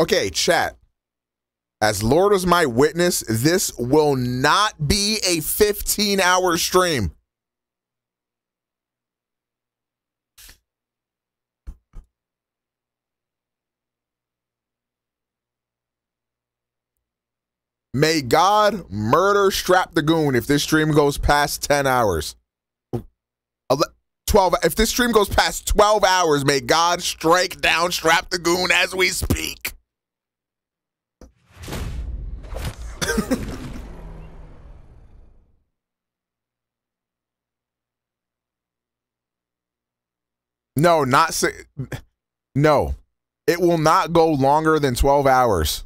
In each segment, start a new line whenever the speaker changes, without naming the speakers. Okay, chat. As Lord is my witness, this will not be a 15 hour stream. May God murder Strap the Goon if this stream goes past 10 hours. 12 if this stream goes past 12 hours, may God strike down Strap the Goon as we speak. no, not say. no. It will not go longer than 12 hours.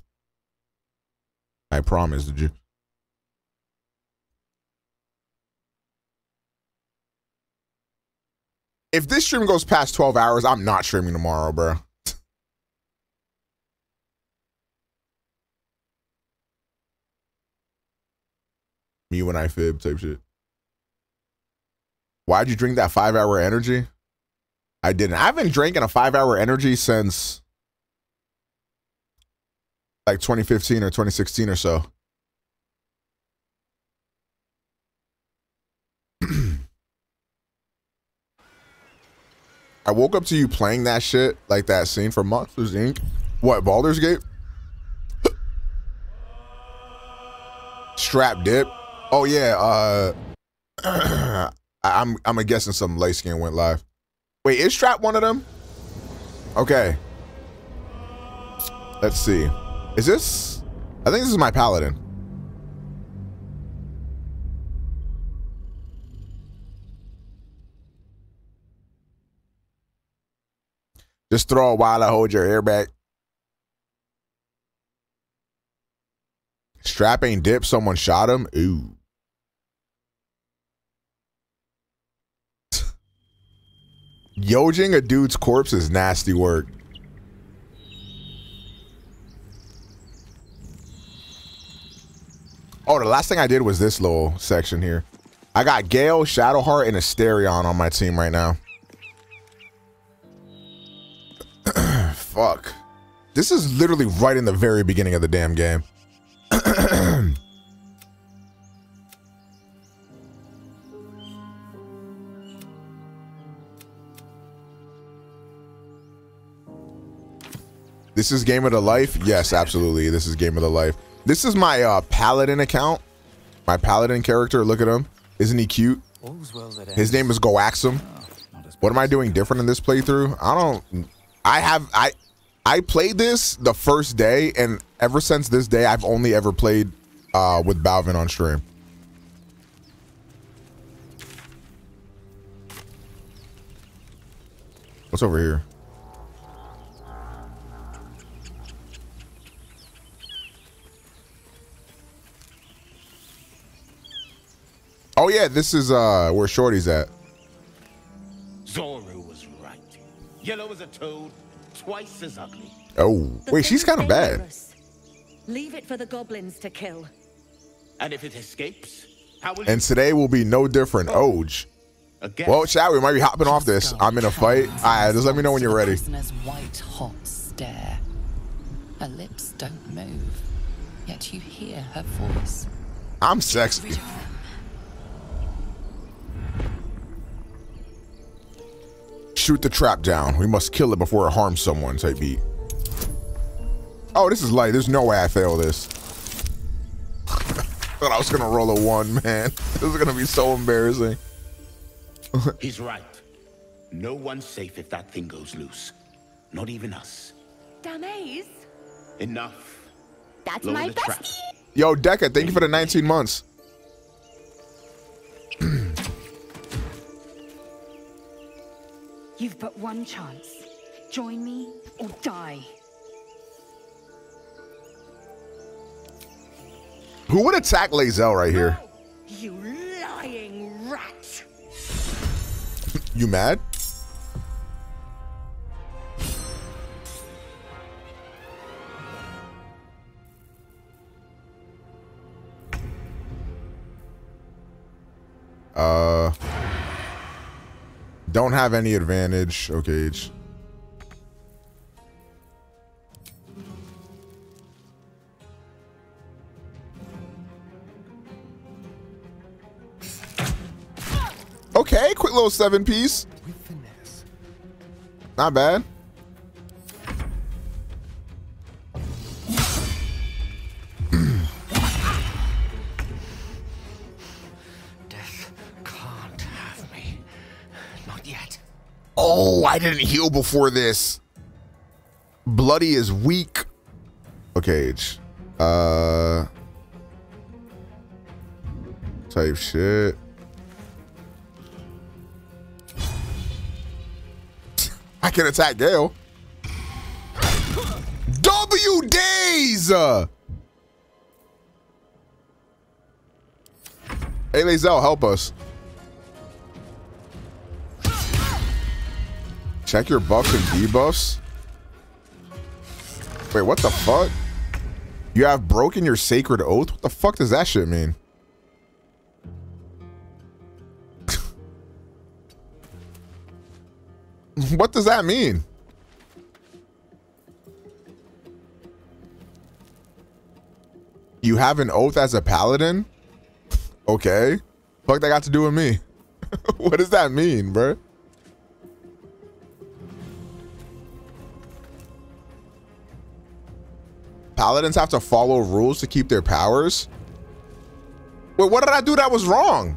I promise you. If this stream goes past 12 hours, I'm not streaming tomorrow, bro. me when I fib type shit. Why'd you drink that five hour energy? I didn't. I've been drinking a five hour energy since like 2015 or 2016 or so. I woke up to you playing that shit, like that scene from Monsters Inc. What, Baldur's Gate? Strap dip? Oh yeah, uh, I'm I'm guessing some light skin went live. Wait, is Trap one of them? Okay. Let's see. Is this? I think this is my paladin. Just throw a while I hold your air back. Strap ain't dip. Someone shot him. Ooh. Yojing a dude's corpse is nasty work. Oh, the last thing I did was this little section here. I got Gale, Shadowheart, and Asterion on my team right now. Fuck. This is literally right in the very beginning of the damn game. This is game of the life. Yes, absolutely. This is game of the life. This is my uh, paladin account. My paladin character. Look at him. Isn't he cute? His name is Goaxum. Oh, what am I doing different in this playthrough? I don't. I have. I. I played this the first day, and ever since this day, I've only ever played uh, with Balvin on stream. What's over here? Oh yeah, this is uh where Shorty's at.
Zoro was right. Yellow is a toad, twice as ugly.
Oh, the wait, she's kind of bad.
Leave it for the goblins to kill.
And if it
escapes, how will And
today will be no different. Oh. Oj. Again. Well, Shad, we might be hopping off this. I'm in a fight. All right, just let me know when you're ready.
White hot stare. Her lips don't move, yet you hear her voice. I'm
sexy. Shoot the trap down. We must kill it before it harms someone, type beat. Oh, this is light. There's no way I fail this. Thought I was gonna roll a one, man. This is gonna be so embarrassing.
He's
right.
No one's safe if that thing goes loose. Not even us.
Damaze.
Enough. That's Lower my bestie. Yo, Deca, thank you for the 19 months.
You've but one chance. Join me or die.
Who would attack Lae'zel right here?
you lying rat!
you mad? Uh... Don't have any advantage. Okay. Okay, quick little seven piece. Not bad. Oh, I didn't heal before this. Bloody is weak. Okay. Uh. Type shit. I can attack Gale. W days. Hey, Lae'zel, help us. Check your buffs and debuffs? Wait, what the fuck? You have broken your sacred oath? What the fuck does that shit mean? what does that mean? You have an oath as a paladin? Okay. Fuck that got to do with me. what does that mean, bro? Paladins have to follow rules to keep their powers? Wait, what did I do that was wrong?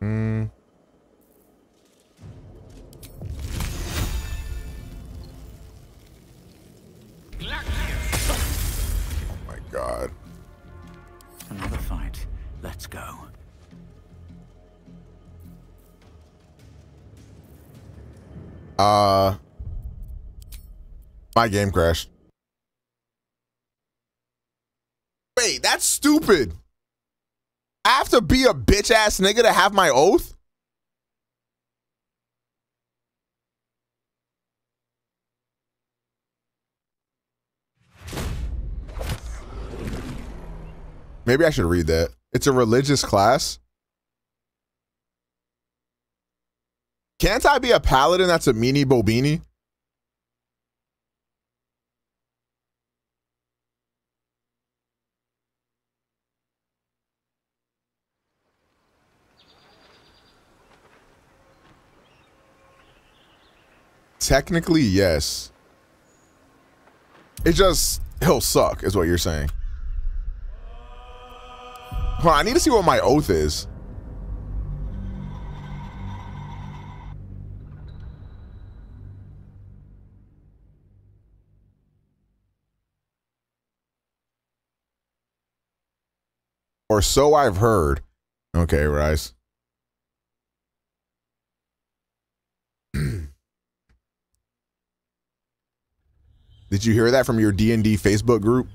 Hmm.
Oh my god. Another fight. Let's go.
Uh, my game crashed. Wait, that's stupid. I have to be a bitch ass nigga to have my oath? Maybe I should read that. It's a religious class. Can't I be a paladin that's a meanie bobini? Technically, yes. It just, he'll suck, is what you're saying. Hold I need to see what my oath is. or so I've heard. Okay, Rice. Did you hear that from your D&D Facebook group?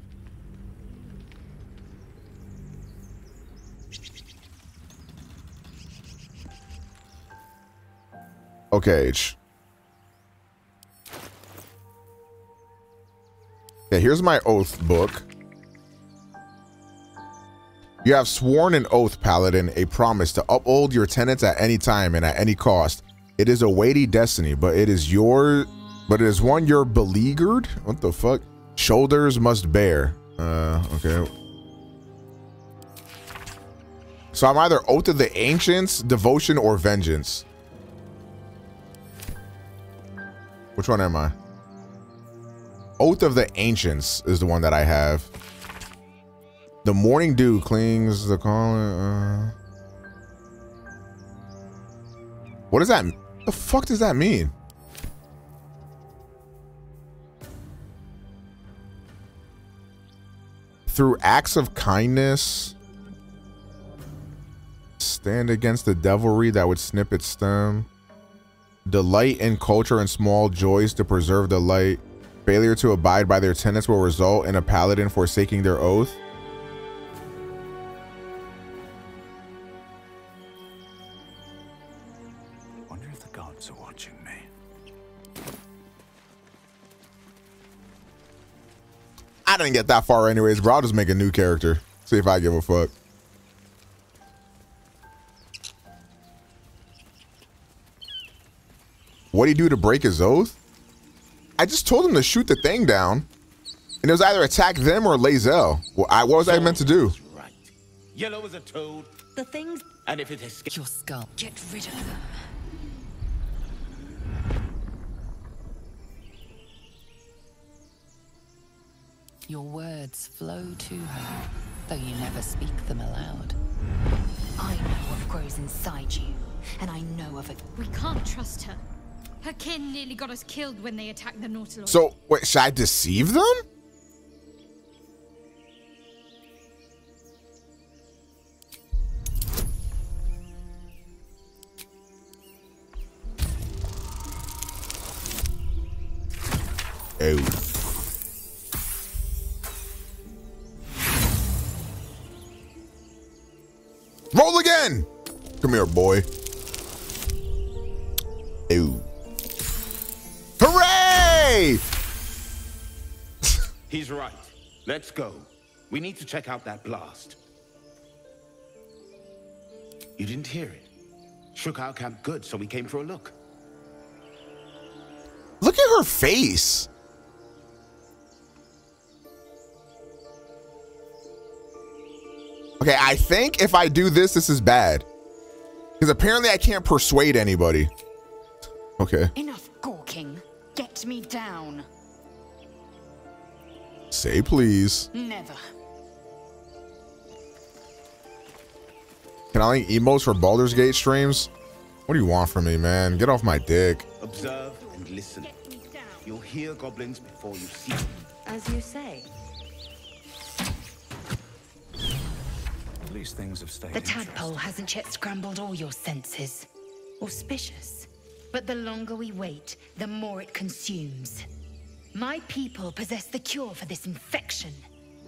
Okay. Okay, here's my oath book. You have sworn an oath, Paladin, a promise to uphold your tenants at any time and at any cost. It is a weighty destiny, but it is your, but it is one you're beleaguered. What the fuck? Shoulders must bear. Uh, okay. So I'm either Oath of the Ancients, Devotion, or Vengeance. Which one am I? Oath of the Ancients is the one that I have. The morning dew clings the collar. Uh, what does that? The fuck does that mean? Through acts of kindness, stand against the devilry that would snip its stem. Delight in culture and small joys to preserve the light. Failure to abide by their tenets will result in a paladin forsaking their oath. didn't get that far anyways, bro. I'll just make a new character. See if I give a fuck. What'd he do to break his oath? I just told him to shoot the thing down. And it was either attack them or Lae'zel. Well, I, what was I meant to do? Right.
Yellow is a toad. The things. And if it escapes your
skull, get rid of them. your words flow to her, though you never speak them aloud. I know what grows inside
you, and I know of it. We can't trust her. Her kin nearly got us killed when they attacked the Nautilus. So,
wait, should I deceive them? Oh. Roll again. Come here, boy. Ew. Hooray!
He's right. Let's go.
We need to check out that blast.
You didn't hear it.
Shook our camp good, so we came for a look. Look at
her face. Okay, I think if I do this, this is bad. Because apparently I can't persuade anybody. Okay.
Enough gawking. Get me down.
Say please. Never. Can I link emotes for Baldur's Gate streams? What do you want from me, man? Get off my dick.
Observe and listen. You'll hear goblins before you see them.
As you say.
least things have stayed
The tadpole
hasn't yet scrambled all your senses. Auspicious. But the longer we wait, the more it consumes. My people possess the cure for this infection.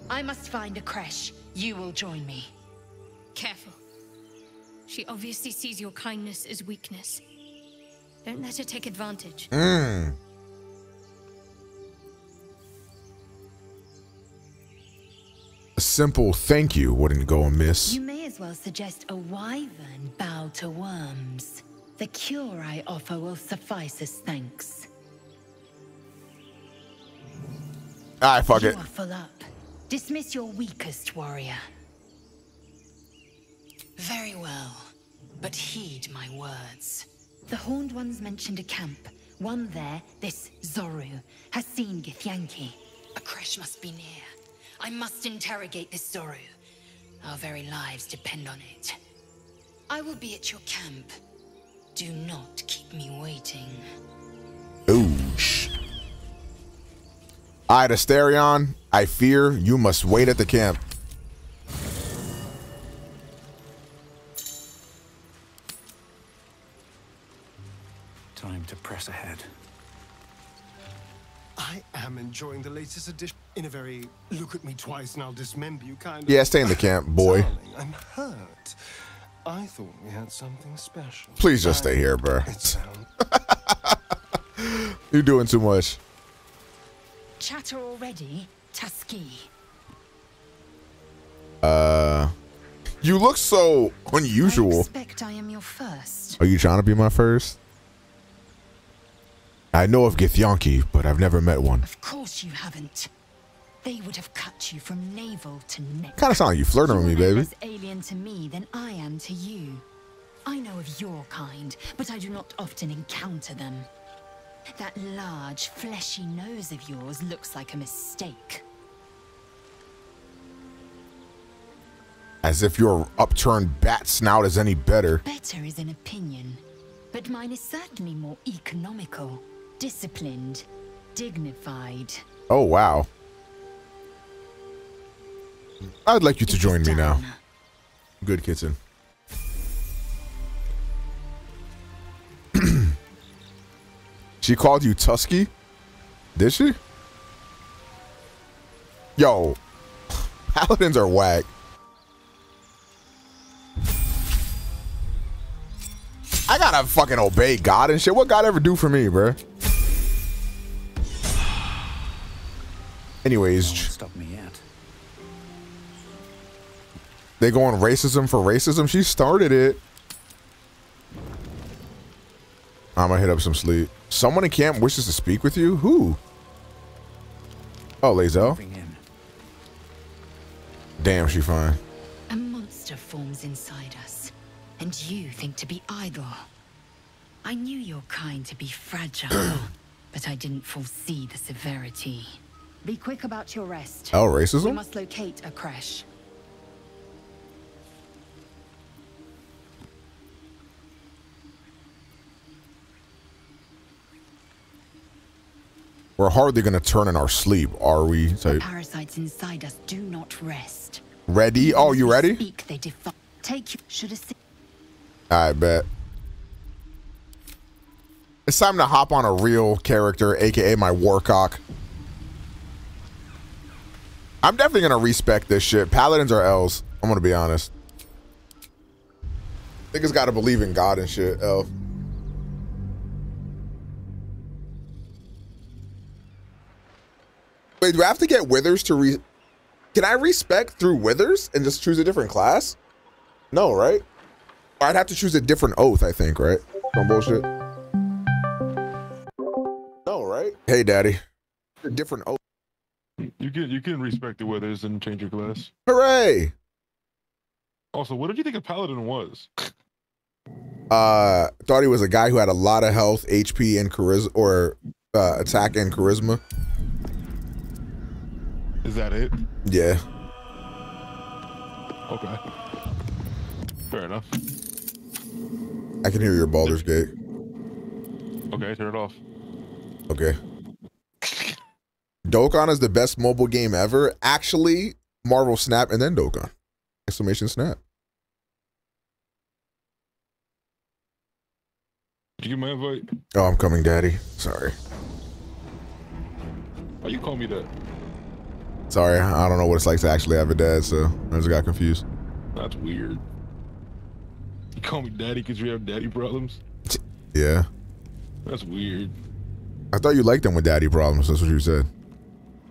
I must
find a creche. You will join me. Careful. She obviously sees your kindness as weakness. Don't let her take advantage.
Mm.
A simple thank you wouldn't go amiss. You
may as well suggest a wyvern bow to worms. The cure I offer will suffice as thanks.
Alright, fuck you it. Are
full up. Dismiss your weakest warrior. Very well, but heed my words. The Horned Ones mentioned a camp. One there, this Zorru, has seen Githyanki. A creche must be near. I must interrogate this Zorru. Our very lives depend on it. I will be at your camp. Do not
keep me waiting. Oosh.
Ida Astarion, I fear you must wait at the camp.
Time to press ahead.
I am enjoying the latest edition in a very look at me twice and I'll dismember you kind of. Yeah, stay in the camp, boy. Darling,
I'm hurt. I thought we had something special.
Please just I stay here, bro. You're doing too much.
Chatter already, Tusky.
Uh, you look so unusual. I
expect I am your first.
Are you trying to be my first? I know of Githyanki, but I've never met one. Of
course you haven't. They would have cut you from navel
to neck. Kind of sound like you flirting with me, baby.
alien to me than I am to you. I know of your kind, but I do not often encounter them. That large, fleshy nose of yours looks like a mistake.
As if your upturned bat snout is any better.
Better is an opinion, but mine is certainly more economical disciplined, dignified.
Oh, wow. I'd like you to join me now. Good kitten. she called you Tusky? Did she? Yo, paladins are whack. I gotta fucking obey God and shit. What God ever do for me, bruh? Anyways, they go on racism for racism. She started it. I'm gonna hit up some sleep. Someone in camp wishes to speak with you. Who? Oh, Lazel. Damn, she fine.
A monster forms inside us, and you think to be idle. I knew your kind to be fragile, but I didn't foresee the severity. Be quick about your rest.
Oh, racism? We must
locate a creche.
We're hardly going to turn in our sleep, are we? The
parasites inside us do not rest.
Ready? Oh, you ready?
Speak, they Take you. Should
I bet. It's time to hop on a real character, aka my Warcock. I'm definitely gonna respect this shit. Paladins are L's. I'm gonna be honest. Niggas gotta believe in God and shit, Elf. Wait, do I have to get Withers to re... Can I respect through Withers and just choose a different class? No, right? I'd have to choose a different oath, I think, right? Some bullshit.
No, right? Hey, daddy. A different oath. You can you can respect the Withers and change your class. Hooray! Also, what did you think a paladin was?
Uh, thought he was a guy who had a lot of health, HP, and charisma, or uh, attack and charisma. Is that it? Yeah.
Okay. Fair enough.
I can hear your Baldur's Gate.
Okay, turn it off. Okay.
Dokkan is the best mobile game ever. Actually, Marvel Snap and then Dokkan. Exclamation Snap.
Did you get my invite?
Oh, I'm coming, Daddy. Sorry.
Why you call me that?
Sorry, I don't know what it's like to actually have a dad, so I just got confused.
That's weird. You call me daddy because we have daddy problems? Yeah. That's weird.
I thought you liked them with daddy problems. That's what you said.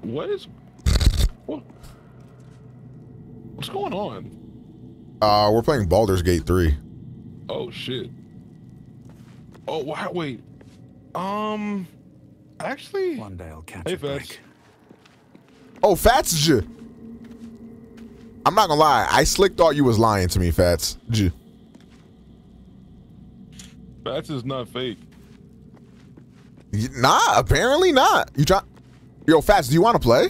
What is... What, what's going on?
Uh, we're playing Baldur's Gate 3.
Oh, shit. Oh, wait. Um, actually... One day I'll catch hey, back. Oh, Fats
I'm not gonna lie. I slick thought you was lying to me, Fats. -ja.
Fats is not fake.
Nah, apparently not. You try Yo, Fats, do you want to play?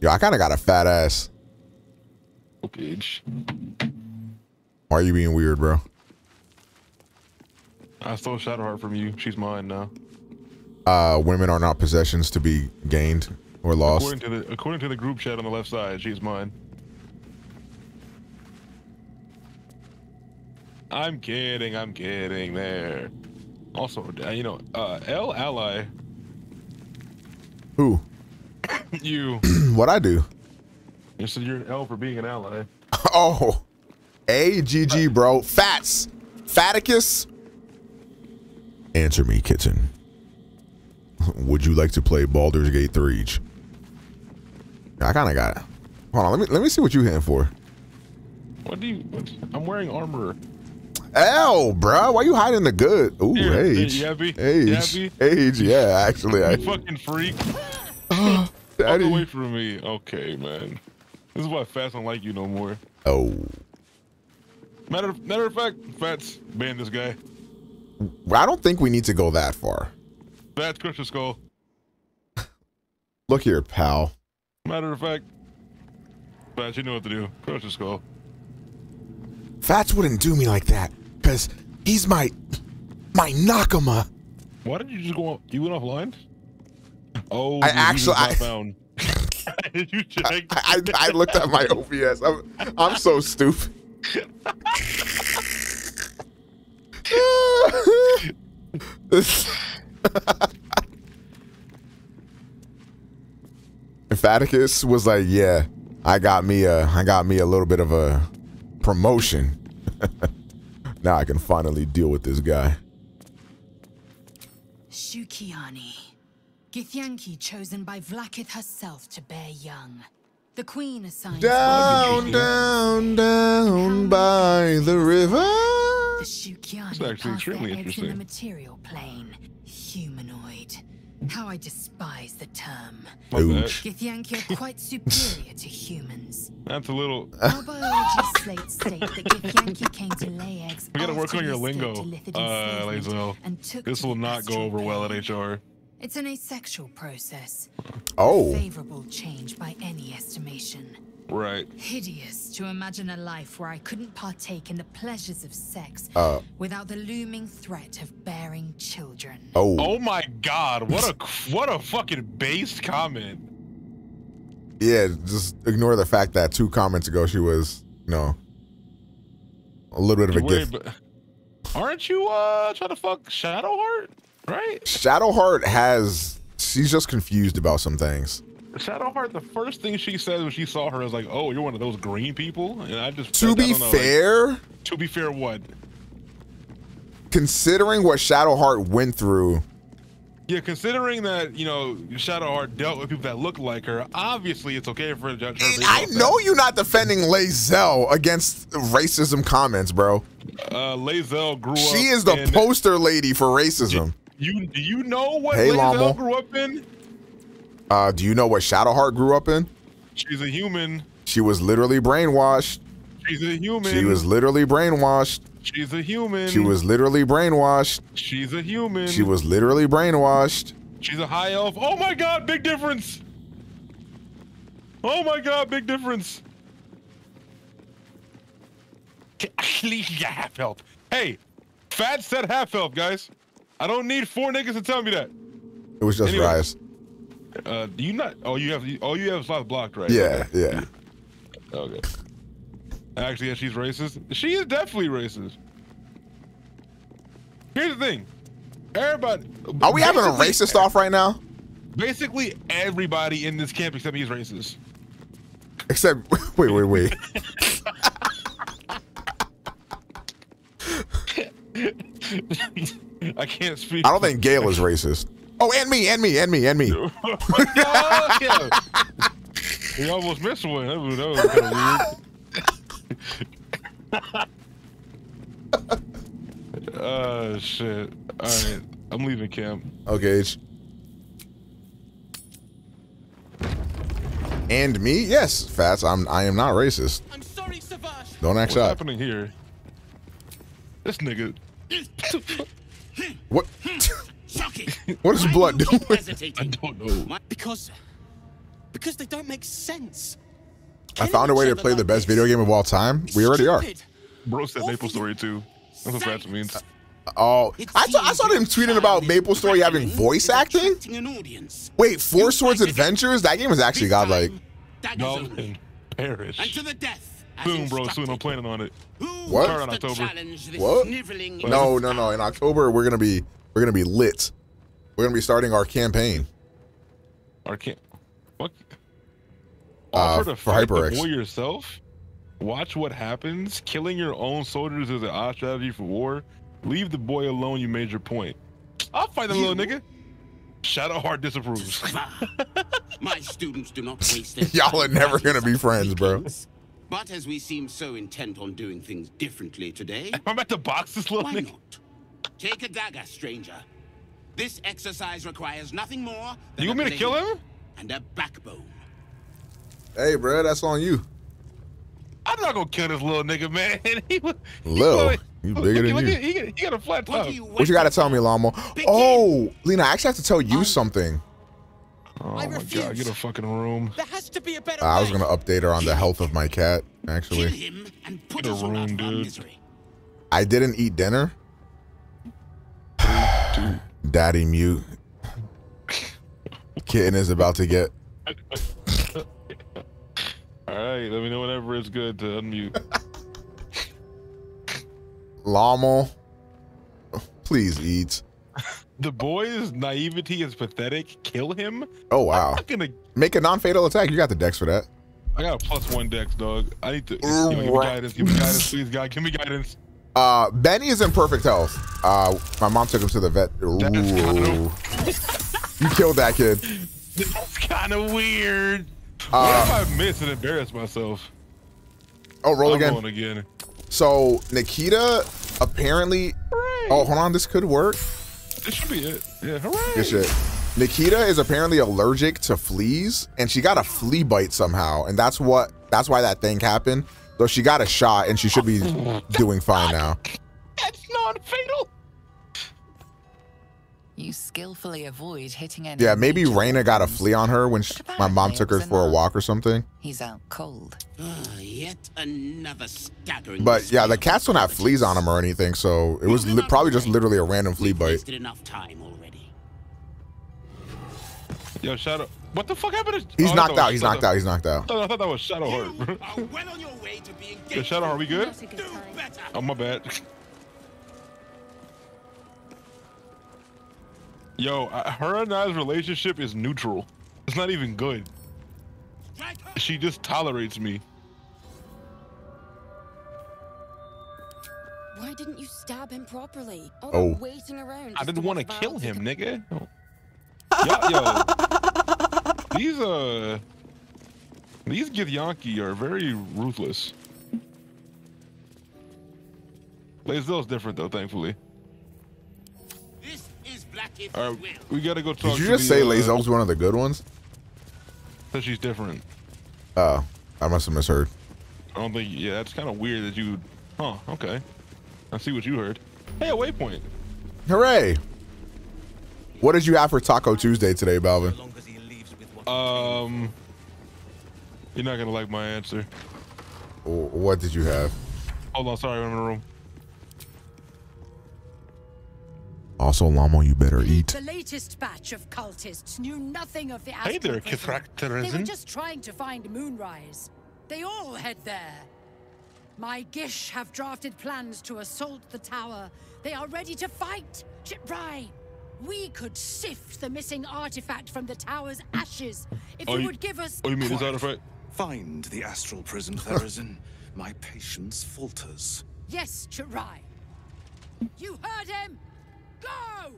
Yo, I kind of got a fat ass. Okay. Why are you being weird, bro?
I stole Shadowheart from you. She's mine now.
Uh, women are not possessions to be gained or lost. According
to the according to the group chat on the left side, she's mine. I'm kidding. I'm kidding. There. Also, uh, you know, uh, L ally. Who? you. what I do? You said you're an L for being an ally. Oh. A G G,
bro. Fats. Faticus. Answer me, kitten. Would you like to play Baldur's Gate 3 each? I kind of got it. Hold on, let me let me see what you are hitting for.
What do you? What, I'm wearing armor. L, bro.
Why you hiding the good? Ooh, Here, age. Age. Age, yeah, actually. I... fucking
freak. Daddy. Fuck away from me. Okay, man. This is why Fats don't like you no more. Oh. Matter of, matter of fact, Fats, ban this guy.
I don't think we need to go that far.
Fats, crush the skull.
Look here, pal.
Matter of fact, Fats, you know what to do. Crush the skull.
Fats wouldn't do me like that. He's my my Nakama.
Why did you just go? Off, you went offline. Oh, I actually I found. did you check? I, I, I, looked at my OBS. I'm I'm so stupid.
Emphaticus was like, "Yeah, I got me a I got me a little bit of a promotion." Now I can finally deal with this guy.
Shukiani. Githyanki chosen by Vlaakith herself to bear young. The queen assigned... Down, down,
down by the river. The
Shukiani it's actually extremely interesting. The material plane, humanoid. How I despise the term. Ouch. Githyanki are quite
superior to humans. That's a little. Our
biology slates state that Githyanki came to lay eggs. We gotta work on
your lingo, uh, Lae'zel. This will not go over well at HR.
It's an asexual process. Oh. Favorable change by any estimation. Right. Hideous to imagine a life where I couldn't partake in the pleasures of sex uh, without the looming threat of bearing children. Oh. Oh
my god, what a what a fucking base comment. Yeah,
just ignore the fact that two comments ago she was, you know, a little bit of a Wait,
gift. Aren't you uh trying to fuck Shadowheart? Right?
Shadowheart
has
she's just confused about some things.
Shadowheart, the first thing she said when she saw her is like, "Oh, you're one of those green people," and I just. To be know, fair. Like, to be fair, what?
Considering what Shadowheart went through.
Yeah, considering that you know Shadowheart dealt with people that looked like her, obviously it's okay for her And I
know that. you're not defending Lae'zel against racism comments, bro.
Uh, Lae'zel grew she up. She is the
poster lady for racism.
You you know what hey, Lae'zel grew up in?
Uh, do you know what Shadowheart grew up in?
She's a human.
She was literally brainwashed.
She's a human. She was
literally brainwashed.
She's a human. She was
literally brainwashed. She's a human. She was literally
brainwashed. She's a high elf. Oh my god, big difference. Oh my god, big difference. Actually, half health. Hey, Fat said half elf, guys. I don't need four niggas to tell me that. It was just anyway. Rise. Uh, you not? Oh, you have. Oh, you have slots blocked, right? Yeah, okay. yeah. Okay. Actually, yeah, she's racist. She is definitely racist. Here's the thing. Everybody. Are we having a racist off right now? Basically, everybody in this camp except me is racist.
Except, wait, wait, wait.
I can't speak. I don't think Gale is racist.
Oh, and me, and me, and me, and me. we
almost missed one. That was, that was kind of weird. uh, shit. All right, I'm leaving camp.
Okay. And me? Yes, Fats. I'm. I am not racist. I'm sorry, Savage. Don't act What's up.
happening here? This nigga. what?
Hmm. Chuck it.
what is Why blood doing? I don't know. Because,
because they don't make sense.
I found a way to play the best video game of all time. We already are. Bro said Maple Story too. That's what that means. Oh, I saw, I saw them tweeting about Maple Story having voice acting. Wait, Four Swords Adventures? That game was actually godlike.
Dalton perish. And to the death. Boom, bro. Soon I'm planning on it. What? What?
No, no,
no. In October, we're going to be we're gonna be lit. We're gonna be starting our campaign.
Our cam. What?
Uh, Offer uh, to for fight HyperX. the war
yourself. Watch what happens. Killing your own soldiers is an odd strategy for war. Leave the boy alone. You made your point. I'll fight the little nigga. Shadowheart disapproves.
My students do not waste their Y'all are never
gonna be friends, bro.
But as we seem so intent on doing things differently today, I'm at the box this little why nigga. Not? Take a dagger, stranger. This exercise requires nothing more than You want me to kill him? And a backbone.
Hey, bro, that's on you.
I'm not gonna kill this little nigga, man. he,
little. You bigger than look, you.
He, got a flat top. What, you,
what you gotta tell me, Lamo? Oh, Lena, I actually have to tell you um, something. Oh my god, get a
fucking room. There has to
be a better uh, I was gonna update her on the health of my cat, actually. Kill him
and put get a room, dude.
I didn't eat dinner, Daddy mute. Kitten is about to get. All
right, let me know whenever it's good to unmute.
Llama, please eat.
The boy's naivety is pathetic. Kill him.
Oh wow! Gonna... Make a non-fatal attack. You got the dex for that.
I got a plus one dex, dog. I need to. give me guidance. Give me guidance, please, God. Give me guidance.
Uh, Benny is in perfect health. Uh, my mom took him to the vet. you killed that kid.
That's kind of weird. Uh, what if I miss and embarrass myself?
Oh, roll I'm again. again. So Nikita apparently. Hooray. Oh, hold on. This could work.
This
should be it. Yeah, hooray.
Good shit. Nikita is apparently allergic to fleas, and she got a flea bite somehow, and that's what that's why that thing happened. Though she got a shot and she should be doing fine now.
That's not fatal. You skillfully avoid hitting any. Yeah, maybe
Raina got a flea on her when she, my mom took her for a walk or something.
He's out cold. Uh, yet another staggering. But yeah, the
cats don't have fleas on them or anything, so it was probably just literally a random flea bite.
Yo, shut up. What the fuck happened? To, he's, oh, knocked out, he's knocked out. He's knocked out. He's knocked out. I thought that was Shadowheart. You well on your way to being yeah, Shadowheart, we good? Oh my bad. Yo, uh, her and I's relationship is neutral. It's not even good. She just tolerates me.
Why didn't you stab him properly? oh. waiting around. I didn't want to kill
him, nigga. Oh yeah, yo, these uh, these Githyanki are very ruthless. Blaisdell's different though, thankfully. This is Black All right, we gotta go talk. Did you just say uh, Lae'zel's
one of the good ones?
So she's different.
Oh, I must have misheard.
I don't think. Yeah, that's kind of weird that you. Huh? Okay. I see what you heard. Hey, a waypoint.
Hooray! What did you have for Taco Tuesday today, Balvin?
Um, you're not gonna like my answer. What did you have? Hold on, sorry, I'm in the room.
Also, Lamo, you better eat.
The latest
batch of cultists knew nothing of the Hey there, Kithractorism. They were just trying to find Moonrise. They all head there. My Gish have drafted plans to assault the tower. They are ready to fight. Chitrai, we could sift the missing artifact from the tower's ashes if you, would give us. Oh, you mean this artifact?
Find the astral prison, Therezzyn. My patience falters.
Yes, Chirai. You heard him. Go.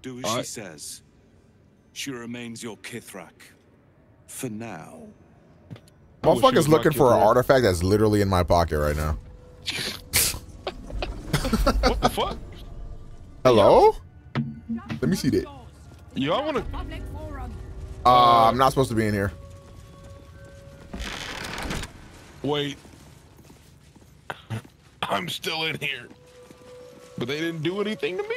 Do as she says. She remains your Kith'rak. For now.
Motherfucker's looking for an artifact that's literally in my pocket right now. what the fuck? Hello? Let me see that. Yeah, I wanna? Uh, uh, I'm not supposed to be in here.
Wait. I'm still in here. But they didn't do anything to me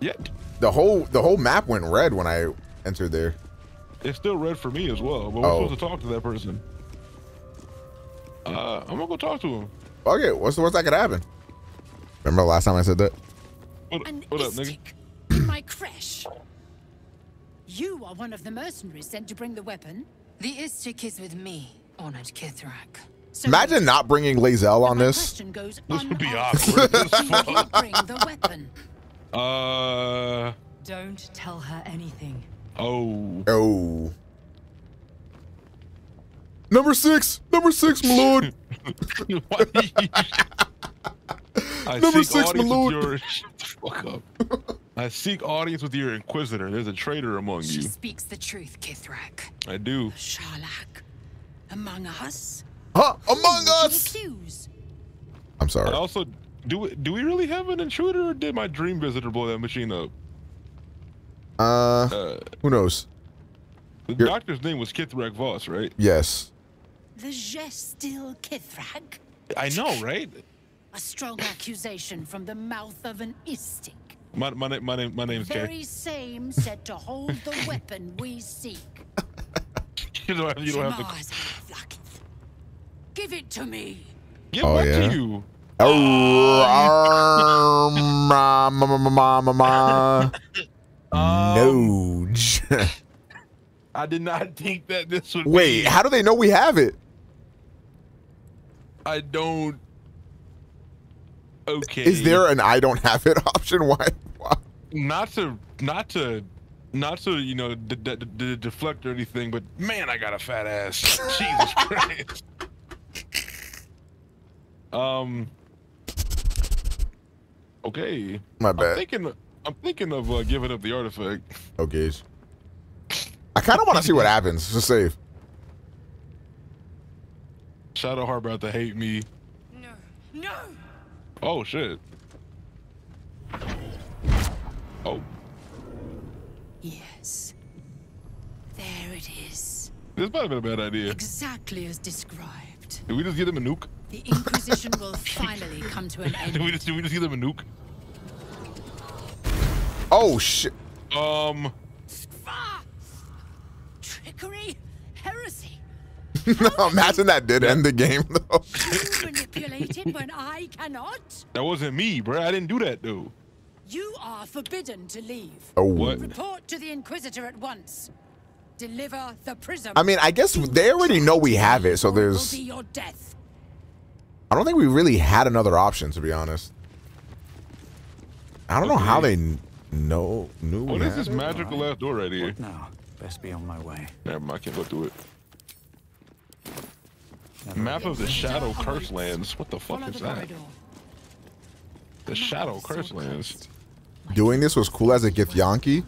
yet.
The whole the whole map went red when I entered there.
It's still red for me as well, but we're oh. supposed to talk to that person. Uh, I'm gonna go talk to him.
Okay, what's the worst that could happen? Remember the last time I said that?
What, An what up, nigga?
in my creche. You are one of the mercenaries sent to bring the weapon. The Istik is with me, honored Kith'rak.
So Imagine not bringing Lae'zel on this.
This would be awkward. bring the weapon.
Uh. Don't tell her anything.
Oh. Oh. Number six. Number six, my lord.
I Number six, my Your,
shut the fuck up. I seek audience with your inquisitor. There's a traitor among she you. She
speaks the truth, Kith'rak.
I do. Sharlak.
Among us?
Huh? Among us! I'm sorry. I also, do we, do we really have an intruder or did my dream visitor blow that machine up? Uh, uh who knows? The You're... doctor's name was Kith'rak Voss, right? Yes.
The Gestil Kith'rak?
I know, right?
A strong accusation from the mouth of an istik.
My, my, name, my name, my name's Very
Gay. same said to hold the weapon we seek.
you don't have, you don't
have to. Give it to me.
Give oh, what
yeah? to you? Oh, ma, ma, ma, ma, ma. No.
I did not think that this would. Wait, be... how do
they know we have it?
I don't okay. Is there an
I don't have it option? Why? why?
Not to, not to, not to, you know, deflect or anything, but man, I got a fat ass. Jesus Christ. Um. Okay. My bad. I'm thinking, I'm thinking of uh, giving up the artifact.
Okay. Oh, I kind of want to see what happens. Just
save. Shadow Harbor to hate me. No, no. Oh, shit. Oh.
Yes. There it is.
This might have been a bad idea.
Exactly as described.
Did we just give them a nuke?
The Inquisition will finally come to an end. did,
we just, did we just give them a nuke? Oh, shit. Um.
Trickery?
no, imagine that did end the game though. manipulated when
I cannot.
That wasn't me, bro. I didn't do that though.
You are forbidden to leave.
Oh what? Report
to the Inquisitor at once. Deliver the prism. I mean, I
guess they already know we have it, so there's.
your death.
I don't think we really had another option, to be honest. I don't okay. know how they
know knew. What is this magical ass
door right here? What now? Best be on my way.
Never mind, I can't go through it. Map of the Shadow-Cursed Lands. What the fuck is that? The Shadow-Cursed Lands.
Doing this was cool as a gift Yankee.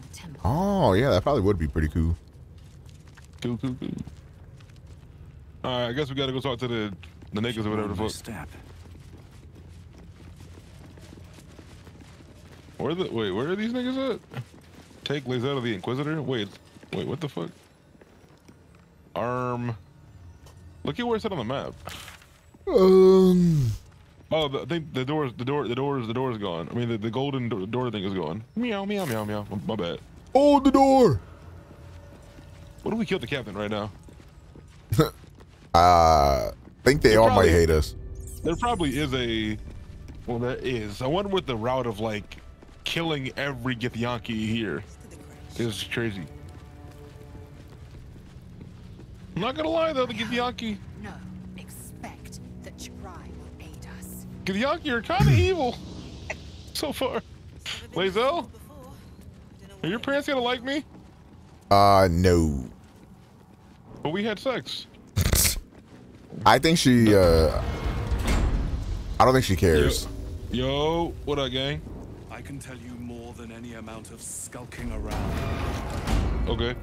Oh, yeah, that probably would be pretty cool. Cool, cool, cool.
All right, I guess we gotta go talk to the the niggas or whatever the fuck. Where the wait? Where are these niggas at? Take lays out of the Inquisitor. Wait, wait, what the fuck? Arm Look at where it's at on the map. Um. Oh, I think the doors, the door, the doors, the door's gone. I mean, the, the golden door, door thing is gone. Meow, meow, meow, meow. My bad. Oh, the door. What if we kill the captain right now?
uh, think they there all probably, might hate us.
There probably is a. Well, there is. I wonder what the route of like killing every Githyanki here is crazy. I'm not gonna lie though, the Githyanki.
No, expect that Jirai will
aid
us. you are kind of evil so far. Lae'zel, are your parents gonna like me?
Uh, no.
But we had sex.
I think she. uh I don't think she cares.
Yo, Yo what up, gang? I can tell you more than any amount of skulking around. Okay.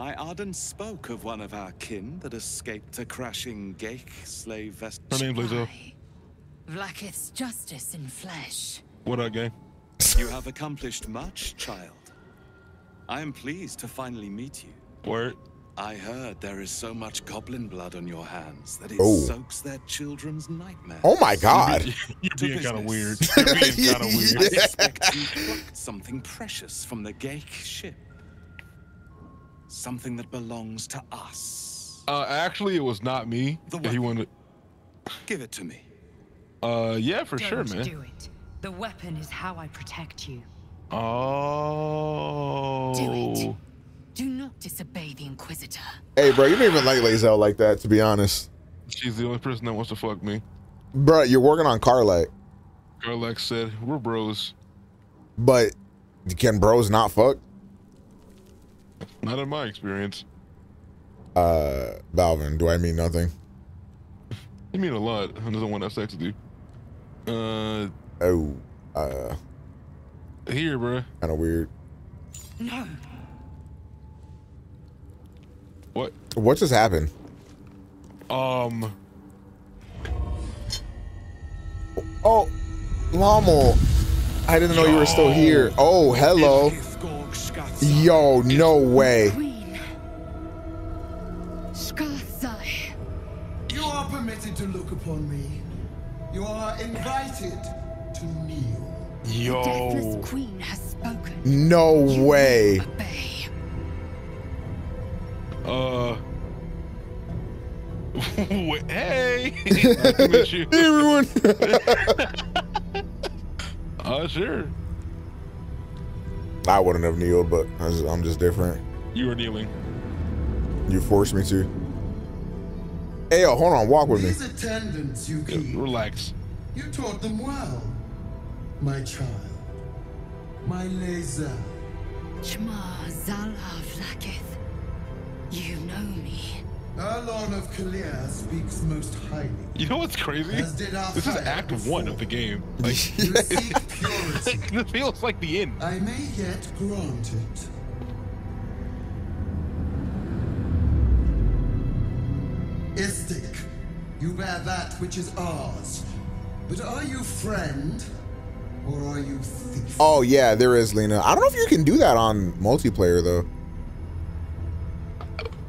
My Arden spoke of one of our kin that escaped a crashing ghaik slave vessel. Her name,
Lizzo.
Vlaakith's justice in flesh.
What up, gang?
you have accomplished much, child. I am pleased to finally meet you. Word. I heard there is so much goblin blood on your hands that it oh. soaks their children's
nightmares. Oh my god. You're being kind of weird. You're being kind of weird. I
expect you plucked something precious from the ghaik ship. Something that belongs to us.
Uh, actually, it was not me. The weapon. He wanted. Give it to me. Uh, yeah, for Don't sure, man. do
it. The weapon is how I protect you.
Oh. Do it.
Do not disobey
the Inquisitor.
Hey, bro, you don't even like Lae'zel like that, to be honest.
She's the only person that wants to fuck me.
Bro, you're working on Karlach.
Karlach said, we're bros.
But can bros not fuck?
Not in my experience.
Uh, Valvin, do I mean nothing?
You mean a lot. I do not want to have sex with you. Uh. Oh. Uh. Here, bro. Kind of weird. No. What?
What just happened?
Um. Oh, Lommel. I didn't know you were
still here. Oh, hello. Yo, no way.
You are permitted to look upon me. You are invited to
kneel. Yo.
No way.
Uh. hey.
Everyone.
uh, sure.
I wouldn't have kneeled, but just, I'm just different. You were kneeling. You forced me to. Hey, yo, hold on, walk with These me.
These attendants
you keep. Yeah, relax. You taught them well,
my child,
my laser.
Shema Zalav Laketh, you know me. Erlon of Kalir speaks most highly.
You know what's crazy? This is Act before. One of the game. Like, this feels like the end.
I may yet grant it. Istik. you bear that which is ours. But are you friend or are you thief?
Oh yeah, there is Lena. I don't know if you can do that on multiplayer though.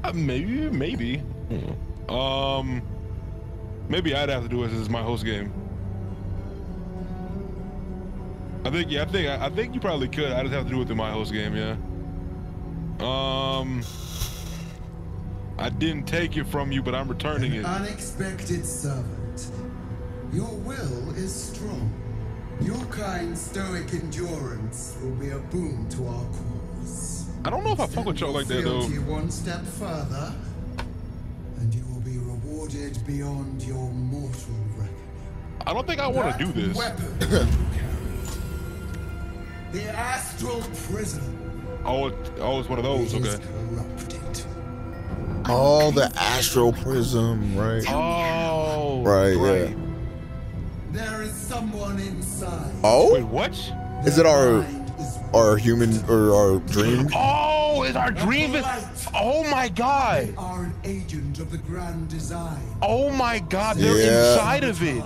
Uh, maybe, maybe. Hmm. Um, maybe I'd have to do it This is my host game. I think, yeah, I think, I, I think you probably could. I just have to do it in my host game, yeah. Um, I didn't take it from you, but I'm returning An it.
Unexpected servant. Your will is strong. Your kind stoic
endurance will be a boon to our cause. I don't know if I fuck with y'all like that though. One step further,
and you will be rewarded beyond your mortal reckoning.
I don't think I want to do this. the astral prison. Oh, it, oh, it's one of those. okay.
All oh, the astral prism, right? Oh, right, right. Yeah. There is someone inside. Oh, wait, what? Is it our? our human or our dream. Oh, is our dream? Oh
my god! They
are an agent of the grand design.
Oh my god, they're yeah. inside of it.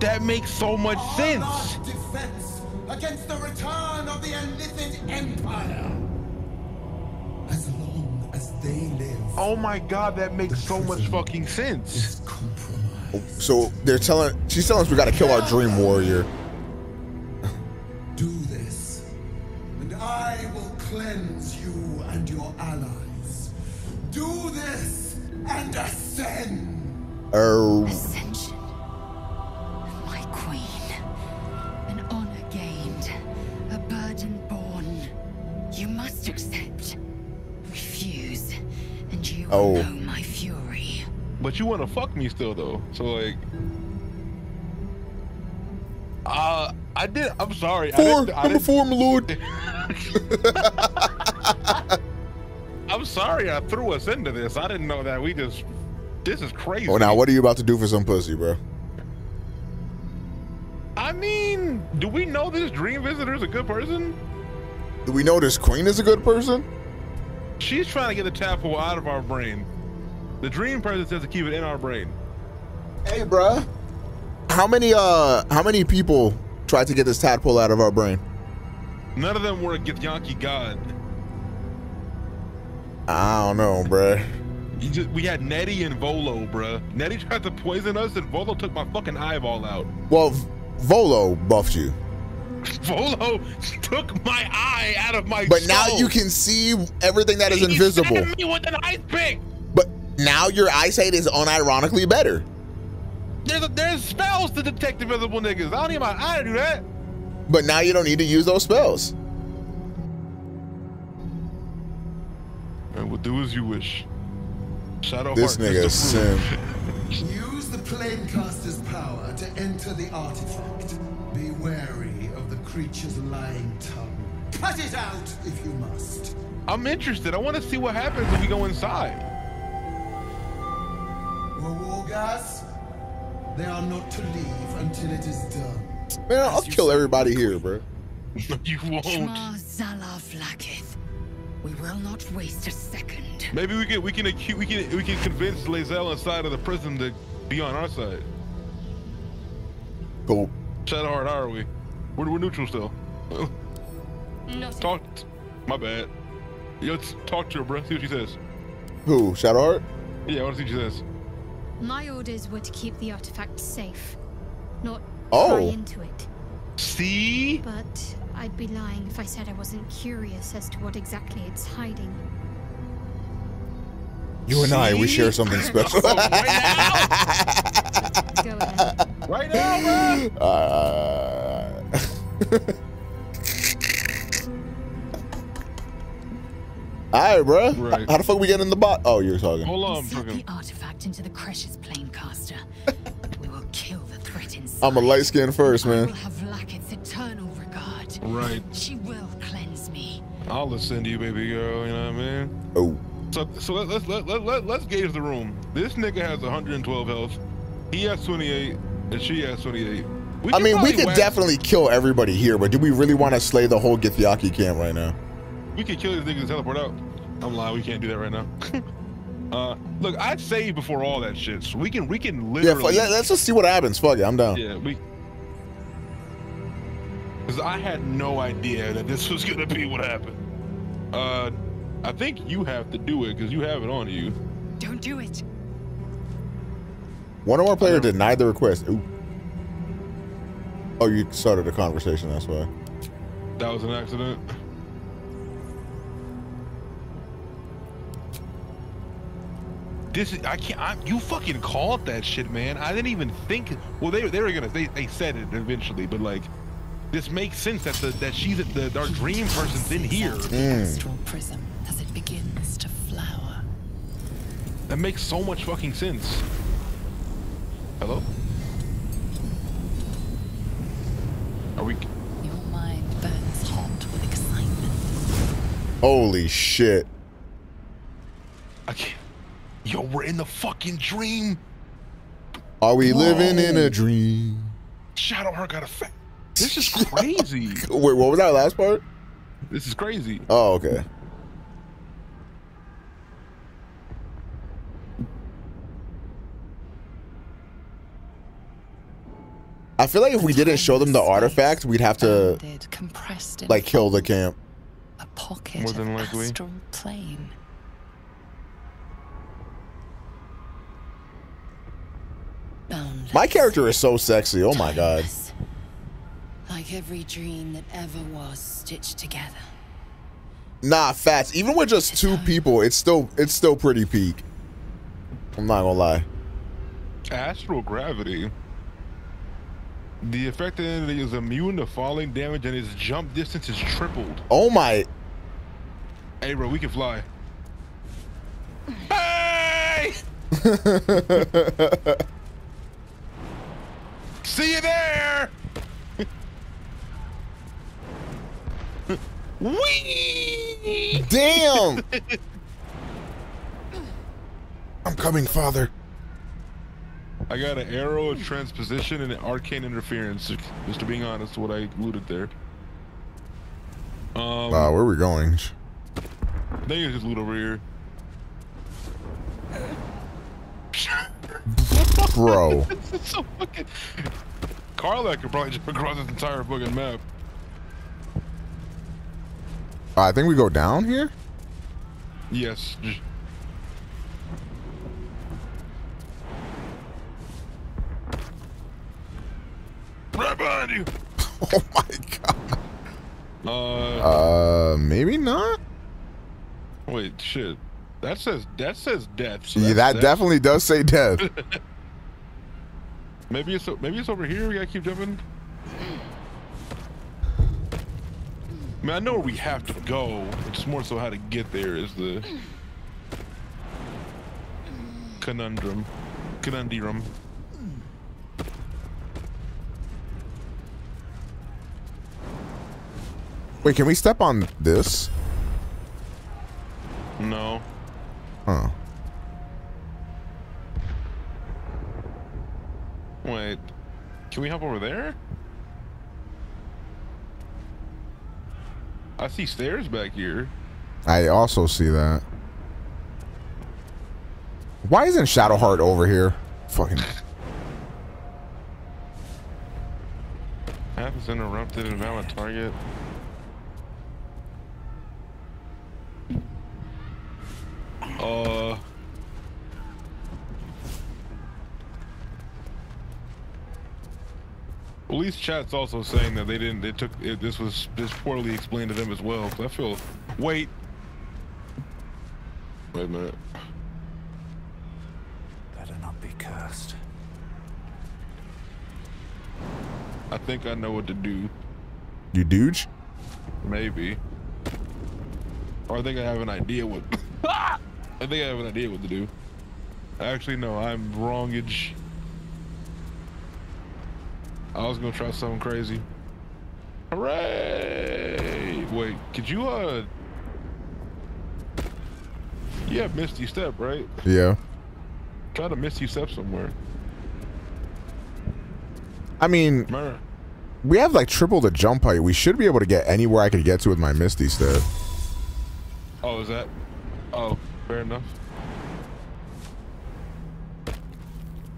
That makes so much Our sense.
Defense against the return of the Illithid empire. As
long as they live. Oh my god, that makes so much fucking sense.
So they're telling, she's telling us we gotta kill our dream warrior. and ascend.
Er. Ascension. My queen. An
honor gained. A burden borne. You must accept. Refuse.
And you oh. will know
my fury.
But you want to fuck me still, though. So, like. Uh, I did. I'm sorry. Four. I did number I did
four, my lord.
I'm sorry I threw us into this. I didn't know that. We just, this is crazy. Oh, now what are you
about to do for some pussy, bro?
I mean, do we know this dream visitor is a good person? Do we know this queen is a good person? She's trying to get the tadpole out of our brain. The dream person says to keep it in our brain. Hey, bro. How many uh
how many people tried to get this tadpole out of our brain?
None of them were a Githyanki god.
I don't know, bruh.
Just, we had Nettie and Volo, bruh. Nettie tried to poison us, and Volo took my fucking eyeball out.
Well, Volo buffed you.
Volo took my eye out of my. But soul. now you can see everything
that is he invisible.
me with an ice pick.
But now your eyesight is unironically better.
There's a, there's spells to detect invisible niggas. I don't need my eye to do that.
But now you don't need to use those spells.
and we'll do as you wish. Shadow this nigga is sim.
Use the planecaster's power to enter the artifact. Be wary
of
the creature's lying tongue.
Cut it out
if you must. I'm interested. I want to see what happens if we go inside.
W'wargaz, they are not to leave until it is done. Man, I'll kill everybody
here, bro. you won't.
We
will not
waste a second. Maybe we can we can acute, we can we can convince Lae'zel inside of the prison to be on our side. Cool. Shadowheart, how are we? We're, we're neutral still. no. Talk. My bad. Yo, talk to her, bro. See what she says.
Who? Shadowheart?
Yeah, I want to see what she says.
My orders were to keep the artifact safe, not
oh. pry into it. See?
But I'd be lying if I said I wasn't curious as to what exactly it's hiding.
You and I, we share something special. right
now? right now, bro!
Uh... Alright, bro. Right. How the fuck we get in the bot? Oh, you're talking. Hold on, Insert
the artifact into the creche's planecaster. we will
kill the threat inside. I'm a light skin first, man.
Right. She
will cleanse
me. I'll listen to you, baby girl. You know what I mean? Oh. So, so let, let's let, let, let, let's gauge the room. This nigga has 112 health. He has 28, and she has 28.
I mean, we could wax. definitely kill everybody here, but do we really want to slay the whole Githyanki camp right now?
We could kill these niggas and teleport out. I'm lying. We can't do that right now. uh, look, I'd save before all that shit. So we can we can literally. Yeah,
let's just see what happens. Fuck it, I'm down.
Yeah, we because I had no idea that this was gonna be what happened. Uh, I think you have to do it because you have it on you.
Don't do it.
One of our players denied the request. Ooh. Oh, you started a conversation. That's
why. That was an accident. This is, I can't. I, you fucking called that shit, man. I didn't even think. Well, they they were gonna. They they said it eventually, but like this makes sense that the, that she's the our dream person's in here. Mm.
Prism as it begins to flower.
That makes so much fucking sense. Hello? Are we? Your mind burns hot
with excitement. Holy shit!
Okay. Yo, we're in the fucking dream.
Are we Whoa. living in a dream?
Shadow her got a fat. This is crazy.
Wait, what was that last part? This is crazy. Oh, okay. I feel like if we didn't show them the artifact, we'd have to like kill the camp.
A pocket More than likely. astral plane. My
character is so sexy. Oh my god.
Like every
dream that ever was stitched together.
Nah, facts. Even with just two people, it's still it's still pretty peak. I'm not gonna lie.
Astral gravity. The affected entity is immune to falling damage and its jump distance is tripled. Oh my. Hey bro, we can fly. Hey! See you there!
Damn!
I'm coming, father. I got an arrow, a transposition, and an arcane interference. Just to being honest, what I looted there. Um, wow,
where are we going?
They just loot over here. Bro. so fucking... Karlach could probably jump across this entire fucking map.
I think we go down here?
Yes. Right behind you! oh my god. Uh, uh, maybe not? Wait, shit. That says that says death. So yeah, that death. definitely does say death. maybe it's maybe it's over here. We gotta keep jumping. I mean, I know where we have to go. It's more so how to get there is the conundrum. Conundrum.
Wait, can we step on this?
No. Huh. Wait. Can we hop over there? I see stairs back here.
I also see that. Why isn't Shadowheart over here? Fucking.
Path is interrupted and valid target. Uh. Police chat's also saying that they didn't. They took it, this was this poorly explained to them as well. So I feel. Wait. Wait a minute. Better not be cursed. I think I know what to do. You douche? Maybe. Or I think I have an idea what. I think I have an idea what to do. Actually, no. I'm wrongage. I was gonna try something crazy. Hooray! Wait, could you, uh... Yeah, Misty Step, right? Yeah. Try to Misty Step somewhere.
I mean, we have like triple the jump height. We should be able to get anywhere I could get to with my Misty Step.
Oh, is that? Oh, fair enough.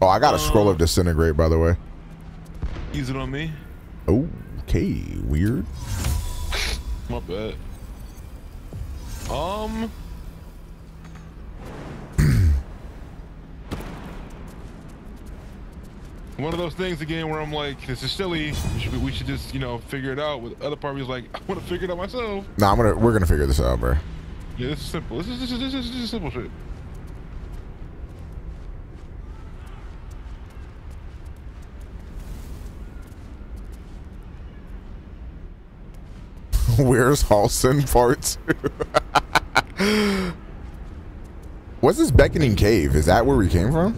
Oh, I got a uh, scroll of disintegrate, by the way. Use it on me. Okay, weird.
My bad. Um. one of those things again where I'm like, this is silly. We should, we should just, you know, figure it out. With other parties like, I want to figure it out myself.
Nah, I'm gonna. We're gonna figure this out, bro.
Yeah, this is simple. This is this is this is, this is simple shit.
Where's Halsin part two? What's this beckoning cave? Is that where we came from?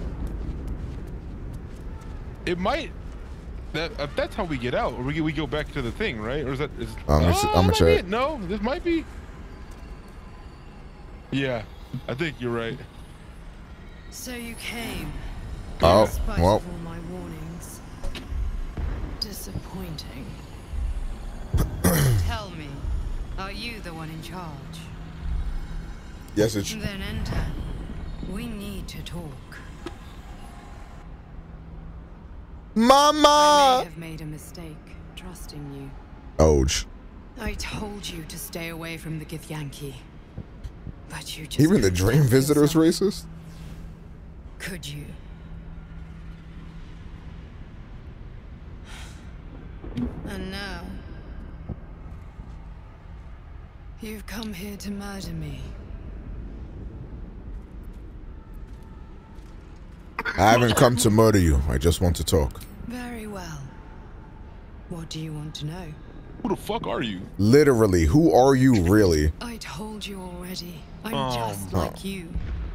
It might. That uh, that's how we get out. we we go back to the thing, right? Or is that? Is, I'm gonna, oh, I'm gonna check. No, this might be. Yeah, I think you're right.
So you came. Oh, well. Disappointed. Are you the one in charge? Yes, it's. Then enter. We need to talk.
Mama! I may
have made a mistake trusting you. Ouch. I told you to stay away from the Githyanki. But you just Even the dream
visitor's racist? Could you?
And now You've come here to murder me.
I haven't come to murder you. I just want to talk.
Very well. What do you want to know? Who
the fuck are you?
Literally, who are you really?
I told you already. I'm
oh
just like
you.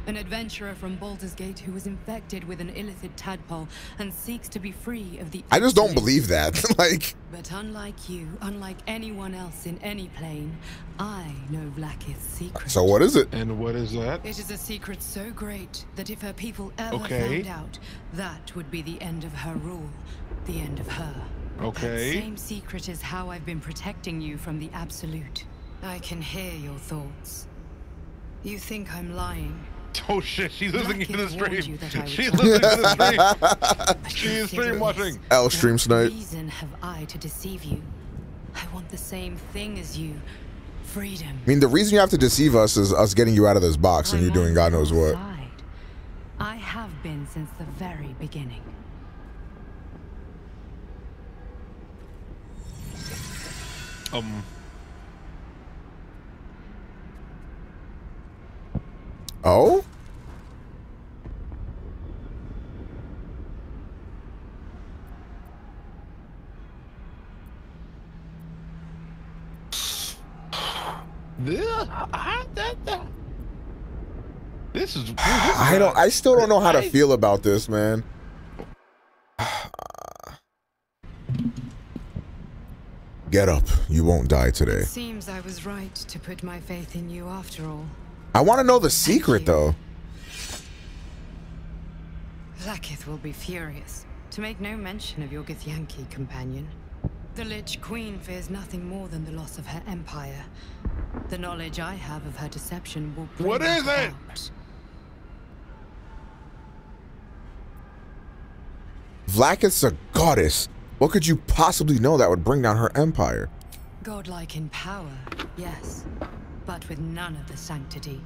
An adventurer from Baldur's Gate who was infected with an illicit tadpole and seeks to be free of the... I just don't
believe that. like...
But unlike you, unlike anyone else in any plane, I know Vlaakith's
secret. So what is it?
And what is that? It
is a secret so great that if her people ever okay. found out, that would be the end of her rule, the end of her.
Okay. That same
secret is how I've been protecting you from the Absolute. I can hear your thoughts. You think I'm lying,
Oh shit, she's listening to the stream.
She's listening to the stream. She's stream watching.
Al stream snipe. reason
have I to deceive you? I want the same thing as you. Freedom. I
mean, the reason you have to deceive us is us getting you out of this box and you are doing God knows what.
I have been since the very beginning.
Um,
Oh?
This is. I don't.
I still don't know how to feel about this, man. Get up. You won't die today.
seems I was right to put my faith in you after all.
I want to know the secret, though.
Vlaakith will be furious, to make no mention of your Githyanki companion. The Lich Queen fears nothing more than the loss of her empire. The knowledge I have of her deception will bring What is
it? Out.
Vlaakith's a goddess. What could you possibly know that would bring down her empire?
Godlike in power, yes but with none of the sanctity.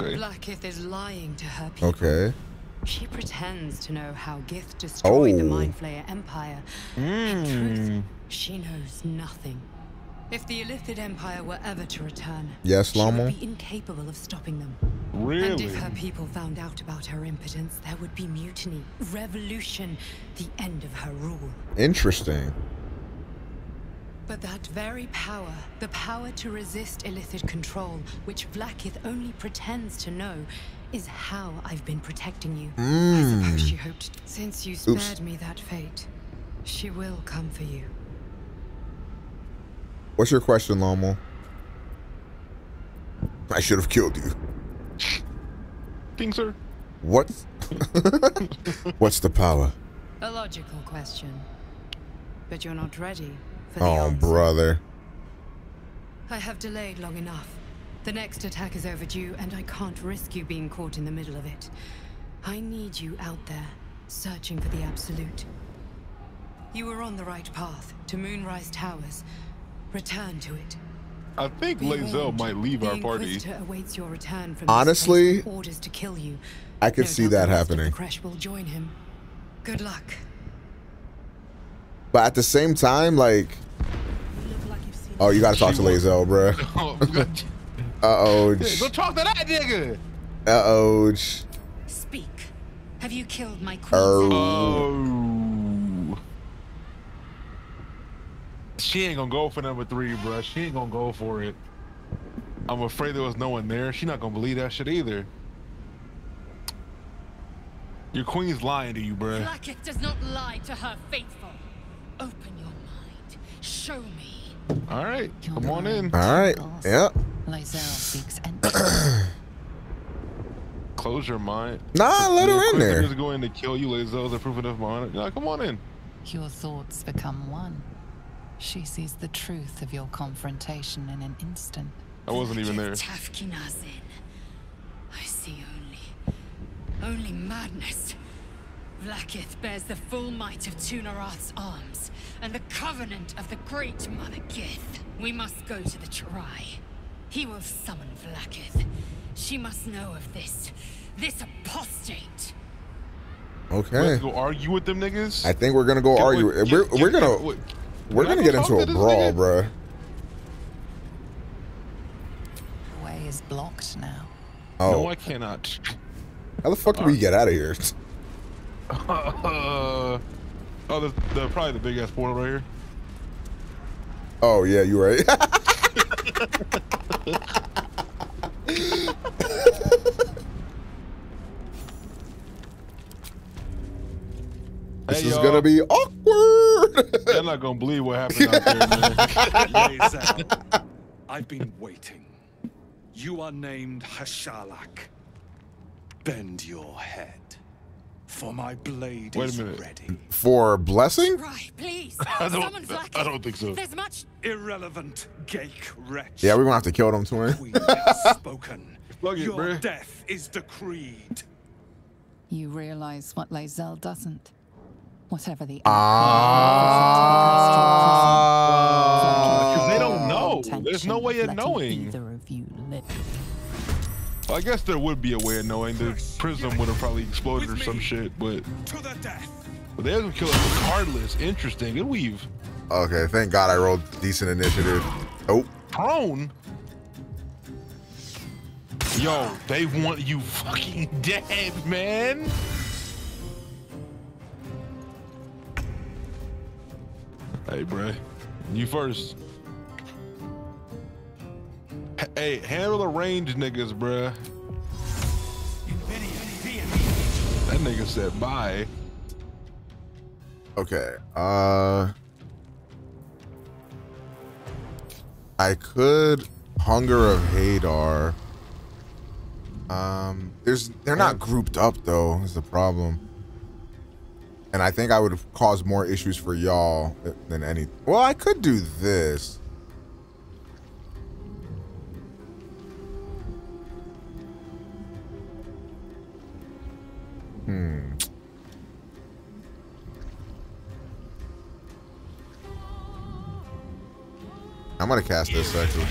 Okay. Vlaakith is lying to her people. Okay. She pretends to know how Gith destroyed oh. the Mindflayer Empire.
Mm. In hmm. truth, she
knows nothing. If the Illithid Empire were ever to return,
yes, Lama? she would be
incapable of stopping them.
Really? And if her
people found out about her impotence, there would be mutiny, revolution, the end of her rule.
Interesting.
But that very power, the power to resist Illithid control, which Vlaakith only pretends to know, is how I've been protecting you. Mm. I hmm. suppose she hoped, since you spared Oops. me that fate, she will come for you.
What's your question, Lomo? I should have killed you. King, sir. What? What's the power?
A logical question. But you're not ready
for the Oh, answer. brother.
I have delayed long enough. The next attack is overdue, and I can't risk you being caught in the middle of it. I need you out there, searching for the Absolute. You were on the right path, to Moonrise Towers. Return to it.
I think Lae'zel might leave our party.
Honestly, orders to kill you.
I could no see that happening.
Crash will join him. Good
luck.
But at the same time, like, oh, you gotta talk to Lae'zel, bro. uh oh. Go
talk to that nigga.
Uh oh.
Speak. Have you killed my queen? Oh.
oh. She ain't gonna go for number three, bro. She ain't gonna go for it. I'm afraid there was no one there. She not gonna believe that shit either. Your queen's lying to you, bro. Vlaakith
does not lie to her faithful. Open your mind. Show me.
All right. Come on in.
All right. Yeah.
Close your mind. Nah, let her in there. going to kill you, Is a proof enough mind. Nah, come on in.
Your thoughts become one. She sees the truth of your confrontation in an instant.
I wasn't even there.
Tafkinazin. I see only, only madness. Vlaakith bears
the full might of Tu'narath's arms, and the covenant of the great Mother Gith. We must go to the Chirai. He will summon Vlaakith. She must know of this. This apostate.
Okay. go argue with them
niggas? I
think we're gonna go get argue. get, we're, get, we're gonna we're gonna get into a brawl, nigga? bro.
The way is blocked now.
Oh, no,
I cannot.
How the fuck do we get out of here?
Uh,
oh, the, the probably the big ass portal right here.
Oh yeah, you right.
This hey, is gonna be awkward. i are not gonna believe what happened out there,
man. I've been waiting. You are named Hashalak. Bend your head. For my blade Wait a minute. Ready.
For blessing? Right,
please.
I,
don't, I, don't think so. There's
much
irrelevant
ghaik wretch. Yeah, we're gonna have to kill them, twin.
spoken. Plug it, Your death is decreed.
You realize what Lae'zel doesn't. Whatever the ah,
uh,
uh, they don't know. There's no way of knowing. Either of you live. I guess there would be a way of knowing. The prism would have probably exploded or some shit, but. But they have to kill it regardless. Interesting. Good weave.
Okay, thank God I rolled decent initiative.
Oh. Prone? Yo, they want you fucking dead, man. Hey, bro. You first. Hey, handle the range niggas, bruh. That nigga said bye.
Okay. Uh I could Hunger of Hadar. Um there's they're not grouped up though, is the problem. And I think I would cause more issues for y'all than any. Well, I could do this. Hmm. I'm gonna cast this actually.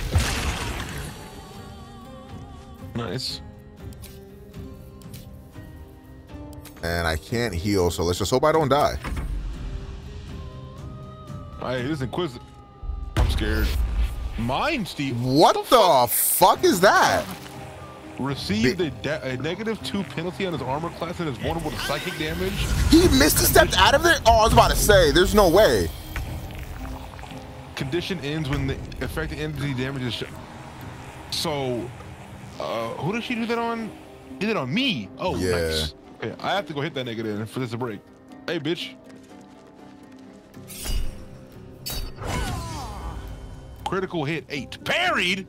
Nice. And I can't heal, so let's just hope I don't
die. Alright, this inquisitor. I'm scared. Mind, Steve. What, what the, the fuck? fuck is that? received a, a, negative two penalty on his armor class and is vulnerable to psychic damage. He missed a step out of there?
Oh, I was about to say, there's no way.
Condition ends when the affected entity damages. So, uh, who does she do that on? Did it on me? Oh, yeah. Nice. Okay, I have to go hit that nigga then for this to break. Hey, bitch. Critical hit eight. Parried?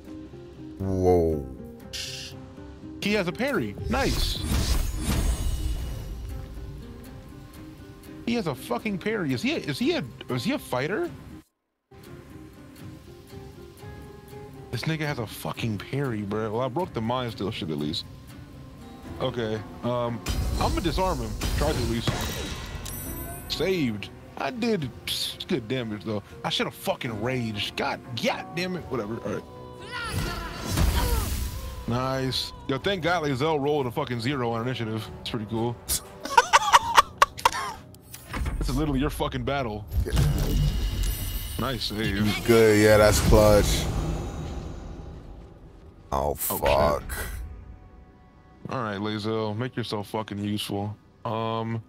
Whoa. He has a parry. Nice. He has a fucking parry. Is he? A, is he a? Is he a fighter? This nigga has a fucking parry, bro. Well, I broke the mind still shit at least. Okay. Um, I'm gonna disarm him. Try to at least. Saved. I did good damage though. I should have fucking raged. God, god damn it. Whatever. All right. Nice. Yo, thank God Lae'zel rolled a fucking zero on initiative. It's pretty cool. this is literally your fucking battle. Nice save. Good, yeah, that's clutch. Oh, fuck. All right, Lae'zel, make yourself fucking useful. Um,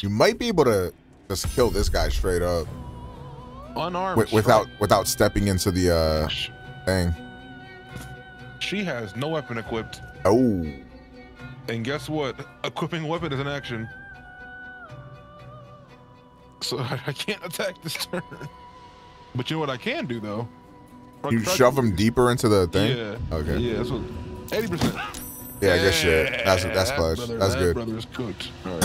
You might be able
to just kill this guy straight up.
Unarmed. without,
without stepping into the uh, thing.
She has no weapon equipped. Oh. And guess what? Equipping weapon is an action. So I can't attack this turn. But you know what I can do though?
you shove him deeper into the thing? Yeah. Okay. Yeah, that's
80%. Yeah, I yeah, shit. That's that's that clutch. Brother, that's
that good. cooked. Right.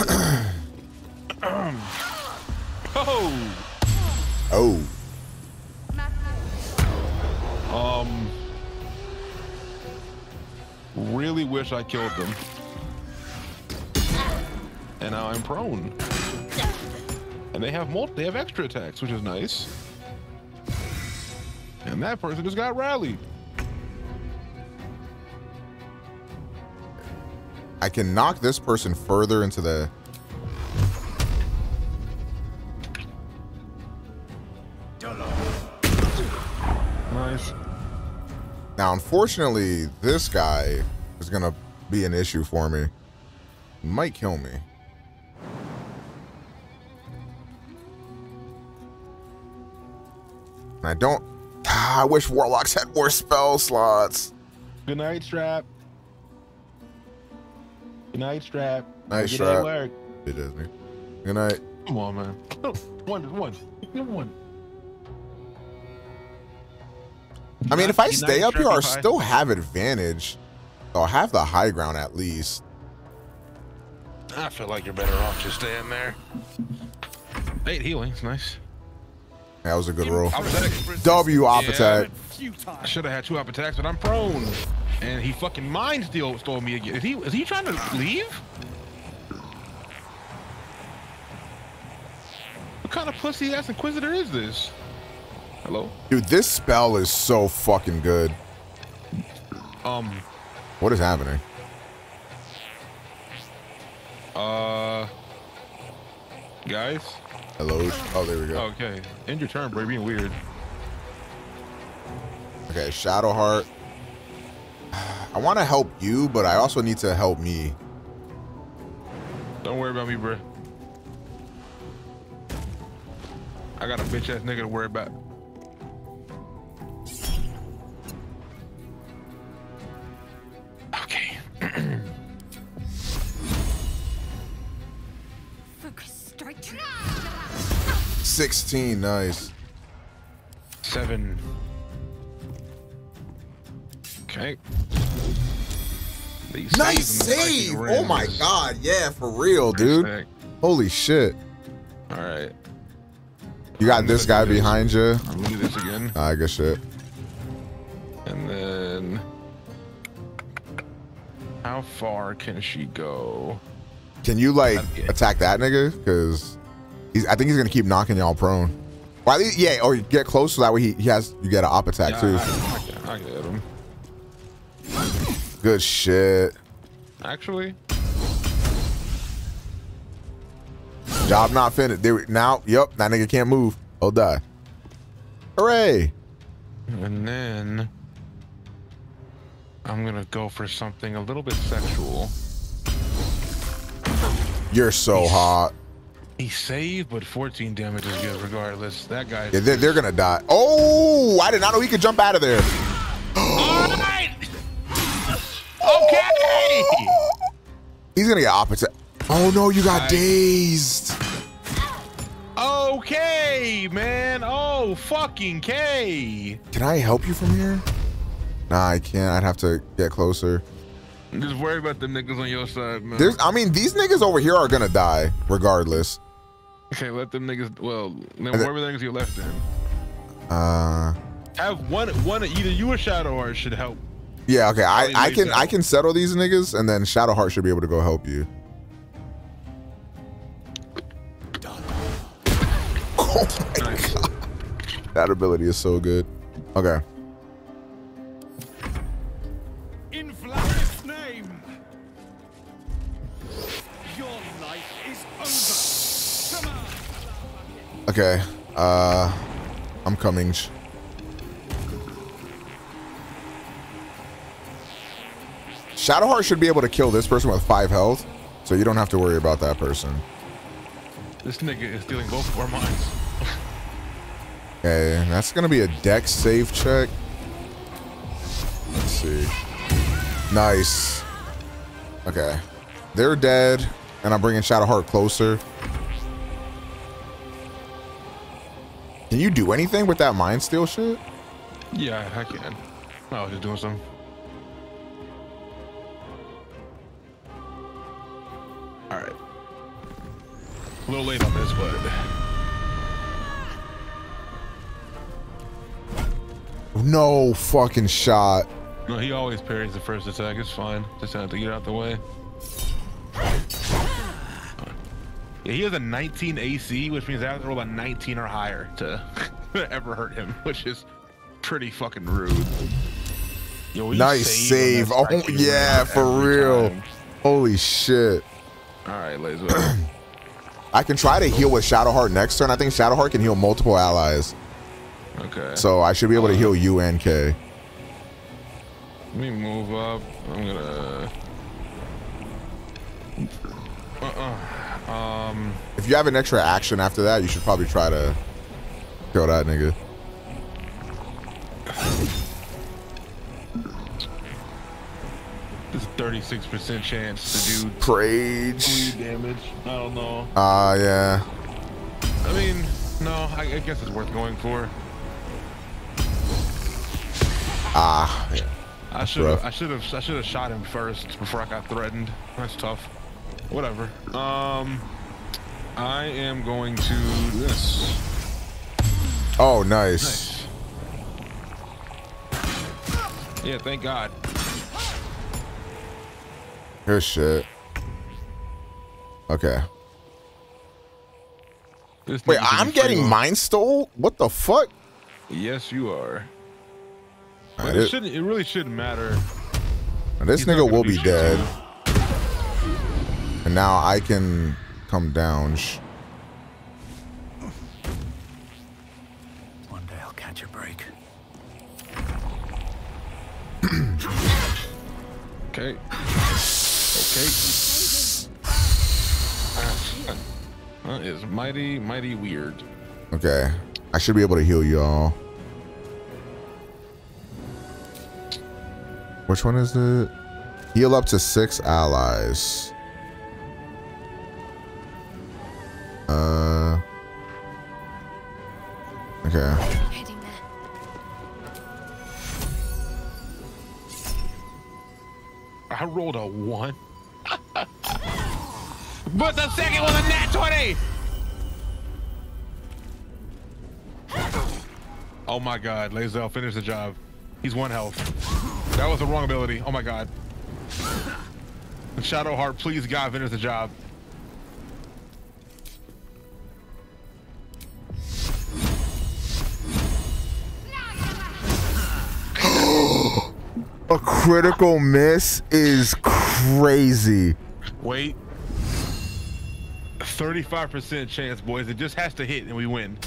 oh. Oh.
Um. Really wish I killed them. And now I'm prone. And they have multi they have extra attacks, which is nice. And that person just got rallied.
I can knock this person further into the Nice. Now, unfortunately, this guy is going to be an issue for me. He might kill me. And I don't... Ah, I wish Warlocks had more spell slots. Good night, Strap.
Good
night, Strap. Night, Strap.
It is me. Good night. Come on, man.
one, one, one. I mean, if I stay up here, I still
have advantage. Oh, I'll have the high ground at least.
I feel like you're better off just staying there. Eight healing, it's nice.
That was a good roll. W op attack. I
should have had two op attacks, but I'm prone. And he fucking mind steal stole me again. Is he is he trying to leave? What kind of pussy ass inquisitor is this?
Hello? Dude, this spell is so fucking good. Um. What is happening?
Uh. Guys? Hello? Oh, there we go. Okay. End your turn, bro. You're being weird.
Okay, Shadowheart. I want to help you, but I also need to help me.
Don't worry about me, bro. I got a bitch ass nigga to worry about.
Okay.
Sixteen, nice. Seven. Okay. These nice save! Oh my god, yeah, for real, dude. Respect. Holy shit. Alright. You got this guy behind you. I'm gonna do this again. I guess shit.
And then how far can she go? Can you like
attack that nigga? Because he's I think he's gonna keep knocking y'all prone. Well, least, yeah, or get close so that way he, he has you get an op attack yeah, too. I, I, I get him. Good shit. Actually. Job not finished. They were, now, yep, that nigga can't move. He'll die. Hooray.
And then I'm gonna go for something a little bit sexual.
You're so He's, hot.
He saved, but 14 damage is good regardless. That guy. Yeah, they're, they're gonna die.
Oh, I did not know he could jump out of there. All right.
Okay.
He's gonna get opposite. Oh no, you got I... dazed.
Okay, man. Oh, fucking K.
Can I help you from here? Nah, I can't. I'd have to get closer.
Just worry about the niggas on your side, man. There's,
I mean, these niggas over here are gonna die regardless.
Okay, let them niggas. Well, then and whatever niggas you left in.
Uh.
Have one, one either you or Shadow or should help.
Yeah. Okay. I, I can, I can settle these niggas, and then Shadowheart should be able to go help you.
Oh my nice. god.
That ability is so good. Okay. Okay. Uh, I'm coming. Shadowheart should be able to kill this person with five health, so you don't have to worry about that person.
This nigga is stealing both of our mines.
okay, that's gonna be a Dex save check. Let's see. Nice. Okay. They're dead, and I'm bringing Shadowheart closer. Can you do anything with that mind steal shit?
Yeah, I can. I was just doing something. Alright. A little late on this, but...
No fucking shot.
No, he always parries the first attack. It's fine. Just have to get out the way he has a 19 AC, which means I have to roll a 19 or higher to ever hurt him, which is pretty fucking rude. Yo, nice save.
Oh, yeah, for real. Time. Holy shit. All right, ladies. I can try to heal with Shadowheart next turn. I think Shadowheart can heal multiple allies. Okay. So I should be able to uh, heal you and K.
Let me move up. I'm gonna. Uh -uh. Um,
if you have an extra action after that, you should probably try to kill that nigga.
There's a 36% chance to
do Prage.
damage. I don't know.
Ah, uh, yeah.
I mean, no, I, I, guess it's worth going for.
Ah, yeah. I should I
should have I should have shot him first before I got threatened. That's tough. Whatever. Um, I am going to this.
Oh, nice. nice.
Yeah, thank God.
Good shit. Okay. Wait, I'm getting off. mine stole? What the fuck? Yes, you are. But it,
shouldn't, it really shouldn't matter.
this He's nigga will be, be dead. Too. And now I can come down. One day I'll catch a break.
okay. Okay. That is mighty, mighty weird.
Okay. I should be able to heal y'all. Which one is it? Heal up to six allies. Uh.
Okay. I rolled a one. but the second was a nat 20! Oh my god, Lae'zel finish the job. He's one health. That was the wrong ability. Oh my god. Shadowheart, please God, finish the job.
A critical miss is crazy.
Wait. 35% chance, boys. It just has to hit and we win.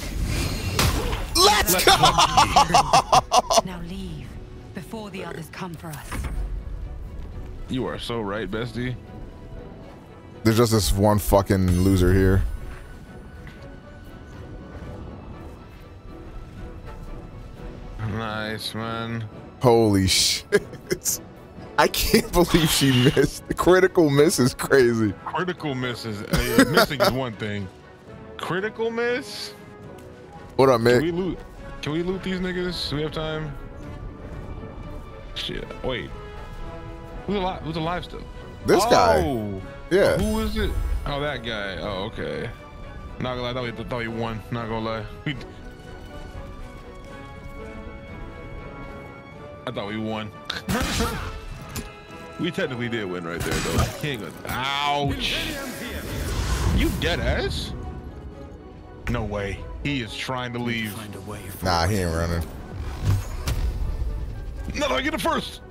Let's, Let's go!
now leave before the others come for us.
You are so right, bestie.
There's just this one fucking loser here.
Nice, man.
Holy shit. I can't believe she missed. The critical miss is crazy.
Critical miss Uh, missing is one thing. Critical miss? What up, man? Can we loot? Can we loot these niggas? Do we have time? Shit. Wait. Who's alive? Who's alive still? This oh, guy. Yeah. Who is it? Oh, that guy. Oh, okay. Not gonna lie. I thought we, thought he won. Not gonna lie. We, I thought we won. we technically did win right there, though. King of... Ouch. You dead ass? No way. He is trying to leave. Nah, he ain't running. No, I get it first.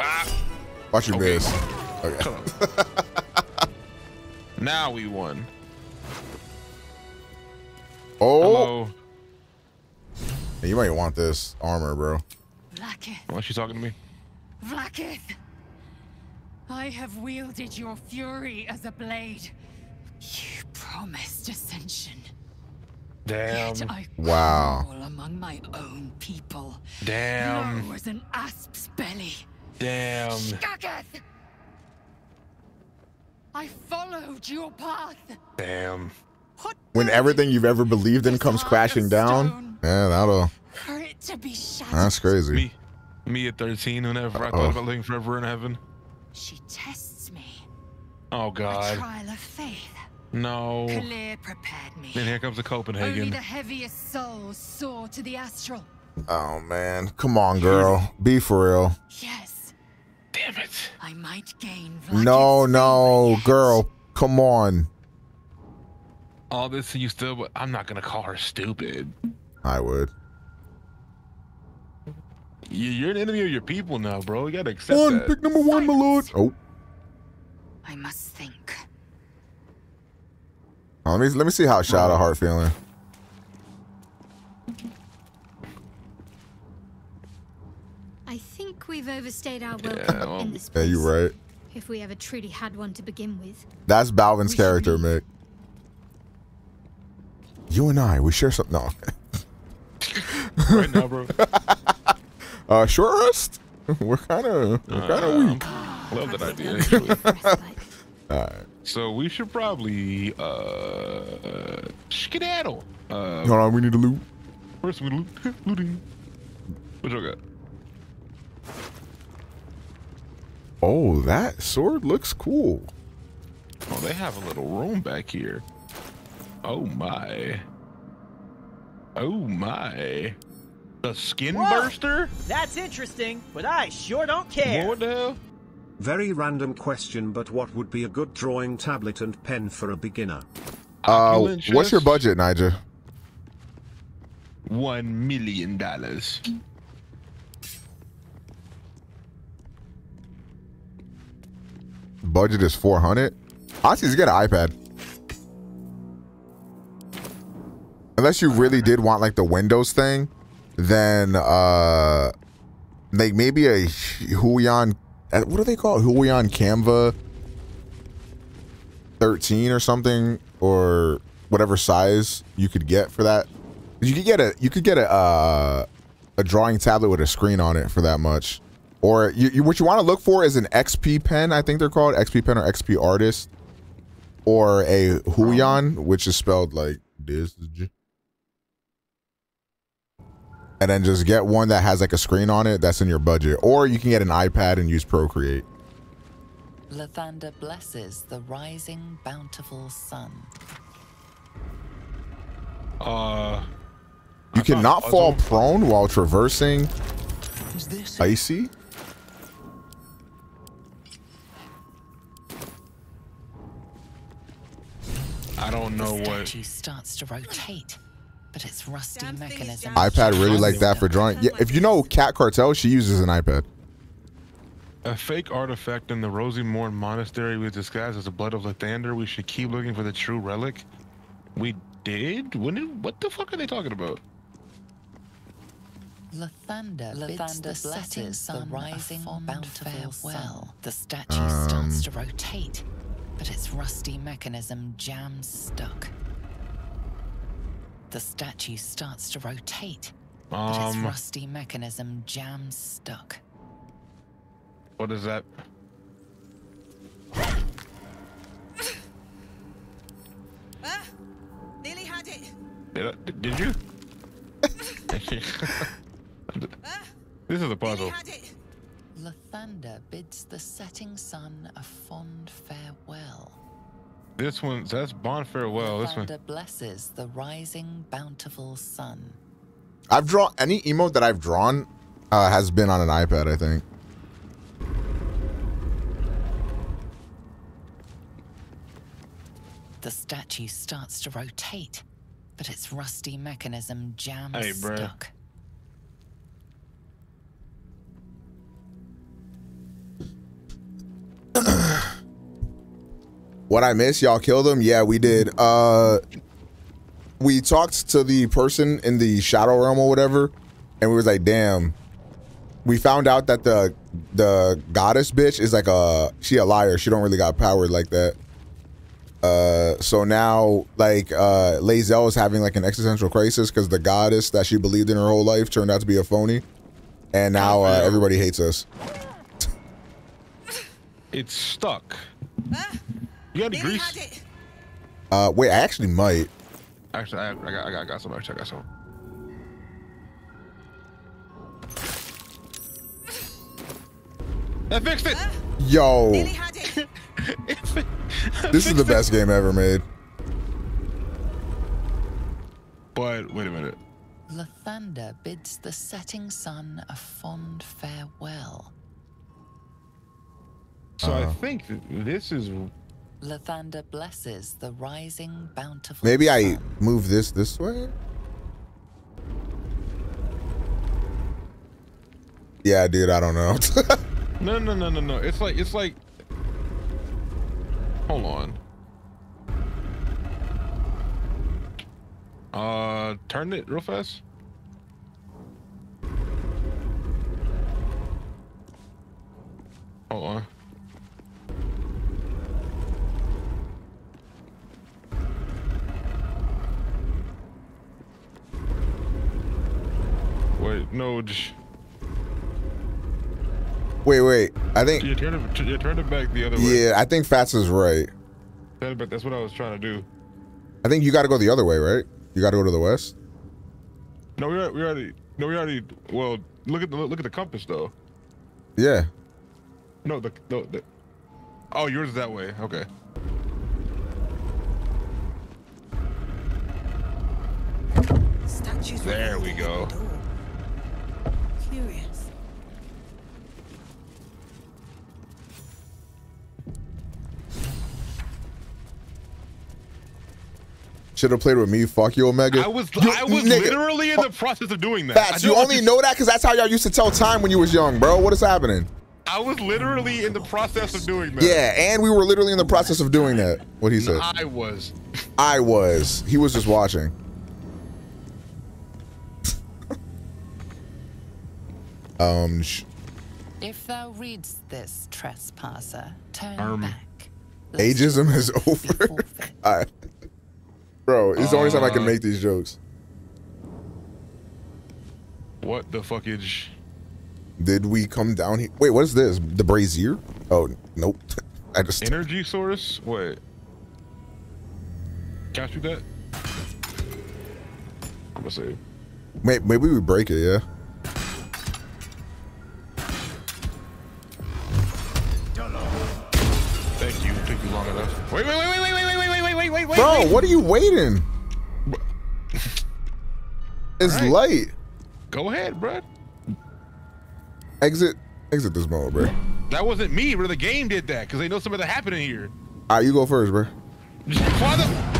Ah. Watch your okay. base.
Okay.
now we won.
Oh.
you might want this armor, bro. Vlaakith. Why is she talking to me?
Vlaakith!
I have wielded your fury as a blade. You promised ascension.
Damn. Yet I wow.
crawl among my own people.
Damn. Low
as an asp's belly.
Damn.
Skaketh!
I followed your path. Damn.
What when everything you've ever believed in comes crashing down, yeah, that'll to be shot. That's crazy. Me,
me at 13, whenever uh -oh. I thought about living forever in heaven.
She tests me.
Oh, God. A
trial of faith.
No. Clear
prepared me. Then here
comes the Copenhagen. Only
the heaviest souls soar to the astral.
Oh,
man. Come on, girl. Be for real. Yes.
Damn it. I might gain.
no, no, girl. Come on.
All this, you still. I'm not going to call her stupid. I would. You're an enemy of your people now, bro. You gotta accept one, that. Pick
number one, my lord. Oh.
I must think.
let me let me see how Shadowheart feeling.
I think we've overstayed our welcome yeah, well, in this
place. Yeah, you're right.
If we ever truly had one to begin with.
That's Balvin's character, Mick. You and I, we share something. No. right now, bro. Uh, short rest? we're kind of we're kind of uh, weak.
Love that
idea. Actually. All right. So we should probably uh skedaddle. Uh, Hold on, we need to loot. First we loot looting.
What you got?
Oh, that sword looks cool.
Oh, they have a little room back here. Oh my. Oh my. The skin Whoa,
burster? That's interesting, but I sure don't care.
What the hell? Very random
question, but what would be a good drawing tablet and pen for a beginner? Uh, what's your
budget, Niger?
One million dollars.
Budget is 400. Honestly, just get an iPad. Unless you really did want like the Windows thing than uh, like maybe a Huion. Eh, what are they called? Huion Kamvas 13 or something, or whatever size you could get for that. You could get a you could get a uh, a drawing tablet with a screen on it for that much. Or you, you, what you want to look for is an XP pen. I think they're called XP pen or XP artist, or a Huion, which is spelled like this and then just get one that has like a screen on it that's in your budget. Or you can get an iPad and use Procreate.
Lathander blesses the rising bountiful sun.
Uh,
you I cannot fall prone while traversing icy.
I don't know what.
The starts to rotate but its rusty Damn mechanism. iPad really like that for
drawing. Yeah, if you know Cat Cartel, she uses an iPad.
A fake artifact in the Rosymorn Monastery was disguised as the blood of Lathander. We should keep looking for the true relic. We did? When did, what the fuck are they talking about?
Lathander, Lathander the setting sun, the rising fond farewell. The statue um. starts to rotate, but its rusty mechanism jams stuck. The statue starts to rotate, um, but its um. rusty mechanism jams stuck.
What is that?
Ah, nearly had it. Did, I, did you? this
is a ah, puzzle.
Lathander bids the setting sun a fond
farewell. This one, that's Bond Farewell. This one.
blesses the rising bountiful sun.
I've drawn any emote that I've drawn uh, has been on an iPad, I think.
The statue starts to rotate, but its rusty mechanism jams hey, bro.
What I missed? Y'all killed him? Yeah, we did. Uh, we talked to the person in the Shadow Realm or whatever, and we was like, damn. We found out that the the goddess bitch is like a she a liar. She don't really got power like that. Uh, so now like uh Lae'zel is having like an existential crisis because the goddess that she believed in her whole life turned out to be a phony, and now uh, everybody hates us.
It's
stuck. Ah. You got any grease?
Uh, wait, I actually might.
Actually, I, I, got, I got, I got some. Actually, I got some.
I fixed it. Yo. this is the
best game ever made.
But wait a minute.
Lathander bids the setting sun a fond farewell. So
uh I think this is
Lathander blesses the rising bountiful.
Maybe
I move this this way? Yeah, dude, I don't know.
no, no, no, no, no. It's like, it's like, hold on. Uh, turn it real fast. Hold on. nodes.
Wait, wait. I think you turned
it, it back the other way. Yeah,
I think Fats is right.
But that's what I was trying to do.
I think you got to go the other way, right? You got to go to the west.
No, we already, we already. No, we already. Well, look at the look at the compass though. Yeah. No, the no. The, oh, yours is that way. Okay.
Statues there we go experience.
Should have played with me. Fuck you, Omega. I was, you, I was nigga. literally
in the process of doing that. you only know that because
that's how y'all used to tell time when you was young, bro. What is happening?
I was literally in the process of doing that.
Yeah, and we were literally in the process of doing that. What he said. I was. I was. He was just watching. Um.
if thou readst this, trespasser, turn
um, back. The ageism is over. I, bro, it's uh, the only time I can uh. make these jokes.
What the fuckage?
Did we come down here? Wait, what is this? The brazier? Oh, nope. I
just energy source. What? you that.
I'm gonna save. Maybe we break it. Yeah. long enough. Wait, wait, wait, wait, wait, wait, wait, wait, wait, wait, wait, Bro, wait. what are you waiting?
It's right. late. Go ahead, bro.
Exit, exit this mode, bro.
That wasn't me, bro. The game did that because they know something that happened in here.
All right, you go first, bro. Why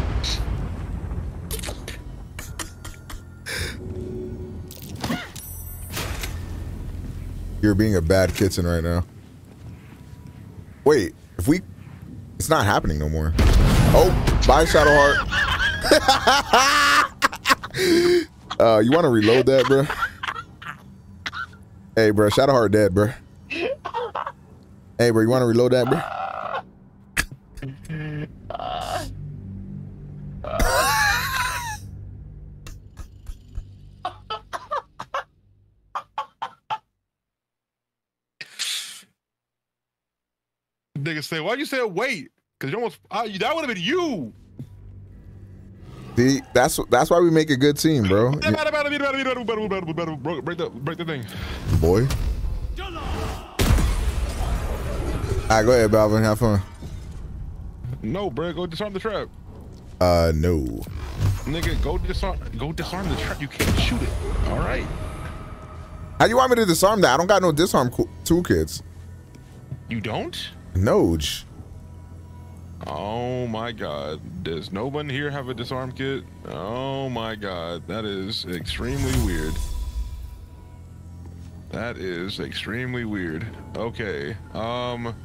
You're being a bad kitten right now. Wait, if we it's not happening no more. Oh, bye, Shadowheart. uh, you want to reload that, bro? Hey, bro, Shadowheart dead, bro. Hey, bro, you want to reload that,
bro?
nigga say, why you say wait? Cause you almost uh, that would have been you.
The that's that's why we make a good team, bro. Break
the break the thing.
Boy. Alright, go ahead, Balvin. Have fun.
No, bro. Go disarm the trap. Uh, no. Nigga, go disarm. Go disarm the trap. You can't shoot it. All right.
How you want me to disarm that? I don't got no disarm toolkits. You don't? Noge.
Oh my god. Does no one here have a disarm kit? Oh my god. That is extremely weird. That is extremely weird. Okay. Um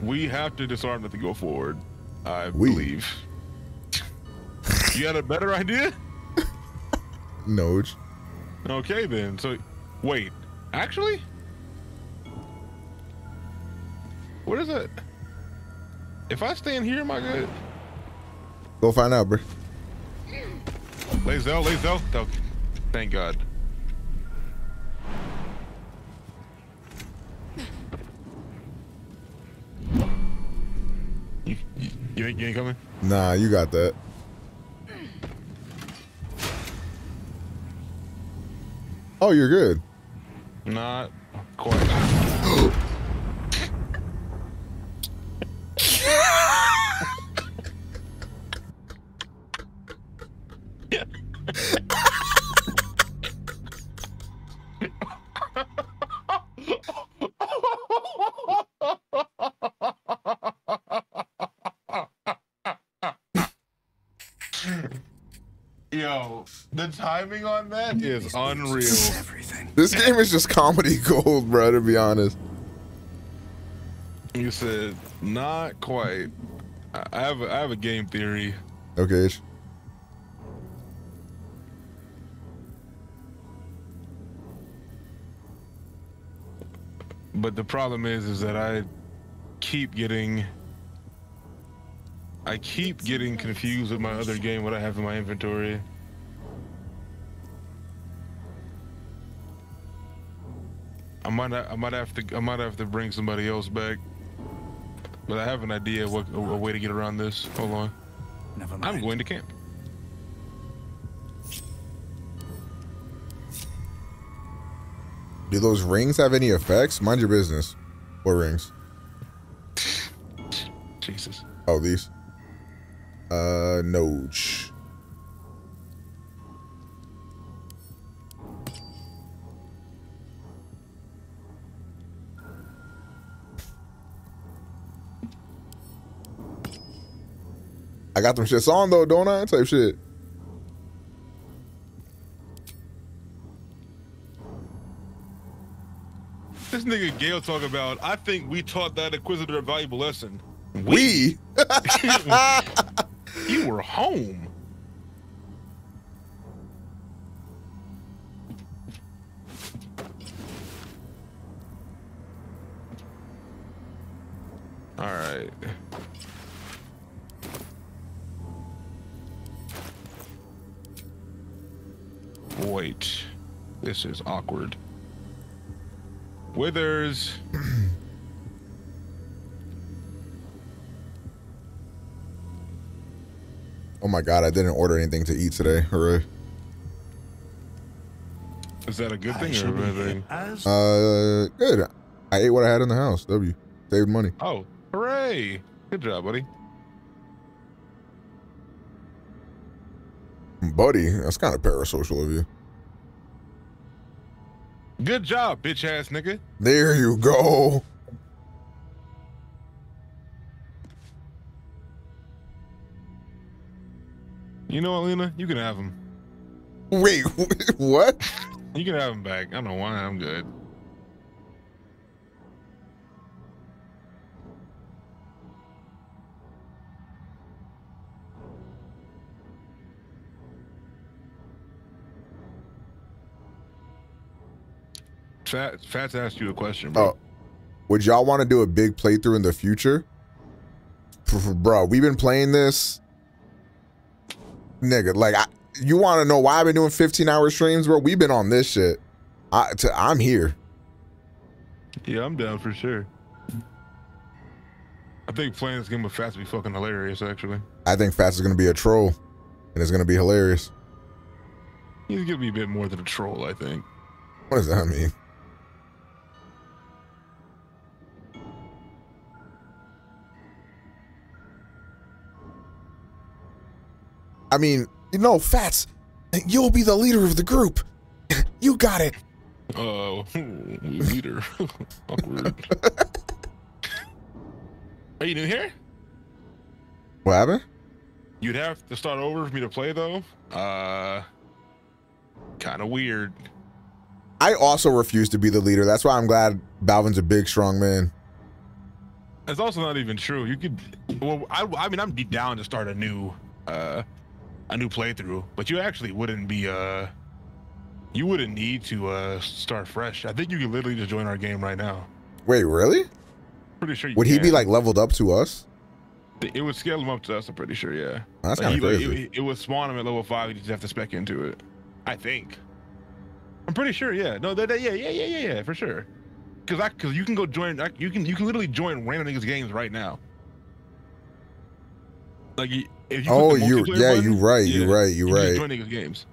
We have to disarm it to go forward. I we. believe. you got a better idea? Noge. Okay then. So wait. Actually? What is it? If I stand here, am I good? Go find out, bro. Lae'zel, Lae'zel. thank God. You, you, you ain't coming?
Nah, you got that. Oh, you're good.
Not quite. Yo, the timing on that is unreal. Everything.
This game is just comedy gold, bro, to be honest.
You said not quite. I have a, I have a game theory. Okay. But the problem is, is that I keep getting, I keep getting confused with my other game, what I have in my inventory. I might, I might have to, I might have to bring somebody else back. But I have an idea what a, a way to get around this. Hold on. Never mind. I'm going to camp.
Do those rings have any effects? Mind your business. What rings? Jesus. Oh, these. Uh, no. I got them shits on though, don't I? Type shit.
This nigga Gale talk about. I think we taught that inquisitor a valuable lesson. We. you were home. All right. Wait. This is awkward. Withers.
oh my god, I didn't order anything to eat today. Hooray.
Is that a good thing or a bad thing?
Uh, good. I ate what I had in the house. W. Saved money.
Oh, hooray. Good job, buddy.
Buddy, that's kind of parasocial of you.
Good job, bitch ass nigga.
There you go.
You know, Alina, you can have him. Wait, what? You can have him back. I don't know why. I'm good. Fat, Fats asked you a question, bro. Uh,
would y'all want to do a big playthrough in the future? Bro, we've been playing this, nigga. Like, I, you want to know why I've been doing 15 hour streams, bro? We've been on this shit. I, I'm here.
Yeah, I'm down for sure. I think playing this game with Fats would be fucking hilarious, actually.
I think Fats is going to be a troll, and it's going to be hilarious.
He's going to be a bit more than a troll, I think. What does that mean?
I mean, you know, Fats, you'll be the leader of the group. you got
it. Oh, uh, leader. Awkward. Are you new here? What happened? You'd have to start over for me to play, though. Uh, kind of weird.
I also refuse to be the leader. That's why I'm glad Balvin's a big, strong man.
That's also not even true. You could, well, I, I mean, I'm down to start a new, uh, a new playthrough, but you actually wouldn't be uh you wouldn't need to uh start fresh. I think you could literally just join our game right now. Wait, really? Pretty sure Would can. he be like
leveled up to us?
It would scale him up to us, I'm pretty sure, yeah. that's like, he, crazy. Like, it, it, would spawn him at level five, you just have to spec into it. I think. I'm pretty sure, yeah. No, that, that yeah, yeah, yeah, yeah, yeah, for sure. Cause I cause you can go join I, you can you can literally join random niggas games right now. Like if you oh, you yeah, you right, yeah, you right, you right. you right. Join niggas games.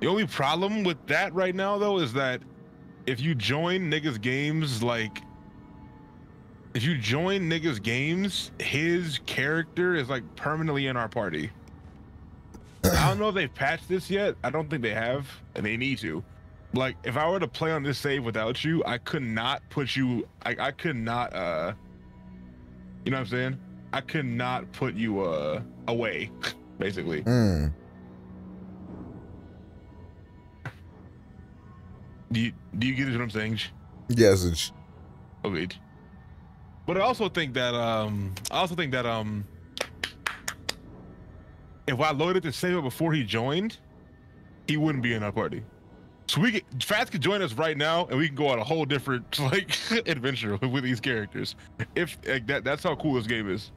The only problem with that right now though is that if you join niggas games, like if you join niggas games, his character is like permanently in our party. I don't know if they've patched this yet. I don't think they have, and they need to. Like, if I were to play on this save without you, I could not put you. I, I could not. uh you know what I'm saying? I could not put you uh, away, basically. Mm. Do you do you get what I'm saying? Yes. Oh, it's... Okay. But I also think that um, I also think that um, if I loaded the saver before he joined, he wouldn't be in our party. So we get, Fats could join us right now, and we can go on a whole different like adventure with these characters. If like, that, that's how cool this game is.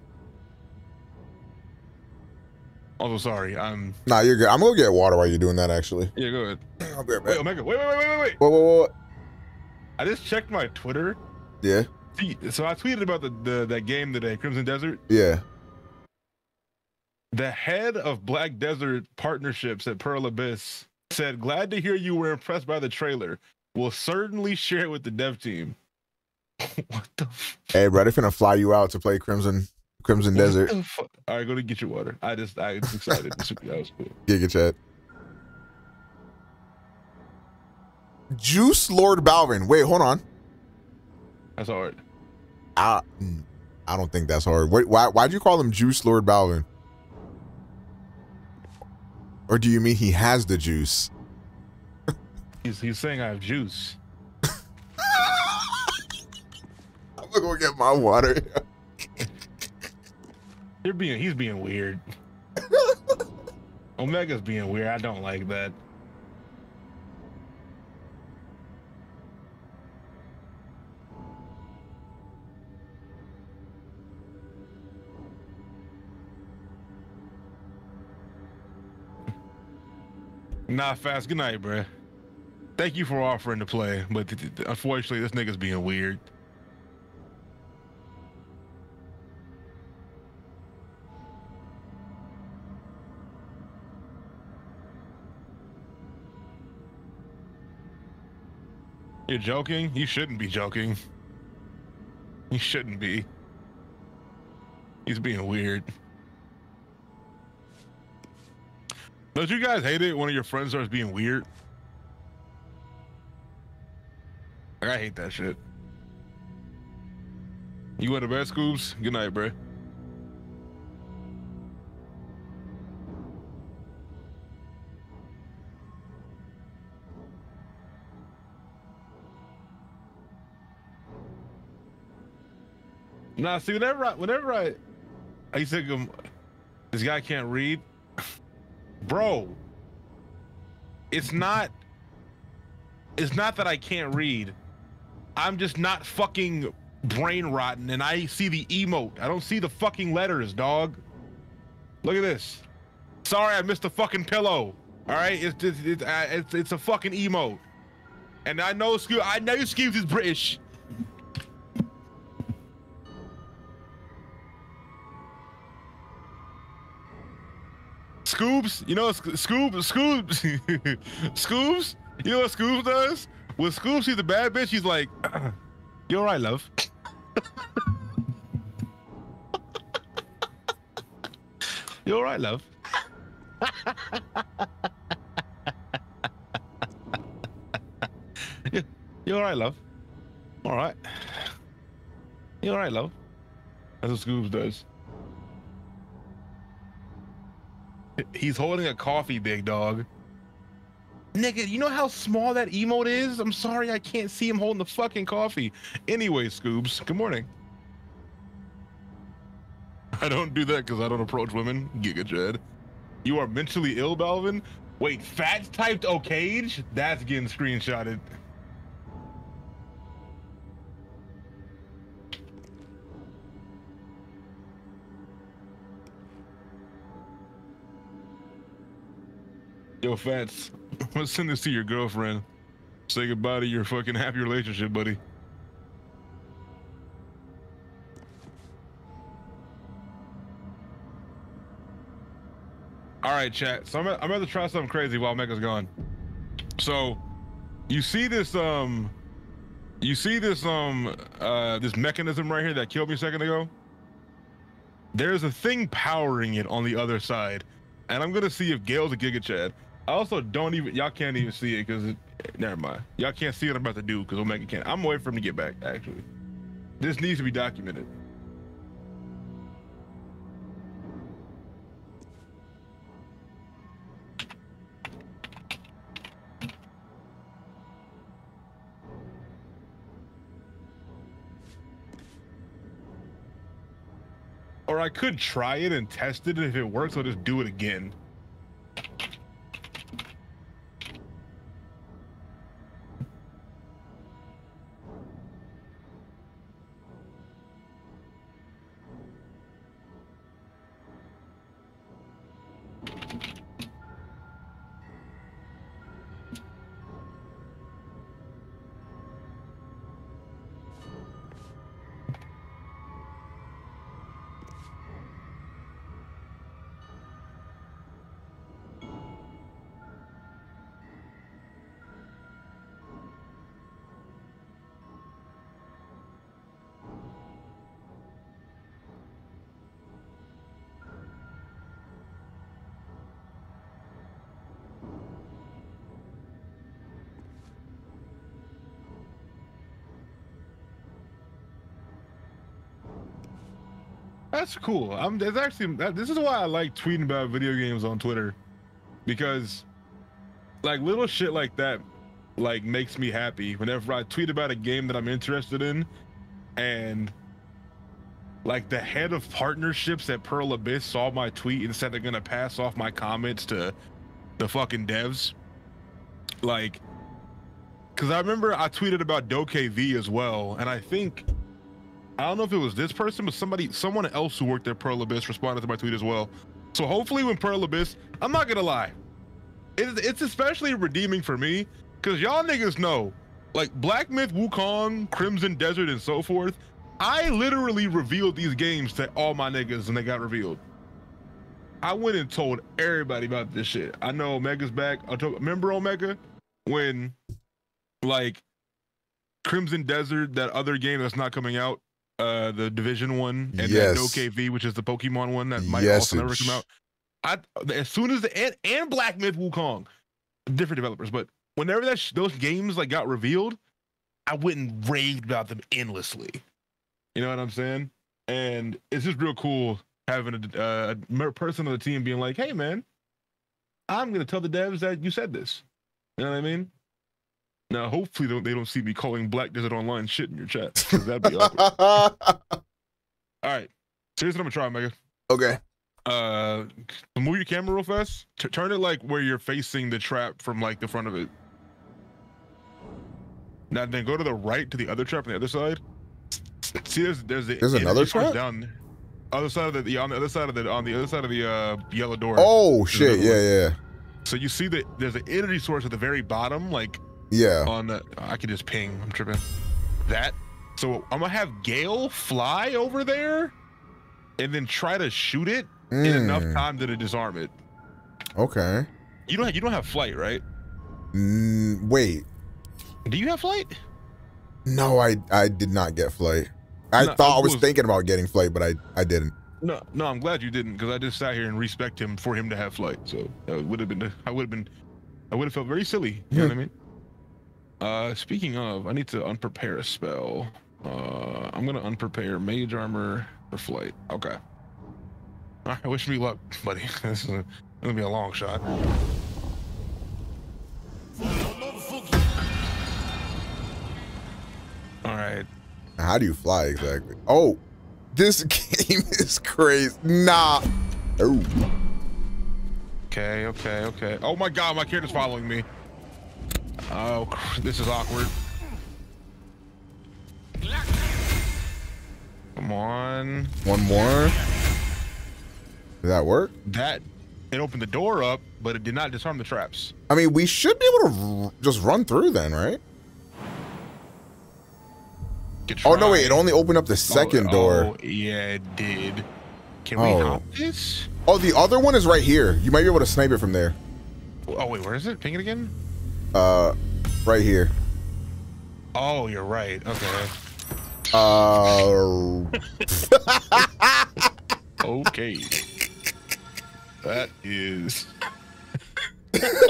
Also, sorry, I'm.
Nah, you're good. I'm gonna get water while you're doing that.
Actually. Yeah, go ahead. I'll be right back. Wait, Omega. Wait, wait, wait, wait, wait. Whoa, whoa, whoa. I just checked my Twitter. Yeah. See, So I tweeted about the, the that game today, Crimson Desert. Yeah. The head of Black Desert partnerships at Pearl Abyss said, Glad to hear you were impressed by the trailer. We'll certainly share it with the dev team.
what the f- Hey, bro, they're to fly you out to play Crimson Crimson what Desert.
All right, go to get your water. I just, I am excited. that was cool.
Giga chat. Juice Lord Balvin. Wait, hold on. That's hard. I, mm, I don't think that's hard. Wait, why, why'd you call him Juice Lord Balvin? Or do you mean he has the
juice? he's, he's saying I have juice. I'm gonna go get my water. You're being he's being weird. Omega's being weird. I don't like that. Not fast. Good night, bruh. Thank you for offering to play, but unfortunately, this nigga's being weird. You're joking? You shouldn't be joking. You shouldn't be. He's being weird. Don't you guys hate it when your friends starts being weird? Like, I hate that shit. You went to bed, Scoops? Good night, bro. Nah, see, whenever I, whenever I, I used to think this guy can't read bro, it's not it's not that I can't read. I'm just not fucking brain rotten and I see the emote. I don't see the fucking letters, dog. Look at this. Sorry, I missed the fucking pillow. All right, it's just, it's, uh, it's it's a fucking emote. And I know Scoop. I know Scoop is British. Scoops, you know, scoops, scoops, scoops. you know what Scoops does? When Scoops, sees a bad bitch, he's like, "You're right, love." You're right, love. You all right, love? All right. You all right, love? That's what Scoops does. He's holding a coffee, big dog. Nigga, you know how small that emote is? I'm sorry, I can't see him holding the fucking coffee. Anyway, Scoobs, good morning. I don't do that because I don't approach women. Giga Jed. You are mentally ill, Balvin? Wait, Fats typed O'Cage? That's getting screenshotted. Yo, Fats, Let's send this to your girlfriend. Say goodbye to your fucking happy relationship, buddy. All right, chat. So I'm, I'm about to try something crazy while Mecha's gone. So you see this, um, you see this, um, uh, this mechanism right here that killed me a second ago? There's a thing powering it on the other side. And I'm gonna see if Gale's a Giga Chad. I also don't even y'all can't even see it because never mind. Y'all can't see what I'm about to do because Omega can't. I'm waiting for him to get back. Actually, this needs to be documented. Or I could try it and test it, and if it works, I'll just do it again. that's cool. I'm. It's actually. That, this is why I like tweeting about video games on Twitter, because, like little shit like that, like makes me happy. Whenever I tweet about a game that I'm interested in, and like the head of partnerships at Pearl Abyss saw my tweet and said they're gonna pass off my comments to the fucking devs. Like, because I remember I tweeted about V as well, and I think I don't know if it was this person, but somebody, someone else who worked at Pearl Abyss responded to my tweet as well. So hopefully, when Pearl Abyss, I'm not gonna lie, it, it's especially redeeming for me because y'all niggas know, like Black Myth, Wukong, Crimson Desert, and so forth. I literally revealed these games to all my niggas, and they got revealed. I went and told everybody about this shit. I know Omega's back. I told, remember Omega when, like, Crimson Desert, that other game that's not coming out uh the Division one and yes. then DokeV, which is the Pokemon one that might yes, also never come out. I as soon as the and, and Black Myth Wukong, different developers, but whenever that sh- those games like got revealed, I went and raved about them endlessly. You know what I'm saying? And it's just real cool having a, uh, a person on the team being like, "Hey, man, I'm gonna tell the devs that you said this." You know what I mean? Now, hopefully, they don't, see me calling Black Desert Online shit in your chat. Cause that'd be awkward. All right. So here's what I'm gonna try, Mega. Okay. Uh, move your camera real fast. T- turn it like where you're facing the trap from like the front of it. Now then, go to the right to the other trap on the other side. See, there's there's, the, there's another trap down there. other side of the on the other side of the on the other side of the uh, yellow door. Oh
shit! Yeah, one. yeah.
So you see that there's an energy source at the very bottom, like yeah. On the, I can just ping. I'm tripping. That. So I'm gonna have Gale fly over there, and then try to shoot it mm. in enough mm. time to disarm it. Okay. You don't. You don't have flight, right?
Mm, wait. Do you have flight? No, I I did not get flight. I no, thought I was, was thinking about getting flight, but I I didn't.
No, no, I'm glad you didn't because I just sat here and respect him for him to have flight. So that would have been I would have been I would have felt very silly. You know hmm. what I mean? Uh, speaking of, I need to unprepare a spell. Uh, I'm gonna unprepare mage armor for flight. Okay. Ah, I wish me luck, buddy. this is gonna be a long shot. All right.
How do you fly exactly? Oh, this game is crazy. Nah. Oh.
Okay, okay, okay. Oh my god, my character's following me. Oh, this is awkward. Come on. One
more.
Did that work?
That it opened the door up, but it did not disarm the traps.
I mean, we should be able to just run through then, right? Oh no, wait! It only opened up the second oh, door. Oh,
yeah, it did. Can oh. we hop this?
Oh, the other one is right here. You might be able to snipe it from there.
Oh wait, where is it? Ping it again.
Uh, right here.
Oh, you're right. Okay. Uh. okay. That is.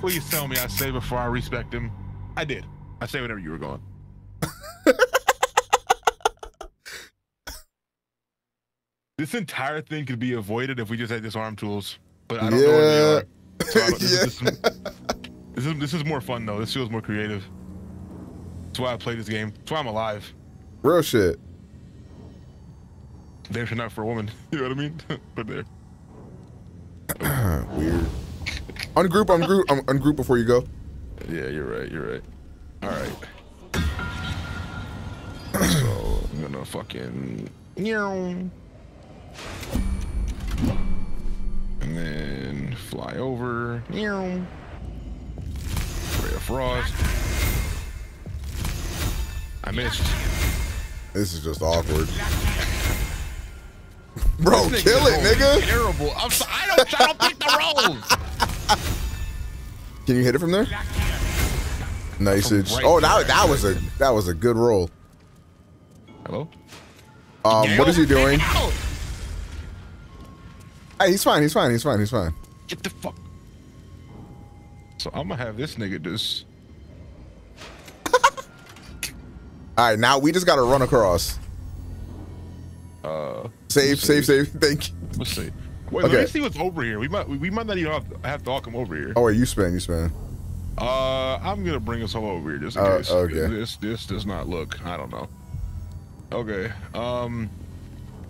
Please tell me I say before I respect him. I did. I say whenever you were going. this entire thing could be avoided if we just had disarm tools, but I don't yeah. know where they are. So this, yeah. is, this, is, this, is, this is more fun though. This feels more creative. That's why I play this game. That's why I'm alive. Real shit. There's enough not for a woman. You know what I mean? but there.
Weird. Ungroup, ungroup, um, ungroup before you go. Yeah, you're right. You're right. All right.
so I'm gonna fucking. And then fly over. Ray of frost.
I missed. This is just awkward.
Bro, kill it, nigga. Terrible. I'm so, I don't, I don't pick the rolls.
Can you hit it from there? Nice. right oh, that, that was a that was a good roll. Hello. Um, what is he doing? Hey, he's fine. He's fine. He's fine. He's fine. Get the fuck. So I'm gonna have this nigga just. All right, now we just gotta run across. Uh, save, save, save. Thank. You. Let's see.
Wait, okay. let me see what's over here. We might, we might not even have to, have to all come over here. Oh wait,
you spin, you spin.
Uh, I'm gonna bring us all over here just in uh, case. Okay. This, this does not look. I don't know. Okay. Um.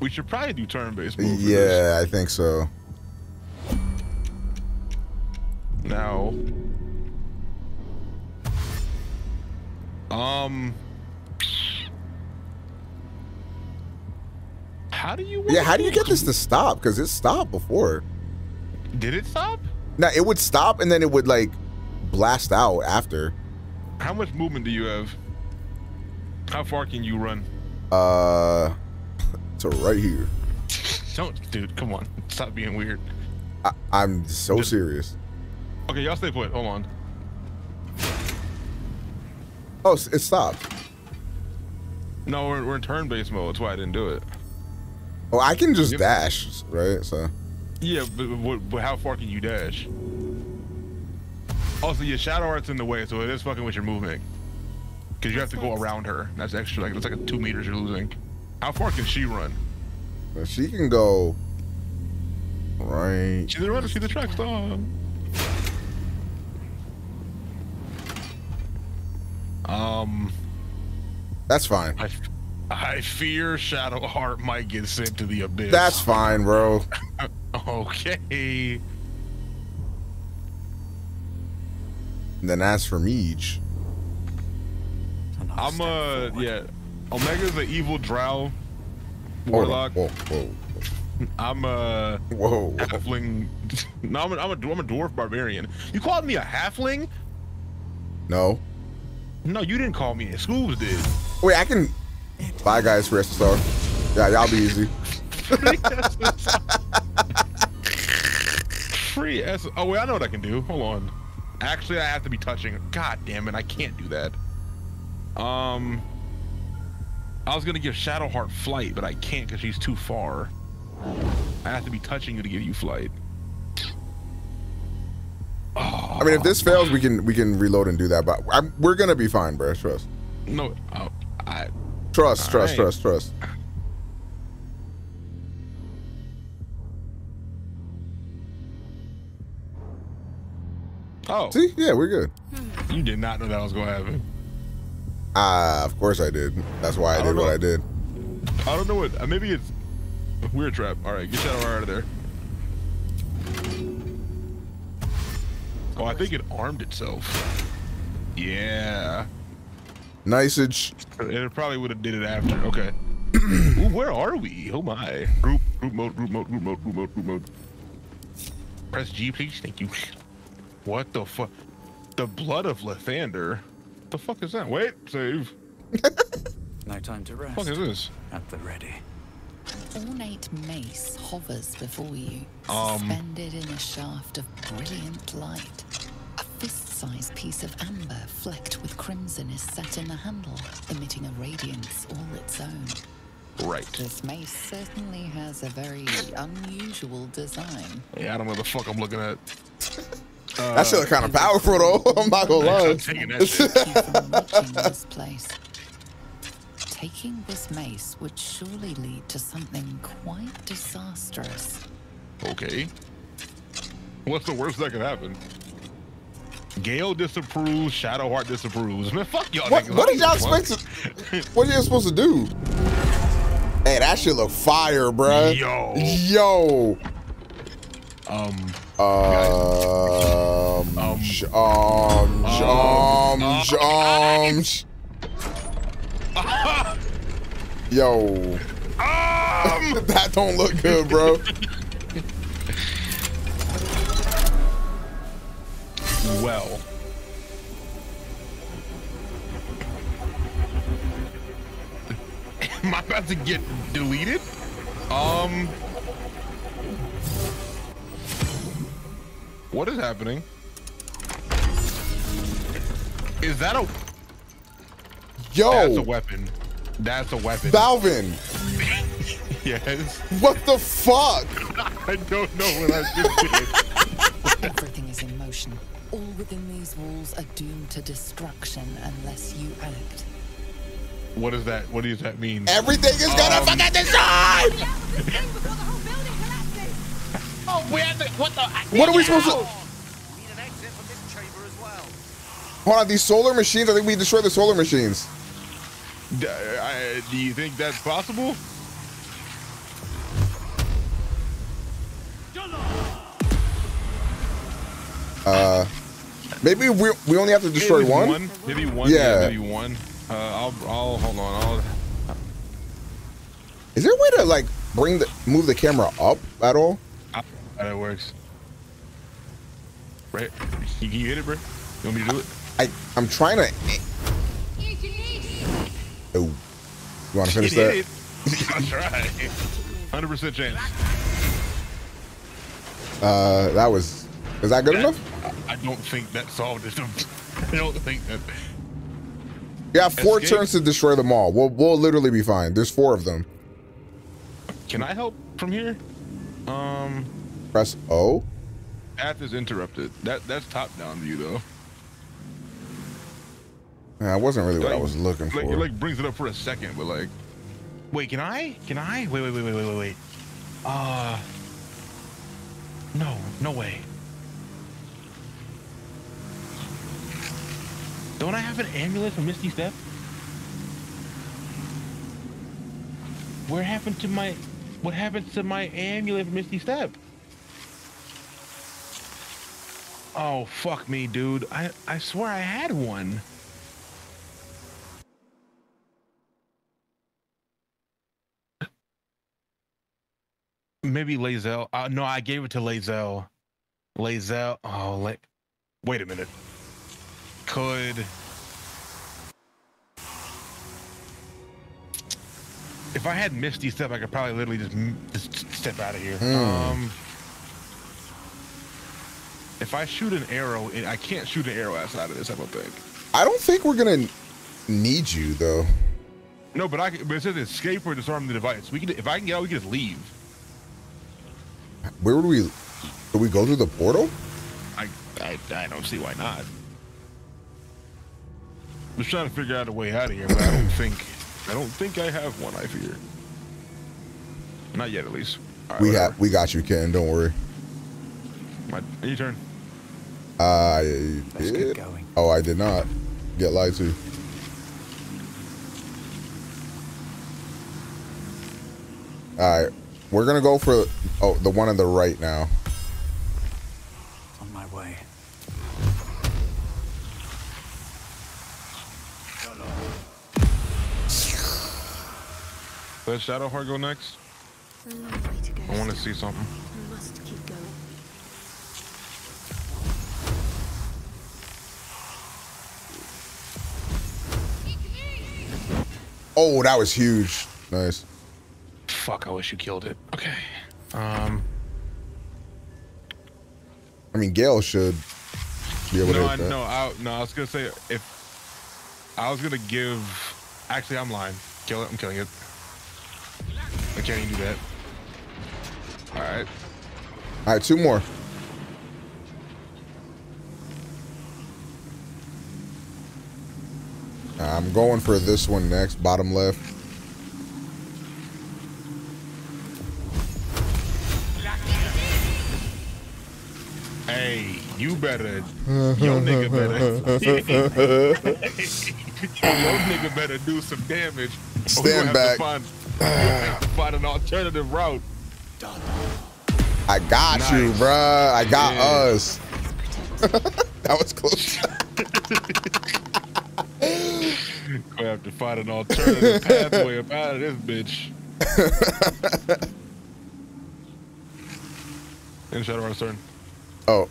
We should probably do turn-based.
Yeah, I think so.
Now, um, how do you? Yeah, how
do you get this to stop? Because it stopped before. Did it stop? No, it would stop and then it would like blast out after.
How much movement do you have? How far can you run?
Uh right here. Don't,
dude. Come on. Stop being weird.
I, am so Just, serious.
Okay, y'all stay put. Hold on. Oh, it stopped. No, we're, we're in turn-based mode. That's why I didn't do it. Oh, I can just yep. dash, right? So. Yeah, but, but, how far can you dash? Also, your shadow art's in the way, so it is fucking with your movement. Because you have to go around her. That's extra. Like it's like a two meters you're losing. How far can she run?
She can go right.
She's running. See the track stop.
Um, that's fine. I,
I fear Shadowheart might get sent to the abyss. That's
fine, bro.
okay.
then as for Meej,
I'm uh yeah. Omega's an evil drow warlock. Whoa, whoa, whoa. I'm a whoa. halfling. No, I'm a, I'm, a, I'm a dwarf barbarian. You called me a halfling? No. No, you didn't call me. Schools did.
Wait, I can. Bye, guys. Rest so Yeah, y'all be easy.
Free S. Oh wait, I know what I can do. Hold on. Actually, I have to be touching. God damn it, I can't do that. Um. I was gonna give Shadowheart flight, but I can't because she's too far. I have to be touching you to give you flight.
Oh, I mean, if this fails, we can we can reload and do that, but I'm, we're gonna be fine, bro. Trust.
No, I, uh, I trust, trust, trust, trust. Oh, see, yeah, we're good. You did not know that was gonna happen.
Ah, of course I did. That's why I, I did what I did.
I don't know what. Uh, maybe it's a weird trap. All right, get Shadow out of there. Oh, I think it armed itself. Yeah.
Niceage.
It probably would have did it after. Okay. Ooh, where are we? Oh my. Group, group mode, group mode, group mode, group mode, group mode. Press G, please. Thank you. What the fuck? The blood of Lethander. The fuck is that? Wait, save.
no time to rest. What
is this? At the ready.
Ornate mace hovers before you, um, suspended in a shaft of brilliant light. A fist-sized piece of amber flecked with crimson is set in the handle, emitting a radiance all its own. Right. This mace certainly has a very unusual design.
Yeah, I don't know what the fuck I'm looking at. Uh, that shit uh, kind of powerful though. I'm not gonna lie. I'm taking this
place. Taking this mace would surely lead to something quite disastrous.
Okay. What's the worst that could happen? Gale disapproves. Shadowheart disapproves. Man, fuck y'all what, are What did y'all expect?
To, what you supposed to do?
Hey, that shit look fire,
bruh. Yo. Yo. Um. Um, um, um, um, um, um, Yo. Um. that don't look good, bro.
well. Am I about to get deleted? Um. What is happening? Is that a... Yo! That's a weapon. That's a weapon. Balvin! yes. What the fuck? I don't know what I just did.
Everything is in motion. All within these walls are doomed to destruction unless you act.
What is that? What does that mean? Everything is gonna um, fucking destroy!
Oh, the, what the? What are we supposed out. to?
We need an exit this
chamber as well. Hold on, these solar machines. I think we destroyed the solar machines.
D uh, I, do you think that's possible?
Uh, maybe we we only have to destroy one? one? Maybe one. Yeah. yeah maybe one.
Uh, I'll I'll hold on. I'll.
Is there a way to like bring the move the camera up at all?
That works. Right? You, you hit it, bro? You want me to do it? I,
I'm trying to... Oh. You want to finish that?
I'll try. 100% chance.
Uh, that was... Is that good that, enough?
I, I don't think that solved it. I don't think that... You have
four Escape. turns to destroy them all. We'll, we'll literally be fine. There's four of them.
Can I help from here? Um press O? Path is interrupted. That That's top-down view, though.
Yeah, that wasn't really like, what I was looking like, for. It, like,
brings it up for a second, but, like... Wait, can I? Can I? Wait, wait, wait, wait, wait, wait, wait. Uh... No, no way. Don't I have an amulet for Misty Step? Where happened to my... What happened to my amulet for Misty Step? Oh, fuck me, dude. I, I swear I had one. Maybe Lae'zel. Uh, no, I gave it to Lae'zel. Lae'zel. Oh, like, wait a minute. Could. If I had Misty step, I could probably literally just, just step out of here. Mm. Um. If I shoot an arrow, I can't shoot an arrow outside of this. I don't think.
I don't think we're gonna need you though.
No, but I. Can, but it says escape or disarm the device. We can. If I can get out, we can just leave.
Where would we? Would we go through the portal?
I, I, I don't see why not. I'm just trying to figure out a way out of here, but I don't think I don't think I have one. I fear. Not yet, at least.
Right, we whatever. got we got you, Ken. Don't worry.
My your turn.
I Let's did. Oh, I did not get lied to. All right, we're gonna go for oh the one on the right now.
On my way.
Let Shadow go next. I want to see something.
Oh, that was huge. Nice. Fuck, I wish you killed it. Okay. Um. I mean, Gale should be able no, to. I, no,
I, no, I was going to say, if. I was going to give. Actually, I'm lying. Kill it. I'm killing it. I can't even do that. All right.
All right, two more. I'm going for this one next, bottom left.
Hey, you better,
your nigga better, your
nigga better do some damage. Stand back. Find, find, an alternative route.
I got nice. you, bruh. I got yeah. us.
that was close. We
have to find an alternative pathway up out of this bitch. Oh. In Shadowrunner's turn. Oh.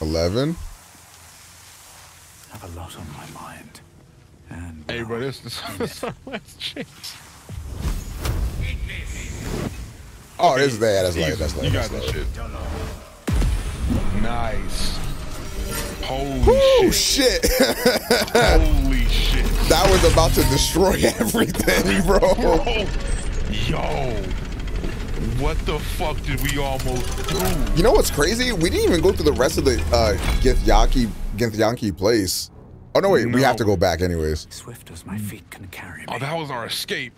Eleven
have a lot on my mind.
And hey, but this is so much change. Oh, this is that. That's later. That's later. You got shit. Nice. Holy Ooh, shit. shit. Holy shit. That was about to destroy everything, bro. bro.
Yo. What the fuck did we almost do? You know what's
crazy? We didn't even go through the rest of the uh, Gith Githyanki place. Oh, no, wait. No. We have to go back anyways.
Swift as my feet can carry oh, me. Oh, that was our escape.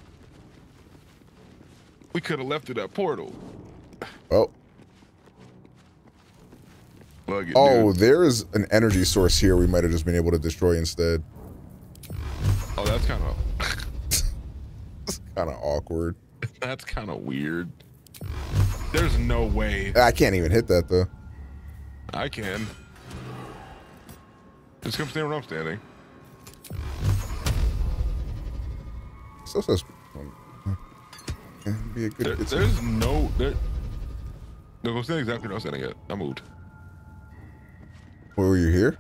We could have left through that portal. Oh. It, oh, dude.
there is an energy source here we might have just been able to destroy instead.
Oh, that's kind of...
that's kind of awkward. That's kind of weird.
There's no way. I can't
even hit that, though.
I can. Just come stand where I'm standing. So says be a good. There, there's no there. No, I'm standing exactly where I'm standing at. I
moved. Where were you here?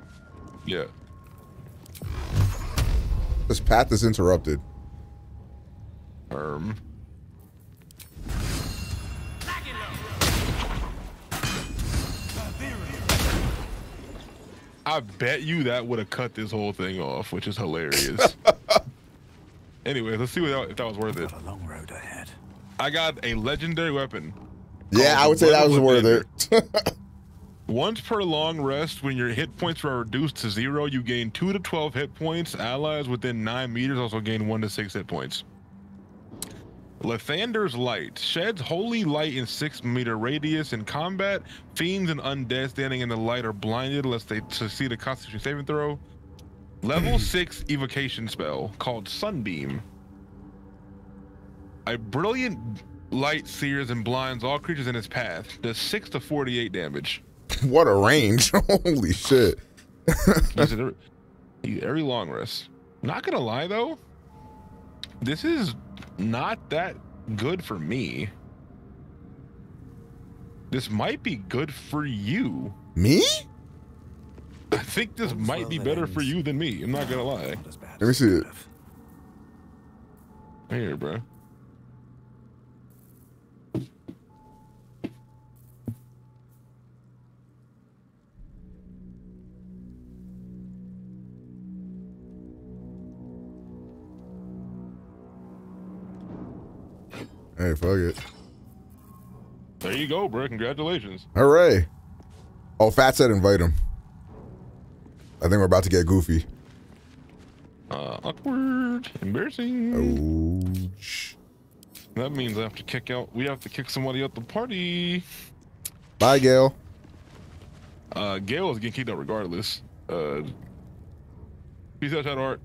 Yeah. This path is interrupted. Um.
I bet you that would have cut this whole thing off, which is hilarious. anyway, let's see that, if that was worth it. Got a long road ahead. I got a legendary weapon.
Yeah, I would say that was worth it.
Once per long rest, when your hit points are reduced to zero, you gain two to twelve hit points. Allies within nine meters also gain one to six hit points. Lathander's Light sheds holy light in six meter radius in combat. Fiends and undead standing in the light are blinded unless they succeed a Constitution saving throw. Level hmm. six evocation spell called Sunbeam. A brilliant light sears and blinds all creatures in its path. Does six to forty-eight damage.
what a range! Holy shit!
every, every long rest. Not gonna lie though this is not that good for me. This might be good for you. Me? I think this might be better ends. for you than me. I'm not gonna lie. Let me see
it. Here,
bro. Hey, fuck it. There you go, bro. Congratulations.
Hooray. Oh, Fat said invite him. I think we're about to get goofy.
Uh, awkward. Embarrassing. Ouch. That means I have to kick out. We have to kick somebody out the party. Bye, Gale. Uh, Gale is getting kicked out regardless. Uh, peace out, chat art.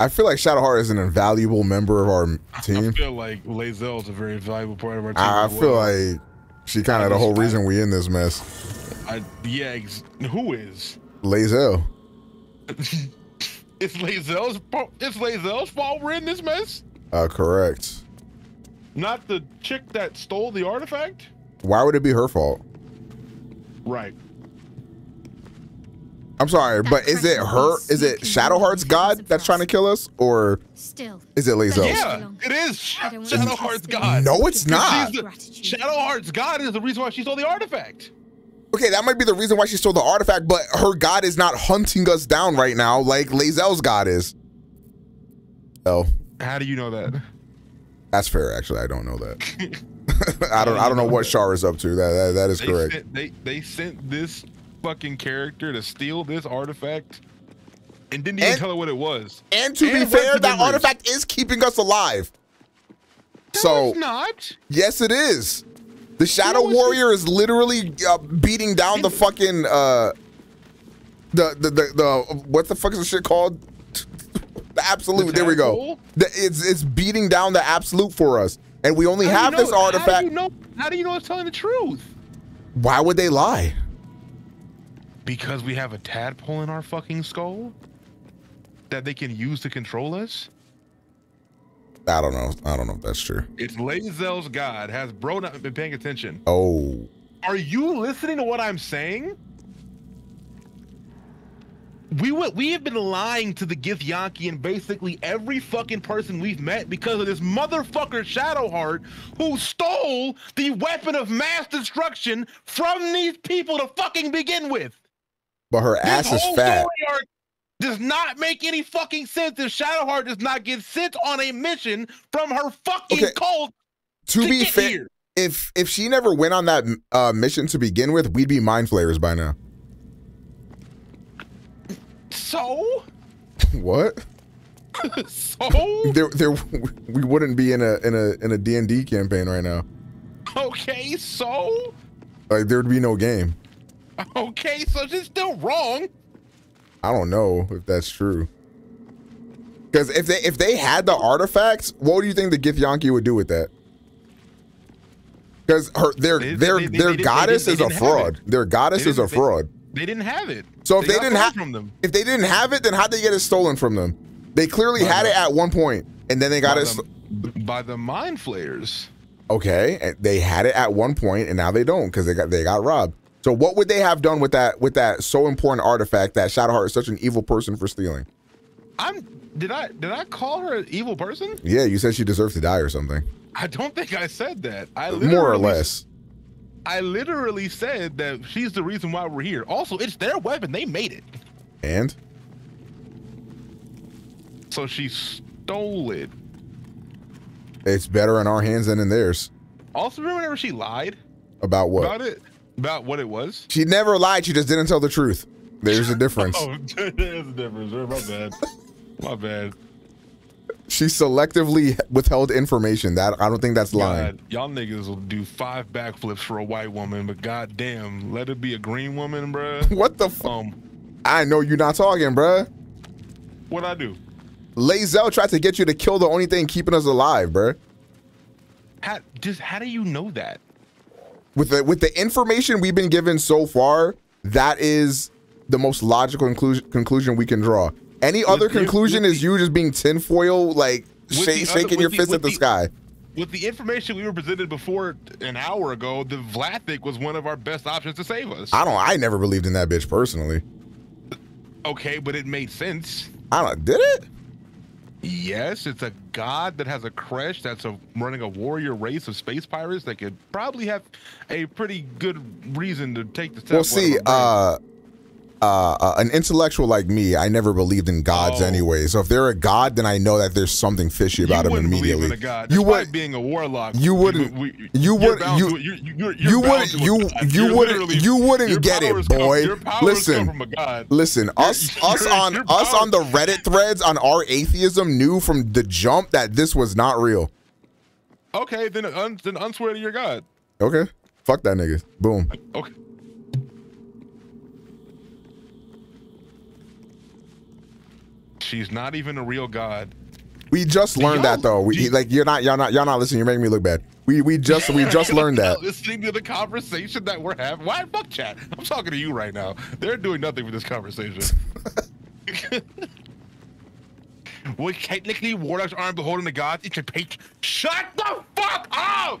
I feel like Shadowheart is an invaluable member of our team. I
feel like Lae'zel is a very valuable part of our team. I, I feel well.
like she kind of the whole reason we in this mess.
I, yeah, who is?
Lae'zel.
it's Lae'zel's it's Lae'zel's fault we're in this mess?
Uh correct.
Not the chick that stole the artifact?
Why would it be her fault? Right. I'm sorry, but is it her? Is it Shadowheart's God that's trying to kill us, or still is it Lazo? Yeah,
it is Shadow Heart's
God. No, it's not. Shadowheart's Shadow Heart's God is the reason why she stole the artifact. Okay, that
might be the reason why she stole the artifact, but her God is not hunting us down right now like Lae'zel's God is. Oh.
How do you know that?
That's fair. Actually, I don't know that.
I don't. I don't know what
Shar is up to. That that, that is they correct.
Sent, they they sent this fucking character to steal this artifact and didn't even and, tell her what it was. And to and be fair, that memories. artifact is keeping us alive. No, so it's not.
Yes, it is. The Shadow Warrior is literally uh, beating down the fucking uh, the, the the the what the fuck is the shit called? the absolute. The there we go. The, it's it's beating down the absolute for us, and we only how have you know, this artifact. How do, you
know, how do you know it's telling the truth? Why would they lie? because we have a tadpole in our fucking skull that they can use to control us?
I don't know. I don't know if that's true.
It's Lae'zel's God. Has bro not been paying attention? Oh. Are you listening to what I'm saying? We would we have been lying to the Githyanki and basically every fucking person we've met because of this motherfucker Shadowheart who stole the weapon of mass destruction from these people to fucking begin with
but her this ass is fat.
Does not make any fucking sense if Shadowheart does not get sent on a mission from her fucking okay. cult.
To, to be fair, here. if if she never went on that uh, mission to begin with, we'd be mind flayers by now.
So.
what?
so there, there,
we wouldn't be in a in a in a D and D campaign right now.
Okay, so
like there would be no game.
Okay, so she's still wrong.
I don't know if that's true. Because if they if they had the artifacts, what do you think the Githyanki would do with that? Because her their their their goddess is a fraud. Their goddess is a fraud.
They, didn't have it. So if they, didn't have from them,
if they didn't have it, then how'd they get it stolen from them? They clearly had it at one point, and then they got by it
the, by the mind flayers.
Okay, they had it at one point, and now they don't because they got they got robbed. So what would they have done with that with that so important artifact that Shadowheart is such an evil person for stealing?
I'm did I did I call her an evil person?
Yeah, you said she deserved to die or something.
I don't think I said that. I more or less. I literally said that she's the reason why we're here. Also, it's their weapon. They made it. And? So she stole it.
It's better in our hands than in theirs.
Also, remember whenever she lied?
About what? About
it. About what it was?
She never lied. She just didn't tell the truth. There's a difference. oh,
there's a difference. My bad. My bad.
She selectively withheld information. That I don't think that's lying.
God, y'all niggas will do five backflips for a white woman, but goddamn, let it be a green woman, bruh. What the fuck? Um,
I know you're not talking, bruh. What I do? Lae'zel tried to get you to kill the only thing keeping us alive, bruh.
How, just how do you know that?
with the with the information we've been given so far, that is the most logical conclusion conclusion we can draw. Any other conclusion is you just being tinfoil, like sh other, shaking your the, fist at the, the sky.
With the information we were presented before an hour ago, the Vlaakith was one of our best options to save us. I don't.
I never believed in that bitch personally.
Okay, but it made sense. I don't. Did it? Yes, it's a god that has a crush. that's a, running a warrior race of space pirates that could probably have a pretty good reason to take the step. Well, see,
uh, uh, uh, an intellectual like me, I never believed in gods oh. anyway. So if they're a god, then I know that there's something fishy about you him immediately. Believe in a god. you would
being a warlock.
You wouldn't. You, wouldn't. You, you you would not You you wouldn't. You wouldn't get it, boy. Come, listen, listen. Us you're, us on us on the Reddit threads on our atheism knew from the jump that this was not real.
Okay, then un, then unswear to your god.
Okay, fuck that nigga. Boom.
Okay. She's not even a real god.
We just learned that though. We you, like you're not y'all not y'all not listening. You're making me look bad. We we just we just learned that.
listening to the conversation that we're having. Why fuck chat? I'm talking to you right now. They're doing nothing for this conversation. well, technically, warlocks aren't beholden to gods. It's a page. Shut the fuck up.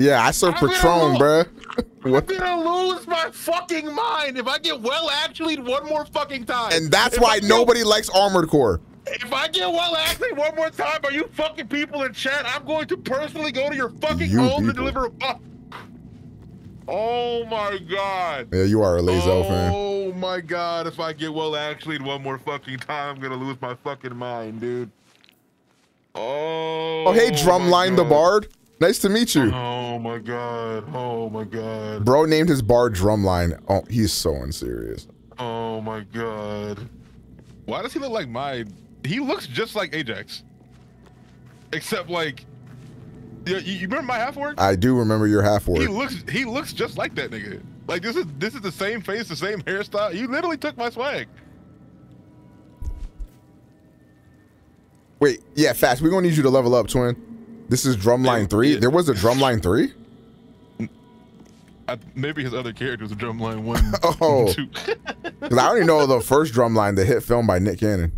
Yeah, I serve Patron, bro. What?
I'm gonna lose my fucking mind if I get well actually one more fucking time. And that's if why nobody likes
Armored Core.
If I get well actually one more time, are you fucking people in chat? I'm going to personally go to your fucking you home people. and deliver a buff. Oh my god. Yeah, you are a lazy oh fan. Oh my god, if I get well actually one more fucking time, I'm gonna lose my fucking mind, dude. Oh. Oh hey,
Drumline the Bard. Nice to meet you.
Oh my god. Oh my god.
Bro named his bar Drumline. Oh, he's so unserious.
Oh my god. Why does he look like my? He looks just like Ajax. Except like, you, you remember my half work?
I do remember your half work. He
looks he looks just like that nigga. Like this is this is the same face, the same hairstyle. You literally took my swag.
Wait, yeah, fast. We're gonna need you to level up, twin. This is Drumline Three. There was a Drumline Three.
I, maybe his other character was Drumline One.
oh,
because I only know the first Drumline, the hit film by Nick Cannon.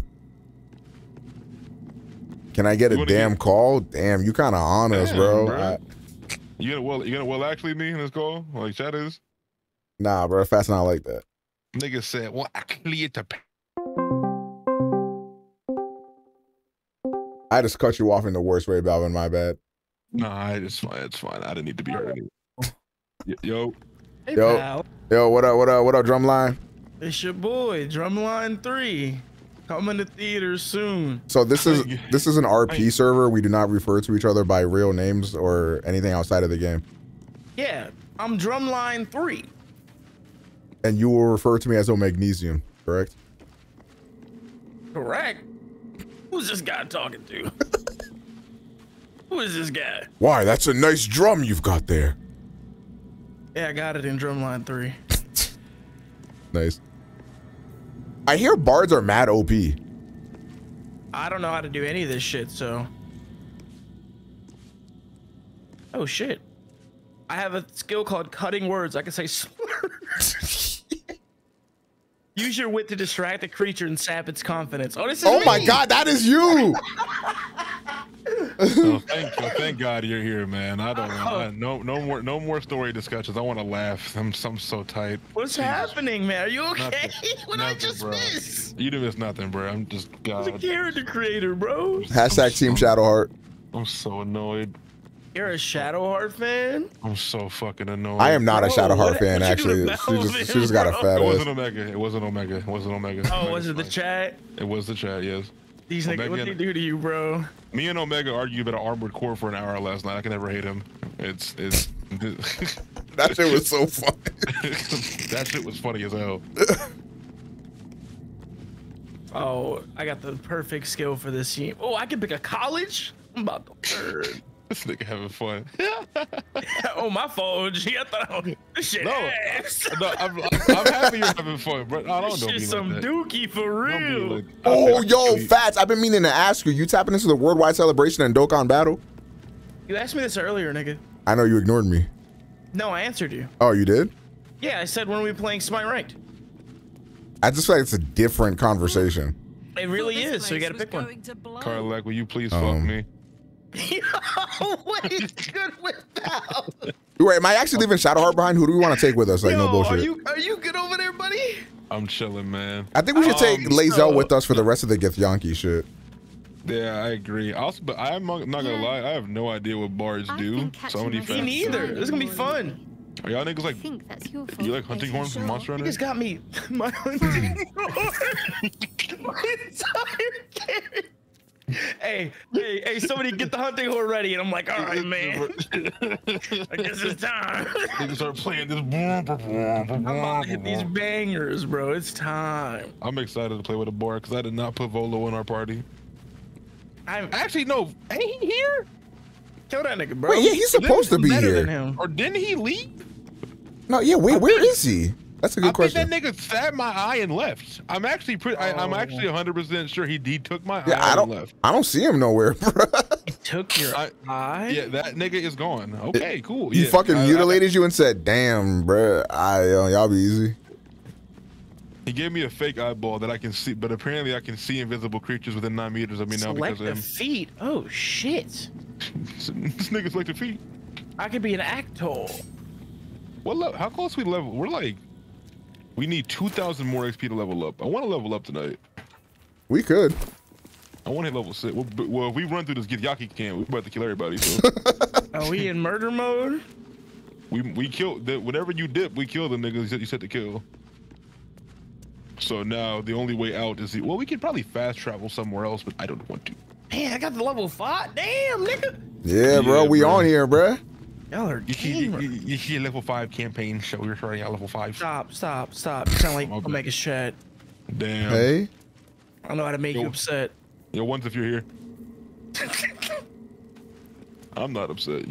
Can I get you a damn get... call? Damn, you kind of on us, bro. bro. I...
You gonna well, you gonna well actually me in this call like that is.
Nah, bro, fast not like that.
Nigga said, "Well, actually, it's a
I just cut you off in the worst way, Balvin. My bad. No, I just fine. It's fine. I didn't need to be hurt. Yo.
Hey, yo. Pal.
Yo. What up? What up? What up? Drumline.
It's your boy, Drumline Three, coming to theaters
soon. So this is this is an RP server. We do not refer to each other by real names or anything outside of the game.
Yeah, I'm Drumline Three.
And you will refer to me as O Magnesium, correct?
Correct. Who's this guy talking to? Who is this guy?
Why, that's a nice drum you've got there.
Yeah, I got it in Drumline 3.
nice. I hear bards are mad OP.
I don't know how to do any of this shit, so. Oh, shit. I have a skill called cutting words. I can say slurs. Use your wit to distract the creature and sap its confidence. Oh, this is Oh me. my god, that is you!
oh,
thank, you. thank God you're here, man. I don't oh. no no more no more story discussions. I want to laugh. I'm I'm so tight.
What's
happening, man? Are you okay? Nothing,
what did I just bro. miss? You didn't miss nothing, bro. I'm just God. He's a
character creator,
bro. Hashtag I'm Team so, Shadowheart.
I'm so annoyed. You're a Shadowheart fan? I'm so fucking annoyed. I am not a Shadowheart fan, actually. She just, she just got a fat ass. It wasn't Omega. It wasn't Omega. It wasn't Omega. Oh, was it the chat? It was the chat, yes. These niggas, what did
they do to you, bro?
Me and Omega argued about an armored core for an hour last night. I can never hate him. It's it's. that shit was so funny. that shit was funny as hell.
Oh, I got the perfect skill for this team. Oh, I can pick a college. I'm about
to learn. This nigga having fun.
oh, my fault, OG. I thought I was, this shit no, no, I'm, I'm, happy you're having fun, bro. I don't know. Shit, like some dookie for real. Like, oh, yo, Fats,
I've been meaning to ask you. You tapping into the worldwide celebration and Dokkan battle?
You asked me this earlier, nigga.
I know you ignored me.
No, I answered you. Oh, you did? Yeah, I said when are we playing Smite Ranked.
I just feel like it's a different conversation.
It really so is, so you gotta pick
one.
Karlach, will you please um, fuck me?
Yo, wait, good with
Wait, am I actually leaving Shadowheart behind? Who do we want to take with us? Like, Yo, no bullshit. Are you, are you good over
there, buddy? I'm chilling, man. I think we should um, take Lae'zel uh, with
us for the rest of the Yankee shit.
Yeah, I agree. Also, but I'm not, gonna yeah. lie, I have no idea what bars I do. So many fans. Me neither. This is gonna be fun. Are y'all niggas like?
think that's your fault. You like hunting horns from Monster
Hunter? You just
got me my hunting horn. my entire character hey, hey, hey, somebody get the hunting horn ready. And I'm like, all right, man.
I guess it's
time. They can start playing this. I'm about to hit these bangers, bro. It's time. I'm excited to play with a bar because I did not put Volo in our party. I'm actually no. Ain't he here? Kill that nigga, bro. Wait, yeah, he's supposed did to be here. Or didn't he leave? No, yeah, wait, where is
he? That's a good I question.
I think that nigga stabbed my eye and left. I'm actually pretty. Oh. I, am actually 100 percent sure he took my yeah, eye. I don't. left.
I don't see him nowhere, bro.
He took your I, eye. Yeah, that nigga is gone. Okay, it, cool. He yeah, fucking I, mutilated
you and said, "Damn, bro, I uh, y'all be easy."
He gave me a fake eyeball that I can see, but apparently I can see invisible creatures within nine meters of me now because of him. feet. Oh shit! this nigga's like the feet. I could be an actor. What? How close we level? We're like we need 2,000 more XP to level up. I want to level up tonight. We could. I want to hit level six. Well, well, if we run through this Githyanki camp, we're about to kill everybody. So. Are we in murder mode? We we killed that. Whenever you dip, we kill the niggas you said to kill. So now the only way out is the, well, we could probably fast travel somewhere else, but I don't want to.
Man, I got the level five. Damn, nigga.
Yeah, yeah bro, we bro. on here, bro. Y'all are you see, you, you see a level five campaign show we are starting at level five. Stop, stop,
stop. You sound like I'll make shit. Damn. Hey. I know how to make yo, you
upset. Yo, once if you're here. I'm not upset.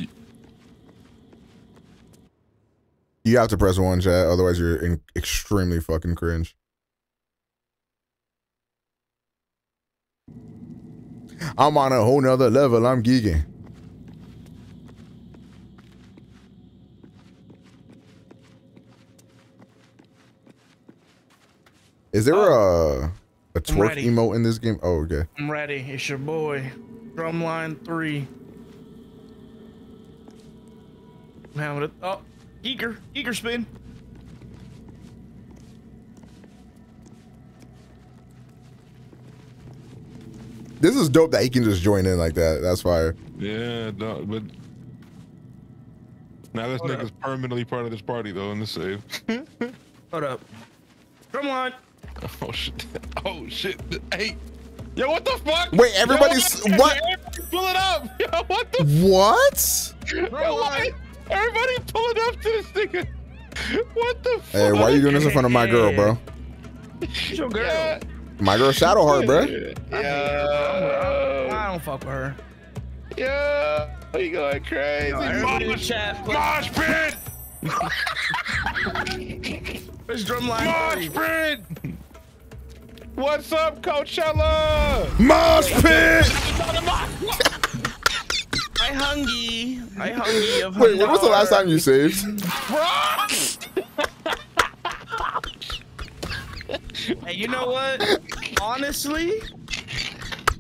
You have to press one, chat. Otherwise, you're extremely fucking cringe. I'm on a whole nother level. I'm geeking. Is there oh. a a twerk emote in this game? Oh, okay. I'm
ready. It's your boy, Drumline Three. I'm having a oh, eager, eager spin.
This is dope that he can just join in like that. That's fire.
Yeah, no, but now this Hold nigga's up. permanently part of this party though in the save. Hold up.
Drumline. Oh shit! Oh shit! Hey, yo, what the
fuck? Wait, everybody's yo, what? pull it up! Yo, what the? What? Bro,
why? everybody pulling up to this nigga. What the?
Hey, why are you doing this in front
of my girl, bro?
It's your girl. Yeah.
My girl Shadowheart, bro.
Yeah. I don't fuck with her. Yeah. Are you going crazy? No,
Mosh,
chat, Mosh pit. There's drumline. Mosh pit. What's up, Coachella? Mosh pit! I hungry. I hungry.
Wait, when was the last time you saved?
hey, you know what? Honestly,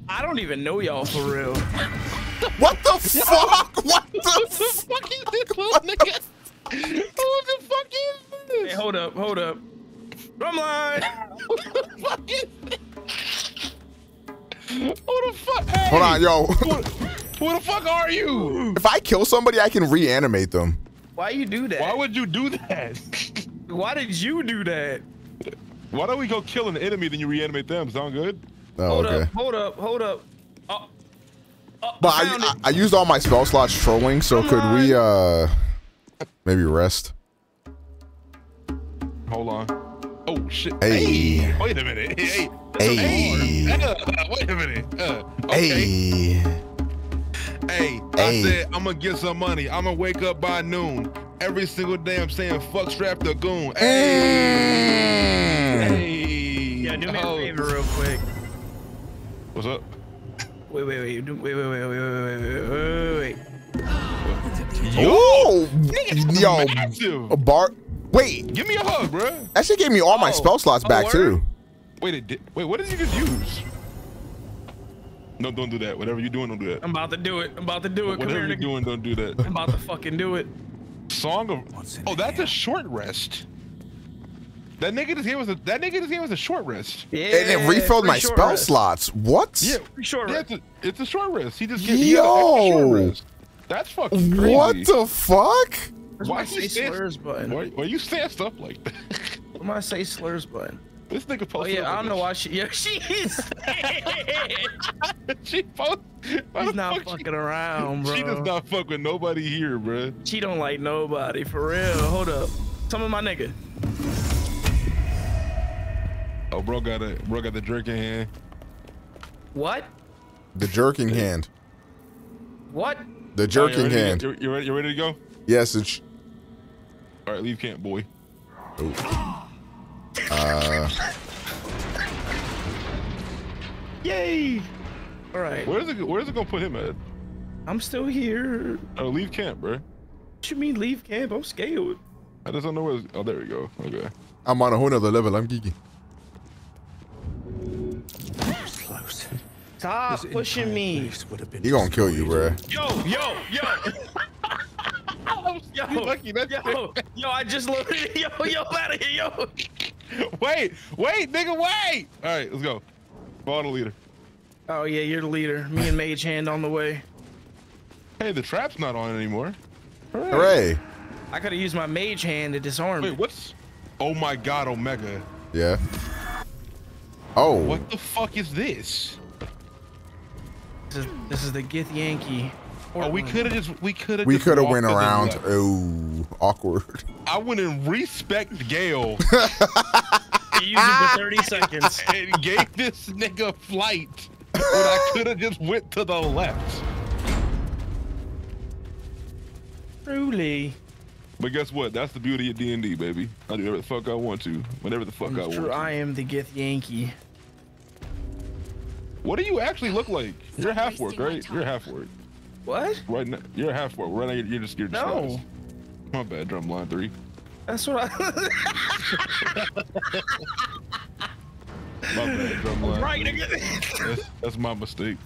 I don't even know y'all for real. What the fuck?
What the fuck? What the fuck? Who the fuck is this? Hey, hold
up, hold up.
Drumline! what
the fuck? Hey,
Hold on, yo. who, who, the fuck are you? If I kill somebody, I can reanimate them.
Why you do that? Why would you do that? Why did you do that? Why don't we go kill an enemy, then you reanimate them? Sound good? Oh, hold okay. up, hold up, hold up. Uh,
uh, but I, I, I, used all my spell slots trolling, so Come could on. we uh maybe rest?
Hold on. Oh shit. Hey. hey. Wait a minute. Hey. Hey. hey. Uh, wait a minute. Uh, okay.
Hey.
Hey. I said I'm gonna get some money. I'm gonna wake up by noon. Every single day I'm saying fuck strap the goon. Hey. hey. Yeah, do me oh. a favor real quick. What's up?
Wait, wait, wait, wait, wait, wait, wait, wait, wait, wait, wait.
Yo, yo, yo, Bart, Wait. Give
me a hug, bro. That
shit gave me all oh, my spell slots oh, back, word? too.
Wait, it did, wait, what did you just use? No, don't do that. Whatever you're doing, don't do that. I'm about to do it. I'm about to do it. Whatever you're doing, don't do that. I'm about to fucking do it. Song of... Oh, that's hand? a short rest. That nigga just gave was a that nigga just gave was a short rest. Yeah, and it refilled my spell rest.
slots. What? Yeah,
short yeah, it's a, it's, a, short rest. He just gave, Yo. He That's fucking crazy. What the fuck? Where's why my say slurs button? Why, why you saying up like that? Where's my
say slurs
button? This nigga oh, posted. Oh yeah, I don't know why she.
Yeah, she's.
she post. She's not fuck fucking she, around, bro. She does not fuck with nobody here,
bro. She don't like nobody for real. Hold up, some of my nigga.
Oh, bro got a bro got the jerking hand. What?
The jerking hand.
What? The jerking hand. you ready, you ready to go? Yes, it's all right, leave camp, boy. Oh. Uh. Yay! All right. Where's it? Where's it gonna put him at? I'm still here. Oh, leave camp, bro. What you mean leave camp? I'm scared. I just don't know where. Oh, there we go. Okay. I'm on a whole nother level. I'm geeky. Close.
Stop this pushing me. He gonna kill you, bro.
Yo, yo, yo. Yo, yo, lucky, that's yo, yo, I just loaded it. Yo, yo, out of here, yo. Wait, wait, nigga, wait.
All right, let's go. Bottle leader. Oh,
yeah, you're the leader. Me and Mage Hand on the way. Hey, the trap's not on anymore.
Hooray. Hooray.
I could have used my Mage Hand to disarm Wait, what's... Oh, my God,
Omega.
Yeah. Oh. What
the fuck is this? This is, this is the Githyanki oh, we mm. could have just we could have we could have went around.
Oh, awkward.
I wouldn't respect Gale. he used 30 seconds and gave this nigga flight when I could have just went to the left. Truly. But guess what? That's the beauty of D and D, baby. I do whatever the fuck I want to, whenever the fuck it's I true. want.
I am the Githyanki.
What do you actually look like? You're half work, right? You're half work. What? Right now, you're halfway. Right now, you're just you're just. No. My bad. Drum line three. That's what I. my bad. Drum line. Right. That's, that's my mistake.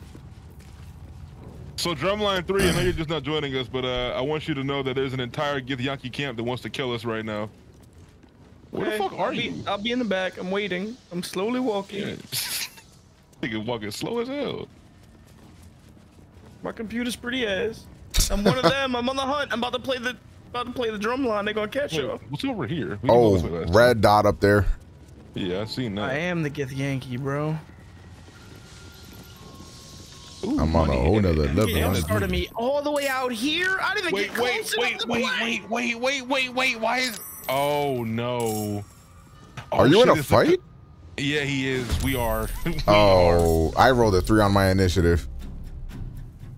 So Drumline 3, I know you're just not joining us, but uh, I want you to know that there's an entire Githyanki camp that wants to kill us right now. Where okay, the fuck are I'll you?
I'll be in the back. I'm waiting. I'm slowly walking. Yeah.
Nigga walking slow as hell.
My computer's pretty ass. I'm one of them. I'm on the hunt. I'm about to play the about to play the drum line. They're gonna catch Wait, you.
What's over here? We oh, red dot up there.
Yeah, I seen that. I am the Githyanki, bro.
Ooh, I'm on a whole nother level. You of
me all the way out here. I didn't wait, get close
wait, enough wait, to wait, wait, wait, wait, wait, wait. Why is? Oh no.
Oh, Are you shit, in a fight?
A... Yeah, he is. We are. we
oh, are. I rolled a three on my initiative.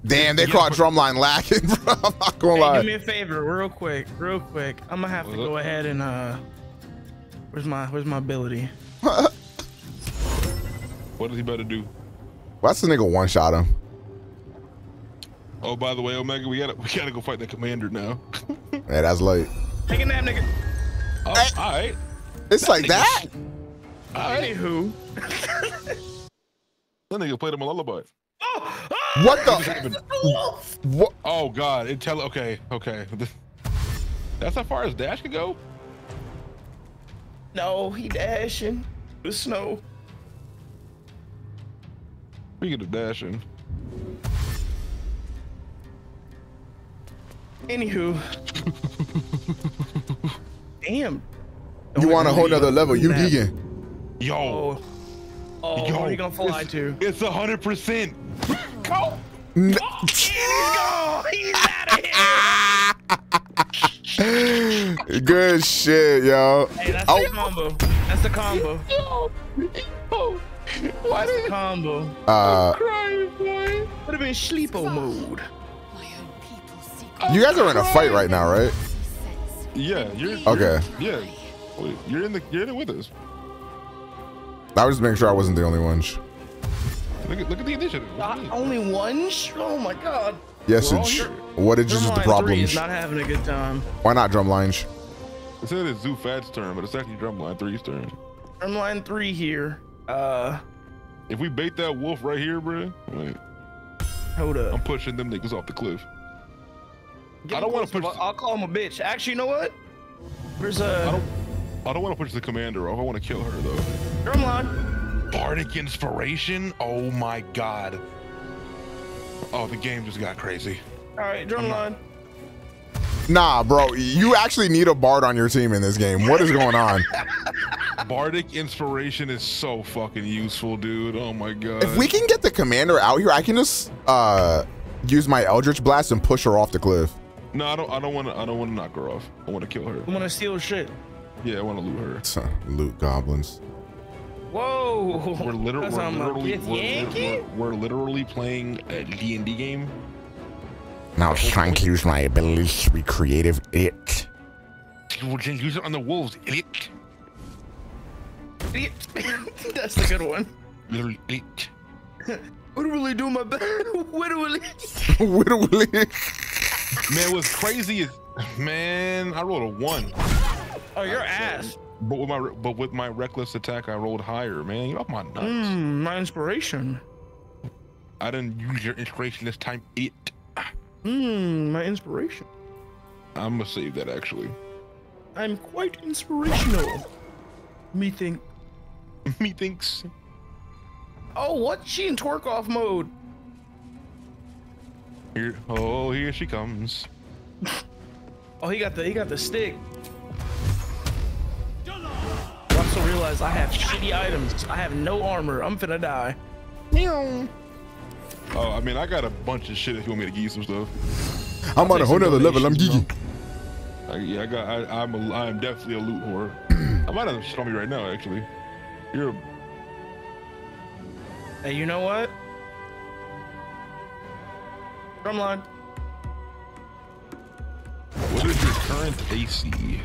Damn, they caught drumline lacking, bro. I'm not gonna hey, lie. Do me a
favor, real quick, real quick. I'm gonna have to go ahead and uh, where's my where's
my ability?
what is he better do? Well, that's the nigga
one shot him.
Oh, by the way, Omega, we gotta we gotta go fight the commander now.
yeah, that's late.
Take a nap, nigga. Oh, hey. all right. It's that like nigga. that. All right. Anywho,
that
nigga played him a lullaby. Oh, oh, what the? What? Oh God! It tell. Okay, okay. That's how far as Dash can go. No, he
dashing. The snow.
We get a dashing.
Anywho. Damn.
Don't you want a whole nother level? You digging? Yo. Oh. Oh, Yo, what are you gonna fly it's, to? It's a hundred percent. Go. He's go. He's out
of here. Good shit, yo. Hey, that's oh. the combo.
That's the combo. Yo. Yo. the combo? Uh, I'm crying,
boy. Would have been sleepo mode.
You guys are in a fight right now, right?
Yeah. You're, okay. You're, yeah. You're in the. You're in it with us.
I was just making sure I wasn't the only one.
Look at, look at the initiative.
Not uh, only one? Oh my god.
Yes, it's, what is just the problem? Is not
having a good time. Why not drumline? It said it's Zufad's turn, but it's actually drumline three's turn. Drumline three here. Uh. If we bait that wolf right here, bro. Wait. Hold up. I'm pushing them niggas off the cliff. Get I don't want to push. I'll call him a bitch. Actually, you know what? There's a. I don't want to push the commander off. I want to kill her though. Drumline. Bardic inspiration. Oh my god. Oh, the game just got crazy.
All right, drumline.
Nah, bro, you actually need a bard on your team in this game. What is going on?
Bardic inspiration is so fucking useful, dude. Oh my god. If we can
get the commander out here, I can just uh use my Eldritch Blast and push her off the cliff.
No, I don't. I don't want to. I don't want to knock her off. I want to kill her. I want to steal shit. Yeah, I want to loot her. loot goblins. Whoa! We're, liter we're literally, we're, we're, we're, literally playing a D&D game.
Now was trying to use my abilities to be creative, it.
Well, can use it on the wolves, idiot. Idiot. That's the good one. Little idiot. Literally doing my best. Literally. Literally. Man, what's crazy is, man, I rolled a one. Oh, your ass. But with my but with my reckless attack, I rolled higher. Man, you off my nuts.
Mm, my inspiration.
I didn't use your inspiration this time, It.
Mmm, my
inspiration. I'm gonna save that actually.
I'm quite inspirational. Me think. Me thinks. Oh, what? She in torque off mode.
Here, oh, here she comes.
oh, he got the he got the stick also
realize I have shitty items. I have no armor. I'm finna die. Meow. Oh, I mean, I got a bunch of shit if you want me to give you some stuff.
I'm I'll on a whole nother level. I'm geeky.
I, yeah, I got. I, am A, I am definitely a loot whore. I might have shit on me right now, actually. You're. Hey, you know what? Drumline. What is your current AC?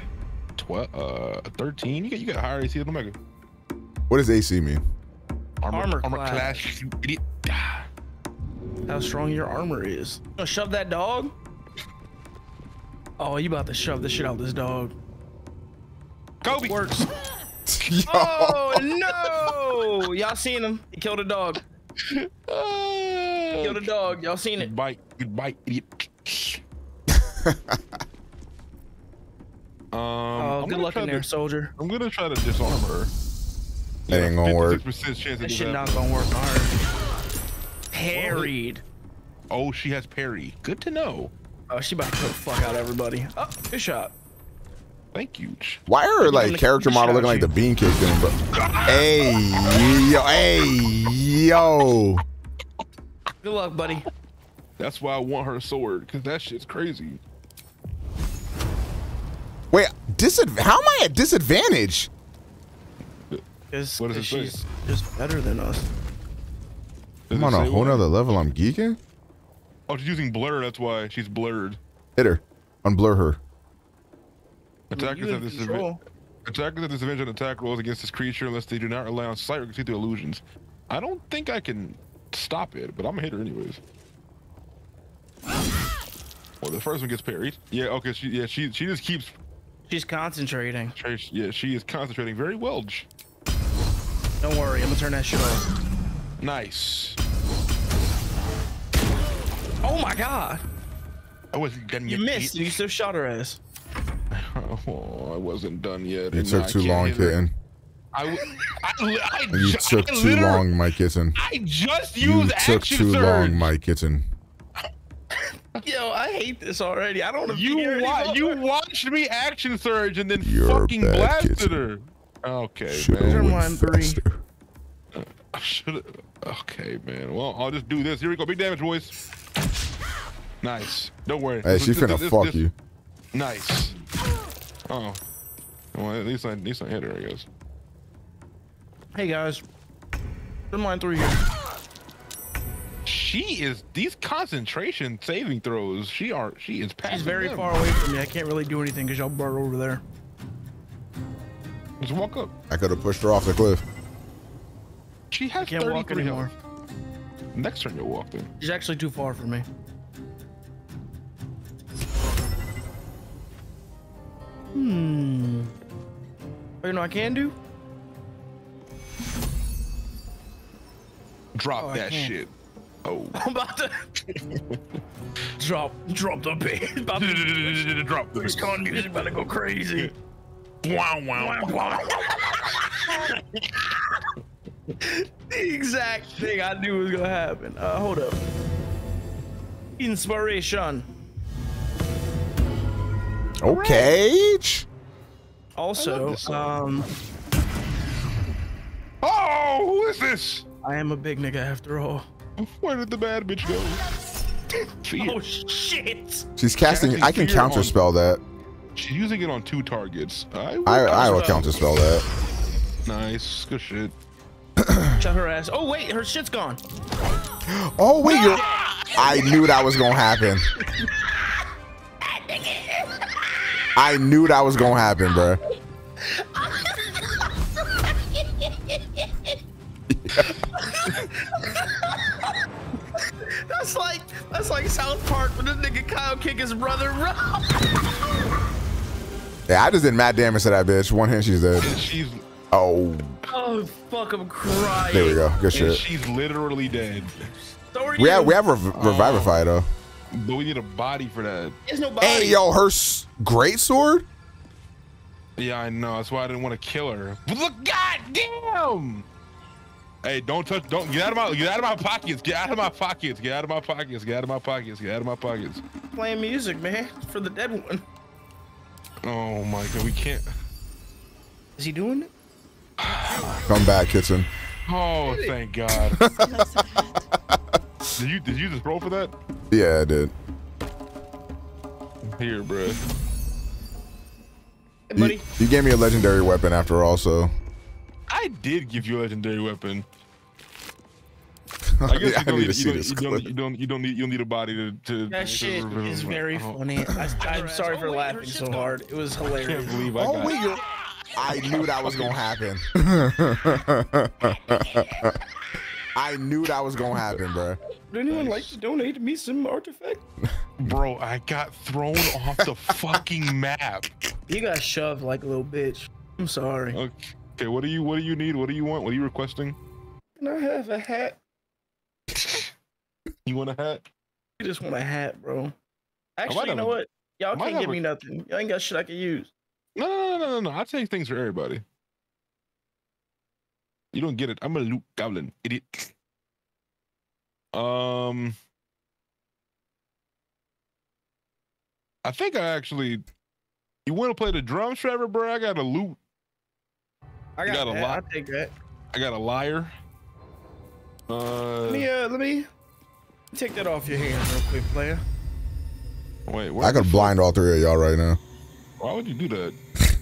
12, uh, 13. You got, you got higher AC than Omega. What does AC mean? Armor, armor, armor class.
you idiot.
How strong your armor is. Gonna shove that dog? Oh, you about to shove the shit out this dog. Kobe. It works. oh, no. Y'all seen him. He killed a dog. Oh. Killed a dog. Y'all seen it. Bite. Good bite, idiot.
Um, oh, good luck in there, to, soldier. I'm gonna try to disarm her. That ain't gonna work. Chance that, shit not gonna work
on her.
Parried. Oh, she has parry. Good to know. Oh, she about to the fuck out everybody. Oh, good shot. Thank you.
Why are like character model looking like the bean kick thing, but hey, yo, hey, yo.
Good luck, buddy. That's why I want her sword, because that shit's crazy.
Wait, disadv how am I at disadvantage?
Is what say? just better than us.
Does I'm on a whole nother level. I'm geeking.
Oh, she's using blur. That's why she's blurred.
Hit her. Unblur her.
Attackers have this Attackers have disadvantage on attack rolls against this creature unless they do not rely on sight or see through illusions. I don't think I can stop it, but I'm gonna hit her anyways. Well, the first one gets parried. Yeah, okay, she, yeah, she, she just keeps She's concentrating. She, yeah, she is concentrating very well. Don't worry, I'm gonna turn that shit off. Nice. Oh
my god. I wasn't done yet. You missed. And you still shot her ass.
Oh, I wasn't done yet. You took too long, kitten. I, I, I, you took too long,
my kitten. I just used you took too long, my kitten.
Yo, I hate this already. I don't you You watched me action surge and then You're fucking blasted her. Okay, Should've man. three. Uh, I should Okay, man. Well, I'll just do this. Here we go. Big damage, boys. Nice. Don't worry. Hey, she's gonna this, fuck you. Nice. oh. Well, at least I, at least I hit her, I guess. Hey, guys. i line three here she is these concentration saving throws. She are she is passing. She's very them. far away
from me. I can't really do anything because y'all are over there. Just
walk up.
I could have pushed her off the cliff.
She has can't walk anymore. Health. Next turn you'll walk She's
actually too far from me. Hmm. Oh, you know I can do? Drop oh, that shit. Oh. I'm about to drop, drop the beat. drop the This con music about to go crazy. Wow, wow, wow. the exact thing I knew was gonna happen. Uh, hold up. Inspiration.
Okay.
Also, um. Oh, who is this? I am a big nigga after all. Where did
the bad bitch go? Fear. Oh shit!
She's casting. I can counterspell on, that.
She's using it on two targets. I will I, will
counterspell that.
Nice. Good shit. Shut her ass. Oh wait, her shit's gone.
Oh wait, you're... Ah! I knew that was gonna happen. I knew that was gonna happen, bro.
yeah.
That's like that's like South Park when this nigga Kyle kick his brother.
yeah, I just did mad damage to that bitch. One hand, she's dead. She's oh.
Oh fuck! I'm crying.
There we go. Good and shit.
She's literally dead.
So we you. have we have rev revivify um, though.
But we need a body for that. There's no body. Hey yo, her great sword. Yeah, I know. That's why I didn't want to kill her. But look, goddamn! Hey, don't touch, don't, get out of my, get out of my pockets, get out of my pockets, get out of my pockets, get out of my pockets, get out of my pockets.
Playing music, man, for the dead one.
Oh my god, we can't. Is he doing it?
Come back, Kitson.
Oh, thank God. did you did you just roll for that? Yeah, I did. Here, bro. Hey,
buddy. You, you, gave me a legendary weapon after all, so
I did give you a legendary weapon. I guess I you, don't need, need you, don't, you, don't, you, don't, you don't need you don't need a body to. to that to shit remember. is very oh.
funny. I, am sorry oh,
for wait, laughing so hard. It was
hilarious. I can't believe I oh, wait,
I
knew that was gonna
happen. I knew that was gonna happen, bro. Would anyone like to donate me some artifact?
Bro, I got thrown off the fucking map. You got shoved like a little bitch. I'm sorry. Okay. Okay, what do you what do you need? What do you want? What are you requesting?
Can I have a hat?
you want a hat? You just want a hat, bro. Actually, you know a, what? Y'all can't give a, me nothing.
Y'all ain't got shit I can use.
No, no, no, no, no, no. I take things for everybody. You don't get it. I'm a Luke Goblin, idiot. Um, I think I actually. You want to play the drums, Trevor, bro? I got a loot I got, got a lyre. I take that. I got a lyre. Uh, let me
uh, let me take that off your hands real quick, player. Wait,
I could blind all three of y'all right now.
Why would you do that?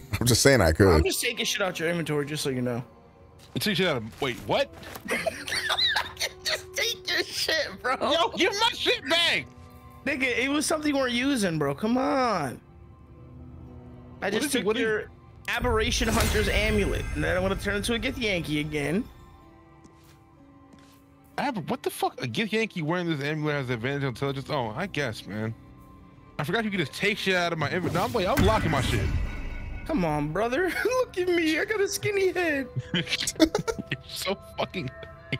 I'm just saying I could. I'm
just taking shit out your inventory, just so you know. You take shit out of wait, what? just take your shit, bro. Yo, give my shit back. Nigga, it was something we weren't using, bro. Come on. I what just took your Aberration Hunter's Amulet. And then I'm gonna turn into a Githyanki again.
Ab what the fuck? A Githyanki wearing this amulet has advantage on intelligence? Oh, I guess, man. I forgot you could just take shit out of my inventory. No, I'm, wait, I'm locking my shit. Come on, brother. Look at me. I got a skinny head. You're so fucking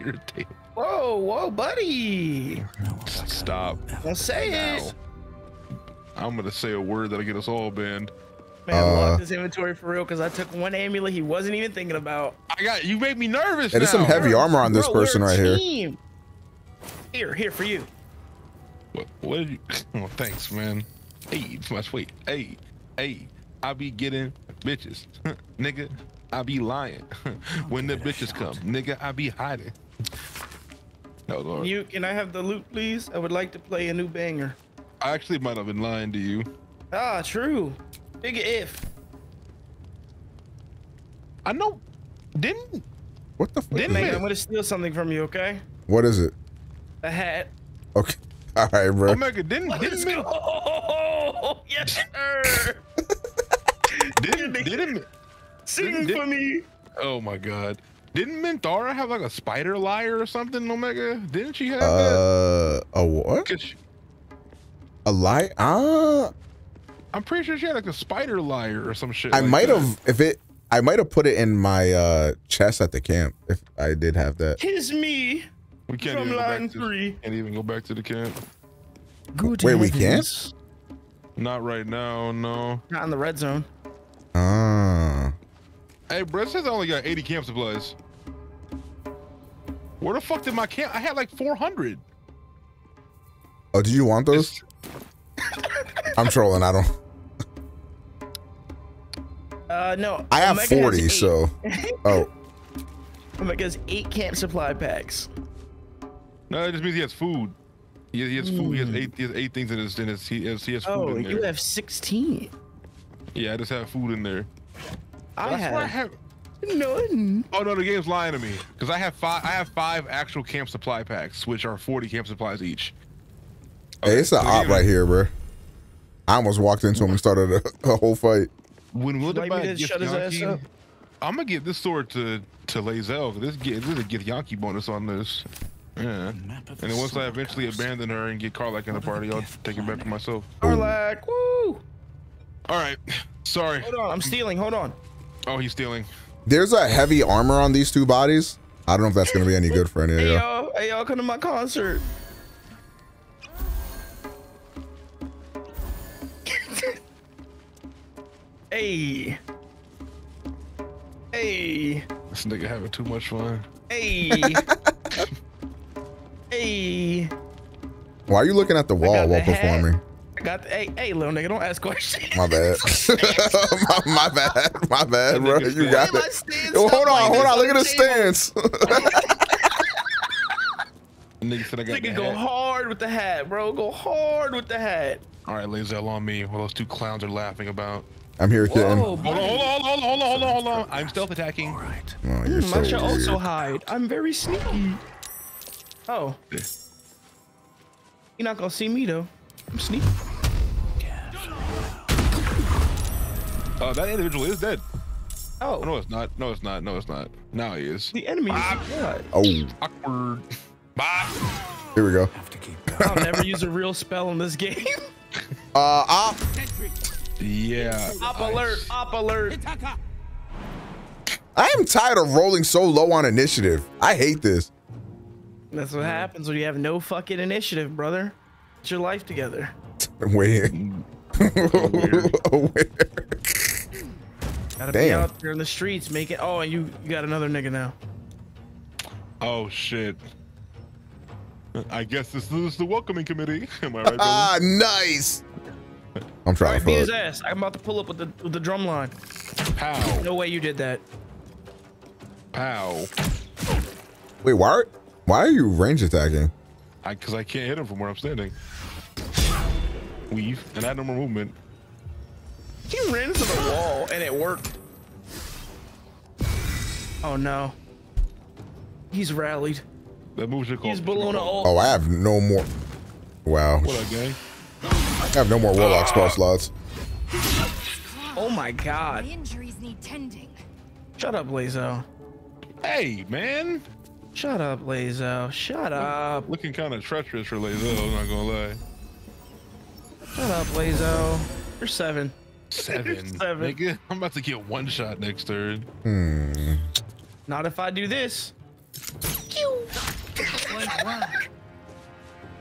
irritating. Whoa, whoa, buddy. Stop. Don't say it. I'm gonna say a word that'll get us all banned. Man, uh, locked
his inventory for real because I took one amulet he wasn't even thinking about.
I got you. Made me nervous. And there's some heavy armor on this Bro, person right team. here. Here, here for you. What? What did you? Oh, thanks, man. Hey, my sweet. Hey, hey, I be getting bitches, nigga. I be lying when the bitches come, nigga. I be hiding. No, oh, Lord. You can I have
the loot, please? I would like to play a new banger. I actually might have been lying to you. Ah, true. Big if. I know. Didn't.
What the fuck? Didn't man, I'm
gonna steal something from you, okay? What is it? A hat.
Okay. All right, bro.
Omega, didn't Let's didn't go. Oh, yes, sir. didn't didn't sing didn't, for me. Oh my God. Didn't Minthara have like a spider lyre or something, Omega? Didn't she have uh,
that? a what? a lie? Ah,
I'm pretty sure she had like a spider lyre or some shit. I like might
have if it. I might have put it in my uh, chest at the camp if I did have that.
Kiss me. We can't from even line go back three. To, can't even go back to the camp. Good Wait, we can't. Not right now, no. Not in the red zone.
Ah.
Hey, bro, says I only got 80 camp supplies. Where the fuck did my camp? I had like 400.
Oh, do you want those? It's I'm trolling. I don't. Uh, no. I have Omega 40, so. Oh.
Omega's eight camp supply packs.
No, it just means he has food. He has, he has food. He has eight. He has eight things in his. In his he has, he has food oh, in there. you
have sixteen.
Yeah, I just have food in there. I That's have. I have none. Oh no, the game's lying to me because I have five. I have five actual camp supply packs, which are forty camp supplies each.
Hey, it's an op right here, bro. I almost walked into him and started a, a whole fight.
When will Wildebot shut his ass up. I'm gonna give this sword to to Lae'zel. This is a Githyanki bonus on this. Yeah. And then once I eventually coast. abandon her and get Karlach in the party, I'll take it back to myself.
Karlach, woo! All right. Sorry. Hold on. I'm stealing. Hold on.
Oh, he's stealing. There's a
heavy armor on these two bodies. I don't know if that's gonna be any good for any of you. Hey
y'all, hey y'all, come to my concert. Hey. Hey. This nigga having too much fun. Hey. hey.
Why are you looking at the wall while performing? I got the, hey, hey, little nigga, don't ask questions. My bad. my, my, bad. My bad, bro. You got it. Yo, hold on, like hold on. Look at his stance.
nigga said I got nigga go hard with the hat, bro. Go hard with the hat. All right, Lazy, on me. What those two clowns are laughing about? I'm here, kitten. Whoa, hold, on, hold on, hold on, hold on, hold on, hold on. I'm stealth attacking. Right. Oh, hmm,
you're mm, so I should weird. also
hide. I'm very sneaky. Oh. You're not gonna see me though. I'm sneaky.
Uh, that individual is dead. Oh. No, it's not. No, it's not. No, it's not. Now he is. The enemy is dead. Ah. Oh.
Awkward.
Bop. Here we go.
I'll never use a real spell in this game. Uh, op. Ah.
Yeah.
Up alert, up alert.
I am tired of rolling so low on initiative. I hate this.
That's what happens when you have no fucking initiative, brother. Get your life together.
Where? Where? Gotta
Damn. be out there in the streets making. Oh, and you you got another nigga now.
Oh shit. I guess this is the welcoming committee. Am I right? Ah, nice. I'm trying to beat his ass.
I'm about to pull up with the with the drum line. Pow. No way you did that.
Pow. Wait, why are, why are you range attacking?
I because I can't hit him from where I'm standing. Weave, and add no more movement.
He ran into the wall and it worked. Oh no. He's rallied. That moves your called. He's balloon Oh,
I have no more. Wow. What up, gang? I have no more warlock spell slots.
Oh my god. injuries need tending. Shut up, Lazo.
Hey, man. Shut up, Lazo. Shut up. Looking kind of treacherous for Lazo, I'm not gonna lie. Shut up, Lazo. You're seven. Seven. seven. Nigga, I'm about to get one shot next turn. Hmm. Not if I do this.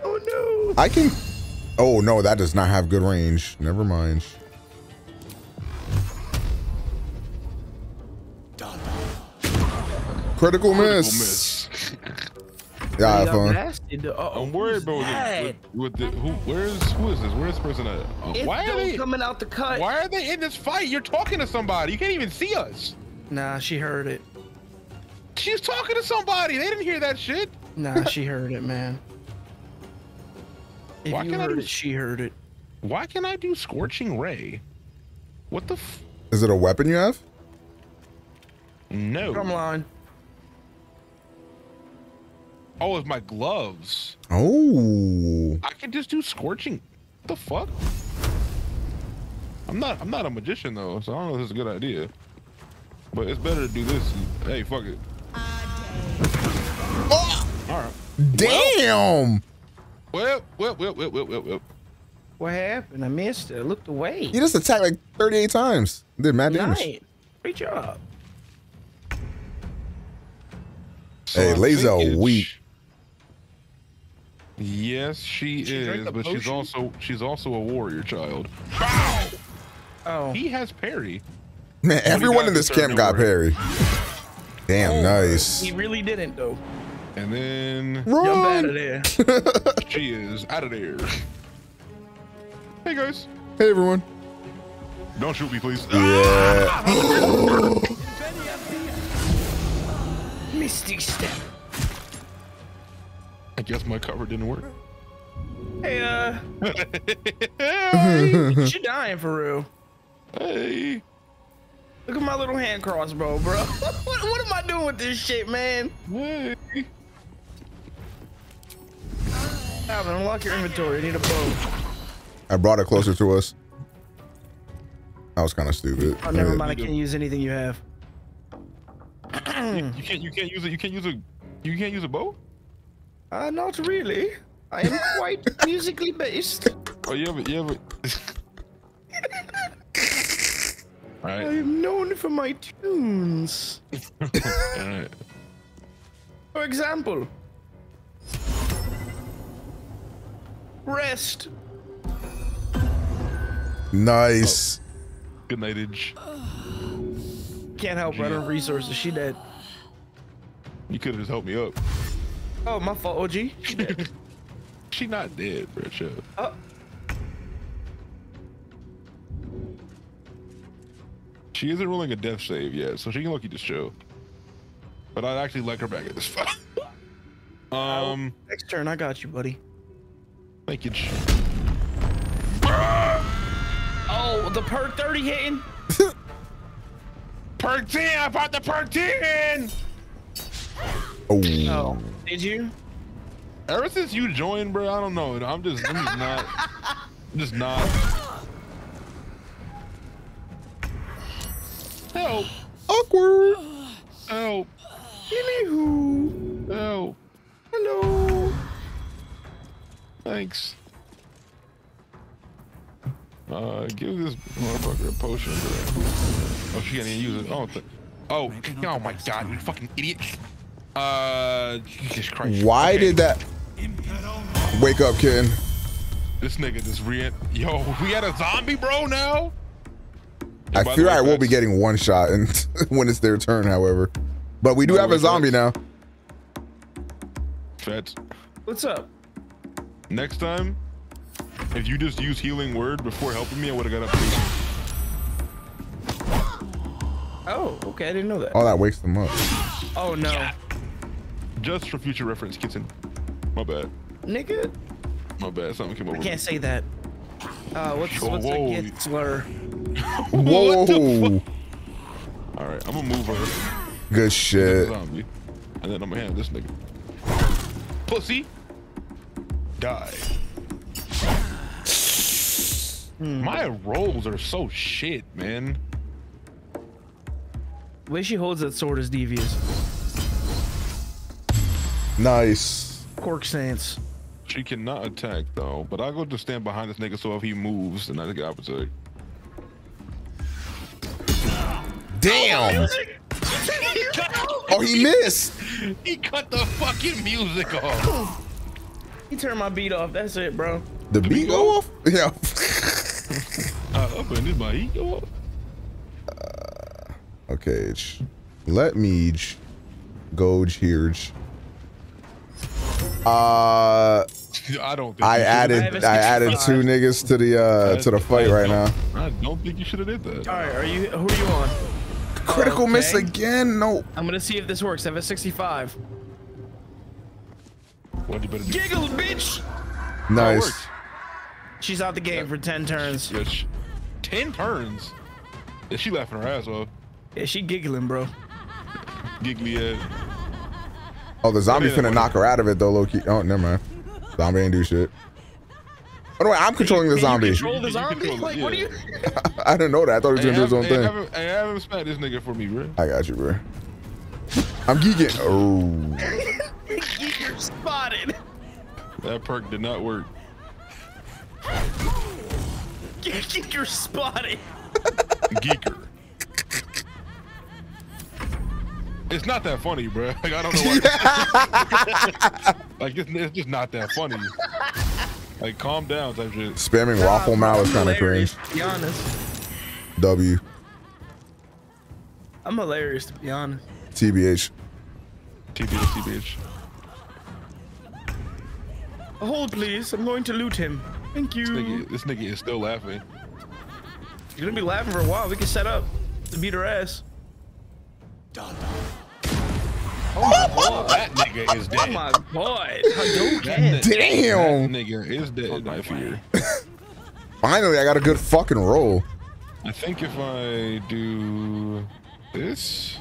oh no. I can Oh, no, that does not have good range. Never mind.
Critical, Critical miss. yeah, have I'm worried about with, with the, who. Where's who is this? Where's this person at? Uh, why are they coming out the cut? Why are they in this fight? You're talking to somebody. You can't even see us. Nah, she heard it. She's talking to somebody. They didn't hear that shit.
Nah, she heard it, man.
If why you can heard I do, it, she heard it. Why can I do Scorching Ray? What the f-
Is it a weapon you have?
No. Come on. Oh, with my gloves. Oh. I can just do Scorching. What the fuck? I'm not I'm not a magician though, so I don't know if this is a good idea. But it's better to do this. Hey, fuck it.
Oh! All right. Damn. Well,
well, well, well, well, well, well, well.
What happened? I missed
it. I looked away. He just
attacked like 38 times. Did mad damage. Nice. Great job. Hey, Laser weak.
Yes, she, is, but potion? she's also she's also a warrior child. Bow! Oh. He has parry.
Man, everyone in this camp got parry. Damn,
oh, nice. He really didn't though. And then Run! she is out of there. Hey guys. Hey everyone. Don't shoot me, please.
Yeah.
Misty step.
I guess my cover didn't work.
Hey, uh. hey, you're dying for real. Hey. Look at my little hand crossbow, bro. what, what am I doing with this shit, man? Hey. Alvin, unlock your inventory. I need a bow.
I brought it closer to us. That was kind of stupid. Oh, never mind. I can't use anything you have.
you can't.
You can't use it. You can't use a. You can't use a bow. Uh, not really. I am quite musically based. Oh, yeah, but yeah, but.
All right. I am known for my tunes. For example. Rest.
Nice. Oh.
Good night, Edge.
Can't help her. resources. She dead.
You could have just helped me up.
Oh, my fault, OG. She,
she not dead, bro.
up. Oh.
She isn't rolling a death save yet, so she can lucky this show. But I'd actually like her back at this fight. um, next turn, I got you, buddy. Linkage. Oh, the perk 30 hitting. perk 10, I bought the perk 10!
Oh. oh.
Did you? Ever since you joined, bro, I don't know. I'm just, I'm just not, I'm just not.
Help. Awkward. Help. Anywho. Help. Hello.
Thanks. Uh, give this motherfucker a potion. Oh, she can not use it. Oh, oh, oh my god, you fucking idiot. Uh, Jesus Christ. Why okay. did
that? Wake up, kid.
This nigga just re Yo, we had a zombie, bro, now?
And I fear way, I will be getting one shot and when it's their turn, however. But we do have a zombie now.
Fetch. What's up? Next time, if you just use healing word before helping me, I would have got up. Oh, okay. I didn't know that.
Oh, that wakes them up.
Oh, no. Just for future reference, kitten. My bad. Nigga. My bad. Something came over. I can't me. say
that. Uh, what's, oh, what's a slur?
whoa. All right, I'm gonna move her. Good shit. And then I'm gonna hand this nigga. Pussy die. Hmm. My rolls are so shit, man. The way she holds that sword is devious.
Nice. Cork
stance.
She cannot attack though, but I'll go to stand behind this nigga so if he moves, then I get I protect. Damn!
Oh, he missed! He cut the fucking music off. He turned my beat off. That's it, bro.
The, the beat, beat go off? off? Yeah.
uh, I'm this my
heat go off. Uh, okay. Let me go here. Uh, I
don't.
Think I
added. I, added two niggas to the uh to the fight right now.
I don't think you should have did that. All right, are you? Who are you on? Critical oh, okay. miss again? No. I'm gonna see if this
works. I have a 65. What you better do? Giggle, bitch! Nice. She's out the game yeah. for 10 turns. Yeah, she, 10
turns? Yeah, she laughing her ass off. Yeah, she giggling, bro. Giggly
ass.
Oh, the zombie finna knock her out of it, though, Loki. Oh, never mind. Zombie ain't do shit. By the way, I'm controlling the zombie. control
the zombie? Like, yeah. what are you?
I didn't know that. I thought he was gonna do his own thing.
I haven't spat this nigga for me, bro. I got you, bro. I'm geeking. Oh. you your spotted. That perk did not work. Geeker spotted. Geeker. It's not that funny, bro. Like I don't know why. like it's, it's, just not that funny. Like calm down, type shit.
Spamming waffle mouth is kind of cringe.
To be honest.
W.
I'm hilarious to be honest.
TBH.
TBH. TBH. Hold, please. I'm going to loot him. Thank you. This nigga, this nigga is still laughing. You're gonna
be laughing for a while. We can set up to beat her ass. Done.
Oh my god, that nigga is oh, dead. Oh my god, Damn. That nigga is dead, oh fear.
Finally, I got a good fucking roll.
I think if I do this...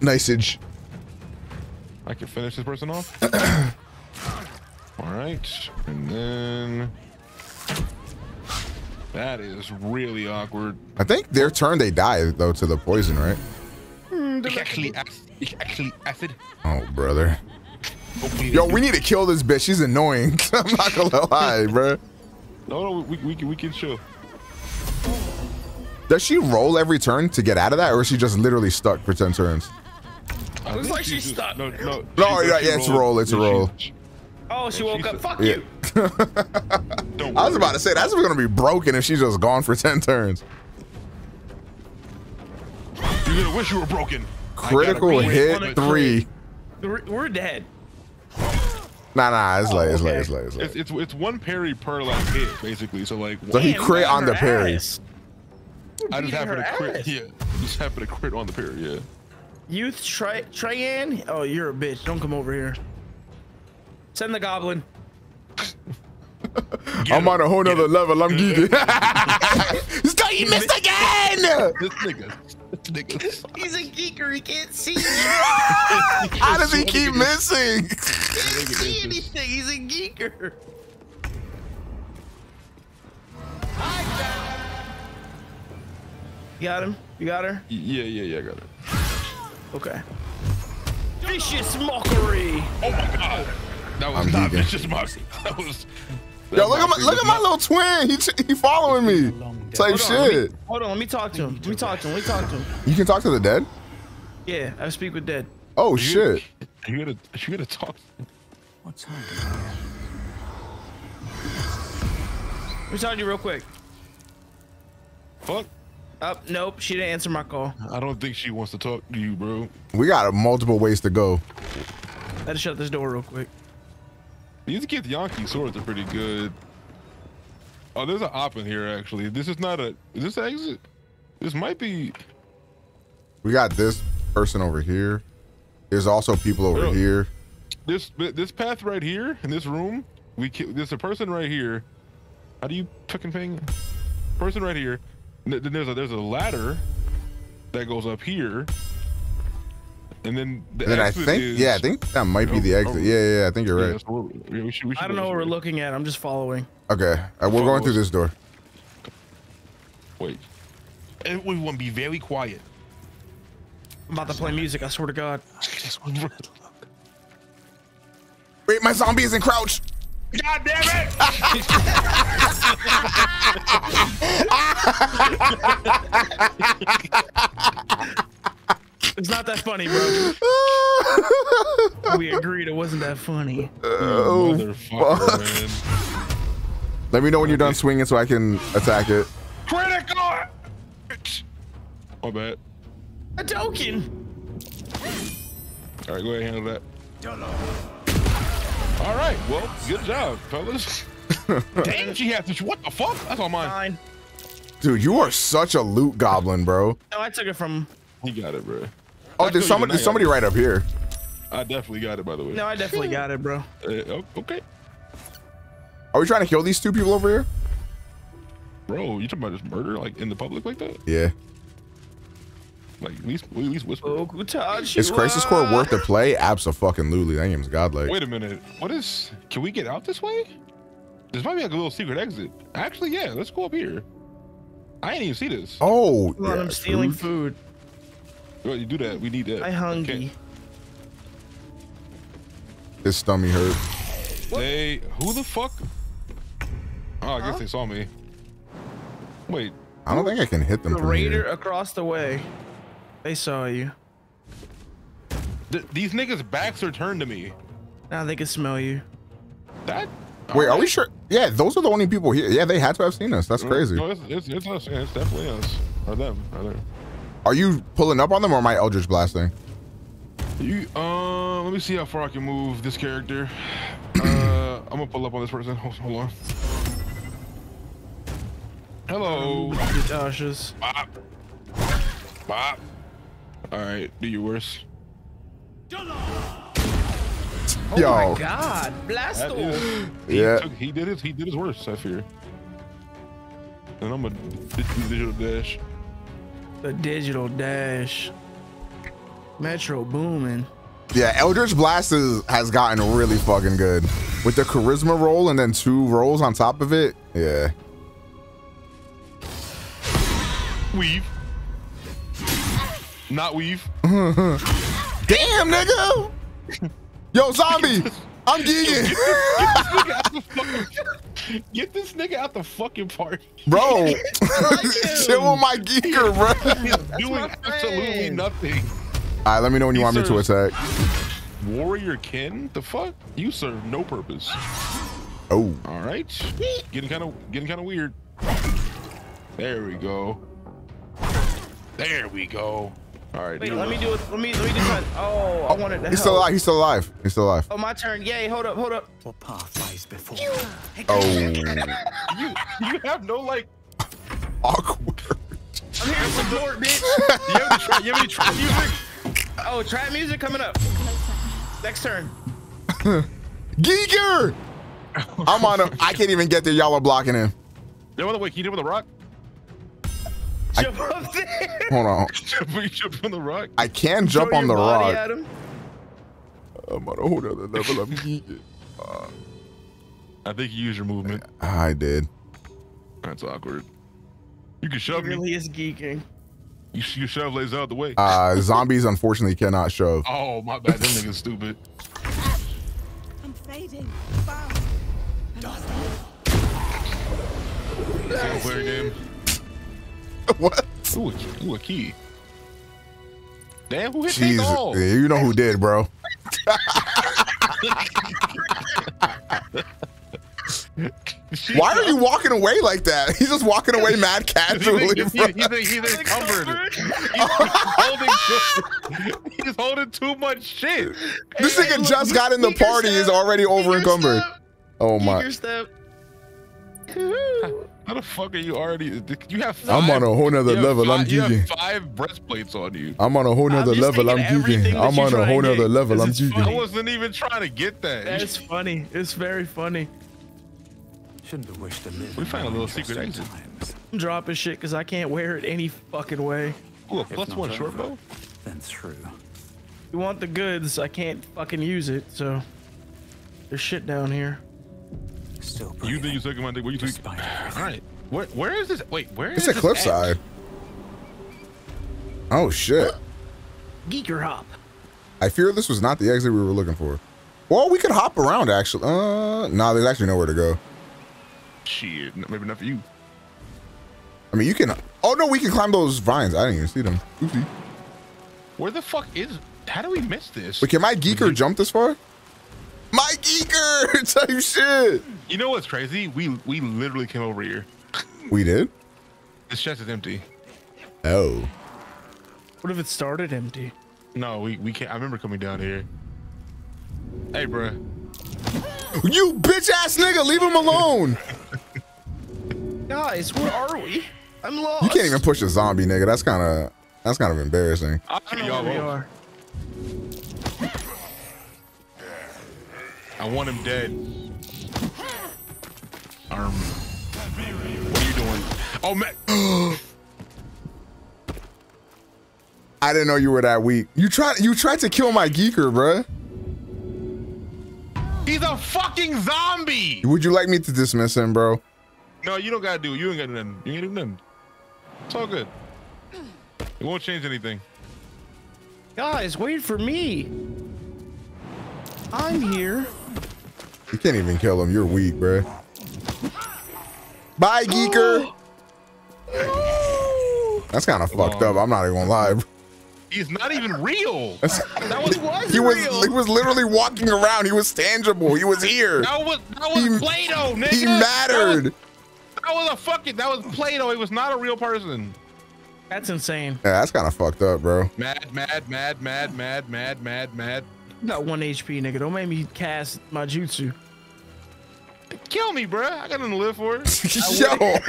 Niceage. I can finish this person off. All right, and then that is really awkward.
I think their turn they die though to the poison, right?
Ich hmm, actually, ich actually acid. Oh, brother. Yo, we need to
kill this bitch. She's annoying.
I'm not gonna lie, bro. No, no, we, we, we can chill.
Does she roll every turn to get out of that, or is she just literally stuck for 10 turns?
looks like she's stuck. No, no. No, yeah, it's roll. It's a roll. She, Oh, she woke she up.
Fuck yeah. you. I was about to say that's gonna be broken if she's just gone for ten turns.
You're gonna wish you were broken. Critical hit three. three. We're dead.
Nah, nah, it's, oh, late, it's okay. late, it's late,
it's late, it's It's, it's, one parry per like hit, basically. So like. So he crit on the
parries.
I just happen to crit. Ass. Yeah, just happen to crit on the parry. Yeah. Youth,
try, Tryan. Oh, you're a bitch. Don't come over here. Send the goblin.
I'm on a whole nother level. I'm geeking.
Stop, you missed again!
This nigga. This
nigga. He's a geeker. He can't see. How does he keep missing? He can't see
anything. He's
a geeker. You got him? You got her? Yeah, yeah, yeah, I got her. Okay. Vicious mockery! Oh my god! That was I'm not vegan. vicious moxie. That was.
Yo, look at my look at my little twin. He he following me. Type hold on, shit. Me,
hold on, let me talk to him. Let me talk to him. Let me talk to him.
You can talk to the dead.
Yeah, I speak
with dead. Oh shit. You going to you going to talk. What's happening?
Let me talk to you real quick. Fuck. Up, oh, nope, she didn't answer my call.
I don't think she wants to talk to you, bro. We
got multiple ways to go.
Let's shut this door real quick. These Githyanki swords are pretty good. Oh, there's an op in here actually. This is not a. Is this exit? This might be.
We got this person over here. There's also people over here.
This this path right here in this room. We there's a person right here. How do you fucking ping? Person right here. Then there's a there's a ladder that goes up here. And then the then I think, is, yeah, I think that might be the exit. Oh, yeah, yeah, I think you're right. Yeah, we should, we should I don't
know what we're looking at. I'm just following.
Okay, right, uh, we're going through this door. Wait,
everyone, be very quiet. I'm about to play music. I swear to
God. Wait, my zombie is in crouch.
God damn it!
It's not that funny, bro. we agreed it wasn't that funny.
Oh, fuck. Man.
Let me know when you're done swinging so I can attack it.
Critical!
My bad. A token! All right, go ahead and handle that. All right, well, good job, fellas. Damn, she has to. What the fuck? That's all mine. mine. Dude, you
are such a loot goblin, bro.
No, I took it from.
You got it, bro. Oh, there's somebody, there's somebody right up here.
I definitely got it, by the way. No, I definitely got it, bro. Uh, oh, okay. Are we
trying to kill these two people over here?
Bro, you talking about just murder, like in the public, like that? Yeah. Like at least, at least whisper. Oh, is Crisis
Core worth the play? Absolutely. That game's godlike. Wait
a minute. What is? Can we get out this way? This might be like a little secret exit. Actually, yeah. Let's go up here. I didn't even see this.
Oh, yeah, I'm stealing
food you do that. We need that. I hungry.
His stomach hurt.
Hey, who the fuck? Oh, I huh? guess they saw me. Wait. I
don't think I can hit
them. The raider
here. across the way. They saw you. Th these niggas' backs are turned to me. Now they can smell you. That.
Wait, right. are we sure? Yeah, those are the only people here. Yeah, they had to have seen us. That's mm, crazy. No,
it's, it's, it's us. It's definitely us. Or them. Or them.
Are you pulling up on them or am I Eldritch Blasting?
You, uh, let me see how far I can move this character. Uh, I'm gonna pull up on this person. Hold, hold on. Hello. Natasha's. Bop. Bop. All right, do your worst. Oh Yo. my God,
Blastoise!
He yeah, took, he did it. he did his worst. I fear. And I'm a digital dash.
The Digital Dash. Metro
booming. Yeah, Eldritch Blast is, has gotten really fucking good. With the charisma roll and then two rolls on top of it.
Yeah. Weave. Not weave. Damn, nigga! Yo, zombie! I'm geeking. Get this nigga out the fucking party. Bro, chill with my geeker, bro. He's doing absolutely nothing.
All right, let me know when you he want me to attack.
Warrior kin, The fuck? You serve no purpose. Oh. All right. Getting kind of getting kind of weird. There we go. There we go. All right. Wait, let me do it.
Let me let me do it. Oh, I oh, wanted that. He's still alive.
He's still alive. He's still alive.
Oh, my turn. Yay! Hold up. Hold up. What path lies
before? Oh.
you you have no like. Awkward. I'm here to support, bitch. you have, any trap music? Oh, trap music coming up. Next turn.
Geeker.
I'm on him. I can't even get there. Y'all are blocking him.
The other way. He did with the rock? Jump I, up there. Hold on. jump, jump on the rock. I can jump Throw on the rock. At him. I'm on a whole other level. I'm geeking. Uh, I think you used your movement. I did. That's awkward. You can shove he really me. is geeking. You, shove lays out the way. Uh,
zombies unfortunately cannot shove.
Oh my bad, that nigga's stupid. I'm fading. Wow. Single player game. what? Ooh, ooh, a key. Damn, who hit Jesus. that Yeah, you know who did, bro.
Why are you walking away like that? He's just walking away mad casually. He's, he's, he's,
he's He's holding, he's holding too much shit. This nigga just got in the
party is already over encumbered. Oh
my. How the fuck are you already? You have. i I'm on a whole nother level. i I'm geeking. five breastplates on you. I'm on a whole nother level. I'm geeking. I'm on a whole nother level. I'm geeking. I wasn't even trying to get that. It's funny. It's very funny. Shouldn't have wished to live. We found a little secret exit.
I'm dropping shit because I can't wear it any fucking way. Ooh, a plus one short bow. Then true. You want the goods? I can't fucking use it. So there's shit down here.
Still you think you sucking my dick? What you think? All right. where is this? Wait, where it's is It's a cliffside.
Oh, shit. Geeker hop. I fear this was not the exit we were looking for. Well, we could hop around, actually. Uh, nah, there's actually nowhere to go. Shit, maybe not for you. I mean, you can... Oh, no, we can climb those vines. I didn't even see them. Oopsie.
Where the fuck is... How do we miss this?
Wait, can my geeker jump this far?
Mike Eaker type shit. You know what's crazy? We we literally came over here. We did? This chest is empty.
Oh.
What if it started empty?
No, we, we can't. I remember coming down here. Hey, bro.
You bitch ass nigga, leave him alone. Guys, where are we? I'm lost. You can't even push a zombie, nigga. That's kind of that's kind of embarrassing.
I don't know where we are. I want him dead. Arm. What are you doing? Oh, man.
I didn't know you were that weak. You tried you tried to kill my geeker, bruh.
He's a fucking zombie.
Would you like me to dismiss him, bro?
No, you don't gotta do it. You ain't gotta do nothing. You ain't got nothing. It's all good. It won't change anything. Guys, wait for me. I'm here.
You can't even kill him. You're weak, bruh. Bye, Geeker. That's kind of fucked up. I'm not even gonna lie.
He's not even real. That's, that was, was he real. was he was
literally walking around. He was tangible. He was here. That
was that was he, Plato, nigga. He mattered. That was, that was a fucking that was Plato. He was not a real person. That's insane.
Yeah, that's kind of fucked up, bro.
Mad, mad, mad, mad, mad, mad,
mad, mad. Got one HP, nigga. Don't make me cast my jutsu.
Kill me, bruh. I got nothing to live for. Yo.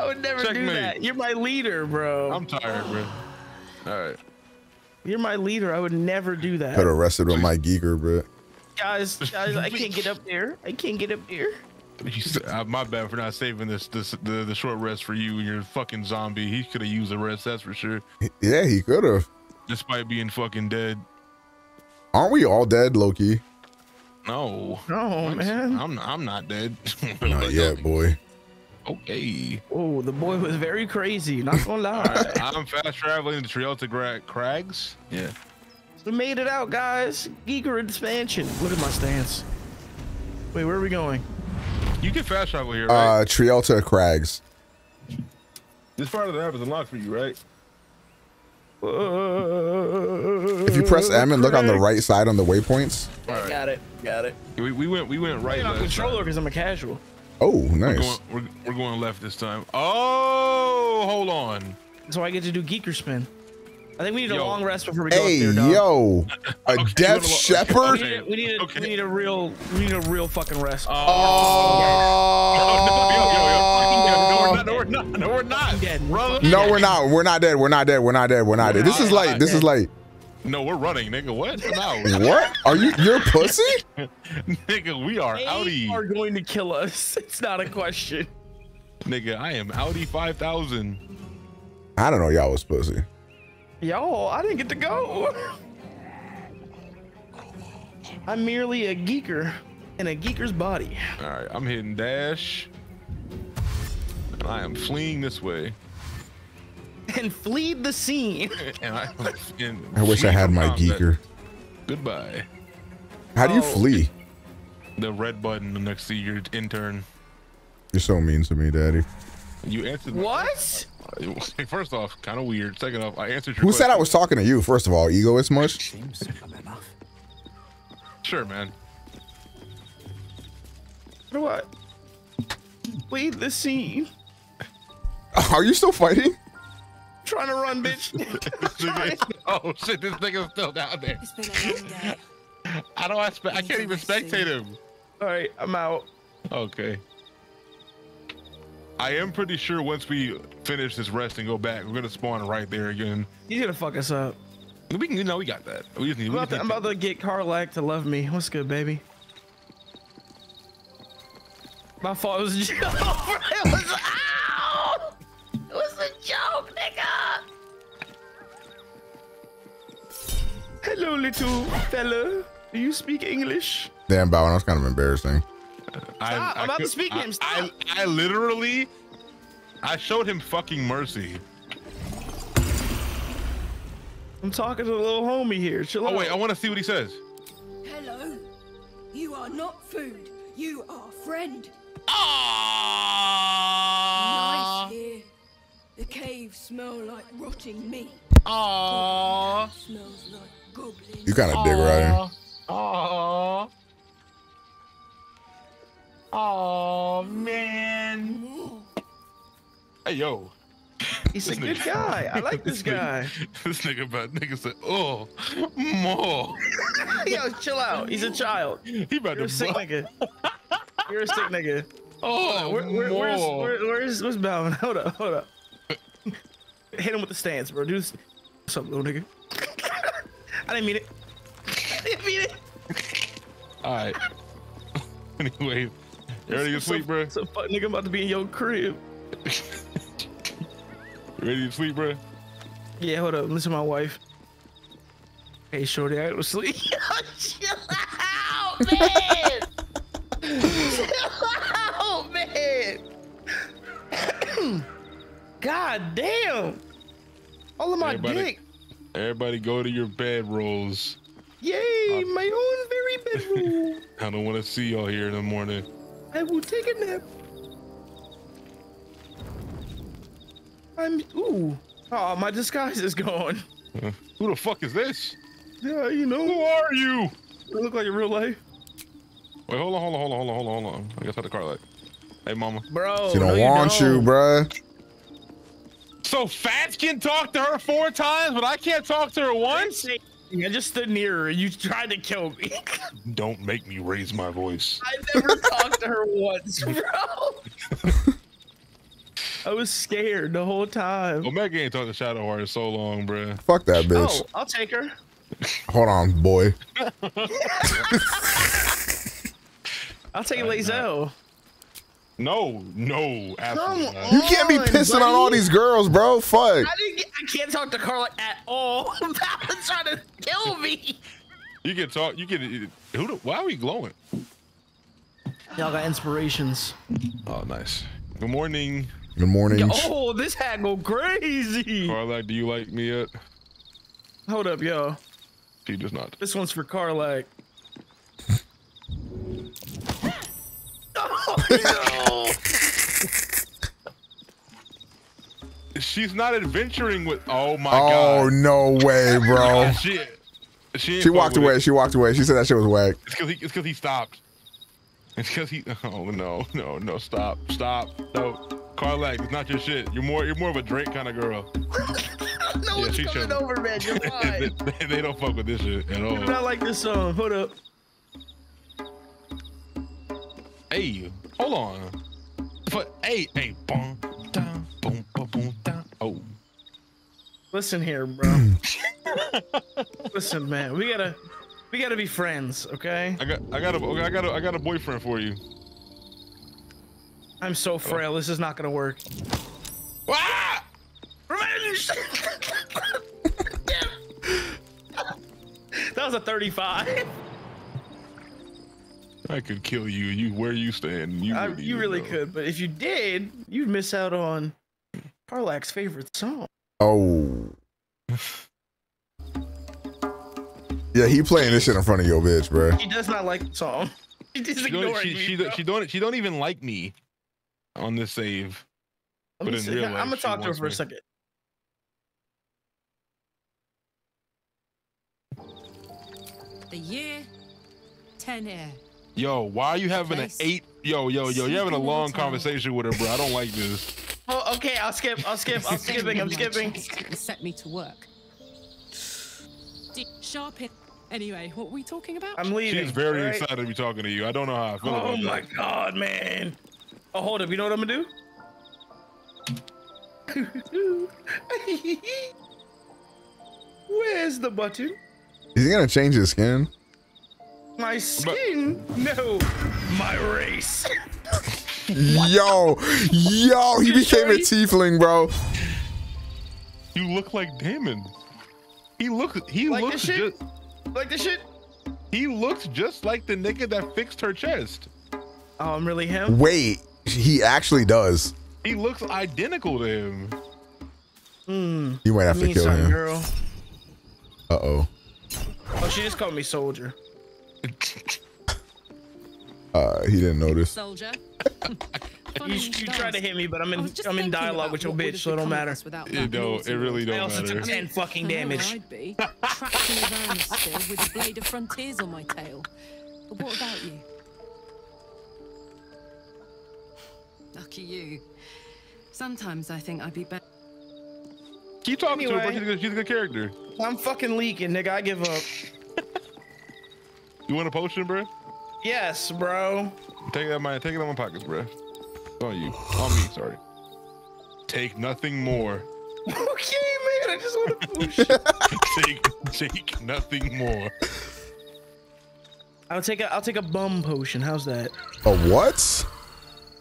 I would never do that. You're my leader, bro. I'm tired, bro. All right. You're my leader. I would never do that.
Could have wrestled with my geeker, bro.
Guys, guys, I can't get up there. I can't get up there.
Uh, my bad for not saving this, this the, the short rest for you and your fucking zombie. He could have used a rest, that's for sure.
Yeah, he could have.
Despite being fucking dead.
Aren't we all dead, Loki?
No. No, I'm, man. I'm I'm not dead. not yet, boy. Okay. Oh, the boy was very crazy. Not gonna lie. right, I'm fast traveling to Trielta Crags. Yeah.
We made it out, guys. Geeker expansion. Look at my stance.
Wait, where are we going? You can fast travel here, uh, right?
Uh, Trielta Crags.
This part of the app is unlocked for you, right? If you press M and look on the right
side on the waypoints.
Right. Got it. Got it. We, we went we went right. I'm controller because I'm a
casual. Oh, nice.
We're going, we're, we're going left this time. Oh, hold on.
So I get to do geeker spin.
I think we need a long rest
before
we go hey, up there, dog. yo, a okay, death shepherd. Okay. We,
need
a, okay. we need a real, we need a real fucking rest. Oh,
No, oh. we're not, no, we're not, no, we're
not.
No, we're not, we're not dead, we're not dead, we're not dead, we're not dead. This is late, this is late.
No, we're running, nigga. What? No. what? Are you? You're pussy. nigga, we are they Are going to kill us. It's not a question. Nigga, I am outie five thousand.
I don't know y'all was pussy.
Y'all, I didn't get to go. I'm merely a geeker in a geeker's body. All right, I'm hitting dash. And I am fleeing this way. And flee the scene. and I, and
I wish I had my geeker. Goodbye. How do you oh, flee?
The red button next to your intern.
You're so mean to me, Daddy.
You answered. What? My, first off, kind of weird. Second off, I answered your. Who question. said
I was talking to you? First of all, ego is much.
Sure, man. What? Leave the scene.
Are you still fighting?
trying to run, bitch. oh shit! This nigga's still down there. I don't. I, I can't even spectate him. All right, I'm out. Okay. I am pretty sure once we finish this rest and go back, we're gonna spawn right there again. He's gonna fuck us up. We can, you know, we got that. We just need, I'm, about to, I'm
about to get Karlach to love me. What's good, baby? My fault. was a joke. it was,
ow! It was a joke, nigga.
Hello, little fella. Do you speak English?
Damn, Bowen, that's kind of embarrassing.
Stop! I, am about could, to speak to him. Stop. I, I literally, I showed him fucking mercy. I'm talking to the little homie here. Chill oh out. wait, I want to see what he says.
Hello, you are not
food. You are friend. Ah! Nice here. The caves smell like rotting meat.
Ah!
Like you kind of dig right in. Aww.
Oh man. Hey yo. He's this a good guy. I like this, this guy. Nigga, this nigga bad. nigga said, oh,
more. yo, chill out. He's a
child. He about You're to a sick nigga.
You're a sick nigga. Oh, where, where, where's, where, where's where's Balvin? Hold up, hold up. Hit him with the stance, bro. Do this. What's up, little nigga? I didn't mean it. I didn't mean it.
All right. anyway, you ready to sleep,
bro? So fuck nigga about to be in your crib. ready to sleep, bro? Yeah, hold up. Listen to my wife. Hey, shorty, I was sleep.
Chill out, man.
Chill out, man.
God damn. All of my everybody, dick. Everybody go to your bed rolls.
Yay, I, uh, my own very bedroom.
I don't want to see y'all here in the morning.
I will take a nap. I'm. Ooh.
Oh, my disguise is gone. who the fuck is this? Yeah, you know. Who are you? You look like in real life. Wait, hold on, hold on, hold on, hold on, hold on. I guess I had the car light. Hey, mama. Bro. She don't no, want you, do you
bruh.
So Fats can talk to her four times, but I can't talk to her once? I just stood near her. You tried to kill me. Don't make me raise my voice. I
never talked to her once, bro.
I was scared the whole time. Omega ain't talked to Shadowheart in so long, bro. Fuck that oh, bitch. Oh, I'll take her.
Hold on, boy.
I'll take Lae'zel. No, no, absolutely not.
You can't be pissing
buddy. on all these girls,
bro. Fuck. I,
get, I can't talk to Karlach at all. Val's trying
to kill me. You can talk. You can. Who? The, why are we glowing? Y'all got inspirations. Oh, nice. Good morning. Good morning. Oh, this hat go crazy. Karlach, do you like me yet? Hold up, yo. She does not. This one's
for Karlach.
She's not adventuring with. Oh my oh, god.
Oh no way, bro.
she she, she walked away. It. She
walked away. She said that shit was whack.
It's because he. It's because he stopped. It's because he. Oh no, no, no! Stop, stop, no. Karlach, it's not your shit. You're more. You're more of a Drake kind of girl. no yeah, one's coming chose. over, man. You're fine. they, they, don't fuck with this shit at all. You're not
like this song. Hold up.
Hey, hold on. But hey, hey, boom, down, boom, boom, boom, down. Oh. Listen here, bro.
Listen, man, we gotta, we gotta be friends, okay?
I got, I got a, I got a, I got a boyfriend for you.
I'm so frail. This is not gonna work.
Ah! Revenge!
that was a 35.
I could kill you. You where you stand. You, I, really, you really
could, but if you did, you'd miss out on Karlach's favorite song.
Oh.
yeah, he playing this shit in front of your bitch, bro. He
does not like the song. She, she, don't, she, me, she, don't, she, don't. She don't even like me on this save.
Let but in see. real life, I'm gonna talk to her for me. a second.
The year Ten Air.
Yo, why are you having nice. an eight? Yo, yo, yo, you're having a long conversation with her, bro. I don't like this.
Oh, okay, I'll skip. I'll skip. I'm skipping. I'm skipping. Set me to work. Sharp hit. Anyway, what were we talking about? I'm leaving. She's very right? excited
to be talking to you. I don't know how I feel oh about that. Oh my god, man. Oh, hold up. You know what I'm gonna
do? Where's the button?
Is he gonna change his skin?
My skin? But no.
My race.
yo, yo, he became a tiefling,
bro. You look like Damon. He looked he like looks just like the shit. He looks just like the nigga that fixed her chest. Oh, I'm really him?
Wait, he actually does.
He looks identical to him.
Mm,
you might have to kill him. Uh oh.
Oh, she just called me soldier.
Uh, he
didn't notice.
Soldier.
you, you tried to hit me, but I'm in I'm in dialogue with your bitch, so it don't matter.
It don't. It really don't I also took ten I mean, fucking
damage.
I'd be tracking with a blade of frontiers on my tail. But what about you?
Lucky you. Sometimes I
think I'd be better.
Keep talking anyway, to her, bro. She's a, good, she's a good character.
I'm fucking leaking, nigga. I give up.
You want a potion, bro? Yes, bro. Take that money. my take it out my pockets, bro. On you, on me. Sorry. Take nothing more.
okay, man. I just want to push.
take take nothing more.
I'll take a I'll take a bum potion. How's that?
A
what?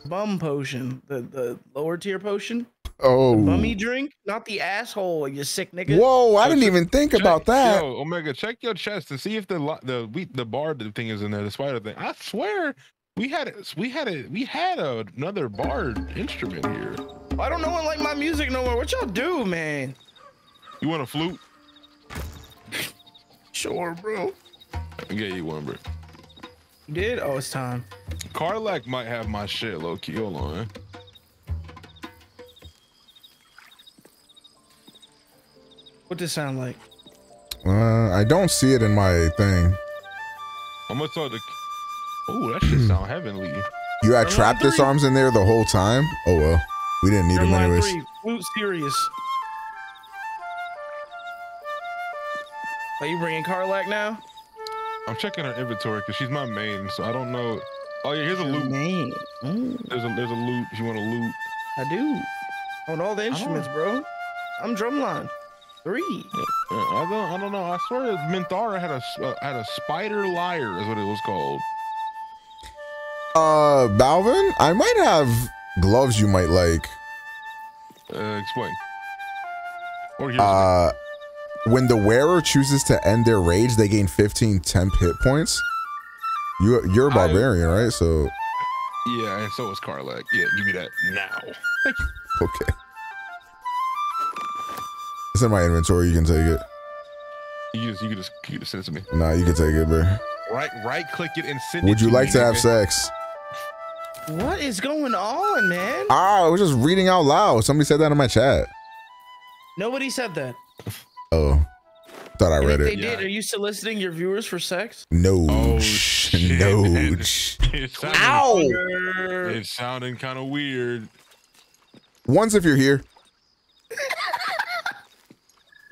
Bum potion. The the lower tier potion.
Oh, mummy
drink, not the asshole. You sick nigga. Whoa, I didn't even think check, about that.
Yo, Omega, check your chest to see if the the we, the bar thing is in there, the spider thing. I swear, we had we had a we had a, another bar instrument here. I don't know one like my music no more. What y'all do, man? You want a flute? sure, bro. I can get you one, bro. You did? Oh, it's time. Karlach might have my shit, low key. Hold on.
What does it sound like?
Uh, I don't see it in my thing.
I'm gonna Oh, that shit sound heavenly.
You had trapped this arms in there the whole time. Oh well, we didn't need them anyways.
Three, flute serious. Are you bringing Karlach now? I'm checking her inventory because she's my main, so I don't know. Oh yeah, here's a loot. Main. Mm. There's a there's a loot. If you want a loot, I do.
On all the instruments, bro. I'm drumline.
Three. Uh, I don't. I don't know. I swear, Minthara had a uh, had a spider liar is what it was called.
Uh, Balvin, I might have gloves you might like. Uh, explain. Or here's uh, when the wearer chooses to end their rage, they gain 15 temp hit points. You you're a barbarian, I, right? So.
Yeah, and so is Karlach. Yeah, give me that now. Thank you.
Okay. It's in my inventory. You can take it.
You just, you can just, you just send it to me.
Nah, you can take it, bro.
Right, right, click it and send. Would it you to like me, to have man.
sex?
What is going on, man?
Ah, I was just reading out loud. Somebody said that in my chat.
Nobody said that.
Oh, thought I and read they it. They did.
Yeah. Are you soliciting your viewers for sex?
No. Oh, shit. No. It's,
Ow! Weird. It's sounding kind of weird. Once if you're here.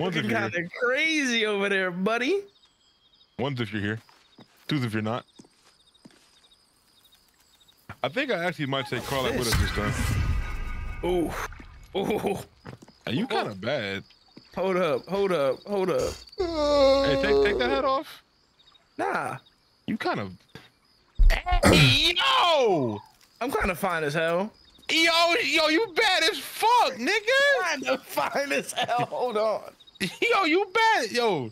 One's are kind of
crazy over there,
buddy. One's if you're here. Two's if you're not. I think I actually might take Carl out with us this time.
Ooh. Ooh.
Are you kind of oh. bad? Hold up, hold up, hold up.
Hey, take, take the head off.
Nah. You kind of...
yo! I'm kind of fine as hell. Yo, yo, you bad as fuck, nigga. Kind of fine as hell. Hold on. yo, you bad, yo.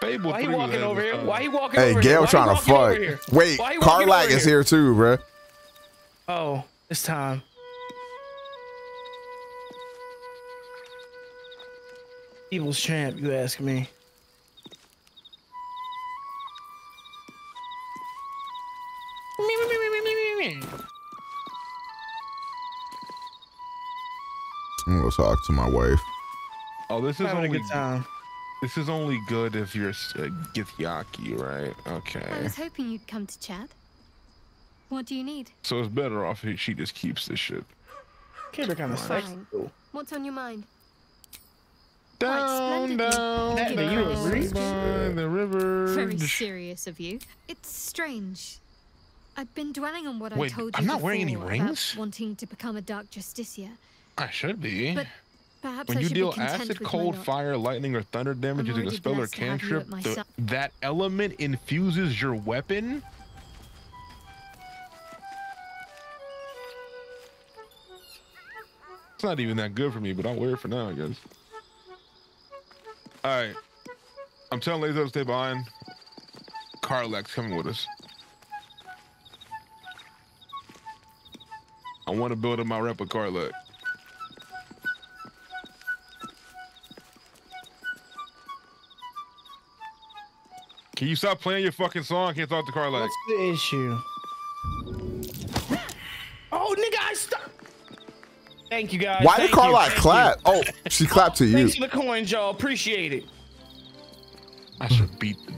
Fable Why he walking over here? Why he walking hey, over Gale here? Why trying to fuck. Wait, he Karlach is here?
here too, bro.
Oh,
it's time. Evil's champ, you ask me.
I'm gonna talk to my wife.
Oh, this is only a good time. This is only good if you're uh, Githyanki, right? Okay. I was
hoping you'd come to chat. What do you need?
So it's better off if she just keeps this shit.
are kind of sexual. What's on your mind?
Down, down, down, the river. Very
serious of you. It's strange. I've been dwelling on what Wait, I told you I'm not before wearing any rings? wanting to become a dark justiciar.
I should be. But
perhaps when I you deal acid, cold,
fire, lightning, or thunder damage using a spell or cantrip, the, that element infuses your weapon. It's not even that good for me, but I'll wear it for now, I guess. All right. I'm telling Lazo to stay behind. Karlach's coming with us. I want to build up my rep with Carlax. Can you stop playing your fucking song? can't talk to like. What's the issue?
Oh, nigga, I stopped. Thank you, guys. Why did Carlax clap?
You. Oh,
she clapped to you. Thanks
for the coins, y'all. Appreciate it.
I should beat them.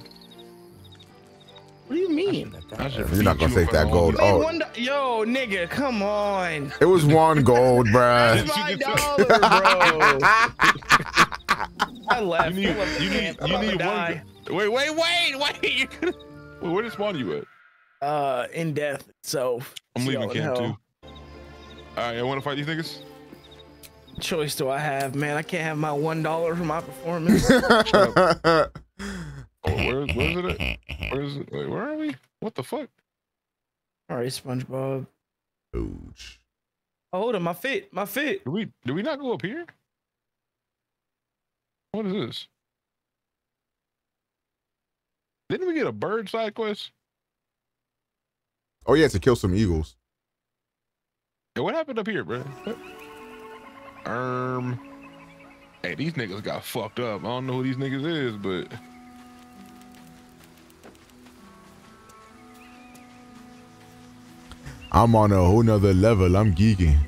What do you mean? I should, I should You're not gonna you take that gold. Oh, yo, nigga, come on. It was one gold, bruh.
dollar, bro.
I left. You need, you need, you need one. Wait, wait, wait, wait! you gonna. Wait, where did spawn you at? Uh, in death. So I'm leaving camp too. All right, I want to fight these niggas. Choice do I have, man? I can't have my one dollar for my performance. oh, where, where is it? At? Where is it? Wait, where are we? What the fuck? All right, SpongeBob. Ouch. Oh, hold on, my fit, my fit. Do we do we not go up here?
What is this? Didn't we get a bird side quest?
Oh yeah, to kill some eagles.
Yeah, what happened up here, bro? Um, hey, these niggas got fucked up. I don't know who these niggas is, but.
I'm on a whole nother level. I'm geeking.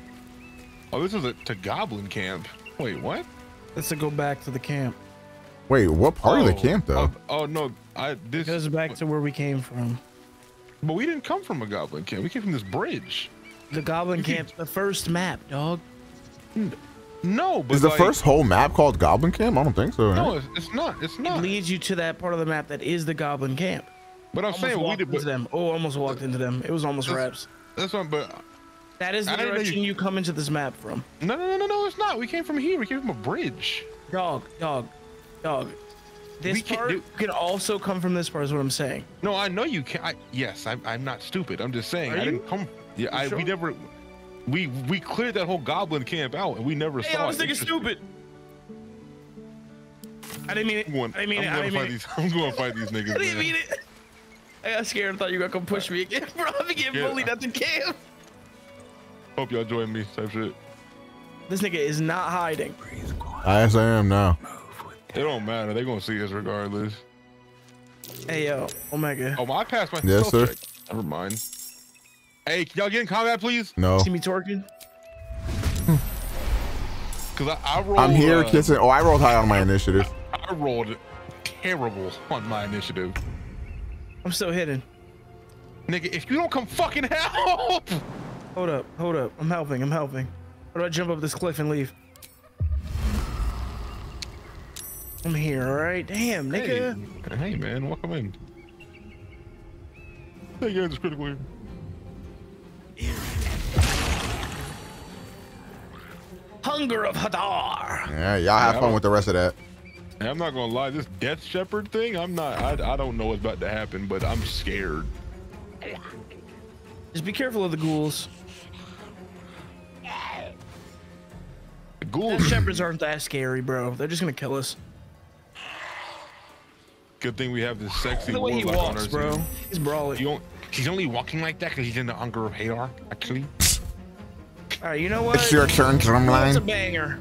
Oh, this is a to goblin camp. Wait, what? Let's go back to the camp.
Wait, what part oh, of the oh, camp though?
Oh, oh no, I this it goes back to where we came from. But we didn't come from a goblin camp. We came from this bridge. The goblin camp, the first map, dog. No, but is the like, first
whole map called Goblin Camp? I don't think so. Right? No,
it's, it's, not. It's not. It leads you to that part of the map that is the Goblin Camp. But I'm almost saying we did. But, them. Oh, almost walked into them. It was almost that's, reps. That's one, but that is the I direction you, you come into this map from. No,
no, no, no, no. It's not. We came from here. We came from a bridge.
Dog, dog. Dog, this we can, part dude, can also come from this part. Is what I'm saying.
No, I know you can. I, yes, I, am not stupid. I'm just saying Are I you? didn't come. Yeah, I, sure? we never. We we cleared that whole goblin camp out, and we never hey, saw. I was it. thinking stupid. I didn't mean it. I'm going, didn't mean I'm it. Going I didn't mean these, I'm going to fight these niggas. I didn't man. mean it.
I got scared and thought you were gonna come push me again, bro. I'm getting yeah. bullied at the camp.
Hope y'all join me, type shit. This nigga is not hiding.
Yes, I am now.
It don't matter. They're gonna see us regardless. Hey yo, Omega. Oh, my, I passed my. Yes, sir. Check. Never mind. Hey, can y'all get in combat, please? No. See me twerking? Cause I, I rolled. I'm here, uh, kissing.
Oh, I rolled high on my initiative.
I, I rolled terrible on my initiative. I'm still hidden. Nigga, if you don't come fucking help! Hold up,
hold up. I'm helping, I'm helping. How do I jump up this cliff and leave? I'm here, all right? Damn, nigga. Hey, hey man, welcome in.
Hey, guys, it's critical here. Hunger of Hadar.
Yeah, y'all have yeah, fun with the rest of that.
I'm not gonna lie, this Death Shepherd thing, I'm not, I, I don't know what's about to happen, but I'm scared. Just be careful of the ghouls.
The ghouls. Death Shepherds aren't that scary, bro. They're just gonna kill us.
Good thing we have this sexy the way he walks, bro. Team. He's brawling. You he's only walking like that because he's in the Hunger of Hadar, actually. All right, you know what? It's your turn, Drumline. It's a banger.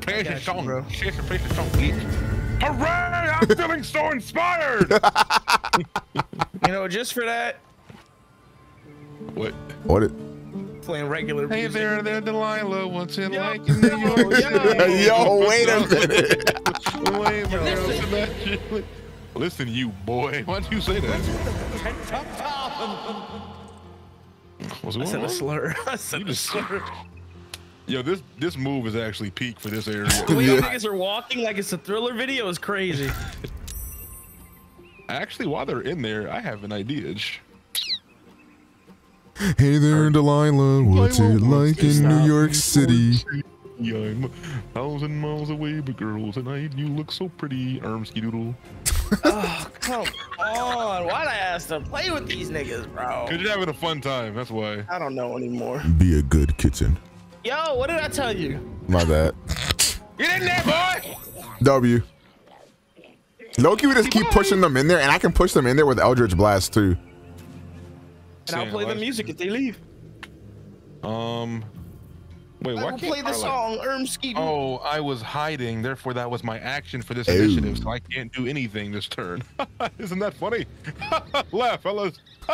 play the song, bro. play the song. Hooray! I'm feeling so
inspired. you know, just for that. What? What? It playing regular hey
music. Hey there, there, Delilah. What's it like in New York Yo, wait a
minute. Listen, you boy. Why'd you say that? What's going I said on? a slur. I said a slur. Yo, this this move is actually peak for this area. the way yeah. niggas are walking like it's a thriller video is crazy. actually, while they're in there, I have an idea. Hey there, Delilah. What's it like in New York City? I'm a thousand miles away, but girls, tonight you look so pretty, Armsky Doodle. oh, come on. Why'd I ask to play with these niggas, bro? Because you're having a fun time. That's why.
I don't know anymore.
Be a good kitten.
Yo, what did I tell you? My bad. Get in there, boy!
W. Loki, we just keep pushing them in there, and I can push them in there with Eldritch Blast, too
and um, I'll play the music if they leave. Um. Wait, what? I will Play the song,
erm erm Oh,
I was hiding, therefore that was my action for this Ew. initiative, so I can't do anything this turn. Isn't that funny? Laugh, fellas.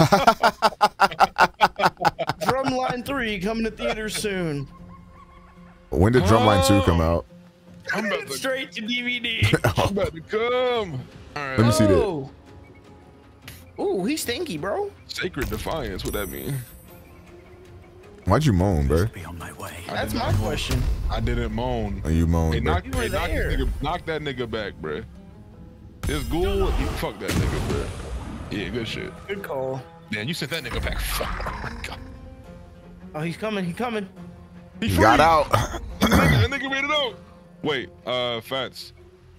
Drumline 3 coming to theaters soon.
When did Drumline oh. 2
come oh. out? I'm about to... Straight to DVD. I'm about to come. All right. Let me see that. Ooh, he's stinky, bro. Sacred defiance. What that mean?
Why'd you moan, bro? Be on
my way. That's my moan. question. I didn't moan. Are oh,
you moaning, Hey, knock, you hey,
knock, knock, that nigga back, bro. This ghoul, you fuck that nigga, bro. Yeah, good shit. Good call. Man, you sent that nigga back. Fuck. Oh, he's coming. He coming. He, he got out.
that, nigga, made it
out. Wait, uh, Fats.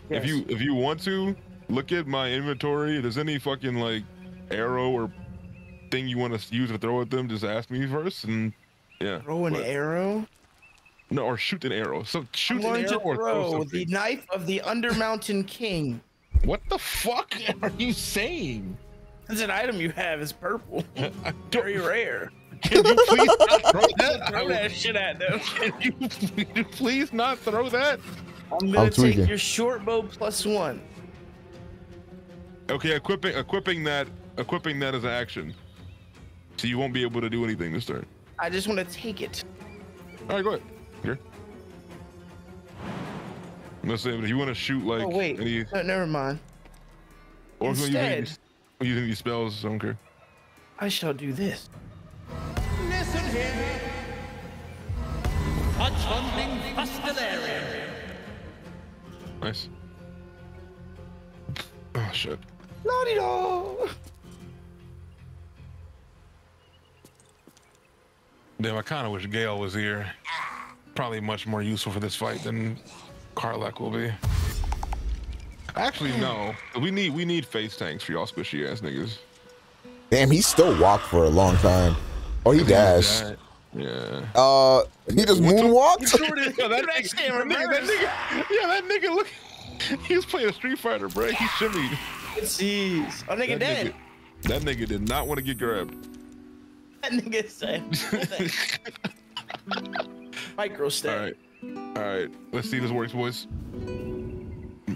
Yes. If you if you want to look at my inventory, there's any fucking like arrow or thing you want to use to throw at them, just ask me first, and yeah. Throw an but, arrow. No, or shoot an arrow. So
shoot I'm an arrow or throw something. the
knife of the Undermountain King. What the fuck are you saying? That's an item you have. It's purple. Very rare.
Can you please not throw that? Throw that
shit at them. Can you, please not throw that? I'm gonna take your short bow
plus one.
Okay, equipping equipping that equipping that as an action. So you won't be able to do anything this turn.
I just want to take it. All right, go ahead.
Here. let say if you want to shoot oh, like. Oh wait. Any...
No, never mind. Or
Instead, if you using, these any spells, I don't care.
I shall do this. Listen here.
Touch on
Nice. Oh shit.
Not at all.
Damn, I kind of wish Gale was here. Probably much more useful for this fight than Karlach will be. Actually, no. We need we need face tanks for y'all squishy ass niggas.
Damn, he still walked for a long time. Oh, he dashed. Yeah.
Uh, he just moonwalked. yeah, that, nigga, that nigga, yeah, that nigga. Look, he was playing a Street Fighter, bro. He shimmied. Jeez, oh nigga that dead. Nigga, that nigga did not want to get grabbed that nigga
said.
Micro step. All right. All right. Let's see if this works, boys.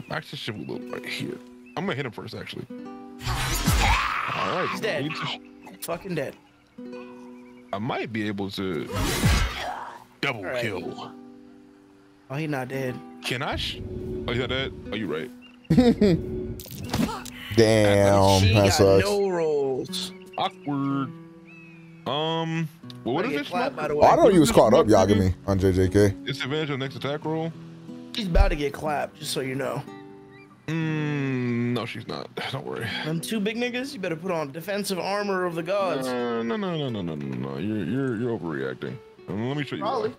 Actually, should we look right here? I'm gonna hit him first, actually. All right. He's dead. fucking dead. I might be able to double right. kill. Oh, he not dead. Can I? oh, he's not dead. Are oh, you right?
Damn, she that got sucks. No
rolls. Awkward. Um, well, what is this? Clapped, by the way. I know you was caught up,
Yagami, on JJK.
It's advantage on next attack roll. She's about to get clapped, just so you know. Mm, no, she's not. Don't worry.
I'm two big niggas. You better put on defensive armor of the gods. No,
no, no, no, no, no, no. no. You're you're you're overreacting. Um, let me show you. Probably. Why.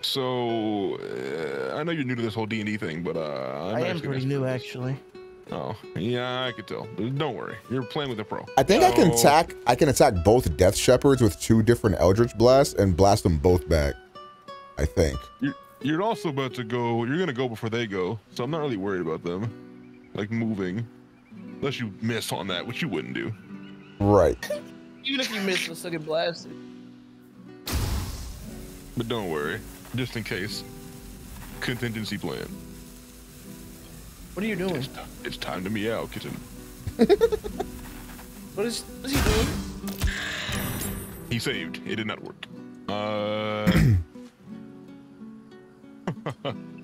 So, uh, I know you're new to this whole D and D thing, but uh, I'm I am pretty
new, this. actually.
Oh, yeah, I could tell. But don't worry. You're playing with a pro. I think no. I can attack
I can attack both Death Shepherds with two different Eldritch Blasts and blast them both back. I think.
You're, you're also about to go you're gonna go before they go, so I'm not really worried about them. Like moving. Unless you miss on that, which you wouldn't do. Right.
Even if you miss, the second blast. get
blasted. But don't worry. Just in case. Contingency plan. What are you doing? It's, it's time to meow, kitten. what is what is he doing? He saved. It did not work. Uh.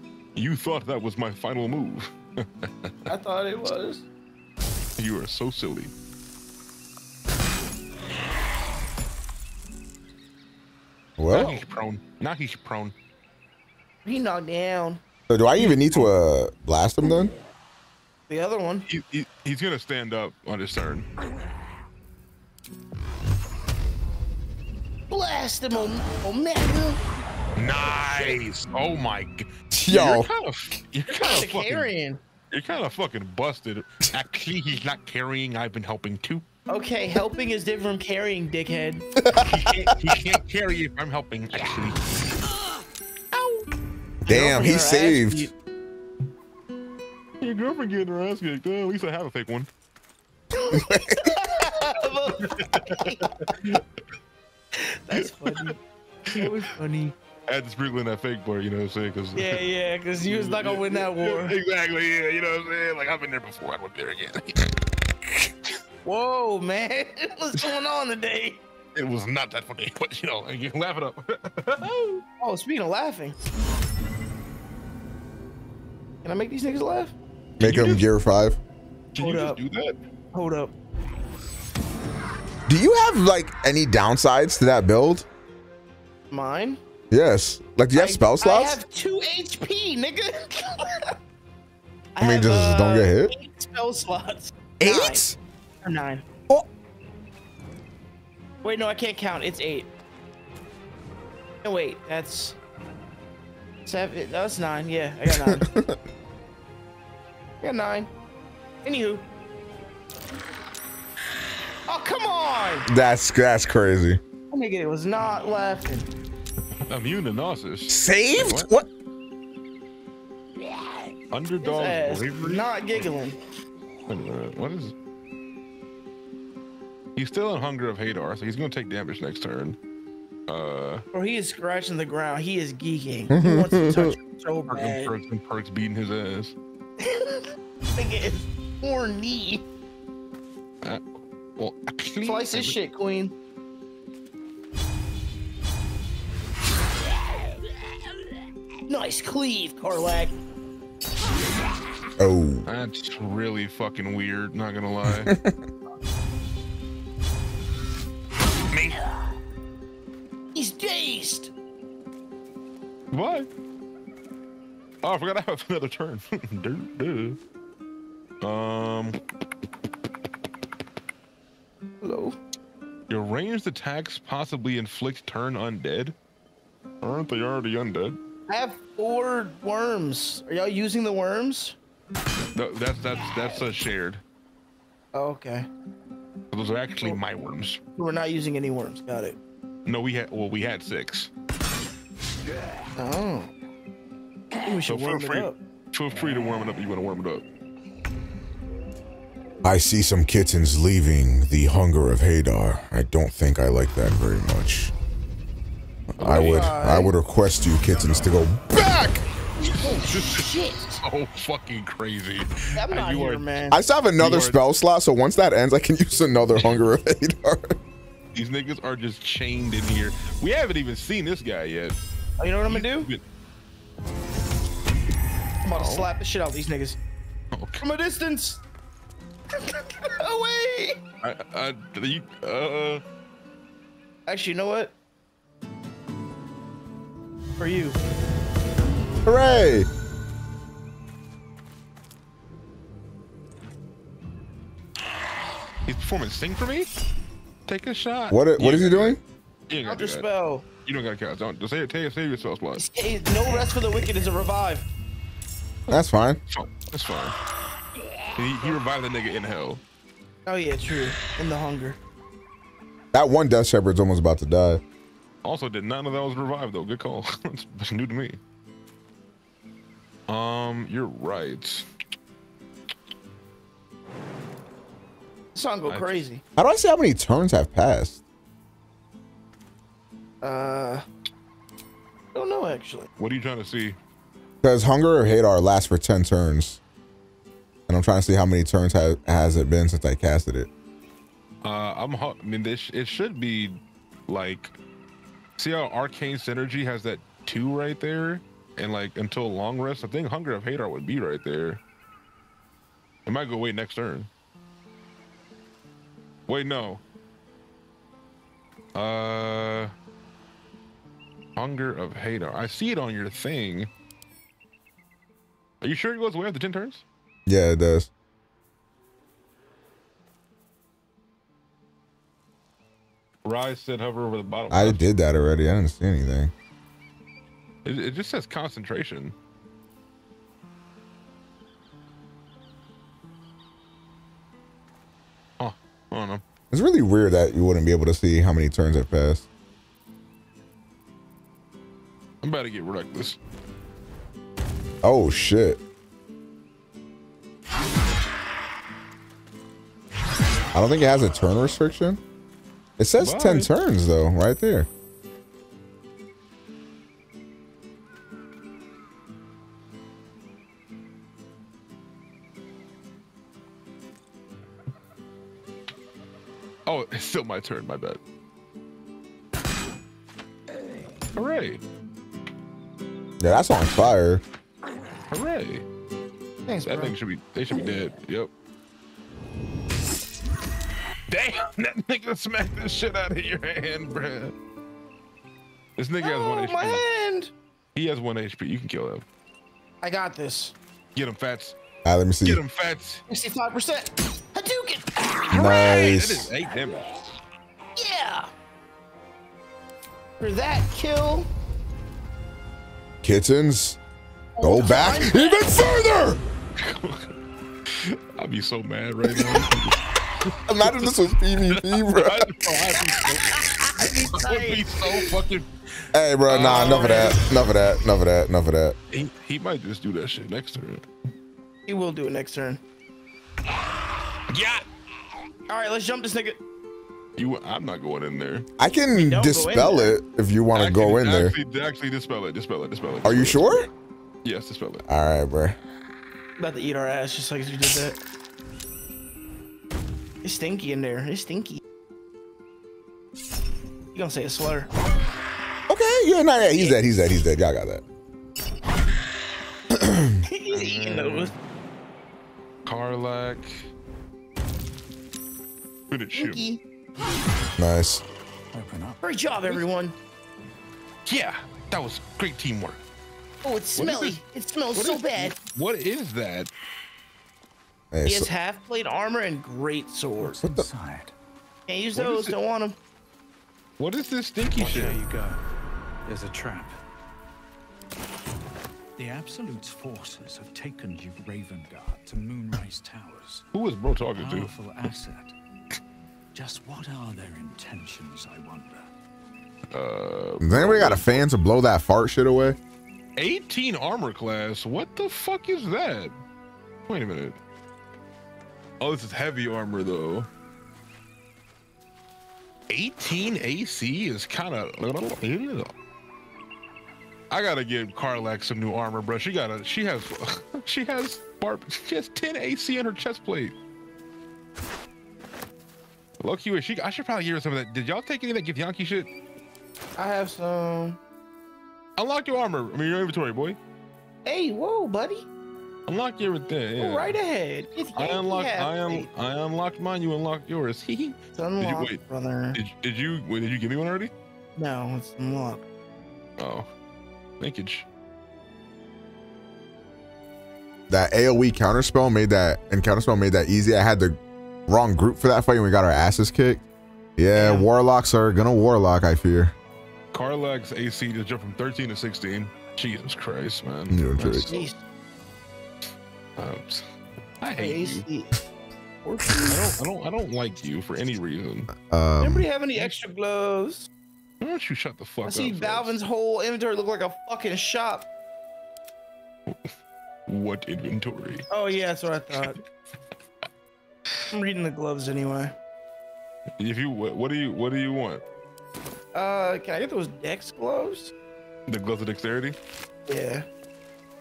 you thought that was my final move. I thought it was. You are so silly. Well, now he's prone. Now he's prone.
He knocked down.
So do I even need to uh, blast him then?
The other one. He, he, he's gonna stand up on his turn.
Blast him, Omega.
Nice. Oh my. Yo. You're kind of. You're kind of fucking, carrying. You're kind of fucking busted. Actually, he's not carrying. I've been helping too.
Okay, helping is different from carrying, dickhead.
he, can't, he, can't, carry if I'm helping. Actually. Damn, he saved. Your girlfriend getting her ass kicked. Uh, at least I have a fake one. That's funny. That was funny. I had to sprinkle in that fake part, you know what I'm saying? Cause, yeah, yeah, because you was not gonna win that war. exactly, yeah, you know what I'm saying? Like I've been there before, I went there again.
Whoa, man, what's going on
today? It was not that funny, but you know, you can laugh it up.
oh, speaking of laughing. Can I make these niggas laugh?
Make them gear five. Can
Hold you just up. do that? Hold up.
Do you have like any downsides to that build? Mine? Yes. Like, do you have I, spell slots? I have
two HP, nigga. I,
I mean, have, just uh, don't get uh, hit. Eight
spell slots. Eight? Nine. Or nine. Oh. Wait, no, I can't count. It's eight. No, wait, that's seven. Eight, that's nine. Yeah, I got nine. I got nine. Anywho. Oh come
on! That's that's crazy.
That It was not laughing.
Immune to nauseous. Saved? what? what? Underdog bravery. Not giggling. what is? He's still in hunger of Hadar, so he's gonna take damage next turn. Uh,
or he is scratching the ground. He is geeking. He wants to touch so bad. Perks,
perks beating his ass.
Nigga is horny.
Uh, well,
actually, slice his shit, queen. Nice cleave, Karlach.
Oh. That's really fucking weird, not gonna lie. beast. What? Oh, I forgot I have another turn. do, do. Um. Hello. Your ranged attacks possibly inflict turn undead. Aren't they already undead?
I have four worms. Are y'all using the worms?
No, that's that's that's a uh, shared. Oh, okay. Those are actually my worms.
We're not using any worms. Got it.
No, we had well, we had six. Oh.
We should so warm free, it up.
Feel free to warm it up if you want to warm it
up. I see some kittens leaving the hunger of Hadar. I don't think I like that very much. I would I would request you kittens to go
back. Oh shit! so fucking crazy. I'm not you here, are, man. I still have another spell
slot, so once that ends, I can use another hunger of Hadar.
These niggas are just chained in here. We haven't even seen this guy yet. Oh, you know what I'm gonna do?
I'm going to oh. slap the shit out of these niggas. Okay. From a distance! Away!
I, I, you, uh...
Actually, you know what?
For you.
Hooray! He's performing Sing for me? Take a shot. What? What is he doing? You Counter do spell. You don't gotta cast. Don't just say it. Save, save yourself, slot.
No rest for the wicked is a
revive. That's fine. That's fine. He, he revived the nigga in hell. Oh yeah, true. In the hunger.
That one Death Shepherd's almost about to die.
Also, did not know that was revived though. Good call. it's new to me. Um, you're right.
song go crazy.
How do I see how many turns have passed?
Uh, don't know actually.
What are you trying to see?
Because hunger or hadar lasts for ten turns, and I'm trying to see how many turns ha has it been since I casted it.
Uh, I'm. I mean, this it should be like, see how arcane synergy has that two right there, and like until long rest, I think hunger of hadar would be right there. It might go away next turn. Wait, no. Uh, Hunger of Hadar. I see it on your thing. Are you sure it goes away after 10 turns?
Yeah, it does.
Rise said hover over the bottom. I left.
did that already. I didn't see anything.
It, it just says concentration. don't know.
It's really weird that you wouldn't be able to see how many turns have passed.
I'm about to get reckless.
Oh, shit. I don't think it has a turn restriction. It says 10 turns, though, right there.
Oh, it's still my turn, my bad. Hooray!
Yeah, that's on fire.
Hooray! Thanks, that bro. thing should be they should be dead. Yep. Damn, that nigga smacked the shit out of your hand, bruh. This nigga has one HP. Oh, my hand. He has one HP. You can kill him.
I got this.
Get him, Fats. All right, let me see. Get him, Fats.
Let me see five percent. Hadouken!
Nice.
That is eight
Yeah. For that kill.
Kittens, go back even further.
I'd be so mad right now.
Imagine this was PvP, bro. I'd be, so, fucking.
Hey, bro, nah, enough of that. Uh,
enough of that. Enough of that. Enough of that. He,
he might just do that shit next turn.
He will do it next turn. Yeah. All right, let's jump this nigga.
You, I'm not going in there.
I can dispel it if you want to go in there.
Actually, actually, dispel it. Dispel it. Dispel it.
Are you sure? Yes, dispel it. All right, bro.
About to eat our ass just like you did that. It's stinky in there. It's stinky. You gonna say a slur?
Okay, yeah, no, yeah, he's dead. He's dead. He's dead. Y'all got that.
he's eating those. Karlach. Finish Mickey. him. Nice. Great job, everyone. Yeah, that was great teamwork.
Oh, it's smelly. It smells what so is, bad.
What is that?
Hey, he so has half
plate armor
and great swords. What's inside? Can't use those. Don't want them. What is
this stinky shit? There you go.
There's a trap. The
Absolute's forces have taken you, Ravengard, to Moonrise Towers. Who is bro talking to? Powerful asset just what are their intentions, I wonder?
Uh, then we got a fan to blow that fart shit away.
18 armor class. What the fuck is that? Wait a minute. Oh, this is heavy armor though. 18 AC is kind of. I gotta give Karlach's some new armor, bro. She got a. She has. She has. Barb. She has 10 AC in her chest plate. Low is she, I should probably give her some of that. Did y'all take any of that Githyanki shit? I have some. Unlock your armor. I mean, your inventory, boy.
Hey, whoa,
buddy. Unlock your thing. Yeah. Right
ahead. I unlocked. I am.
I unlocked mine. You unlocked yours. it's unlocked, did you, wait, brother. Did, did you? Wait, did you give me one already? No, it's unlocked. Oh, linkage.
That AOE counterspell made that and counterspell made that easy. I had to wrong group for that fight and we got our asses kicked. Yeah, yeah. warlocks are gonna warlock, I fear.
Karlach's AC just jumped from 13 to 16. Jesus Christ, man. No, That's, um,
I hate AC.
you. I don't, I don't, I don't like you for any reason. Um, Anybody
have any extra gloves?
Why don't you shut the fuck I up? I see
Balvin's whole inventory look like a fucking shop.
what inventory?
Oh yeah, that's what I thought. I'm reading the gloves anyway.
If you what, what do you what do you want? Uh, can I get those dex gloves? The gloves of dexterity. Yeah.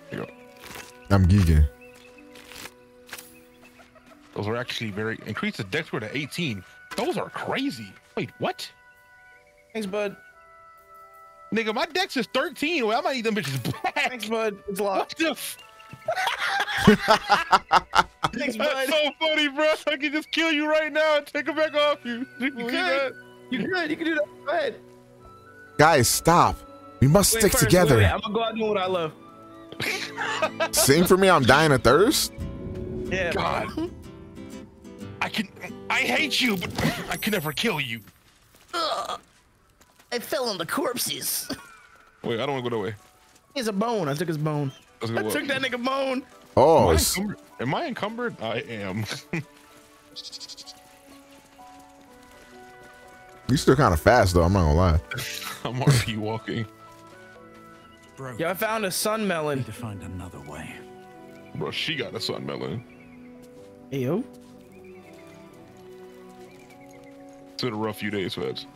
Here you go. I'm geeking. Those are actually very increase the dex score to 18. Those are crazy. Wait, what? Thanks, bud. Nigga, my dex is 13. Well, I might need them bitches black. Thanks, bud. It's locked. What the Thanks, That's so funny, bro. I can just kill you right now and take it back off you. You, you could. You could. You could do that. Go ahead.
Guys, stop. We must wait, stick first, together. Wait, I'm
gonna go out and do what I love.
Sing for me. I'm dying of thirst.
Yeah. God. I can. I hate you, but I can never kill you. Ugh. I fell on the corpses. Wait, I don't want to go that way. He's a bone. I took his bone. I took that nigga bone. Oh, Am I encumbered? I am.
you still kind of fast though. I'm not gonna lie.
I'm already walking.
Bro, yeah, I found a sun melon. Need to find another way.
Bro, she got a sun melon. Hey yo. It's been a rough few days, Feds.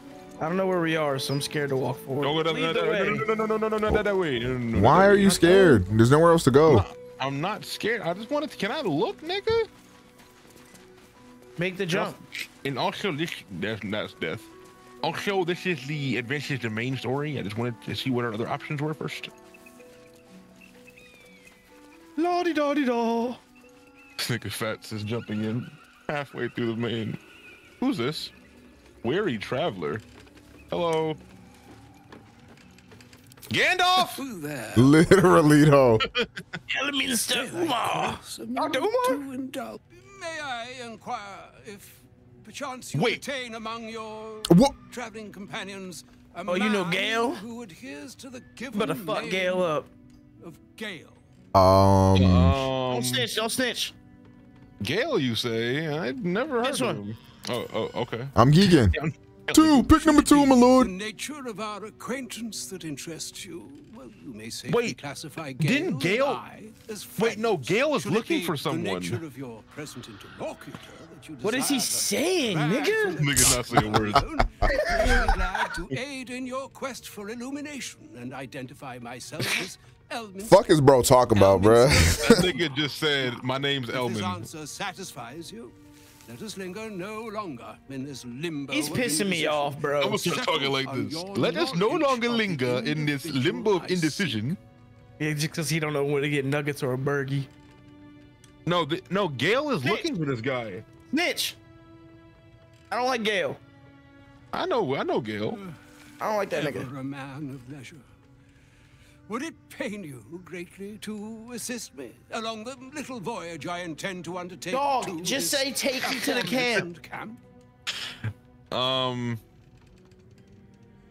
I don't know where we are,
so I'm scared to walk forward. Don't go that, that, no, no, no, no, no, no, no, no, no, no, no, that way. Why are you scared?
There's nowhere else to go.
I'm not scared. I just wanted to. Can I look, nigga? Make the jump. And also, this that's that's death. Also, this is the adventures the main story. I just wanted to see what our other options were first.
La di da di da.
nigga Fats is jumping in halfway through the main. Who's this? Weary traveler. Hello. Gandalf? Who there?
Literally, though.
Elminster Aumar. Dr. Umar? May I inquire if perchance you Wait. retain among your what? traveling companions
a oh, you know Gale? who adheres to the given Better fuck Gale up. Of Gale.
Um, um
Don't
snitch, don't snitch. Gale, you say? I've never heard this of one. him. Oh, oh, okay. I'm geeking. Two, pick number two, my lord. The
nature of our acquaintance that interests you. Well, you may say wait, classify Gale didn't Gale?
wait, no, Gale was looking for someone. what is he saying, nigga? Nigga not saying words. I'm glad to
aid in your quest for illumination and identify myself as Elman. Fuck
is bro talking about, bro? that nigga
just said, my name's Elman. If this
answer satisfies you, let us linger no longer in this limbo. He's pissing me off, bro.
i talking like this. Let us no longer linger in this limbo of indecision. Yeah, just because he don't know where to get nuggets or a burgie. No, the, no, Gale is Snitch. looking for this guy.
Snitch. I don't like Gale. I know, I know Gale. I don't like that
Ever nigga. A man of leisure. Would it pain you greatly to assist me along the little voyage I intend to undertake? Dog, to just say take me to the camp. camp.
Um,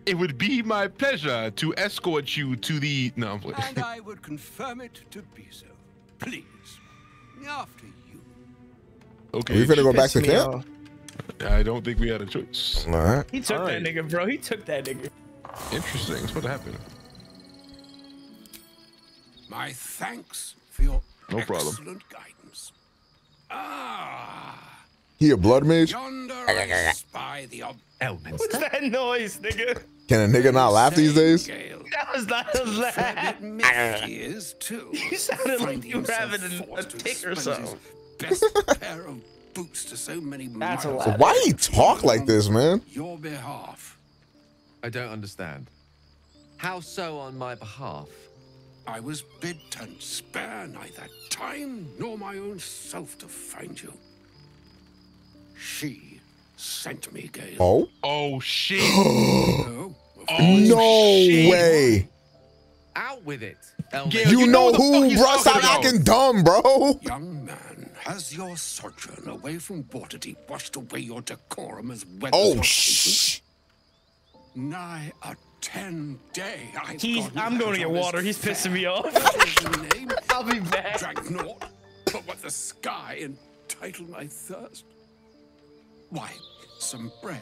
it would be my pleasure to escort you to the. No, please. and
I would confirm it to be so. Please, after you.
Okay. Are we gonna go back to camp? Off. I don't think we had a choice. All right.
He took All that right. nigga, bro. He took that nigga.
Interesting. what happened.
My
thanks for your no excellent problem. guidance.
Ah, he a blood mage? Yonder I
spy the elements. What's that noise, nigga?
Can a nigga not laugh these days?
That was not a laugh. He is too.
You sounded like you were having a, a tick or something.
Best pair of boots
to so many That's a lot. So why he talk like this, man? Your behalf.
I don't understand. How so on my behalf? I was bid and spare neither
time nor my own self to find you.
She sent me, Gale.
Oh? Oh, shit. oh, no way.
Out with it. Gale,
you, you, know, know who, that back acting dumb, bro.
Young man, has your sojourn away from Waterdeep washed away your decorum as well oh,
shh.
Nigh a ten day. I've He's. I'm going to get water. He's pissing me off. I'll be back. Drank naught but what the sky entitled my thirst. Why, some bread,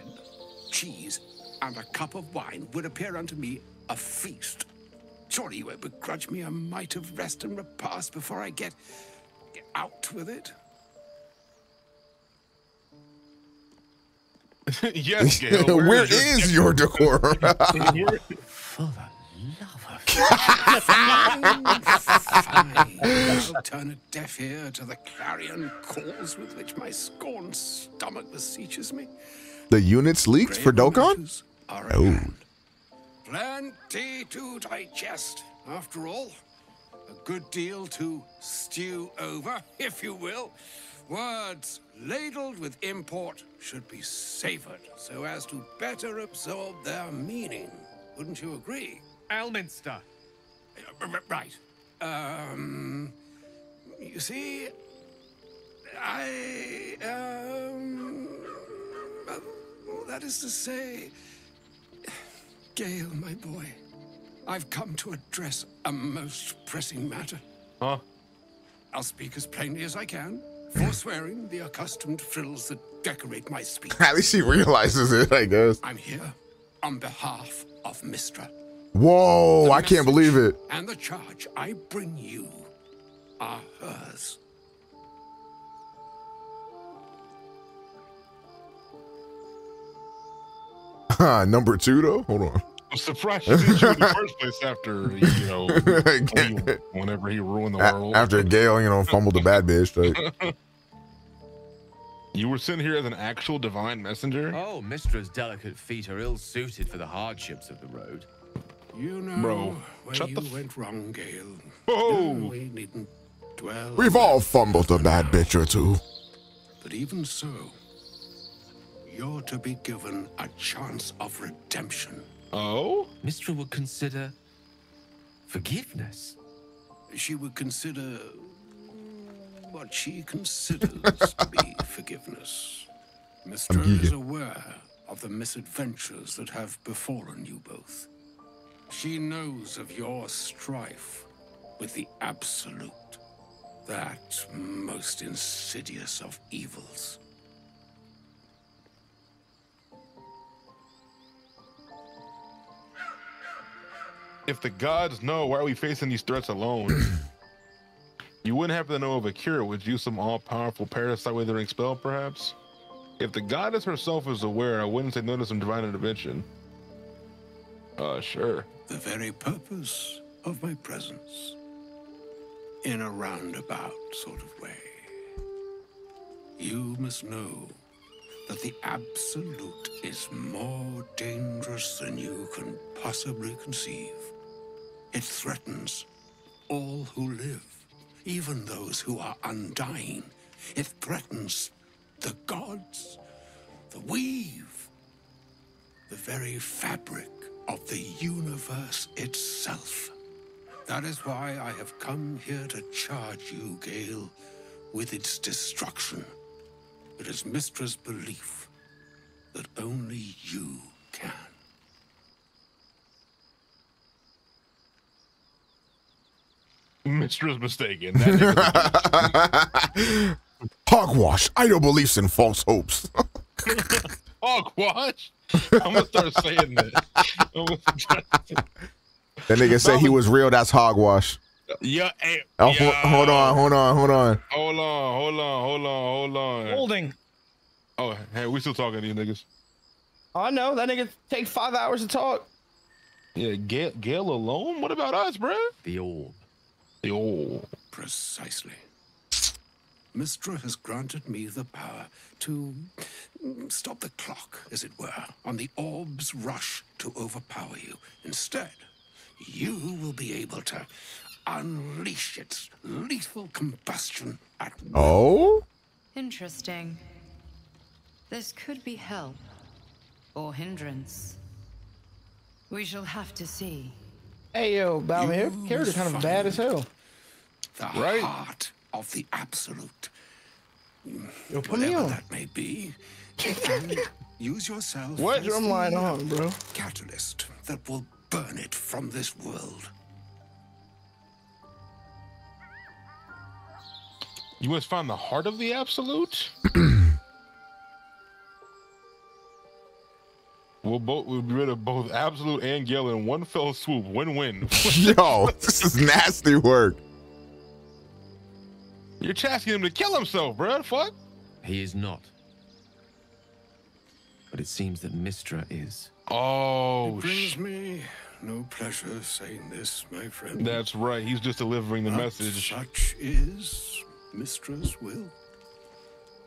cheese, and a cup of wine would appear unto me a feast. Surely you won't begrudge me a mite of rest and repast before I get, get out with it.
yes, Gale. Where, where is your, your decorum? for the
love of I'll turn a deaf ear to the clarion calls with which my scorned stomach beseeches me.
The units leaked Grave for Dokkan? Oh.
Plenty to digest, after all. A good deal to stew over, if you will. Words ladled with import, should be savored so as to better absorb their meaning. Wouldn't you agree? Elminster. Uh, right. Um, you see, I, um, that is to say, Gale, my boy, I've come to address a most pressing matter. Huh? I'll speak as plainly as I can forswearing the accustomed frills that decorate my speech. At least she realizes
it, I guess. I'm
here on behalf of Mystra.
Whoa, the I can't believe it.
And the charge I bring you
are hers.
Number two, though? Hold on. I'm surprised you didn't in the first
place after, you know,
whenever he
ruined the world. After Gale, you know, fumbled the bad bitch.
Like. You were
sent here as an actual divine messenger? Oh, Mystra's delicate feet are ill suited for the hardships of the road.
You know Bro, where you went wrong, Gale. Oh! No, we needn't dwell. We've
all fumbled a bad bitch or two.
But even so, you're to be given a chance of redemption. Oh?
Mystra would consider forgiveness. She would
consider what she considers to be forgiveness. Mystra is aware of the misadventures that have befallen you both. She knows of your strife with the Absolute, that most insidious of evils.
if the gods know, why are we facing these threats alone? you wouldn't have to know of a cure. Would you some all-powerful parasite withering spell, perhaps? If the goddess herself is aware, I wouldn't say no to some divine intervention. Uh, sure. The very purpose of my presence.
In a roundabout sort of way. You must know that the Absolute is more dangerous than you can possibly conceive. It threatens all who live, even those who are undying. It threatens the gods, the weave, the very fabric of the universe itself. That is why I have come here to charge you, Gale, with its destruction. It is Mystra's belief that only you can.
Mystra's mistaken.
Hogwash. Idle beliefs and false hopes.
Hogwash? I'm gonna start saying this. that nigga said
he was real. That's hogwash.
Yeah. Hey,
oh, Hold on, hold on, hold on. Hold on, hold on, hold on,
hold on. Holding. Oh, hey, we still talking to you niggas. I
know that nigga take five hours to talk.
Yeah, Gale, Gale alone. What about us, bro? The old. The old. Precisely.
Mystra has granted me the power to stop the clock, as it were, on the orb's rush to overpower you. Instead, you will be able to unleash its
lethal
combustion
at Oh?
Interesting. This could be help. Or hindrance. We shall have to see.
Hey, yo, Balmy, her kind of bad as hell.
The right. heart of the absolute.
Yo, Whatever that
may be. use yourself. What drumline on, bro? Catalyst
that will burn it from this world. You must find the heart of the absolute? We'll both we'll be rid of both Absolute and Gale in one fell swoop. Win win. Yo,
this is nasty work.
You're tasking him to kill himself, bro. Fuck.
He is not. But it seems that Mistra is.
Oh, it brings me no pleasure saying this, my friend. That's right. He's just delivering the but message.
Such is Mystra's will.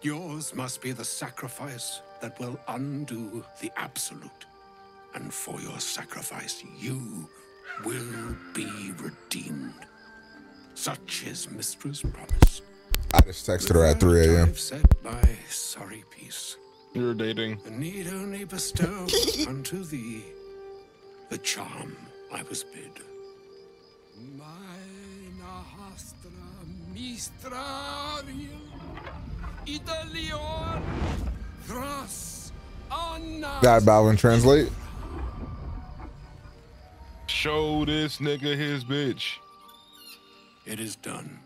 Yours must be the sacrifice that will undo the Absolute. And for your sacrifice, you will be redeemed. Such is Mistress' promise. I just texted her at 3 a.m. I've my sorry piece. You're dating. I need only bestow unto thee the charm I was bid. My Nahastra. Istrarium,
Italion, Thras, Anna. Balvin, translate.
Show this nigga his bitch. It is done.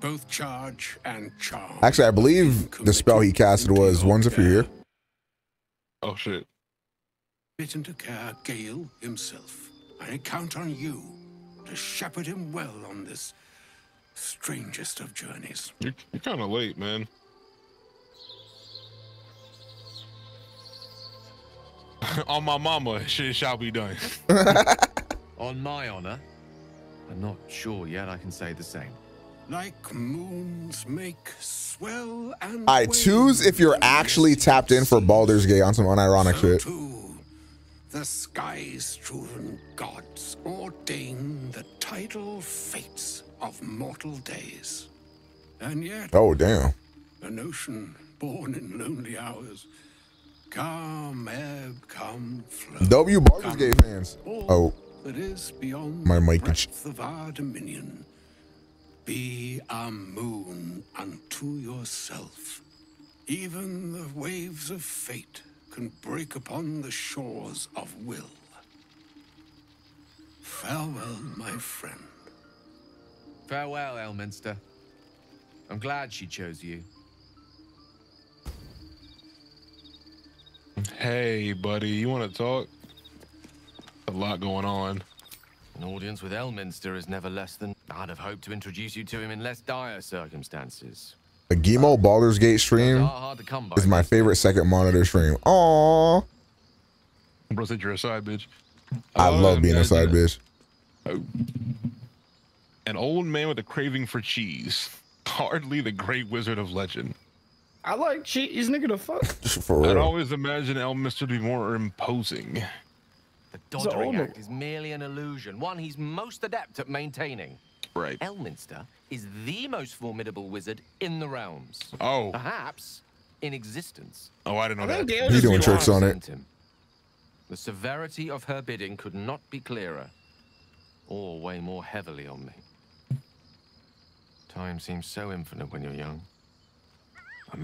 Both charge and charm.
Actually, I believe the spell he casted was once if you're Oh shit.
Bitten to care Gale himself. I count on you to shepherd him well on this
strangest of journeys. You're, you're kind of late, man. On my mama, shit shall be
done. On my honor, I'm not sure yet I can say the same.
Like moons make swell and I choose if you're actually tapped in for Baldur's Gate on some unironic so shit. Too,
the sky's chosen gods ordain the tidal fates of mortal days. And
yet... Oh, damn. a notion born
in lonely hours. Calm ebb, come flow. W. Barker's Gate
fans. Oh. That is beyond My mic of our dominion. Be a
moon unto yourself. Even the waves of fate can break upon the shores of will.
Farewell, my friend. Farewell, Elminster. I'm glad she chose you. Hey, buddy, you want to talk? A lot going on. An audience with Elminster is never less than... I'd have hoped to introduce you to him in less dire circumstances.
The Gimo Baldur's Gate stream is my favorite second monitor stream.
Aww. Bro said you're a side bitch.
I, love oh, being a side bitch. Oh
an old man with a craving for cheese. Hardly the great wizard of legend.
I like cheese, nigga.
to fuck.
for real. I'd always imagine Elminster to be more imposing. The
Doddering Act is merely an illusion, one he's most adept at maintaining. Right. Elminster is the most formidable wizard in the realms. Oh. Perhaps in existence. Oh, I do not know I that. He's doing tricks on it. Him. The severity of her bidding could not be clearer, or weigh more heavily on me. Time seems so infinite when you're young.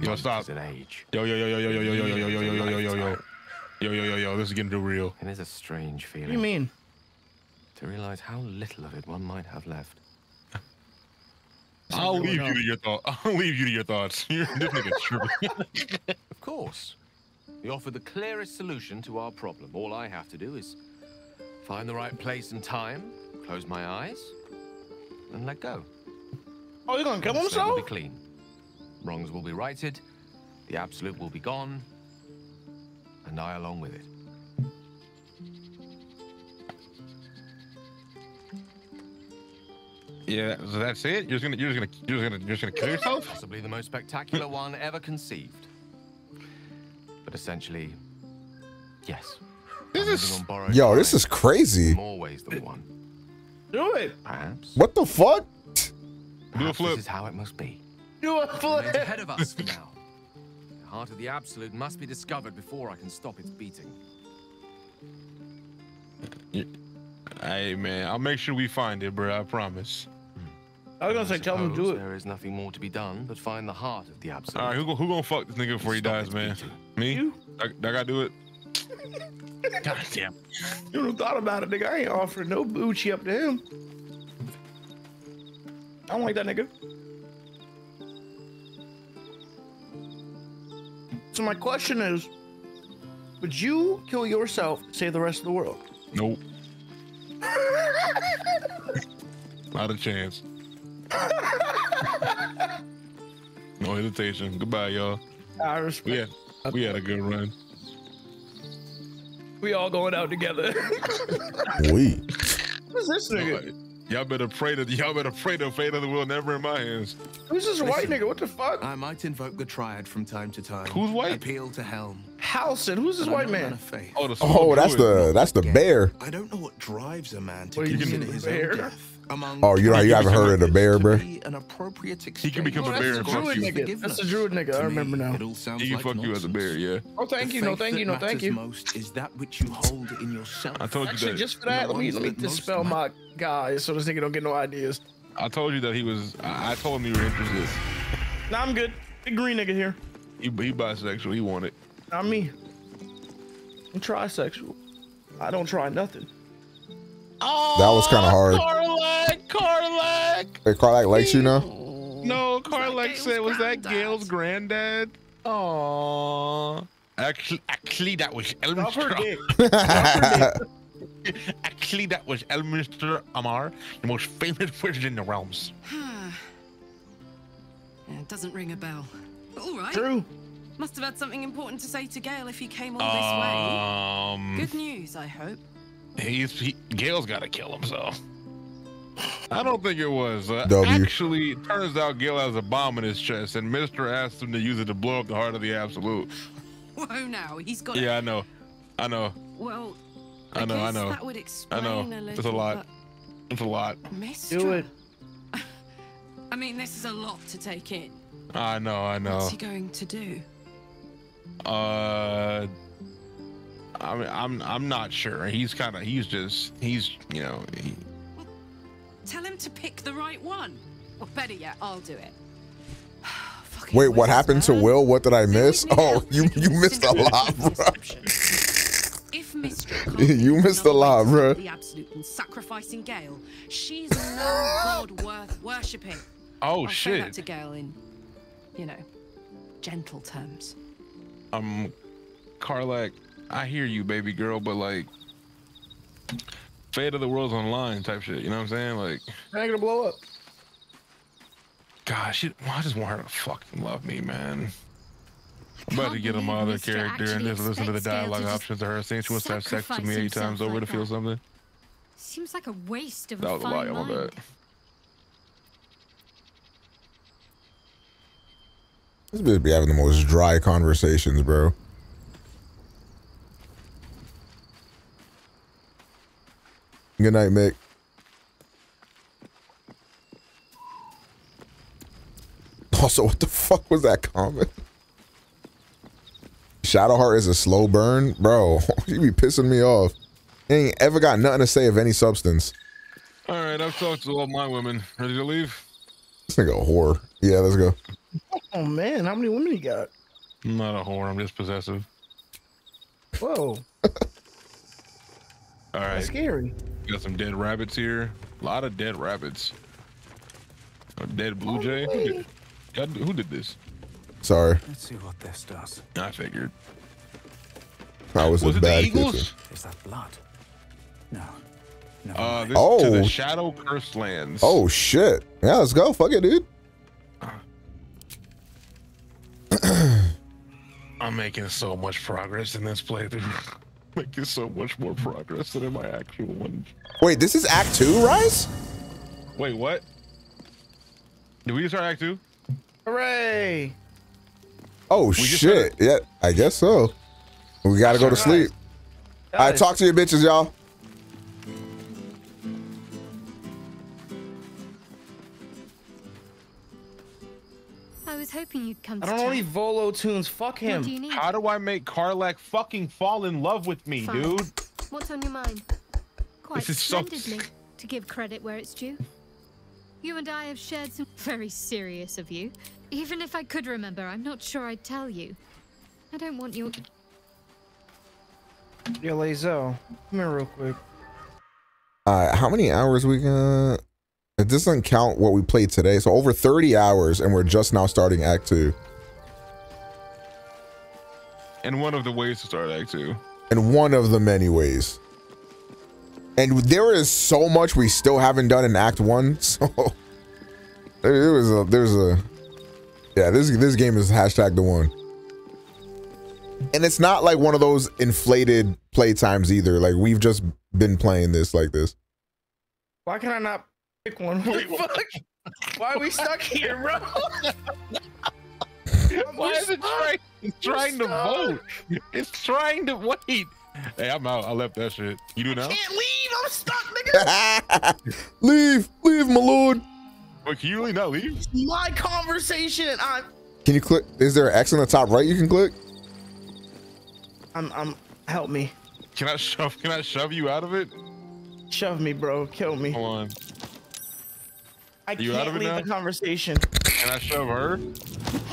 yo, stop. an age. Yo, yo, yo, yo, yo, yo, yo, yo, yo, yo, yo, yo, yo, yo, yo. Yo, yo, yo, yo, this is getting too real. It is a strange feeling. What do you mean? To realize how little of it one might have left. I'll leave you to your
thoughts. I'll leave you to your thoughts. You're this nigga
of course. You offer the clearest solution to our problem. All I have to do is find the right place and time, close my eyes, and let go.
Oh, you gonna kill the himself? Will be
clean. Wrongs will be righted. The absolute will be gone, and I along with it. Yeah, so that's it. You're just gonna, you're just gonna, you're just gonna, you're just gonna kill yourself. Possibly the most spectacular one ever conceived. But essentially, yes.
This is yo, this is crazy.
More ways than one. Do it. Perhaps.
What the fuck?
Do a flip. This is how it must be. Do a flip. ahead of us for now. The heart of the Absolute must be discovered before I can stop its beating.
Hey man, I'll make sure we find it, bro. I promise.
I was gonna say, tell him to do it. There is nothing more to be done but find the heart of
the absolute. All right, who, who gonna fuck this nigga before he dies, man? Me? You? I, I, gotta do it. God damn! You don't
thought about it, nigga. I ain't offering no booty up to him. I don't like that nigga. So my question is, would you kill yourself to save the rest of the world?
Nope. Not a chance. no hesitation. Goodbye, y'all. I respect. Yeah, we, we had a good run. We all going out together.
we. What's this nigga?
Y'all better pray that y'all better pray the fate of the world never in my hands.
Who's this Listen, white nigga? What the
fuck? I might invoke the triad from time to time. Who's
white? Appeal to Helm. Halsin, who's this but white man? Oh, the
oh that's the that's the bear. I don't know
what drives a man to consider his bear? own death.
Oh, you know you haven't
heard of the bear, bro? Be
he
can become oh, a bear. That's a, druid nigga. that's a druid nigga. I remember now. It all he can like fuck you as a bear, yeah.
Oh, thank you. No, thank you. No, thank you. Most is that which you hold in yourself. I told you Actually, that. just for that, no let me let me dispel my guys so this nigga don't get no ideas.
I told you that he was. I, I told him you were interested.
nah, I'm good. Big green nigga here.
He, he bisexual. He wanted.
Not me. I'm trisexual. I don't try nothing
that was oh, kind of hard. Karlach,
Karlach.
Hey, Karlach likes you now.
No, Karlach said, "Was that Gale's granddad?" Aww. Actually, actually, that was Elminster. actually, that was Elminster Aumar, the most famous wizard in the realms.
it doesn't ring a bell. all right. True. Must have had something important to say to Gale if he came all this way. Um, Good news, I hope
he's he, Gale's got to kill himself. I don't think it was. Uh, Actually, it turns out Gale has a bomb in his chest, and Mister asked him to use it to blow up the heart of the Absolute.
Whoa, now he's got.
Yeah, I
know, I know. Well, I, I know, I know. That would explain I know. A it's a lot. It's a lot. Do it.
I mean, this is a lot to take in.
I know, I know. What's he
going to do?
Uh. I am I'm I'm not sure. He's kind of he's just he's you know. He... Well,
tell him to pick the right one.
Or better yet, I'll do it.
Wait, what happened to Will? What did I miss? Oh, you you missed a lot, bro. you missed a lot,
bro. The
absolute and sacrificing Gale. She's no god worth worshipping.
Oh I'll shit. that
to Gale in, you know, gentle terms.
Um, Karlach I hear you, baby girl, but like, fate of the world's online type shit. You know what I'm saying? Like, I ain't gonna blow up. Gosh, well, I just want her to fucking love me, man. I'm about to get a mother character and just listen to the dialogue to options of her saying she wants to have sex with me eight times over like to feel that. something.
Seems like a waste of that was a lie. Mind. that.
This bitch be having the most dry conversations, bro. Good night, Mick. Also, what the fuck was that comment? Shadowheart is a slow burn? Bro, you be pissing me off. ain't ever got nothing to say of any substance.
All right, I've talked to all my women. Ready to leave? This
nigga a whore. Yeah, let's go.
Oh, man. How many women you got?
I'm not a whore. I'm just possessive.
Whoa. all right. That's scary.
Got some dead rabbits here. A lot of dead rabbits. A dead blue oh, jay. Who did, God, who did this? Sorry. Let's see what this does. I figured.
I was, was a it bad the Eagles?
Is that blood? No. no uh,
this, oh. To the oh. Shadow Cursed Lands. Oh, shit. Yeah, let's go. Fuck it, dude.
I'm making so much progress in this playthrough. making so much more progress than in my actual one.
Wait, this is Act 2, Rise? Wait, what? Do
we start Act 2? Hooray!
Oh, we shit. Yeah, I guess so. We gotta go to guys. sleep. Guys. All right, talk to your bitches, y'all.
was hoping you'd come. I don't know any
Volo tunes. Fuck him. Do How do I make Karlach fucking fall in love with me, Fine. dude?
What's on your mind?
Quite this is splendidly, so...
to give credit where it's due. You and I have shared some very serious of you. Even if I could remember, I'm not sure I'd tell you. I don't want your...
Yo, Lazo, come here real quick.
Uh, how many hours we got? It doesn't count what we played today. So over 30 hours and we're just now starting Act 2.
And one of the ways to start Act 2.
And one of the many ways. And there is so much we still haven't done in Act 1. So there was a there's a Yeah, this this game is hashtag the one. And it's not like one of those inflated play times either. Like we've just been playing this like this.
Why can I not Pick one. Pick fuck? Why are
we stuck here, bro? Why is it trying, it's trying to vote? It's trying to wait. Hey, I'm out. I left that shit. You do now? I can't leave. I'm stuck, nigga. leave. Leave, my lord. But can you really not leave? It's
my conversation. I'm.
Can you click? Is there an X on the top right you can click?
I'm. I'm.
Help me. Can I shove? Can I shove you out of it?
Shove me, bro. Kill me. Hold on.
I you can't leave now? the
conversation. Can I shove her?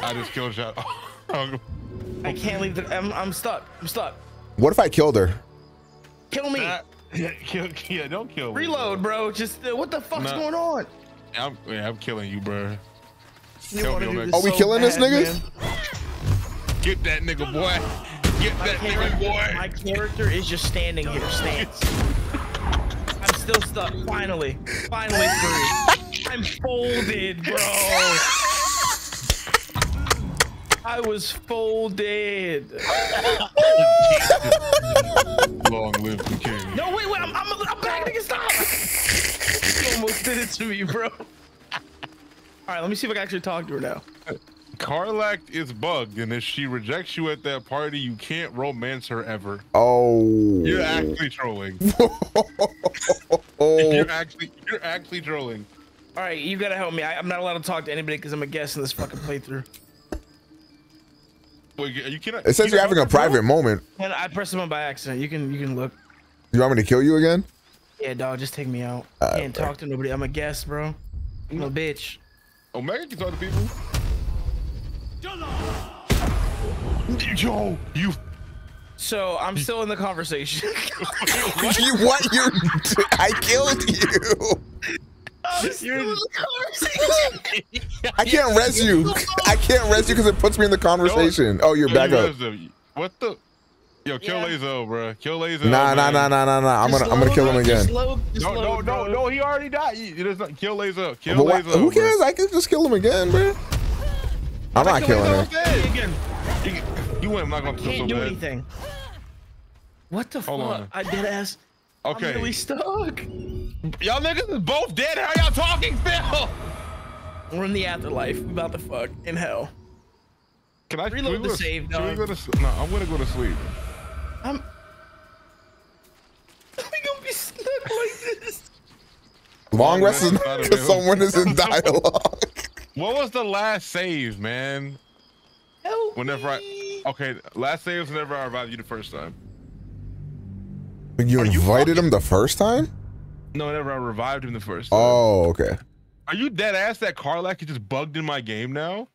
I just killed shot. I can't leave the. I'm, I'm stuck. I'm stuck.
What if I killed her?
Kill me. Uh,
yeah,
kill, yeah, don't kill me.
Reload, bro. Just uh, what the fuck's nah. going on?
I'm, yeah, I'm killing you, bro.
You Are we so killing bad, this
nigga?
Get that nigga,
boy. Get my that nigga, boy. My character is just standing here, Stance. I'm still stuck. Finally, finally free. I'm folded, bro. I was folded. Long live the king. No, wait, wait. I'm, I'm, I'm back. Nigga,
stop. You almost did it to me, bro. All right, let me see if I can actually talk to her now. Karlach is bugged, and if she rejects you at that party, you can't romance her ever.
Oh, you're actually
trolling. oh.
You're
actually you're actually trolling. All right, you gotta help me. I, am not
allowed to talk to anybody because I'm a guest in this fucking playthrough.
Wait, you cannot.
It says you are having a private moment.
And I pressed him on by accident. You can you can look.
You want me to kill you again?
Yeah, dog. Just take me out. All Can't talk to nobody. I'm a guest, bro. I'm a bitch. Omega can talk to people. Yo, you. So I'm still in the conversation. what? you what? You?
I killed you. I can't res you.
I can't res you because it puts me in the conversation. Oh, you're back up. What the? Yo, kill yeah. Lazo, bro. Kill Lazo. Nah, nah, nah, nah, nah, nah. I'm gonna, I'm gonna kill him again.
no, no, no, no. He already
died. You just kill Lazo. Kill Lazo. Who cares? I can just kill him again, bro. I'm not killing
him.
You went. I'm not gonna kill him. Can't do anything. What the fuck? I dead ask. Okay. I'm
really stuck. Y'all niggas is both dead. How y'all talking Phil? We're in the afterlife. We about to fuck in hell. Can I reload the save? No, I'm gonna go to sleep. I'm. We gonna be stuck
like this.
Long rest is because someone is in dialogue. what was the last save, man? Help whenever me. I okay, last save was whenever I revived you the first time.
But you Are invited you him the first time?
No, never. I revived him the first
time. Oh, okay.
Are you dead ass that Karlach is just bugged in my game now?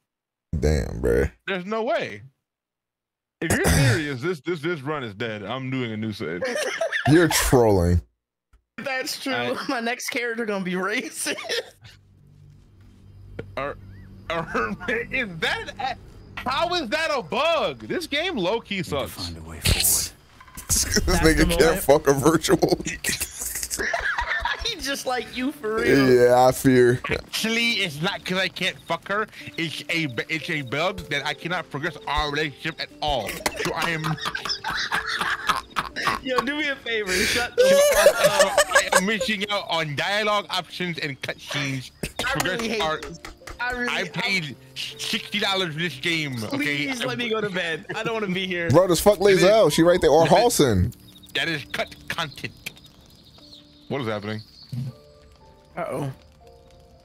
Damn, bro.
There's no way. If you're serious, this this this run is dead, I'm doing a new save.
You're trolling.
That's true. I, my next character gonna be racist.
Are, are, is that how is that a bug? This game low key sucks. Find a way forward
this nigga can't fuck a virtual. He's just like you for real. Yeah, I fear.
Actually, it's not because I can't fuck her. It's a it's a bug that I cannot progress our relationship at all. So I am. Yo, do me a favor. Shut the fuck up. Uh, I am missing out on dialogue options and cutscenes. I really hate I, really, I paid sixty dollars for this game. Please okay, Please let I... me go to bed. I don't want to be here. Bro,
this fuck Lae'zel. She right there, or Halsin.
That is cut content. What is happening? Uh oh.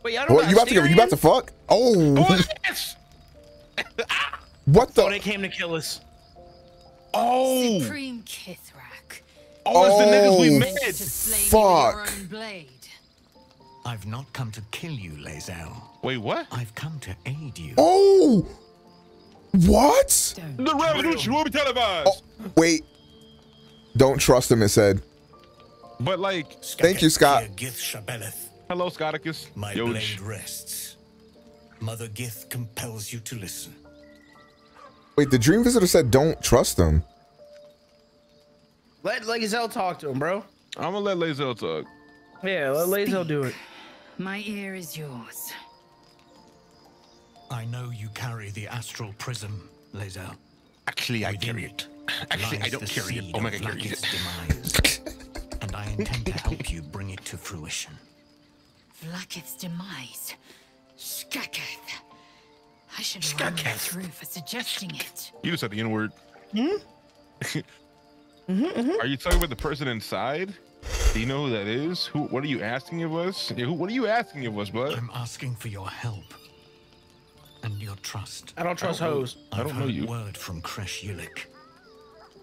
Wait, I don't. What, you about to you about to
fuck? Oh. oh yes. what the? Oh, they came to kill us. Oh.
Supreme Kith'rak.
Oh, oh it's the niggas we oh, met.
Fuck.
I've not come to kill you, Lae'zel. Wait,
what? I've come to aid you. Oh. What? Don't
the revolution
will be televised. Oh, wait.
Don't trust him. It said.
But like, thank you, Scott. Hello, Scotticus. My blade rests.
Mother Gith compels you to listen.
Wait, the dream visitor said don't trust them.
Let Lae'zel talk to him, bro.
I'm gonna let Lae'zel talk.
Yeah,
let Lae'zel do it. My ear is yours.
I know you carry the astral prism, Lae'zel. Actually, I Within carry it.
Actually, I don't carry it. Oh my god, I carry
it. I intend
to help you bring it to fruition.
Vlaakith's demise. Skaketh. I should Skaketh. through for suggesting it.
You just said the N-word. Hmm? Mm -hmm, mm -hmm. Are you talking about the person inside? Do you know who that is? Who? What are you asking of us? Yeah, who, what are you asking of us, bud?
I'm asking for your help and your trust. I don't trust I don't hoes. I've I have do not heard know you. Word from Creche Y'llek.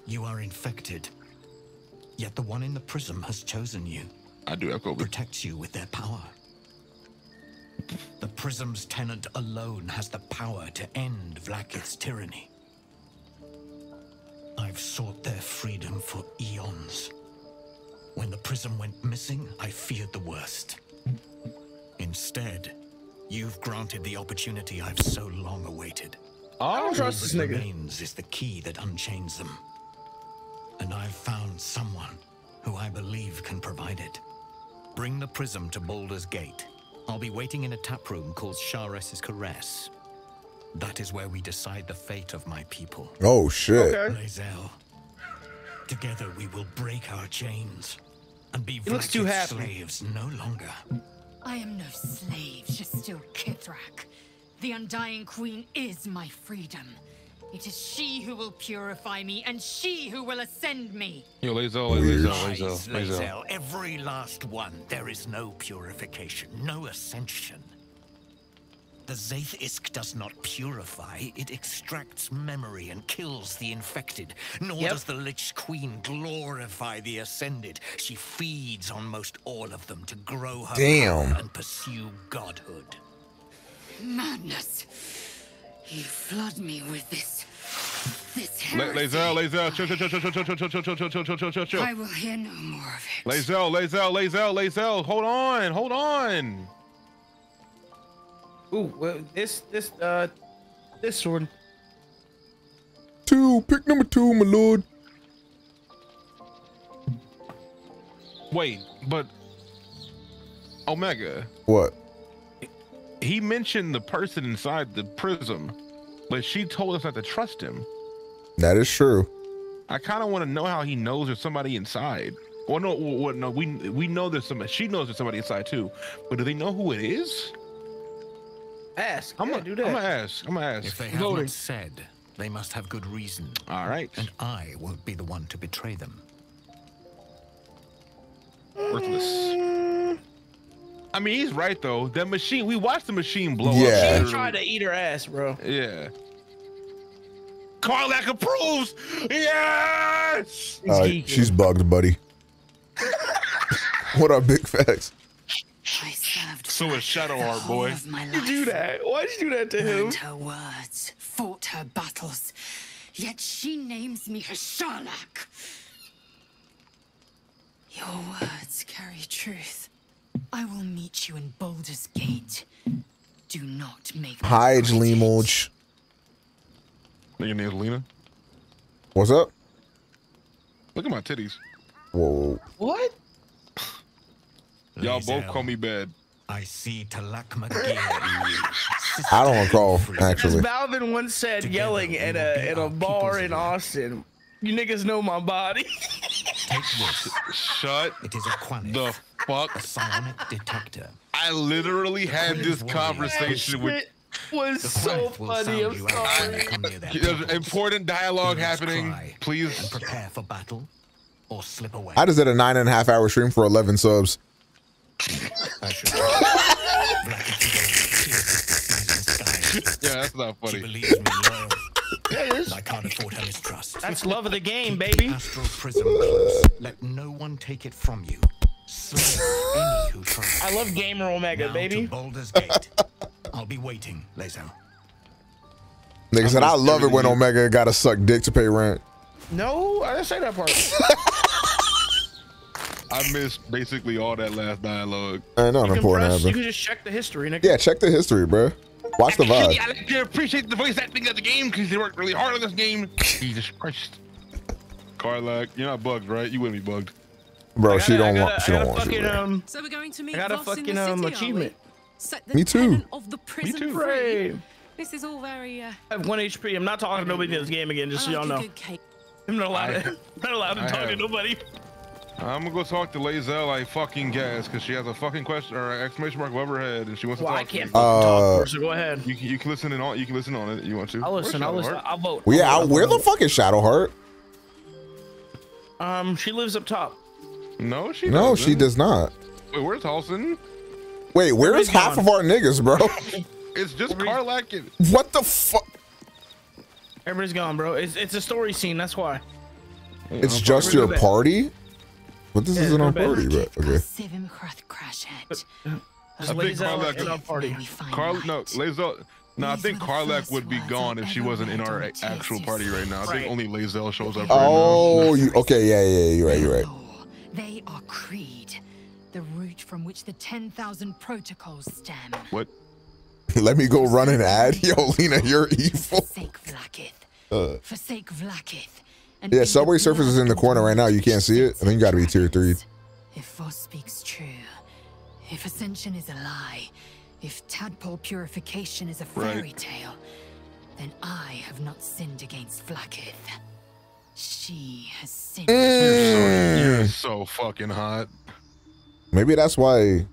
You are infected Yet the one in the prism has chosen you. I do echo. Protects you with their power. The prism's tenant alone has the power to end Vlaakith's tyranny. I've sought their freedom for eons. When the prism went missing, I feared the worst. Instead, you've granted the opportunity I've so long awaited. I ah. don't trust this nigga. remains is the key that unchains them and I've found someone who I believe can provide it. Bring the prism to Baldur's Gate. I'll be waiting in a tap room called Sharess' Caress. That is where we decide the fate of my people.
Oh, shit.
Okay. Lae'zel, together we will break our chains and be looks too slaves no longer.
I am no slave, still Kith'rak. The Undying Queen is my freedom. It is she who will purify me, and she who will ascend me.
Yo, Lae'zel, Lae'zel, Lae'zel, Lae'zel.
Every last one. There is no purification, no ascension. The zaith'isk does not purify. It extracts memory and kills the infected. Nor yep. does the Lich Queen glorify the ascended. She feeds on most all of them to grow her Damn. and pursue godhood.
Madness. You flood me with this.
Lae'zel, Lae'zel, chill, chill, chill, chill, chill, chill, chill, chill, chill, chill, chill, I will
hear no more of
it. Lae'zel, Lae'zel, Lae'zel, Lae'zel, hold on, hold on.
Ooh, well, this, this, uh, this one.
Two, pick number two, my lord.
Wait, but Omega. What? he mentioned the person inside the prism, but she told us not to trust him. That is true. I kind of want to know how he knows there's somebody inside. Well, no, well, no, we we know there's somebody. She knows there's somebody inside too, but do they know who it is? Ask. I'm gonna do that. I'm gonna ask. I'm gonna ask. If they have Voting. not said, they must have good reason. All right. And I will be the one to betray them. Worthless. I mean, he's right though. That machine, we watched the machine blow yeah. up. She tried to eat her ass, bro. Yeah. Karlach approves. Yes. Uh, she's
bugged, buddy. what are big facts?
so a shadow art boy. why you do
that? Why'd you do that to him? Learned her words, fought her battles, yet she names me her Sherlock. Your words carry truth. I will meet you in Baldur's Gate. Do not
make
Hide, Lemulge.
Your name's Lena? What's up? Look at my titties. Whoa. What? Y'all both call me bad. I see Talakmagir.
I don't recall actually. As
Malvin once said, Together yelling at a at a bar in Austin, "You niggas know my body."
Take this. Shut it is a quantum. the fuck. A psionic detector. I literally the had this conversation with.
Was so funny. I'm sorry.
important dialogue happening. Please and prepare for battle, or slip away.
I just did a nine and a half hour stream for eleven subs. yeah,
that's not funny.
I can't
afford her mistrust.
That's love of the game, baby. Astral
prism Let no one take it from you.
Slay any who tries. I love Gamer Omega, now baby. To Baldur's Gate. I'll be waiting, Lae'zel.
Nigga said, I love it when Omega got to suck dick to pay rent.
No, I didn't say that part. I missed basically all that last dialogue. Ain't nothing important press, You can just check the history, nigga. Yeah,
check the history, bro. Watch the vibe. I
like to appreciate the voice acting of the game because they worked really hard on this game. Jesus Christ. Karlach, you're not bugged, right? You wouldn't be bugged.
Bro, gotta, she don't gotta, want. She don't want.
Fucking,
um, so we're going to meet I got a fucking um, achievement. Me too. Of the prison Me
too. Free.
This is all very. Uh,
I have one HP. I'm not talking to nobody in this game again. Just so y'all know. I'm not allowed. I, to, not allowed to I talk have. to nobody.
I'm gonna go talk to Lae'zel I fucking guess because she has a fucking question or exclamation mark above her head and she wants well, to talk. I can't to uh, talk. So go ahead. You, you can listen and all. You can listen on it. You want to? I'll listen. I'll listen. I'll
vote. Well, yeah, I'll where
the fuck is
Shadowheart?
Um, she lives up top.
No, she.
No, doesn't. she does not.
Wait, where's Halsin?
Wait, where is half of our niggas, bro?
it's just Karlach. what the fuck? Everybody's gone, bro. It's it's a story scene. That's why. It's uh, just your
party. But this yeah, isn't our party, but okay. I
think Karlach, in our party. Carl, no, Lae'zel. No, I think Karlach would be gone if she wasn't in our actual party right now. I think only Lae'zel shows up. Right oh,
you, okay, yeah, yeah, you're right, you're right. They are
Creed, the root from which the 10,000 protocols stem.
What? Let me go run an ad? Yo, Lena, you're evil. Forsake Vlaakith. Uh.
Forsake Vlaakith.
And yeah, Subway Surfers is in the corner right now. You can't see it. I think you got to be tier three.
If Voss speaks true, if Ascension is a lie, if Tadpole Purification is a fairy right. tale, then I have not sinned against Vlaakith.
She has sinned. Mm. You're, so, mm. you're so fucking hot.
Maybe that's why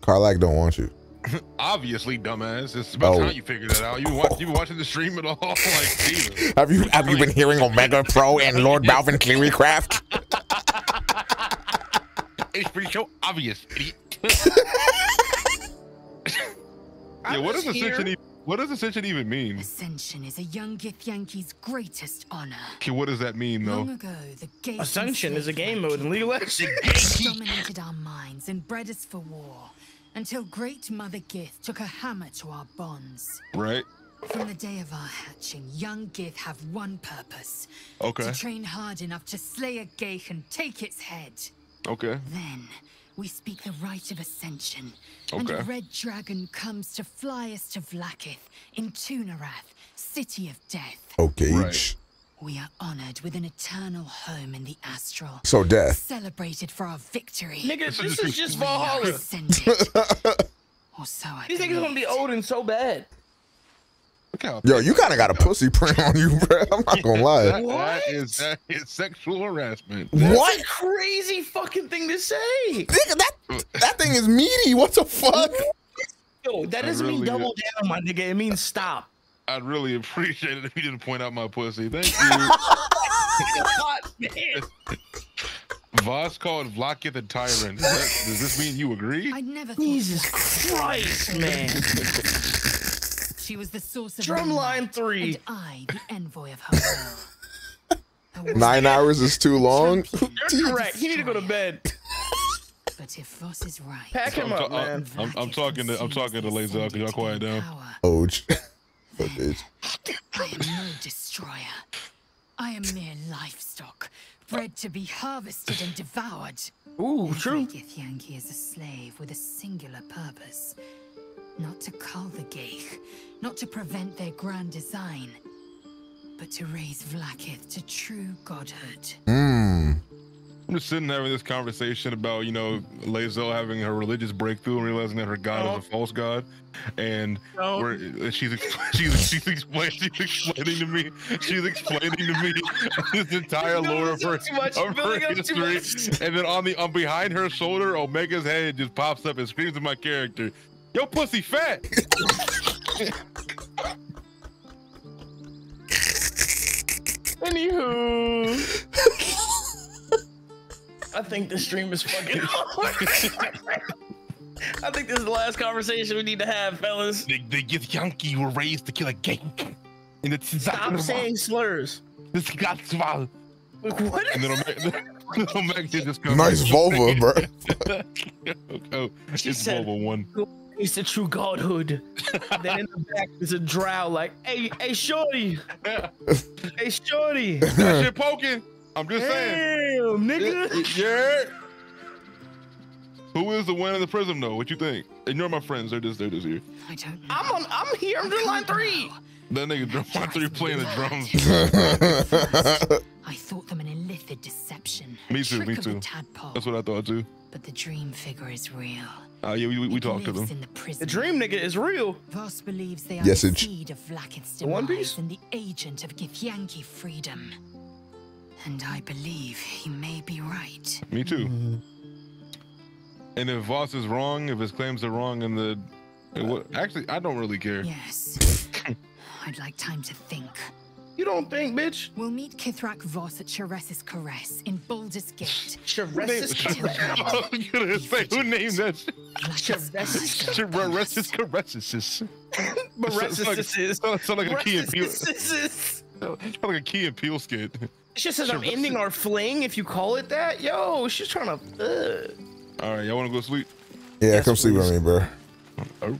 Karlach don't want you.
Obviously, dumbass. It's about oh. time you figured that out. You wa- you watching the stream at all? like, Jesus.
have you have you been hearing Omega Pro and Lord Balvin Cleary it's pretty so obvious, idiot. yeah,
what does ascension? Even,
what does ascension even mean?
Ascension is a young Githyanki's greatest honor.
Okay, what does that mean, though? Long
ago, the ascension is a
game mode in League of Legends.
dominated our minds and bred us for war. Until Great Mother Gith took a hammer to our bonds. Right. From the day of our hatching, young Gith have one purpose.
Okay. To train
hard enough to slay a ghaik and take its head. Okay. Then we speak the rite of ascension. Okay. And a red dragon comes to fly us to Vlaakith in Tu'narath, city of death.
Okay. Right.
We are honored with an eternal home in the astral. So death. Celebrated for our victory. Nigga, this is just Valhalla.
or so I These niggas gonna be Odin so bad.
Yo, you kind of got a pussy print on you, bro. I'm not gonna lie. that,
that is that is sexual harassment. That's what
crazy fucking thing to say?
Nigga, that that thing is meaty. What the fuck?
Yo, that doesn't really mean double is. down, my nigga. It means stop. I'd really appreciate it if you didn't point out my pussy. Thank you. Voss called Vlaakith the tyrant. That, does this
mean you agree? I never. Jesus Christ, man.
She was the source of Drumline three. And I, the envoy of
her
Nine hours is too long.
You're correct. He need to go to bed. But if Voss is right, pack him I'm up, man. I'm, I'm, talking to I'm talking to Lae'zel. Can y'all quiet down? Ouch.
I
am no destroyer. I am mere livestock, bred to be harvested and devoured. Ooh, true. Githyanki is a slave with a singular purpose. Not to cull the ghaik, not to prevent their grand design, but to raise Vlaakith to true godhood.
Hmm.
I'm just sitting having this conversation about you know Lazo having her religious breakthrough and realizing that her god is a oh. false god, and we're, uh, she's she's
she's explaining
she's explaining to me she's explaining to me this entire lore of her, of her history, and then on the on behind her shoulder, Omega's head just pops up and screams at my character, "Yo, pussy fat."
Anywho. I think the stream is fucking I think this is the last conversation we need to have, fellas. The, the,
Yankee were raised to kill a gang. And it's Stop saying slurs. This God's What? And Nice vulva, bro. oh, she it's said, vulva one. It's the true godhood. then
in the back is a drow like, hey, hey, shorty. hey, shorty.
That shit poking. I'm just Damn, saying. Damn, nigga. Yeah. Who is the winner of the prism though? What you think? Ignore my friends. They're just they're just here. I
don't. Know. I'm on. I'm here. I'm doing line three.
That nigga drum line three playing the drums.
I thought them an illithid deception. Me too. Me too.
That's what I thought too.
But the dream figure is real.
Oh uh, yeah, we, we, we talked to them. The,
the,
dream nigga is real.
Voss believes they are yes, the seed of demise One Piece? and the agent of Githyanki freedom. And I believe he may be right.
Me too. And if Voss is wrong, if his claims are wrong, and the. Will, uh, actually, I don't really care. Yes.
I'd like time to think. You don't think, bitch? We'll meet Kith'rak Voss at Sharess' Caress in Baldur's Gate. Cheressus Caress?
say, who named that? Cheressus Cheressus Caressus. Caressus. Sound like a key appeal peel. Sound like a key appeal peel skit. She says I'm ending our
fling, if you call it that. Yo, she's trying to. Uh.
All right, y'all want to go sleep?
Yeah, yes, come please. sleep with me, bro. Oh.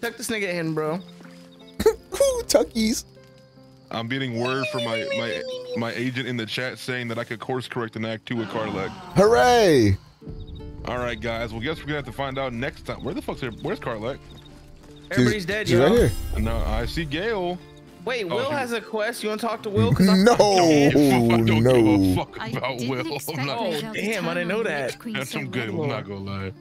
Tuck this nigga in, bro. Tuckies. I'm getting word from my my my agent in the chat saying that I could course correct an act two with Karlach.
Hooray!
All right, guys. Well, guess we're gonna have to find out next time. Where the fuck's here? where's Karlach? Everybody's dead, she's yo. Right here. No, I see Gale. Wait, oh, Will has
a quest. You want to talk to Will? no, I
don't, I don't no. give a fuck about Will. I'm not, oh, damn, I didn't know that. That's some good. I'm not gonna lie.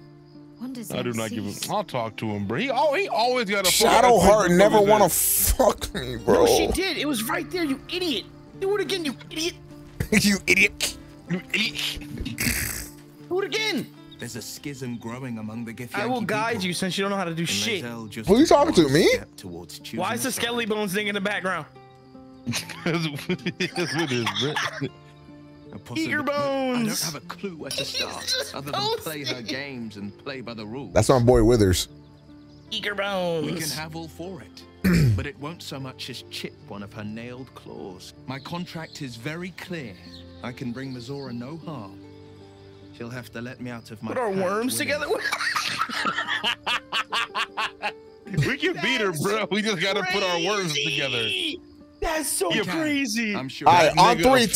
I do not give a. I'll talk to him, bro. He, oh, he always got a. Shadowheart never want to fuck me, bro. No, she
did. It was right there, you idiot. Do it again, you idiot. you idiot.
You idiot.
Do it again. There's a schism growing among the Githyanki I will guide people. you since you don't know how to do and shit. Who are you talking to, me? Why is the Skelly Bones thing in the background? That's what it is,
bro. Eager
bones. I don't have
a clue where to start other than play
her games and play by the rules.
That's on Boy Withers.
Eager bones. We can have all for
it,
but it won't so much as chip one of her nailed claws. My contract is very clear. I can bring Mizora no harm. She'll have to let me out of my. Put our worms
together.
we can beat her, bro. We just gotta crazy. put our worms together. That's
so crazy.
I'm sure. All right, on three,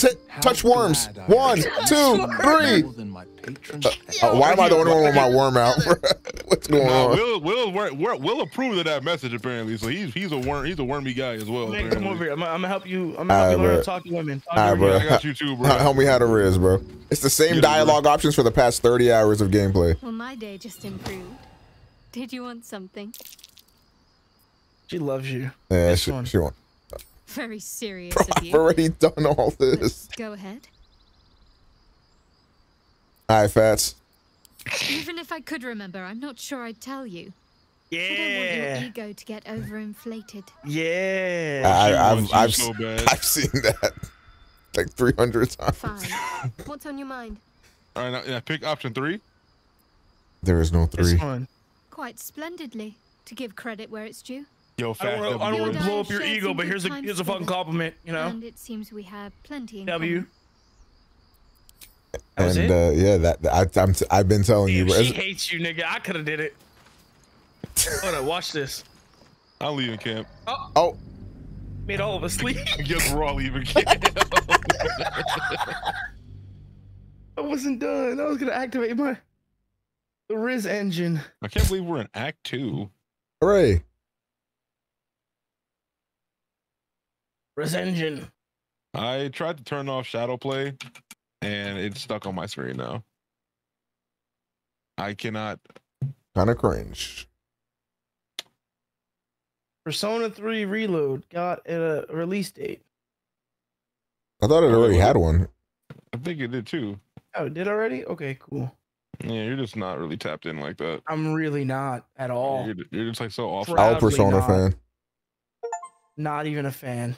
touch worms. One, two, three. Uh, why am I the only one with my worm out? What's going no, on?
Will Will Will, Will of that message apparently, so he's he's a worm he's a wormy guy as well. Man, come over here. I'm, gonna, I'm gonna help you. I'm gonna help
you learn
to talk to women.
Talk bro. I got you too, bro.
Help me how to riz, bro. It's the same dialogue options for the past 30 hours of gameplay.
Well, my day just improved. Did you want something?
She loves you.
Yeah, she, she wants.
Very serious. Bro, I've already
done all this. Go ahead. Hi, Fats.
Even if I could remember, I'm not sure I'd tell you. Yeah. I don't want your ego to get overinflated.
Yeah. I, I've, I've, so
I've seen that like 300 times. Fine.
What's on your mind?
All right, now, yeah, pick option three. There is no three.
Quite splendidly, to give credit where it's due.
Yo, fat I don't, want to blow up your ego, but here's a here's a fucking compliment, you know. And
it seems we have
plenty. w. Common
and uh, yeah, that, that I, am I've been telling
Damn, you. She
hates you, nigga. I could have did it. Hold on, watch this.
I'm leaving camp. Oh. oh. Made all of us leave. Guess we're all leaving camp.
I wasn't done. I was gonna activate my the Riz engine.
I can't believe we're in Act Two. Hooray!
Riz engine.
I tried to turn off ShadowPlay and it's stuck on my screen now. I cannot.
Kind of cringe.
Persona 3 Reload got a release date. I thought it already had one. I think it did too. Oh, it did already? Okay, cool.
Yeah, you're just not really tapped in like that.
I'm really not at all.
You're, you're just like so off. I'm a Persona not. fan.
Not even a fan.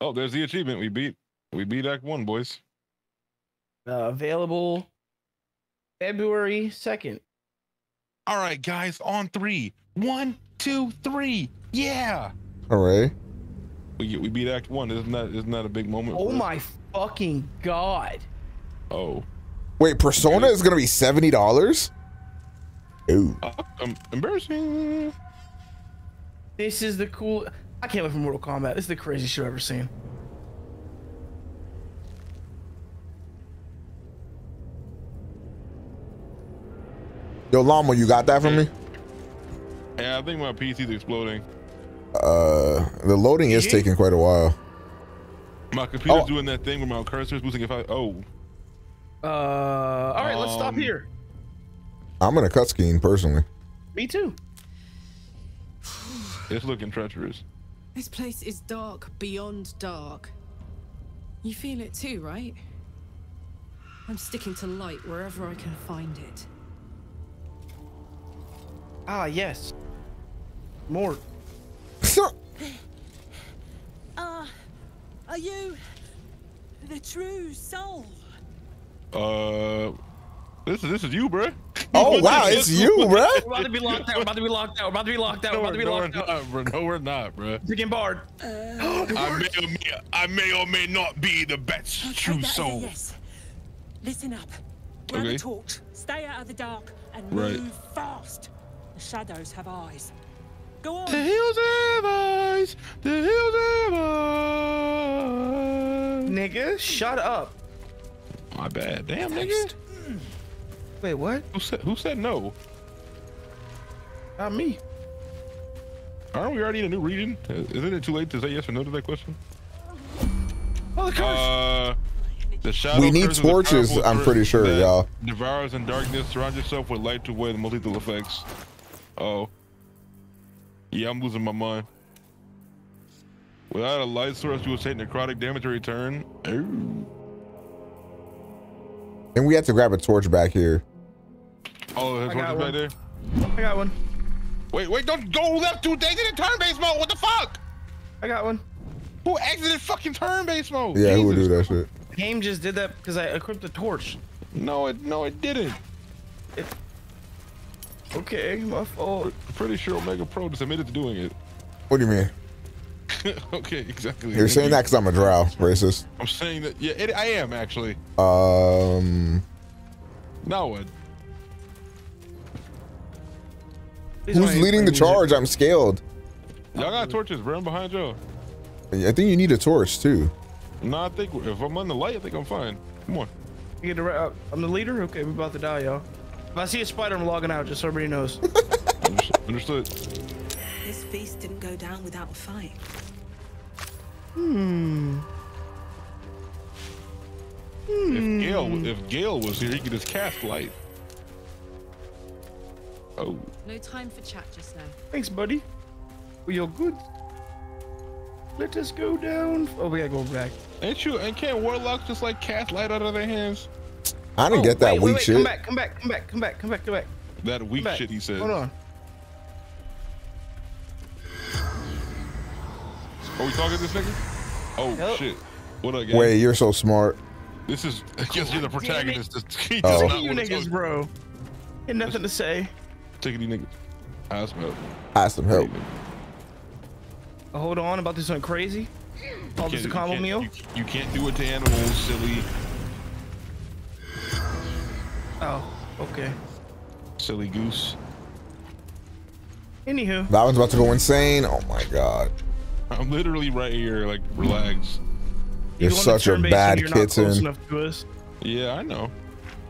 Oh, there's the achievement. We beat we beat Act One, boys
uh, available February
2nd. All right, guys, on three. One, two, three. Yeah. All right. We, we beat Act One. Isn't that isn't that a big moment? Oh
my us? fucking god.
Oh. Wait, Persona is gonna be seventy dollars. Ooh. Uh,
embarrassing. This is the cool. I can't wait for Mortal Kombat. This is the craziest show I've ever seen.
Yo, Llama, you got that from me?
Yeah, I think my PC's exploding.
Uh, the loading is taking quite a while.
My computer's oh. doing that thing where my cursor's boosting if I... Oh. Uh,
all
right, um, let's stop um, here.
I'm gonna cut scheme, personally.
Me too. it's looking treacherous.
This place is dark beyond dark.
You feel it too, right? I'm sticking to light wherever I can find it.
Ah, yes. More.
Ah, uh, are you the true soul?
Uh, this is this is you, bruh. Oh wow, it's you, bruh. We're about to be locked out. We're about to be locked out. We're about to be locked out. No, we're about to be locked out. Not, bro. No, we're not, bro. Freaking barred. Uh, I may or may I may or may not be the best okay, true soul. Yes. Listen up. Grab okay.
torch. Stay out of the dark and right. move fast. The shadows have eyes.
Go on. The hills have eyes. The hills have eyes.
Nigga, shut up. My bad. Damn, Next. nigga. Wait, what?
Who said, who said no? Not me. Aren't we already in a new region? Isn't it too late to say yes or no to that question? Oh, the curse! Uh, the we need torches, I'm pretty sure, y'all. Devours in darkness, surround yourself with light to avoid the multi effects. Oh. Yeah, I'm losing my mind. Without a light source, you will take necrotic damage every return.
Ooh.
And we have to grab a torch back here.
Oh, there's one back there? I got one. Wait, wait, don't go left, dude. They did a turn base mode. What the fuck? I got one. Who exited fucking turn base mode? Yeah, Jesus. who
would
do that shit? game just did
that because I equipped the torch. No, it no, it didn't.
Okay, my fault. Pretty sure Omega Pro just admitted to doing it. What do you mean? okay, exactly. You're saying that because
I'm a drow racist.
I'm saying that. Yeah, it, I am actually.
Um. Now what? Who's leading the charge? I'm scaled.
Y'all got torches, bro. I'm behind y'all.
I think you need a torch too.
No, I think if I'm on the light, I think I'm fine. Come on. You get the, I'm the leader. Okay, we about to die, y'all.
If I see a spider, I'm logging out, just so everybody knows.
Understood. This
feast didn't go down without a fight.
Hmm.
If hmm. Gale, if Gale was here, he could just cast light. Oh.
No time for chat just now. Thanks,
buddy.
We are good. Let us go down. Oh, we gotta go back. Ain't you? And can't warlocks just like cast light out of their hands?
I didn't oh, get that wait, weak wait, shit. Come back,
come back, come back, come back, come back, come back. That weak shit he said. Hold on. Are we talking to this nigga? Oh yep. shit. What up, gang? Wait,
you're
so smart.
This is I guess you're the protagonist.
He does oh. not you niggas, bro. Ain't nothing to say. Take it, you niggas. Ask have some help. I some help. hold on about this one crazy. Call this a combo meal. You,
you can't do it to animals, silly. Oh, okay.
Silly goose.
Anywho. That one's about to
go insane. Oh my god.
I'm literally right here, like, relax. You're you such a bad you're kitten. Yeah, I know.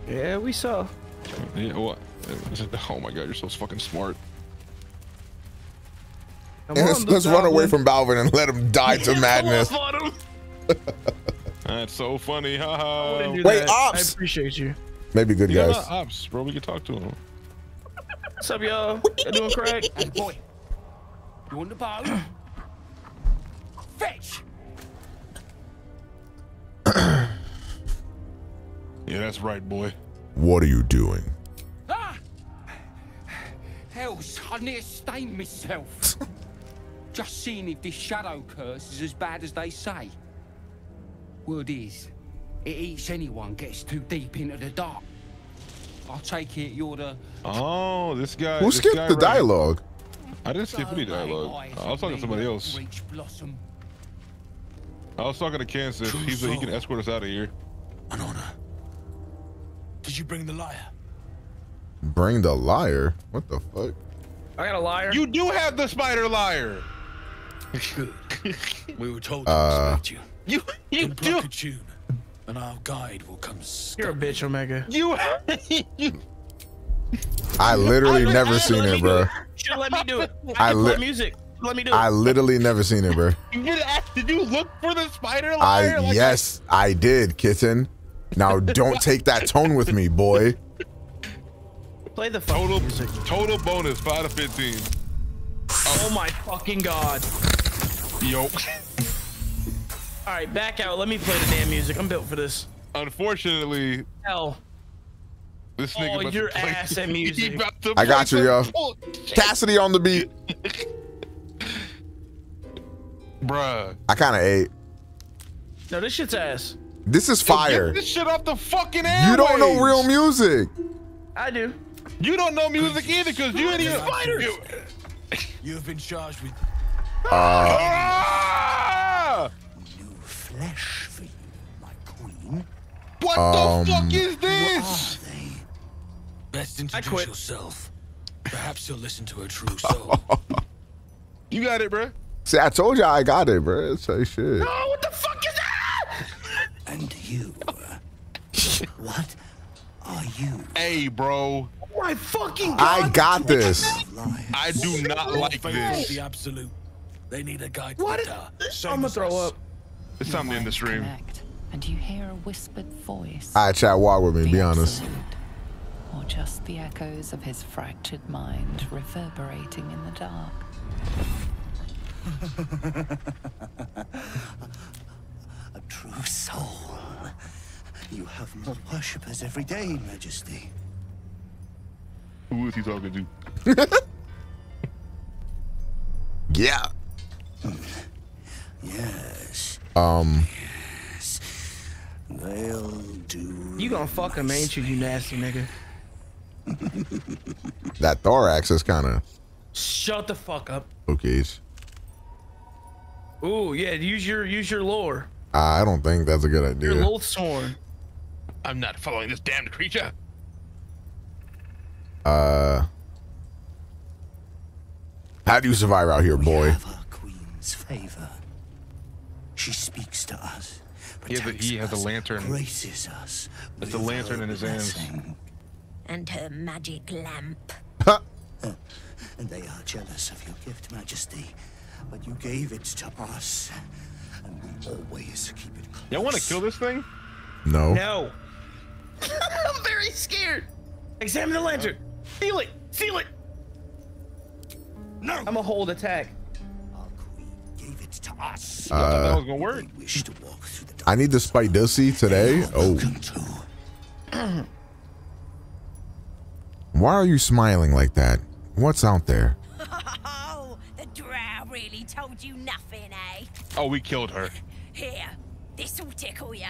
Yeah, we saw. Yeah, what? Oh my god, you're so fucking smart.
and let's, let's run away from
Balvin and let him die to madness.
That's so funny. Ha ha. Wait, that. Ops. I appreciate you. Maybe good guys. Got ops, bro. We can talk to him. What's up, y'all? you doing, doing crack? boy. You want the ball? Fetch. yeah, that's right, boy. What are you doing? Ah!
Hells, I to stained myself. Just seeing if this shadow curse is as bad as they say. Word is, it eats anyone gets too deep into the dark. I'll take it
you're the...
Oh, this guy... Who this skipped guy the right dialogue? I didn't skip any dialogue. I was talking to somebody else. I was talking to Kansas. True He's he can escort us out of here. An honor. Did you bring the lyre?
Bring the lyre? What the fuck?
I got a lyre. You do have the spider lyre. Good. we were told
to uh, you.
You you do
and our guide will come. You're a bitch, Omega. You.
I literally I never I seen it, bro.
Should let me do it. I, I music.
Let me do it. I
literally never seen it, bro.
did, you look for the spider? Lyre? I like
yes, I did, kitten. Now don't take that tone with me, boy.
Play the total music. total bonus five to fifteen. Oh, oh my fucking
god. Yo. All right, back out. Let me play the damn music. I'm built for this. Unfortunately. Hell. This oh, nigga oh, about your ass at music. I got you, yo.
Oh, Cassidy on the beat. Bruh. I kind of ate.
No, this shit's ass.
This is fire. Yo, this
shit off the fucking ass. You don't know real
music.
I do. You don't know music either because you ain't even. Spiders. You have been
charged with. Uh, ah!
flesh for you,
my queen. What um, the fuck is
this?
Best introduce yourself. Perhaps you'll listen to her true soul.
you got it, bro.
See, I told you I got it, bro. Say shit. No,
what the fuck is that? And you, what are you? Hey, bro. Oh my fucking God. I got this. I do not like this. The absolute. They need a guy. What? I'm gonna throw up. There's something Your in this room. Connect,
and you hear a whispered voice. I right, chat walk
with me, the be honest.
Or just the echoes of his fractured mind reverberating in the dark. a true soul.
You have more worshippers every day, Majesty.
Who is he talking
to?
yeah. Hmm. Yes. Um.
Well, do you gonna fuck him, ain't you, you nasty nigga?
that thorax is kind of.
Shut the fuck up. Okay. Ooh, yeah. Use your use your lore.
I don't think that's a good idea. Your
loathsworn. I'm not following this damned creature.
Uh. How do you survive out here, boy?
queen's favor. She speaks to us. Yeah, but he has a lantern. Graces us. With the lantern in his hands. And her
magic lamp.
and they are jealous of your gift, Majesty. But you gave it to us. And we always keep it
close. Y'all want to kill this thing? No.
No. I'm very scared. Examine the lantern. Feel it. Feel it. No. I'm a hold attack
gave it to us. Uh, that
was wish to walk through
the I need the spike dussy today. Oh. Why are you smiling like that? What's out there? Oh,
the drow really told you nothing, eh?
Oh, we killed her.
Here, this'll tickle ya.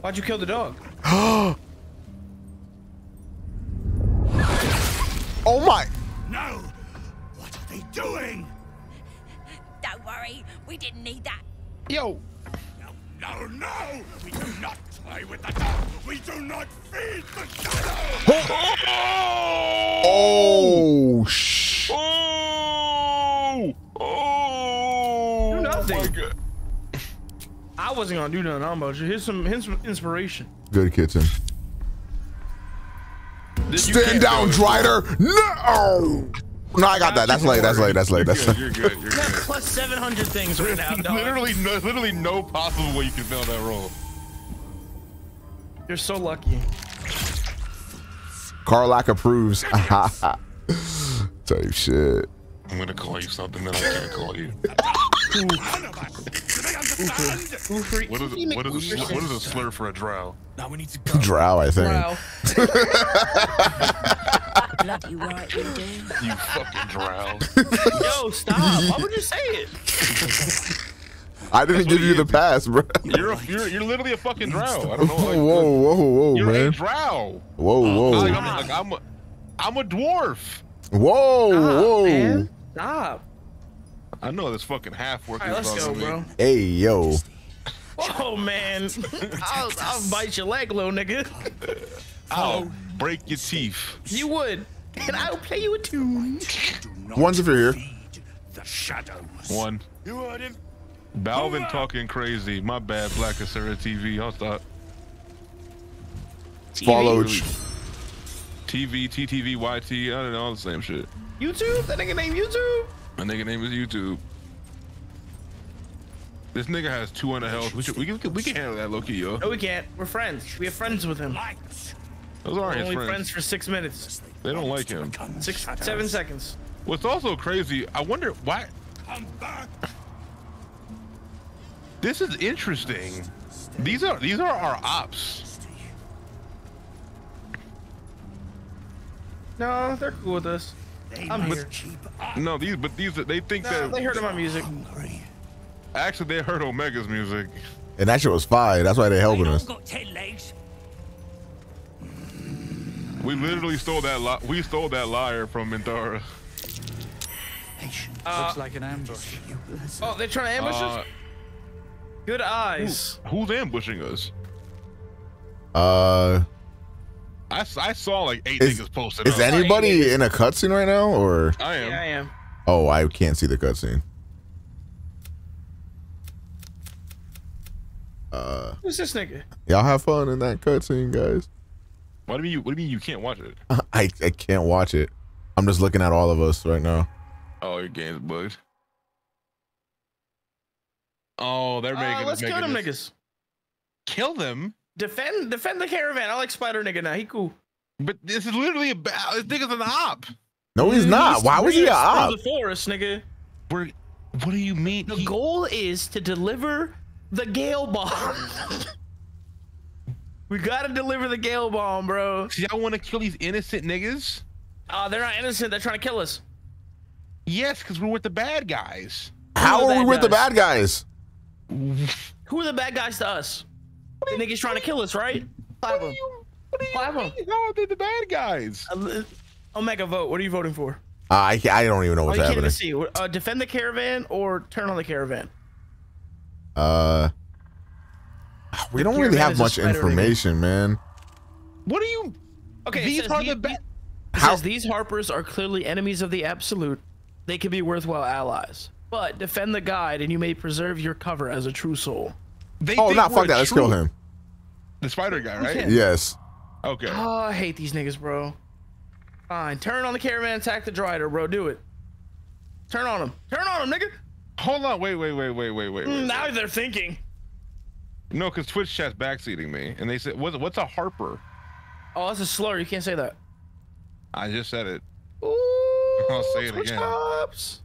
Why'd you kill the dog?
Oh my! No! What are they doing? Don't worry, we didn't need that.
Yo! No, no,
no! We do
not play with the dog! We do not feed the
shadow! Oh! Oh! Sh oh!
Oh! Do nothing. Oh I wasn't gonna do nothing, i but here's some, here's some inspiration. Good kitchen. Stand
down, Drider. No. No, I got that. That's late. That's late. That's late. That's late.
You're good.
You're good. Plus 700 things right now. literally, no, literally no possible way you can fail that roll.
You're so lucky.
Karlach approves. Type shit. I'm
gonna call you something that I can't call you. Ufri. is, what, what, is a, what is a slur for a drow? Now we need to go. Drow, I think. Drow. you fucking drow. Yo, stop. Why would you say it?
I didn't That's give you, you the pass, bro. You're,
a, you're you're literally a fucking drow. I don't know. Like, whoa, whoa, whoa, you're man. You're a drow. Whoa, whoa. Like, I'm, like, I'm, a, I'm a dwarf.
Whoa, Stop, whoa. Man.
Stop. I know this fucking half working. right, let's go, bro.
Hey, yo.
Oh man,
I'll, I'll bite your leg, little nigga.
I'll oh. break your teeth.
You would, and I'll play you a tune.
One's if you're here. The shadows.
One. You heard him. Balvin talking crazy. My bad, Black Asura TV. I'll stop. Followed. TV, TTV, YT. I don't know all the same shit.
YouTube? That nigga named YouTube?
My nigga name is YouTube. This nigga has 200 health. We, we, can, we can handle that, Loki, yo. No, we
can't. We're friends. We have friends with him.
Those aren't his only friends. friends
for six minutes.
They don't like him. Six, seven seconds. What's also crazy, I wonder why. back. This is interesting. These are these are our ops. No, they're cool with us. I'm with, no, these but these they think no, that they heard of my
music. Hungry.
Actually, they heard Omega's music.
And that shit was fire. That's why they're helping
us.
We literally stole that. we stole that lyre from Minthara. Uh, Looks like an ambush. Oh, they're trying to ambush uh, us. Good eyes. Who, who's ambushing us? Uh, I, I saw like eight is, posted. Is up. anybody in
a cutscene right now, or I am? Yeah, I am. Oh, I can't see the cutscene. Uh,
Who's
this nigga?
Y'all have fun in that cutscene, guys.
What do you mean? You, what do you mean you can't watch it?
I I can't watch it. I'm just looking at all of us right now.
Oh, your game's bugged.
Oh, they're uh, making. Uh, let's making kill them this. niggas. Kill them. Defend defend the caravan. I like Spider Nigga now. He cool. But this is literally about this nigga's an op.
No, he's mm, not. He's Why was he an op? The
forest, nigga. We're, what do you mean? The he... goal is to deliver the Gale bomb. we gotta deliver the Gale bomb, bro. See, I want to kill these innocent niggas. Uh, they're not innocent. They're trying to kill us. Yes, because we're with the bad guys.
How are we with the bad guys? Who
are the bad guys to us? The nigga's trying to kill us, right? Five Clap him. Clap him. How did the bad guys? Uh, Omega vote. What are you voting for?
Uh, I I don't even know what's oh, happening. Can't
see. Uh, defend the caravan or turn on the caravan.
Uh, we the don't really have much information, man.
What are you? Okay, these are the best. How these Harpers are clearly enemies of the Absolute. They can be worthwhile allies, but defend the guide, and you may preserve your cover as a true soul.
They oh, not fuck that. Let's kill him.
The spider guy, right? Yes. Okay. Oh, I hate these niggas, bro. Fine. Turn on the caravan, attack the drider, bro. Do it. Turn on him. Turn on him, nigga.
Hold on. Wait, wait, wait, wait, wait, wait.
Mm, now wait. they're thinking.
No, because Twitch chat's backseating me, and they said, "What's a Harper?"
Oh, that's a slur. You can't say that.
I just said it. Ooh, I'll say Twitch it again.
Hops.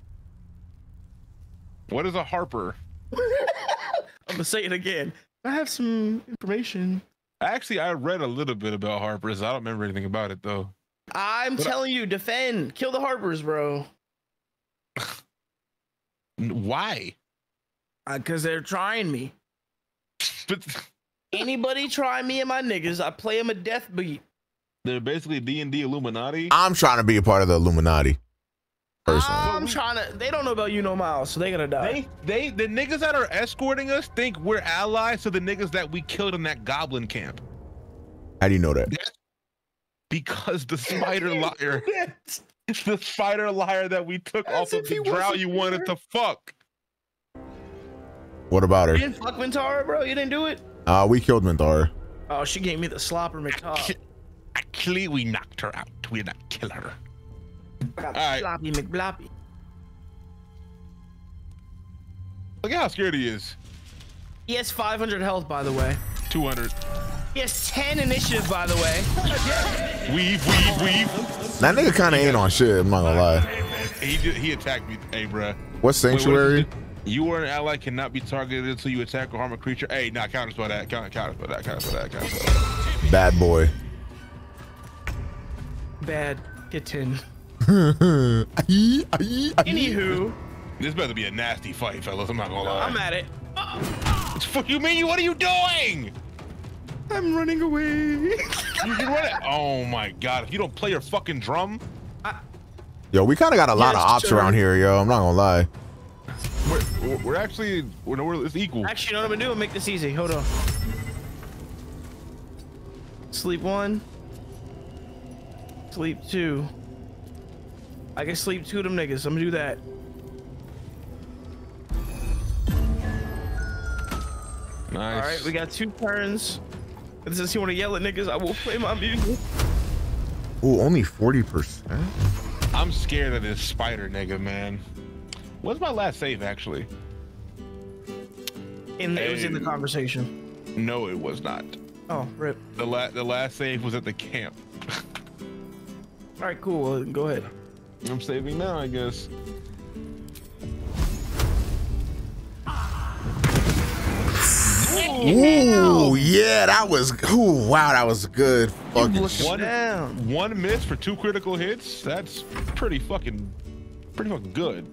What is a Harper? I'm gonna say it again.
I have some information.
Actually, I read a little bit about Harper's. I don't remember anything about it though.
I'm but telling I... you, defend, kill the Harpers, bro.
Why?
Because uh, they're trying me. But anybody try me and my niggas, I play them a death beat. They're basically D and D Illuminati.
I'm trying to be a part of the Illuminati.
Personally. Um, I'm trying to. They don't know about you, no miles, so they're gonna die. They, they, the niggas that are escorting us think we're allies to the niggas that we killed in that goblin camp. How do you know that? Because the spider lyre, the spider lyre that we took As off of the drow you here. wanted to fuck.
What about her? You
didn't fuck Minthara, bro. You didn't do it.
Uh, we killed Minthara.
Oh, she gave me the slopper McCall. Actually, we knocked her out. We did not kill her. I got sloppy right. McBloppy.
Look how scared he is. He has 500 health, by the way. 200. He has 10 initiative, by the way. weave, weave, weave.
That nigga kind of ain't on shit, I'm not gonna lie.
He, did, he attacked me. Hey, bruh. What sanctuary? Wait, what you or an ally cannot be targeted until you attack or harm a creature. Hey, nah, by that. Counter, by that. by that. by that. Bad boy. Bad. Get 10. Anywho, this better be a nasty fight, fellas. I'm not gonna lie. I'm at it. What you mean? What are you doing? I'm running away. you can run it. Oh my god! If you don't play your fucking drum. I...
Yo, we kind of got a lot of ops sure. around here, yo. I'm not gonna lie.
We're, we're actually we're, we're it's equal. Actually, you know what I'm gonna do? make this easy. Hold on.
Sleep one. Sleep two. I can sleep two of them niggas. I'm gonna do that. Nice. All right, we got two turns. And since you want to yell at niggas, I will play my music.
Oh, only 40%?
I'm scared of this spider nigga, man. What's my last save, actually?
In the, hey. it was in the conversation.
No, it was not. Oh, rip. The, la the last save was at the camp.
All right, cool. Well, go ahead. I'm saving now, I guess.
Ooh,
yeah, that was. Ooh, wow, that was good. Fucking
one, one miss for two critical hits. That's pretty fucking, pretty fucking good.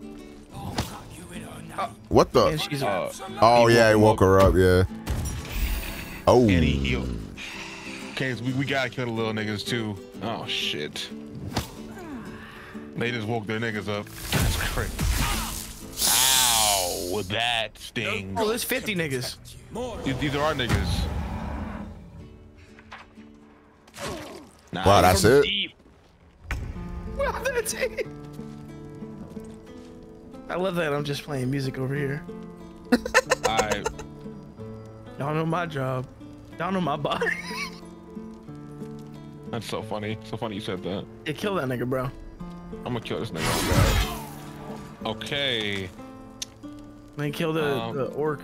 Uh, what the? uh, oh yeah, he woke her up. Yeah.
Oh. he
Okay, we, we gotta kill the little niggas too. Oh shit. They just woke their niggas up. That's crazy. Ow, that stings. Oh, there's 50 niggas. These, these are our niggas.
Nah, wow, that's it?
Deep. Wow, that's it.
I love that I'm just playing music over here. I... Y'all know my job. Y'all know my body.
that's so funny. So funny you said that. It killed that nigga, bro. I'm gonna kill this nigga. Okay.
Then kill the, um, the orc.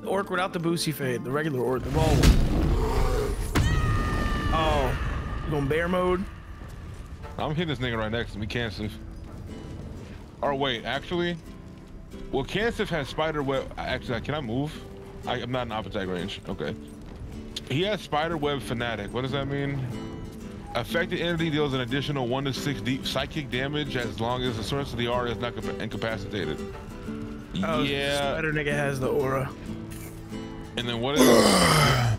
The orc without the boosie fade, the regular orc, the ball one.
Oh. You going bear mode? I'm hitting this nigga right next to me, Kansas. Or oh, wait, actually. Well, Kansas has spider web. Actually, can I move? I, am not in opposite range. Okay. He has spider web fanatic. What does that mean? Affected entity deals an additional 1 to 6 deep psychic damage as long as the source of the aura is not incapacitated. Oh, yeah.
Spider nigga has the aura.
And then what is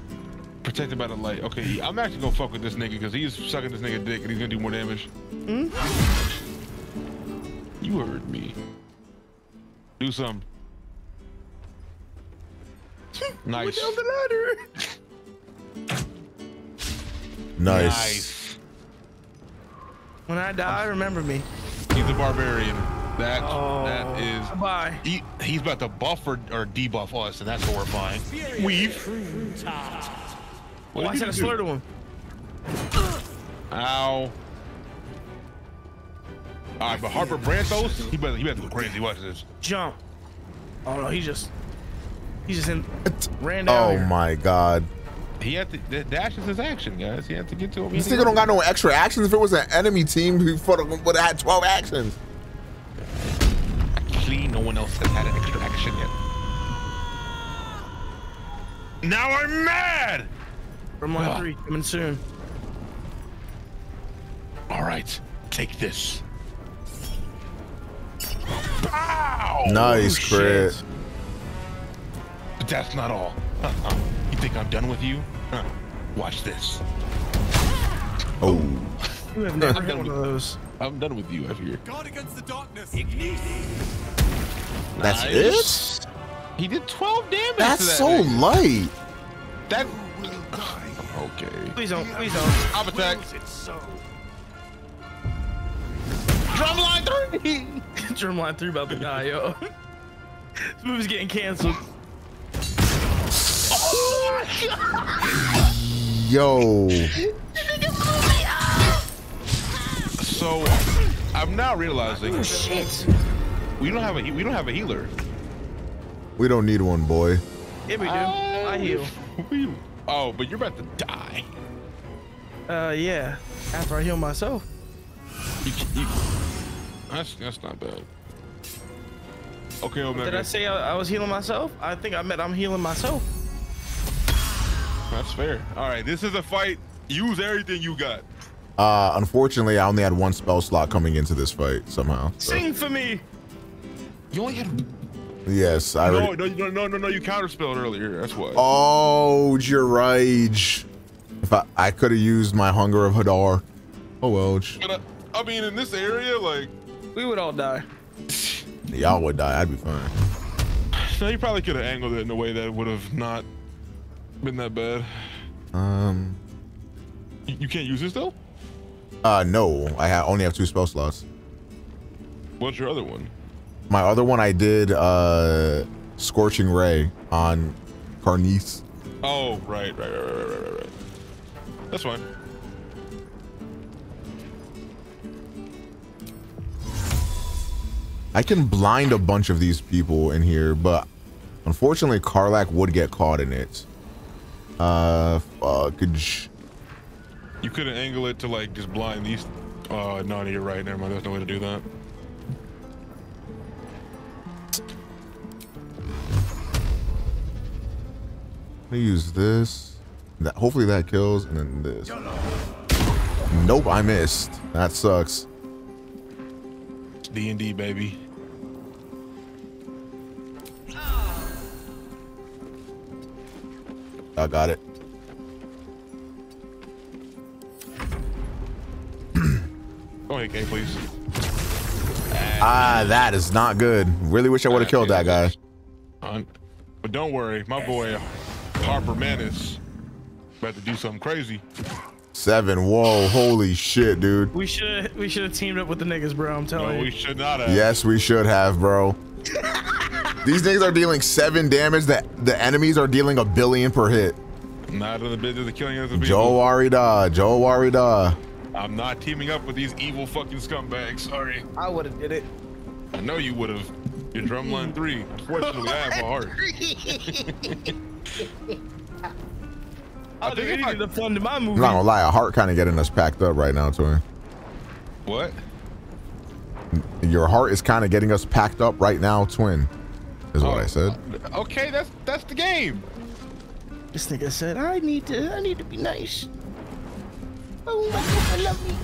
protected by the light? Okay, I'm actually gonna fuck with this nigga because he's sucking this nigga dick and he's gonna do more damage. Mm? You heard me. Do some.
nice.
Nice. nice. When I die, remember me. He's a barbarian. That oh, that is. Bye. He, he's about to buff or, or debuff us, and that's horrifying.
Weave. What
well, oh, I said a slur to him. Ow. All right, but Harper Branthos, he better he better go crazy. Watch this. Jump. Oh no, he just he just in, ran down. Oh
here. my god.
He had to. The dash is his action, guys. He had to get to him. This nigga don't got
no extra actions. If it was an enemy team, he would have had 12 actions.
Actually, no one else has had an extra action yet.
Now I'm mad! From line ah. three, coming soon.
All right, take this. Nice, oh, Chris.
But that's not all. Uh -uh. You think I'm done with you? Watch this.
Oh. You have never had one
of those. I'm done with you out here. God against the darkness. Ignis. That's nice. it? He did
12 damage. That's that so
thing. light. That. Okay.
Please don't. Please don't. I'm attacked. So. Drumline 3! Drumline 3 about to die, yo. this movie's getting canceled.
oh my
god! Yo. so, I'm now realizing. Oh, shit. We don't have a we don't have a healer.
We don't need one, boy.
Yeah, we do. Oh. I um, heal. We, oh, but you're about to die.
Uh, yeah. After I heal myself. You, you,
that's that's not bad. Okay, Omega. Did I say
I, I was healing myself? I think I
meant I'm healing myself. That's fair. All right, this is a fight. Use everything you got.
Uh, unfortunately, I only had one spell slot coming into this fight somehow.
So. Sing for me. You only had.
Yes, I. No,
already... no, no, no, no, You counterspelled earlier. That's why.
Oh, your rage. If I, I could have used my hunger of Hadar. Oh well.
I, uh, I mean, in this area, like. We would all die.
Y'all would die. I'd be fine.
No, you probably could have angled it in a way that would have not been that bad.
Um.
You, you can't use this though.
Uh, no. I ha only have two spell slots.
What's your other one?
My other one, I did uh, scorching ray on Kar'niss.
Oh, right, right, right, right, right, right, right. That's fine.
I can blind a bunch of these people in here, but unfortunately, Karlach would get caught in it. Uh, fuckage. Uh,
you could angle it to like just blind these. Uh, no, you're right. Never mind. There's no way to do that.
I use this. That hopefully that kills, and then this. Nope, I missed. That sucks.
D and D, baby. I got it. Oh, ahead, game, please.
Ah, that is not good. Really wish I would have killed that guy.
But don't worry, my boy Harper Menace about to do something crazy.
Seven. Whoa, holy shit, dude.
We should we should have teamed up with the niggas, bro. I'm telling no, you. We should not have.
Yes, we should have, bro. These niggas are dealing seven damage. That the enemies are dealing a billion per hit.
Not in the business of killing other Joe
Warida, Joe Warida.
I'm not teaming up with these evil fucking scumbags. Sorry. I would have did it. I know you would have. Your drumline three. Unfortunately, I have a heart. I, think I needed to fund my movie. I'm
not gonna lie, a heart kind of getting us packed up right now, Tori. What? your heart is kind of getting us packed up right now, twin. Is what oh, I said.
Uh, okay, that's
that's the game. This nigga said, I need to, I need to be nice.
Oh my god, I love me.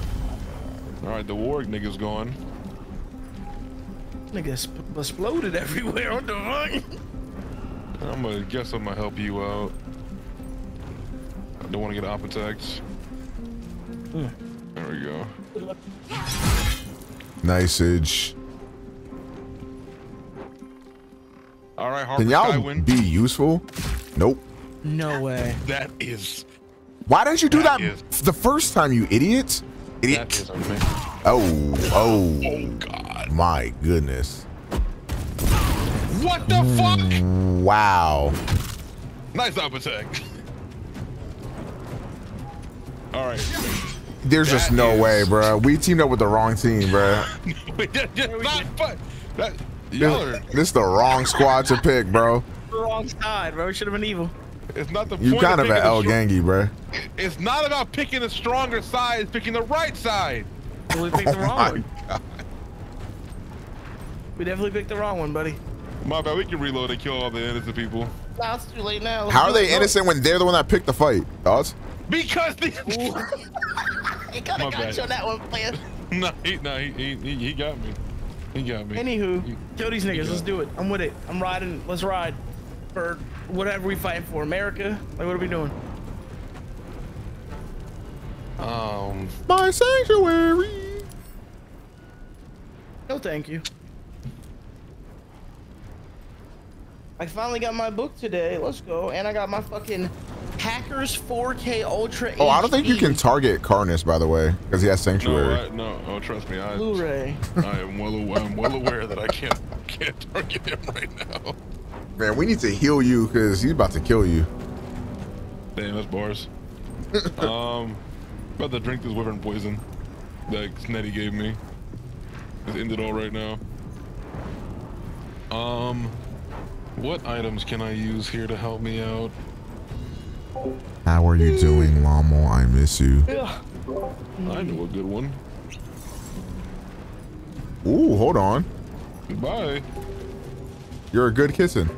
All right, the warg nigga's gone. Nigga exploded everywhere. on the run. I'm gonna guess I'm gonna help you out. I don't want to get op attacked. Mm. There
we go.
Niceage.
All right, Harper Can y'all be
useful? Nope.
No way. That is.
Why didn't you do that, that is, the first time, you idiots? Idiot. Oh, oh. Oh, God. My goodness. What the mm, fuck? Wow.
Nice attack. All right.
There's that just no is... way, bro. We teamed up with the wrong team, bro. this, this the wrong squad to pick, bro.
The wrong side, bro. We should have been evil. It's not the you kind of, of an L
Gangi, bro.
It's not about picking the stronger side. It's picking the right side. Well, we picked oh the wrong one. God. We definitely picked the wrong one, buddy. My bad. We can reload and kill all the innocent people.
Nah, it's too late now. Let's How are they innocent
when they're the one that picked the fight? Us?
Because the. he could have got you on that one, player.
no, he, no, he, he, he got me.
He got me. Anywho,
he, kill these niggas. Let's do it. I'm with it. I'm riding. Let's ride for whatever we fighting for. America. Like, what are we doing?
Um. My sanctuary.
No, thank you. I finally got my book today. Let's go. And I got my fucking Hackers 4K Ultra. Oh, I don't think you can
target Kar'niss, by the way, because he has Sanctuary.
No, I, no. Oh, trust me. I, Blu-ray. I am well aware. I'm well aware that I can't can't target him right now.
Man, we need to heal you because he's about to kill you.
Damn, that's bars. um, about to drink this wyvern poison that Snetty gave me. It's ended all right now. Um, what items can I use here to help me out?
How are you doing, Lamo? I miss you.
I know a good one.
Ooh, hold on. Goodbye. You're a good kissing.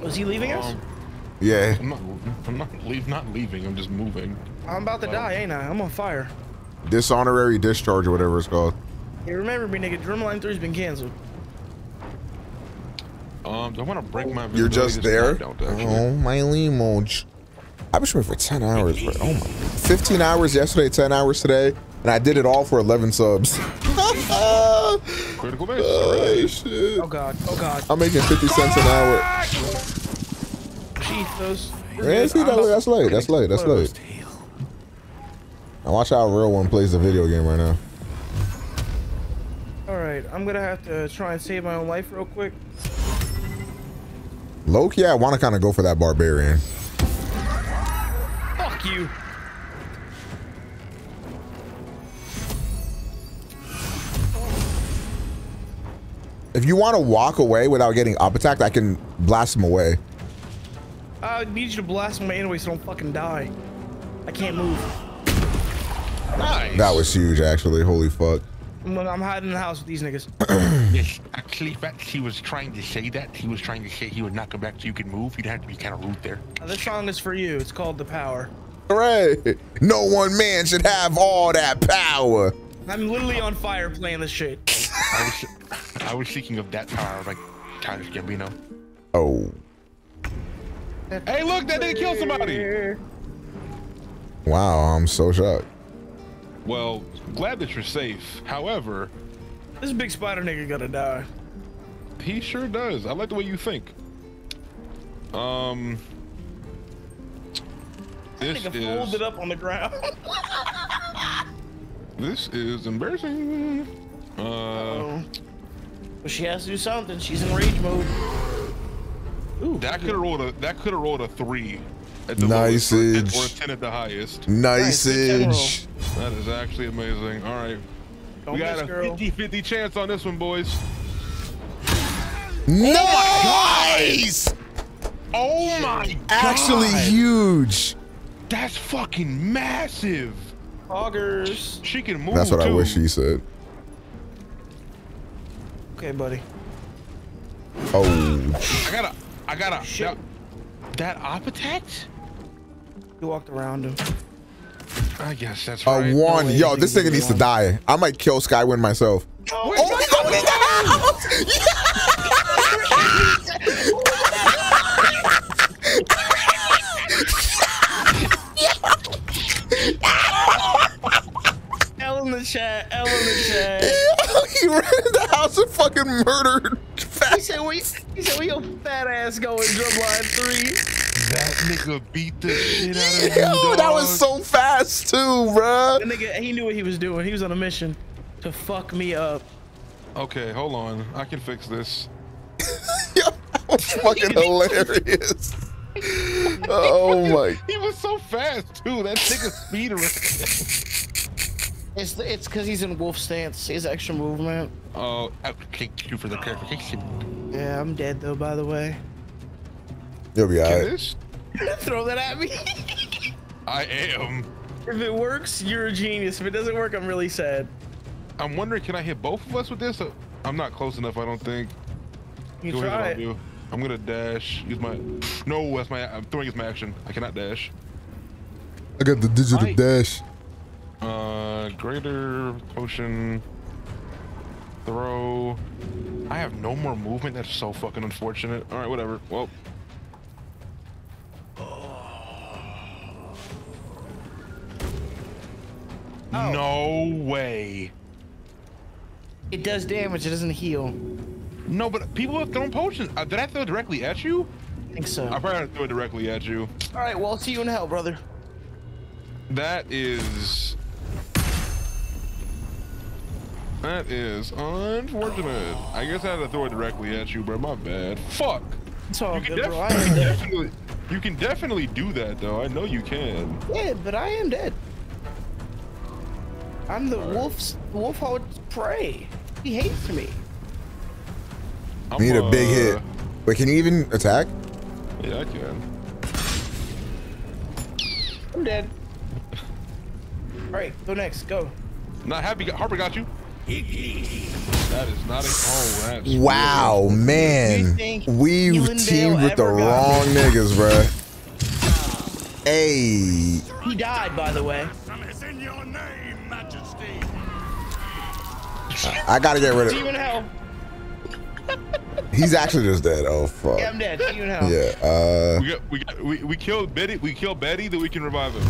Was he leaving um, us? Yeah. I'm not, I'm not, leave, not leaving. I'm just moving. I'm about to die,
ain't I? I'm on fire.
Dishonorary discharge or whatever it's called.
Hey,
remember me, nigga. Drumline 3's been canceled.
Um, do I want to break my? You're just there. oh
my limoge. I've been streaming for 10 hours, bro. Oh my. 15 hours yesterday, 10 hours today, and I did it all for 11 subs.
Critical base. Oh, shit. oh god. Oh god. I'm
making 50 cents an hour.
Jesus.
Yeah, see, that way, that's late. That's late. That's late. Now watch how real one plays the video game right now.
All right, I'm gonna have to try and save my own life real quick.
Low key, I want to kind of go for that barbarian. Fuck you. If you want to walk away without getting up attacked, I can blast him away.
I need you to blast him anyway so don't fucking die. I can't move. Nice.
That was huge, actually. Holy fuck.
I'm, I'm hiding in the house with these niggas.
yes, actually, he was trying to say that. He was trying to say he would knock him back so you could move. You'd have to be kind of rude there.
Now, this song is for you. It's called The Power.
Hooray! No one man should have all that power.
I'm literally on fire playing this shit.
I was, I was thinking of that power, like Tyler Gambino.
Oh.
Hey, look, that didn't kill somebody.
Wow, I'm so shocked.
Well, glad that you're safe. However, this big spider nigga gonna die. He sure does. I like the way you think. Um, this nigga is folded up on the ground. this is embarrassing. Uh, well, she has to do something. She's in rage mode. Ooh, that could have rolled a that could have rolled a three at the nice lowest, or, 10 at the highest.
Nice nice
that is actually amazing. All right. Don't we got a 50-50 chance on this one, boys. Nice! Oh my god! Oh actually huge. That's fucking massive. Augers. She can move. That's what too. I wish she said. Okay, buddy.
Oh.
I got a.
I got a. Shit. That, that op attack. He walked around him.
I guess
that's right. A one. No Yo, this nigga needs to die. I might kill Skywin myself.
Oh, oh my god,
he ran in the
house and fucking murdered. He
said we. He said we your fat ass going dribble line three. That
nigga beat the shit out of Yo, that was so
fast too, bro. That nigga, he knew what he was doing. He was on a mission to fuck me up.
Okay, hold on. I can fix this. Yo, that was fucking hilarious. oh my. He was so fast too. That nigga
speeder. It's it's because he's in wolf stance. His extra movement.
Oh, thank you for the clarification. Yeah,
I'm dead though, by the way.
You'll be alright. Throw that at me. I am.
If it works, you're a genius. If it doesn't work, I'm really sad. I'm wondering, can I hit both of us with this? I'm not close enough, I don't think. You Go try it. I'm gonna dash. Use my. No, that's my. I'm throwing is my action. I cannot dash. I got the digital dash. Uh, greater potion. Throw. I have no more movement. That's so fucking unfortunate. All right, whatever. Well. Oh. No way. It does damage. It doesn't heal. No, but people have thrown potions. Uh, did I throw directly at you? I think so. I probably threw it directly at you.
All right. Well, I'll see you in hell, brother.
That is. That is unfortunate. I guess I had to throw it directly at you, bro. My bad. Fuck.
It's all you good, bro. I
am you can definitely do that, though. I know you can.
Yeah, but I am dead. I'm the right. wolf's wolfhound prey. He hates me.
i need a, big uh, hit. Wait, can you even attack?
Yeah, I can. I'm dead. All right, go next. Go. Not happy. Harper got you. That is not a. Oh,
wow, man. We teamed with the wrong niggas, bro. Hey. He
died, by the way.
I gotta get rid of. him. He's actually just dead. Oh fuck. Yeah,
I'm dead. Demon hell. Yeah.
Uh, we
got, we, got, we we killed Betty. We killed Betty. That we can revive him.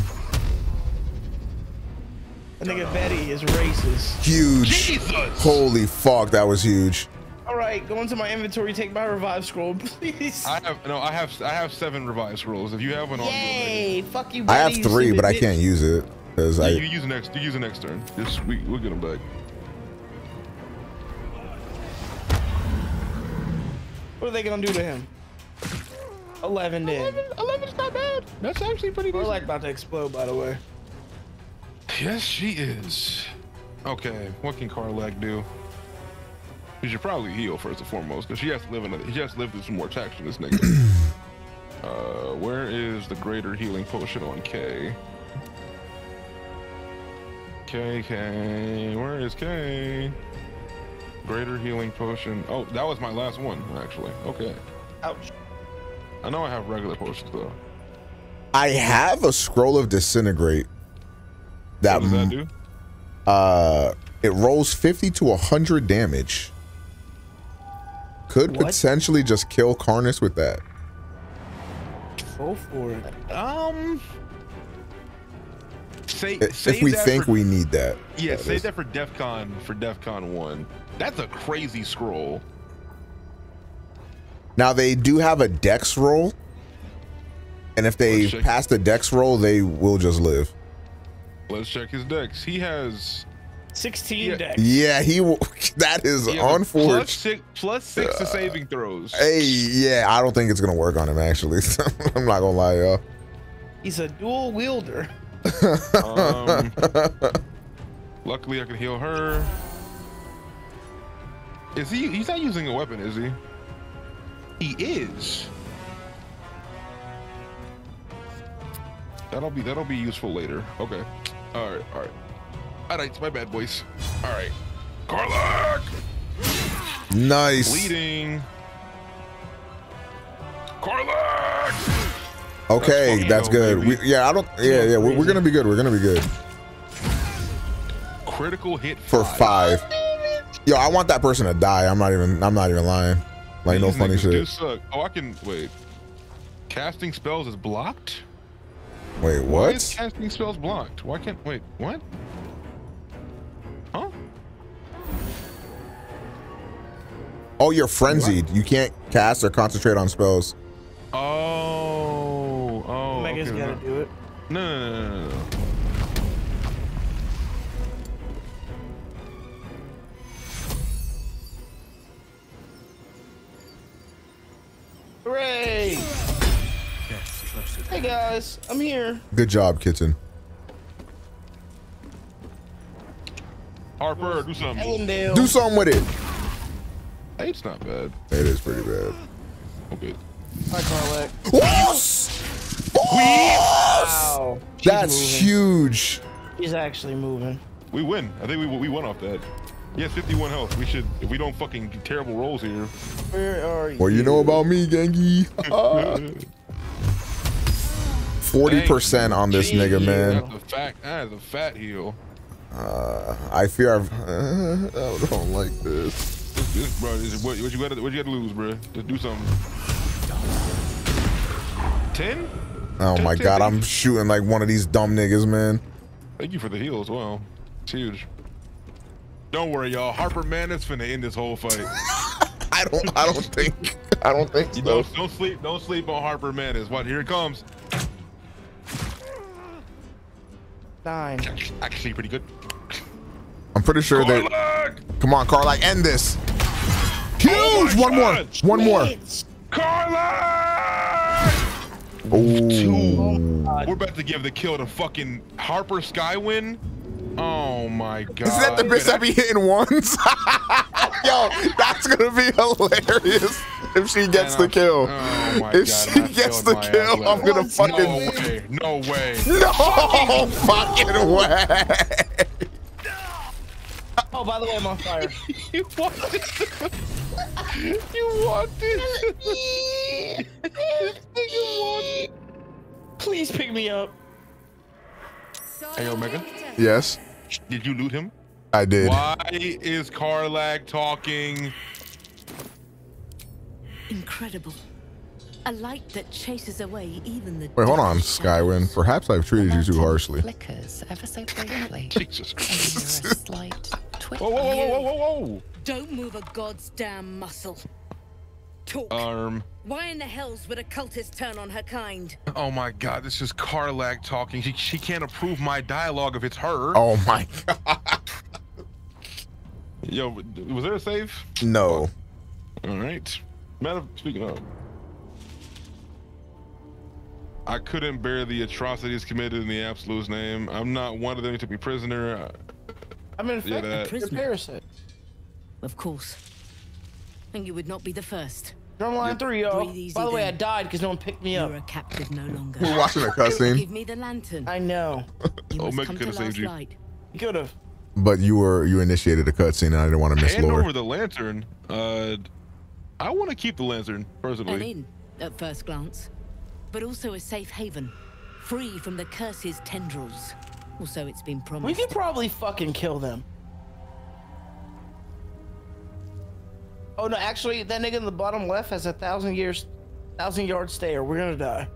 I think uh, Betty is racist.
Huge. Jesus. Holy fuck, that was huge.
All right, go into my inventory. Take my revive scroll, please. I have
no. I have I have seven revive scrolls. If you have one, yay!
On fuck you. Buddy, I have three,
but bitch. I can't use
it because yeah, I. You use next. You use the next turn. This we we'll get them back.
What are they gonna do to him?
11 dead. 11,
11 is not bad.
That's actually pretty good. we like
about to explode, by the way. Yes, she is. Okay, what can Carlac do? She should probably heal first and foremost, because she has to live in a, has to live through some more attacks from this nigga. uh, where is the greater healing potion on K? K K, where is K? greater healing potion. Oh, that was my last one, actually. Okay. Ouch. I know I have regular potions, though.
I have a scroll of disintegrate. That, what does that do? Uh, it rolls 50 to 100 damage. Could what? potentially just kill Kar'niss with that.
Go for it. Um.
Save. if we think for, we need that. Yeah, that save is.
that for DefCon for DefCon one. That's a crazy scroll.
Now they do have a dex roll. And if they pass the dex roll, they will just live.
Let's check his dex. He has 16 dex.
Yeah, he that is on forge. Plus
six, plus six uh, to saving throws.
Hey, yeah, I don't think it's gonna work on him actually. I'm not gonna lie, y'all.
He's a dual wielder. um, luckily, I can heal her. Is he? He's not using a weapon, is he? He is. That'll be that'll be useful later. Okay. All right. All right. All right. It's my bad, boys. All right. Karlach. Nice. Bleeding.
Karlach. Okay, that's, that's good. We, yeah, I don't. Yeah, yeah. We're, we're, gonna be good. We're gonna be good.
Critical hit five.
for five. Yo, I want that person to die. I'm not even. I'm not even lying. Like These no funny shit.
suck. Oh, I can wait. Casting spells is blocked. Wait, what? Why is casting spells blocked? Why can't wait? What? Huh?
Oh, you're frenzied. What? You can't cast or concentrate on spells.
Oh, oh. Megan's okay, gotta no. do it. No, no, no, no, no.
Hooray!
Hey guys, I'm here.
Good job, kitten.
Harper, do something. Allendale. Do something with it. It's not bad. It is pretty bad. Okay. Hi, Karlach.
Woos!
Wow. That's huge.
He's actually moving. We win. I think we we won off that. Yes, 51 health. We should, if we don't fucking get terrible rolls here. Where are
you? Well, you know about me, Gengi. 40% on this nigga, man.
That's a fact. That is a fat heel.
Uh, I fear I've, uh, I don't like this.
This, this bro, this, what, what, you gotta, what you gotta lose, bro? Just do something. 10?
Oh ten, my ten, god, ten. I'm shooting like one of these dumb niggas, man.
Thank you for the heal as well. It's huge. Don't worry, y'all. Harper Man is finna end this whole fight. I don't. I don't think. I don't think so. Don't, don't sleep. Don't sleep on Harper Man. Is what here it comes. Nine. Actually, pretty
good.
I'm pretty sure Karlach! that. Come on, Karlach, end this. Oh Huge. Oh one God. more. One more. Karlach.
Two. Oh We're about to give the kill to fucking Harper Skywin. Oh my god. is that the bitch that be hitting once? Yo, that's gonna be hilarious if she gets the kill. Oh
if god, she gets the kill, I'm gonna no fucking. Way.
No way.
No
fucking way. Oh, by the way, I'm on fire. you want this? You want this?
Please pick me up.
Hey, Omega. Yes. Did you loot him? I did. Why is Karlach talking?
Incredible. A light that chases away even the
Wait, hold
on, Skywin. Perhaps I've treated you too harshly.
Flickers
ever so faintly.
Jesus.
Whoa, whoa, whoa, whoa,
whoa, whoa.
Don't move a god's damn muscle talk. Um, Why in the hells would a cultist turn on her kind?
Oh my god, this is Karlach talking. She, she can't approve my dialogue if it's her. Oh my god. Yo, was there a save? No. All right. Matter of speaking of, I couldn't bear the atrocities committed in the Absolute's name. I'm not one of them. to be prisoner. I'm in fact yeah, prisoner. Of
course. And you would not be the first. Drumline yep. 3 yo. By the way, I died because no one picked me up. You're a captive no longer.
We're watching a cutscene. Give
me the lantern. I know.
You oh, Meg could have saved you. You could have.
But you were you initiated a cutscene, and I didn't want to miss. Hand Lord.
over the lantern. Uh, I want to keep the lantern personally. An inn,
at first glance, but also a safe haven, free from the curse's tendrils.
Also, it's been promised. We could probably fucking kill them. Oh no, actually, that nigga in the bottom left has a thousand years, thousand yard stay, or we're gonna die.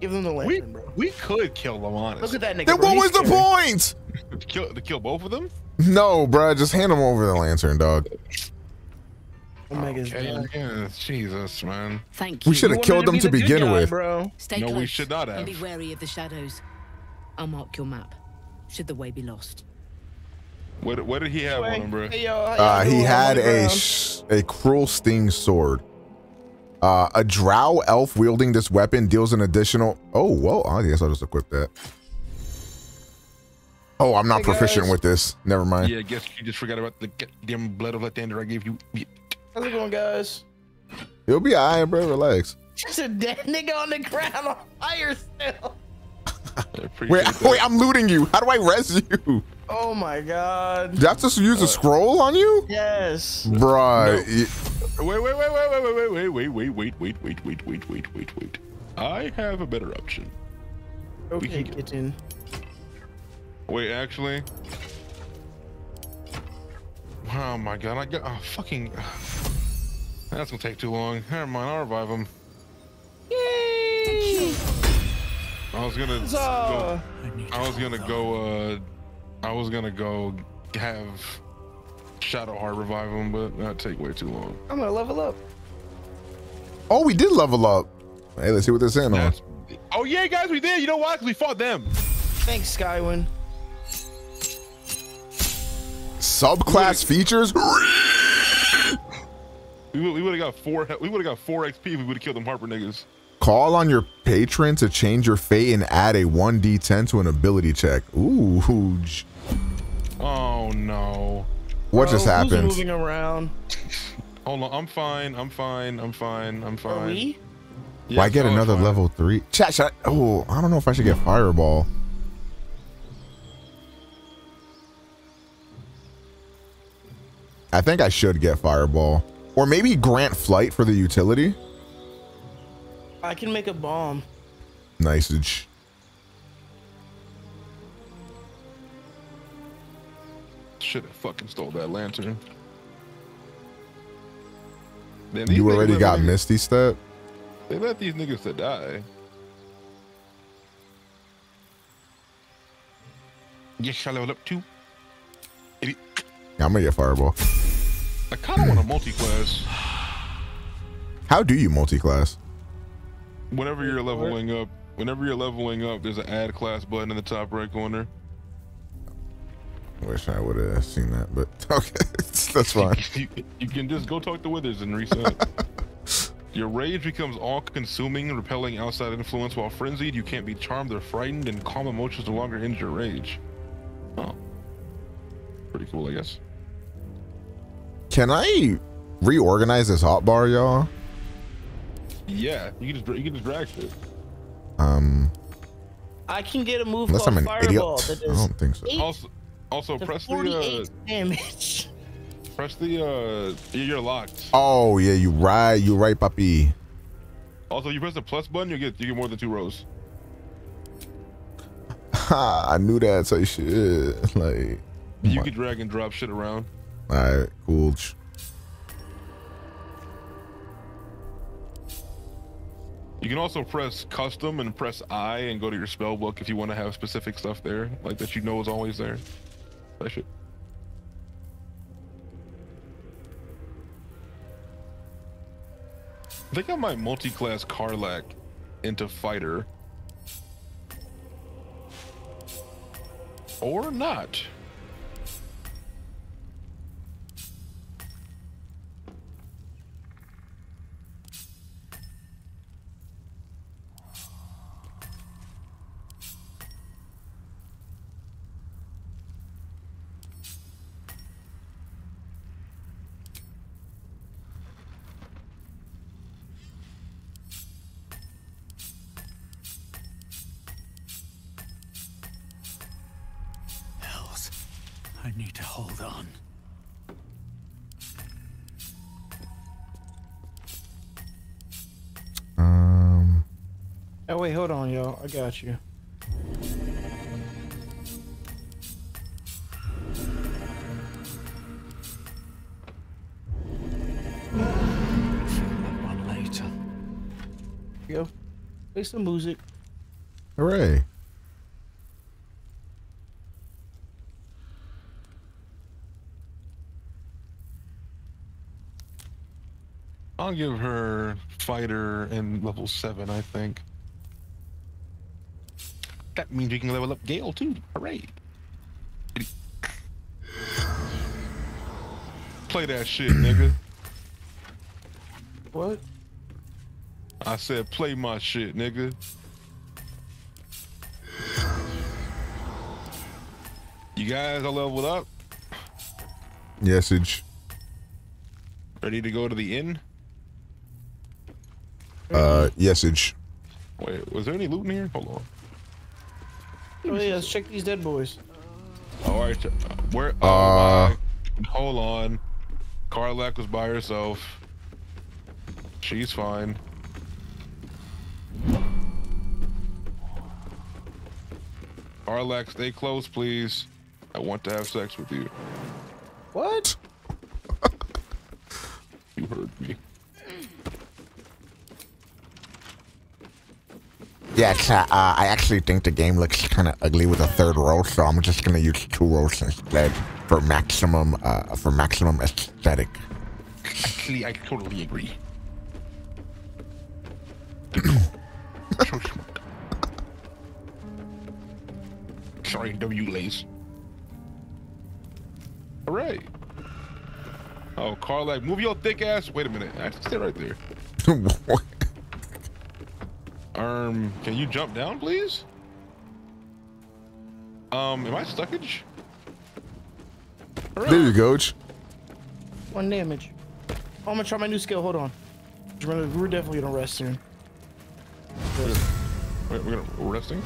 Give them the lantern,
we, bro. We could kill them, honestly. Look at that nigga. Then what was scary. the point? to kill, to kill both of them?
No, bro. Just hand them over the lantern, dog.
Omega's okay, yeah, Jesus, man. Thank you. We should have killed them to, be to begin guy, with, bro. Stay no, close we should not have. And be
wary of the shadows. I'll mark your map. Should the way be lost.
What what did he have on him, bro? uh, he had a
a cruel sting sword. Uh, a drow elf wielding this weapon deals an additional. Oh, whoa! I guess I'll just equip that. Oh, I'm not hey, proficient guys. with this. Never mind.
Yeah, I guess you just forgot about the damn blood of Lathander I gave you.
How's it going, guys?
It'll be alright, bro. Relax.
Just a dead nigga on the ground on fire still.
wait, wait, I'm looting you. How do I res you?
Oh my god. That just used uh, a scroll on you? Yes. Bruh. No. Wait, wait, wait, wait, wait, wait, wait, wait, wait, wait, wait, wait, wait, wait, wait, wait. I have a better option. Okay, we can... kitten. Wait, actually. Oh my god, I got. Oh, fucking. That's gonna take too long. Never mind, I'll revive him.
Yay!
I was gonna. So... Go, I was gonna go, uh. I was gonna go have Shadowheart revive him, but that'd take way too long. I'm gonna level up.
Oh, we did level up. Hey, let's see what they're saying on.
Oh yeah, guys, we did. You know why? Because we fought them. Thanks, Skywin.
Subclass we features.
we would have got four. We would have got four XP if we would have killed them Harper niggas.
Call on your patron to change your fate and add a 1d10 to an ability check. Ooh,
Oh no.
What just happened? Who's
moving around? Hold on, I'm fine. I'm fine. I'm fine. I'm fine. Are we?
Yes, Why get another fine. level three? Chat, chat. Oh, I don't know if I should get fireball. I think I should get fireball, or maybe grant flight for the utility.
I can make a bomb.
Nice. Should have fucking stole that lantern. you already got
niggas, Misty Step?
They let these niggas to die. Yes, I level up too. Yeah,
I'm gonna get Fireball.
I kind of want a multi-class.
How do you multi-class?
Whenever you're leveling up, whenever you're leveling up, there's an add class button in the top right corner.
Wish I would have seen that, but okay, that's fine.
You, you, can just go talk to Withers and reset. Your rage becomes all-consuming, repelling outside influence. While frenzied, you can't be charmed or frightened, and calm emotions no longer end your rage. Oh, pretty cool, I guess.
Can I reorganize this hotbar, y'all?
Yeah, you can just you can just drag shit.
Um.
I can get a move unless called I'm an Fireball idiot. I don't think so.
Also, also, press 48 the uh, damage. Press the uh, you're locked.
Oh yeah, you right, you right, puppy.
Also, you press the plus button, you get you get more than two rows.
Ha! I knew that. So shit, like
you can drag and drop shit around.
All right, cool.
You can also press custom and press I and go to your spell book if you want to have specific stuff there, like that you know is always there that shit. I think I might multi-class Karlach into fighter. Or not.
Wait, hold on, y'all. I got you. Later. Yo, play some music.
Hooray.
I'll give her fighter in level seven, I think. That means we can level up Gale too. Hooray. Play that shit, nigga. What? I said play my shit, nigga. You guys are leveled up?
Yesage.
Ready to go to the inn? Uh, yesage. Wait, was there any loot in here? Hold on. Oh yeah, let's check these dead boys. All right, where? Oh, uh, hold on. Karlach was by herself. She's fine. Karlach, stay close, please. I want to have sex with you.
What?
Yeah, uh, I actually think the game looks kind of ugly with a third row, so I'm just gonna use two rows instead for maximum uh, for maximum aesthetic.
Actually, I totally agree. Sorry, W lays. All right. Oh, Carl, like, move your thick ass. Wait a minute, I stay right there. what? Um, can you jump down, please? Um, am I stuckage?
There you go.
One
damage. Oh, I'm gonna try my new skill. Hold on. We're definitely gonna rest soon.
Wait, we're gonna we're resting.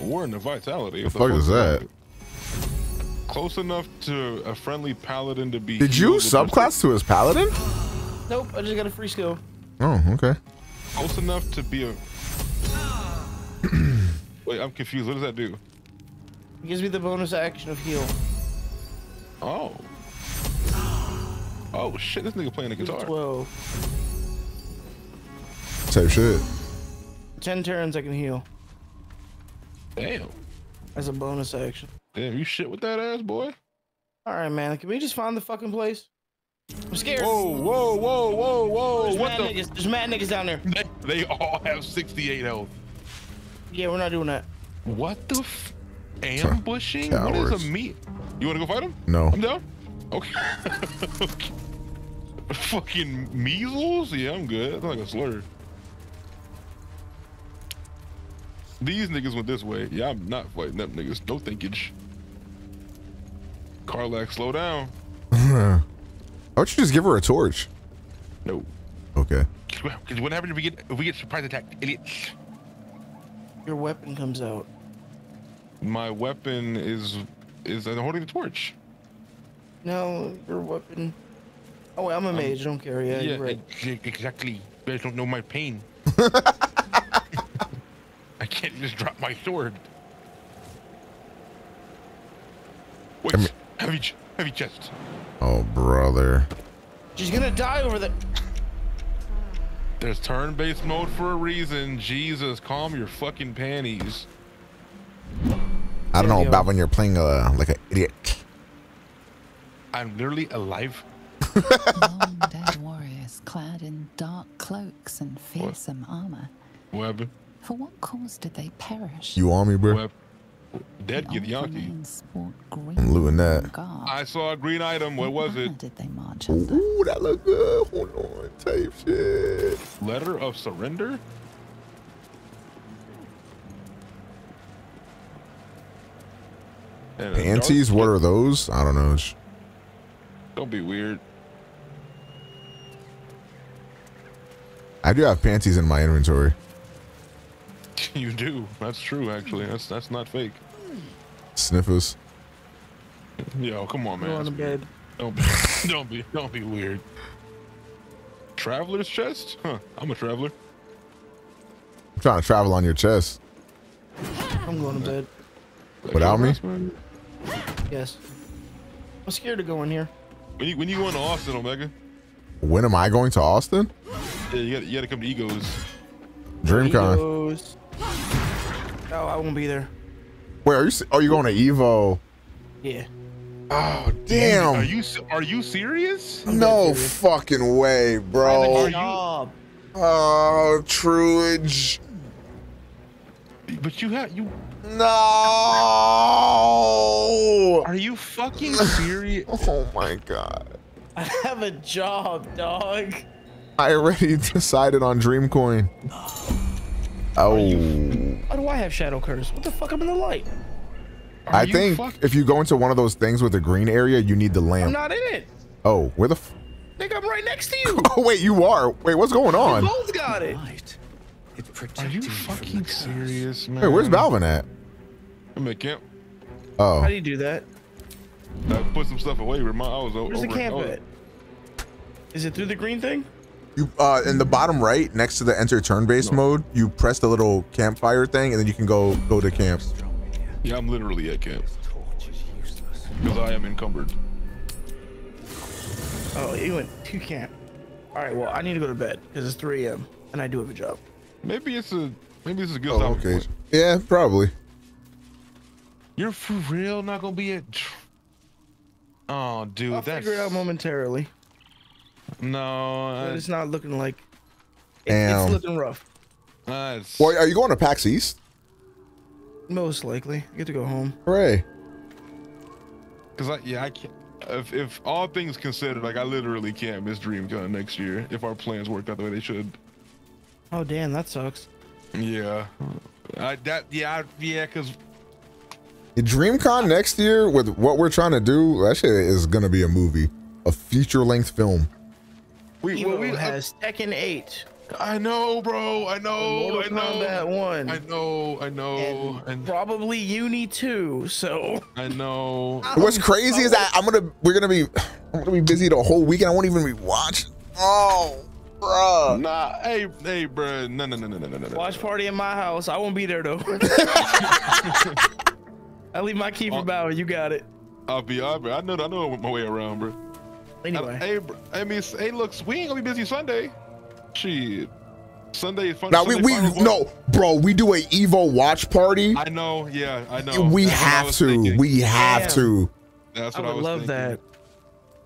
War into vitality. What the, fuck, fuck is that? Close enough to a friendly paladin to be. Did you subclass
to his paladin?
Nope, I just got a free skill. Oh, okay. Close enough to be a. Wait, I'm confused. What does that do? It gives me the bonus action of heal. Oh. Oh shit! This nigga playing the guitar. Twelve.
Type shit.
Ten turns, I can heal. Damn. As a bonus action. Damn, you shit with that ass, boy. All right, man. Can we just find the fucking place? I'm scared. Whoa, whoa, whoa, whoa, whoa. There's what mad the? Niggas. There's mad niggas down there. They all have 68 health.
Yeah, we're not doing that. What the f ambushing? Cowards. What is a meat? You want to go fight him? No. I'm down. Okay. okay. Fucking measles? Yeah, I'm good. That's like a slur. These niggas went this way. Yeah, I'm not fighting them niggas. No thinkage. Karlach, slow down.
Why don't you just give her a torch? No. Okay.
Because what happens if we get if we get
surprise attacked, idiots?
Your weapon comes out.
My weapon is is I'm holding the torch.
No, your weapon. Oh, wait, I'm a um, mage. I don't care. Yeah, yeah right.
exactly. You guys don't know my pain. I can't just drop my sword. Wait, heavy, heavy chest.
Oh, brother.
She's gonna die over there. There's turn-based mode for a reason. Jesus, calm your fucking panties.
I don't know about when you're playing uh, like an idiot.
I'm literally alive. Long
dead warriors clad in dark cloaks and fearsome what? armor. Web. For what cause did they perish?
You army, me, bro?
Web. Dead Githyanki.
I'm looting that.
I saw a green item. What was it? Did they march
Ooh, that look good.
Hold on, tape shit. Letter of surrender. Panties?
What are those? I don't know.
Don't be weird.
I do have panties in my inventory.
You do. That's true, actually. That's that's not fake.
Sniffers.
Yo, come on, man. Go on to bed. Don't be, don't be, don't be weird. Traveler's chest? Huh? I'm a traveler.
I'm trying to travel on your chest.
I'm going to bed. Without me? Yes. I'm scared to go in here. When you when you going to Austin, Omega?
When am I going to Austin?
Yeah, you got you to come to Egos. DreamCon. Egos. No, I won't be there.
Wait, are you? Are you going to Evo?
Yeah. Oh damn! Are you are you serious? no
fucking way, bro.
Job. Oh, Truage. But you have you.
No. Are you fucking serious? oh my god.
I have a job, dog.
I already decided on DreamCon. Oh. Oh.
Why do I have shadow curse? What the fuck? I'm in the light. Are I think
if you go into one of those things with a green area, you need the lamp. I'm not in it. Oh, where the f-
Nigga, I'm right next to you. oh, wait, you are. Wait, what's going on? You both
got it. It's protecting Are you fucking serious, man? Wait, where's Balvin at? I'm at camp. Oh. How do you do that? I put some stuff away. I
was over. Where's the camp oh. at? Is it through the green thing?
You uh, in the bottom right, next to the enter turn based no. mode, you press the little campfire thing, and then you can go go to camps.
Yeah, I'm literally at camp because I am encumbered.
Oh, you went to camp. All right, well, I need to go to bed because it's 3
a.m. and I do have a job.
Maybe it's a maybe it's a good oh, Okay. Point. Yeah, probably.
You're for real not gonna be at. Oh, dude,
I'll that's... figure it out momentarily. No, it's not looking like. It, it's looking rough.
Nice. well, are you going to PAX East?
Most likely, I get to go home.
Hooray!
Because I yeah, I can't. If, if all things considered, like I literally can't miss DreamCon next year if our plans work out the way they should. Oh damn, that sucks. Yeah, I that yeah I, yeah because
DreamCon next year with what we're trying to do, that shit is gonna be a movie, a feature length film.
We, Evo well, we uh, has uh, Tekken 8. I know, bro. I know. I know. that one. I know. I know. And, and
probably Uni two. So I know. What's crazy is that I'm gonna we're gonna be I'm gonna be busy the whole weekend. I won't even be watching. Oh, bro. Nah.
Hey, hey, bro. No, no, no, no, no, no, no. Watch party in my house. I won't be there though. I
leave my key for uh, Bauer. You got it. I'll be. I'll be. I know. I know my way around, bro. Anyway. Uh, hey, I miss, hey, looks, we ain't gonna be busy Sunday. Shit. Sunday is fun. Now we, we no,
bro, we do a Evo watch party. I
know, yeah, I know. We That's have to. Thinking. We have Damn. to. That's what I, would I love thinking. that.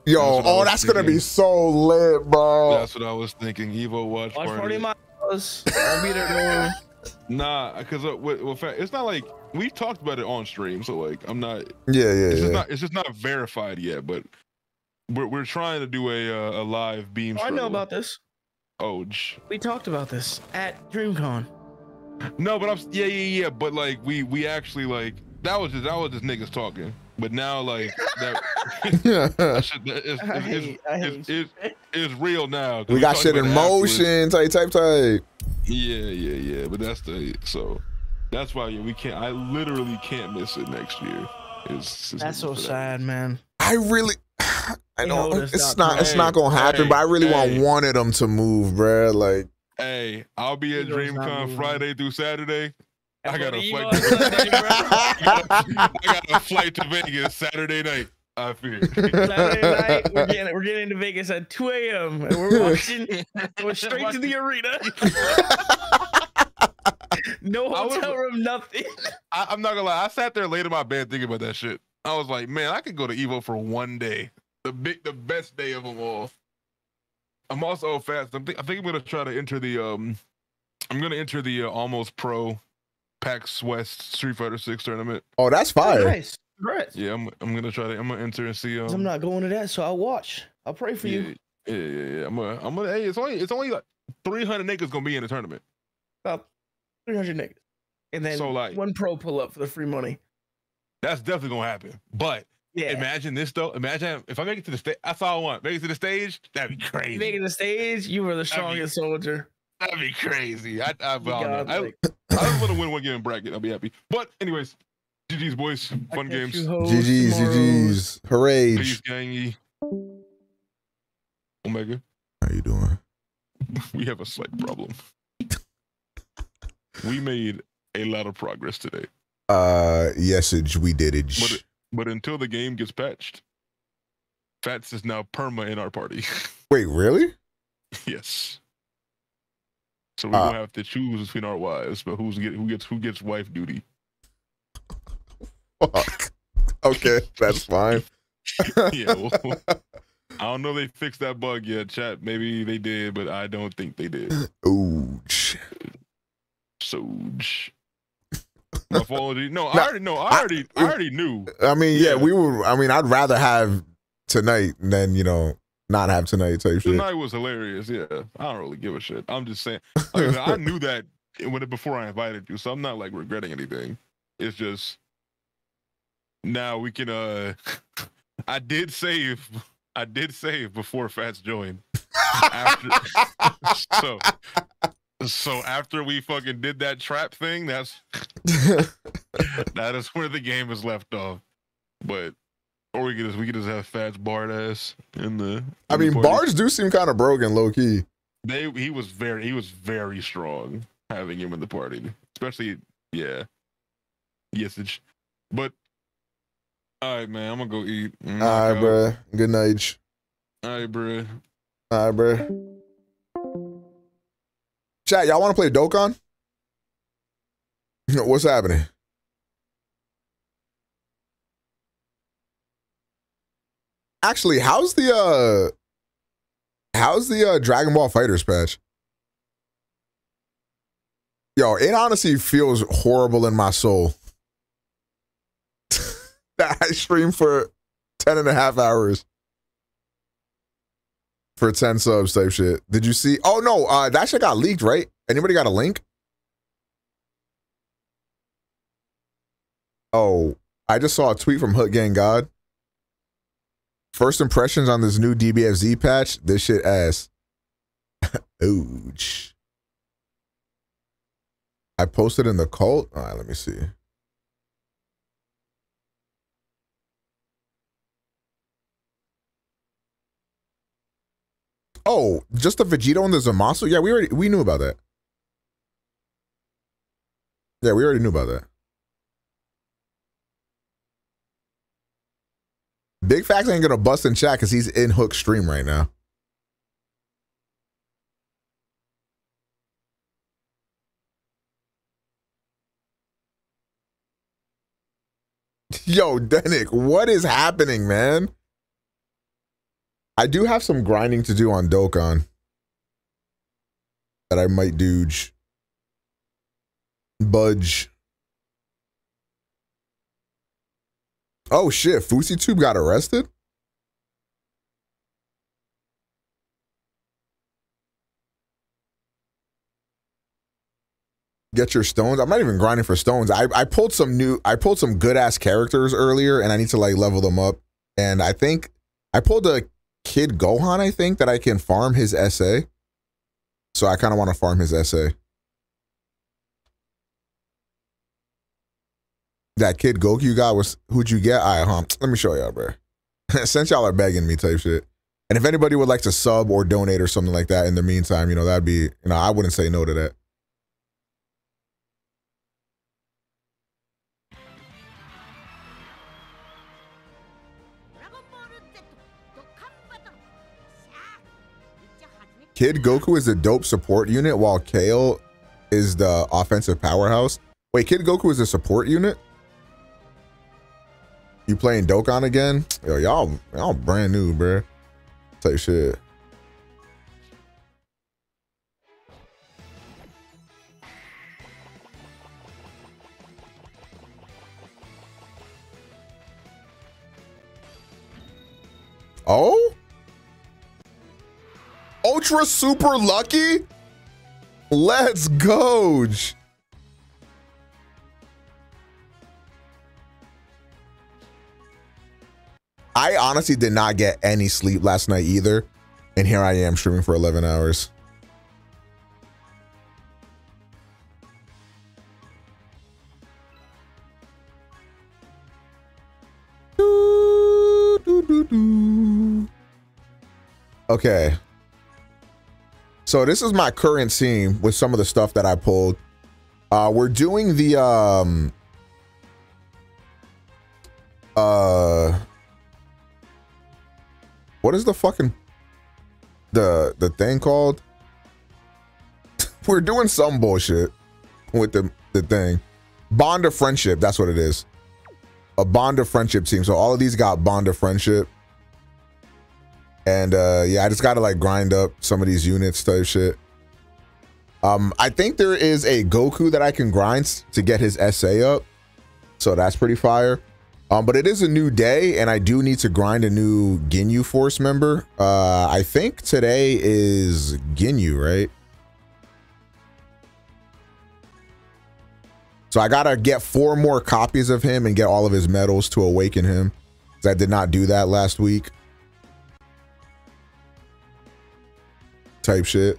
Yo, that's oh, that's thinking. gonna be
so lit, bro. That's what I was thinking. Evo watch, watch party. party my house. I'll be there Nah, because uh, well, it's not like we talked about it on stream, so like I'm not.
Yeah, yeah, it's yeah. Just not,
it's just not verified yet, but we're we're trying to do a uh, a live beam. Oh, I know about this. Oj. Oh, we talked about this at DreamCon. No, but I'm yeah yeah yeah. But like we we actually like that was just that was just niggas talking. But now like that,
it's
that is, is, real now. We, we got shit in motion, type type type. Yeah yeah yeah. But that's the so that's why yeah, we can't. I literally can't miss it next year. It's, it's
that's so sad, that. man. I
really
I know It's not. It's not gonna happen. Hey, but I really hey. want
one of them to move, bro. Like,
hey, I'll be at DreamCon Friday through Saturday. I got, Sunday, I got a flight to Vegas Saturday night. I fear. Saturday night, we're
getting we're getting to Vegas at 2 a.m. and we're watching. we're straight to the arena.
no hotel would, room, nothing. I, am not gonna lie. I sat there late in my bed thinking about that shit. I was like, man, I could go to Evo for one day, the big, the best day of them all. I'm also fast. I'm th- I think I'm gonna try to enter the um, I'm gonna enter the uh, almost pro PAX West Street Fighter Six tournament. Oh, that's fire! Nice, Congrats. Yeah, I'm I'm gonna try to I'm gonna enter and see. Um, I'm
not going to that, so I'll
watch. I'll pray for yeah, you. Yeah, yeah, yeah. I'm gonna, I'm gonna. Hey, it's only it's only like 300 niggas gonna be in the tournament.
About 300 niggas,
and then so like, one pro pull up for the free money. That's definitely gonna happen. But yeah. Imagine this though. Imagine if I make it to the stage. That's all I want. Make it to the stage. That'd be crazy. to the stage, you were the strongest be, soldier. That'd be crazy. I, I, I, God, I, like... I, want to win one game in bracket. I'll be happy. But anyways, GG's boys, fun games. GG's,
GG's, hooray! Peace,
gangy. Omega, how you doing? we have a slight problem. we made a lot of progress today.
Uh, yes, we did it. But,
but until the game gets patched, Fats is now perma in our party. Wait, really? yes. So we uh, don't have to choose between our wives, but who's get, who gets who gets wife duty? Fuck.
Okay, that's fine.
yeah. Well, I don't know if they fixed that bug yet, chat. Maybe they did, but I don't think they did. Ooch. Soj. No, I already know. I already, I, already knew.
I mean, yeah, yeah, we were. I mean, I'd rather have tonight than you know not have tonight type shit. Tonight
was hilarious. Yeah, I don't really give a shit. I'm just saying. I knew that when before I invited you, so I'm not like regretting anything. It's just now we can. uh I did save. I did save before Fats joined. After, so so after we fucking did that trap thing, that's that is where the game is left off. But or we could just we could just have Fats Bard ass
in the. I mean, Bards do seem kind of broken, low key.
They he was very he was very strong having him in the party, especially yeah, yes. It's, but all right, man, I'm gonna go eat. Mm, I'm All right, go.
bro. Good night. All right, bro. All right, bro. Chat, y'all want to play Dokkan? What's happening? Actually, how's the uh how's the uh Dragon Ball Fighters patch? Yo, it honestly feels horrible in my soul. that I streamed for 10 and a half hours for 10 subs type shit. Did you see? Oh, no. Uh, that shit got leaked, right? Anybody got a link? Oh, I just saw a tweet from HookGangGod. First impressions on this new DBFZ patch. This shit ass. Ouch. I posted in the cult. All right, let me see. Oh, just the Vegito and the Zamasu? Yeah, we already we knew about that. Yeah, we already knew about that. Big Facts ain't gonna bust in chat because he's in Hook stream right now. Yo, Denik, what is happening, man? I do have some grinding to do on Dokkan that I might doge. Budge. Oh shit, FouseyTube got arrested? Get your stones. I'm not even grinding for stones. I, I pulled some new I pulled some good ass characters earlier and I need to like level them up. And I think I pulled a Kid Gohan, I think, that I can farm his SA. So I kind of want to farm his SA. That kid Goku got was who'd you get? I huh? Let me show y'all, bro. Since y'all are begging me type shit. And if anybody would like to sub or donate or something like that in the meantime, you know, that'd be, you know, I wouldn't say no to that. Kid Goku is a dope support unit while Kale is the offensive powerhouse. Wait, Kid Goku is a support unit? You playing Dokkan again? Yo, y'all, y'all brand new, bro. Type shit. Oh? Ultra super lucky? Let's go. I honestly did not get any sleep last night either. And here I am streaming for 11 hours. Okay. So this is my current team with some of the stuff that I pulled. Uh, we're doing the um, uh, what is the fucking the the thing called? we're doing some bullshit with the the thing. Bond of friendship. That's what it is. A bond of friendship team. So all of these got bond of friendship. And uh, yeah, I just gotta like grind up some of these units type shit. Um, I think there is a Goku that I can grind to get his SA up. So that's pretty fire. Um, but it is a new day, and I do need to grind a new Ginyu Force member. Uh, I think today is Ginyu, right? So I gotta get four more copies of him and get all of his medals to awaken him. I did not do that last week. type shit.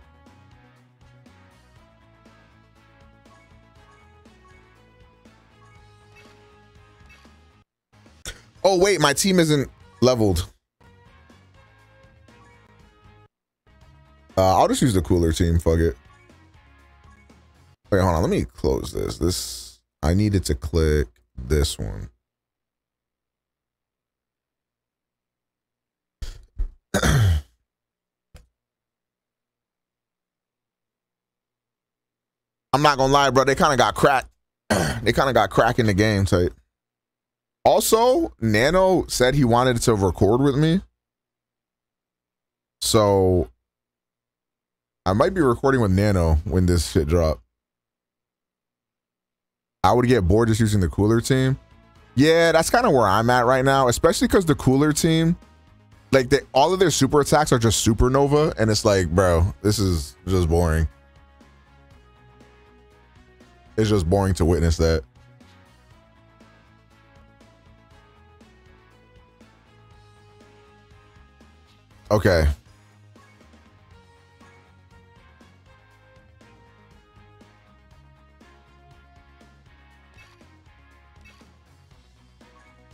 Oh, wait, my team isn't leveled. Uh, I'll just use the cooler team. Fuck it. Wait, hold on. Let me close this. This I needed to click this one. I'm not gonna lie, bro. They kind of got cracked. they kind of got cracked in the game type. Also, Nano said he wanted to record with me. So I might be recording with Nano when this shit drop. I would get bored just using the cooler team. Yeah, that's kind of where I'm at right now, especially because the cooler team, like they, all of their super attacks are just supernova, and it's like, bro, this is just boring it's just boring to witness that. Okay.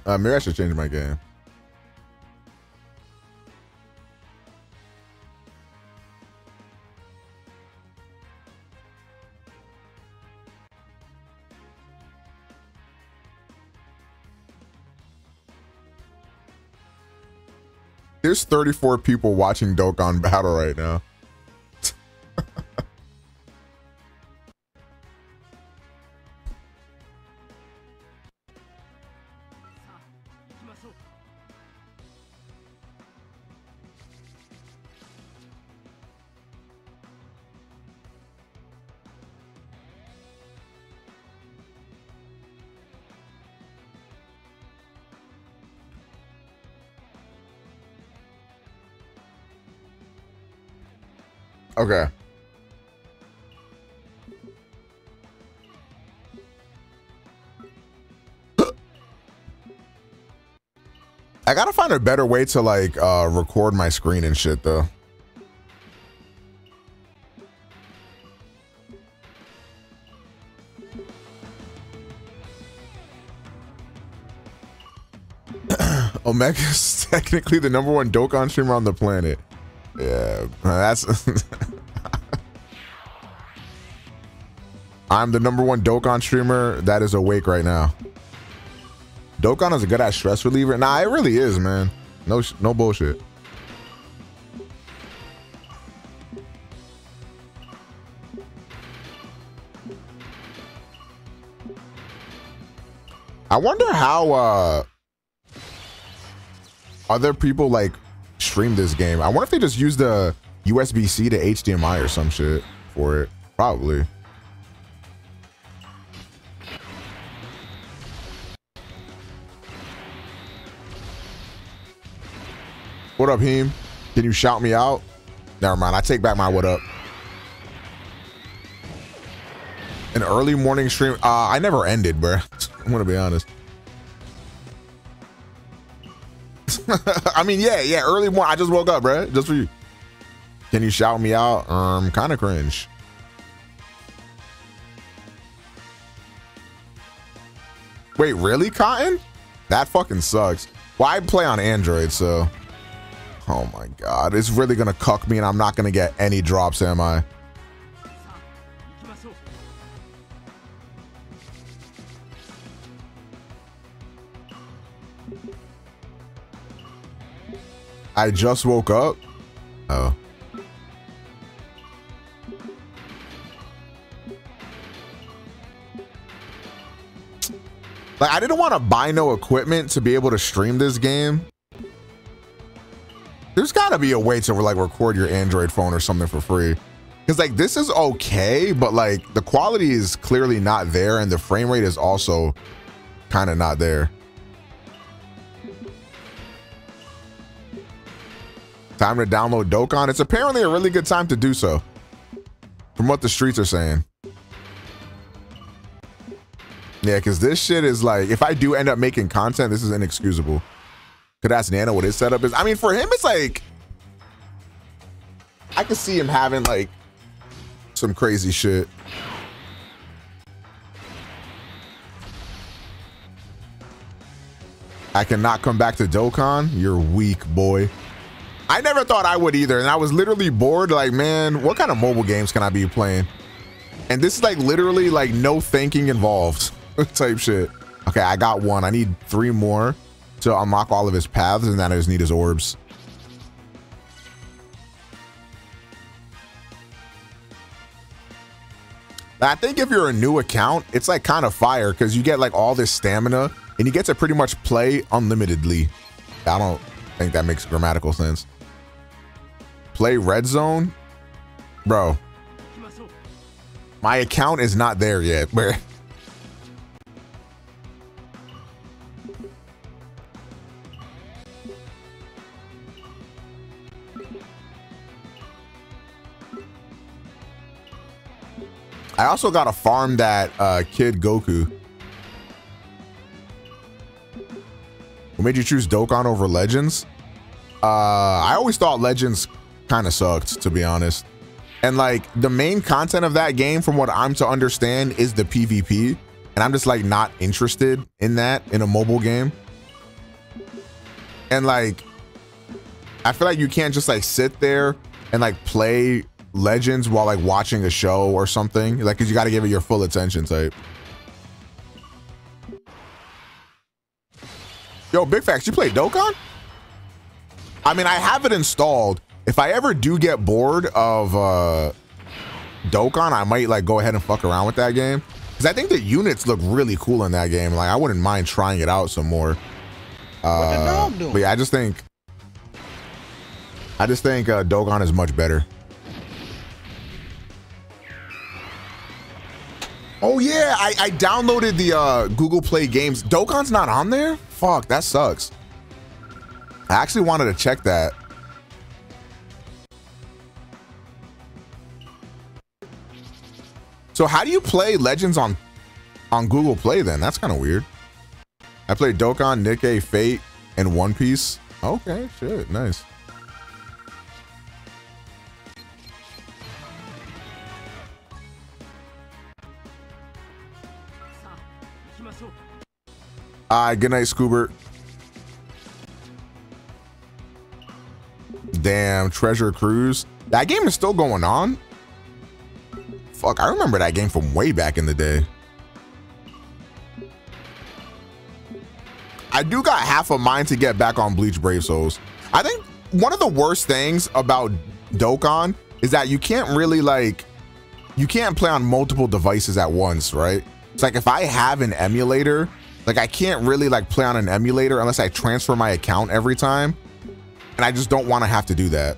Uh, maybe I should change my game. there's 34 people watching Dokkan Battle right now. Okay. I gotta find a better way to like uh, record my screen and shit though. Omega is technically the number one Dokkan streamer on the planet. Yeah, that's. I'm the number one Dokkan streamer that is awake right now. Dokkan is a good ass stress reliever. Nah, it really is, man. No, no bullshit. I wonder how uh, other people like stream this game. I wonder if they just use the USB-C to HDMI or some shit for it. Probably. What up, Heem? Can you shout me out? Never mind. I take back my what up. An early morning stream. Uh, I never ended, bro. I'm going to be honest. I mean, yeah, yeah. Early morning. I just woke up, bro. Just for you. Can you shout me out? Um, kind of cringe. Wait, really, Cotton? That fucking sucks. Well, I play on Android, so. Oh my god, it's really gonna cuck me, and I'm not gonna get any drops, am I? I just woke up? Oh. Like, I didn't want to buy no equipment to be able to stream this game. There's got to be a way to, like, record your Android phone or something for free. Because, like, this is okay, but, like, the quality is clearly not there, and the frame rate is also kind of not there. Time to download Dokkan. It's apparently a really good time to do so, from what the streets are saying. Yeah, because this shit is like, if I do end up making content, this is inexcusable. Could ask Nana what his setup is. I mean, for him, it's like, I can see him having like some crazy shit. I cannot come back to Dokkan. You're weak, boy. I never thought I would either. And I was literally bored, like, man, what kind of mobile games can I be playing? And this is like literally like no thinking involved type shit. Okay, I got one. I need three more to unlock all of his paths, and then I just need his orbs. I think if you're a new account, it's like kind of fire because you get like all this stamina and you get to pretty much play unlimitedly. I don't think that makes grammatical sense play Red Zone, bro, my account is not there yet. Where? I also got to farm that uh, kid Goku. What made you choose Dokkan over Legends? Uh, I always thought Legends kind of sucked, to be honest. And like the main content of that game, from what I'm to understand, is the PvP. And I'm just like not interested in that in a mobile game. And like, I feel like you can't just like sit there and like play Legends while like watching a show or something. Like, cause you got to give it your full attention type. Yo, Big Facts, you play Dokkan? I mean, I have it installed, if I ever do get bored of uh, Dokkan, I might like go ahead and fuck around with that game. Because I think the units look really cool in that game. Like, I wouldn't mind trying it out some more. Uh, But yeah, I just think... I just think uh, Dokkan is much better. Oh, yeah. I, I downloaded the uh, Google Play Games. Dokkan's not on there? Fuck, that sucks. I actually wanted to check that. So how do you play Legends on on Google Play then? That's kind of weird. I played Dokkan, Nikke, Fate, and One Piece. Okay, shit, nice. Alright, good night, Scoobert. Damn, Treasure Cruise. That game is still going on. Fuck, I remember that game from way back in the day. I do got half a mind to get back on Bleach Brave Souls. I think one of the worst things about Dokkan is that you can't really like, you can't play on multiple devices at once, right? It's like if I have an emulator, like I can't really like play on an emulator unless I transfer my account every time. And I just don't want to have to do that.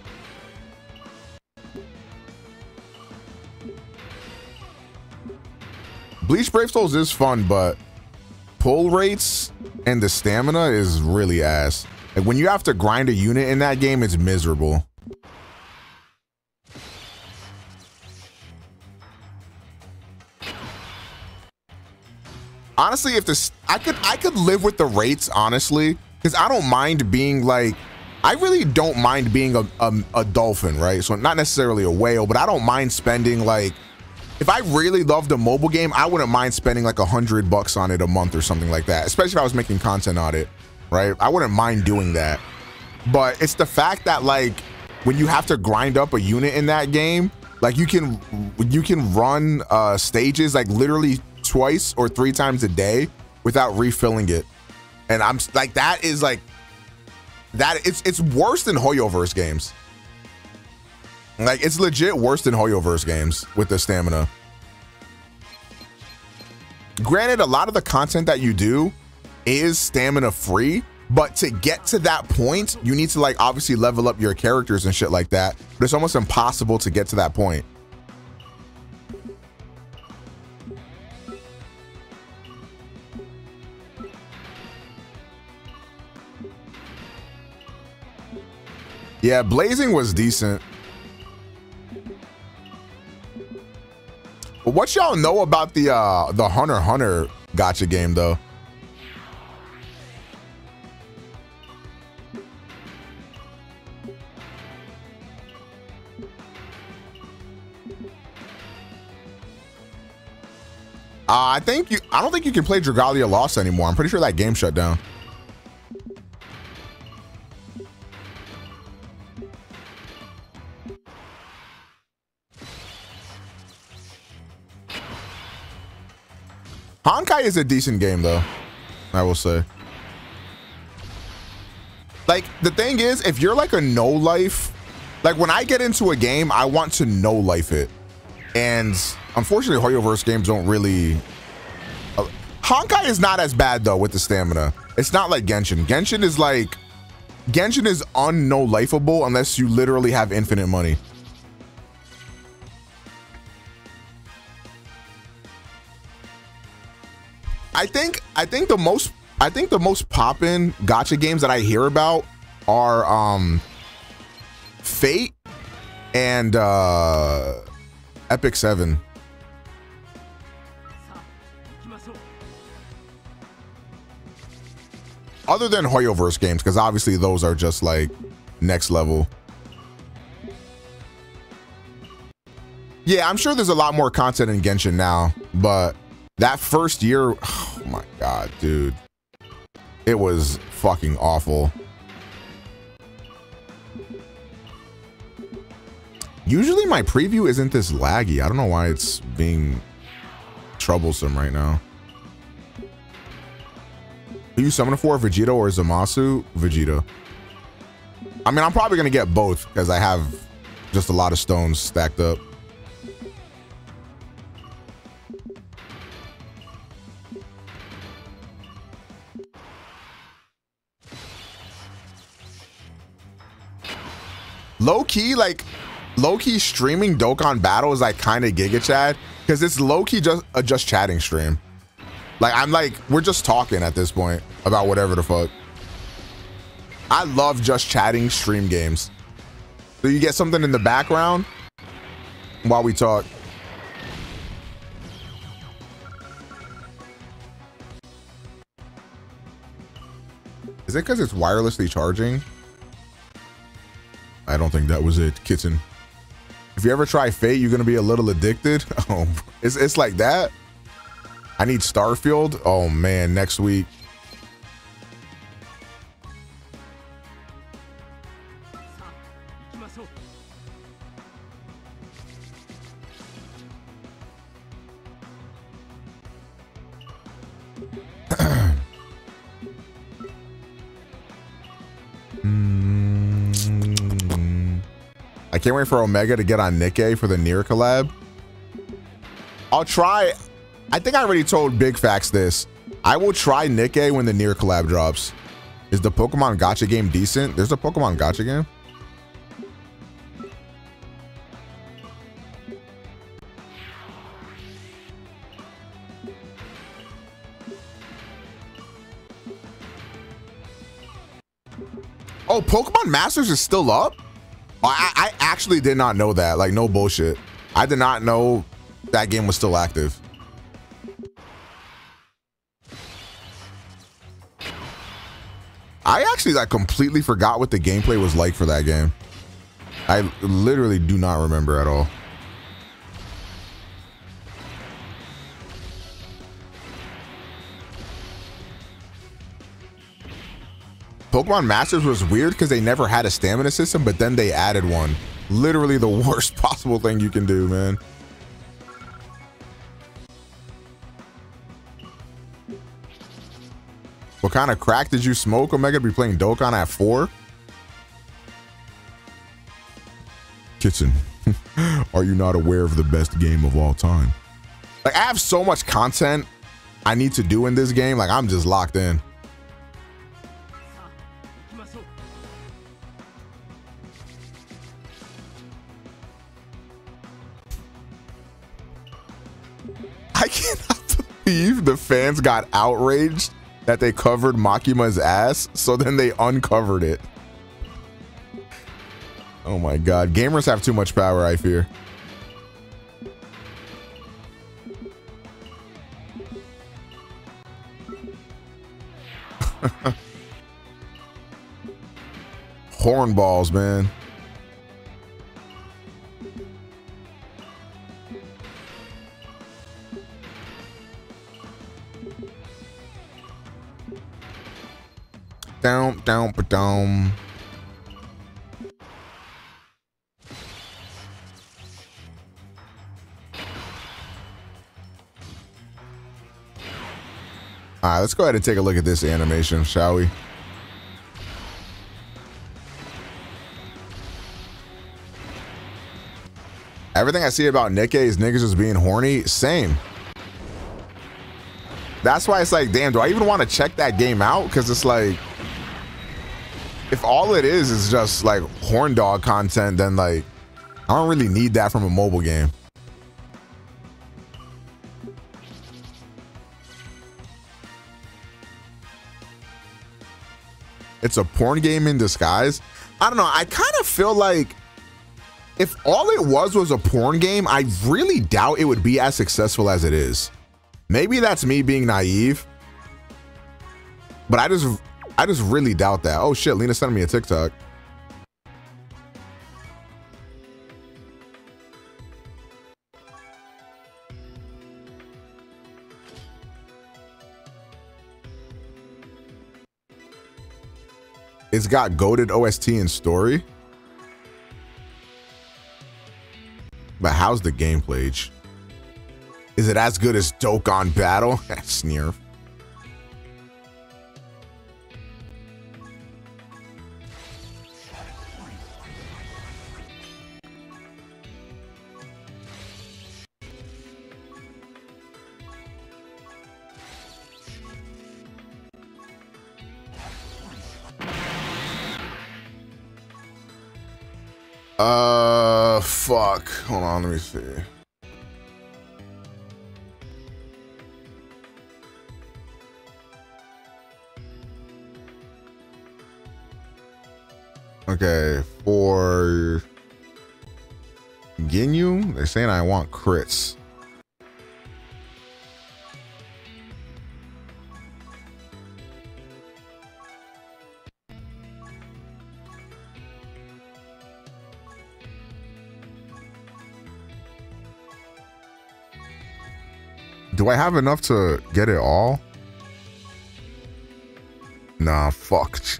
Bleach Brave Souls is fun, but pull rates and the stamina is really ass. Like when you have to grind a unit in that game, it's miserable. Honestly, if this I could I could live with the rates, honestly, because I don't mind being like I really don't mind being a, a, a dolphin, right? So not necessarily a whale, but I don't mind spending like if I really loved a mobile game, I wouldn't mind spending like a hundred bucks on it a month or something like that. Especially if I was making content on it, right? I wouldn't mind doing that. But it's the fact that like when you have to grind up a unit in that game, like you can you can run uh, stages like literally twice or three times a day without refilling it. And I'm like that is like that it's it's worse than Hoyoverse games. Like it's legit worse than Hoyoverse games with the stamina. Granted, a lot of the content that you do is stamina free, but to get to that point, you need to like obviously level up your characters and shit like that. But it's almost impossible to get to that point. Yeah, Blazing was decent. What y'all know about the uh, the Hunter Hunter gacha game though? Uh, I think you. I don't think you can play Dragalia Lost anymore. I'm pretty sure that game shut down. Honkai is a decent game, though. I will say. Like, the thing is, if you're like a no life, like when I get into a game, I want to no life it. And unfortunately, Hoyoverse games don't really. Uh, Honkai is not as bad, though, with the stamina. It's not like Genshin. Genshin is like. Genshin is un no lifeable unless you literally have infinite money. I think I think the most I think the most poppin' gacha games that I hear about are um Fate and uh Epic 7. Other than Hoyoverse games, because obviously those are just like next level. Yeah, I'm sure there's a lot more content in Genshin now, but that first year, oh my god, dude. It was fucking awful. Usually my preview isn't this laggy. I don't know why it's being troublesome right now. Are you summoning for Vegito or Zamasu? Vegito. I mean, I'm probably going to get both because I have just a lot of stones stacked up. Low key, like, low key streaming Dokkan Battle is like kind of Giga Chad because it's low key just a just chatting stream. Like, I'm like, we're just talking at this point about whatever the fuck. I love just chatting stream games. So you get something in the background while we talk. Is it because it's wirelessly charging? I don't think that was it. Kitten. If you ever try Fate, you're gonna be a little addicted. Oh, it's it's like that. I need Starfield. Oh man, next week. can't wait for Omega to get on Nikke for the NieR collab. I'll try. I think I already told Big Facts this. I will try Nikke when the NieR collab drops. Is the Pokemon Gacha game decent? There's a Pokemon Gacha game. Oh, Pokemon Masters is still up? Oh, I, I actually did not know that. Like, no bullshit. I did not know that game was still active. I actually like completely forgot what the gameplay was like for that game. I literally do not remember at all. Pokemon Masters was weird because they never had a stamina system, but then they added one. Literally the worst possible thing you can do, man. What kind of crack did you smoke, Omega? Be playing Dokkan at four? Kitchen, are you not aware of the best game of all time? Like, I have so much content I need to do in this game. Like, I'm just locked in.
I cannot
believe the fans got outraged that they covered Makima's ass, so then they uncovered it. Oh my god, gamers have too much power, I fear. Hornballs, man. Down, down, ba down. All right, let's go ahead and take a look at this animation, shall we? Everything I see about Nikke is niggas just being horny. Same. That's why it's like, damn, do I even want to check that game out? Because it's like, if all it is is just like horn dog content, then like I don't really need that from a mobile game. It's a porn game in disguise. I don't know. I kind of feel like if all it was was a porn game, I really doubt it would be as successful as it is. Maybe that's me being naive, but I just I just really doubt that. Oh shit, Lena sent me a TikTok. It's got goaded OST and story. But how's the gameplay? Is it as good as Dokkan Battle? Sneer. Uh, fuck. Hold on, let me see. Okay, for Ginyu, they're saying I want crits. Do I have enough to get it all? Nah, fucked.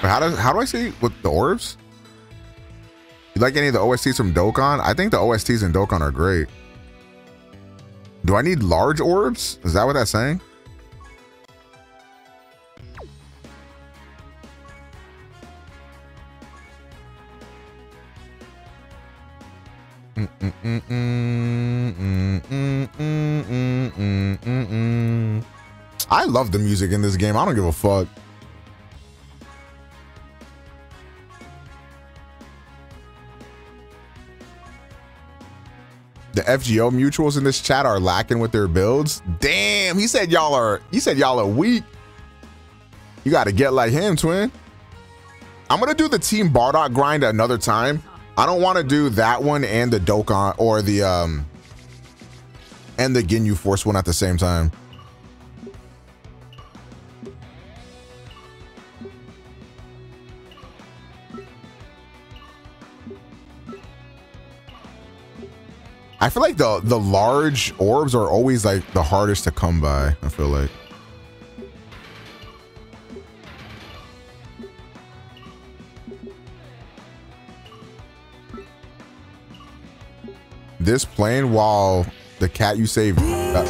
How does how do I see with the orbs? You like any of the OSTs from Dokkan? I think the OSTs in Dokkan are great. Do I need large orbs? Is that what that's saying? I love the music in this game. I don't give a fuck. The FGO mutuals in this chat are lacking with their builds. Damn, he said y'all are he said y'all are weak. You gotta get like him, twin. I'm gonna do the team Bardock grind another time. I don't want to do that one and the Dokkan or the um and the Ginyu Force one at the same time. I feel like the the large orbs are always like the hardest to come by. I feel like. this playing while the cat you saved. Uh,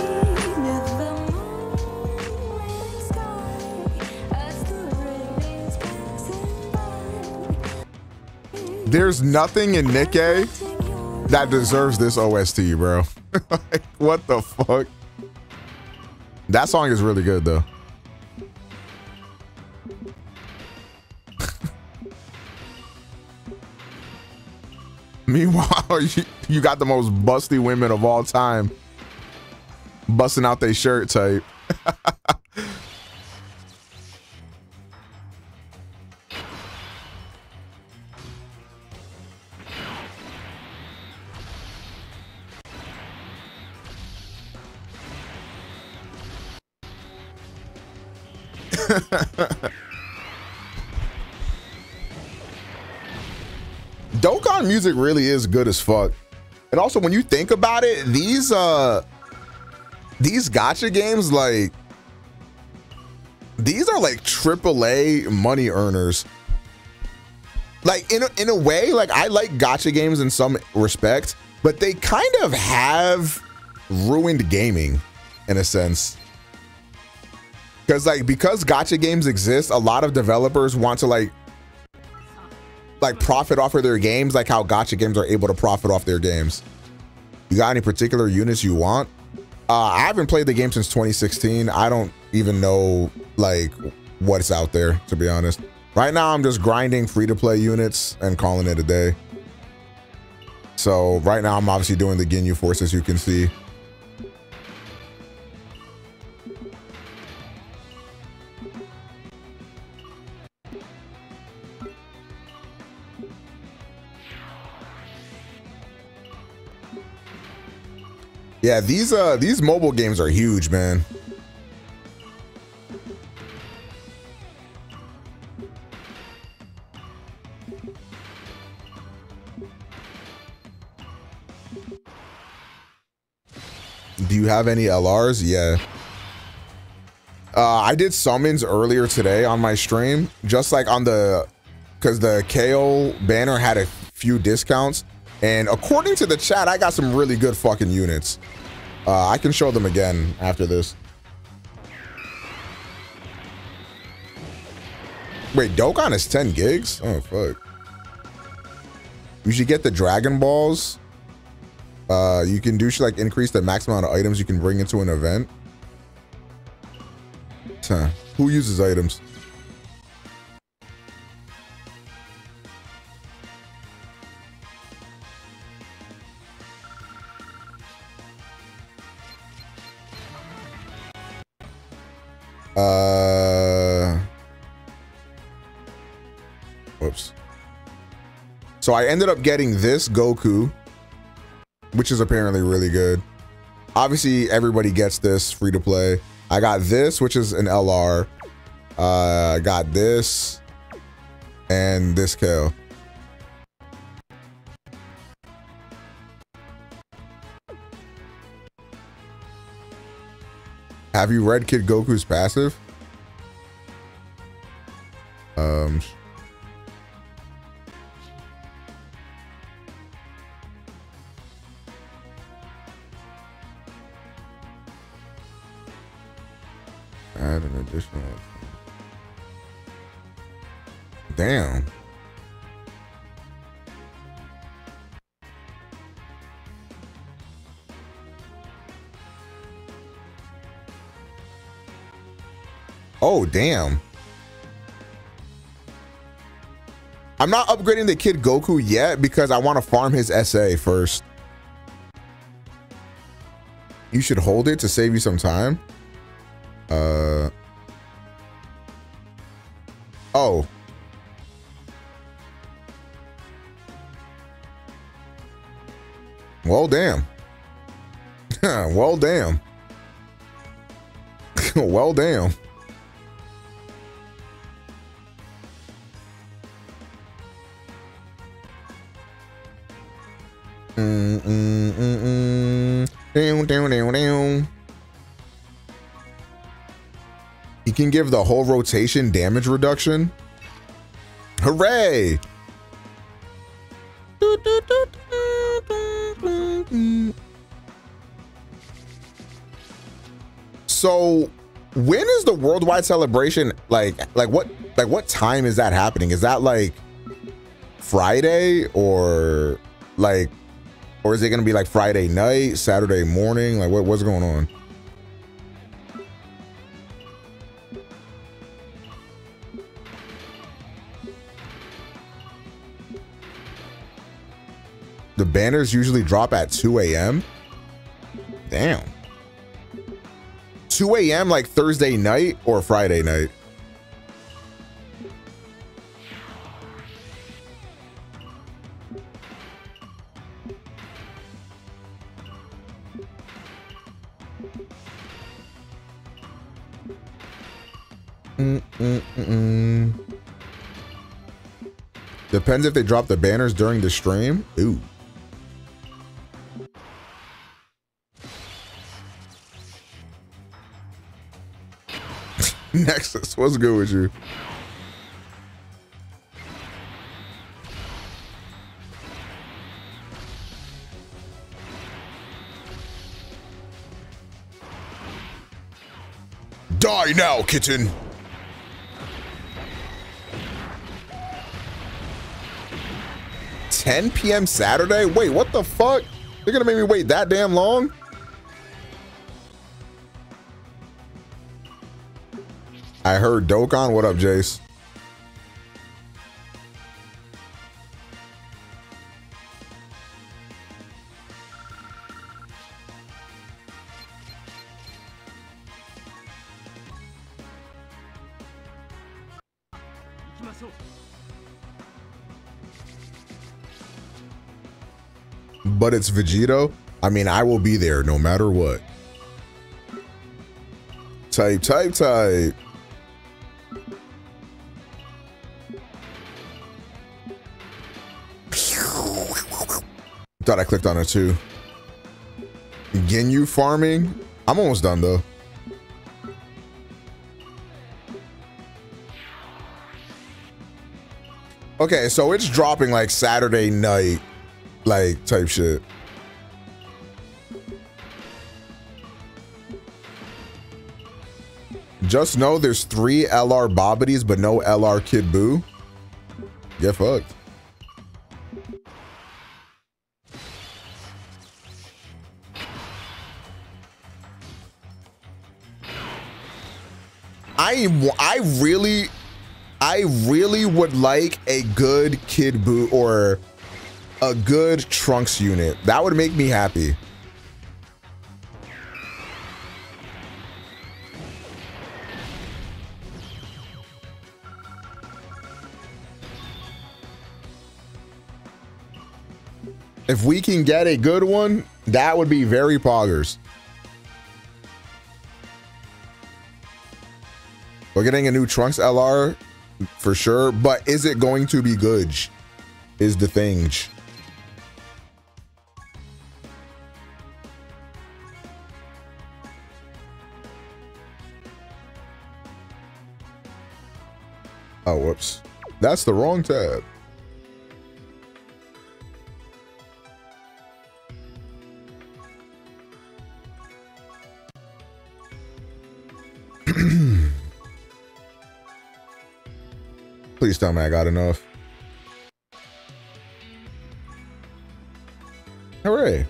there's nothing in Nikke that deserves this OST, bro. like, what the fuck? That song is really good, though. Meanwhile, you, got the most busty women of all time busting out their shirt type. Dokkan music really is good as fuck. And also, when you think about it, these uh, these gacha games like these are like AAA money earners. Like in a, in a way, like I like gacha games in some respect, but they kind of have ruined gaming in a sense. Cuz like because gacha games exist, a lot of developers want to like like profit off of their games, like how gacha games are able to profit off their games. You got any particular units you want? Uh, I haven't played the game since 2016. I don't even know like what's out there, to be honest. Right now, I'm just grinding free-to-play units and calling it a day. So right now, I'm obviously doing the Ginyu Force, as you can see. Yeah, these uh these mobile games are huge, man. Do you have any LRs? Yeah. Uh, I did summons earlier today on my stream, just like on the, because the KO banner had a few discounts. And according to the chat, I got some really good fucking units. Uh, I can show them again after this. Wait, Dokkan is 10 gigs? Oh, fuck. You should get the Dragon Balls. Uh, you can do, like, increase the max amount of items you can bring into an event. Huh. Who uses items? So I ended up getting this Goku, which is apparently really good. Obviously, everybody gets this free to play. I got this, which is an LR. Uh, I got this and this Kale. Have you read Kid Goku's passive? damn. I'm not upgrading the Kid Goku yet because I want to farm his SA first. You should hold it to save you some time. give the whole rotation damage reduction? Hooray! So when is the worldwide celebration like like what like what time is that happening? Is that like Friday or like or is it gonna be like Friday night, Saturday morning? Like what, what's going on? banners usually drop at 2 a.m. Damn. 2 a.m. like Thursday night or Friday night? Mm -mm -mm. Depends if they drop the banners during the stream. Ooh. Nexus. What's good with you? Die now, kitten! Ten PM Saturday? Wait, what the fuck? You're gonna make me wait that damn long? I heard Dokkan. What up, Jace? But it's Vegito. I mean, I will be there no matter what. Type, type, type. thought I clicked on it too. Ginyu farming? I'm almost done though. Okay, so it's dropping like Saturday night, like type shit. Just know there's three LR Bobbities, but no LR Kid Buu. Get fucked. I really, I really would like a good Kid Buu or a good Trunks unit. That would make me happy. If we can get a good one, that would be very poggers. We're getting a new Trunks LR for sure, but is it going to be good? Is the thing. Oh, whoops. That's the wrong tab. me, I got enough. Hooray.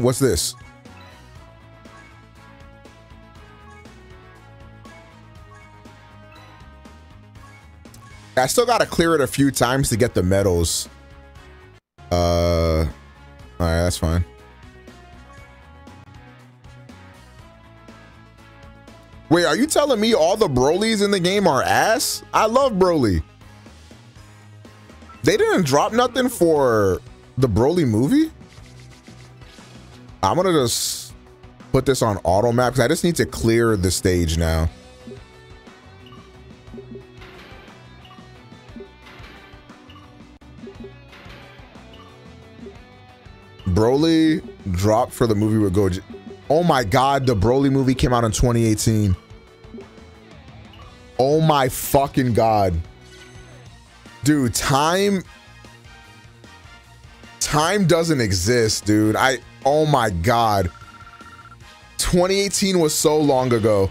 What's this? I still got to clear it a few times to get the medals. are you telling me all the Brolys in the game are ass? I love Broly. They didn't drop nothing for the Broly movie? I'm gonna just put this on auto map because I just need to clear the stage now. Broly dropped for the movie with Goji. Oh my God, the Broly movie came out in 2018 my fucking god. Dude, time time doesn't exist, dude. I oh my god. 2018 was so long ago.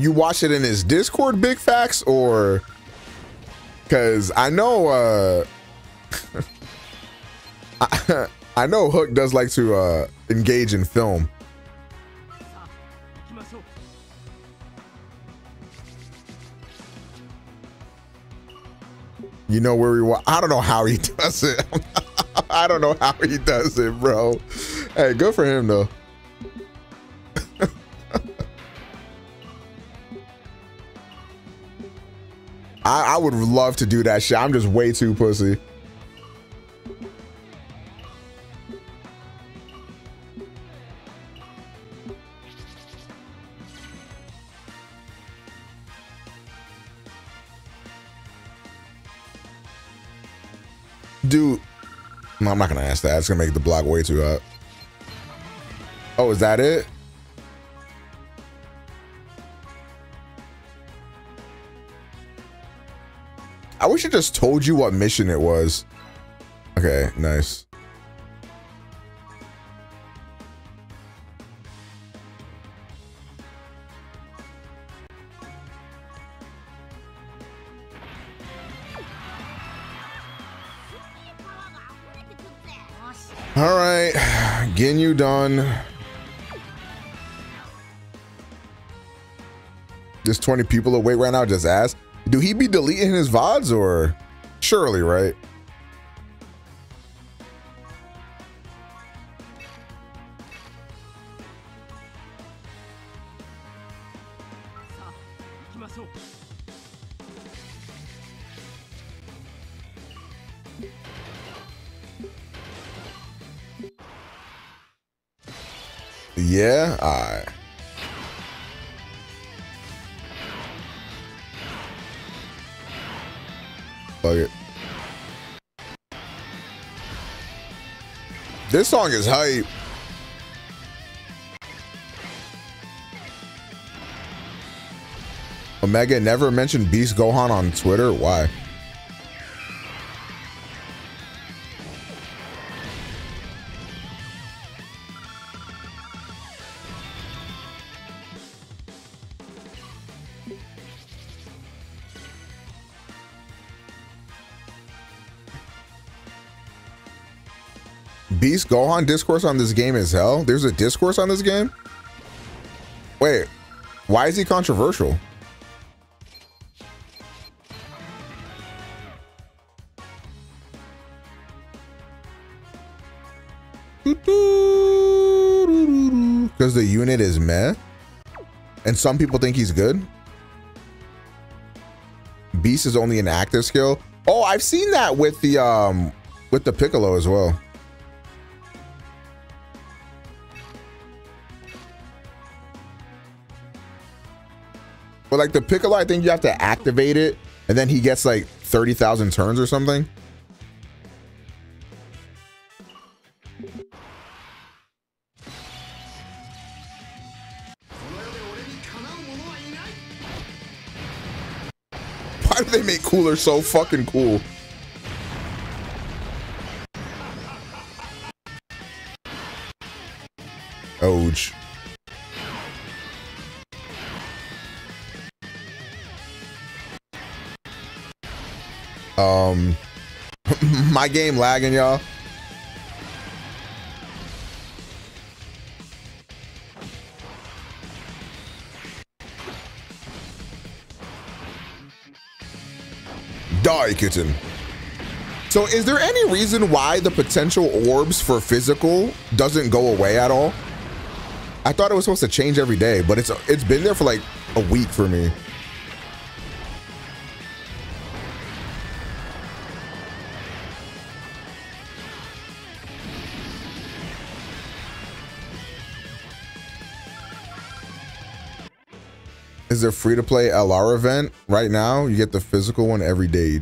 you watch it in his Discord, Big Facts, or because I know uh, I, I know Hook does like to uh, engage in film. You know where we was. I don't know how he does it. I don't know how he does it, bro. Hey, good for him though. would love to do that shit. I'm just way too pussy. Dude. No, I'm not going to ask that. It's going to make the block way too hot. Oh, is that it? wish it just told you what mission it was. Okay, nice. All right, Ginyu done. There's 20 people awake right now, just ask. Do he be deleting his VODs or surely, right? song is hype. Omega never mentioned Beast Gohan on Twitter. Why? Gohan discourse on this game is hell? There's a discourse on this game? Wait, why is he controversial?
Because
the unit is meh? And some people think he's good? Beast is only an active skill? Oh, I've seen that with the, um, with the Piccolo as well. like the Piccolo, I think you have to activate it, and then he gets like 30,000 turns or something. Why do they make Cooler so fucking cool? Ouch. Um, my game lagging, y'all. Die, kitten. So is there any reason why the potential orbs for physical doesn't go away at all? I thought it was supposed to change every day, but it's it's been there for like a week for me. is their free to play LR event. Right now, you get the physical one every day.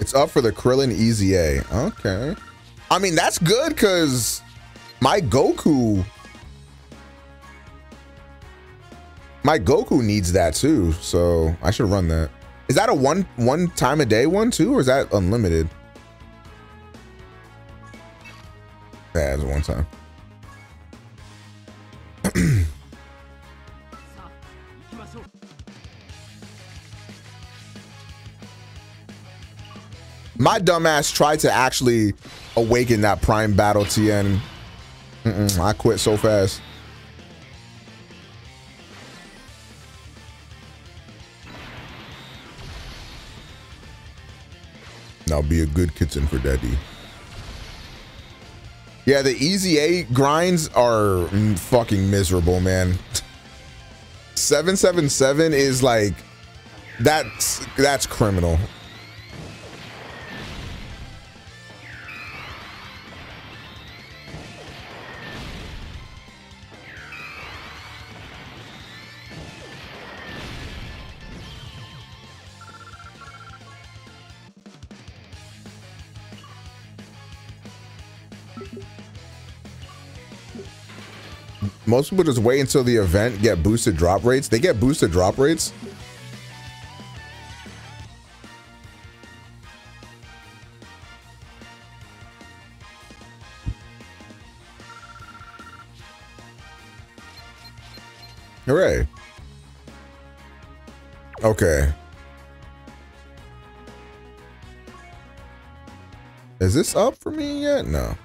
It's up for the Krillin EZA. Okay. I mean, that's good because my Goku My Goku needs that too, so I should run that. Is that a one one time a day one too, or is that unlimited? That's one time. My dumbass tried to actually awaken that prime battle TN. Mm -mm, I quit so fast. be a good kitten for daddy. Yeah, the EZA grinds are fucking miserable, man. 777 is like that's that's criminal. most people just wait until the event, get boosted drop rates. They get boosted drop rates. Hooray. Okay. Is this up for me yet? No.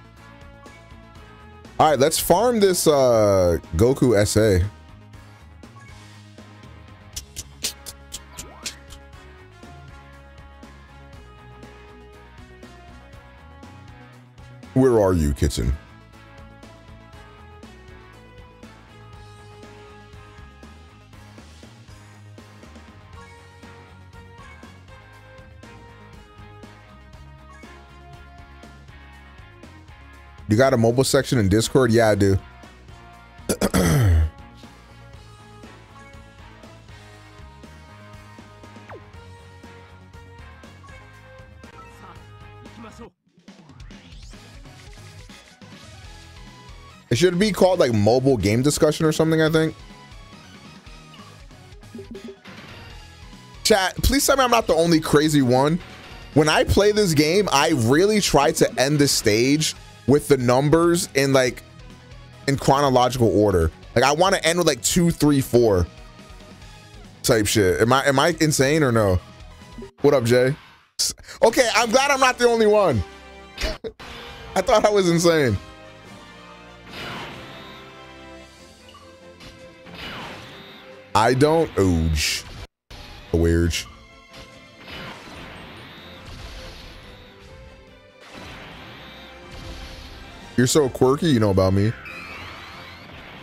All right, let's farm this uh, Goku SA. Where are you, Kitchen? You got a mobile section in Discord? Yeah, I do. it should be called like mobile game discussion or something, I think. Chat, please tell me I'm not the only crazy one. When I play this game, I really try to end the stage with the numbers in like in chronological order. Like I want to end with like two, three, four type shit. Am I am I insane or no? What up, Jay? Okay, I'm glad I'm not the only one. I thought I was insane. I don't ooge. Weird. You're so quirky, you know about me.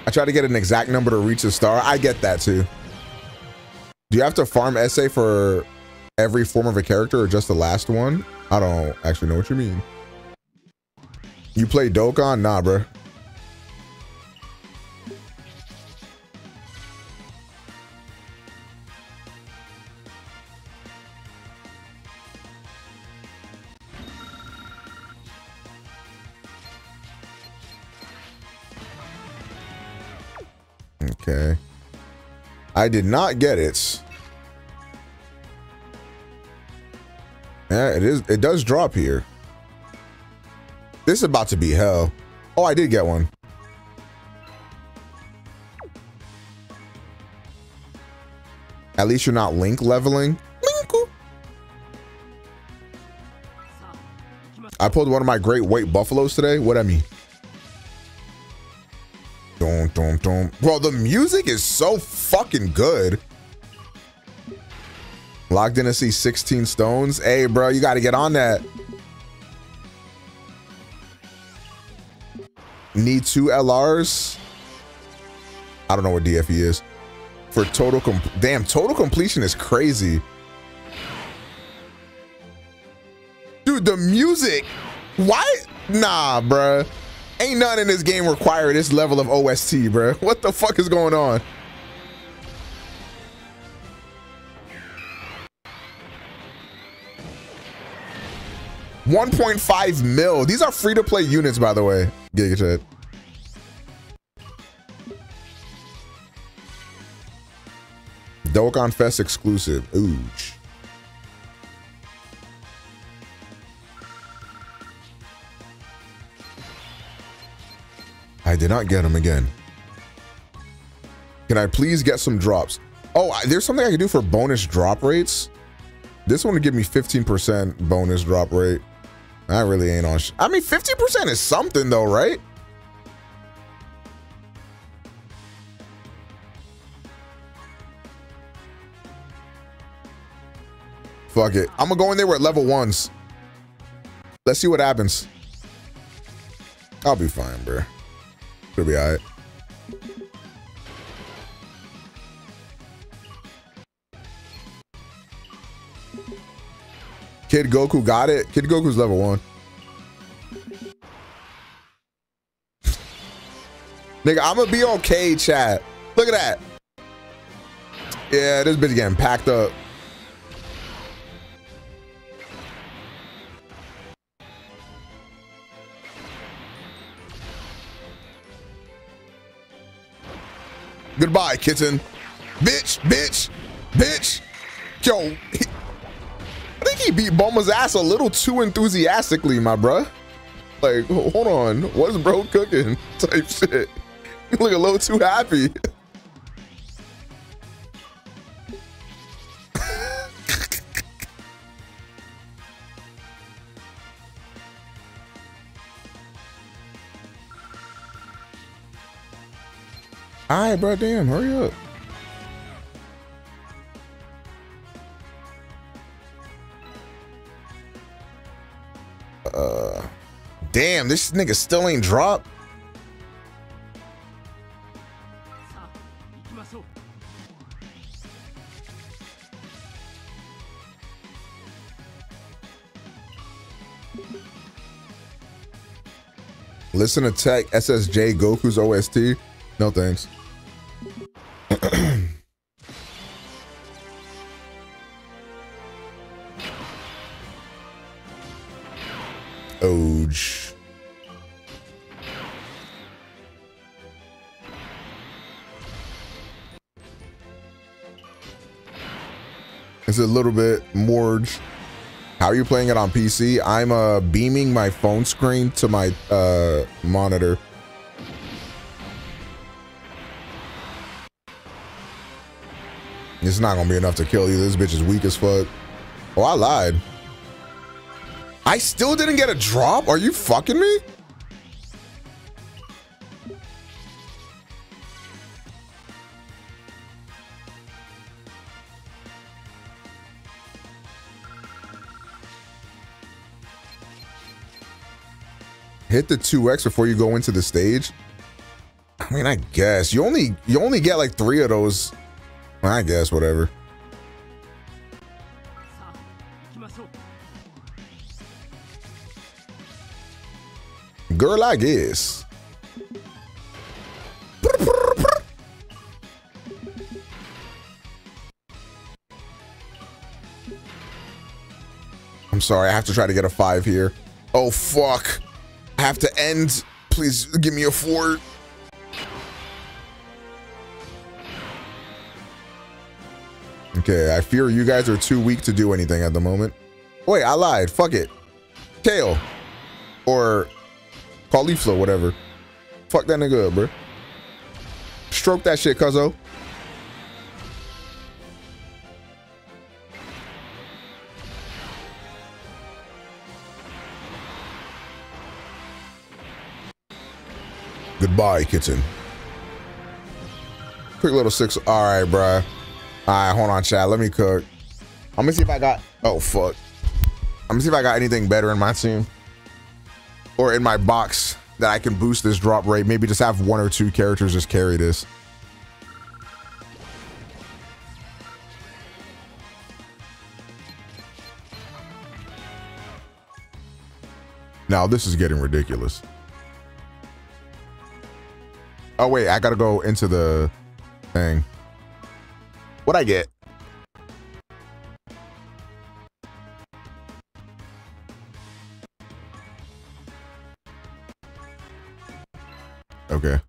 I try to get an exact number to reach the star. I get that too. Do you have to farm SA for every form of a character or just the last one? I don't actually know what you mean. You play Dokkan? Nah, bruh. I did not get it. Yeah, it is. It does drop here. This is about to be hell. Oh, I did get one. At least you're not link leveling. I pulled one of my great white buffaloes today. What I mean? dum, dum. Bro, the music is so fucking good. Locked in to see 16 stones. Hey, bro, you got to get on that. Need two LRs. I don't know what DFE is. For total, damn, total completion is crazy. Dude, the music. Why? Nah, bruh. Ain't none in this game require this level of OST, bro. What the fuck is going on? One point five mil. These are free to play units, by the way. Giga chat. Dokkan Fest exclusive. Ooch. I did not get him again. Can I please get some drops? Oh, there's something I can do for bonus drop rates. This one would give me 15% bonus drop rate. I really ain't on I mean, 15% is something though, right? Fuck it. I'm gonna go in there with level ones. Let's see what happens. I'll be fine, bro. We'll be alright. Kid Goku got it. Kid Goku's level one. Nigga, I'm gonna be okay, chat. Look at that. Yeah, this bitch getting packed up. Goodbye, kitten. Bitch, bitch, bitch. Yo, he, I think he beat Boma's ass a little too enthusiastically, my bruh. Like, hold on, what's bro cooking? Type shit. You look a little too happy. All right, bro. Damn, hurry up. Uh, damn, this nigga still ain't dropped. Listen to Tech SSJ Goku's OST. No thanks.
Oge.
It's a little bit more. How are you playing it on PC? I'm uh, beaming my phone screen to my uh, monitor. It's not gonna be enough to kill you. This bitch is weak as fuck. Oh, I lied. I still didn't get a drop? Are you fucking me? Hit the 2x before you go into the stage. I mean, I guess you only you only get like three of those I guess, whatever. Girl, I guess. I'm sorry, I have to try to get a five here. Oh, fuck. I have to end. Please give me a four. Okay, I fear you guys are too weak to do anything at the moment. Wait, I lied. Fuck it. Kale. Or Cauliflower, whatever. Fuck that nigga up, bro. Stroke that shit, cuzzo. Goodbye, kitten. Quick little six. All right, bruh. All right, hold on, Chad. Let me cook. I'm gonna see if I got. Oh fuck. I'm gonna see if I got anything better in my team or in my box that I can boost this drop rate. Maybe just have one or two characters just carry this. Now this is getting ridiculous. Oh wait, I gotta go into the thing. What I get? Okay.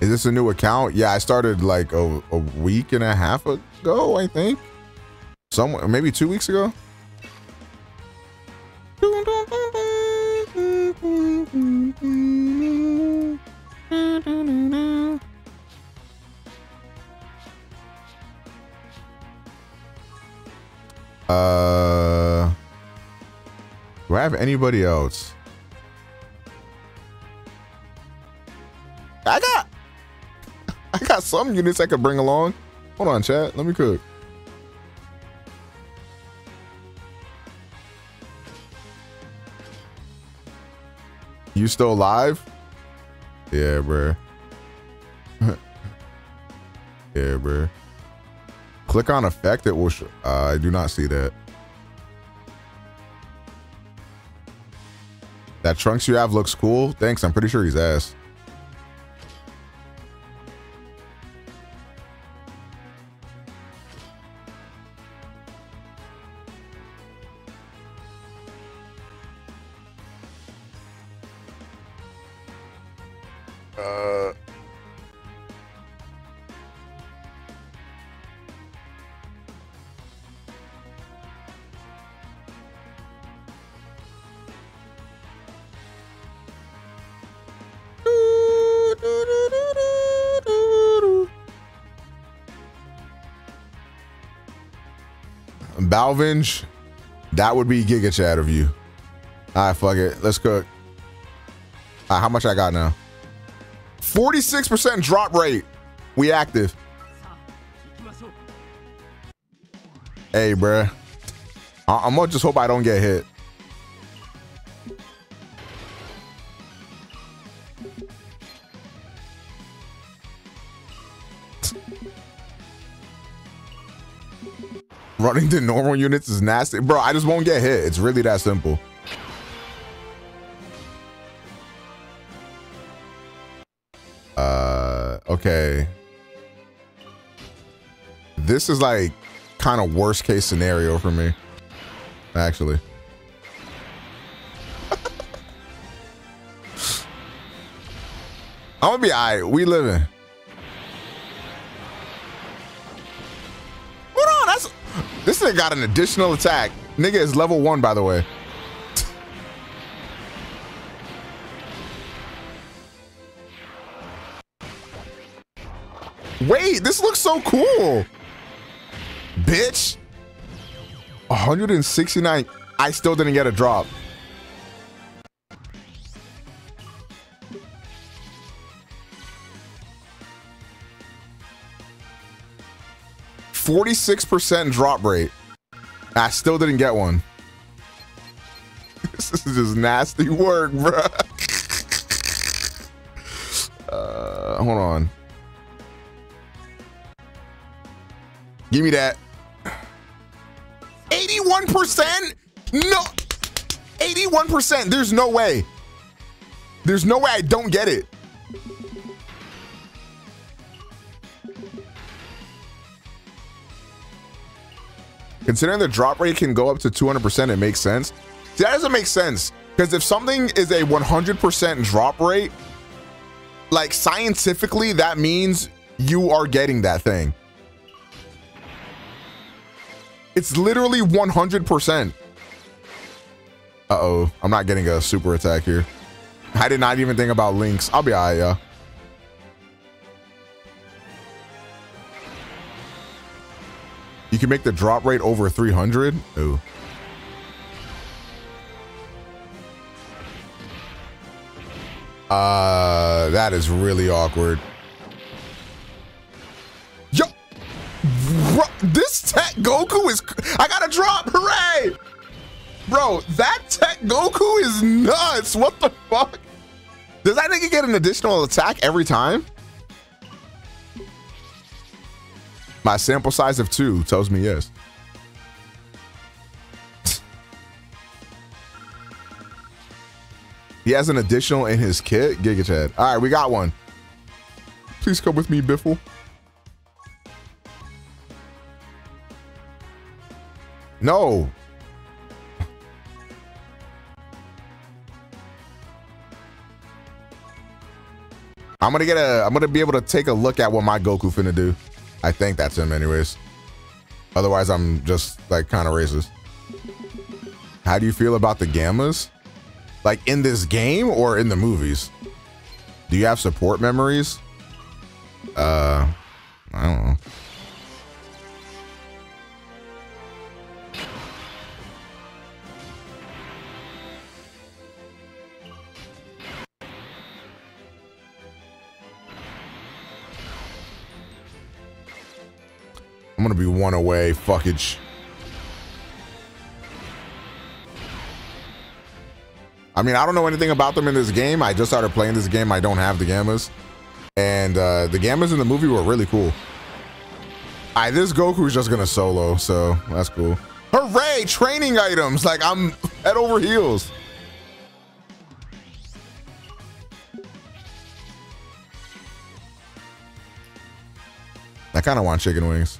Is this a new account? Yeah, I started like a, a week and a half ago, I think. Somewhere, maybe two weeks ago.
Uh,
do I have anybody else? I got, I got some units I could bring along. Hold on, chat. Let me cook. You still alive? Yeah, bruh.
yeah,
bruh. Click on effect, it will uh, I do not see that. That Trunks you have looks cool. Thanks, I'm pretty sure he's ass. Salvage. That would be Giga Chat of you. All right, fuck it. Let's cook. how much I got now? 46% drop rate. We active. Hey, bruh. I- am gonna just hope I don't get hit. running to normal units is nasty. Bro, I just won't get hit. It's really that simple. Uh, okay. This is like kind of worst case scenario for me, actually. I'm gonna be all right. We living. nigga got an additional attack. Nigga is level one, by the way. Wait, this looks so cool. Bitch. 169. I still didn't get a drop. Forty-six percent drop rate. I still didn't get one. this is just nasty work, bro. uh, hold on. Give me that. 81%? No. 81%. There's no way. There's no way I don't get it. considering the drop rate can go up to 200%, it makes sense. See, that doesn't make sense. Because if something is a 100% drop rate, like scientifically, that means you are getting that thing. It's literally 100%. Uh-oh, I'm not getting a super attack here. I did not even think about links. I'll be all right, yeah. You can make the drop rate over 300. Ooh. Uh, that is really awkward. Yo, bro, this Tech Goku is, I got a drop, hooray! Bro, that Tech Goku is nuts, what the fuck? Does that nigga get an additional attack every time? My sample size of two tells me yes. he has an additional in his kit? Giga Chad. All right, we got one. Please come with me, Biffle. No. I'm gonna get a I'm gonna be able to take a look at what my Goku finna do. I think that's him anyways. Otherwise, I'm just like kind of racist. How do you feel about the gammas? Like in this game or in the movies? Do you have support memories?
Uh, I don't know.
I'm gonna be one away. Fuckage. I mean, I don't know anything about them in this game. I just started playing this game. I don't have the gammas. And uh, the gammas in the movie were really cool. I this Goku's just gonna solo, so that's cool. Hooray! Training items! Like I'm head over heels. I kind of want chicken wings.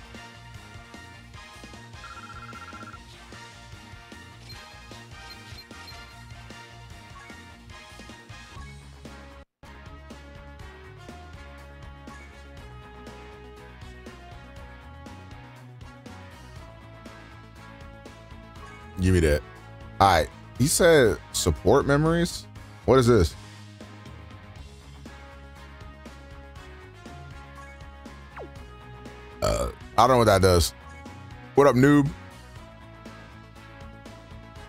Give me that. All right. He said support memories. What is this? Uh, I don't know what that does. What up, noob?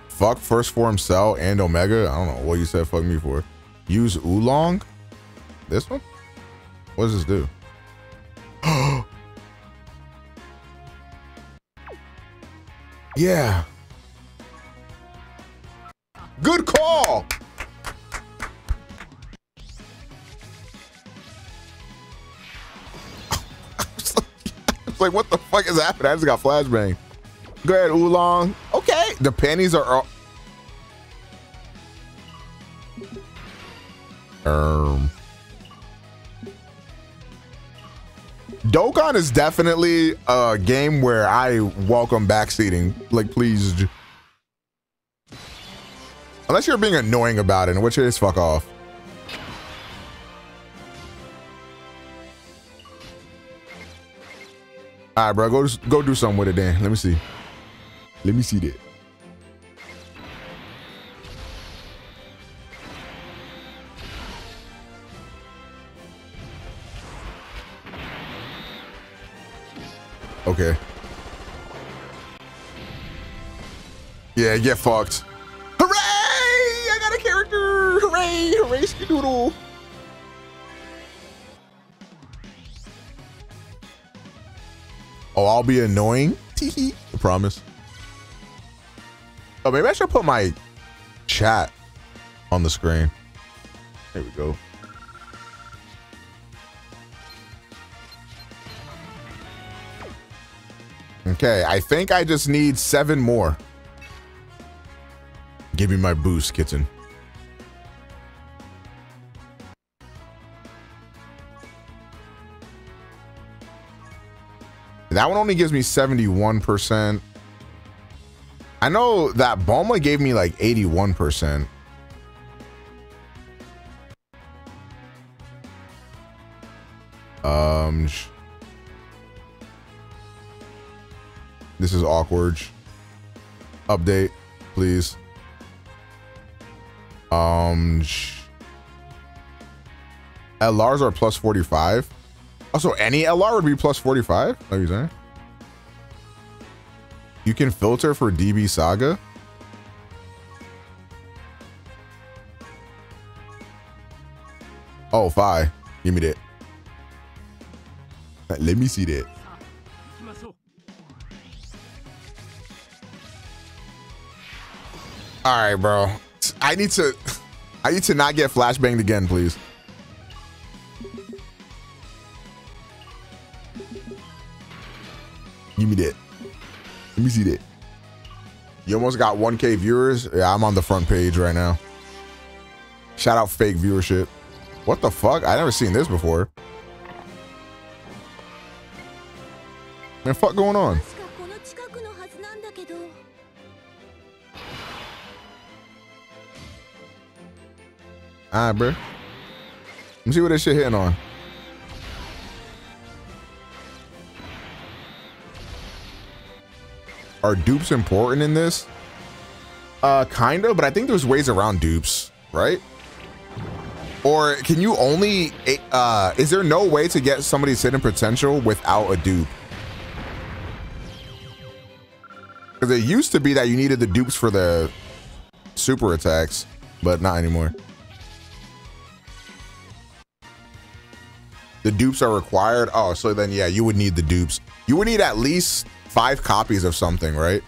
Fuck first form cell and omega. I don't know what you said fuck me for. Use oolong? This one? What does this do?
yeah. Good
call. like, what the fuck is happening? I just got flashbang. Go ahead, Oolong. Okay. The panties are all... Um. Dokkan is definitely a game where I welcome backseating. Like, please. Unless you're being annoying about it, in which case, fuck off. All right, bro, go go do something with it then. Let me see. Let me see that. Okay. Yeah, get fucked hooray! Hooray, Skidoodle! Oh, I'll be annoying? Teehee. I promise. Oh, maybe I should put my chat on the screen. There we go. Okay, I think I just need seven more. Give me my boost, kitten. That one only gives me 71%. I know that Bulma gave me like 81%. Um, this is awkward. Update, please. Um, LRs are plus 45. Also, any LR would be plus 45. Are you saying? You can filter for DB Saga. Oh, five. Give me that. Let me see that. All right, bro. I need to, I need to not get flashbanged again, please. Give me that. Let me see that. You almost got 1K viewers. Yeah, I'm on the front page right now. Shout out fake viewership. What the fuck? I never seen this before. Man, fuck going on? Alright, bro. Let me see what this shit hitting on. Are dupes important in this? Uh, kind of, but I think there's ways around dupes, right? Or can you only, eh, uh, is there no way to get somebody's hidden potential without a dupe? Because it used to be that you needed the dupes for the super attacks, but not anymore. The dupes are required. Oh, so then, yeah, you would need the dupes. You would need at least five copies of something, right?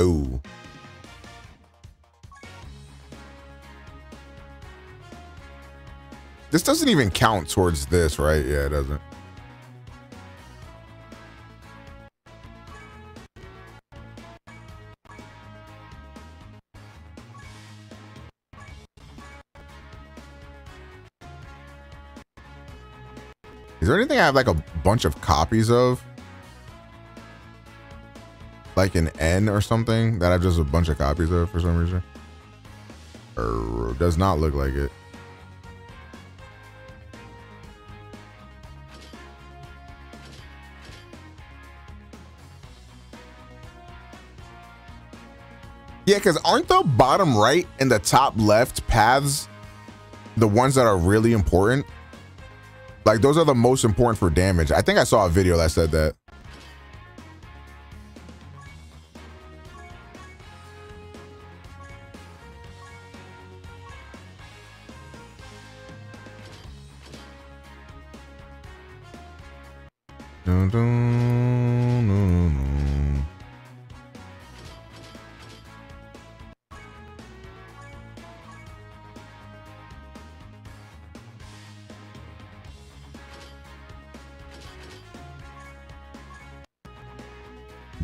Ooh. This doesn't even count towards this, right? Yeah, it doesn't. Is there anything I have like a bunch of copies of? Like an N or something that I have just a bunch of copies of for some reason? Er, does not look like it. Yeah, because aren't the bottom right and the top left paths the ones that are really important? Like those are the most important for damage. I think I saw a video that said that.
Dun, dun.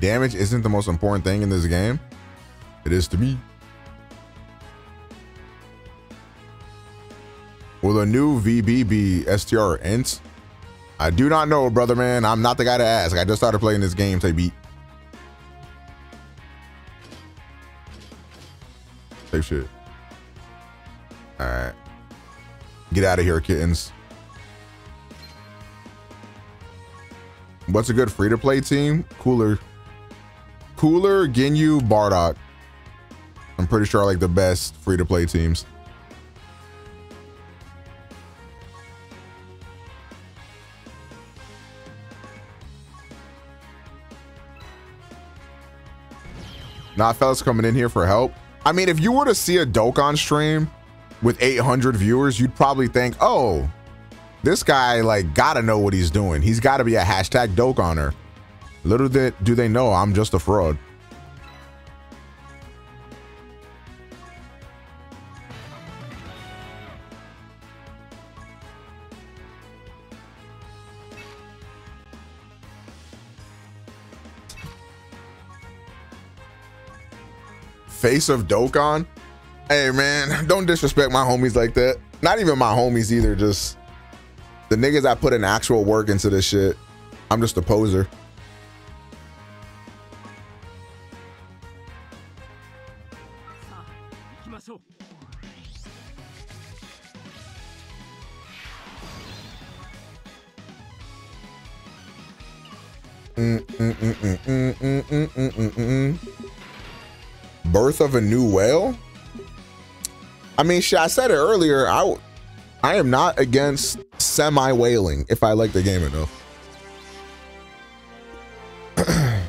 damage isn't the most important thing in this game. It is to me. Will the new VB be STR Ents? I do not know, brother man. I'm not the guy to ask. I just started playing this game, say beat. Take shit. Alright. Get out of here, kittens. What's a good free-to-play team? Cooler. Cooler, Ginyu, Bardock. I'm pretty sure are like the best free-to-play teams. Not fellas coming in here for help. I mean, if you were to see a Dokkan stream with 800 viewers, you'd probably think, oh, this guy like gotta know what he's doing. He's gotta be a hashtag Dokoner. Little did, do they know I'm just a fraud. Face of Dokkan? Hey, man, don't disrespect my homies like that. Not even my homies either, just the niggas I put in actual work into this shit. I'm just a poser. of a new whale? I mean, shit, I said it earlier. I, I am not against semi whaling if I like the game enough.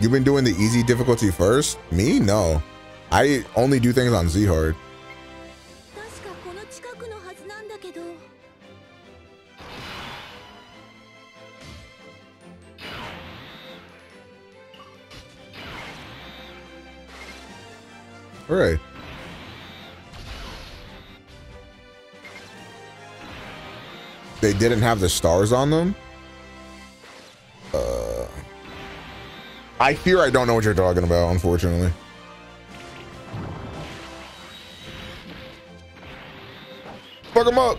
You've been doing the easy difficulty first? Me? No. I only do things on Z hard. they didn't have the stars on them. Uh, I fear I don't know what you're talking about, unfortunately.
Fuck him up.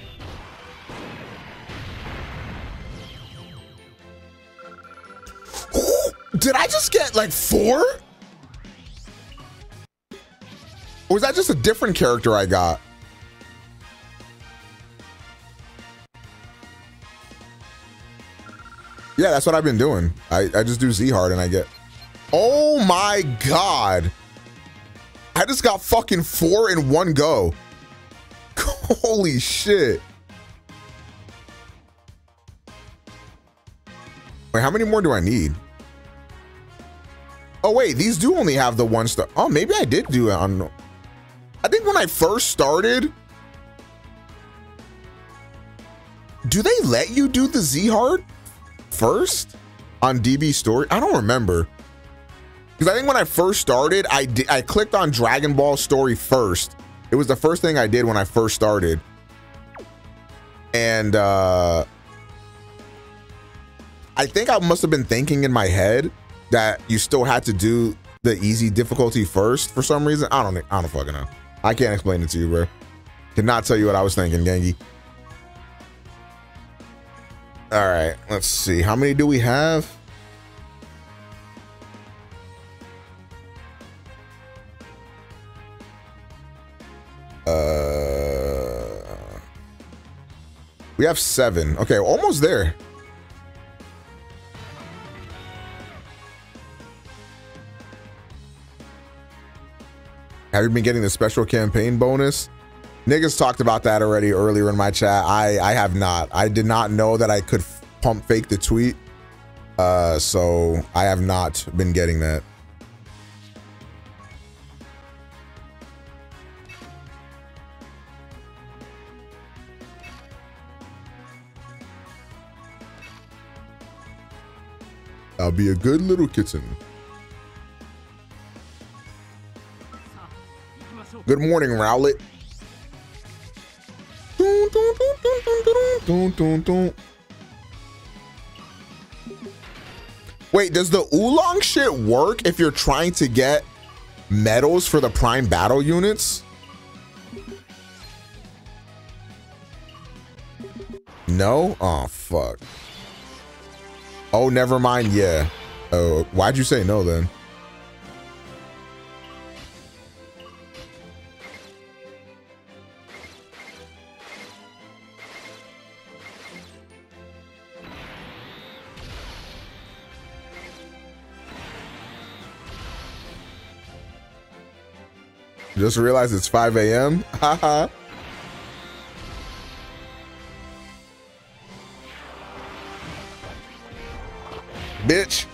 Ooh, did I just get like four?
Or was that just a different character I got? Yeah, that's what I've been doing. I, I just do Z hard and I get. Oh my god. I just got fucking four in one go. Holy shit. Wait, how many more do I need? Oh wait, these do only have the one star. Oh, maybe I did do it on. I think when I first started. Do they let you do the Z hard? first on DB Story? I don't remember. Because I think when I first started, I, I clicked on Dragon Ball Story first. It was the first thing I did when I first started. And uh, I think I must have been thinking in my head that you still had to do the easy difficulty first for some reason. I don't I don't fucking know. I can't explain it to you, bro. Cannot tell you what I was thinking, Gangy. All right, let's see. How many do we have?
Uh,
we have seven. Okay, almost there. Have you been getting the special campaign bonus? Niggas talked about that already earlier in my chat. I I have not. I did not know that I could pump fake the tweet. Uh, so I have not been getting that. I'll be a good little kitten. Good morning, Rowlet. Wait, does the oolong shit work if you're trying to get medals for the prime battle units? No? Oh, fuck. Oh, never mind. Yeah. Oh, why'd you say no then? Just realized it's 5 a.m. Haha. Bitch.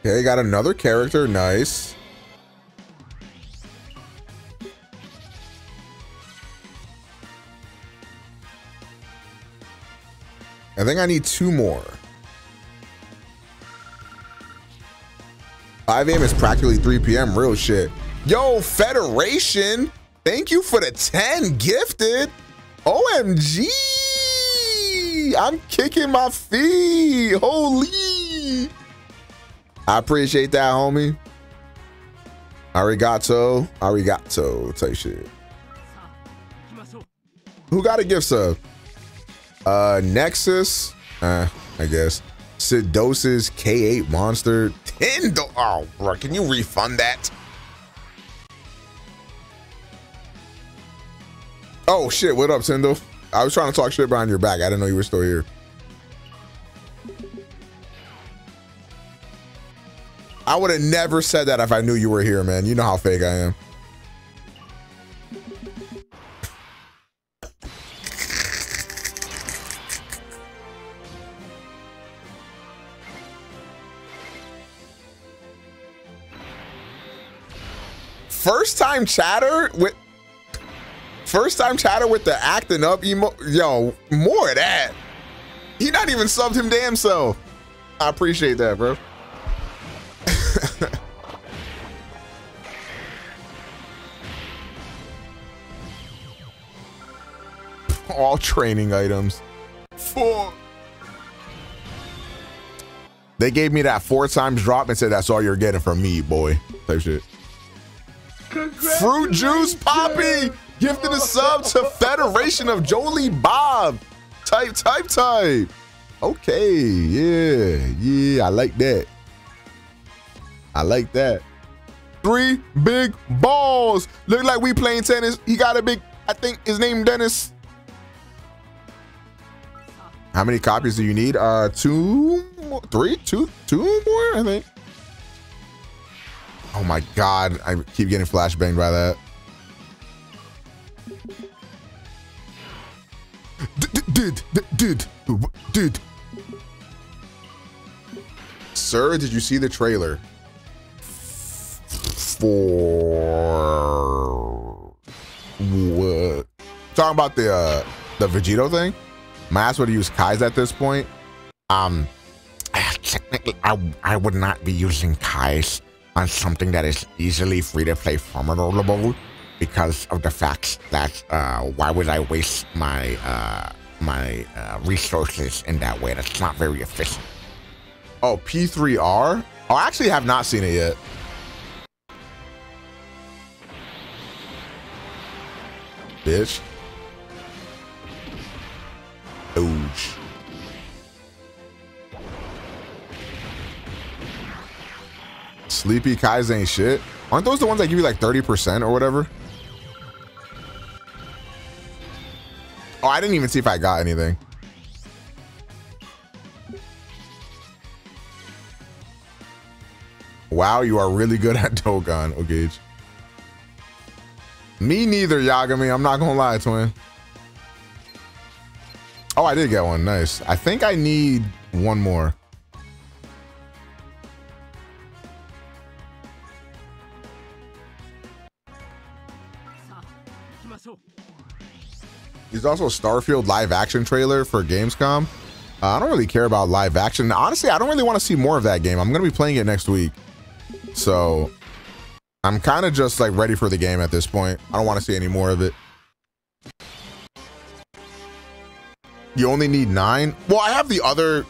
Okay, got another character. Nice. I think I need two more. 5 a.m. is practically 3 p.m. Real shit. Yo, Federation, thank you for the 10 gifted. OMG. I'm kicking my feet. Holy. I appreciate that, homie. Arigato. Arigato. Take shit. Who got a gift sub? Uh, Nexus. Uh, I guess. Sedosa's K8 Monster. $10. Oh, bro, can you refund that? Oh, shit. What up, Tendo? I was trying to talk shit behind your back. I didn't know you were still here. I would have never said that if I knew you were here, man. You know how fake I am. first time chatter with first time chatter with the acting up emo. Yo, more of that. He not even subbed him damn so. I appreciate that, bro. All training items. Four. They gave me that four times drop and said, that's all you're getting from me, boy. Type shit.
Fruit Juice Poppy
gifted a sub to Federation of Jolie Bob. Type, type, type. Okay, yeah, yeah, I like that. I like that. Three big balls. Look like we playing tennis. He got a big, I think his name Dennis. How many copies do you need? Uh, two, three, two, two more, I think. Oh my god, I keep getting flashbanged by that.
Dude, dude, dude.
Sir, did you see the trailer? For what? Talking about the uh, the Vegito thing? My ass would use Kai's at this point. Um, technically, I, I would not be using Kai's on something that is easily free to play formidable because of the fact that uh, why would I waste my uh, my uh, resources in that way? That's not very efficient. Oh, P3R? Oh, I actually have not seen it yet. Bitch. Ooh. Sleepy Kais ain't shit. Aren't those the ones that give you like 30% or whatever? Oh, I didn't even see if I got anything. Wow, you are really good at Dokkan, Ogage. Me neither, Yagami. I'm not gonna lie, twin. Oh, I did get one. Nice. I think I need one more. There's also a Starfield live action trailer for Gamescom. Uh, I don't really care about live action. Honestly, I don't really want to see more of that game. I'm going to be playing it next week. So I'm kind of just like ready for the game at this point. I don't want to see any more of it. You only need nine? Well, I have the other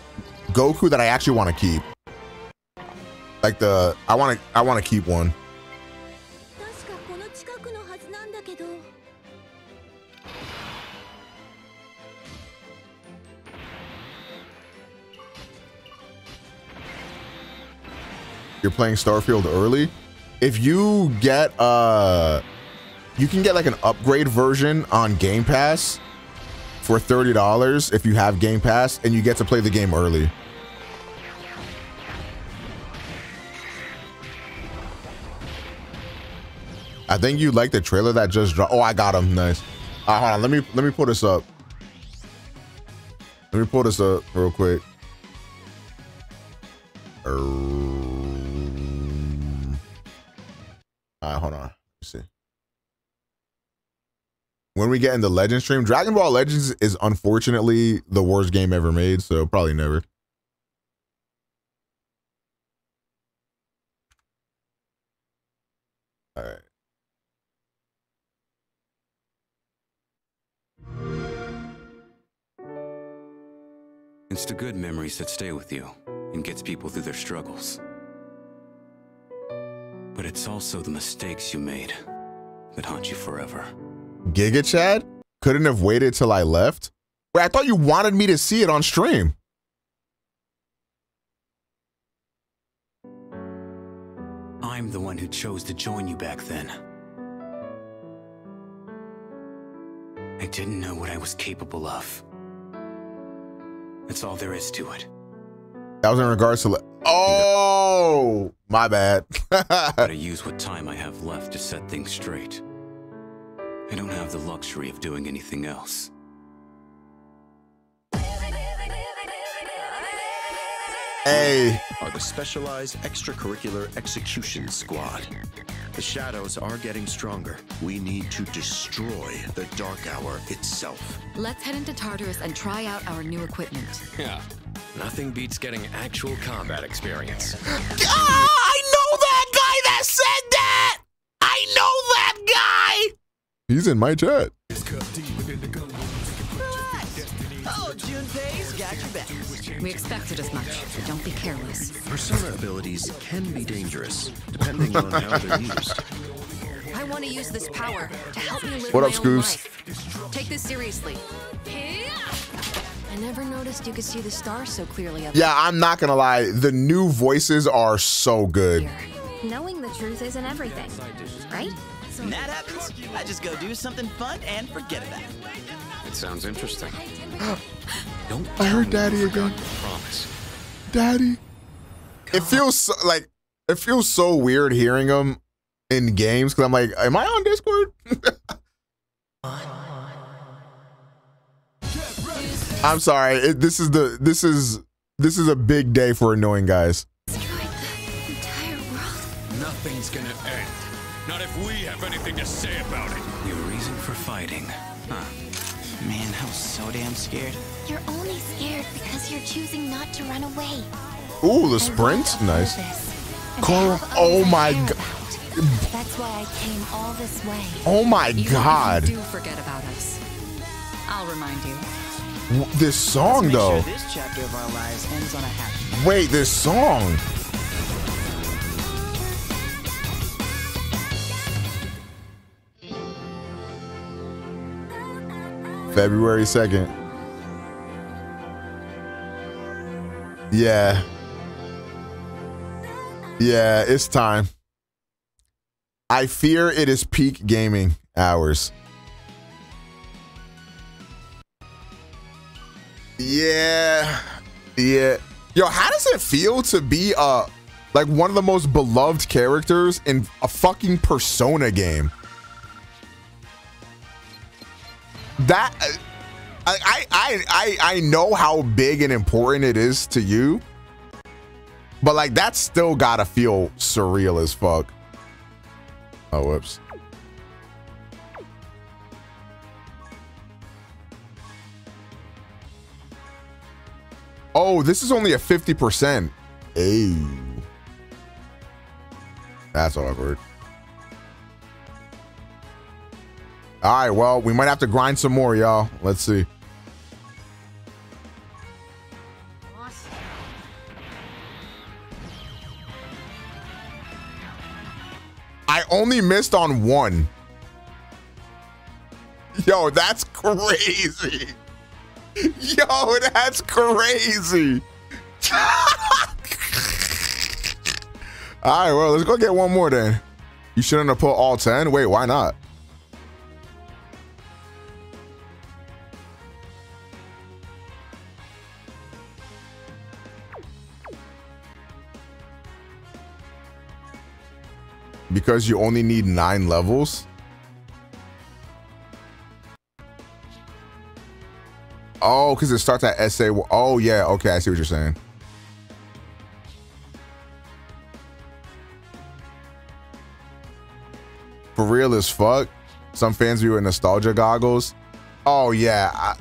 Goku that I actually want to keep. Like the, I want to, I want to keep one. you're playing Starfield early, if you get uh you can get like an upgrade version on Game Pass for $30 if you have Game Pass and you get to play the game early. I think you like the trailer that just dropped. Oh, I got him. Nice. All right, hold on. Let me let me pull this up. Let me pull this up real quick. Er, all right, hold on. Let's see. When we get in the Legend stream, Dragon Ball Legends is unfortunately the worst game ever made, so probably never. All right.
It's the good memories that stay with you and gets people through their struggles. But it's also the mistakes you made
that haunt you forever. Giga Chad? Couldn't have waited till I left? Wait, I thought you wanted me to see it on stream.
I'm the one who chose to join you back then. I didn't know what I was capable of. That's all there is to it.
That was in regards to. Oh,
my bad. Gotta use what time I have left to set things straight. I don't have the luxury of doing anything else. Hey. Are the Specialized Extracurricular Execution Squad. The shadows are getting stronger. We need to destroy the Dark Hour itself.
Let's head into Tartarus and try out our new equipment.
Yeah. Nothing beats getting actual combat
experience.
ah,
I
know that guy that said that! I know that guy!
He's in my chat.
We expected as much, so don't be careless.
Persona abilities can be dangerous, depending on how they're used.
I want to use this power to help me live what up, Scoops? Take this seriously. I never noticed you could see the stars so clearly. Up yeah,
I'm not gonna lie. The new voices are so good.
Knowing the truth isn't everything, right?
When that happens, I just go do something fun and forget about it.
It sounds interesting. Don't I heard Daddy again. Promise. Daddy. It feels so, like it feels so weird hearing him in games because I'm like, am I on Discord? I'm sorry. It, this is the this is this is a big day for annoying guys.
anything to say about it. Your reason for fighting,
huh? Man, I was so damn scared. You're
only scared because you're choosing not to run away.
Ooh, the
sprint, nice. Coral, oh my god.
That's why I came all this way.
Oh my you god. do
forget about us. I'll remind you.
this song, though.
Sure
this
Wait, this song. February 2nd. Yeah. Yeah, it's time. I fear it is peak gaming hours. Yeah. Yeah. Yo, how does it feel to be uh like one of the most beloved characters in a fucking persona game? that I I I I know how big and important it is to you, but like that's still gotta feel surreal as fuck. Oh whoops. Oh, this is only a 50%. Ew. That's awkward. All right, well, we might have to grind some more, y'all. Let's see. I only missed on one. Yo, that's crazy. Yo, that's crazy. all right, well, let's go get one more then. You shouldn't have put all 10. Wait, why not? because you only need nine levels. Oh, because it starts at SA. Oh, yeah. Okay, I see what you're saying. For real as fuck. Some fans view it nostalgia goggles. Oh, yeah. I,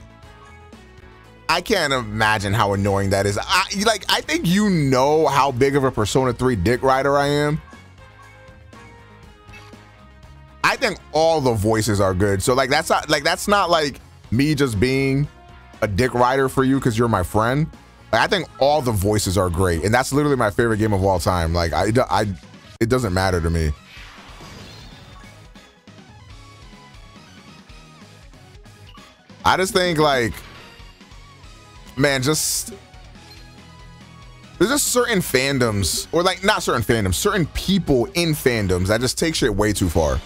I can't imagine how annoying that is. I, like, I think you know how big of a Persona 3 dick rider I am I think all the voices are good. So like that's not like that's not like me just being a dick rider for you because you're my friend. Like, I think all the voices are great, and that's literally my favorite game of all time. Like I, I, it doesn't matter to me. I just think like, man, just there's just certain fandoms, or like not certain fandoms, certain people in fandoms that just take shit way too far.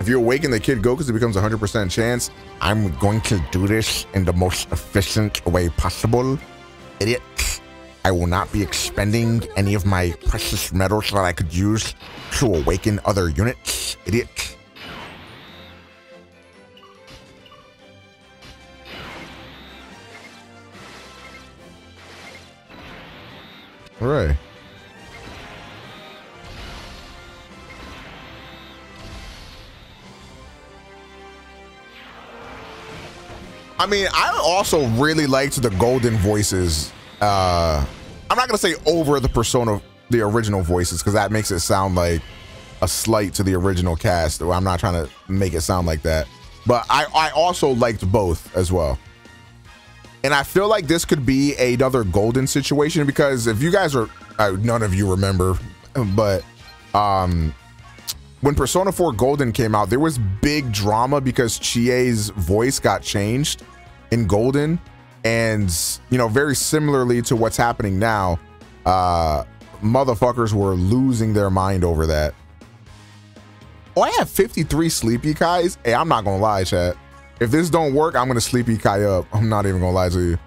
If you awaken the kid because it becomes 100% chance. I'm going to do this in the most efficient way possible. idiot. I will not be expending any of my precious metals that I could use to awaken other units. idiot. Hooray. I mean, I also really liked the golden voices. Uh, I'm not gonna say over the persona, the original voices, because that makes it sound like a slight to the original cast. I'm not trying to make it sound like that, but I I also liked both as well. And I feel like this could be another golden situation because if you guys are, uh, none of you remember, but um, when Persona 4 Golden came out, there was big drama because Chie's voice got changed in Golden. And, you know, very similarly to what's happening now, uh, motherfuckers were losing their mind over that. Oh, I have 53 Sleepy Kais. Hey, I'm not going to lie, chat. If this don't work, I'm going to Sleepy Kai up. I'm not even going to lie to you.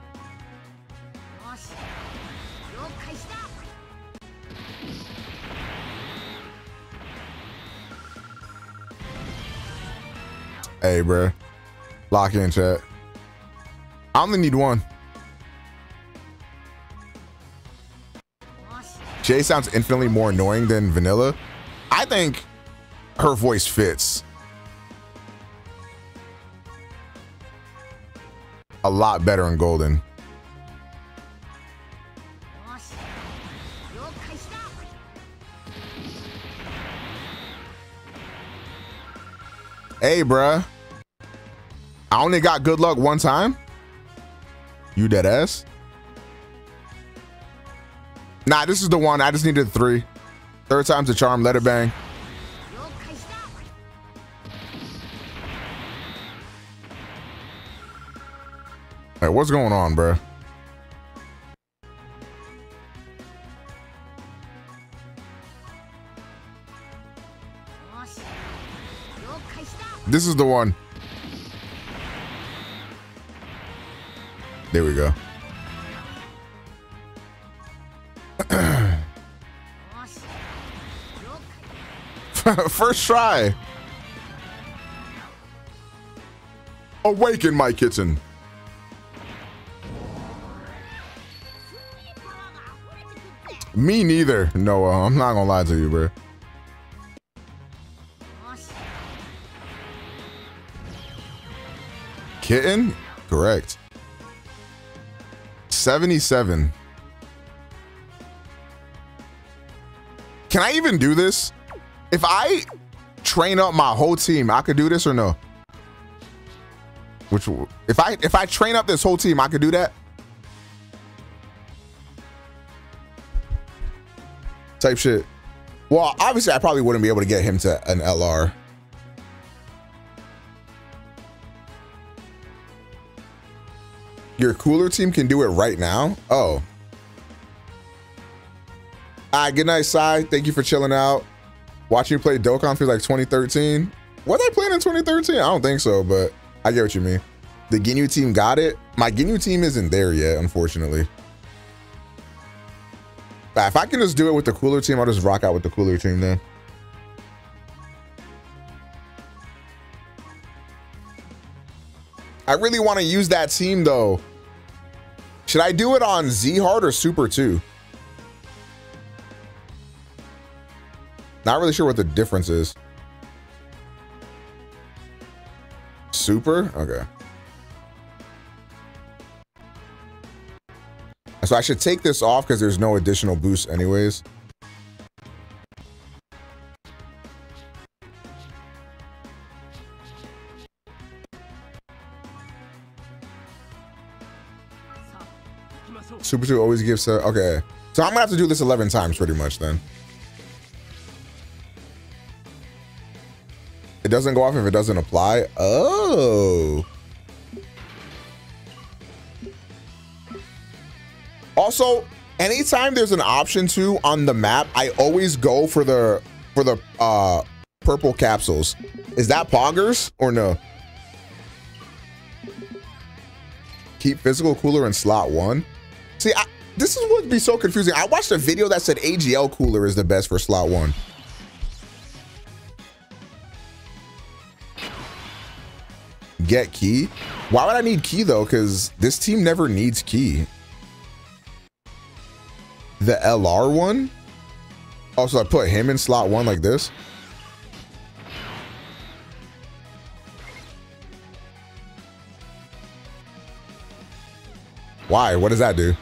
Hey, bro. Lock in, chat. I only need one. Jay sounds infinitely more annoying than Vanilla. I think her voice fits. A lot better in Golden. Hey, bruh. I only got good luck one time. You dead ass. Nah, this is the one. I just needed three. Third time's a charm. Let it bang. Hey, what's going on, bruh? This is the one. There we go. First try. Awaken my kitten. Me neither, Noah. I'm not gonna lie to you, bro. Kitten? Correct. 77. Can I even do this? If I train up my whole team, I could do this or no? Which if I if I train up this whole team, I could do that? Type shit. Well, obviously I probably wouldn't be able to get him to an LR. your cooler team can do it right now? Oh. All right, good night, Sai. Thank you for chilling out. Watching you play Dokkan feels like 2013. Was I playing in 2013? I don't think so, but I get what you mean. The Ginyu team got it. My Ginyu team isn't there yet, unfortunately. Right, if I can just do it with the cooler team, I'll just rock out with the cooler team then. I really want to use that team though. Should I do it on Z hard or super too? Not really sure what the difference is. Super? Okay. So I should take this off because there's no additional boost anyways. Super 2 always gives a... Okay. So I'm going to have to do this 11 times pretty much then. It doesn't go off if it doesn't apply. Oh. Also, anytime there's an option to on the map, I always go for the for the uh purple capsules. Is that poggers or no? Keep physical cooler in slot one. See, I, this is what would be so confusing. I watched a video that said AGL cooler is the best for slot one. Get Ki? Why would I need Ki though? Because this team never needs Ki. The LR one? Also, oh, I put him in slot one like this? Why? What does that do?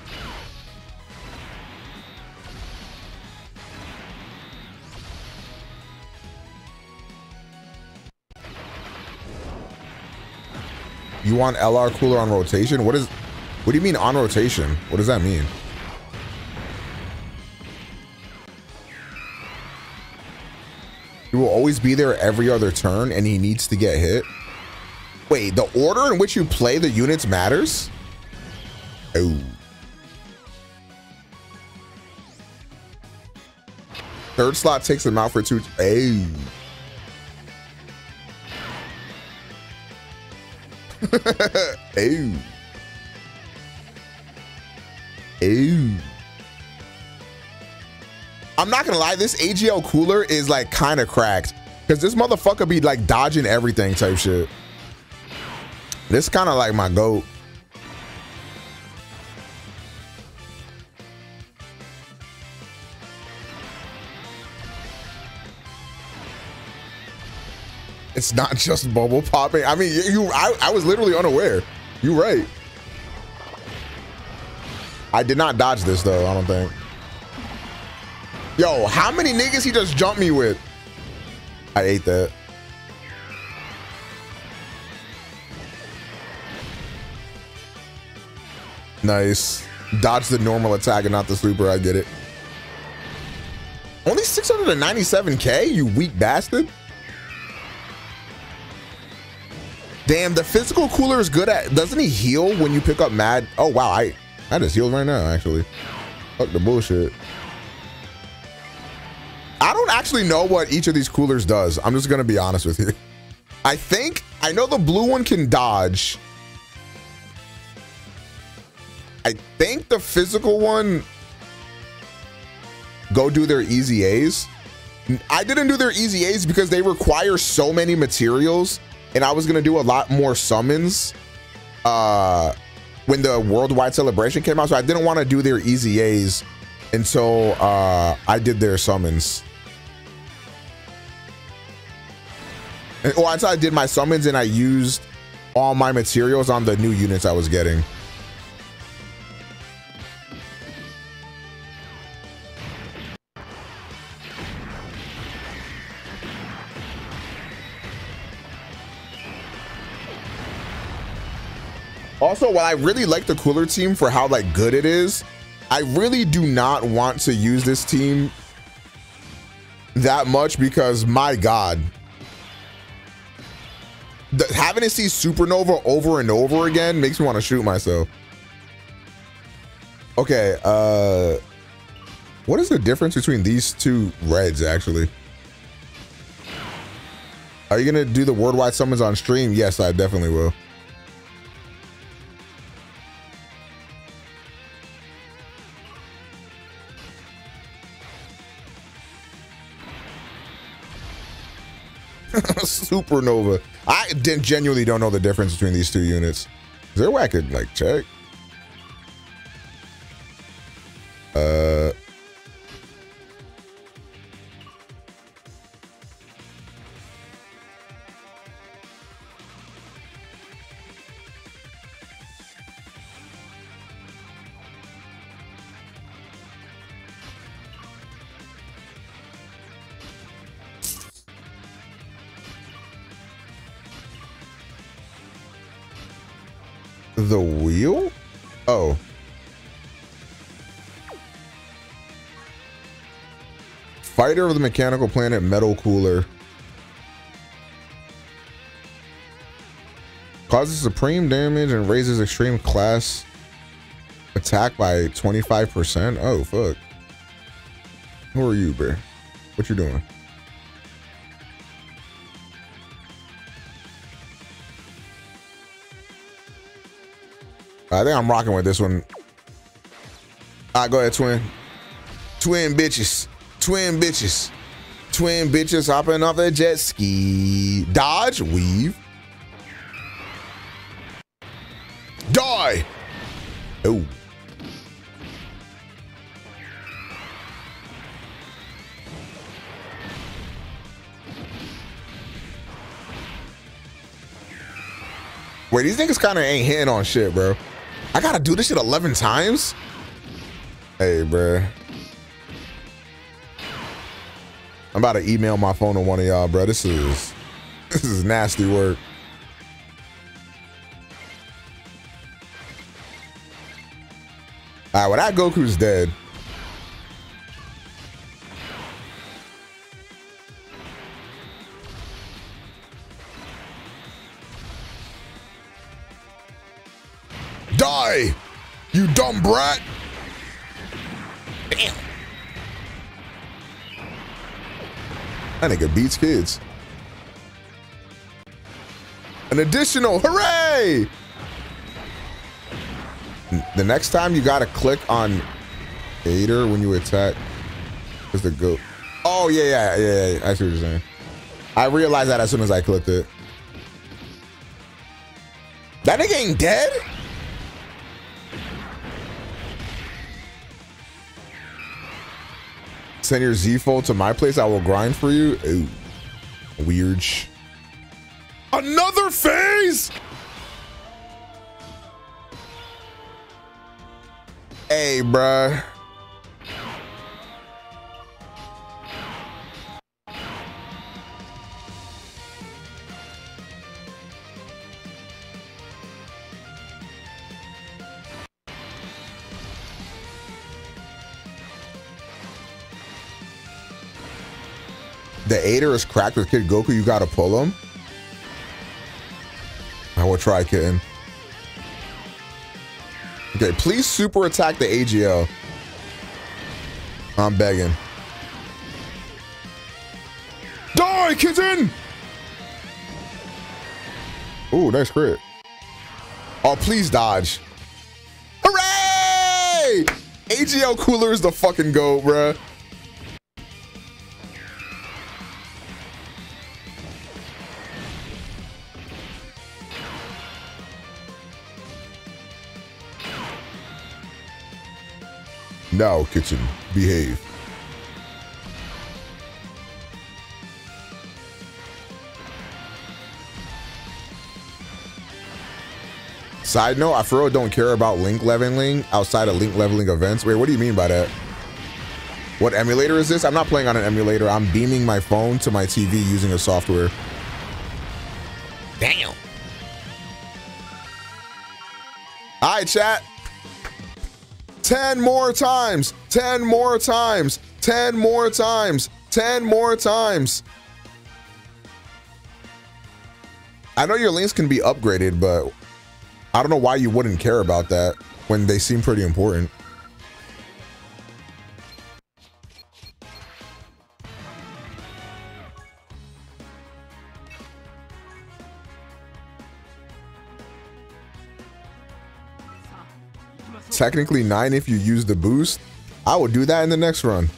You want LR cooler on rotation? What is... What do you mean on rotation? What does that mean? He will always be there every other turn, and he needs to get hit. Wait, the order in which you play the units matters? Oh. Third slot takes him out for two. Oh. Ooh. Ooh. I'm not gonna lie, this AGL cooler is like kind of cracked. Cause this motherfucker be like dodging everything type shit. This kind of like my goat. It's not just bubble popping. I mean, you. I, I was literally unaware. You right. I did not dodge this though. I don't think. Yo, how many niggas he just jumped me with? I ate that. Nice. Dodge the normal attack and not the super. I get it. Only 697k, you weak bastard. Damn, the physical cooler is good at... Doesn't he heal when you pick up mad... Oh, wow. I, I just healed right now, actually. Fuck the bullshit. I don't actually know what each of these coolers does. I'm just going to be honest with you. I think... I know the blue one can dodge. I think the physical one... Go do their easy A's. I didn't do their easy A's because they require so many materials and I was gonna do a lot more summons uh, when the worldwide celebration came out. So I didn't want to do their easy A's until uh, I did their summons. And, well, until I did my summons and I used all my materials on the new units I was getting. Also, while I really like the cooler team for how like good it is, I really do not want to use this team that much because my god. The, having to see Supernova over and over again makes me want to shoot myself. Okay, uh what is the difference between these two reds actually? Are you gonna do the worldwide summons on stream? Yes, I definitely will. Supernova. I genuinely don't know the difference between these two units. They're whacking like, check? Uh... The wheel? Oh. Fighter of the Mechanical Planet Metal Cooler. Causes supreme damage and raises extreme class attack by 25%. Oh, fuck. Who are you, bear? What you doing? I think I'm rocking with this one. All right, go ahead, twin. Twin bitches. Twin bitches. Twin bitches hopping off a jet ski. Dodge, weave. Die! Oh. Wait, these niggas kind of ain't hitting on shit, bro. I gotta do this shit 11 times? Hey, bruh. I'm about to email my phone to one of y'all, bro. This is this is nasty work. All right, well that Goku's dead. Die! You dumb brat! Damn. That nigga beats kids. An additional, hooray! The next time you gotta click on Gator when you attack, is the goat. Oh, yeah, yeah, yeah, yeah, I see what you're saying. I realized that as soon as I clicked it. That nigga ain't dead? send your Z Fold to my place. I will grind for you. Ooh, weird.
Another phase.
Hey, bruh. the Aider is cracked with Kid Goku. You gotta pull him. I will try, kitten. Okay, please super attack the AGL. I'm begging.
Die, kitten!
Ooh, nice crit. Oh, please dodge. Hooray! AGL Cooler is the fucking goat, bruh. Now, kitchen, behave. Side note, I for real don't care about link leveling outside of link leveling events. Wait, what do you mean by that? What emulator is this? I'm not playing on an emulator. I'm beaming my phone to my TV using a software. Damn. All right, chat. 10 more times, 10 more times, 10 more times, 10 more times. I know your links can be upgraded, but I don't know why you wouldn't care about that when they seem pretty important. technically 9 if you use the boost. I will do that in the next run.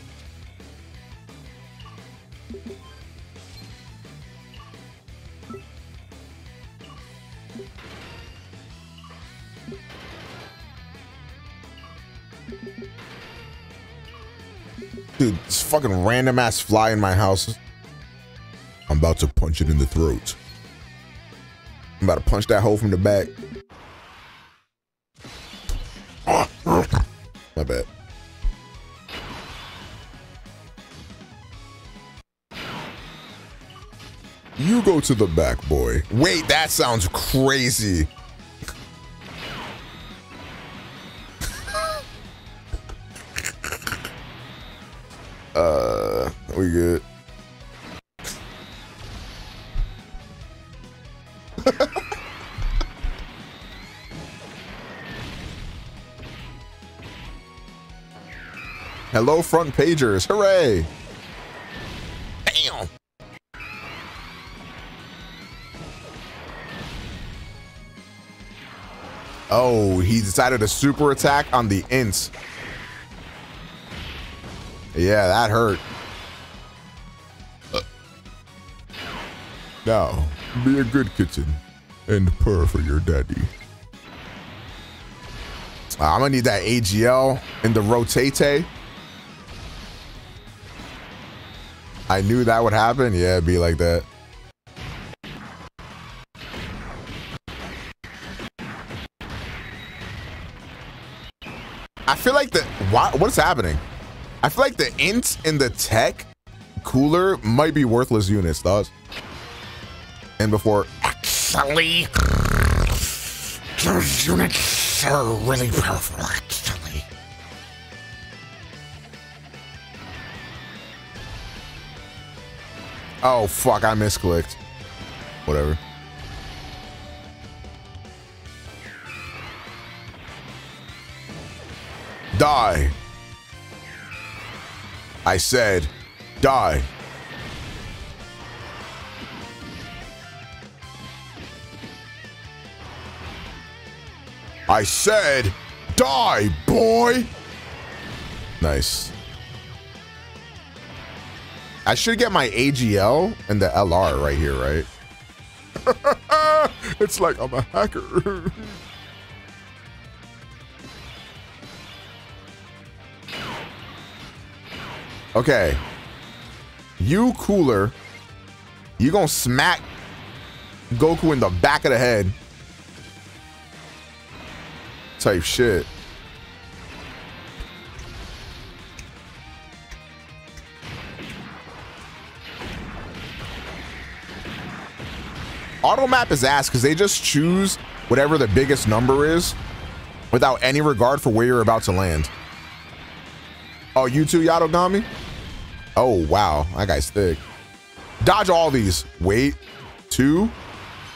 Dude, this fucking random ass fly in my house. I'm about to punch it in the throat. I'm about to punch that hole from the back. My bad. You go to the back, boy. Wait, that sounds crazy. uh, we good. Hello, front pagers. Hooray! Bam! Oh, he decided to super attack on the ints. Yeah, that hurt. Uh, now, be a good kitten and purr for your daddy. Ah, I'm gonna need that AGL and the rotate. I knew that would happen. Yeah, it'd be like that. I feel like the why, what's happening? I feel like the ints and the tech cooler might be worthless units, though. And before actually those units
are really
powerful. Oh, fuck, I misclicked. Whatever. Die. I said, die. I said, die, boy! Nice. I should get my AGL and the LR right here, right?
it's like I'm a hacker.
okay. You cooler. You gonna smack Goku in the back of the head. Type shit. Auto map is ass because they just choose whatever the biggest number is without any regard for where you're about to land. Oh, you too, Yadogami? Oh, wow. That guy's thick. Dodge all these. Wait, two.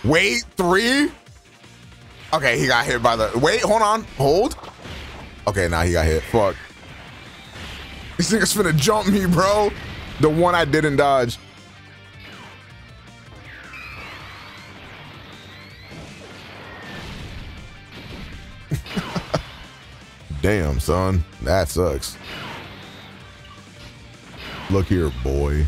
Wait, three. Okay, he got hit by the... Wait, hold on. Hold. Okay, now nah, he got hit. Fuck. These niggas finna jump me, bro. The one I didn't dodge. Damn, son, that sucks. Look here, boy.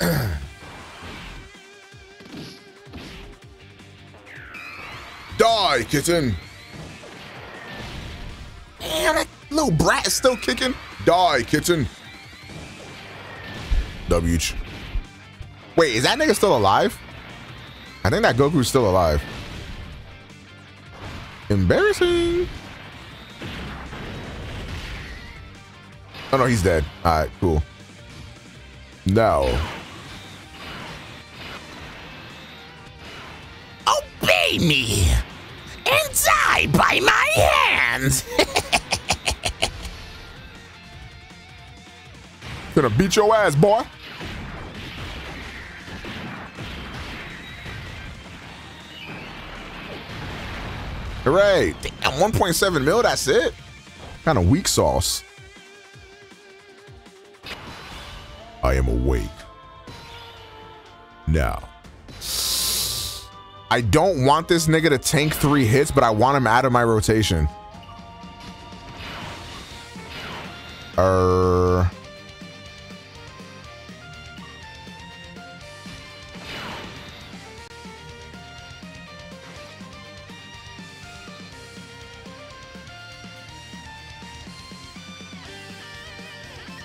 Die, kitten! Damn, that little brat is still kicking. Die, kitten. W. Wait, is that nigga still alive? I think that Goku's still alive. Embarrassing. Oh no, he's dead. All right, cool. No. Obey me die by my hands! Gonna beat your ass, boy! Hooray! Damn, 1.7 mil, that's it? Kind of weak sauce. I am awake. Now, I don't want this nigga to tank three hits, but I want him out of my rotation. Err.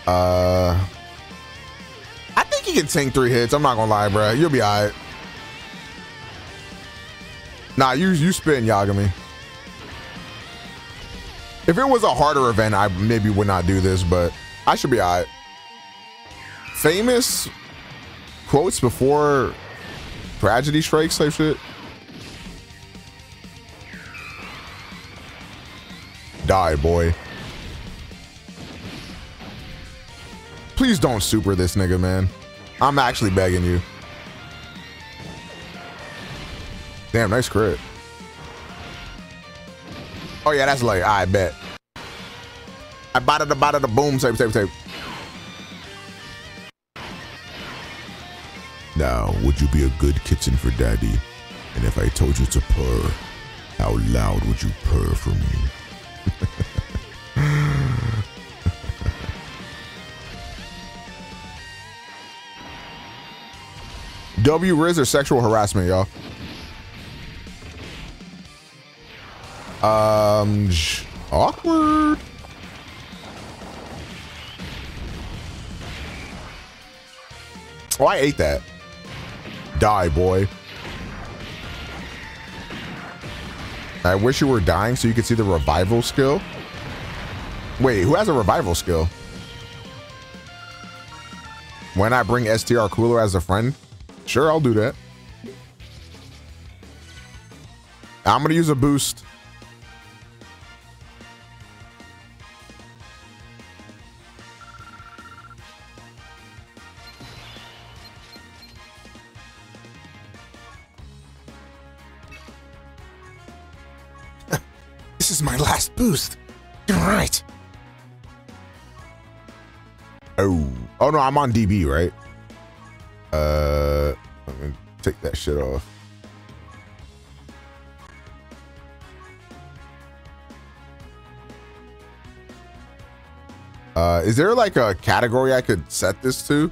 Uh, I think he can tank three hits. I'm not gonna lie, bro. You'll be all right. Nah, you you spin Yagami. If it was a harder event, I maybe would not do this, but I should be alright. Famous quotes before tragedy strikes type shit. Die, boy. Please don't super this nigga, man. I'm actually begging you. Damn, nice crit. Oh yeah, that's like I bet. I bada the bada the boom, save, save, save. Now, would you be a good kitten for daddy? And if I told you to purr, how loud would you purr for me? W Riz or sexual harassment, y'all. Um, awkward. Oh, I ate that. Die, boy. I wish you were dying so you could see the revival skill. Wait, who has a revival skill? Why not bring STR Cooler as a friend? Sure, I'll do that. I'm going to use a boost. I'm on DB, right? Uh, let me take that shit off. Uh, is there like a category I could set this to?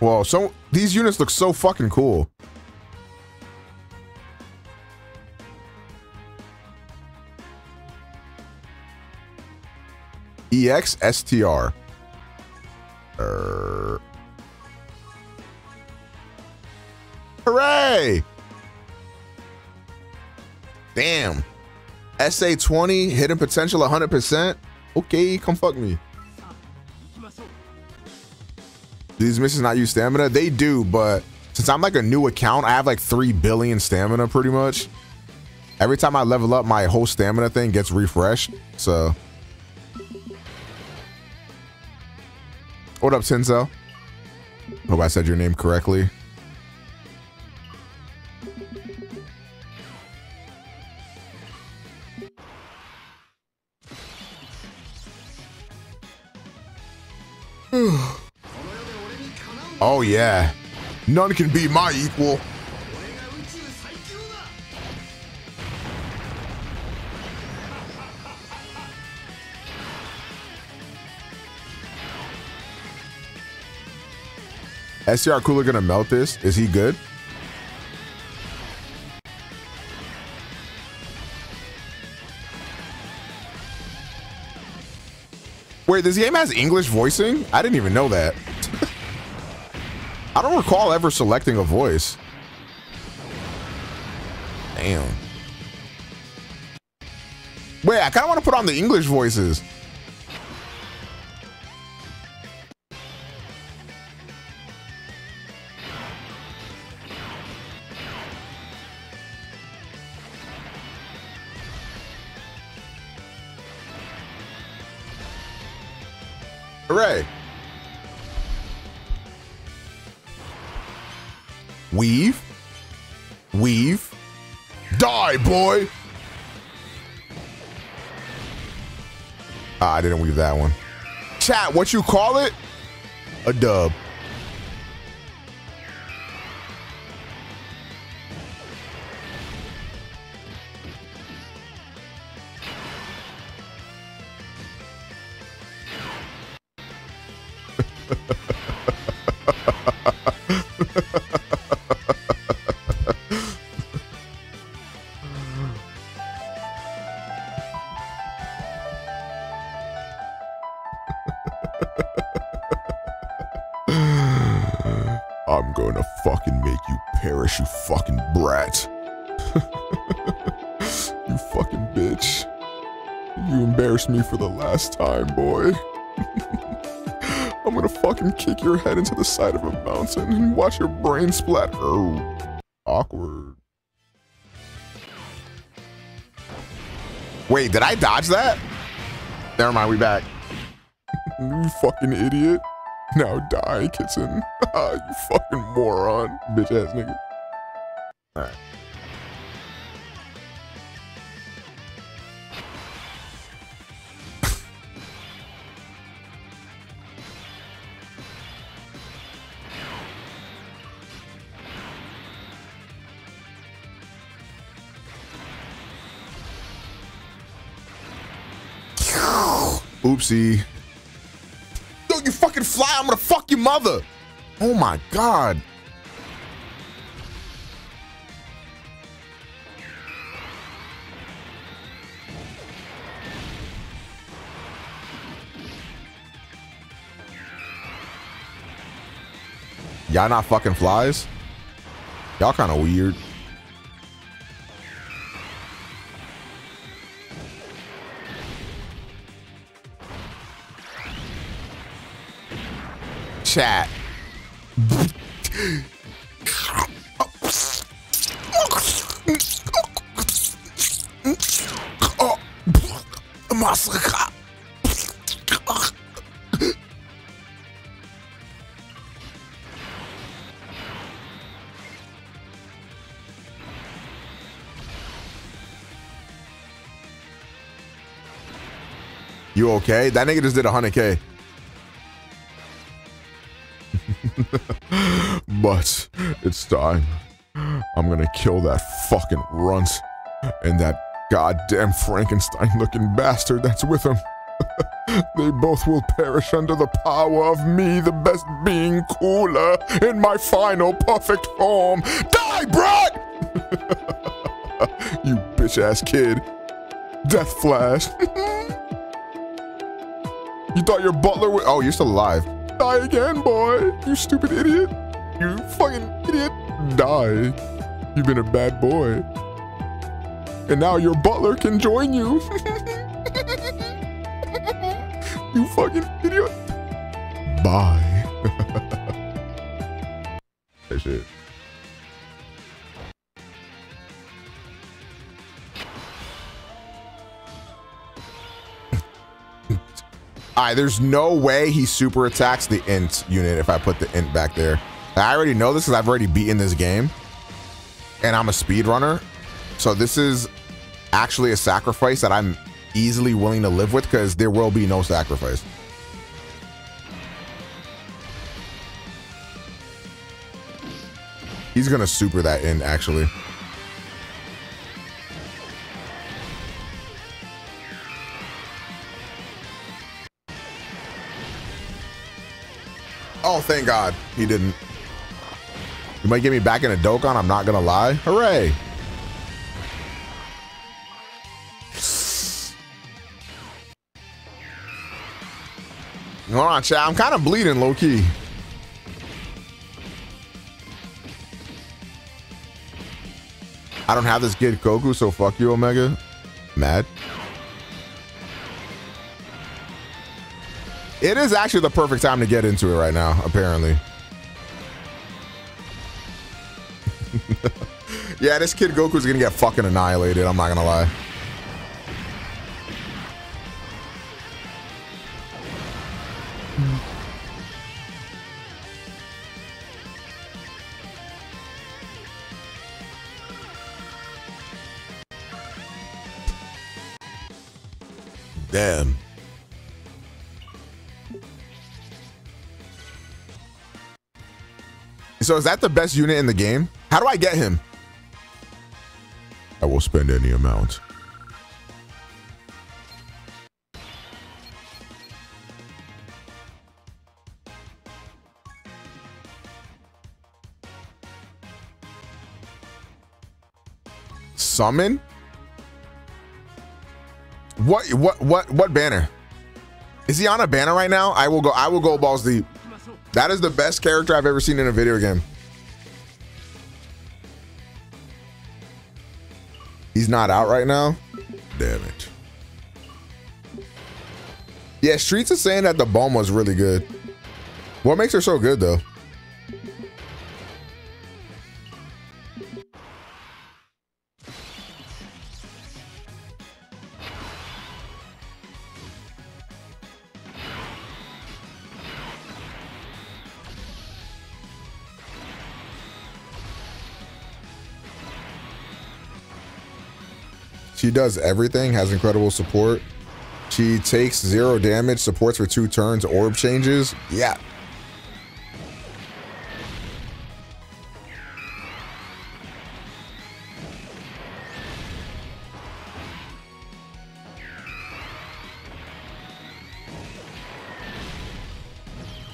Well, so these units look so fucking cool. EX STR. Er... Hooray! Damn. SA20, hidden potential 100%. Okay, come fuck me. Do these missions not use stamina? They do, but since I'm like a new account, I have like 3 billion stamina pretty much. Every time I level up, my whole stamina thing gets refreshed. So What up, Senzo? Hope I said your name correctly.
oh,
yeah. None can be my equal. STR Cooler gonna melt this? Is he good? Wait, this game has English voicing? I didn't even know that. I don't recall ever selecting a voice. Damn. Wait, I kind of want to put on the English voices. didn't weave that one. Chat, what you call it? A dub. me for the last time, boy. I'm gonna fucking kick your head into the side of a mountain and watch your brain splatter. Oh, awkward. Wait, did I dodge that? Never mind, we back.
you fucking idiot. Now die, Kitson. you fucking moron, bitch ass nigga.
see. Don't you fucking fly, I'm gonna fuck your mother. Oh my god. Y'all not fucking flies? Y'all kind of weird. okay? That nigga just did 100K. but it's time. I'm gonna kill that fucking runt and that goddamn Frankenstein looking bastard that's with him. they
both will perish under the power of me, the best being cooler, in my
final perfect form. Die, brat!
you
bitch ass kid.
Death Flash.
You thought your butler would- Oh, you're still alive. Die again, boy. You stupid idiot. You
fucking idiot. Die. You've been a bad boy. And now your butler can join you. you fucking idiot.
Bye. That's it.
There's no way he super attacks the int unit if I put the int back there. I already know this because I've already beaten this game. And I'm a speedrunner. So this is actually a sacrifice that I'm easily willing to live with because there will be no sacrifice. He's going to super that in, actually. Oh, thank God. He didn't. You might get me back in a Dokkan, I'm not gonna lie. Hooray! Hold on, chat. I'm kind of bleeding low key. I don't have this kid Goku, so fuck you, Omega. Mad. It is actually the perfect time to get into it right now, apparently. yeah, this kid Goku's gonna get fucking annihilated, I'm not gonna lie. so is that the best unit in the game? How do I get him? I will spend any amount. Summon? What what what what banner? Is he on a banner right now? I will go I will go balls deep. That is the best character I've ever seen in a video game. He's not out right now? Damn it. Yeah, Streets is saying that the bomb was really good. What makes her so good, though? She does everything, has incredible support. She takes zero damage, supports for two turns, orb changes. Yeah.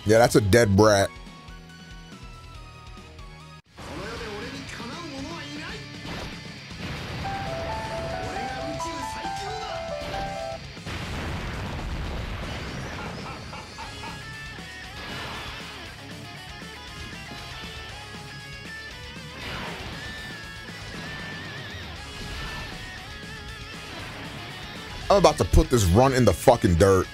Yeah, that's a dead brat. I'm about to put this run in the fucking dirt.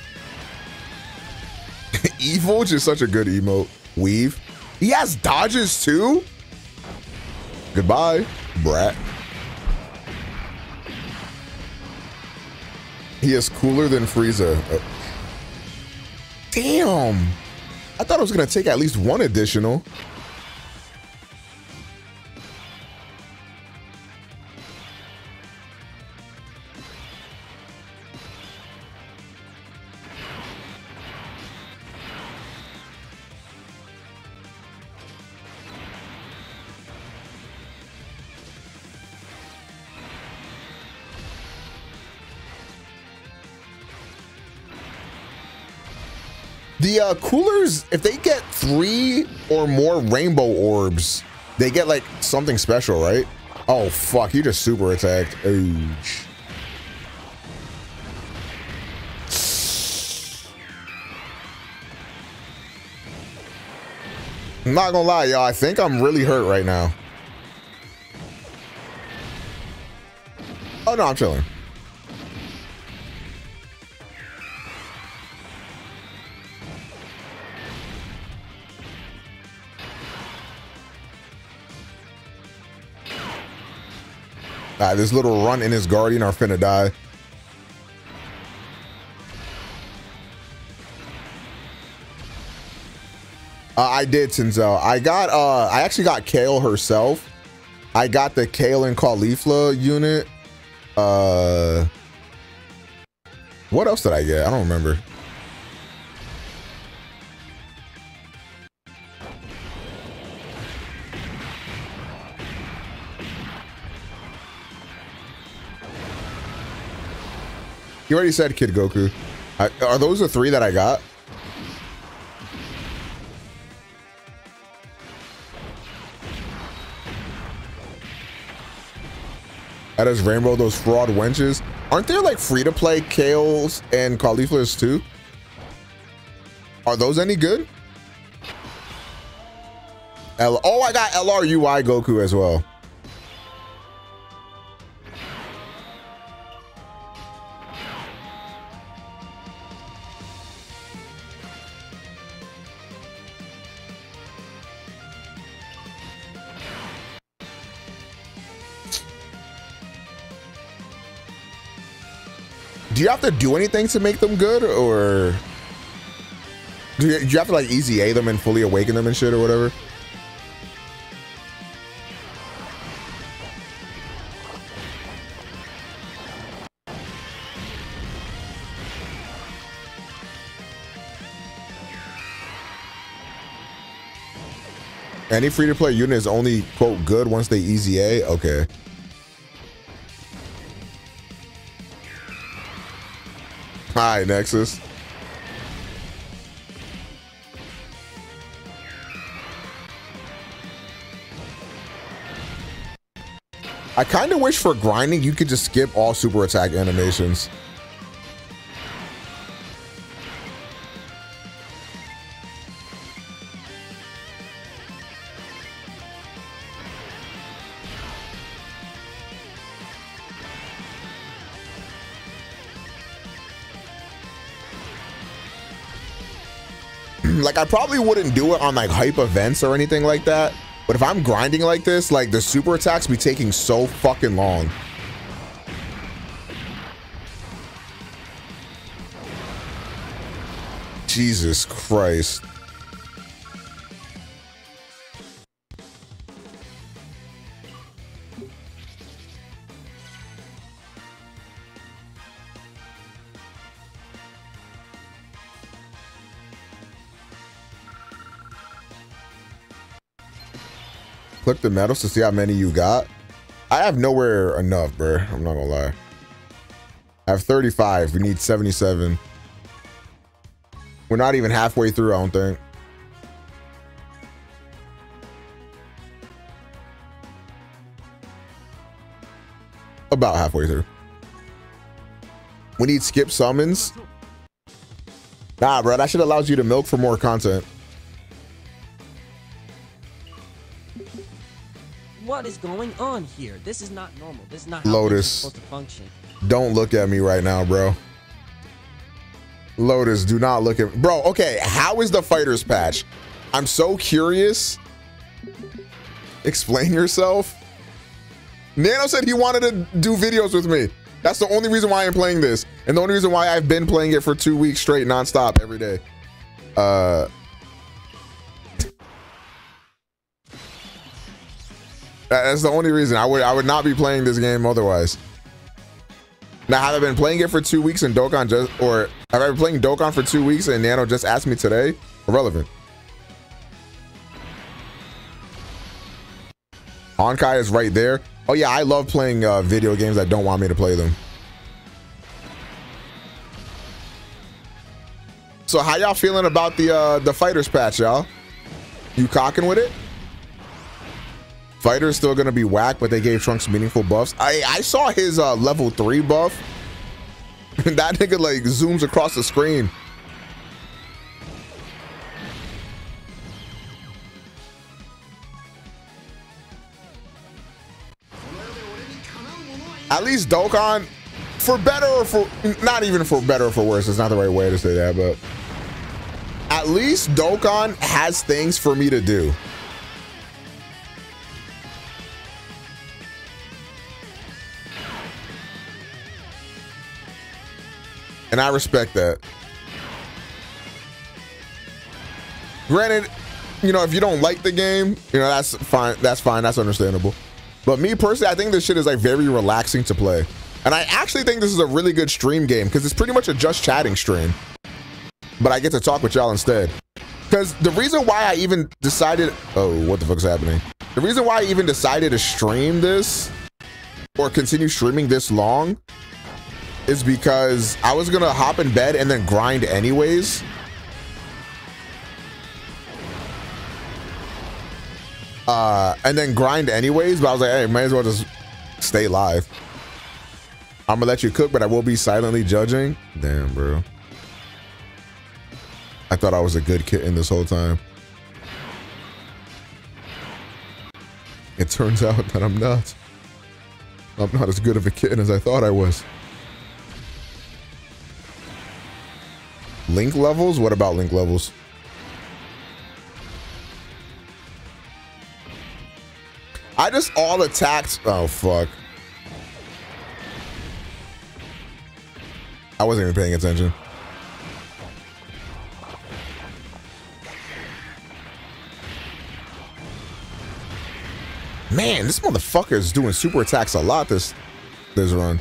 Evil, just such a good emote. Weave. He has dodges too? Goodbye, brat. He is cooler than Frieza. Uh, damn. I thought I was going to take at least one additional. if they get three or more rainbow orbs, they get like something special, right? Oh fuck, you just super attacked. Ouch. I'm not gonna lie, y'all. I think I'm really hurt right now. Oh no, I'm chilling. Right, this little run and his guardian are finna die. Uh, I did, Tenzel. I got, uh, I actually got Kale herself. I got the Kale and Caulifla unit. Uh, what else did I get? I don't remember. You already said Kid Goku. I, are those the three that I got? That is Rainbow, those fraud wenches. Aren't there like free-to-play Kales and Cauliflowers too? Are those any good? L oh, I got LRUI Goku as well. do you have to do anything to make them good, or do you, do you have to like EZA them and fully awaken them and shit or whatever? Any free to play unit is only quote good once they EZA. Okay. Hi, Nexus. I kind of wish for grinding you could just skip all super attack animations. like I probably wouldn't do it on like hype events or anything like that. But if I'm grinding like this, like the super attacks be taking so fucking long. Jesus Christ. the medals to see how many you got. I have nowhere enough, bro. I'm not gonna lie. I have 35. We need 77. We're not even halfway through, I don't think. About halfway through. We need skip summons. Nah, bro, that shit allows you to milk for more content.
is going on here? This is not normal. This is not Lotus. supposed to function.
Don't look at me right now, bro. Lotus, do not look at me, bro. Okay, how is the fighters patch? I'm so curious. Explain yourself. Nano said he wanted to do videos with me. That's the only reason why I'm playing this, and the only reason why I've been playing it for two weeks straight, nonstop, every day. Uh. That's the only reason I would I would not be playing this game otherwise. Now, have I been playing it for two weeks and Dokkan just, or have I been playing Dokkan for two weeks and Nano just asked me today? Irrelevant. Honkai is right there. Oh yeah, I love playing uh, video games that don't want me to play them. So how y'all feeling about the uh, the fighters patch, y'all? You cocking with it? Fighter's still gonna be whack, but they gave Trunks meaningful buffs. I I saw his uh, level three buff. that nigga like zooms across the screen. At least Dokkan, for better or for not even for better or for worse, it's not the right way to say that, but at least Dokkan has things for me to do. And I respect that. Granted, you know, if you don't like the game, you know, that's fine. That's fine. That's understandable. But me personally, I think this shit is like very relaxing to play. And I actually think this is a really good stream game because it's pretty much a just chatting stream. But I get to talk with y'all instead. Because the reason why I even decided, oh, what the fuck is happening? The reason why I even decided to stream this or continue streaming this long is because I was going to hop in bed and then grind anyways. Uh, and then grind anyways, but I was like, hey, might as well just stay live. I'm gonna let you cook, but I will be silently judging. Damn, bro. I thought I was a good kitten this whole time. It turns out that I'm not. I'm not as good of a kitten as I thought I was. Link levels? What about link levels? I just all attacked. Oh, fuck. I wasn't even paying attention. Man, this motherfucker is doing super attacks a lot this this run.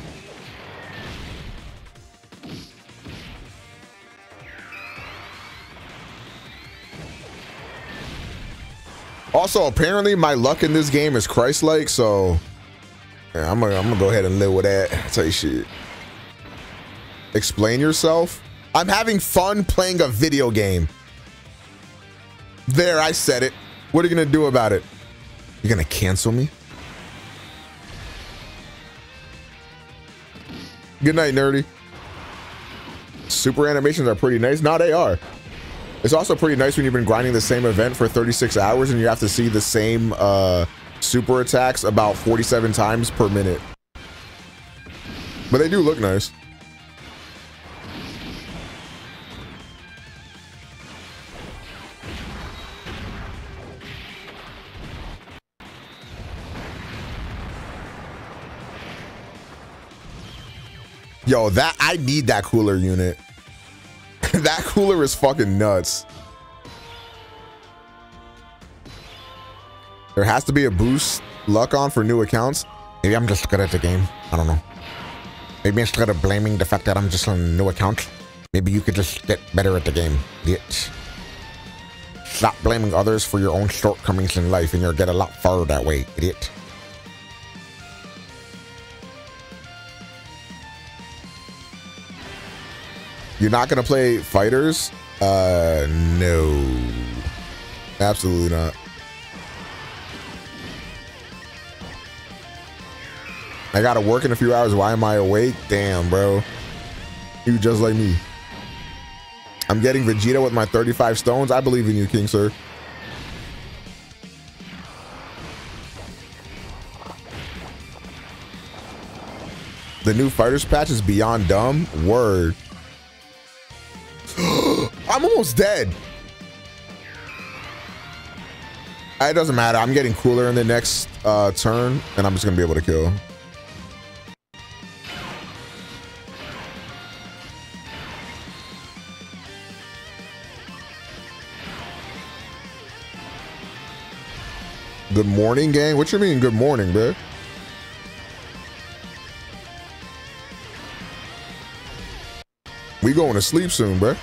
Also, apparently my luck in this game is Christ-like, so yeah, I'm gonna I'm gonna go ahead and live with that. I'll tell you shit. Explain yourself. I'm having fun playing a video game. There, I said it. What are you gonna do about it? You're gonna cancel me? Good night, nerdy. Super animations are pretty nice. Now they are. It's also pretty nice when you've been grinding the same event for 36 hours and you have to see the same uh, super attacks about 47 times per minute. But they do look nice. Yo, that I need that cooler unit. that cooler is fucking nuts. There has to be a boost luck on for new accounts. Maybe I'm just good at the game. I don't know. Maybe instead of blaming the fact that I'm just on a new account, maybe you could just get better at the game. Bitch. Stop blaming others for your own shortcomings in life and you'll get a lot farther that way, idiot. You're not gonna play fighters? Uh, no, absolutely not. I gotta work in a few hours. Why am I awake? Damn, bro. You just like me. I'm getting Vegeta with my 35 stones. I believe in you, King Sir. The new fighters patch is beyond dumb. Word. I'm almost dead. Uh, it doesn't matter. I'm getting cooler in the next uh, turn, and I'm just going to be able to kill. Good morning, gang? What you mean, good morning, bro? We going to sleep soon, bro.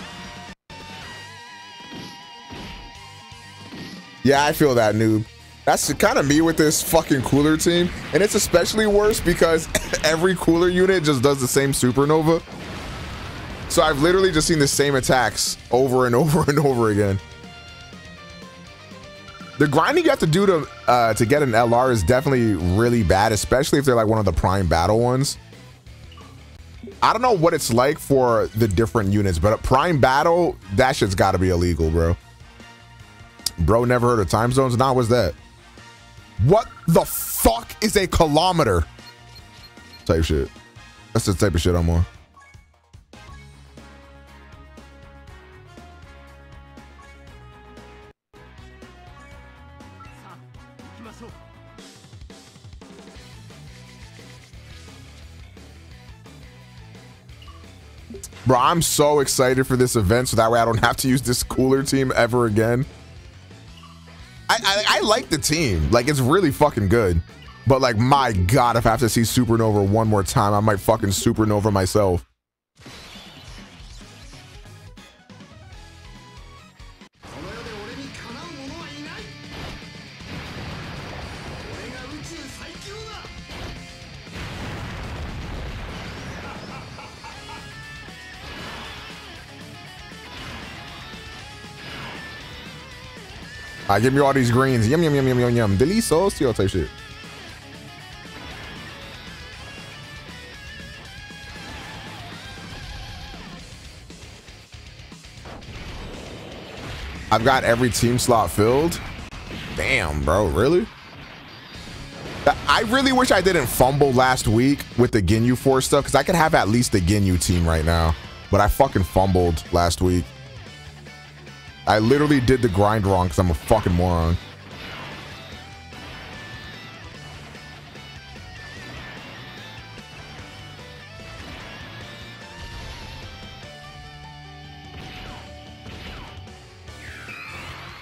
Yeah, I feel that, noob. That's kind of me with this fucking cooler team. And it's especially worse because every cooler unit just does the same supernova. So I've literally just seen the same attacks over and over and over again. The grinding you have to do to uh, to get an LR is definitely really bad, especially if they're like one of the prime battle ones. I don't know what it's like for the different units, but a prime battle, that shit's got to be illegal, bro. Bro, never heard of time zones? Nah, what's that? What the fuck is a kilometer? Type shit. That's the type of shit I'm on. Bro, I'm so excited for this event so that way I don't have to use this cooler team ever again. I, I, I like the team. Like, it's really fucking good. But, like, my God, if I have to see Supernova one more time, I might fucking Supernova myself. I give me all these greens. Yum, yum, yum, yum, yum, yum. Delicioso type shit. I've got every team slot filled. Damn, bro, really? I really wish I didn't fumble last week with the Ginyu Force stuff because I could have at least the Ginyu team right now. But I fucking fumbled last week. I literally did the grind wrong because I'm a fucking moron.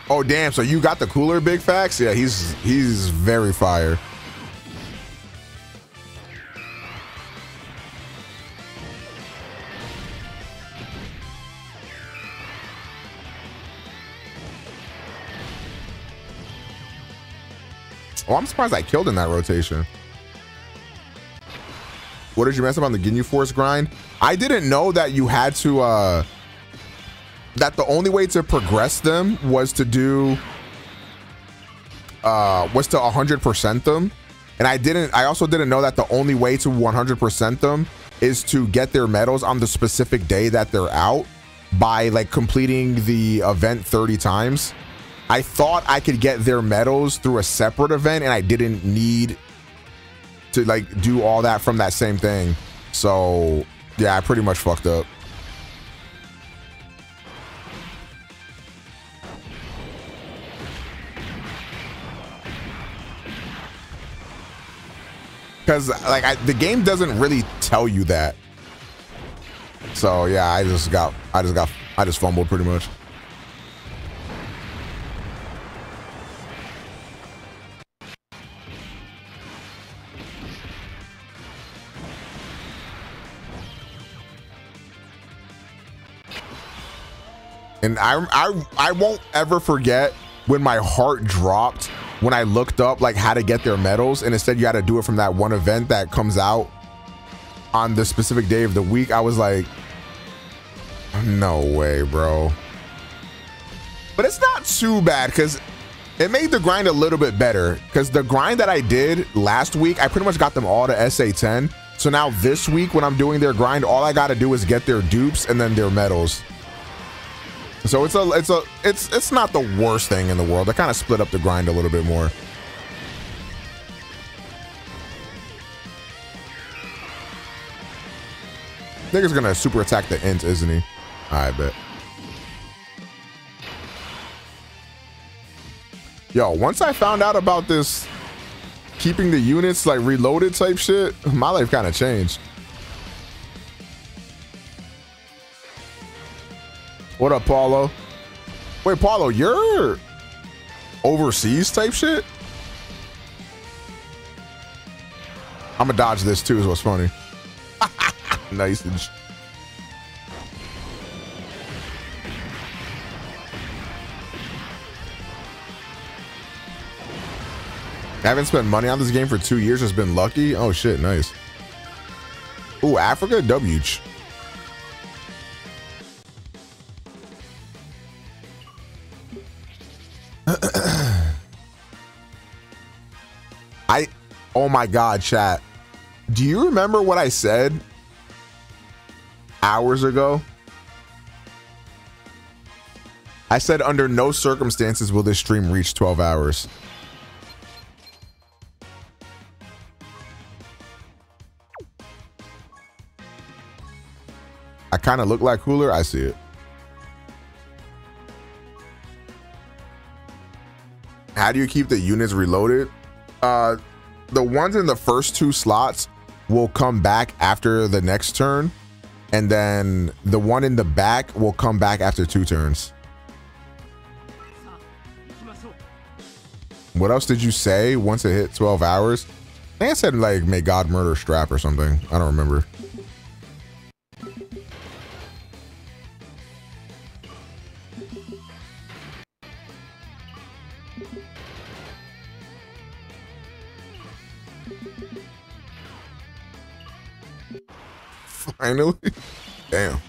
Oh damn! So you got the cooler, big facts? Yeah, he's he's very fire. Oh, I'm surprised I killed in that rotation. What did you mess up on the Ginyu Force grind? I didn't know that you had to, uh, that the only way to progress them was to do, uh, was to 100% them. And I didn't, I also didn't know that the only way to 100% them is to get their medals on the specific day that they're out by like completing the event 30 times. I thought I could get their medals through a separate event, and I didn't need to like do all that from that same thing. So yeah, I pretty much fucked up. Because like I, the game doesn't really tell you that. So yeah, I just got, I just got, I just fumbled pretty much. And I, I, I won't ever forget when my heart dropped when I looked up like how to get their medals. And instead you had to do it from that one event that comes out on the specific day of the week. I was like, no way, bro. But it's not too bad because it made the grind a little bit better because the grind that I did last week, I pretty much got them all to SA10. So now this week when I'm doing their grind, all I got to do is get their dupes and then their medals. So it's a it's a it's it's not the worst thing in the world. I kind of split up the grind a little bit more. I think he's gonna super attack the end, isn't he? I bet. Yo, once I found out about this keeping the units like reloaded type shit, my life kind of changed. What up, Paulo? Wait, Paulo, you're overseas type shit? I'm gonna dodge this too, is what's funny. nice and. I haven't spent money on this game for two years. It's been lucky. Oh shit, nice. Ooh, Africa W. I, oh my God, chat. Do you remember what I said hours ago? I said under no circumstances will this stream reach 12 hours. I kind of look like Cooler. I see it. how do you keep the units reloaded? Uh, the ones in the first two slots will come back after the next turn, and then the one in the back will come back after two turns. What else did you say once it hit 12 hours? I think I said, like, may God murder Strap or something. I don't remember. Finally? Damn.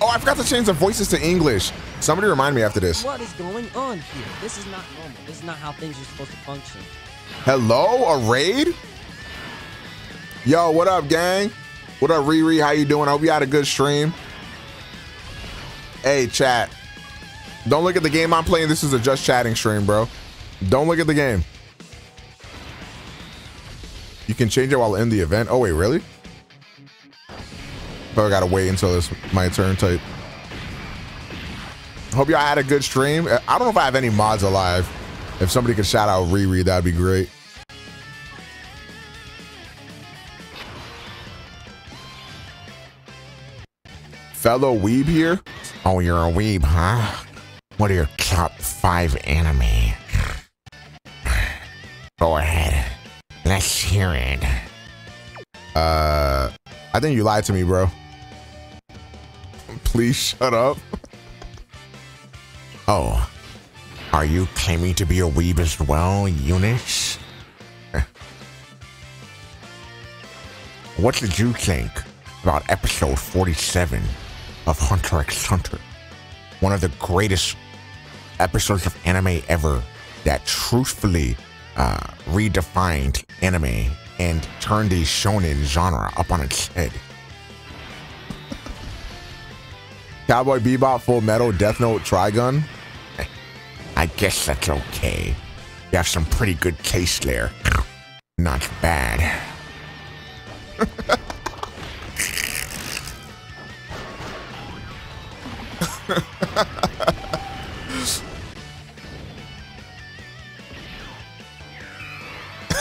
Oh, I forgot to change the voices to English. Somebody remind me after this.
What is
going on here? This is not normal. This is not how things are supposed to function.
Hello? A raid? Yo, what up, gang? What up, Riri? How you doing? I hope you had a good stream. Hey, chat. Don't look at the game I'm playing. This is a just chatting stream, bro. Don't look at the game. You can change it while in the event. Oh, wait, really? But I gotta wait until it's my turn type. Hope y'all had a good stream. I don't know if I have any mods alive. If somebody could shout out Riri, that'd be great. Fellow weeb here? Oh, you're a weeb, huh? What are your top five anime? Go ahead. Let's hear it. Uh, I think you lied to me, bro. Please shut up. oh, are you claiming to be a weeb as well, Eunice? what did you think about episode 47 of Hunter x Hunter? One of the greatest episodes of anime ever that truthfully uh, redefined anime and turned the shonen genre up on its head. Cowboy Bebop, Full Metal, Death Note, Trigun? Eh, I guess that's okay. You have some pretty good taste there.
Not bad.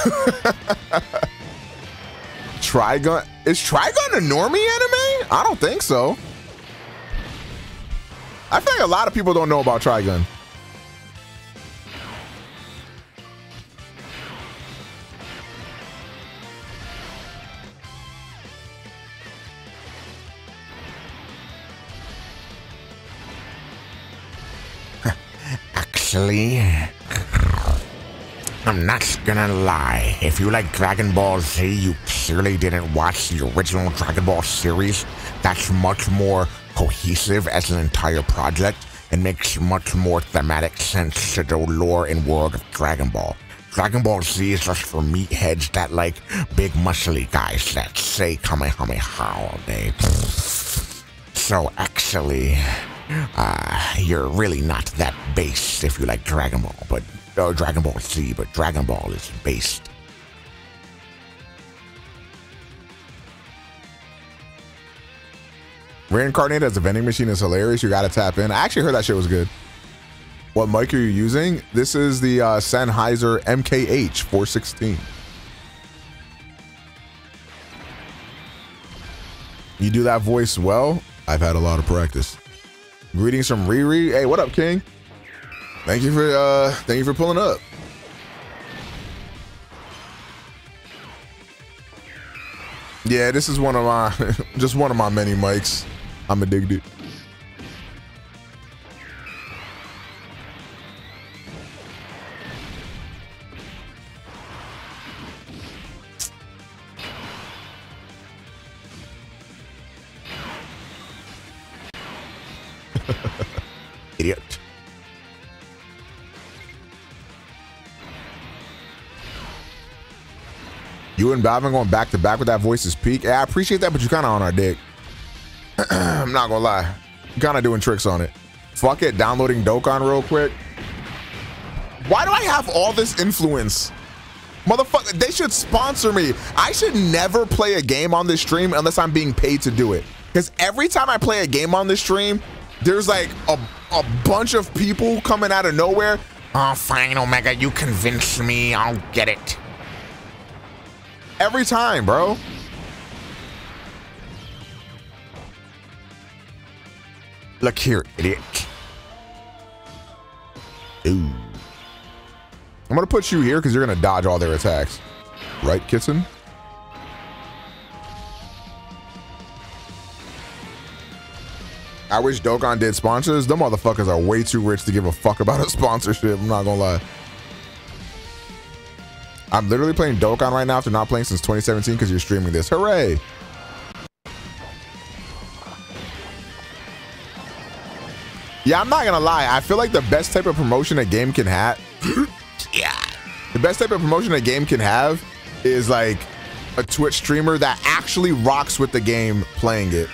Trigun is Trigun a normie anime? I don't think so. I think a lot of people don't know about Trigun. Actually, I'm not gonna lie. If you like Dragon Ball Z, you clearly didn't watch the original Dragon Ball series. That's much more cohesive as an entire project and makes much more thematic sense to the lore and world of Dragon Ball. Dragon Ball Z is just for meatheads that like big muscly guys that say Kamehameha all day. So actually, uh, you're really not that base if you like Dragon Ball, but no, Dragon Ball Z, but Dragon Ball is based. Reincarnated as a vending machine is hilarious. You gotta tap in. I actually heard that shit was good. What mic are you using? This is the uh, Sennheiser MKH 416. You do that voice well. I've had a lot of practice. Greetings from Riri. Hey, what up, King? Thank you for uh, thank you for pulling up. Yeah, this is one of my just one of my many mics. I'm addicted.
Idiot.
You and Balvin going back to back with that voice's peak. Yeah, I appreciate that, but you are kind of on our dick. I'm not gonna lie, you kind of doing tricks on it. Fuck it, downloading Dokkan real quick. Why do I have all this influence? Motherfucker, they should sponsor me. I should never play a game on this stream unless I'm being paid to do it. Because every time I play a game on this stream, there's like a, a bunch of people coming out of nowhere. Oh, fine, Omega, you convinced me. I'll get it every time, bro. Look here, idiot. Ooh. I'm gonna put you here because you're gonna dodge all their attacks. Right, Kitson? I wish Dokkan did sponsors. Them motherfuckers are way too rich to give a fuck about a sponsorship. I'm not gonna lie. I'm literally playing Dokkan right now after not playing since 2017 because you're streaming this. Hooray! Yeah, I'm not gonna lie. I feel like the best type of promotion a game can have. yeah. The best type of promotion a game can have is like a Twitch streamer that actually rocks with the game playing it.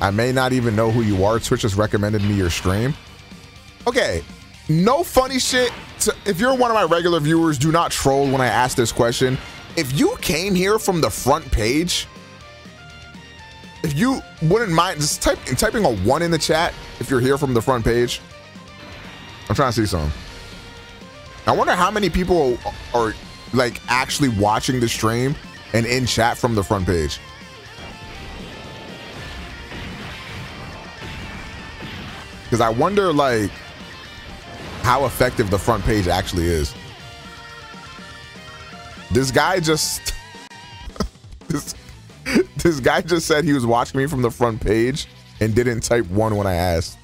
I may not even know who you are. Twitch has recommended me your stream. Okay, no funny shit. To, if you're one of my regular viewers, do not troll when I ask this question. If you came here from the front page, if you wouldn't mind just type, typing a one in the chat if you're here from the front page. I'm trying to see some. I wonder how many people are like actually watching the stream and in chat from the front page. Because I wonder, like, how effective the front page actually is. This guy just... this, this guy just said he was watching me from the front page and didn't type one when I asked.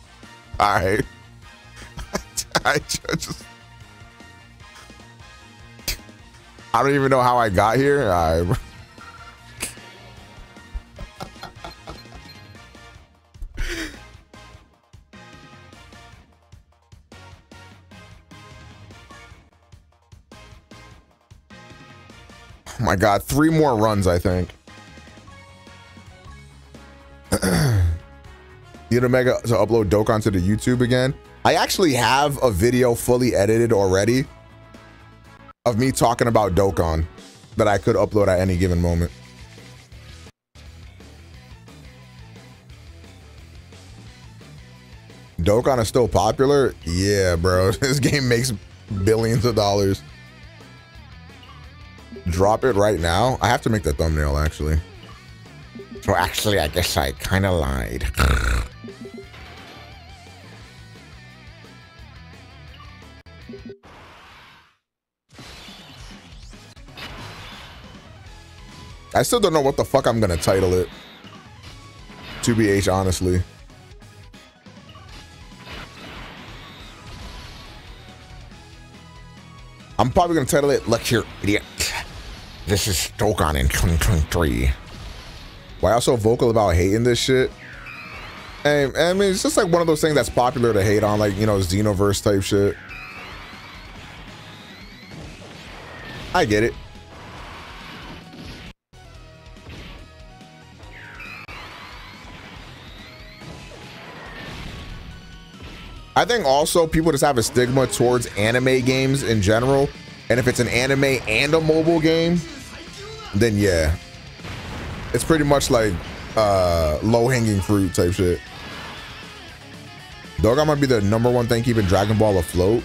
All right. I just... I don't even know how I got here. I... my god, three more runs, I think. Need Omega to upload Dokkan to the YouTube again. I actually have a video fully edited already of me talking about Dokkan that I could upload at any given moment. Dokkan is still popular? Yeah, bro. This game makes billions of dollars drop it right now. I have to make that thumbnail, actually. So actually, I guess I kind of lied. I still don't know what the fuck I'm gonna title it. To BH, honestly. I'm probably gonna title it "Look Here Idiot." This is Dokkan in 2023. Why y'all so vocal about hating this shit? And, I mean, it's just like one of those things that's popular to hate on, like, you know, Xenoverse type shit. I get it. I think also people just have a stigma towards anime games in general. And if it's an anime and a mobile game, then yeah. It's pretty much like uh, low-hanging fruit type shit. I might be the number one thing keeping Dragon Ball afloat.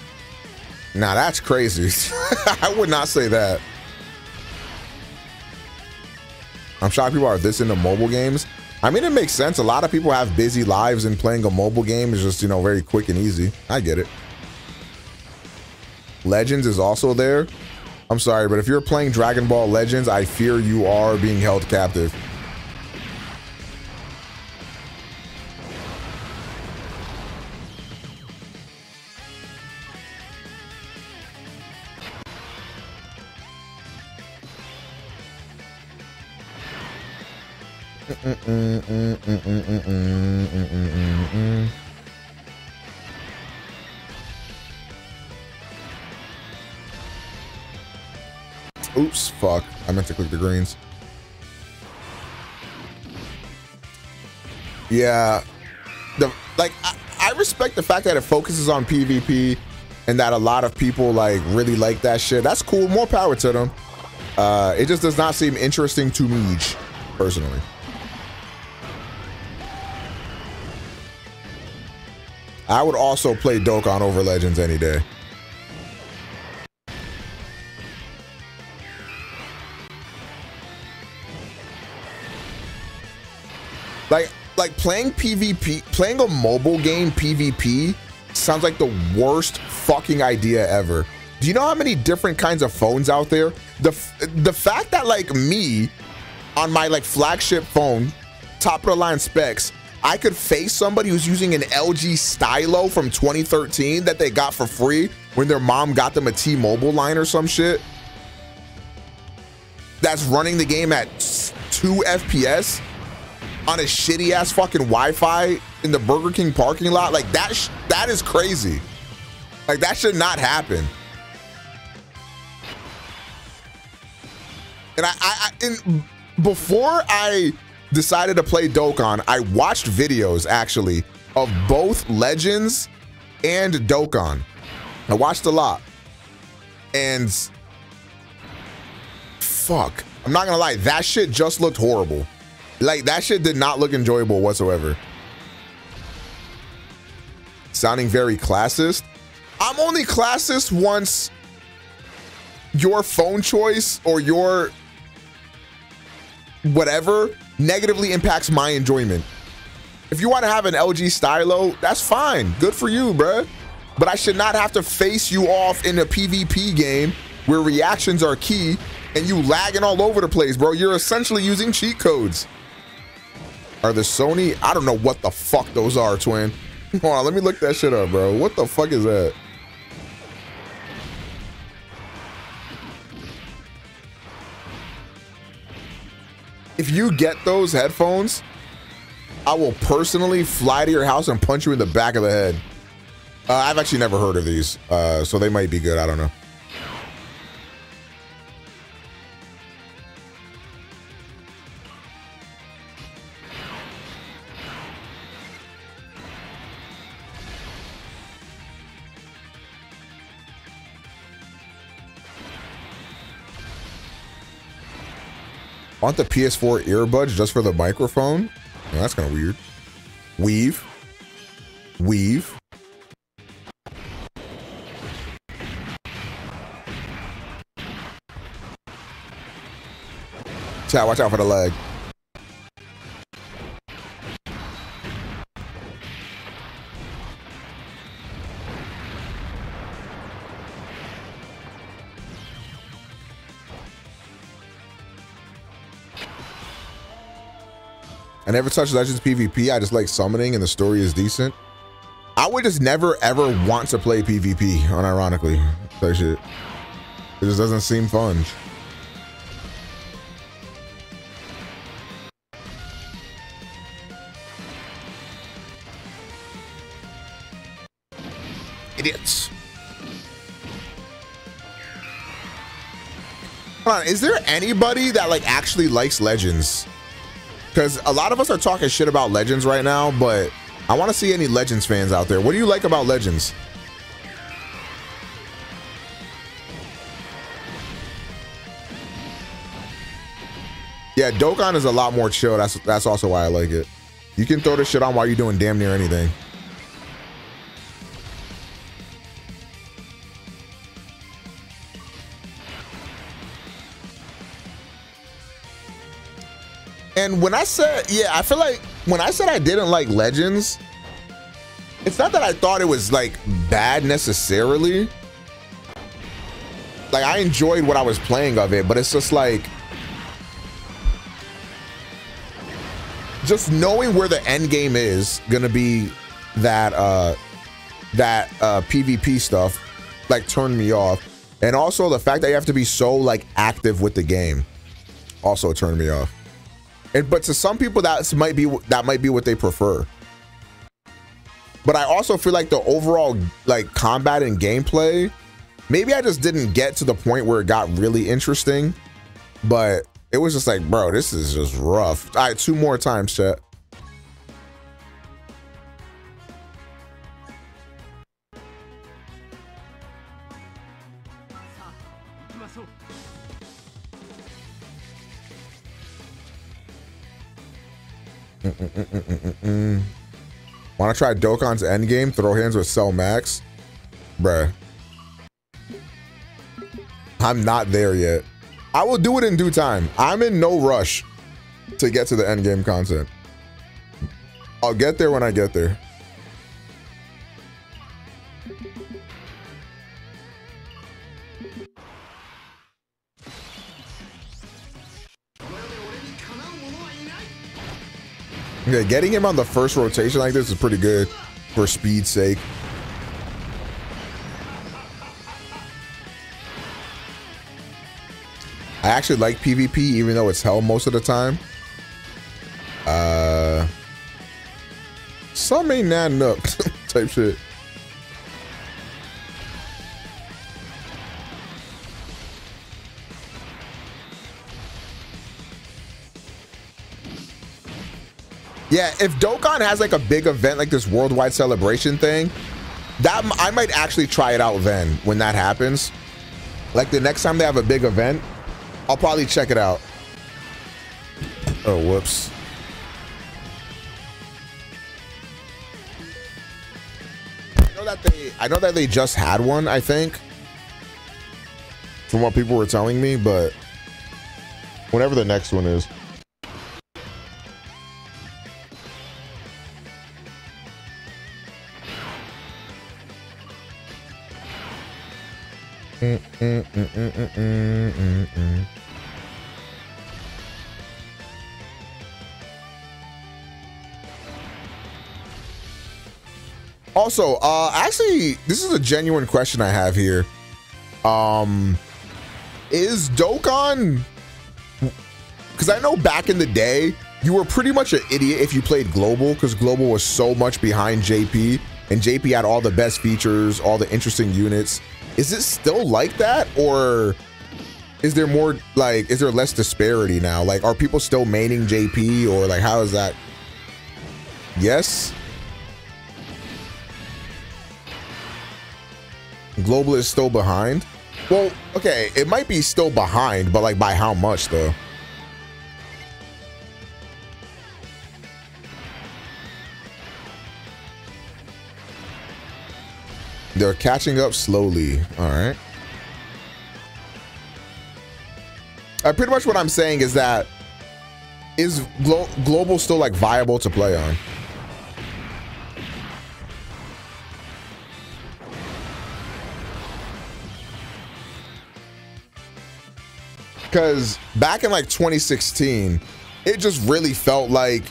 Now that's crazy. I would not say that. I'm shocked people are this into mobile games. I mean, it makes sense. A lot of people have busy lives, and playing a mobile game is just, you know, very quick and easy. I get it. Legends is also there. I'm sorry, but if you're playing Dragon Ball Legends, I fear you are being held captive.
Mm -mm -mm
Oops, fuck. I meant to click the greens. Yeah. The, like, I, I respect the fact that it focuses on PvP and that a lot of people, like, really like that shit. That's cool. More power to them. Uh, it just does not seem interesting to me, personally. I would also play Dokkan over Legends any day. Like like playing PvP, playing a mobile game PvP sounds like the worst fucking idea ever. Do you know how many different kinds of phones out there? The the fact that like me on my like flagship phone, top of the line specs, I could face somebody who's using an LG Stylo from 2013 that they got for free when their mom got them a T-Mobile line or some shit. That's running the game at 2 FPS on a shitty ass fucking Wi-Fi in the Burger King parking lot. Like that, that is crazy. Like that should not happen. And I, I, I in, before I decided to play Dokkan, I watched videos actually of both Legends and Dokkan. I watched a lot. And fuck, I'm not gonna lie, that shit just looked horrible. Like, that shit did not look enjoyable whatsoever. Sounding very classist. I'm only classist once your phone choice or your whatever negatively impacts my enjoyment. If you want to have an LG stylo, that's fine. Good for you, bro. But I should not have to face you off in a PvP game where reactions are key and you lagging all over the place, bro. You're essentially using cheat codes are the Sony. I don't know what the fuck those are, twin. Hold on, let me look that shit up, bro. What the fuck is that? If you get those headphones, I will personally fly to your house and punch you in the back of the head. Uh, I've actually never heard of these, uh, so they might be good. I don't know. Want the PS4 earbuds just for the microphone? that's kind of weird. Weave. Weave. Chat, watch out for the leg. I never touched Legends PvP. I just like summoning and the story is decent. I would just never ever want to play PvP, unironically. That shit. It just doesn't seem fun. Idiots. Hold on, is there anybody that like actually likes Legends? because a lot of us are talking shit about Legends right now, but I want to see any Legends fans out there. What do you like about Legends? Yeah, Dokkan is a lot more chill. That's that's also why I like it. You can throw this shit on while you're doing damn near anything. And when I said, yeah, I feel like when I said I didn't like Legends, it's not that I thought it was like bad necessarily. Like I enjoyed what I was playing of it, but it's just like just knowing where the end game is gonna be that uh that uh PvP stuff like turned me off. And also the fact that you have to be so like active with the game also turned me off. And but to some people that might be that might be what they prefer. But I also feel like the overall like combat and gameplay, maybe I just didn't get to the point where it got really interesting. But it was just like, bro, this is just rough. All right, two more times, chat. Mm -mm -mm Want to try Dokkan's endgame? Throw hands with Cell Max? Bruh. I'm not there yet. I will do it in due time. I'm in no rush to get to the endgame content. I'll get there when I get there. Yeah, getting him on the first rotation like this is pretty good for speed's sake. I actually like PvP, even though it's hell most of the time. Uh, some ain't adding enough type shit. Yeah, if Dokkan has like a big event like this worldwide celebration thing, that I might actually try it out then when that happens. Like the next time they have a big event, I'll probably check it out. Oh, whoops. I know that they I know that they just had one, I think. From what people were telling me, but whatever the next one is. Also, uh, actually, this is a genuine question I have here. Um, is Dokkan? Because I know back in the day, you were pretty much an idiot if you played global, because global was so much behind JP, and JP had all the best features, all the interesting units. Is it still like that or is there more like is there less disparity now? Like are people still maining JP or like how is that? Yes. Global is still behind. Well, okay, it might be still behind, but like by how much though? They're catching up slowly. All right. Uh, pretty much what I'm saying is that is Glo global still like viable to play on? Because back in like 2016, it just really felt like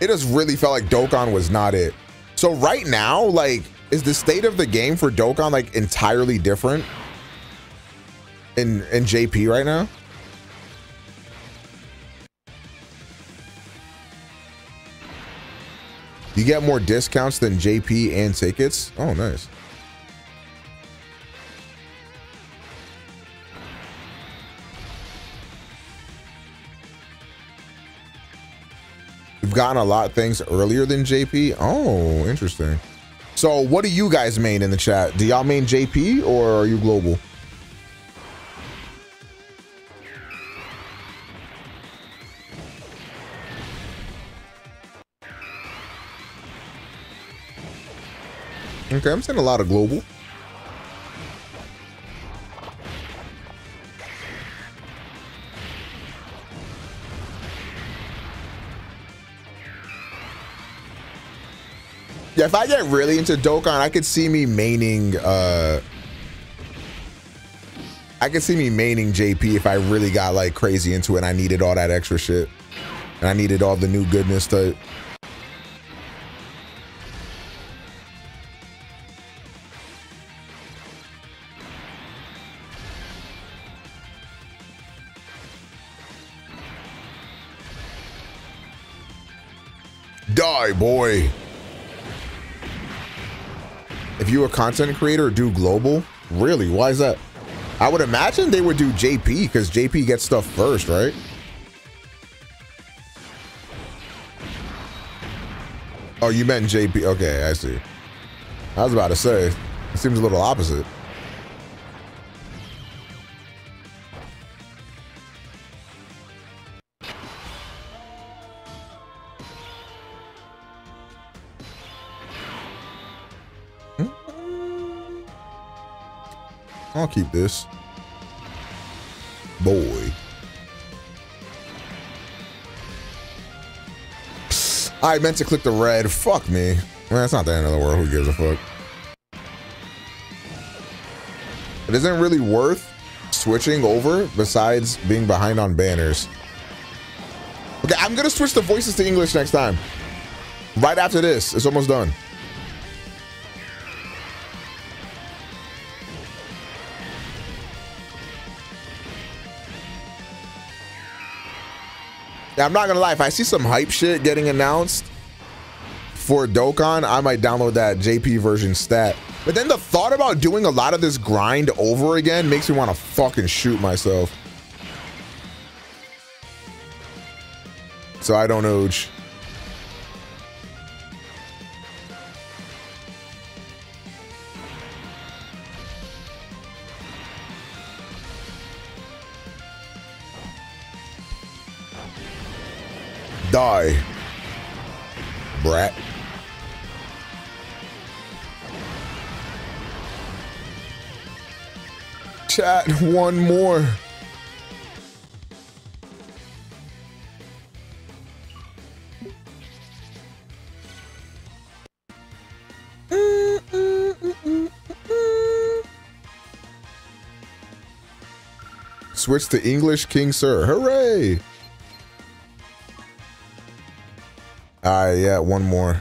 it just really felt like Dokkan was not it. So right now, like is the state of the game for Dokkan like entirely different in in JP right now? You get more discounts than JP and tickets. Oh, nice. You've gotten a lot of things earlier than JP. Oh, interesting. So what do you guys mean in the chat? Do y'all mean JP or are you global? Okay, I'm seeing a lot of global. Yeah, if I get really into Dokkan, I could see me maining. Uh, I could see me maining JP if I really got like crazy into it. and I needed all that extra shit, and I needed all the new goodness to. Die, boy if you're a content creator, do global. Really? Why is that? I would imagine they would do JP because JP gets stuff first, right? Oh, you meant JP. Okay, I see. I was about to say, it seems a little opposite. I'll keep this. Boy. I meant to click the red. Fuck me. Man, that's not the end of the world. Who gives a fuck? It isn't really worth switching over besides being behind on banners. Okay, I'm going to switch the voices to English next time. Right after this. It's almost done. I'm not gonna lie, if I see some hype shit getting announced for Dokkan, I might download that JP version stat. But then the thought about doing a lot of this grind over again makes me want to fucking shoot myself. So I don't know. Die. Brat. Chat, one more. Switch to English King Sir. Hooray! All right, yeah, one more.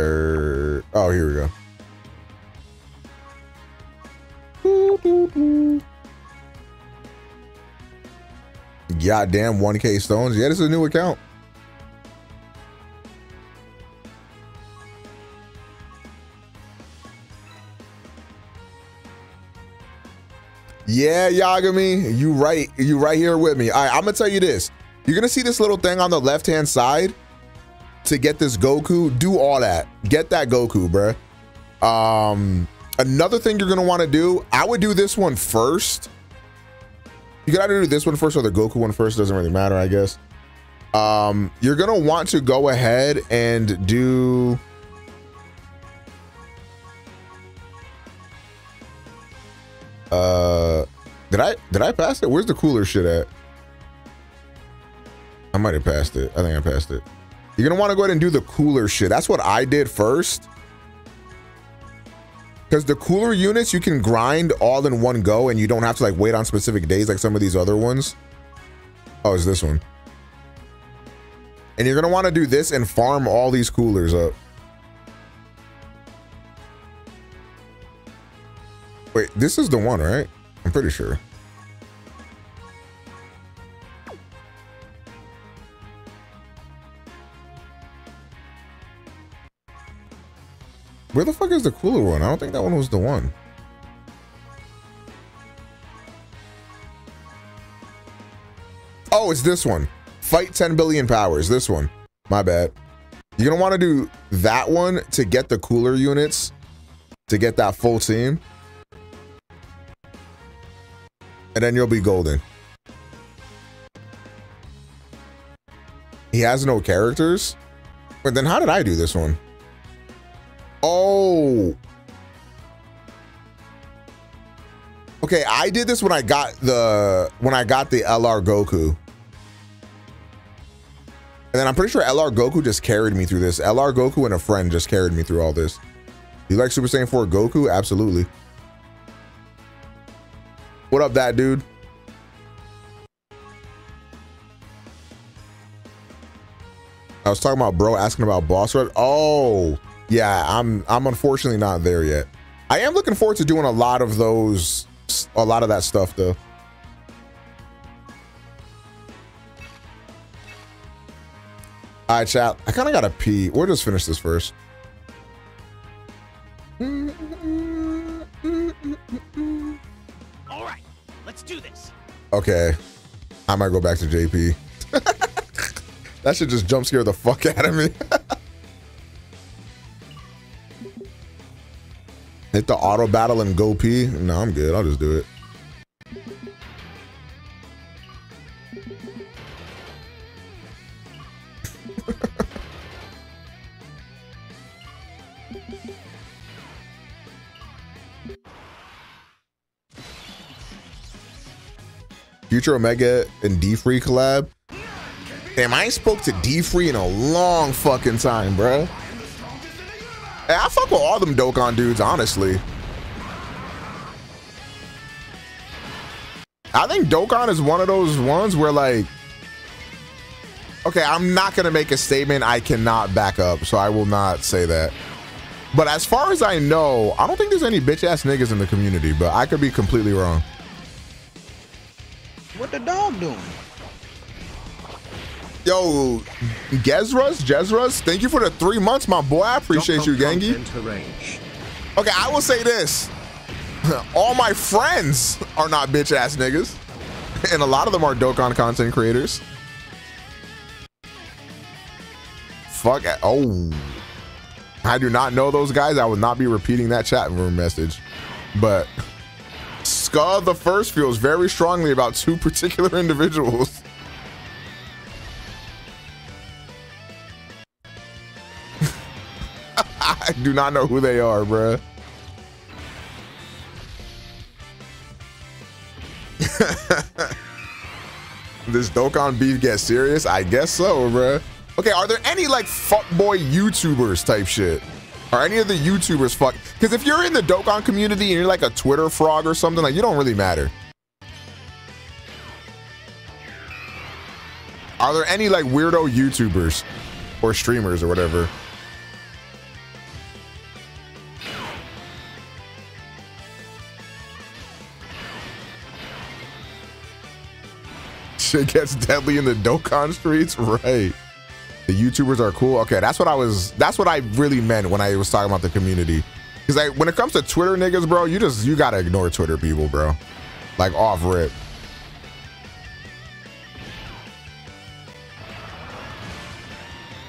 Er, oh, here we go. Goddamn 1K stones. Yeah, this is a new account. Yeah, Yagami, you right, you right here with me. All right, I'm gonna tell you this. You're gonna see this little thing on the left-hand side to get this Goku. Do all that. Get that Goku, bruh. Um, another thing you're gonna want to do. I would do this one first. You gotta do this one first or the Goku one first. Doesn't really matter, I guess. Um, you're gonna want to go ahead and do. Uh, did I did I pass it? Where's the cooler shit at? I might have passed it. I think I passed it. You're gonna want to go ahead and do the cooler shit. That's what I did first. Because the cooler units you can grind all in one go and you don't have to like wait on specific days like some of these other ones. Oh, it's this one. And you're gonna want to do this and farm all these coolers up. Wait, this is the one, right? I'm pretty sure. Where the fuck is the cooler one? I don't think that one was the one. Oh, it's this one. Fight 10 billion powers. This one. My bad. You're going to want to do that one to get the cooler units to get that full team and then you'll be golden. He has no characters? But then how did I do this one?
Oh.
Okay, I did this when I got the when I got the LR Goku. And then I'm pretty sure LR Goku just carried me through this. LR Goku and a friend just carried me through all this. You like Super Saiyan 4 Goku? Absolutely. What up, that dude? I was talking about bro asking about boss rush. Oh, yeah, I'm I'm unfortunately not there yet. I am looking forward to doing a lot of those a lot of that stuff though. All right, chat. I kind of got to pee. We'll just finish this first. Okay. I might go back to JP. that should just jump scare the fuck out of me. Hit the auto battle and go pee. No, I'm good. I'll just do it. Future Omega and D Free collab. Damn, I ain't spoke to D Free in a long fucking time, bro. Hey, I fuck with all them Dokkan dudes, honestly. I think Dokkan is one of those ones where like Okay, I'm not gonna make a statement I cannot back up, so I will not say that. But as far as I know, I don't think there's any bitch ass niggas in the community, but I could be completely wrong dog doing? Yo, Gezras, Gezras, thank you for the three months, my boy. I appreciate Stop you,
Gangi.
Okay, I will say this. All my friends are not bitch ass niggas. And a lot of them are Dokkan content creators. Fuck. Oh. I do not know those guys. I would not be repeating that chat room message. But God the First feels very strongly about two particular individuals. I do not know who they are, bruh. Does Dokkan beef get serious? I guess so, bruh. Okay, are there any like fuckboy YouTubers type shit? Are any of the YouTubers fuck. Because if you're in the Dokkan community and you're like a Twitter frog or something, like you don't really matter. Are there any like weirdo YouTubers or streamers or whatever? Shit gets deadly in the Dokkan streets, right? The YouTubers are cool. Okay, that's what I was. That's what I really meant when I was talking about the community. Because like, when it comes to Twitter niggas, bro, you just you gotta ignore Twitter people, bro. Like off rip.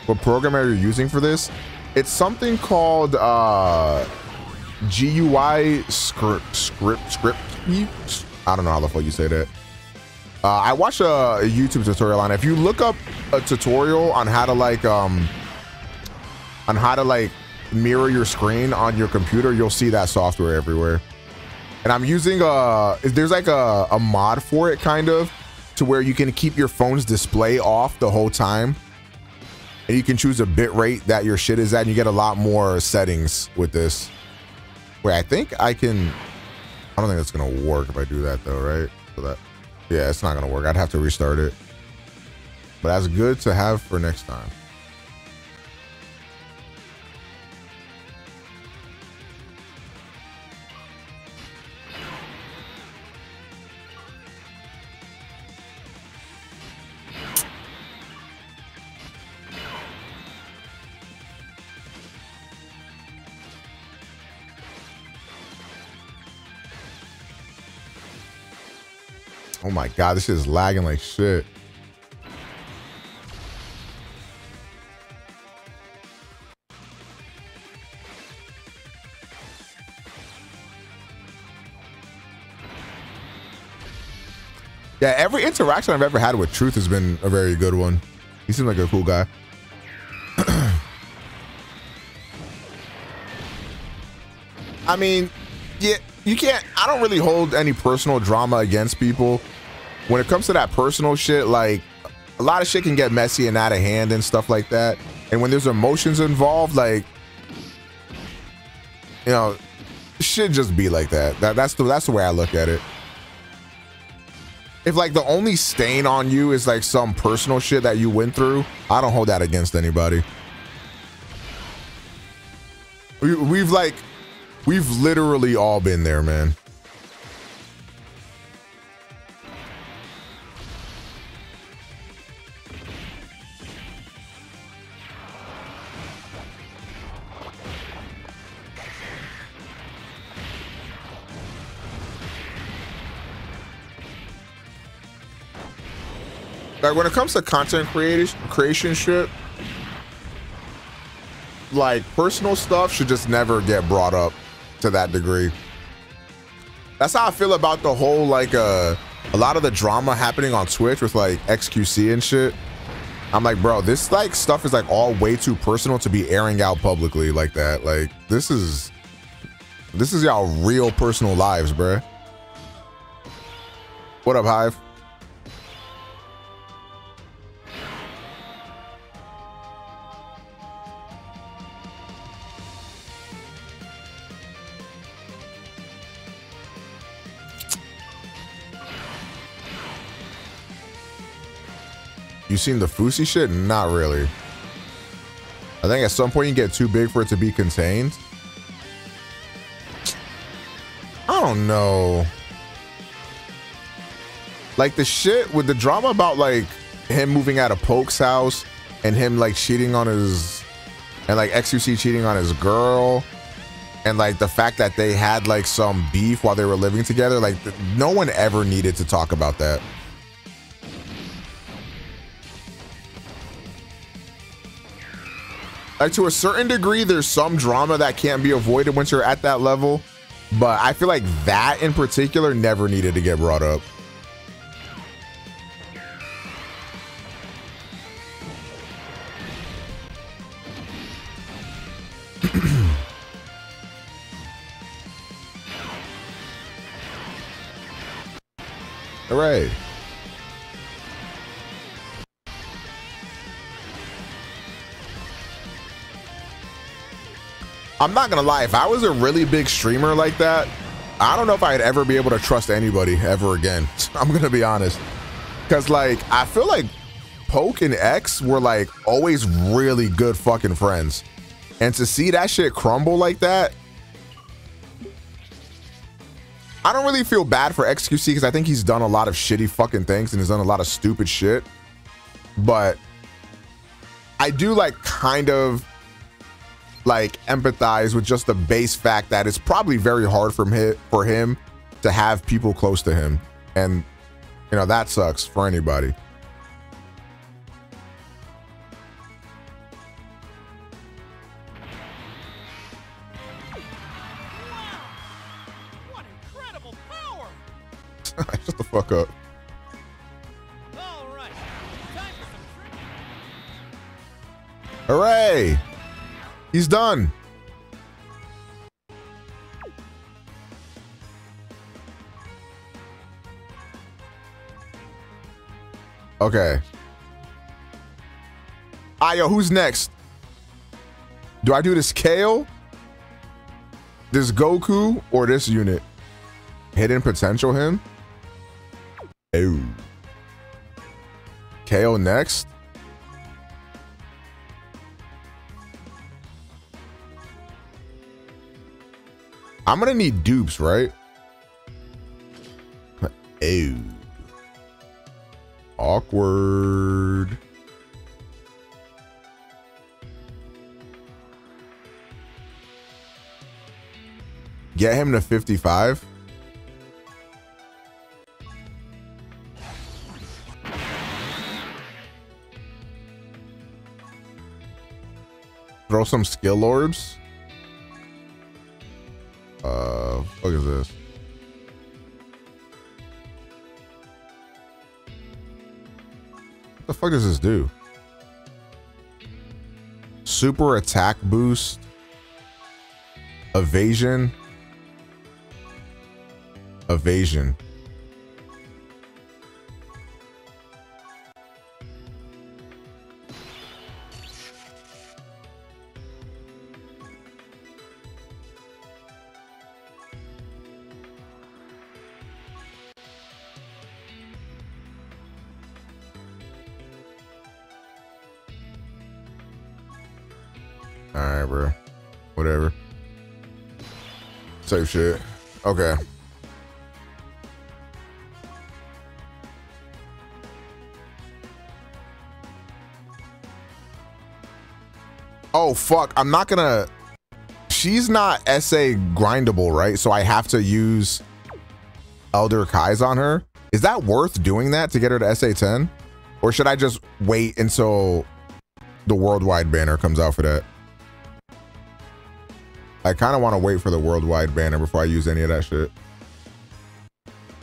What program are you using for this? It's something called uh, GUI script script script. I don't know how the fuck you say that. Uh, I watched a YouTube tutorial on it. If you look up a tutorial on how to like, um, on how to like mirror your screen on your computer, you'll see that software everywhere. And I'm using a, uh, there's like a, a mod for it kind of to where you can keep your phone's display off the whole time. And you can choose a bit rate that your shit is at and you get a lot more settings with this. Wait, I think I can, I don't think that's gonna work if I do that though, right? So that, yeah, it's not going to work. I'd have to restart it. But that's good to have for next time. Oh my god, this is lagging like shit. Yeah, every interaction I've ever had with Truth has been a very good one. He seems like a cool guy. I mean, yeah, you can't. I don't really hold any personal drama against people when it comes to that personal shit, like a lot of shit can get messy and out of hand and stuff like that. And when there's emotions involved, like you know, should just be like that. that. That's the that's the way I look at it. If like the only stain on you is like some personal shit that you went through, I don't hold that against anybody. We, we've like, we've literally all been there, man. like when it comes to content creators creation shit like personal stuff should just never get brought up to that degree that's how i feel about the whole like uh a lot of the drama happening on twitch with like xqc and shit i'm like bro this like stuff is like all way too personal to be airing out publicly like that like this is this is y'all real personal lives bruh what up hive You seen the Fusi shit? Not really. I think at some point you get too big for it to be contained. I don't know. Like the shit with the drama about like him moving out of Poke's house and him like cheating on his and like XQC cheating on his girl and like the fact that they had like some beef while they were living together like no one ever needed to talk about that Like to a certain degree, there's some drama that can't be avoided once you're at that level. But I feel like that in particular never needed to get brought up. All right. I'm not gonna lie, if I was a really big streamer like that, I don't know if I'd ever be able to trust anybody ever again. I'm gonna be honest. Cause like I feel like Poke and X were like always really good fucking friends. And to see that shit crumble like that, I don't really feel bad for XQC because I think he's done a lot of shitty fucking things and has done a lot of stupid shit. But I do like kind of like empathize with just the base fact that it's probably very hard for him for him to have people close to him, and you know that sucks for anybody. Shut the fuck up. All right. Hooray! He's done. Okay. Ah, yo, who's next? Do I do this Kale? This Goku or this unit? Hidden potential him? Oh. Kale next? I'm gonna need dupes, right? Ooh, Awkward. Get him to 55. Throw some skill orbs. Uh, fuck is this? What the fuck does this do? Super attack boost, evasion, evasion. Alright, bro. Whatever. Safe shit. Okay. Oh, fuck. I'm not gonna... She's not SA grindable, right? So I have to use Elder Kai's on her. Is that worth doing that to get her to SA 10? Or should I just wait until the worldwide banner comes out for that? I kind of want to wait for the worldwide banner before I use any of that shit.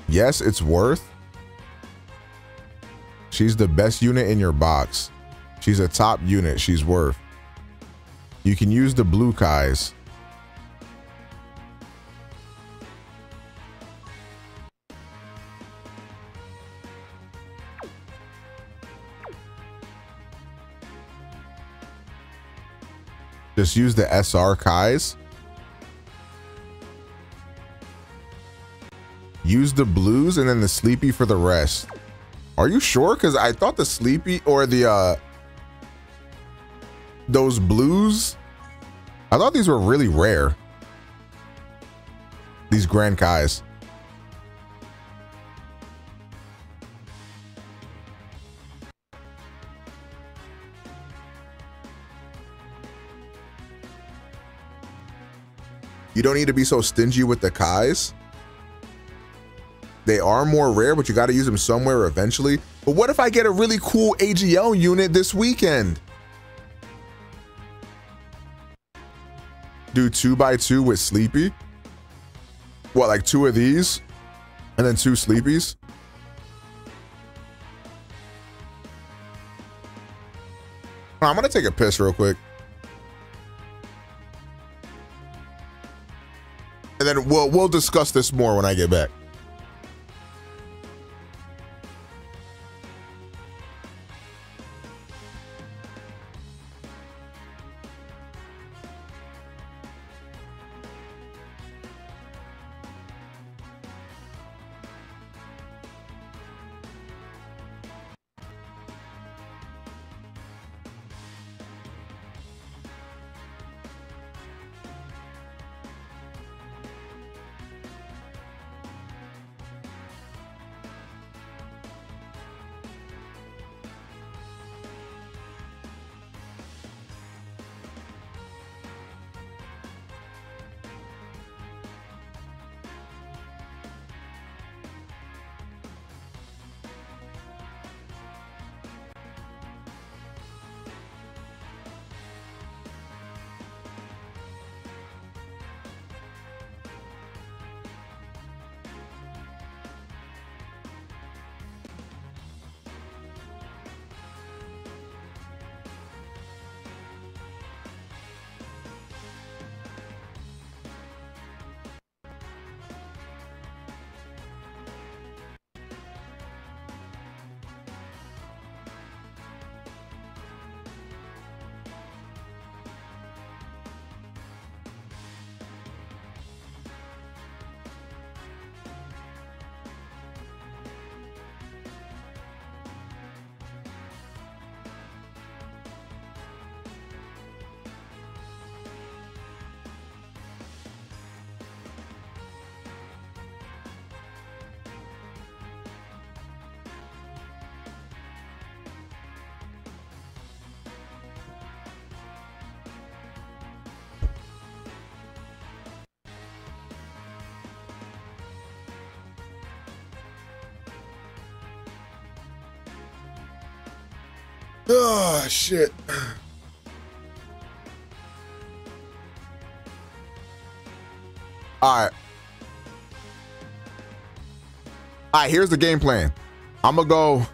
Yes, it's worth. She's the best unit in your box. She's a top unit. She's worth. You can use the blue guys. Just use the SR Kais. Use the blues and then the sleepy for the rest. Are you sure? Because I thought the sleepy or the, uh, those blues, I thought these were really rare. These Grand Kais. You don't need to be so stingy with the Kais. They are more rare, but you got to use them somewhere eventually. But what if I get a really cool AGL unit this weekend? Do two by two with Sleepy? What, like two of these? And then two Sleepies? I'm going to take a piss real quick. And then we'll, we'll discuss this more when I get back. shit. All right. All right, here's the game plan. I'm going to go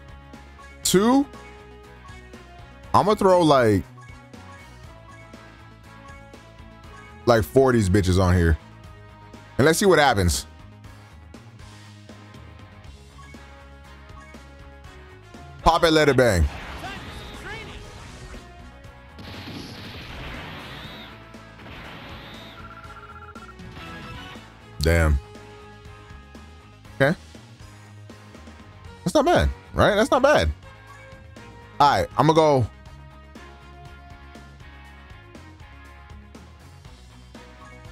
two. I'm going to throw like like 40s bitches on here. And let's see what happens. Pop it, let it bang. Damn. Okay. That's not bad, right? That's not bad. All right, I'm gonna go.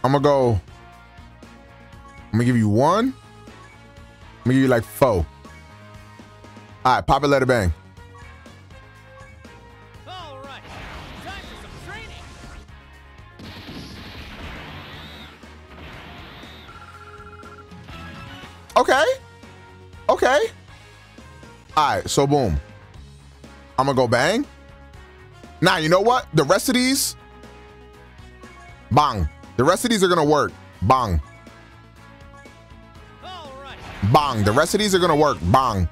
I'm gonna go. I'm gonna give you one. I'm gonna give you like four. All right, pop it, let it bang. right, so boom. I'm gonna go bang. Now, you know what? The rest of these, bang. The rest of these are gonna work. Bang. Bang. The rest of these are gonna work. Bang.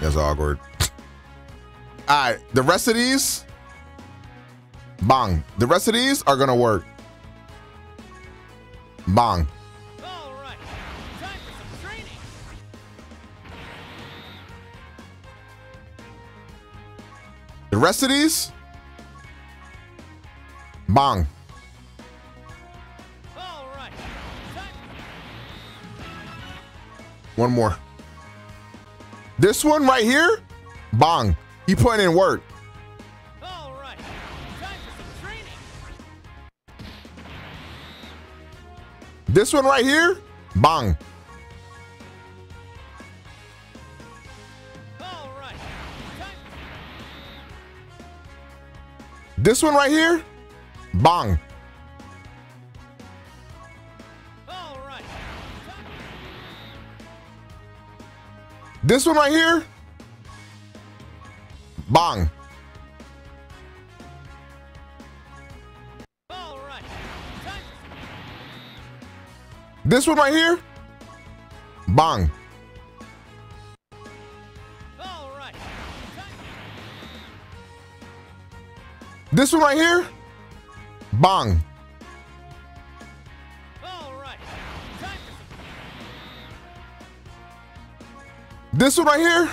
That's awkward. All right, the rest of these, bang. The rest of these are gonna work. Bang. rest of these? bong. One more. This one right here? bong. You putting in work. This one right here? bong. This one right here, bong. Right. This one right here, bong. Right. This one right here, bong. This one right here, bong. This one right here,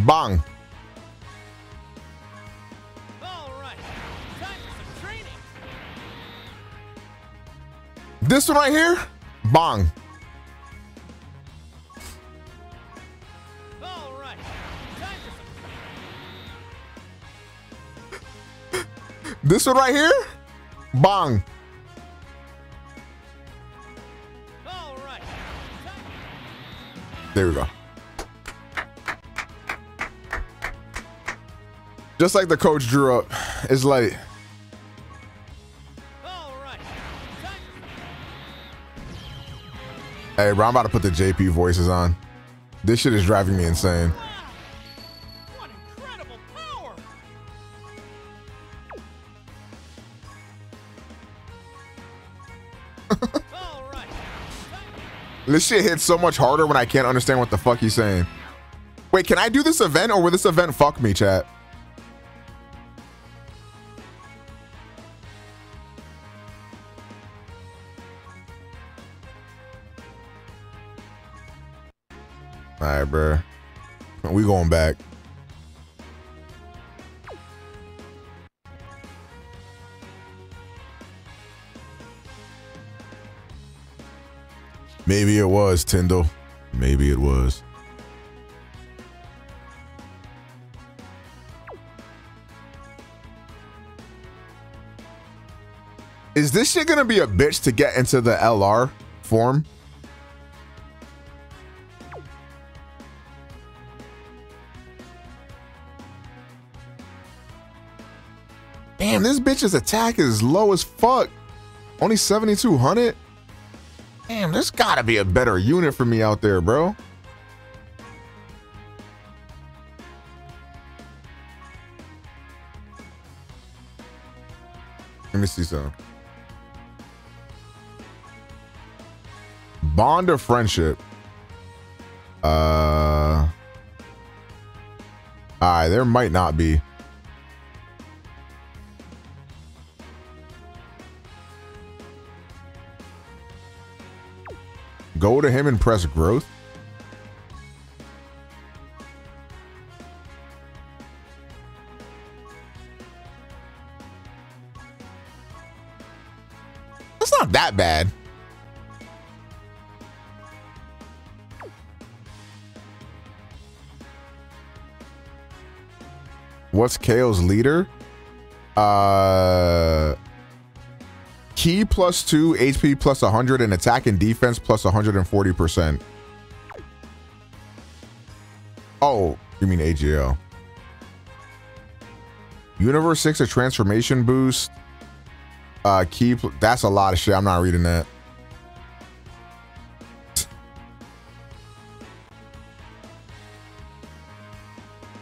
bong. This one right here, bong. This one right here? bong. There we go. Just like the coach drew up, it's like. Hey, bro, I'm about to put the JP voices on. This shit is driving me insane. this shit hits so much harder when I can't understand what the fuck he's saying. Wait, can I do this event or will this event fuck me, chat? All right, bro. We going back. Maybe it was, Tyndall. Maybe it was. Is this shit gonna be a bitch to get into the LR form? Damn, this bitch's attack is low as fuck. Only 7,200? Damn, there's gotta be a better unit for me out there, bro. Let me see some. Bond of friendship. Uh. All right, there might not be. Go to him and press growth. That's not that bad. What's Kale's leader? Uh Ki plus 2, HP plus 100, and attack and defense plus 140%. Oh, you mean AGL. Universe 6, a transformation boost. Uh, key, that's a lot of shit. I'm not reading that.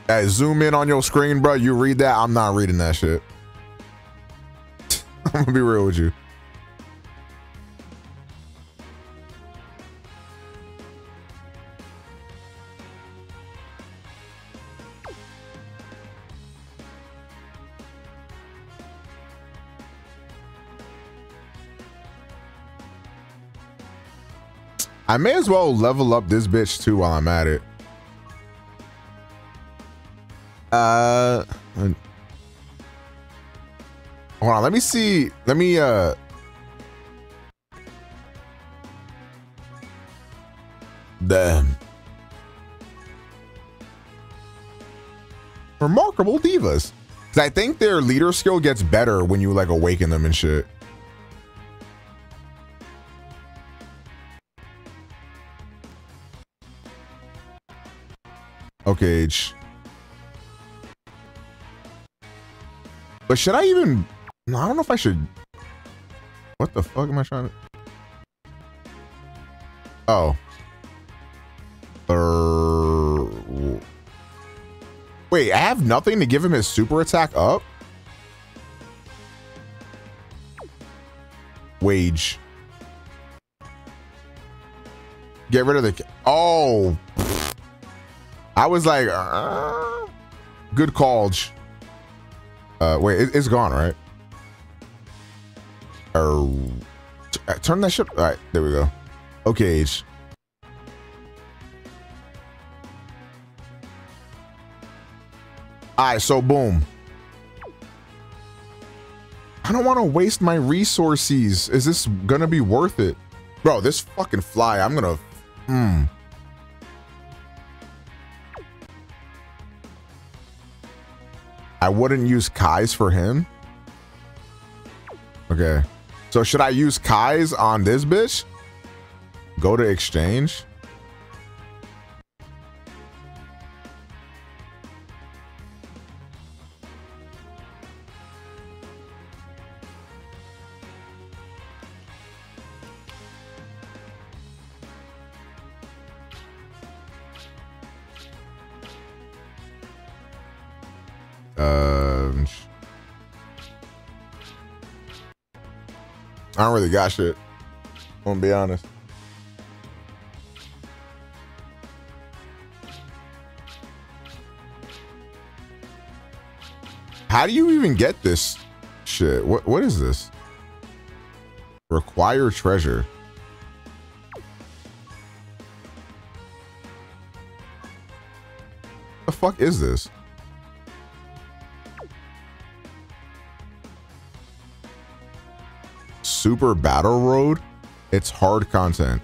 Hey, zoom in on your screen, bro. You read that. I'm not reading that shit. I'm gonna be real with you. I may as well level up this bitch too while I'm at it. Uh, hold on. Let me see. Let me, uh, damn. Remarkable divas. Cause I think their leader skill gets better when you like awaken them and shit. smoke age. But should I even... I don't know if I should... What the fuck am I trying to... Oh. Wait, I have nothing to give him his super attack up? Wage. Get rid of the... Oh, I was like, uh, good call. Uh, wait, it, has gone, right? Er, uh, turn that shit. All right, there we go. Okay. All right, so boom. I don't want to waste my resources. Is this going to be worth it? Bro, this fucking fly, I'm going to... Hmm. I wouldn't use Kai's for him. Okay. So should I use Kai's on this bitch? Go to exchange. really got shit. I'm gonna be honest. How do you even get this shit? What what is this? Require treasure. The fuck is this? Super Battle Road, it's hard content.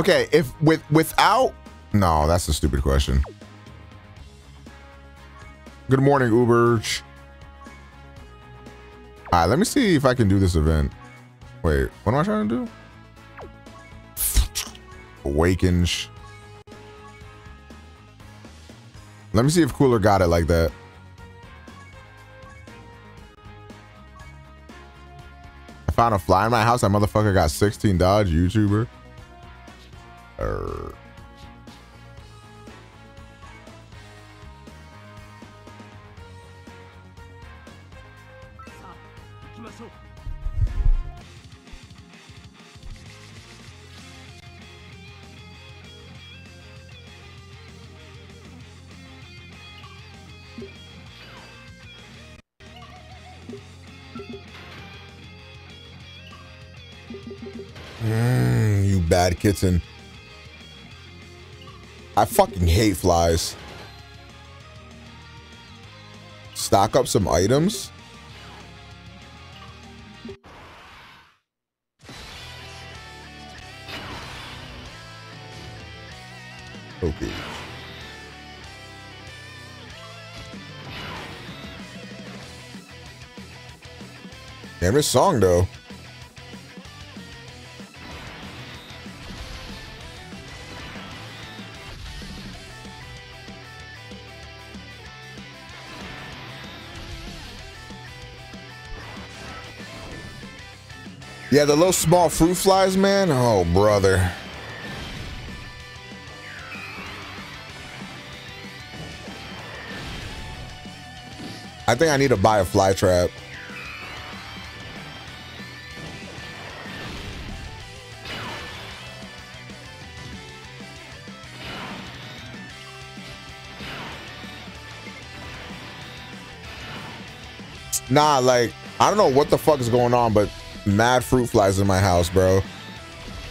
Okay, if with without no, that's a stupid question. Good morning, Uber. All right, let me see if I can do this event. Wait, what am I trying to do? Awaken. Let me see if Cooler got it like that. I found a fly in my house. That motherfucker got 16 dodge YouTuber. Wisconsin. I fucking hate flies. Stock up some items. Okay. Damn this song though. Yeah, the little small fruit flies, man. Oh, brother. I think I need to buy a fly trap. Nah, like, I don't know what the fuck is going on, but mad fruit flies in my house, bro.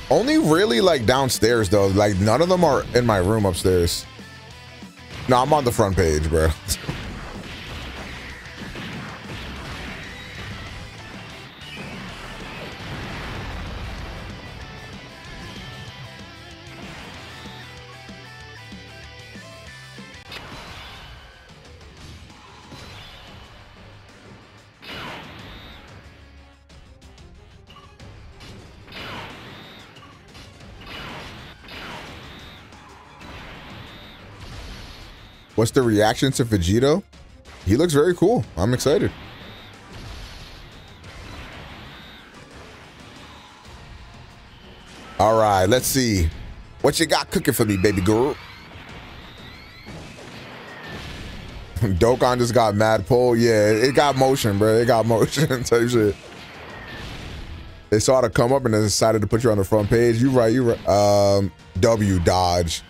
Only really like downstairs though. Like none of them are in my room upstairs. No, I'm on the front page, bro. What's the reaction to Vegito? He looks very cool. I'm excited. All right, let's see. What you got cooking for me, baby girl? Dokkan just got mad pull. Yeah, it got motion, bro. It got motion type shit. They saw to come up and then decided to put you on the front page. You right, you right. Um, W dodge.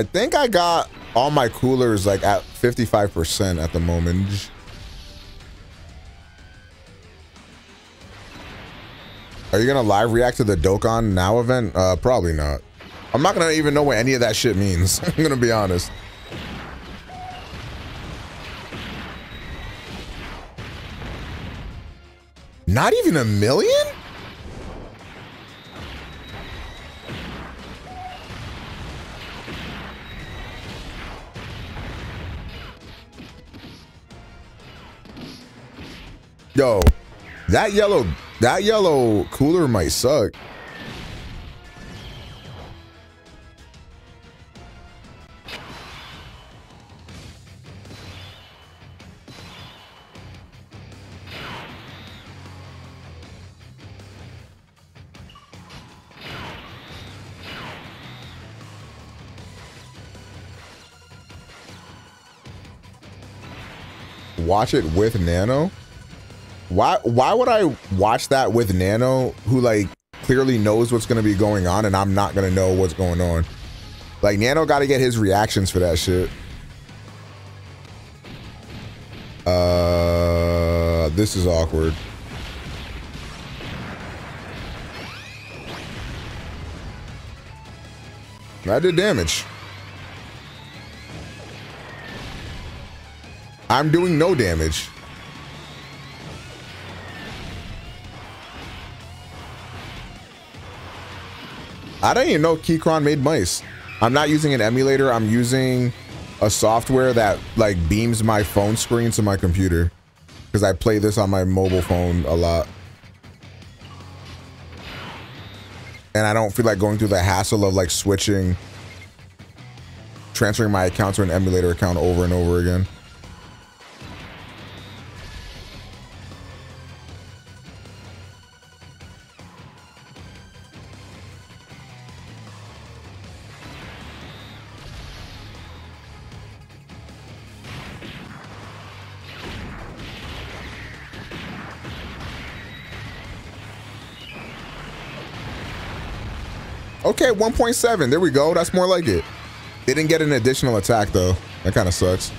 I think I got all my coolers like at 55% at the moment. Are you gonna live react to the Dokkan Now event? Uh, probably not. I'm not gonna even know what any of that shit means. I'm gonna be honest. Not even a million? Yo, that yellow, that yellow cooler might suck. Watch it with Nano? Why why would I watch that with Nano who like clearly knows what's gonna be going on and I'm not gonna know what's going on? Like Nano gotta get his reactions for that shit. Uh this is awkward. I did damage. I'm doing no damage. I didn't even know Keychron made mice. I'm not using an emulator. I'm using a software that like beams my phone screen to my computer because I play this on my mobile phone a lot. And I don't feel like going through the hassle of like switching, transferring my account to an emulator account over and over again. 1.7. There we go. That's more like it. They didn't get an additional attack, though. That kind of sucks.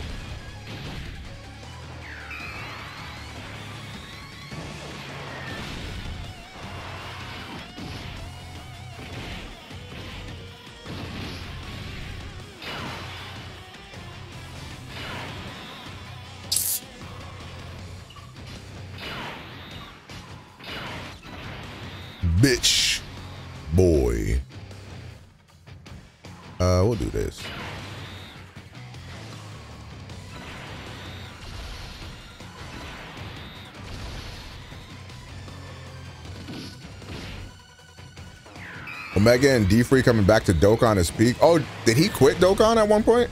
Omega and D Free coming back to Dokkan to peak. Oh, did he quit Dokkan at one point?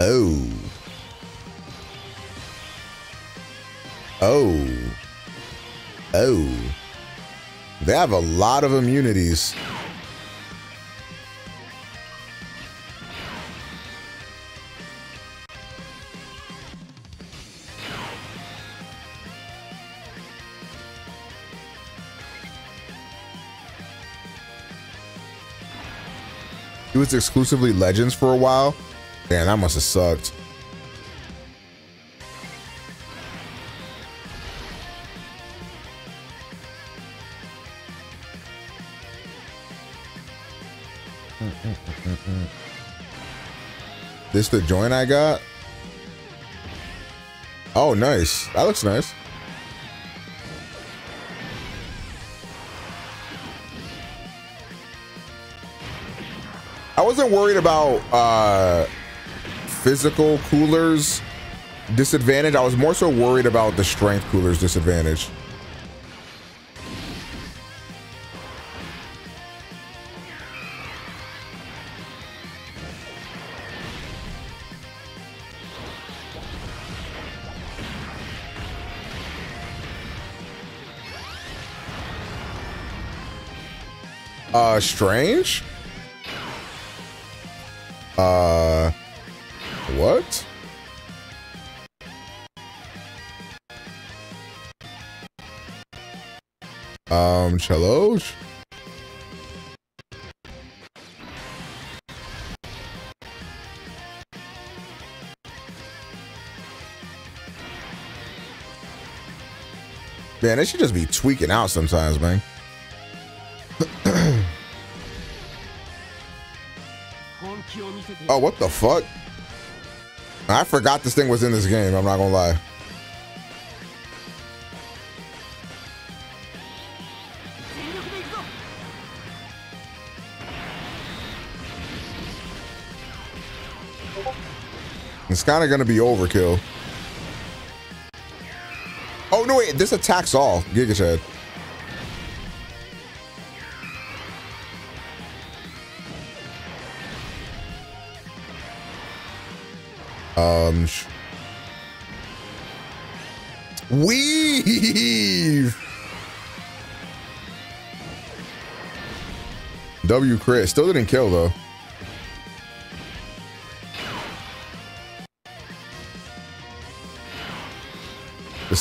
Oh. Oh. Oh. They have a lot of immunities. It was exclusively Legends for a while. Man, that must have sucked. this the joint I got? Oh, nice. That looks nice. wasn't worried about uh, physical coolers disadvantage. I was more so worried about the strength coolers disadvantage. Uh, strange? Man, they should just be tweaking out sometimes, man. oh, what the fuck? I forgot this thing was in this game. I'm not gonna lie. kind of going to be overkill. Oh, no, wait. This attacks all. Giga Shed. Um. Weave. W Chris still didn't kill though.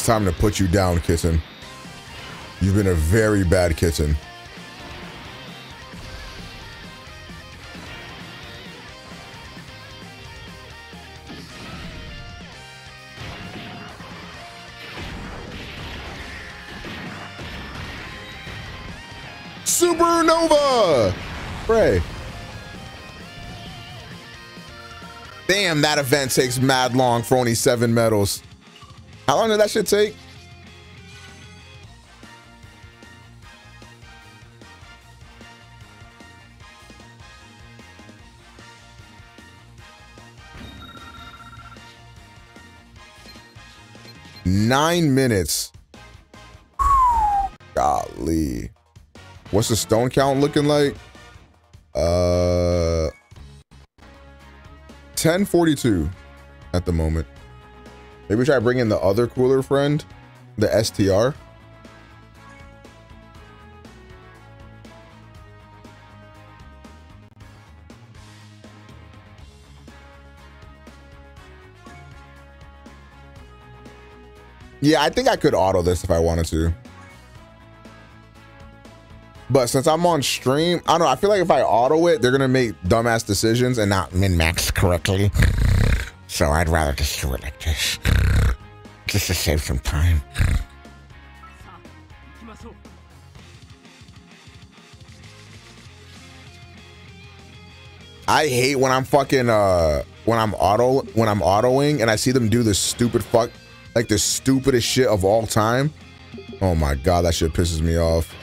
time to put you down, kitten. You've been a very bad kitten. Supernova! Pray. Damn, that event takes mad long for only seven medals. How long did that shit take? Nine minutes. Golly. What's the stone count looking like? Uh, 1042 at the moment. Maybe we try bring in the other cooler friend, the STR. Yeah, I think I could auto this if I wanted to. But since I'm on stream, I don't know. I feel like if I auto it, they're going to make dumbass decisions and not min-max correctly. so I'd rather just do it like this just to save some time. I hate when I'm fucking uh when I'm auto when I'm autoing and I see them do this stupid fuck like the stupidest shit of all time. Oh my god, that shit pisses me off.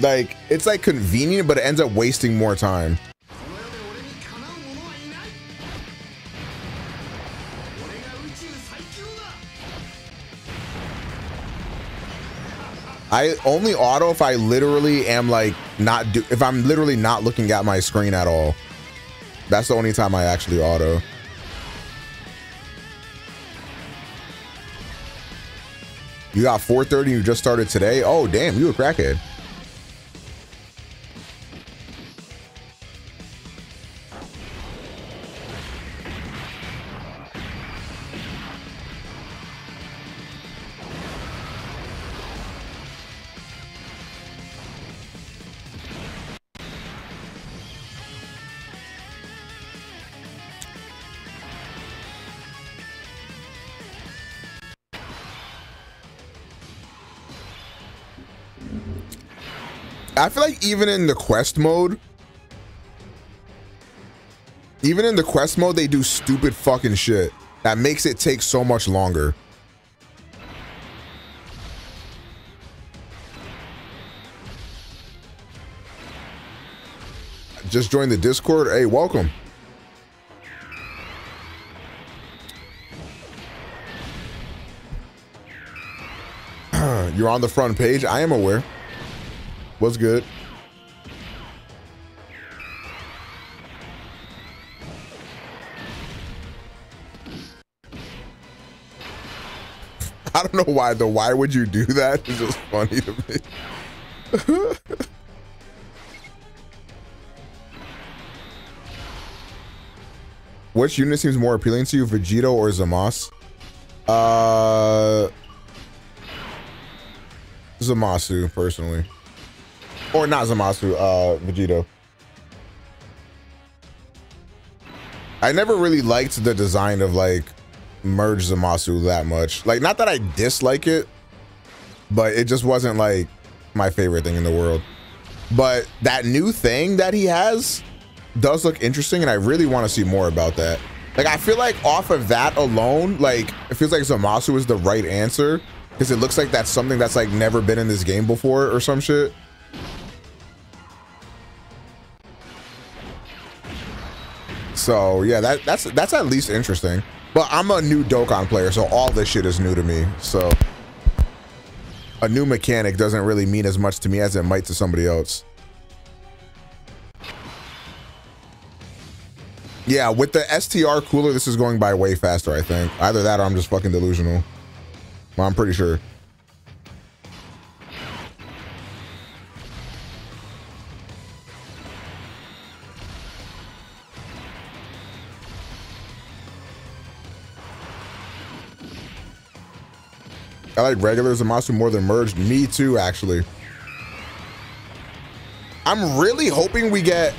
Like it's like convenient, but it ends up wasting more time. I only auto if I literally am like not do if I'm literally not looking at my screen at all. That's the only time I actually auto. You got 430 you just started today? Oh damn, you a crackhead. even in the quest mode, even in the quest mode, they do stupid fucking shit that makes it take so much longer. Just joined the Discord. Hey, welcome. You're on the front page. I am aware. What's good? don't know why the why would you do that? It's just funny to me. Which unit seems more appealing to you, Vegito or Zamas? Uh, Zamasu, personally. Or not Zamasu, uh, Vegito. I never really liked the design of like merge Zamasu that much. Like, not that I dislike it, but it just wasn't like my favorite thing in the world. But that new thing that he has does look interesting, and I really want to see more about that. Like, I feel like off of that alone, like, it feels like Zamasu is the right answer because it looks like that's something that's like never been in this game before or some shit. So yeah, that that's that's at least interesting. But I'm a new Dokkan player, so all this shit is new to me. So a new mechanic doesn't really mean as much to me as it might to somebody else. Yeah, with the STR cooler, this is going by way faster, I think. Either that or I'm just fucking delusional. Well, I'm pretty sure. I like regular Zamasu more than merged. Me too, actually. I'm really hoping we get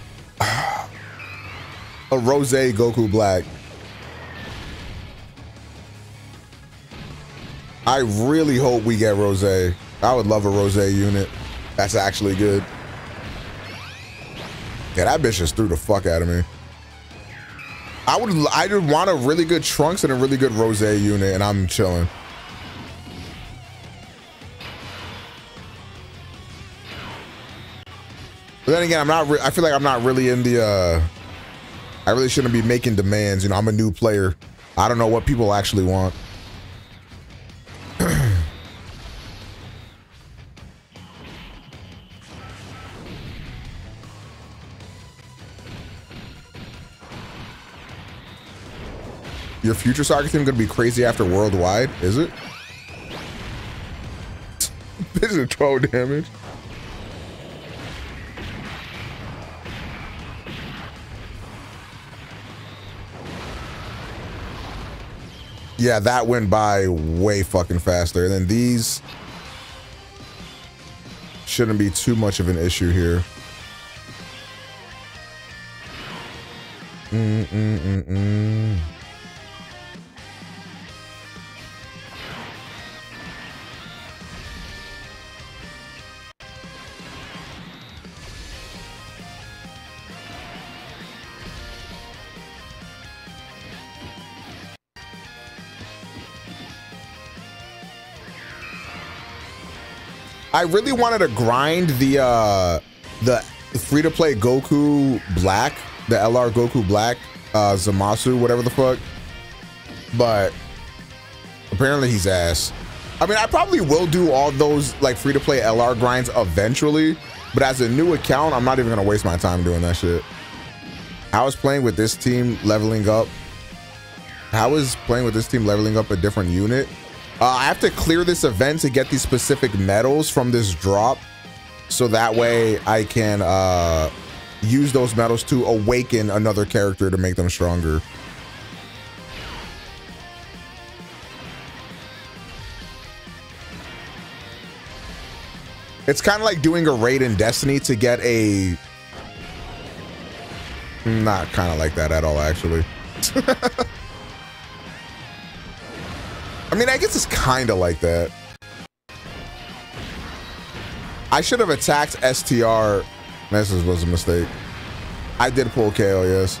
a Rose Goku Black. I really hope we get Rose. I would love a Rose unit. That's actually good. Yeah, that bitch just threw the fuck out of me. I would I would want a really good Trunks and a really good Rose unit, and I'm chilling. But then again, I'm not. I feel like I'm not really in the. Uh, I really shouldn't be making demands. You know, I'm a new player. I don't know what people actually want. Your future soccer team gonna be crazy after worldwide, is it? this is 12 damage. Yeah, that went by way fucking faster. And then these shouldn't be too much of an issue here.
Mm -mm -mm, mm.
I really wanted to grind the uh, the free to play Goku Black, the LR Goku Black, uh, Zamasu, whatever the fuck. But apparently he's ass. I mean, I probably will do all those like free to play LR grinds eventually, but as a new account, I'm not even gonna waste my time doing that shit. How is playing with this team leveling up? How is playing with this team leveling up a different unit? Uh, I have to clear this event to get these specific medals from this drop. So that way I can uh, use those medals to awaken another character to make them stronger. It's kind of like doing a raid in Destiny to get a... Not kind of like that at all, actually. I mean, I guess it's kind of like that. I should have attacked STR. This was a mistake. I did pull KO, yes.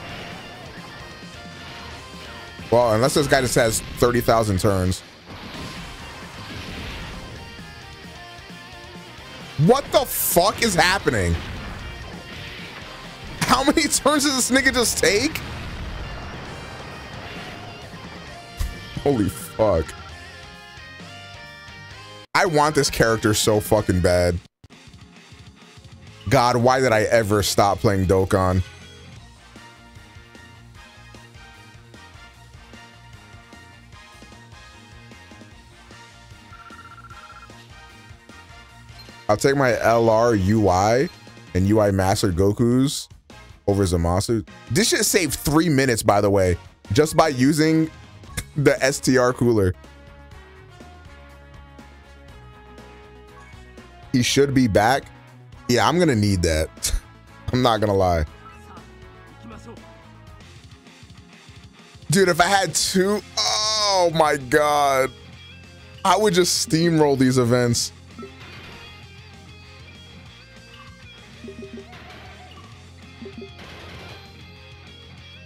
Well, unless this guy just has 30,000 turns. What the fuck is happening? How many turns did this nigga just take? Holy fuck. I want this character so fucking bad. God, why did I ever stop playing Dokkan? I'll take my LR UI and UI Master Goku's over Zamasu. This should save three minutes, by the way, just by using the STR cooler. he should be back. Yeah, I'm going to need that. I'm not going to lie. Dude, if I had two, oh my God. I would just steamroll these events.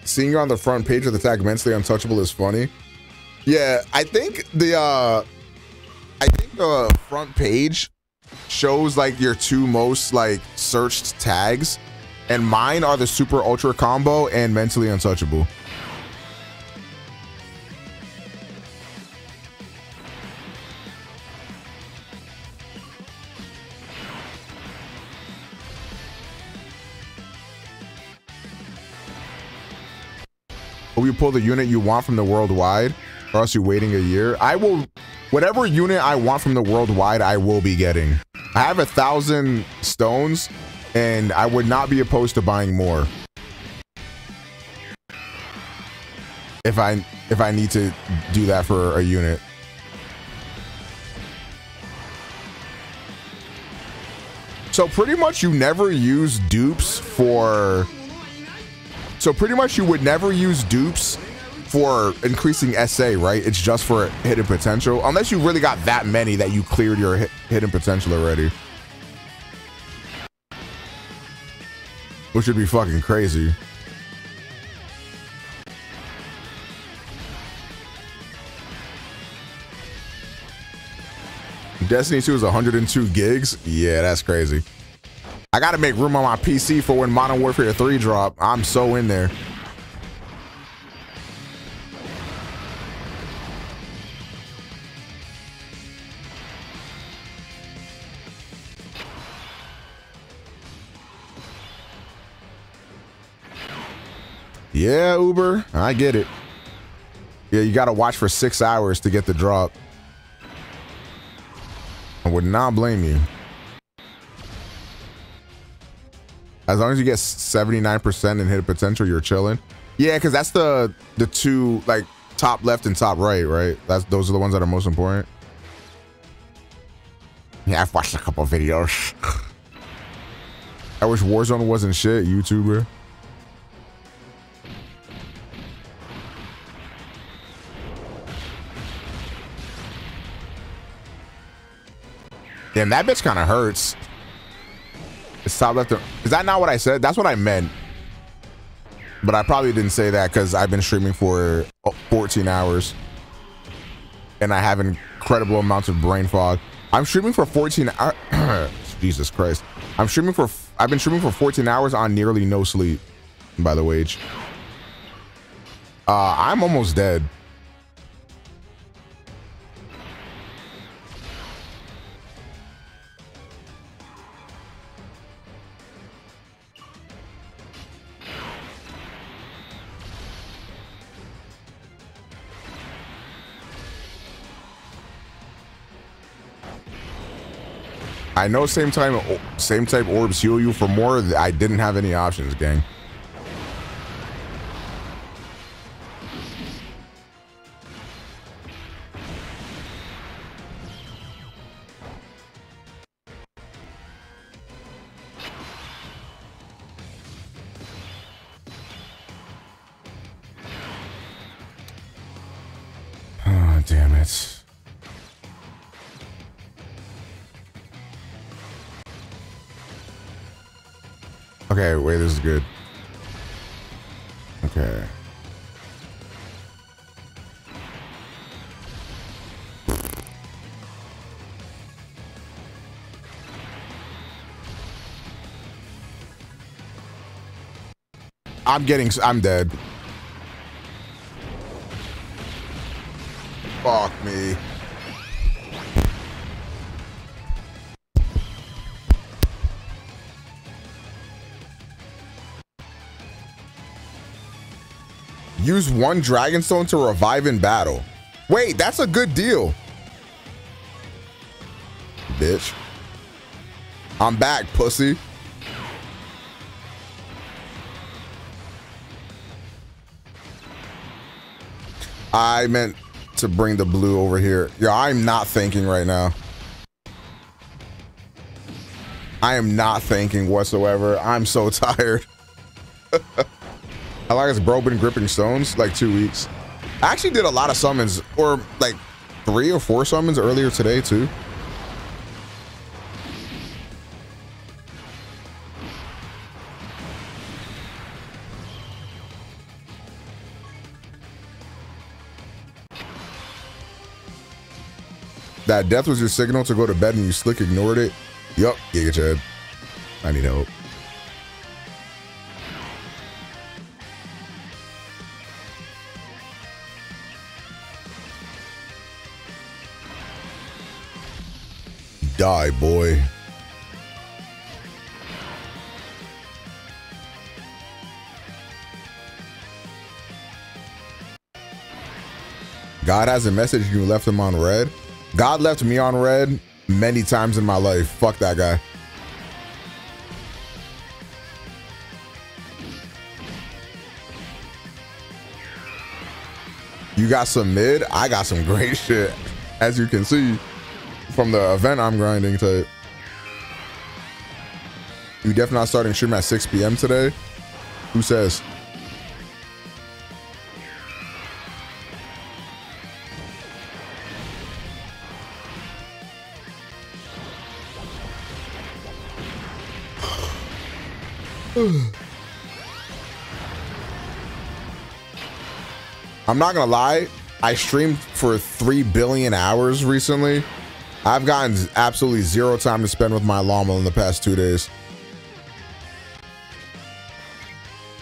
Seeing you on the front page of the tag mentally untouchable is funny. Yeah, I think the uh I think the front page shows like your two most like searched tags, and mine are the super ultra combo and mentally untouchable. Will you pull the unit you want from the worldwide, or else you're waiting a year? I will, whatever unit I want from the worldwide, I will be getting. I have a thousand stones, and I would not be opposed to buying more. If I if I need to do that for a unit. So pretty much you never use dupes for... So pretty much you would never use dupes for increasing SA, right? It's just for hidden potential, unless you really got that many that you cleared your hidden potential already. Which would be fucking crazy. Destiny 2 is 102 gigs? Yeah, that's crazy. I gotta make room on my PC for when Modern Warfare 3 drop. I'm so in there. Yeah, Uber, I get it. Yeah, you got to watch for six hours to get the drop. I would not blame you. As long as you get 79% and hidden potential, you're chilling. Yeah, because that's the the two, like, top left and top right, right? That's Those are the ones that are most important. Yeah, I've watched a couple videos. I wish Warzone wasn't shit, YouTuber. Damn, that bitch kind of hurts. It's top left. Is that not what I said? That's what I meant. But I probably didn't say that because I've been streaming for 14 hours. And I have incredible amounts of brain fog. I'm streaming for 14 hours. Jesus Christ. I'm streaming for... I've been streaming for 14 hours on nearly no sleep, by the way, Uh, I'm almost dead. I know same time, same type orbs heal you for more. I didn't have any options, gang.
Ah, damn it.
Okay, wait, this is good. Okay. I'm getting, I'm dead. Fuck me. Use one Dragonstone to revive in battle. Wait, that's a good deal. Bitch. I'm back, pussy. I meant to bring the blue over here. Yeah, I'm not thinking right now. I am not thinking whatsoever. I'm so tired. How long has bro been gripping stones? Like two weeks. I actually did a lot of summons, or like three or four summons earlier today too. That death was your signal to go to bed and you slick ignored it. Yup, Giga Chad. I need help. die, boy. God has a message. you left him on red. God left me on red many times in my life. Fuck that guy. You got some mid, I got some great shit, as you can see from the event I'm grinding to. You definitely not starting stream at 6 p.m. today? Who says?
I'm
not gonna lie, I streamed for 3 billion hours recently. I've gotten absolutely zero time to spend with my llama in the past two days.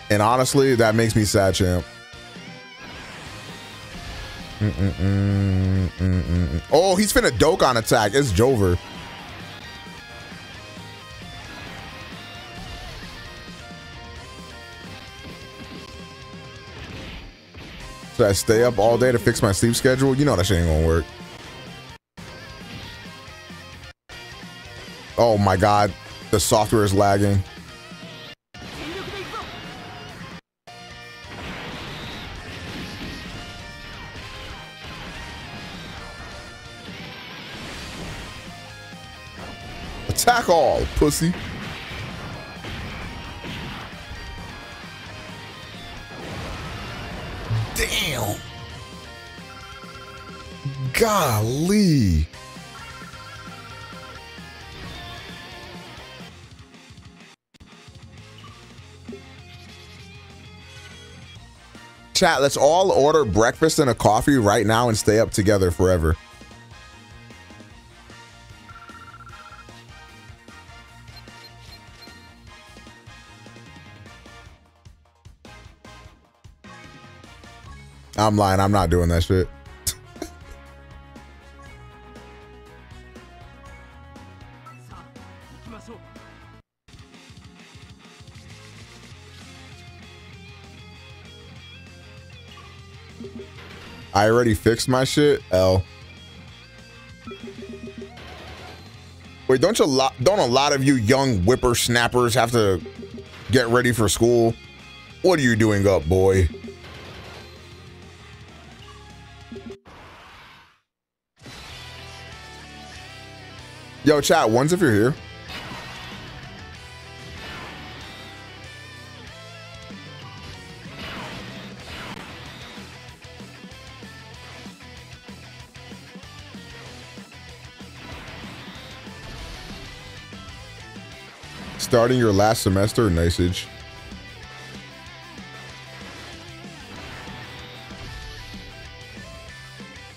And honestly, that makes me sad, champ. Mm-mm-mm, mm-mm. Oh, he's finna doke on attack. It's Jover. Should I stay up all day to fix my sleep schedule? You know that shit ain't gonna work. Oh my god, the software is lagging. Attack all, pussy. Damn. Golly. chat, let's all order breakfast and a coffee right now and stay up together forever. I'm lying. I'm not doing that shit. I already fixed my shit. L. Wait, don't you lot don't a lot of you young whippersnappers have to get ready for school? What are you doing up, boy? Yo, chat, ones if you're here. starting your last semester, Niceage.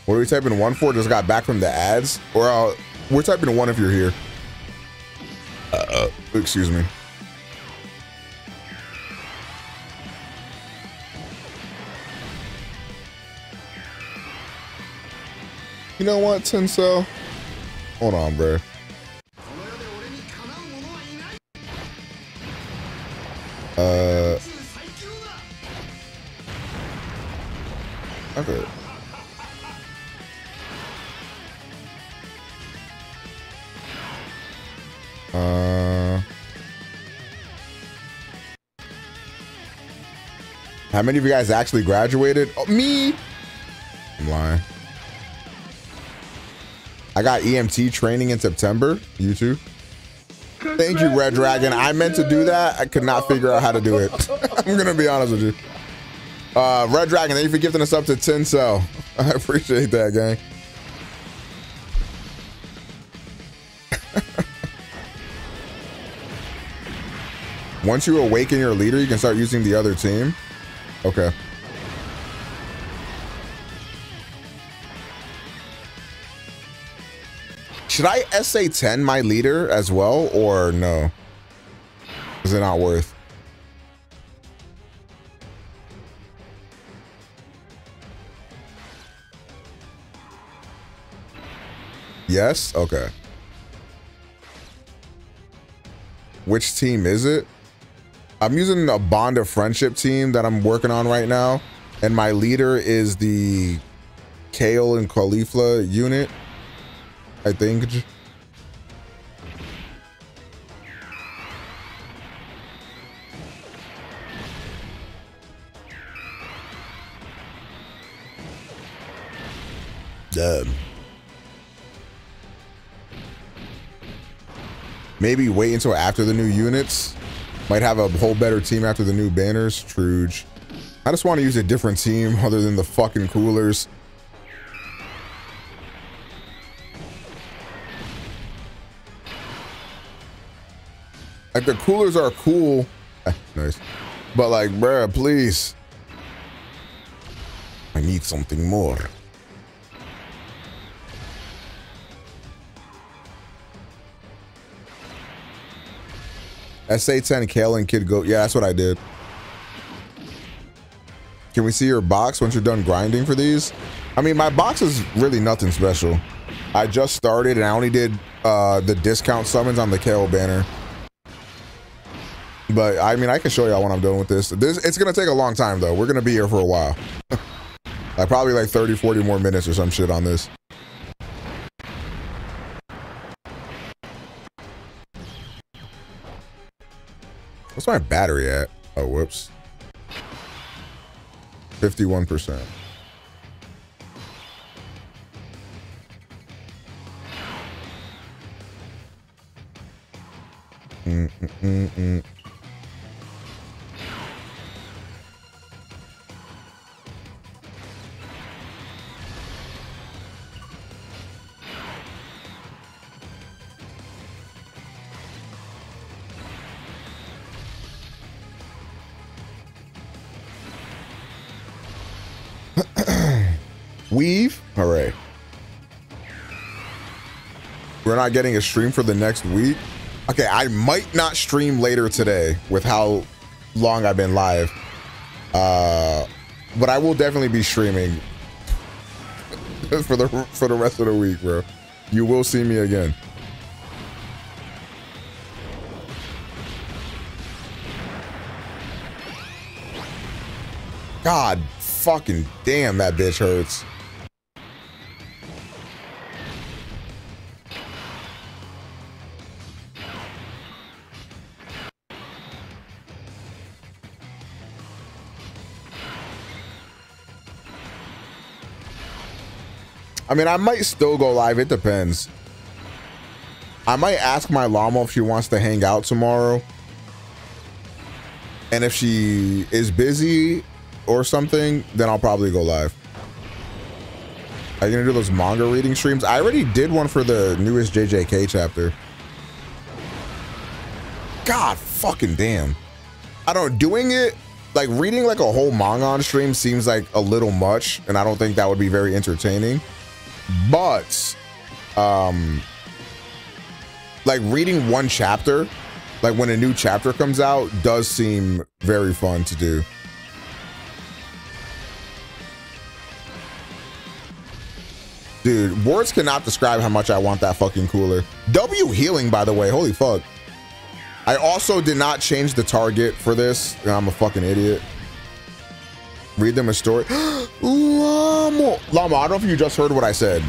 What are we typing one for? Just got back from the ads? Or uh, we're typing one if you're here. Uh, excuse me. You know what, Tinsel? Hold on, bro.
Uh.
Okay. Uh.
How many of you guys actually graduated? Oh, me? I'm lying. I got EMT training in September. You too? Thank you, Red Dragon. I meant to do that. I could not figure out how to do it. I'm gonna be honest with you. Uh, Red Dragon, thank you for gifting us up to 10 cell. I appreciate that, gang. Once you awaken your leader, you can start using the other team. Okay. Should I SA10 my leader as well or no? Is it not worth? Yes? Okay. Which team is it? I'm using a Bond of Friendship team that I'm working on right now. And my leader is the Kale and Caulifla unit. I think. Damn. Maybe wait until after the new units. Might have a whole better team after the new banners. Truge. I just want to use a different team other than the fucking coolers. Like the coolers are cool. Eh, nice. But like, bruh, please. I need something more. SA10 Kale and Kid Goat. Yeah, that's what I did. Can we see your box once you're done grinding for these? I mean, my box is really nothing special. I just started and I only did uh, the discount summons on the Kale banner. But I mean, I can show y'all what I'm doing with this. This It's going to take a long time, though. We're going to be here for a while. like probably like 30, 40 more minutes or some shit on this. What's my battery at? Oh, whoops. 51%.
Mm, mm, mm, mm.
not getting a stream for the next week. Okay, I might not stream later today with how long I've been live. Uh, but I will definitely be streaming for the for the rest of the week, bro. You will see me again. God fucking damn, that bitch hurts. I mean, I might still go live. It depends. I might ask my llama if she wants to hang out tomorrow. And if she is busy or something, then I'll probably go live. Are you going to do those manga reading streams? I already did one for the newest JJK chapter. God fucking damn. I don't, doing it, like reading like a whole manga on stream seems like a little much. And I don't think that would be very entertaining but um like reading one chapter like when a new chapter comes out does seem very fun to do Dude, words cannot describe how much I want that fucking cooler. W healing, by the way. Holy fuck. I also did not change the target for this. I'm a fucking idiot. Read them a story.
Llama.
Llama, I don't know if you just heard what I said.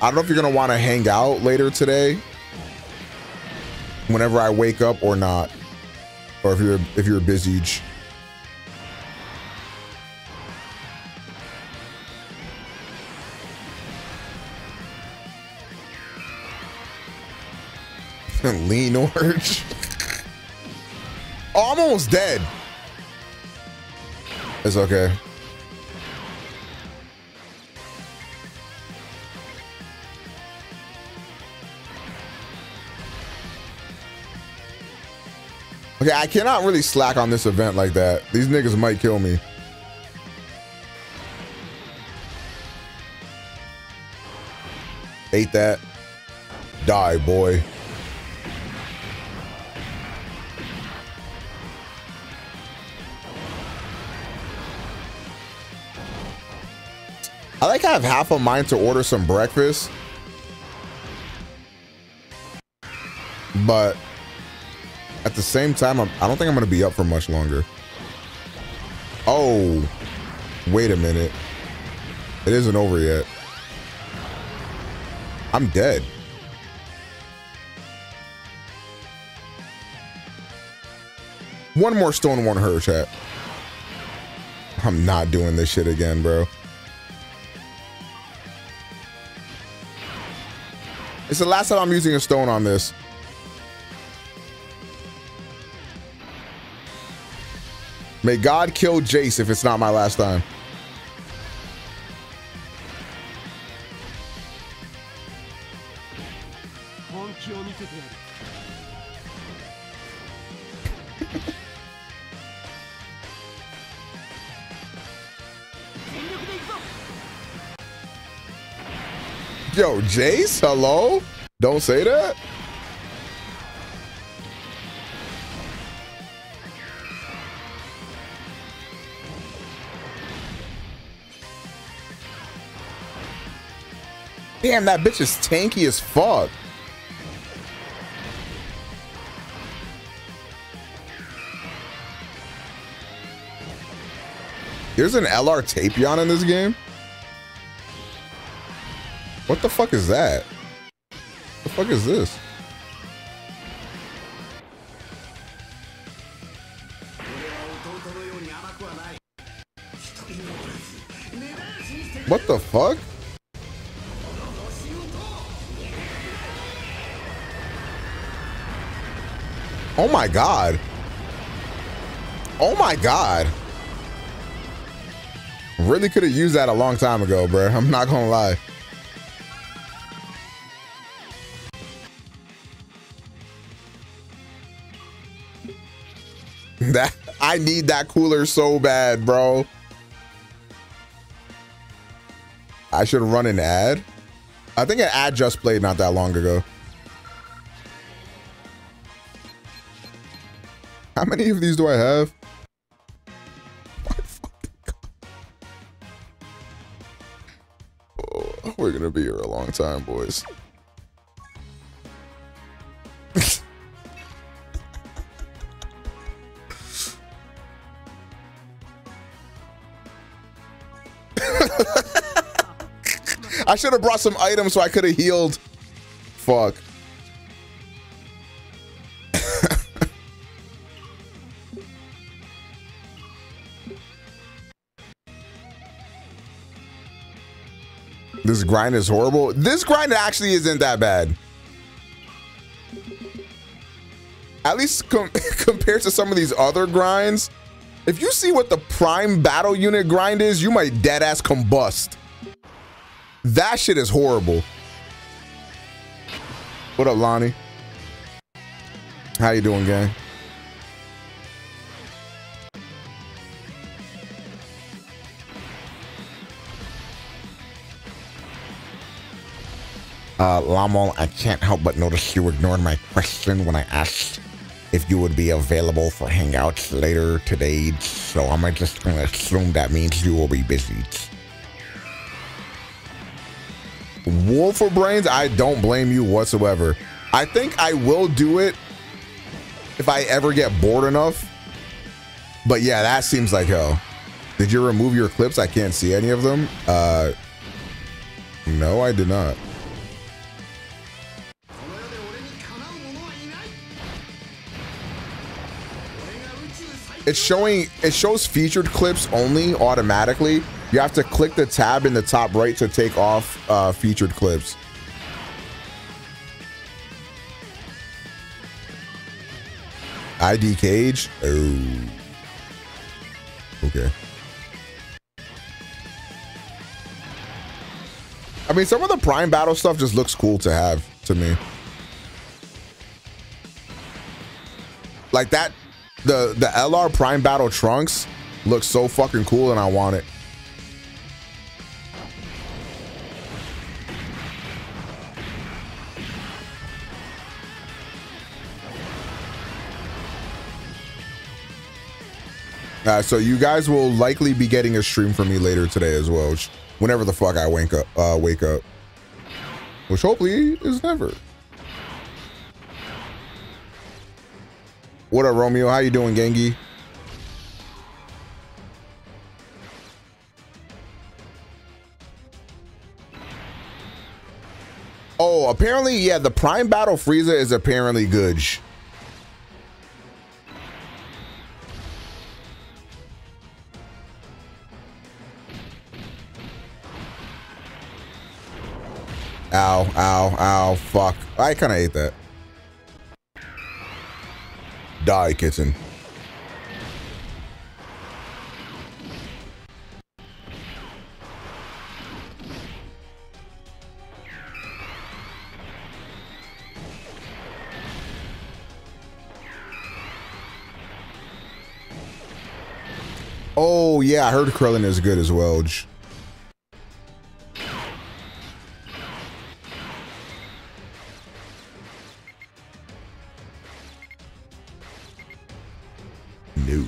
I don't know if you're going to want to hang out later today. Whenever I wake up or not. Or if you're if you're busy. Lean orange. Oh, almost dead. It's okay. Okay, I cannot really slack on this event like that. These niggas might kill me. Ate that. Die, boy. I like I have half of mine to order some breakfast. But at the same time, I'm, I do not think I'm going to be up for much longer. Oh, wait a minute. It isn't over yet. I'm dead. One more stone, one her chat. I'm not doing this shit again, bro. It's the last time I'm using a stone on this. May God kill Jace if it's not my last time. Yo, Jace, hello? Don't say that. Damn, that bitch is tanky as fuck. There's an LR Tapion in this game? What the fuck is that? The fuck is this? What the fuck? Oh my god. Oh my god. Really could have used that a long time ago, bro. I'm not gonna lie. That I need that cooler so bad, bro. I should run an ad. I think an ad just played not that long ago. How many of these do I have? Oh, we're gonna be here a long time, boys. I should have brought some items so I could have healed. Fuck. this grind is horrible. This grind actually isn't that bad. At least com compared to some of these other grinds, if you see what the prime battle unit grind is, you might dead ass combust. That shit is horrible. What up, Lonnie? How you doing, gang? Uh, Lamol, I can't help but notice you ignored my question when I asked if you would be available for Hangouts later today, so I'm just going to assume that means you will be busy. Wolf for Brains, I don't blame you whatsoever. I think I will do it if I ever get bored enough. But yeah, that seems like hell. Did you remove your clips? I can't see any of them. Uh, no, I did not. it's showing it shows featured clips only automatically. You have to click the tab in the top right to take off uh, featured clips. ID Cage. Oh. Okay. I mean, some of the Prime Battle stuff just looks cool to have to me. Like that the the LR Prime Battle Trunks looks so fucking cool and I want it. Uh, so you guys will likely be getting a stream from me later today as well, whenever the fuck I wake up. Uh, wake up, which hopefully is never. What up, Romeo? How you doing, Gengi? Oh, apparently, yeah, the Prime Battle Frieza is apparently good. Ow, ow, ow, fuck. I kind of ate that. Die, kitten. Oh, yeah, I heard Krillin is good as well. New.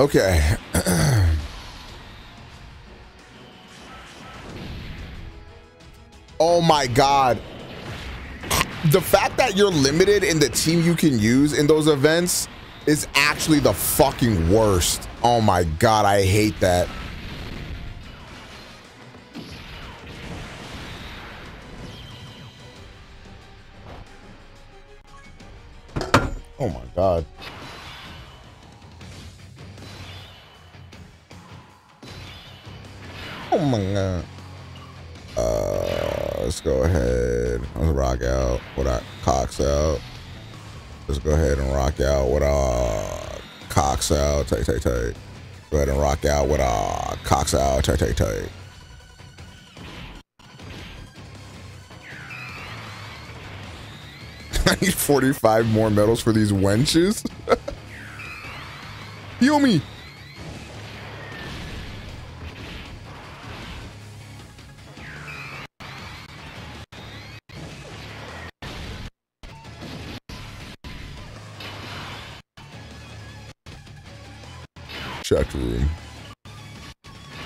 Okay. oh my god. The fact that you're limited in the team you can use in those events is actually the fucking worst. Oh my god, I hate that. Oh my god. Oh my god. Uh, let's go ahead. Let's rock out with our cocks out. Let's go ahead and rock out with our cocks out. Tight, tight, tight. Go ahead and rock out with our cocks out. Tight, tight, tight. I need 45 more medals for these wenches. Heal me. Chat room.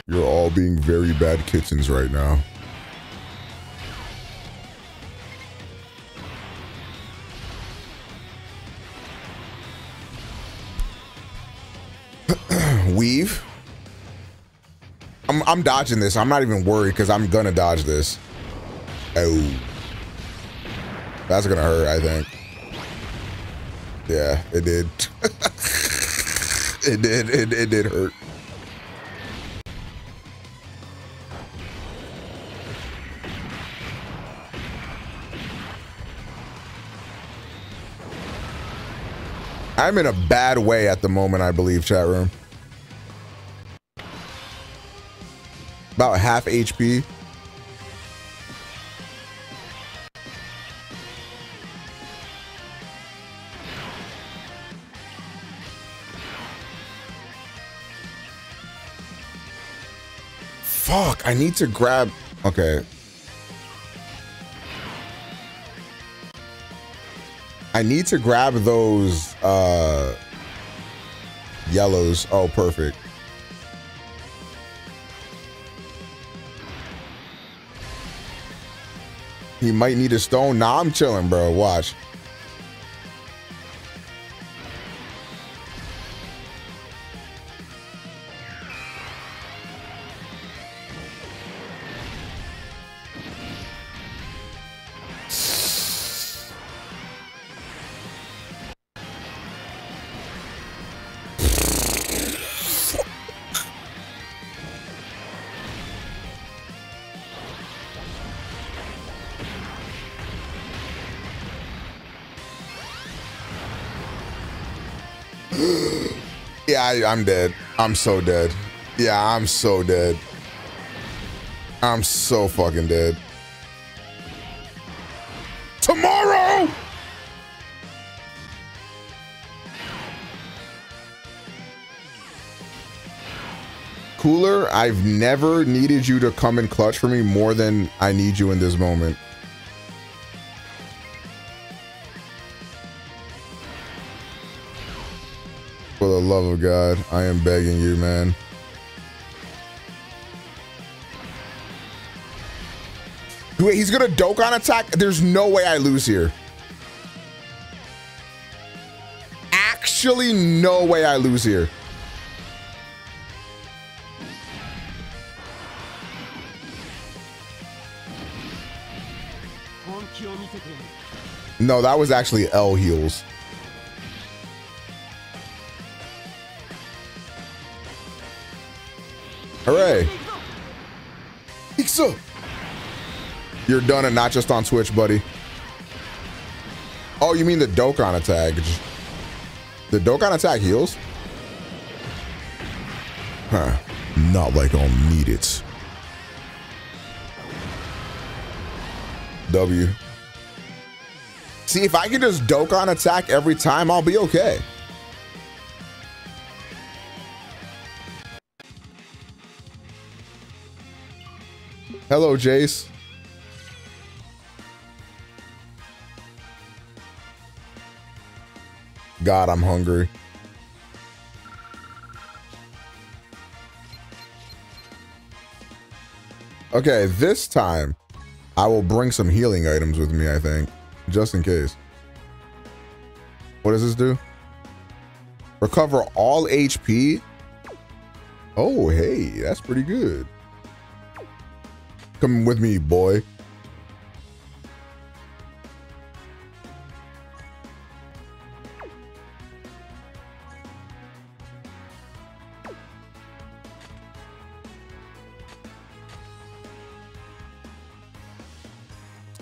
You're all being very bad kittens right now. weave. I'm, I'm dodging this. I'm not even worried because I'm going to dodge this. Oh. That's going to hurt, I think. Yeah, it did. it did. It, it did hurt. I'm in a bad way at the moment, I believe, chat room. About half HP. Fuck, I need to grab... Okay. I need to grab those uh, yellows. Oh, perfect. You might need a stone. Nah, I'm chilling, bro. Watch. I'm dead. I'm so dead. Yeah, I'm so dead. I'm so fucking dead.
Tomorrow!
Cooler, I've never needed you to come and clutch for me more than I need you in this moment. for the love of God, I am begging you, man. Wait, he's gonna on attack? There's no way I lose here. Actually, no way I lose here. No, that was actually L heals. Hooray. Ixo. You're done and not just on Twitch, buddy. Oh, you mean the Dokkan attack. The Dokkan attack heals? Huh. Not like I'll need it. W. See, if I can just Dokkan attack every time, I'll be okay. Hello, Jace. God, I'm hungry. Okay, this time I will bring some healing items with me, I think, just in case. What does this do? Recover all HP? Oh, hey, that's pretty good. Come with me, boy.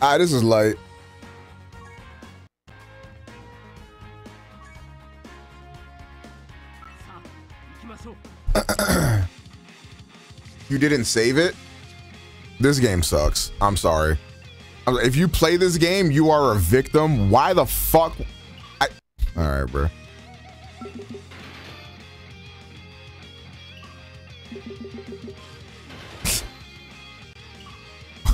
Ah, this is light. you didn't save it? This game sucks. I'm sorry. If you play this game, you are a victim. Why the fuck? I... All right, bro.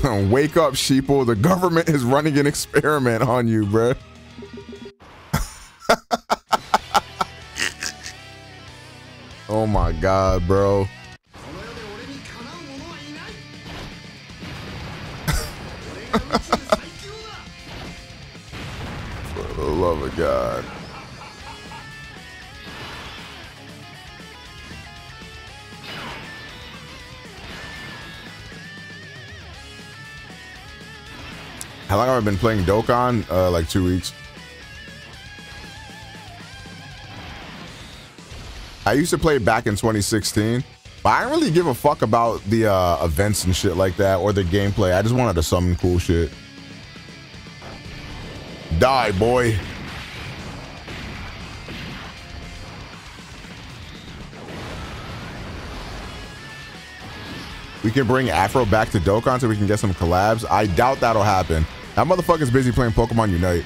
Wake up, sheeple. The government is running an experiment on you, bro. oh my god, bro. For the love of God. How long have I been playing Dokkan? Uh, like two weeks. I used to play back in 2016. But I didn't really give a fuck about the uh, events and shit like that or the gameplay. I just wanted to summon cool shit. Die, boy. We can bring Afro back to Dokkan so we can get some collabs. I doubt that'll happen. That motherfucker's busy playing Pokemon Unite.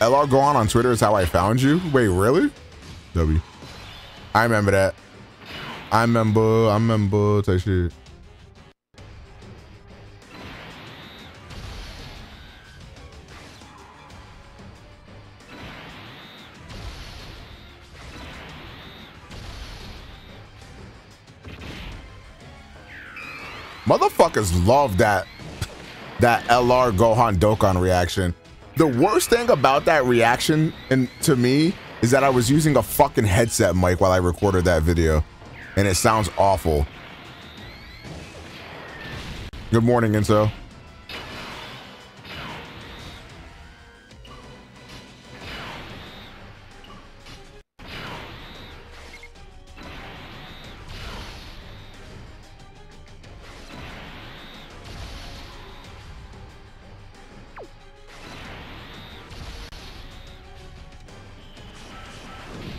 LR on on Twitter is how I found you. Wait, really? W. I remember that. I remember, I remember type shit. Motherfuckers love that that LR Gohan Dokkan reaction. The worst thing about that reaction and to me is that I was using a fucking headset mic while I recorded that video and it sounds awful. Good morning, Enzo.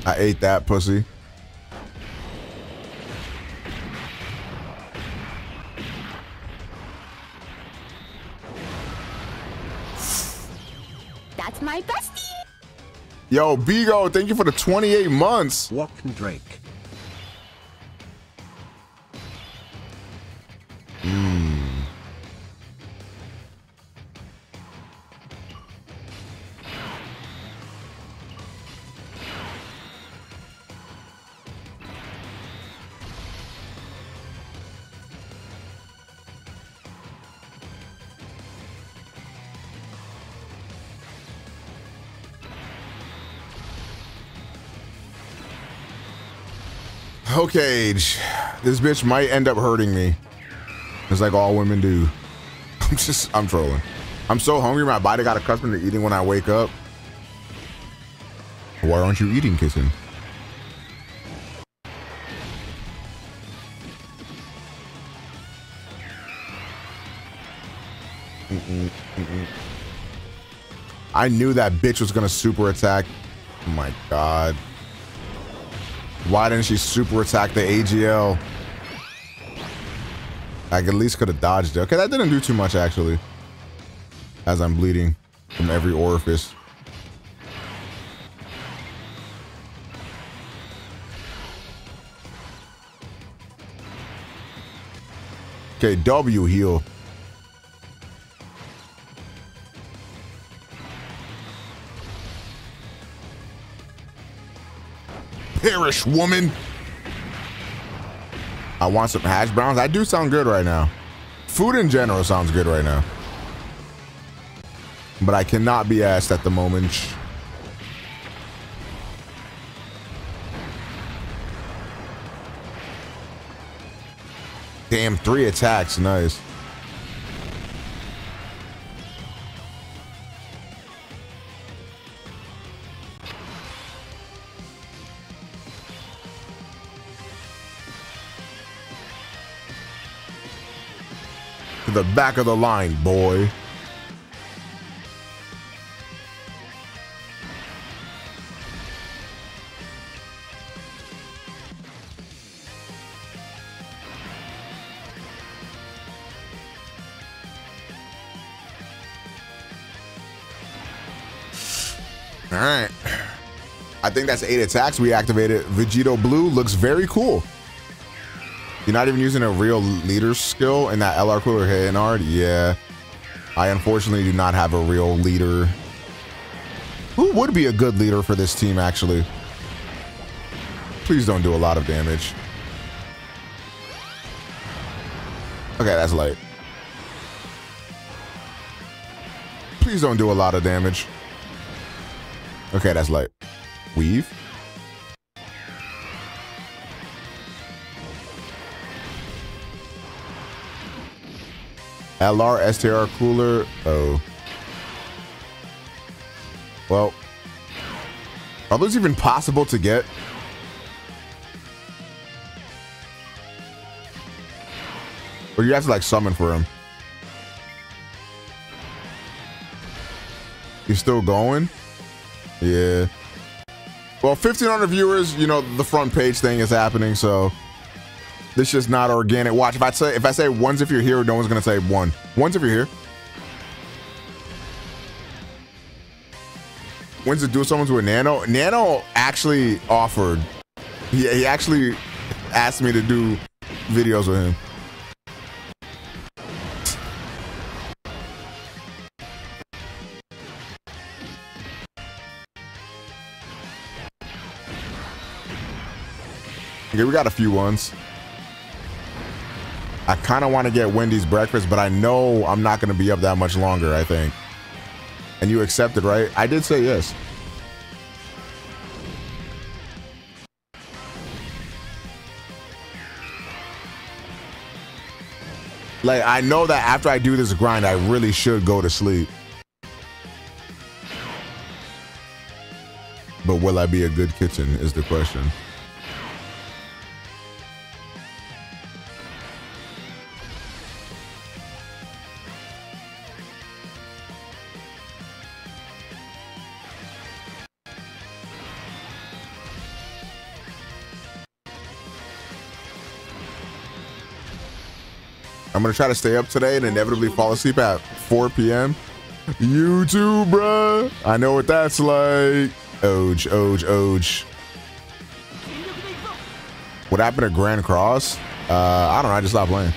I ate that pussy.
my bestie.
Yo, Bigo, thank you for the 28 months. Walking can Drake? Hmm. Okay, this bitch might end up hurting me. It's like all women do. I'm just, I'm trolling. I'm so hungry, my body got accustomed to eating when I wake up. Why aren't you eating, kissing? Mm -mm, mm I knew that bitch was gonna super attack. Oh my god. Why didn't she super attack the AGL? I at least could have dodged it. Okay, that didn't do too much, actually. As I'm bleeding from every orifice. Okay, W heal. perish, woman. I want some hash browns. I do sound good right now. Food in general sounds good right now. But I cannot be asked at the moment. Damn, three attacks. Nice. the back of the line, boy. All right. I think that's eight attacks we activated. Vegito Blue looks very cool. You're not even using a real leader skill in that LR Cooler hitting art. Yeah. I unfortunately do not have a real leader. Who would be a good leader for this team, actually? Please don't do a lot of damage. Okay, that's light. Please don't do a lot of damage. Okay, that's light. Weave. LR STR cooler. Oh. Well, are those even possible to get? Or you have to like summon for him. He's still going? Yeah. Well, 1,500 viewers, you know, the front page thing is happening, so this is not organic. Watch, if I say if I say ones if you're here, no one's gonna say one. Ones if you're here. When's the dual summons with Nano? Nano actually offered. He, he actually asked me to do videos with him. Okay, we got a few ones. I kind of want to get Wendy's breakfast, but I know I'm not going to be up that much longer, I think. And you accepted, right? I did say yes. Like, I know that after I do this grind, I really should go to sleep. But will I be a good kitchen is the question. I'm gonna try to stay up today and inevitably fall asleep at 4 p.m. You too, bruh. I know what that's like. Oj, oj, oj. What happened to Grand Cross? Uh, I don't know. I just stopped playing.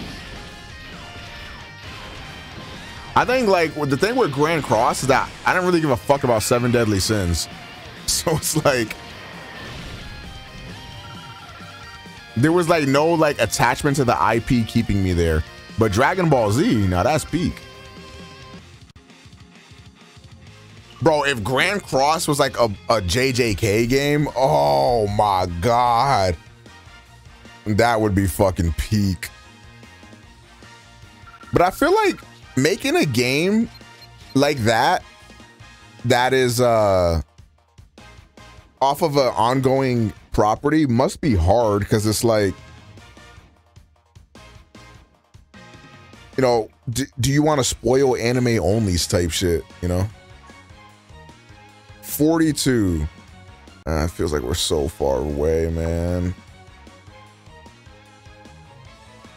I think like the thing with Grand Cross is that I didn't really give a fuck about Seven Deadly Sins, so it's like there was like no like attachment to the IP keeping me there. But Dragon Ball Z, now that's peak. Bro, if Grand Cross was like a, a JJK game, oh my God. That would be fucking peak. But I feel like making a game like that, that is uh, off of an ongoing property, must be hard because it's like you know, do, do you want to spoil anime onlys type shit, you know? 42. Ah, it feels like we're so far away, man.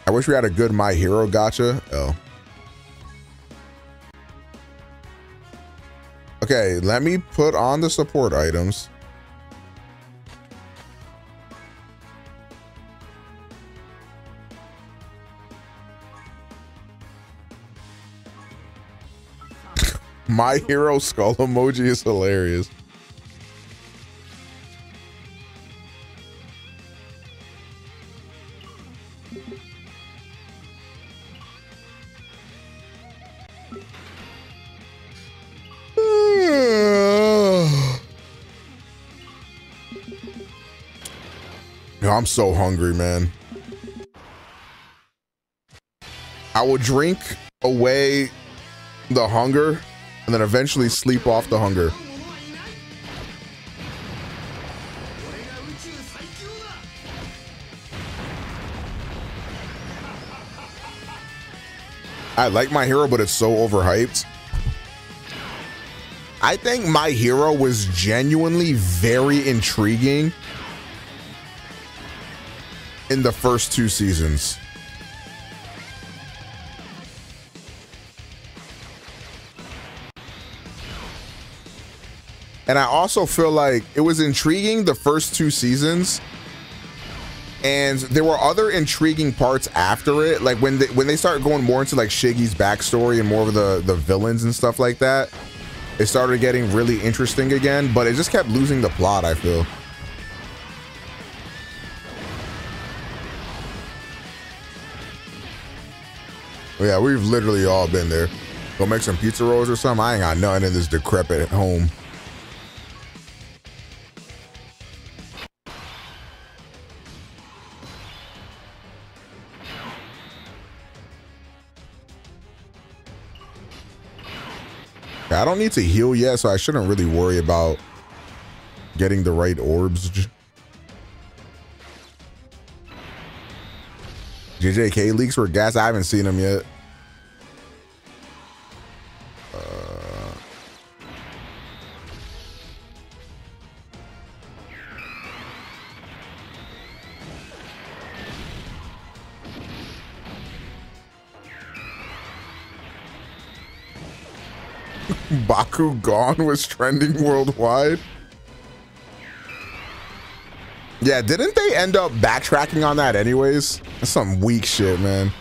I wish we had a good My Hero gacha. Oh. Okay, let me put on the support items. My hero skull emoji is hilarious. I'm so hungry, man. I will drink away the hunger and then eventually sleep off the hunger. I like My Hero, but it's so overhyped. I think My Hero was genuinely very intriguing in the first two seasons. And I also feel like it was intriguing the first two seasons. And there were other intriguing parts after it, like when they, when they start going more into like Shiggy's backstory and more of the the villains and stuff like that. It started getting really interesting again, but it just kept losing the plot. I feel. Yeah, we've literally all been there. Go make some pizza rolls or something. I ain't got nothing in this decrepit home. I don't need to heal yet, so I shouldn't really worry about getting the right orbs. JJK leaks were gas. I haven't seen them yet. Bakugo was trending worldwide. Yeah, didn't they end up backtracking on that anyways? That's some weak shit, man.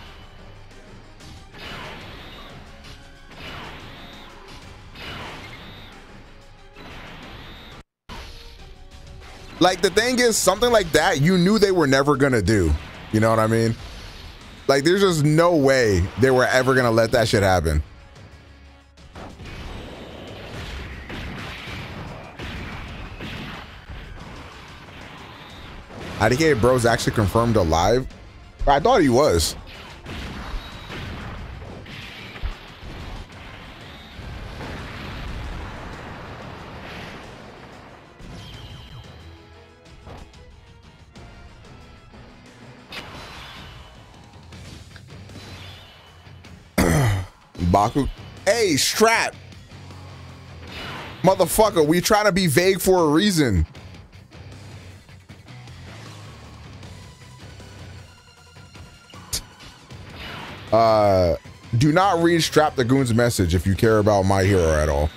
Like, the thing is, something like that, you knew they were never going to do. You know what I mean? Like, there's just no way they were ever going to let that shit happen. IDK Bro's actually confirmed alive? I thought he was. Baku. Hey, Strap. Motherfucker, we try to be vague for a reason. Uh, do not read Strap the Goon's message if you care about My Hero at all.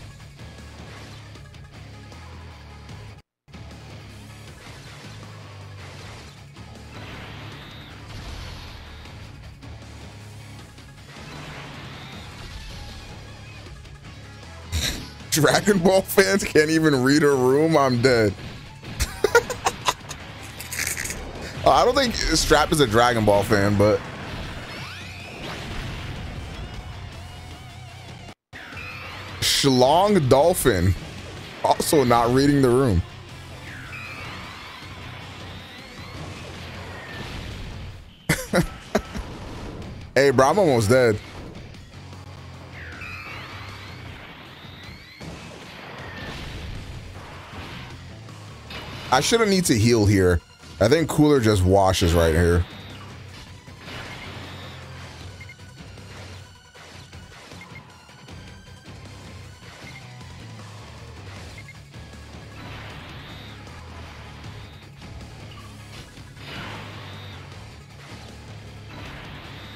Dragon Ball fans can't even read a room. I'm dead. Oh, I don't think Strap is a Dragon Ball fan, but. Shlong Dolphin. Also not reading the room. hey, bro, I'm almost dead. I shouldn't need to heal here. I think Cooler just washes right here.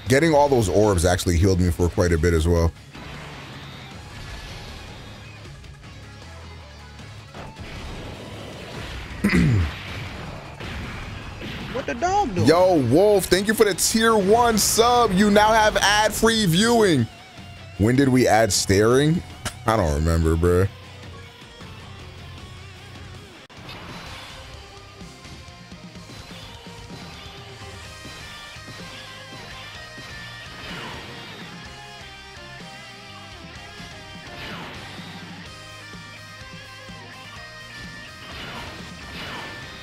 Getting all those orbs actually healed me for quite a bit as well. the dog doing? Yo, Wolf, thank you for the tier one sub. You now have ad free viewing. When did we add staring? I don't remember, bro.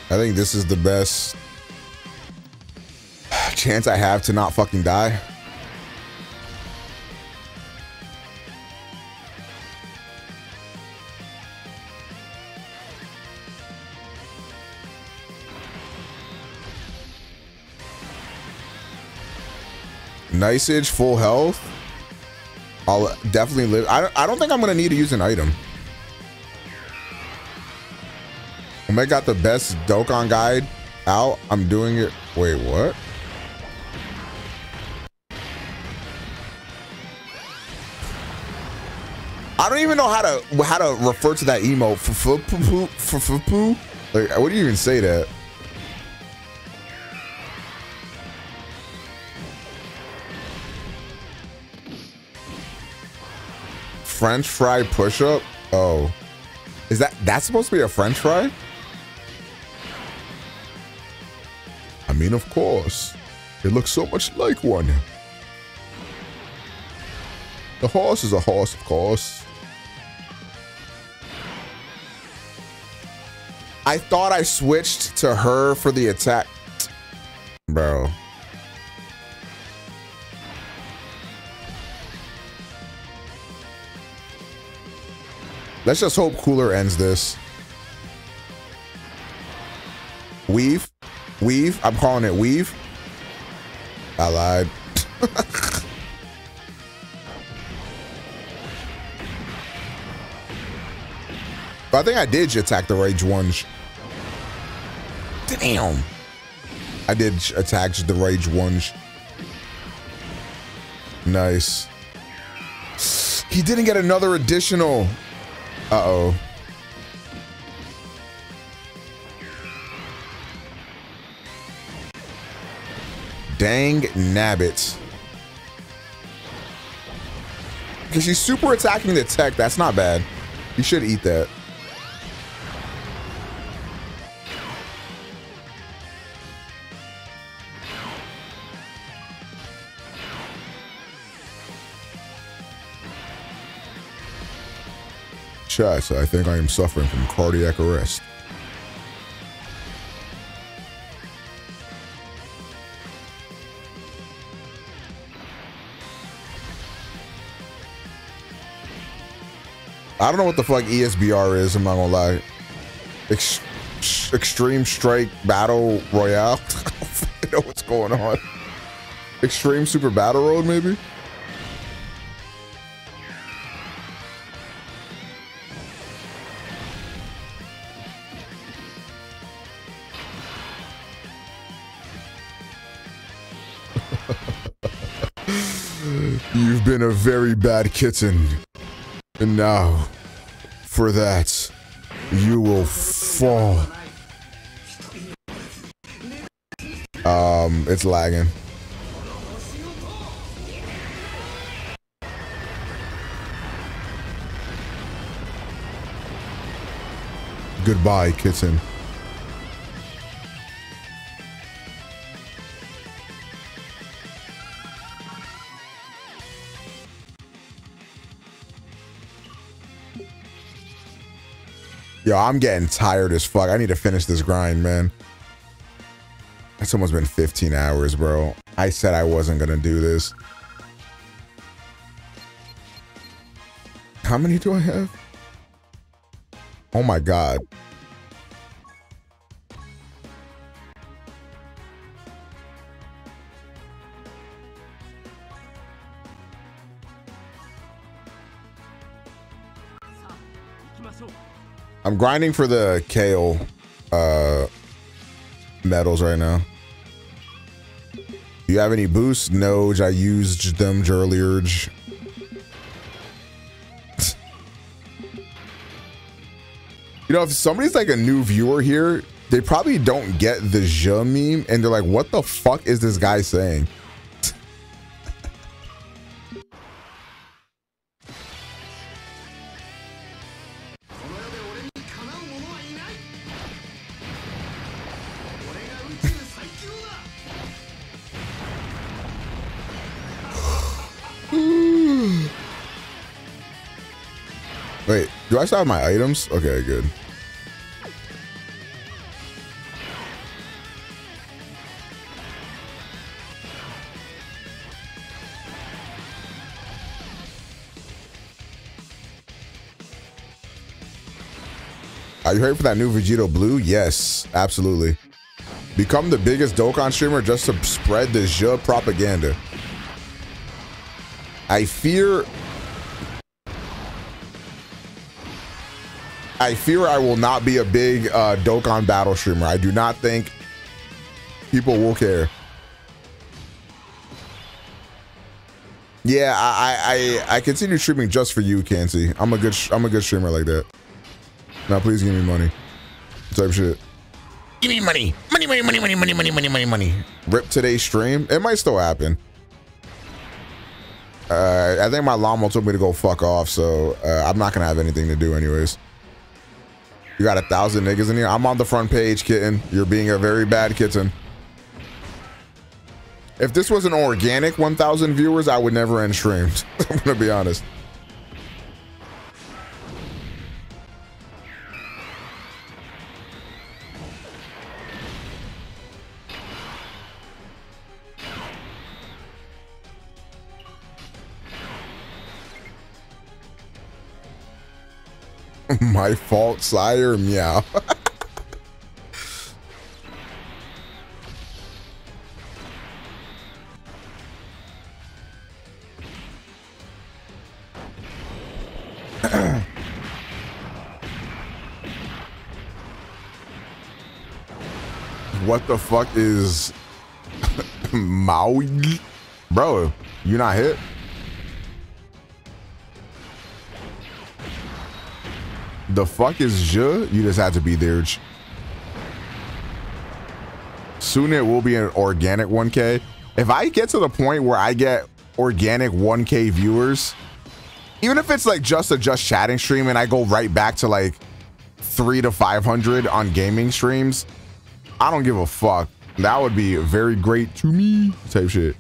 I think this is the best chance I have to not fucking die? Niceage, full health. I'll definitely live. I, I don't think I'm going to need to use an item. Omega got the best Dokkan guide out. I'm doing it. Wait, what? I don't even know how to how to refer to that emote. f Like, what do you even say that? French fry push up? Oh. Is that that's supposed to be a French fry? I mean, of course. It looks so much like one. The horse is a horse, of course. I thought I switched to her for the attack. Bro. Let's just hope Cooler ends this. Weave. Weave. I'm calling it Weave. I lied. I think I did attack the Rage ones. Damn. I did attacks the rage ones. Nice. He didn't get another additional. Uh-oh. Dang nabbit. Because he's super attacking the tech. That's not bad. You should eat that. I think I am suffering from cardiac arrest. I don't know what the fuck ESBR is. I'm not gonna lie. Ex Extreme Strike Battle Royale. I don't know what's going on. Extreme Super Battle Road, maybe. You've been a very bad kitten. And now, for that, you will fall. Um, it's lagging. Goodbye, kitten. Yo, I'm getting tired as fuck. I need to finish this grind, man. That's almost been 15 hours, bro. I said I wasn't going to do this. How many do I have? Oh my god. I'm grinding for the kale uh, medals right now. Do you have any boosts? No, I used them earlier. You know, if somebody's like a new viewer here, they probably don't get the je meme and they're like, what the fuck is this guy saying? Do I still have my items? Okay, good. Are you ready for that new Vegito Blue? Yes, absolutely. Become the biggest Dokkan streamer just to spread the Zhe propaganda. I fear I fear I will not be a big uh, Dokkan battle streamer. I do not think people will care. Yeah, I I I continue streaming just for you, Cansey. I'm a good I'm a good streamer like that. Now please give me money. Type shit.
Give me money. Money, money, money, money, money, money, money, money, money.
Rip today's stream. It might still happen. Uh, I think my llama told me to go fuck off, so uh, I'm not gonna have anything to do anyways. You got a thousand niggas in here. I'm on the front page, kitten. You're being a very bad kitten. If this was an organic 1,000 viewers, I would never end streams. I'm going to be honest. My fault, sire, meow. what the fuck is Maui? Bro, you not hit? The fuck is Zhe? You just had to be there. Soon it will be an organic 1K. If I get to the point where I get organic 1K viewers, even if it's like just a just chatting stream and I go right back to like three to 500 on gaming streams, I don't give a fuck. That would be very great to me type shit.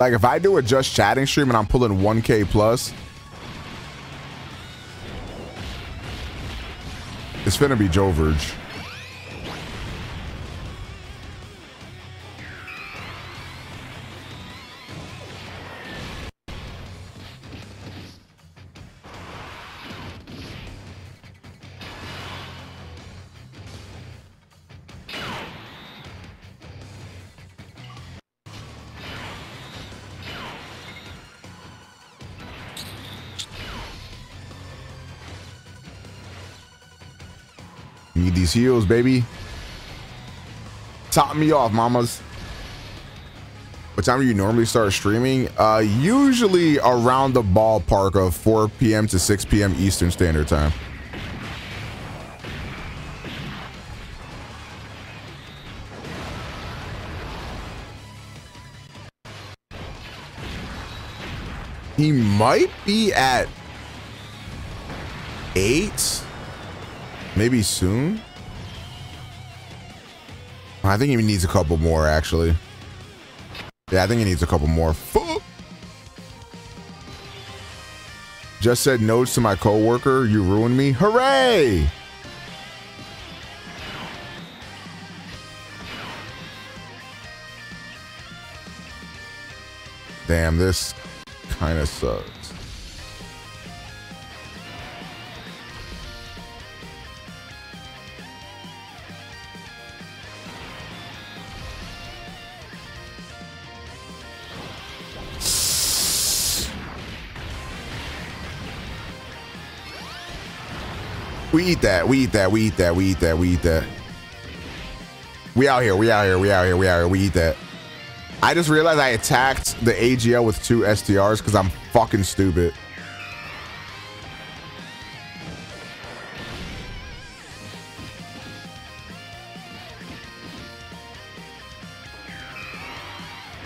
Like if I do a just chatting stream and I'm pulling 1k plus, it's gonna be Joe Verge. these heels, baby. Top me off, mamas. What time do you normally start streaming? Uh, usually around the ballpark of 4 p.m. to 6 p.m. Eastern Standard Time. He might be at eight, maybe soon. I think he needs a couple more, actually. Yeah, I think he needs a couple more. Fuck. Just said no to my coworker. You ruined me. Hooray! Damn, this kind of sucks. We eat that. We eat that. We eat that. We eat that. We eat that. We out here. We out here. We out here. We out here. We eat that. I just realized I attacked the AGL with two STRs because I'm fucking stupid.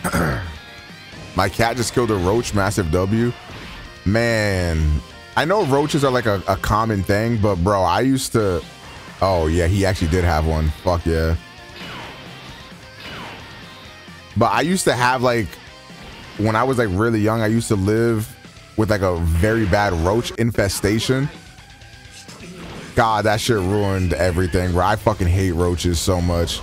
My cat just killed a roach massive W. Man, I know roaches are like a, a common thing, but bro, I used to. Oh yeah, he actually did have one. Fuck yeah. But I used to have like, when I was like really young, I used to live with like a very bad roach infestation. God, that shit ruined everything, bro. I fucking hate roaches so much.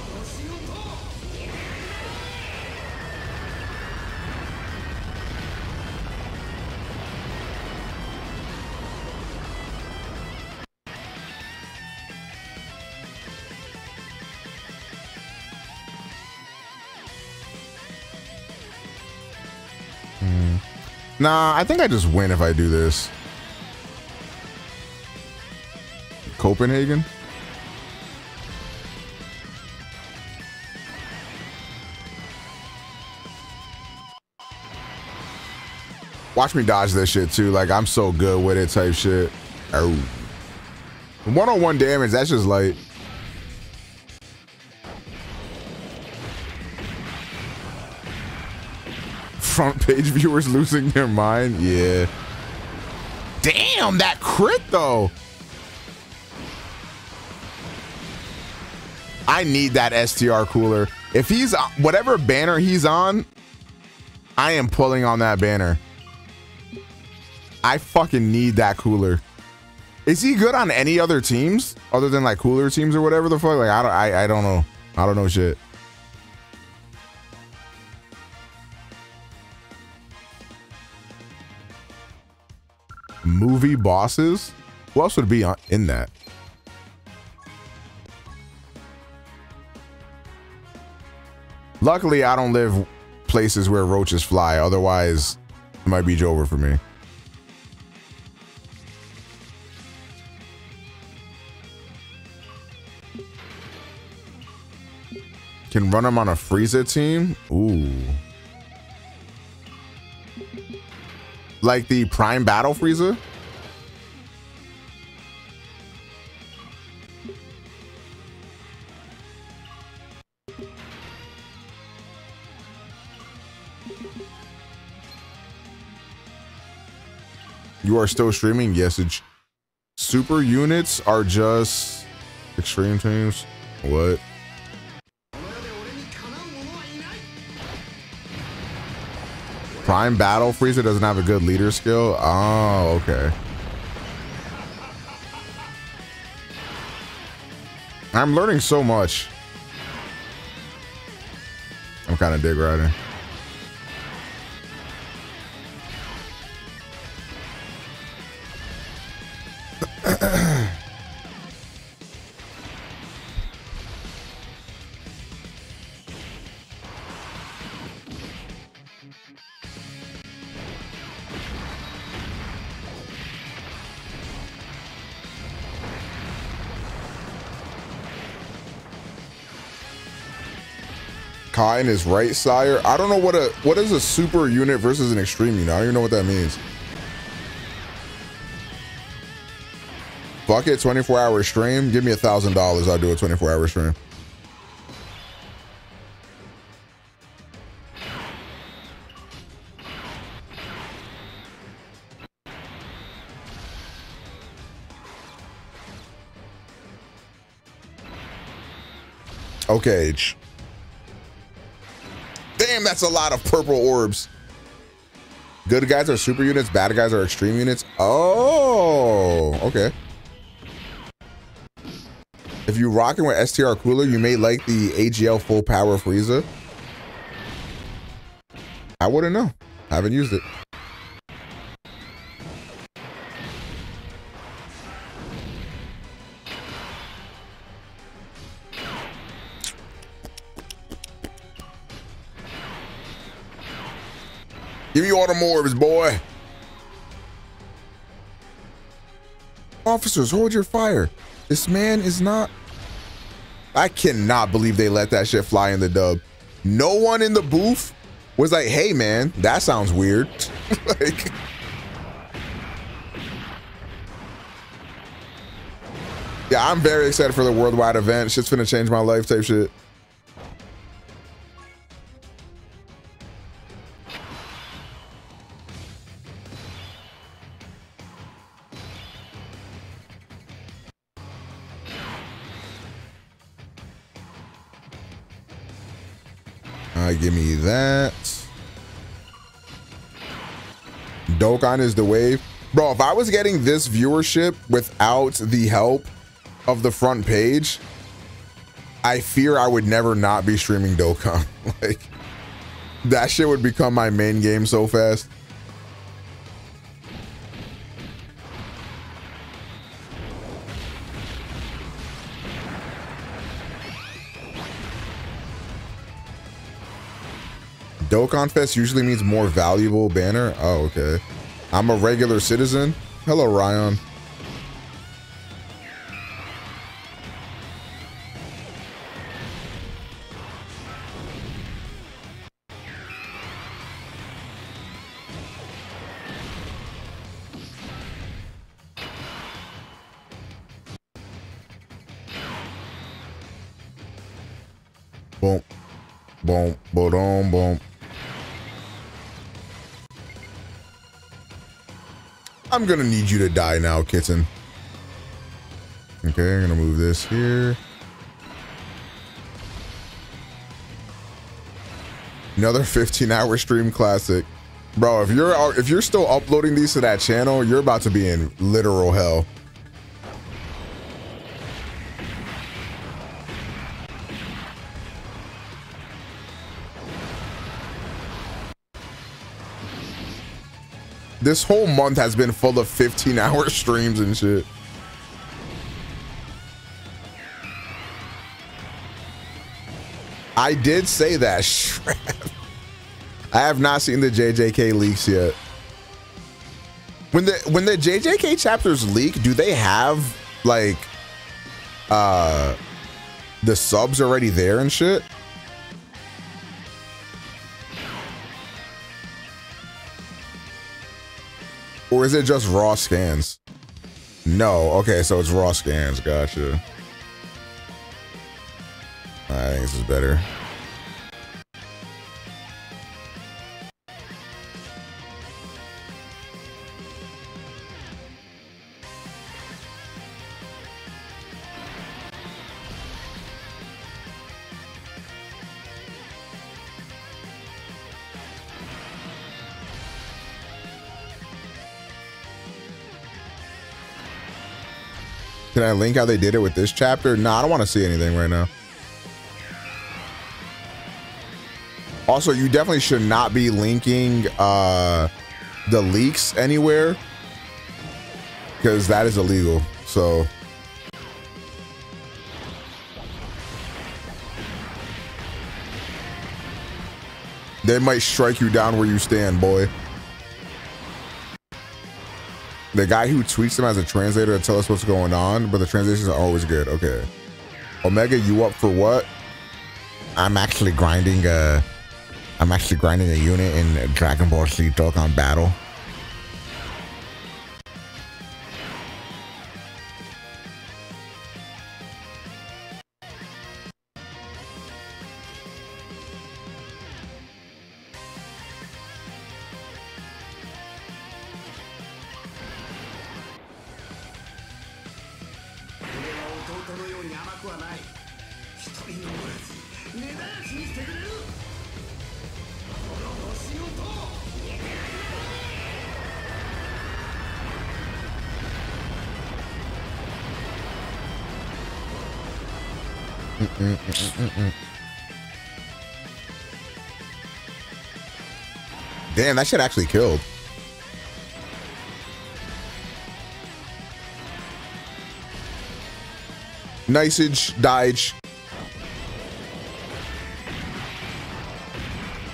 Nah, I think I just win if I do this. Copenhagen? Watch me dodge this shit too. Like I'm so good with it type shit. One on one damage, that's just like front page viewers losing their mind. Yeah. Damn, that crit though. I need that STR cooler. If he's uh, whatever banner he's on, I am pulling on that banner. I fucking need that cooler. Is he good on any other teams other than like cooler teams or whatever the fuck? Like I don't, I, I don't know. I don't know shit. movie bosses? Who else would be in that? Luckily, I don't live places where roaches fly. Otherwise, it might be Jover for me. Can run him on a Frieza team? Ooh. Like the Prime Battle Frieza? You are still streaming? Yes, it's super units are just extreme teams. What? Prime battle? freezer doesn't have a good leader skill? Oh, okay. I'm learning so much. I'm kind of dig riding. Kai and his right sire. I don't know what a what is a super unit versus an extreme unit. I don't even know what that means. Fuck it, 24 hour stream. Give me a thousand dollars. I'll do a 24 hour stream. Okay. Damn, that's a lot of purple orbs. Good guys are super units, bad guys are extreme units. Oh, okay. If you are rocking with STR Cooler, you may like the AGL full power Frieza. I wouldn't know. I haven't used it. Give me automotives, boy. Officers, hold your fire. This man is not. I cannot believe they let that shit fly in the dub. No one in the booth was like, hey, man, that sounds weird. like. Yeah, I'm very excited for the worldwide event. Shit's gonna change my life type shit. Uh, give me that. Dokkan is the wave. Bro, if I was getting this viewership without the help of the front page, I fear I would never not be streaming Dokkan. like, that shit would become my main game so fast. Dokkan Fest usually means more valuable banner. Oh, okay. I'm a regular citizen. Hello, Ryan.
Boom, boom, boom, boom.
I'm gonna need you to die now, kitten. Okay, I'm gonna move this here. Another 15 hour stream classic. Bro, if you're if you're still uploading these to that channel, you're about to be in literal hell. This whole month has been full of 15 hour streams and shit. I did say that. I have not seen the JJK leaks yet. When the when the JJK chapters leak, do they have like uh the subs already there and shit? Or is it just raw scans? No. Okay, so it's raw scans. Gotcha. I think this is better. Can I link how they did it with this chapter? No, I don't want to see anything right now. Also, you definitely should not be linking uh, the leaks anywhere because that is illegal. So. They might strike you down where you stand, boy the guy who tweets them as a translator to tell us what's going on, but the translations are always good. Okay. Omega, you up for what? I'm actually grinding a, uh, I'm actually grinding a unit in Dragon Ball Z Dokkan Battle. Damn, that shit actually killed. Niceage, dodge.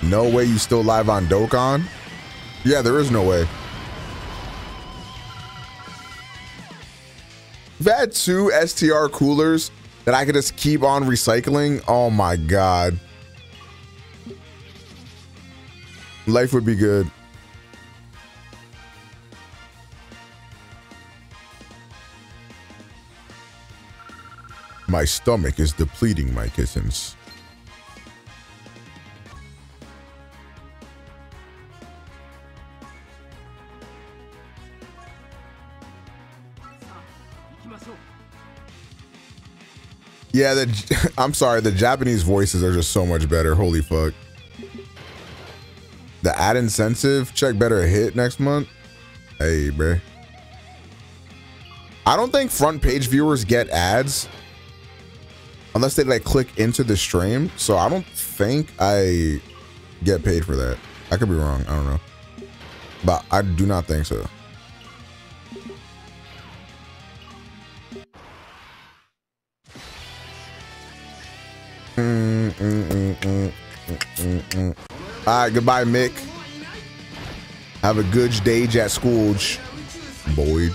No way you still live on Dokkan? Yeah, there is no way. If I had two STR coolers that I could just keep on recycling, oh my god. Life would be good. My stomach is depleting my kittens. Yeah, the, I'm sorry, the Japanese voices are just so much better. Holy fuck. The ad incentive check better hit next month. Hey, bro. I don't think front page viewers get ads unless they like click into the stream. So I don't think I get paid for that. I could be wrong. I don't know. But I do not think so.
Mm, mm, mm,
all right, goodbye, Mick. Have a good day at school, boys.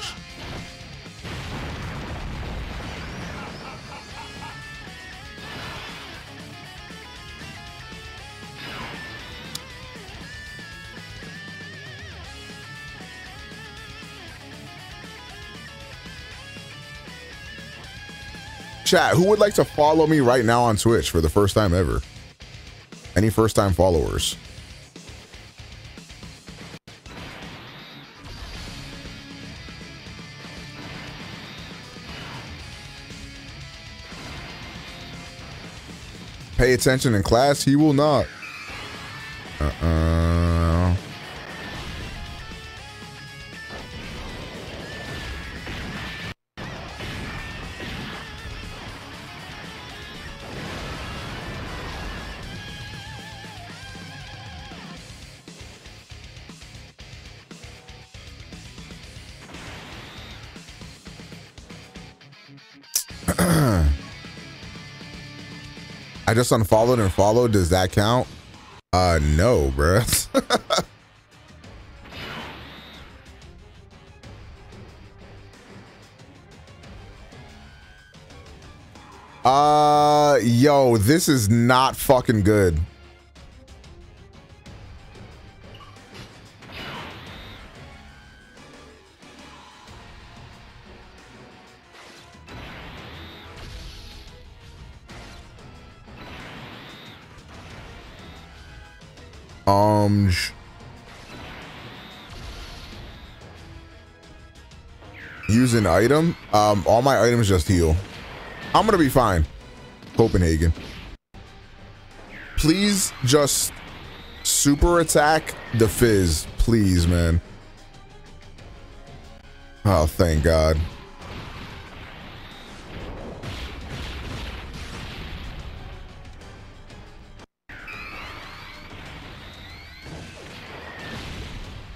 Chat, who would like to follow me right now on Twitch for the first time ever? Any first time followers? Pay attention in class, he will not.
Uh-uh.
I
just unfollowed and followed. Does that count? Uh, no, bruh. uh, yo, this is not fucking good. use an item, um, all my items just heal. I'm gonna be fine. Copenhagen. Please just super attack the Fizz. Please, man. Oh, thank God.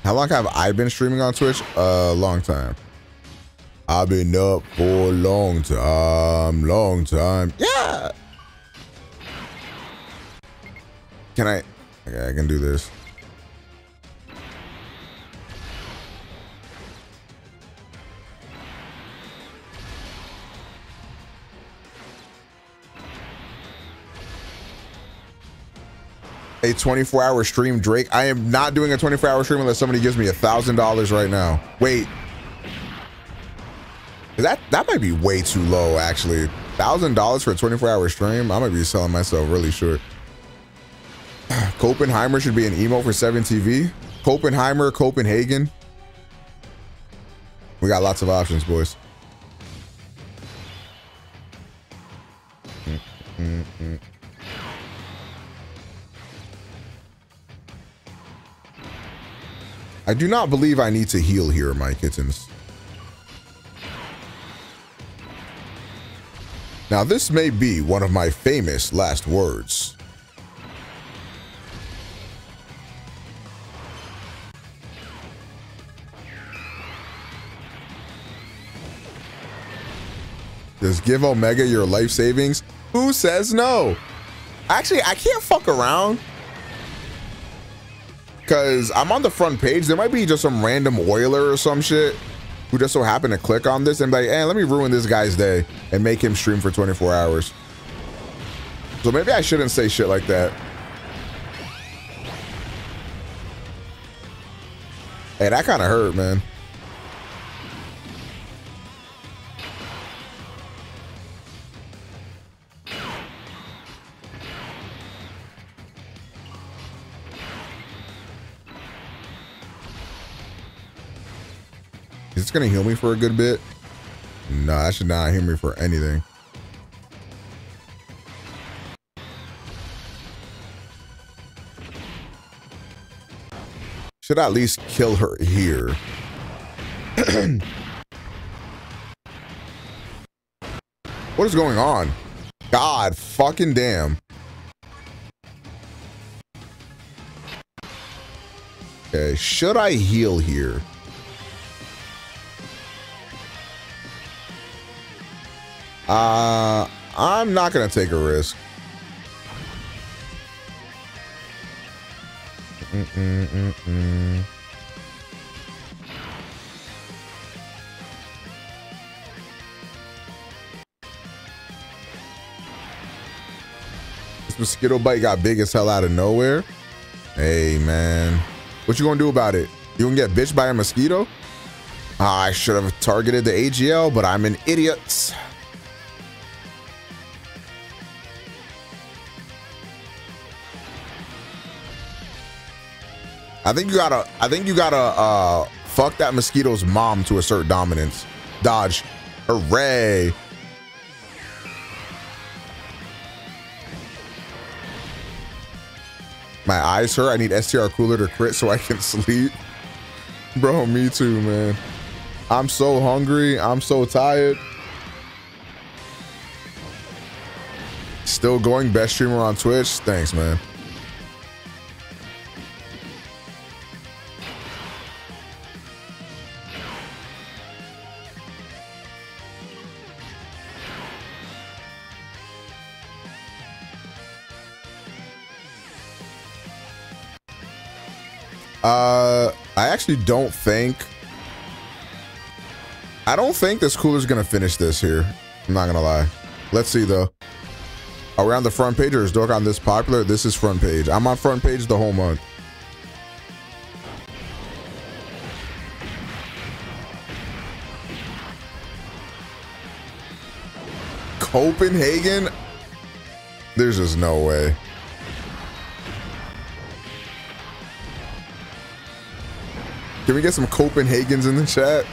How long have I been streaming on Twitch? A uh, long time. I've been up for a long time, long time. Yeah. Can I? Okay, I can do this. a 24 hour stream, Drake. I am not doing a 24 hour stream unless somebody gives me a thousand dollars right now. Wait, that that might be way too low, actually. Thousand dollars for a 24-hour stream? I might be selling myself really short. Copenheimer should be an emo for 7TV. Copenheimer, Copenhagen. We got lots of options, boys. I do not believe I need to heal here, my kittens. Now, this may be one of my famous last words. Just give Omega your life savings? Who says no? Actually, I can't fuck around. Because I'm on the front page. There might be just some random oiler or some shit who just so happened to click on this and be like, hey, let me ruin this guy's day and make him stream for 24 hours. So maybe I shouldn't say shit like that. Hey, that kind of hurt, man. gonna heal me for a good bit. No, I that should not heal me for anything. Should I at least kill her here? what is going on? God fucking damn. Okay, should I heal here? Uh, I'm not going to take a risk.
Mm -mm -mm
this mosquito bite got big as hell out of nowhere. Hey, man. What you going to do about it? You going to get bitched by a mosquito? I should have targeted the AGL, but I'm an idiot. I think you gotta. I think you gotta uh, fuck that mosquito's mom to assert dominance. Dodge, hooray! My eyes hurt. I need STR cooler to crit so I can sleep. Bro, me too, man. I'm so hungry. I'm so tired. Still going best streamer on Twitch. Thanks, man. actually don't think. I don't think this cooler's going to finish this here. I'm not going to lie. Let's see, though. Around the front page, or is Dokkan this popular? This is front page. I'm on front page the whole month. Copenhagen? There's just no way. Can we get some Copenhagen's in the chat?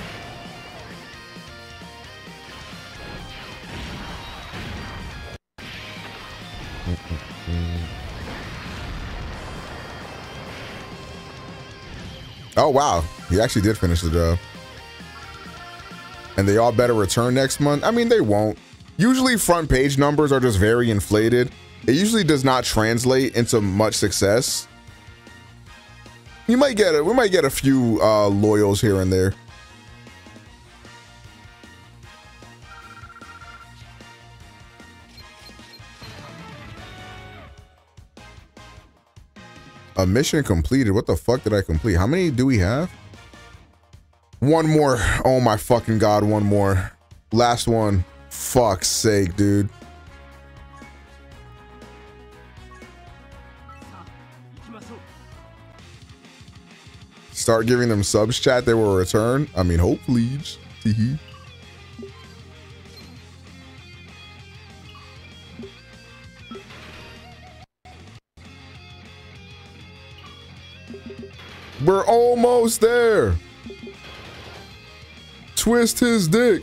Oh, wow. He actually did finish the job. And they all better return next month? I mean, they won't. Usually front page numbers are just very inflated. It usually does not translate into much success. You might get it. We might get a few uh, loyals here and there. A mission completed. What the fuck did I complete? How many do we have? One more. Oh my fucking god, one more. Last one. Fuck's sake, dude. Start giving them subs, chat. They will return. I mean, hopefully. We're almost there.
Twist his dick.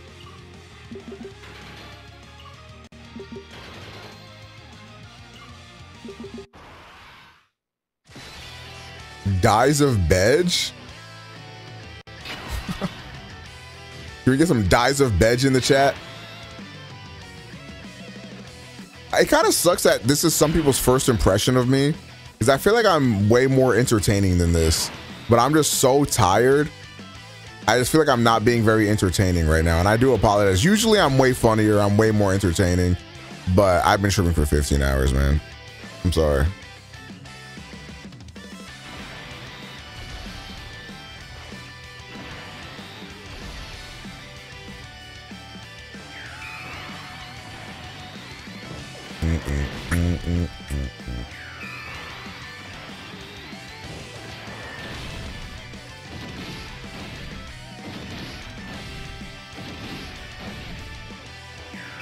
dies of Bedge? Can we get some dies of Bedge in the chat? It kind of sucks that this is some people's first impression of me because I feel like I'm way more entertaining than this, but I'm just so tired. I just feel like I'm not being very entertaining right now, and I do apologize. Usually I'm way funnier, I'm way more entertaining, but I've been streaming for 15 hours, man. I'm sorry.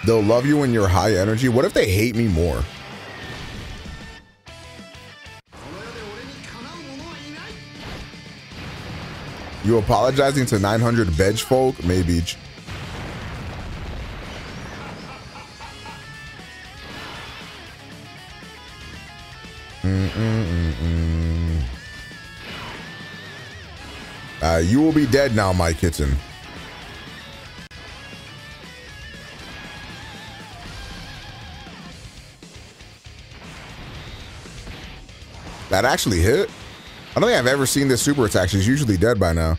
They'll love you when you're high energy. What if they hate me more? You apologizing to 900 veg folk? Maybe. Mm -mm -mm uh, you will be dead now, my kitten. That actually hit? I don't think I've ever seen this super attack. She's usually dead by now.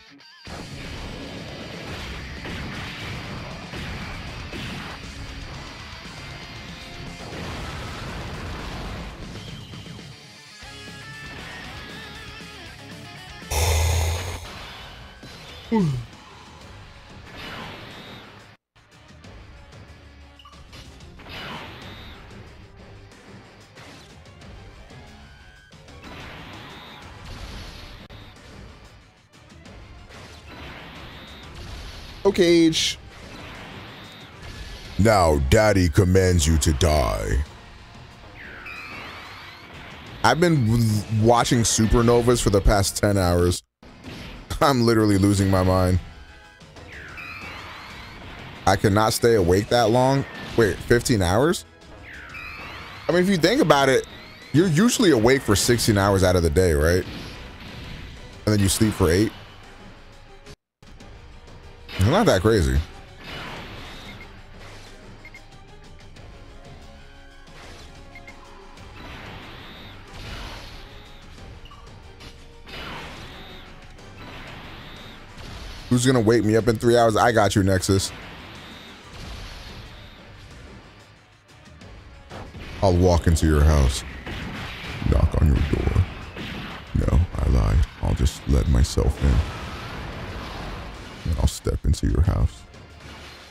Now daddy commands you to die. I've been watching supernovas for the past 10 hours. I'm literally losing my mind. I cannot stay awake that long. Wait, 15 hours? I mean, if you think about it, you're usually awake for 16 hours out of the day, right? And then you sleep for eight. Not that crazy. Who's gonna wake me up in three hours? I got you, Nexus. I'll walk into your house. Knock on your door. No, I lied. I'll just let myself in step into your house,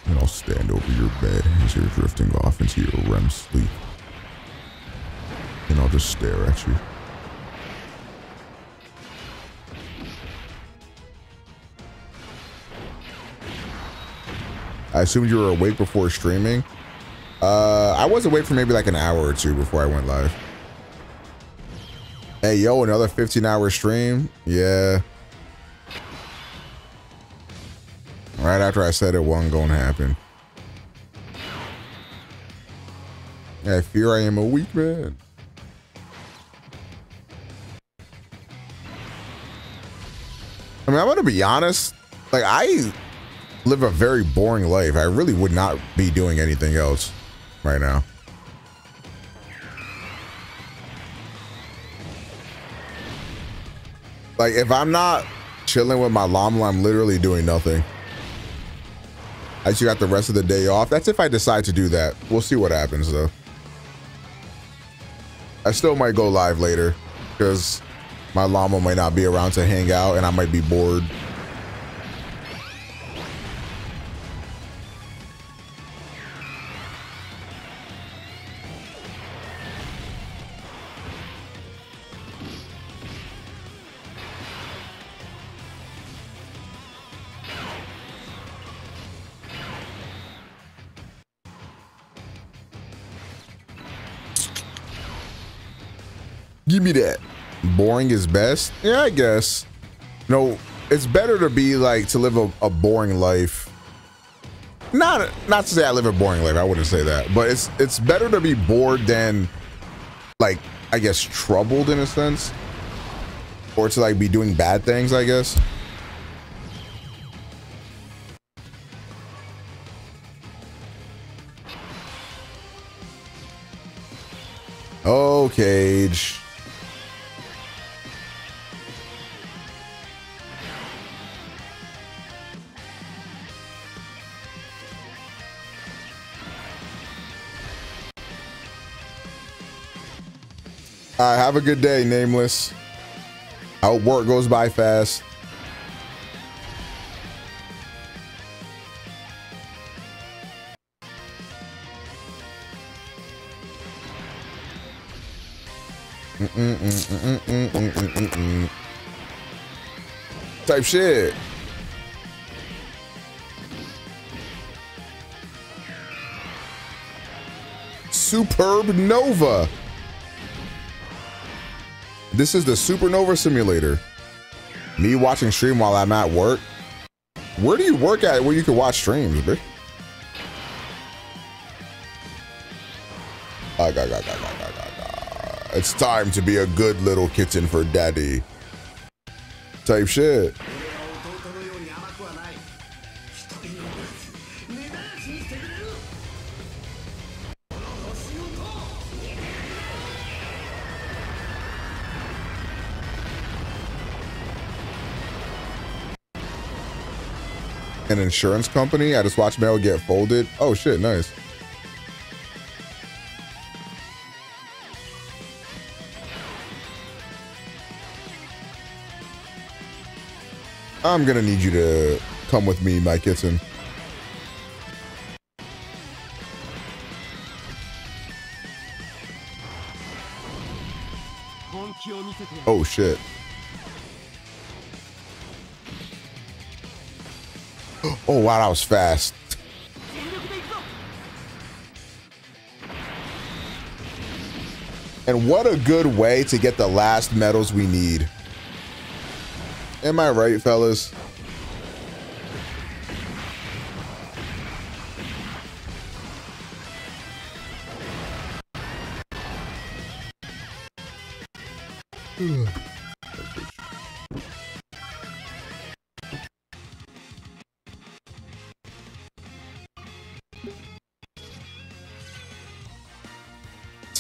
and I'll stand over your bed as you're drifting off into your REM sleep, and I'll just stare at you. I assumed you were awake before streaming. Uh, I was awake for maybe like an hour or two before I went live. Hey, yo, another 15 hour stream. Yeah. Right after I said it wasn't going to happen. I fear I am a weak man. I mean, I'm going to be honest. Like, I live a very boring life. I really would not be doing anything else right now. Like, if I'm not chilling with my llama, I'm literally doing nothing. I just got the rest of the day off. That's if I decide to do that. We'll see what happens, though. I still might go live later because my llama might not be around to hang out and I might be bored. that. Boring is best? Yeah, I guess. You no, know, it's better to be like to live a, a boring life. Not not to say I live a boring life, I wouldn't say that. But it's it's better to be bored than like I guess troubled in a sense. Or to like be doing bad things, I guess. Oh, Cage. All right, have a good day, Nameless. I hope work goes by fast.
Mm -mm -mm
Type shit. Superb Nova. This is the Supernova Simulator. Me watching stream while I'm at work. Where do you work at where you can watch streams, bro? Ah, it's time to be a good little kitten for daddy. Type shit. an insurance company. I just watched Meryl get folded. Oh shit, nice. I'm gonna need you to come with me, Mike Kitson. Oh shit. Oh, wow, that was fast. And what a good way to get the last medals we need. Am I right, fellas?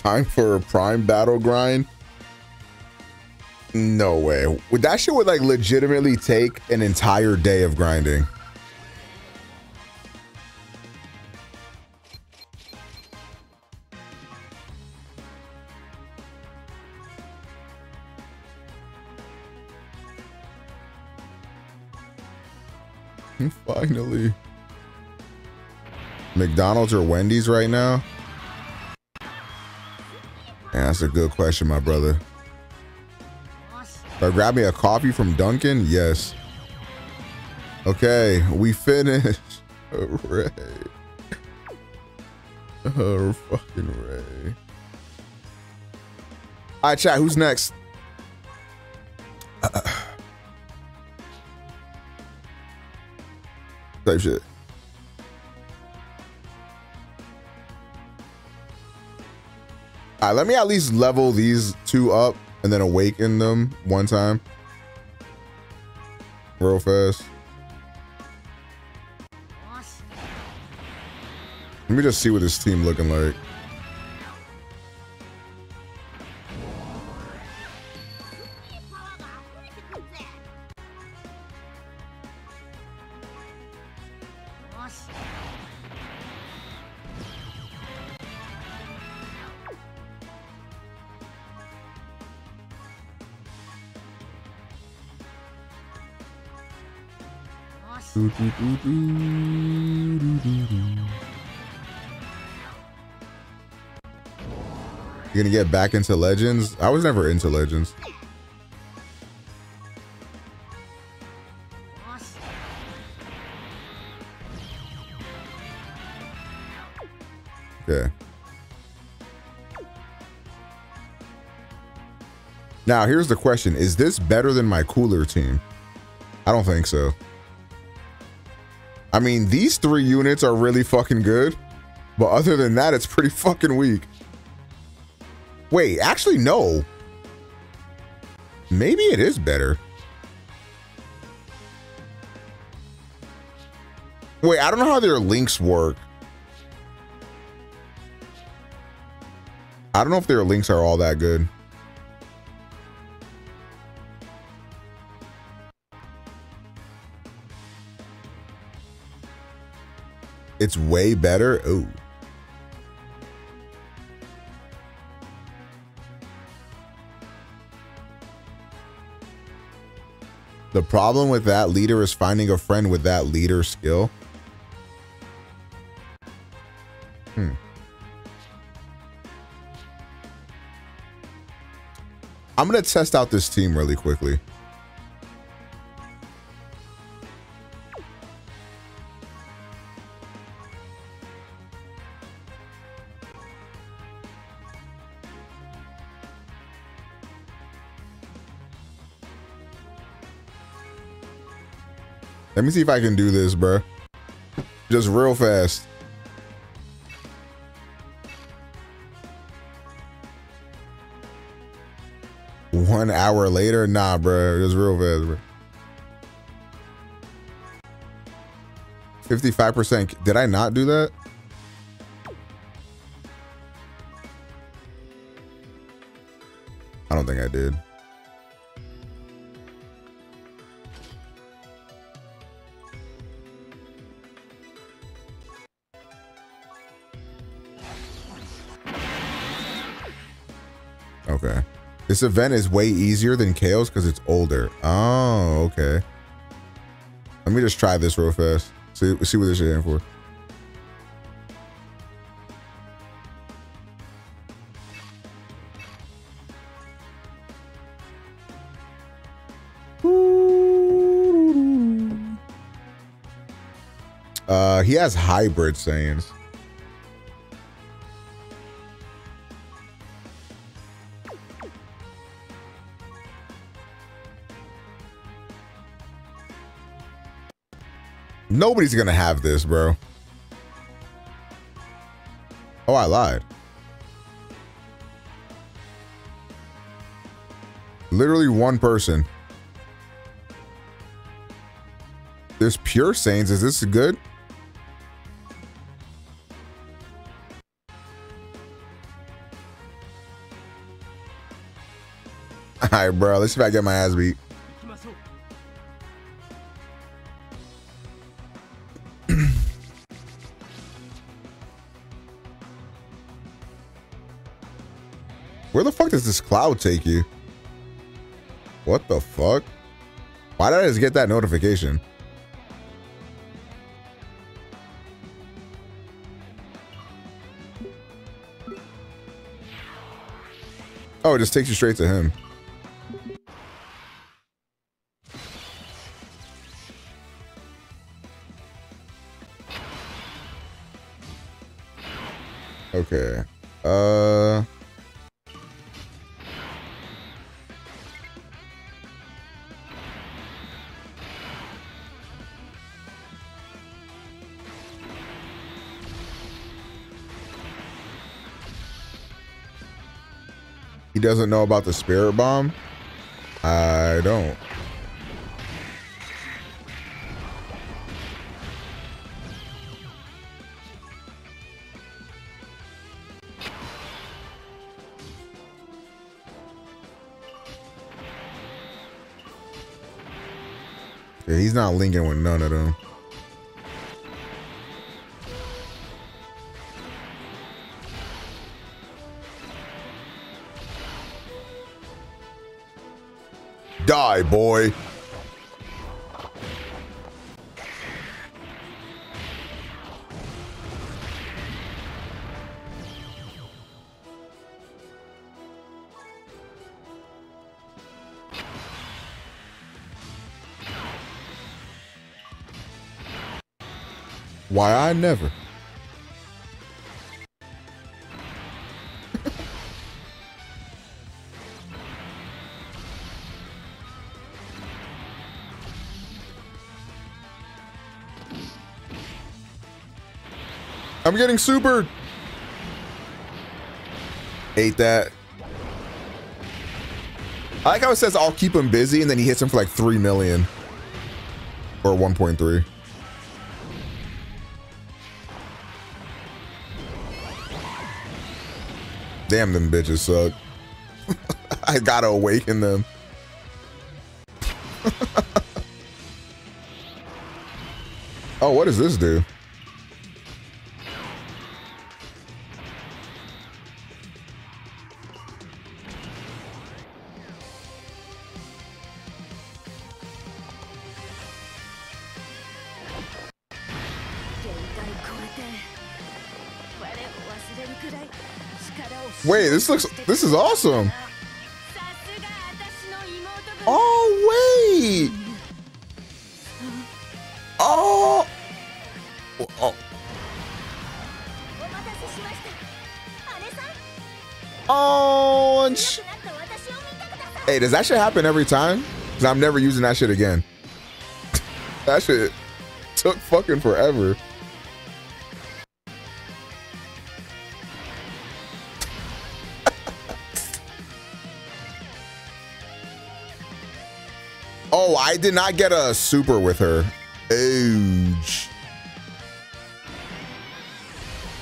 time for a prime battle grind? No way. That shit would like legitimately take an entire day of grinding. Finally. McDonald's or Wendy's right now? That's a good question, my brother. I uh, grab me a coffee from Duncan? Yes. Okay, we finished. Hooray. Uh, oh, uh, fucking Ray. All right, chat, who's next? Uh, type shit. right, let me at least level these two up and then awaken them one time. Real fast. Let me just see what this team looking like. to get back into Legends. I was never into Legends. Okay. Now, here's the question. Is this better than my cooler team? I don't think so. I mean, these three units are really fucking good. But other than that, it's pretty fucking weak. Wait, actually, no. Maybe it is better. Wait, I don't know how their links work. I don't know if their links are all that good. It's way better. Ooh. The problem with that leader is finding a friend with that leader skill. Hmm. I'm going to test out this team really quickly. Let me see if I can do this, bro. Just real fast. One hour later? Nah, bro. Just real fast, bro. 55%. Did I not do that? This event is way easier than Kale's because it's older. Oh, okay. Let me just try this real fast. See, see what this is in for. Uh, he has hybrid Saiyans. Nobody's gonna have this, bro. Oh, I lied. Literally one person. There's pure Saiyans. Is this good? All right, bro. Let's see if I get my ass beat. this cloud take you? What the fuck? Why did I just get that notification? Oh, it just takes you straight to him. doesn't know about the spirit bomb? I don't. Yeah, he's not linking with none of them. my boy. Why I never. I'm getting super. Ate that. I like how it says I'll keep him busy and then he hits him for like 3 million. Or 1.3. Damn, them bitches suck. I gotta awaken them. oh, what does this do? Wait, this looks this is awesome. Oh wait. Oh. Oh. Oh. And sh hey, does that shit happen every time? Cause I'm never using that shit again. that shit took fucking forever. did not get a super with her. Ouch.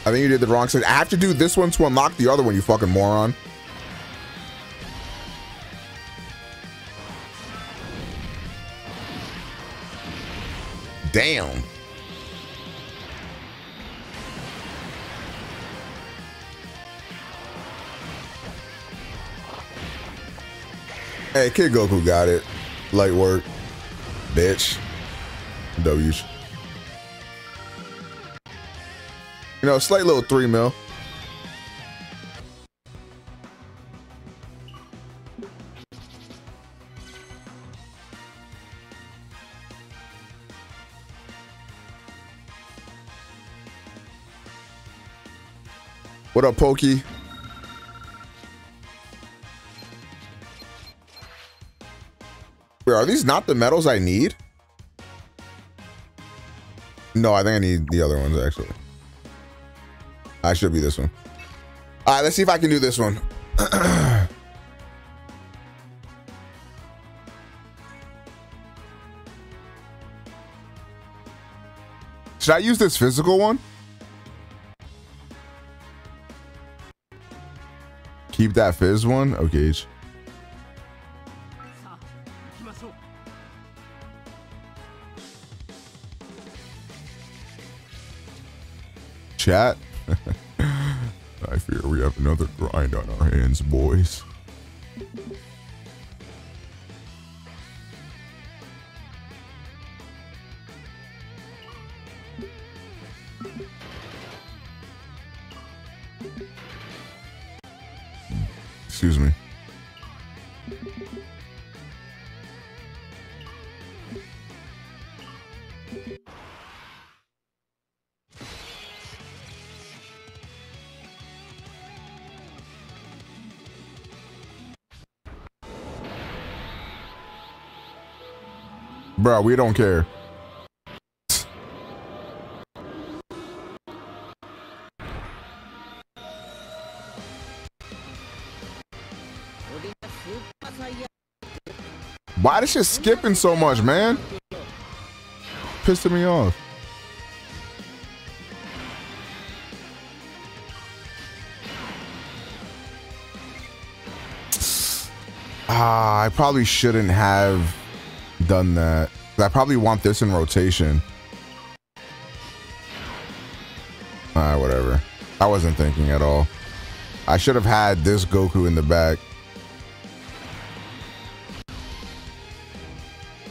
I think you did the wrong side. I have to do this one to unlock the other one, you fucking moron. Damn. Hey, Kid Goku got it. Light work bitch. W's. You know, slight little three mil. What up, Pokey? Are these not the metals I need? No, I think I need the other ones, actually. I should be this one. All right, let's see if I can do this one. Should I use this physical one? Keep that fizz one? Okay. chat. I fear we have another grind on our hands, boys. out. We don't care. Why this shit skipping so much, man? Pissing me off. Ah, I probably shouldn't have done that. I probably want this in rotation. Ah, uh, whatever. I wasn't thinking at all. I should have had this Goku in the back.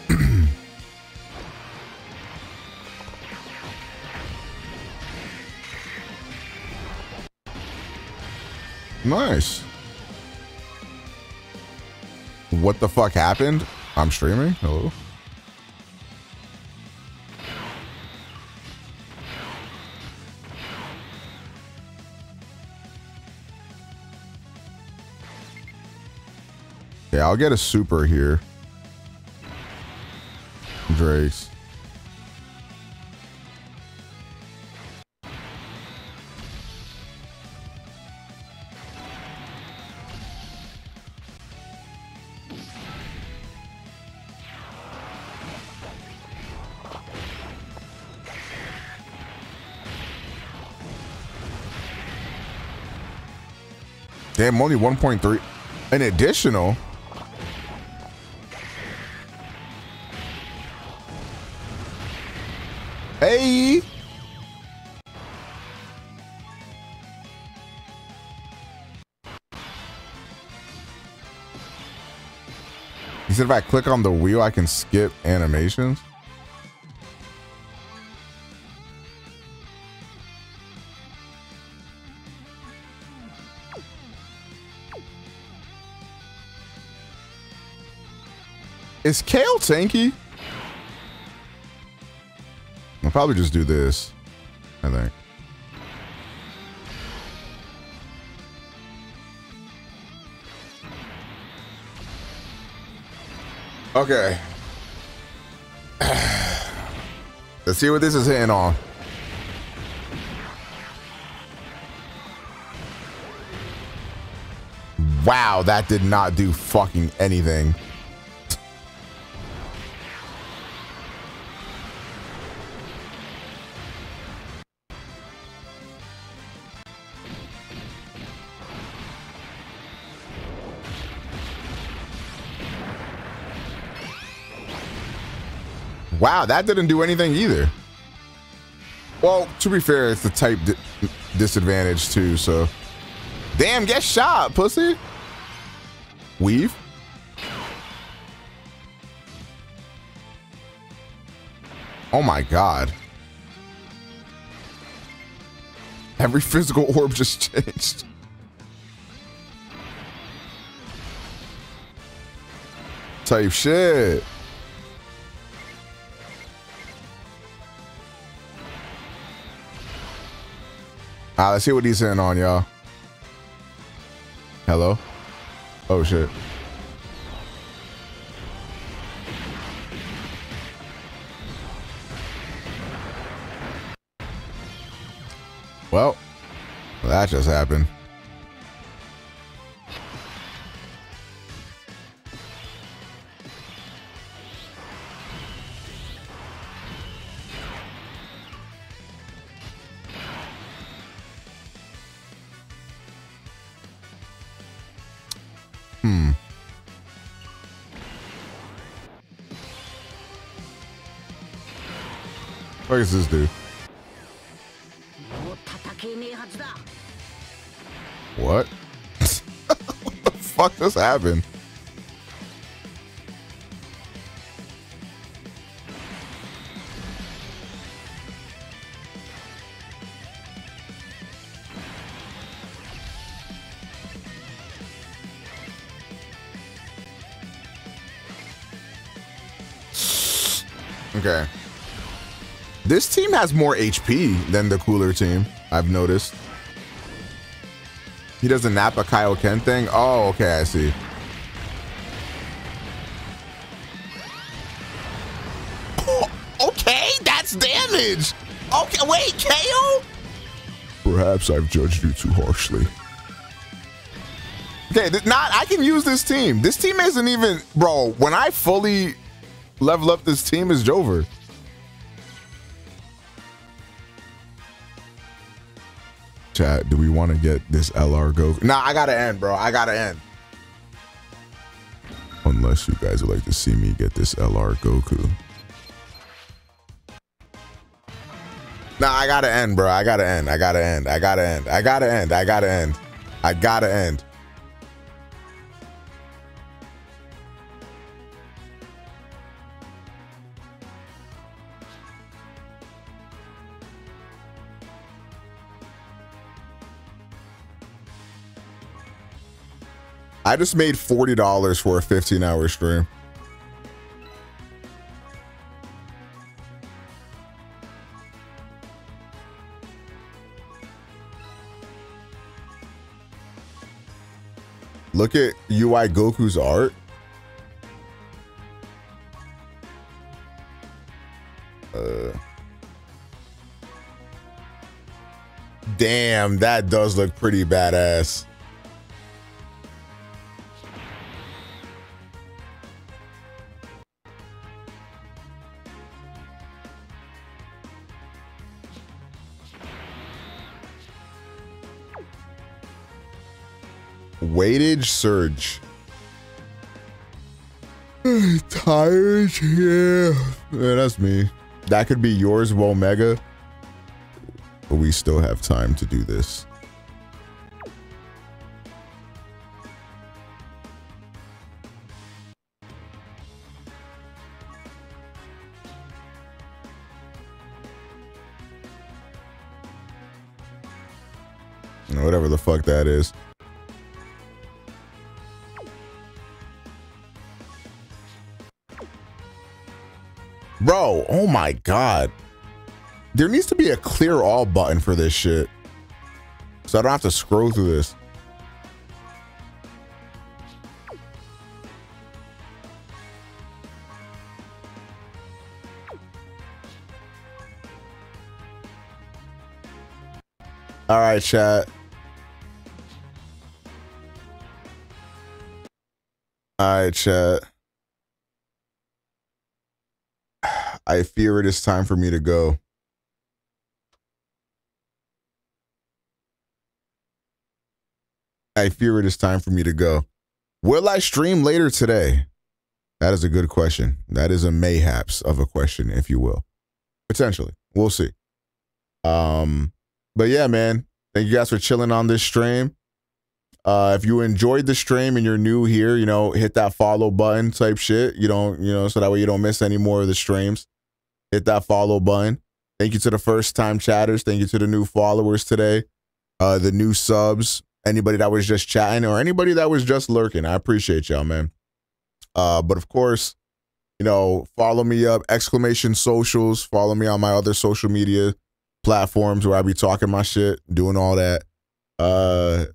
nice. What the fuck happened? I'm streaming? Hello? Okay, I'll get a super here. Drace. Damn, only 1.3. An additional? said if I click on the wheel, I can skip animations. Is Kale tanky? I'll probably just do this. Okay. Let's see what this is hitting on. Wow, that did not do fucking anything. Wow, that didn't do anything either. Well, to be fair, it's the type di disadvantage too, so. Damn, get shot, pussy. Weave. Oh my god. Every physical orb just changed. Type shit. Ah, let's see what he's in on, y'all. Hello? Oh, shit. Well, that just happened. does this do? What? what the fuck just happened? this team has more HP than the cooler team, I've noticed. He does the Nappa Kaioken thing? Oh, okay, I see.
Oh, okay, that's damage!
Okay, wait, KO?
Perhaps I've judged you too harshly. Okay, not I can use this team. This team isn't even, bro. When I fully level up this team, is Jover. Chat, do we want to get this LR go? Nah, I gotta end, bro. I gotta end. Unless you guys would like to see me get this LR Goku. Nah, I gotta end, bro. I gotta end. I gotta end. I gotta end. I gotta end. I gotta end. I gotta end. I just made $40 for a 15 hour stream. Look at UI Goku's art. Uh, damn, that does look pretty badass. surge. Tired yeah. yeah, that's me. That could be yours, Womega. But we still have time to do this. whatever the fuck that is. Bro, oh my God. There needs to be a clear all button for this shit. So I don't have to scroll through this. All right, chat. All right, chat. I fear it is time for me to go. I fear it is time for me to go. Will I stream later today? That is a good question. That is a mayhaps of a question, if you will. Potentially. We'll see. Um, but yeah, man. Thank you guys for chilling on this stream. Uh, if you enjoyed the stream and you're new here, you know, hit that follow button type shit. You don't, you know, so that way you don't miss any more of the streams hit that follow button. Thank you to the first time chatters. Thank you to the new followers today, uh, the new subs, anybody that was just chatting or anybody that was just lurking. I appreciate y'all, man. Uh, but of course, you know, follow me up, exclamation socials, follow me on my other social media platforms where I be talking my shit, doing all that. Uh,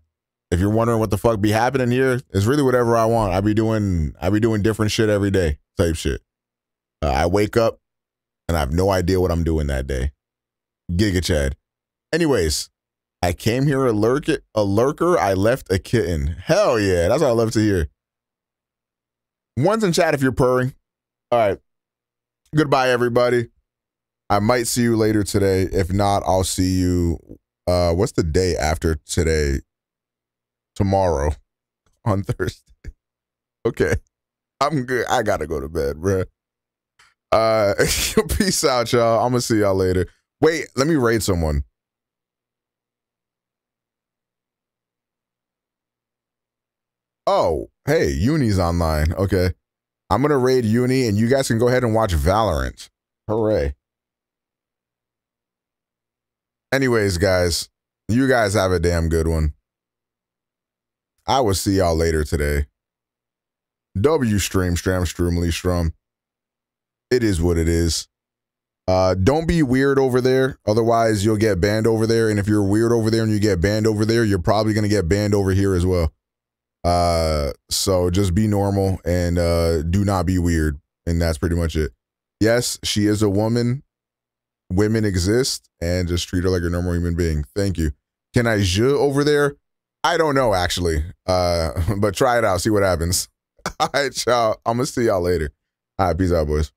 if you're wondering what the fuck be happening here, it's really whatever I want. I be doing I be doing different shit every day, type shit. Uh, I wake up, and I have no idea what I'm doing that day. Giga Chad. Anyways, I came here a lurker, a lurker. I left a kitten. Hell yeah, that's what I love to hear. Ones in chat if you're purring. All right. Goodbye, everybody. I might see you later today. If not, I'll see you. Uh, what's the day after today? Tomorrow on Thursday. Okay. I'm good. I gotta go to bed, bruh. Uh, peace out, y'all. I'm gonna see y'all later. Wait, let me raid someone. Oh, hey, Uni's online. Okay. I'm gonna raid Uni and you guys can go ahead and watch Valorant. Hooray. Anyways, guys, you guys have a damn good one. I will see y'all later today. W stream, stram, streamly, strum it is what it is. Uh, don't be weird over there. Otherwise, you'll get banned over there. And if you're weird over there and you get banned over there, you're probably going to get banned over here as well. Uh, so just be normal and uh, do not be weird. And that's pretty much it. Yes, she is a woman. Women exist and just treat her like a normal human being. Thank you. Can I je over there? I don't know, actually. Uh, but try it out. See what happens. All right, y'all. I'm going to see y'all later. All right. Peace out, boys.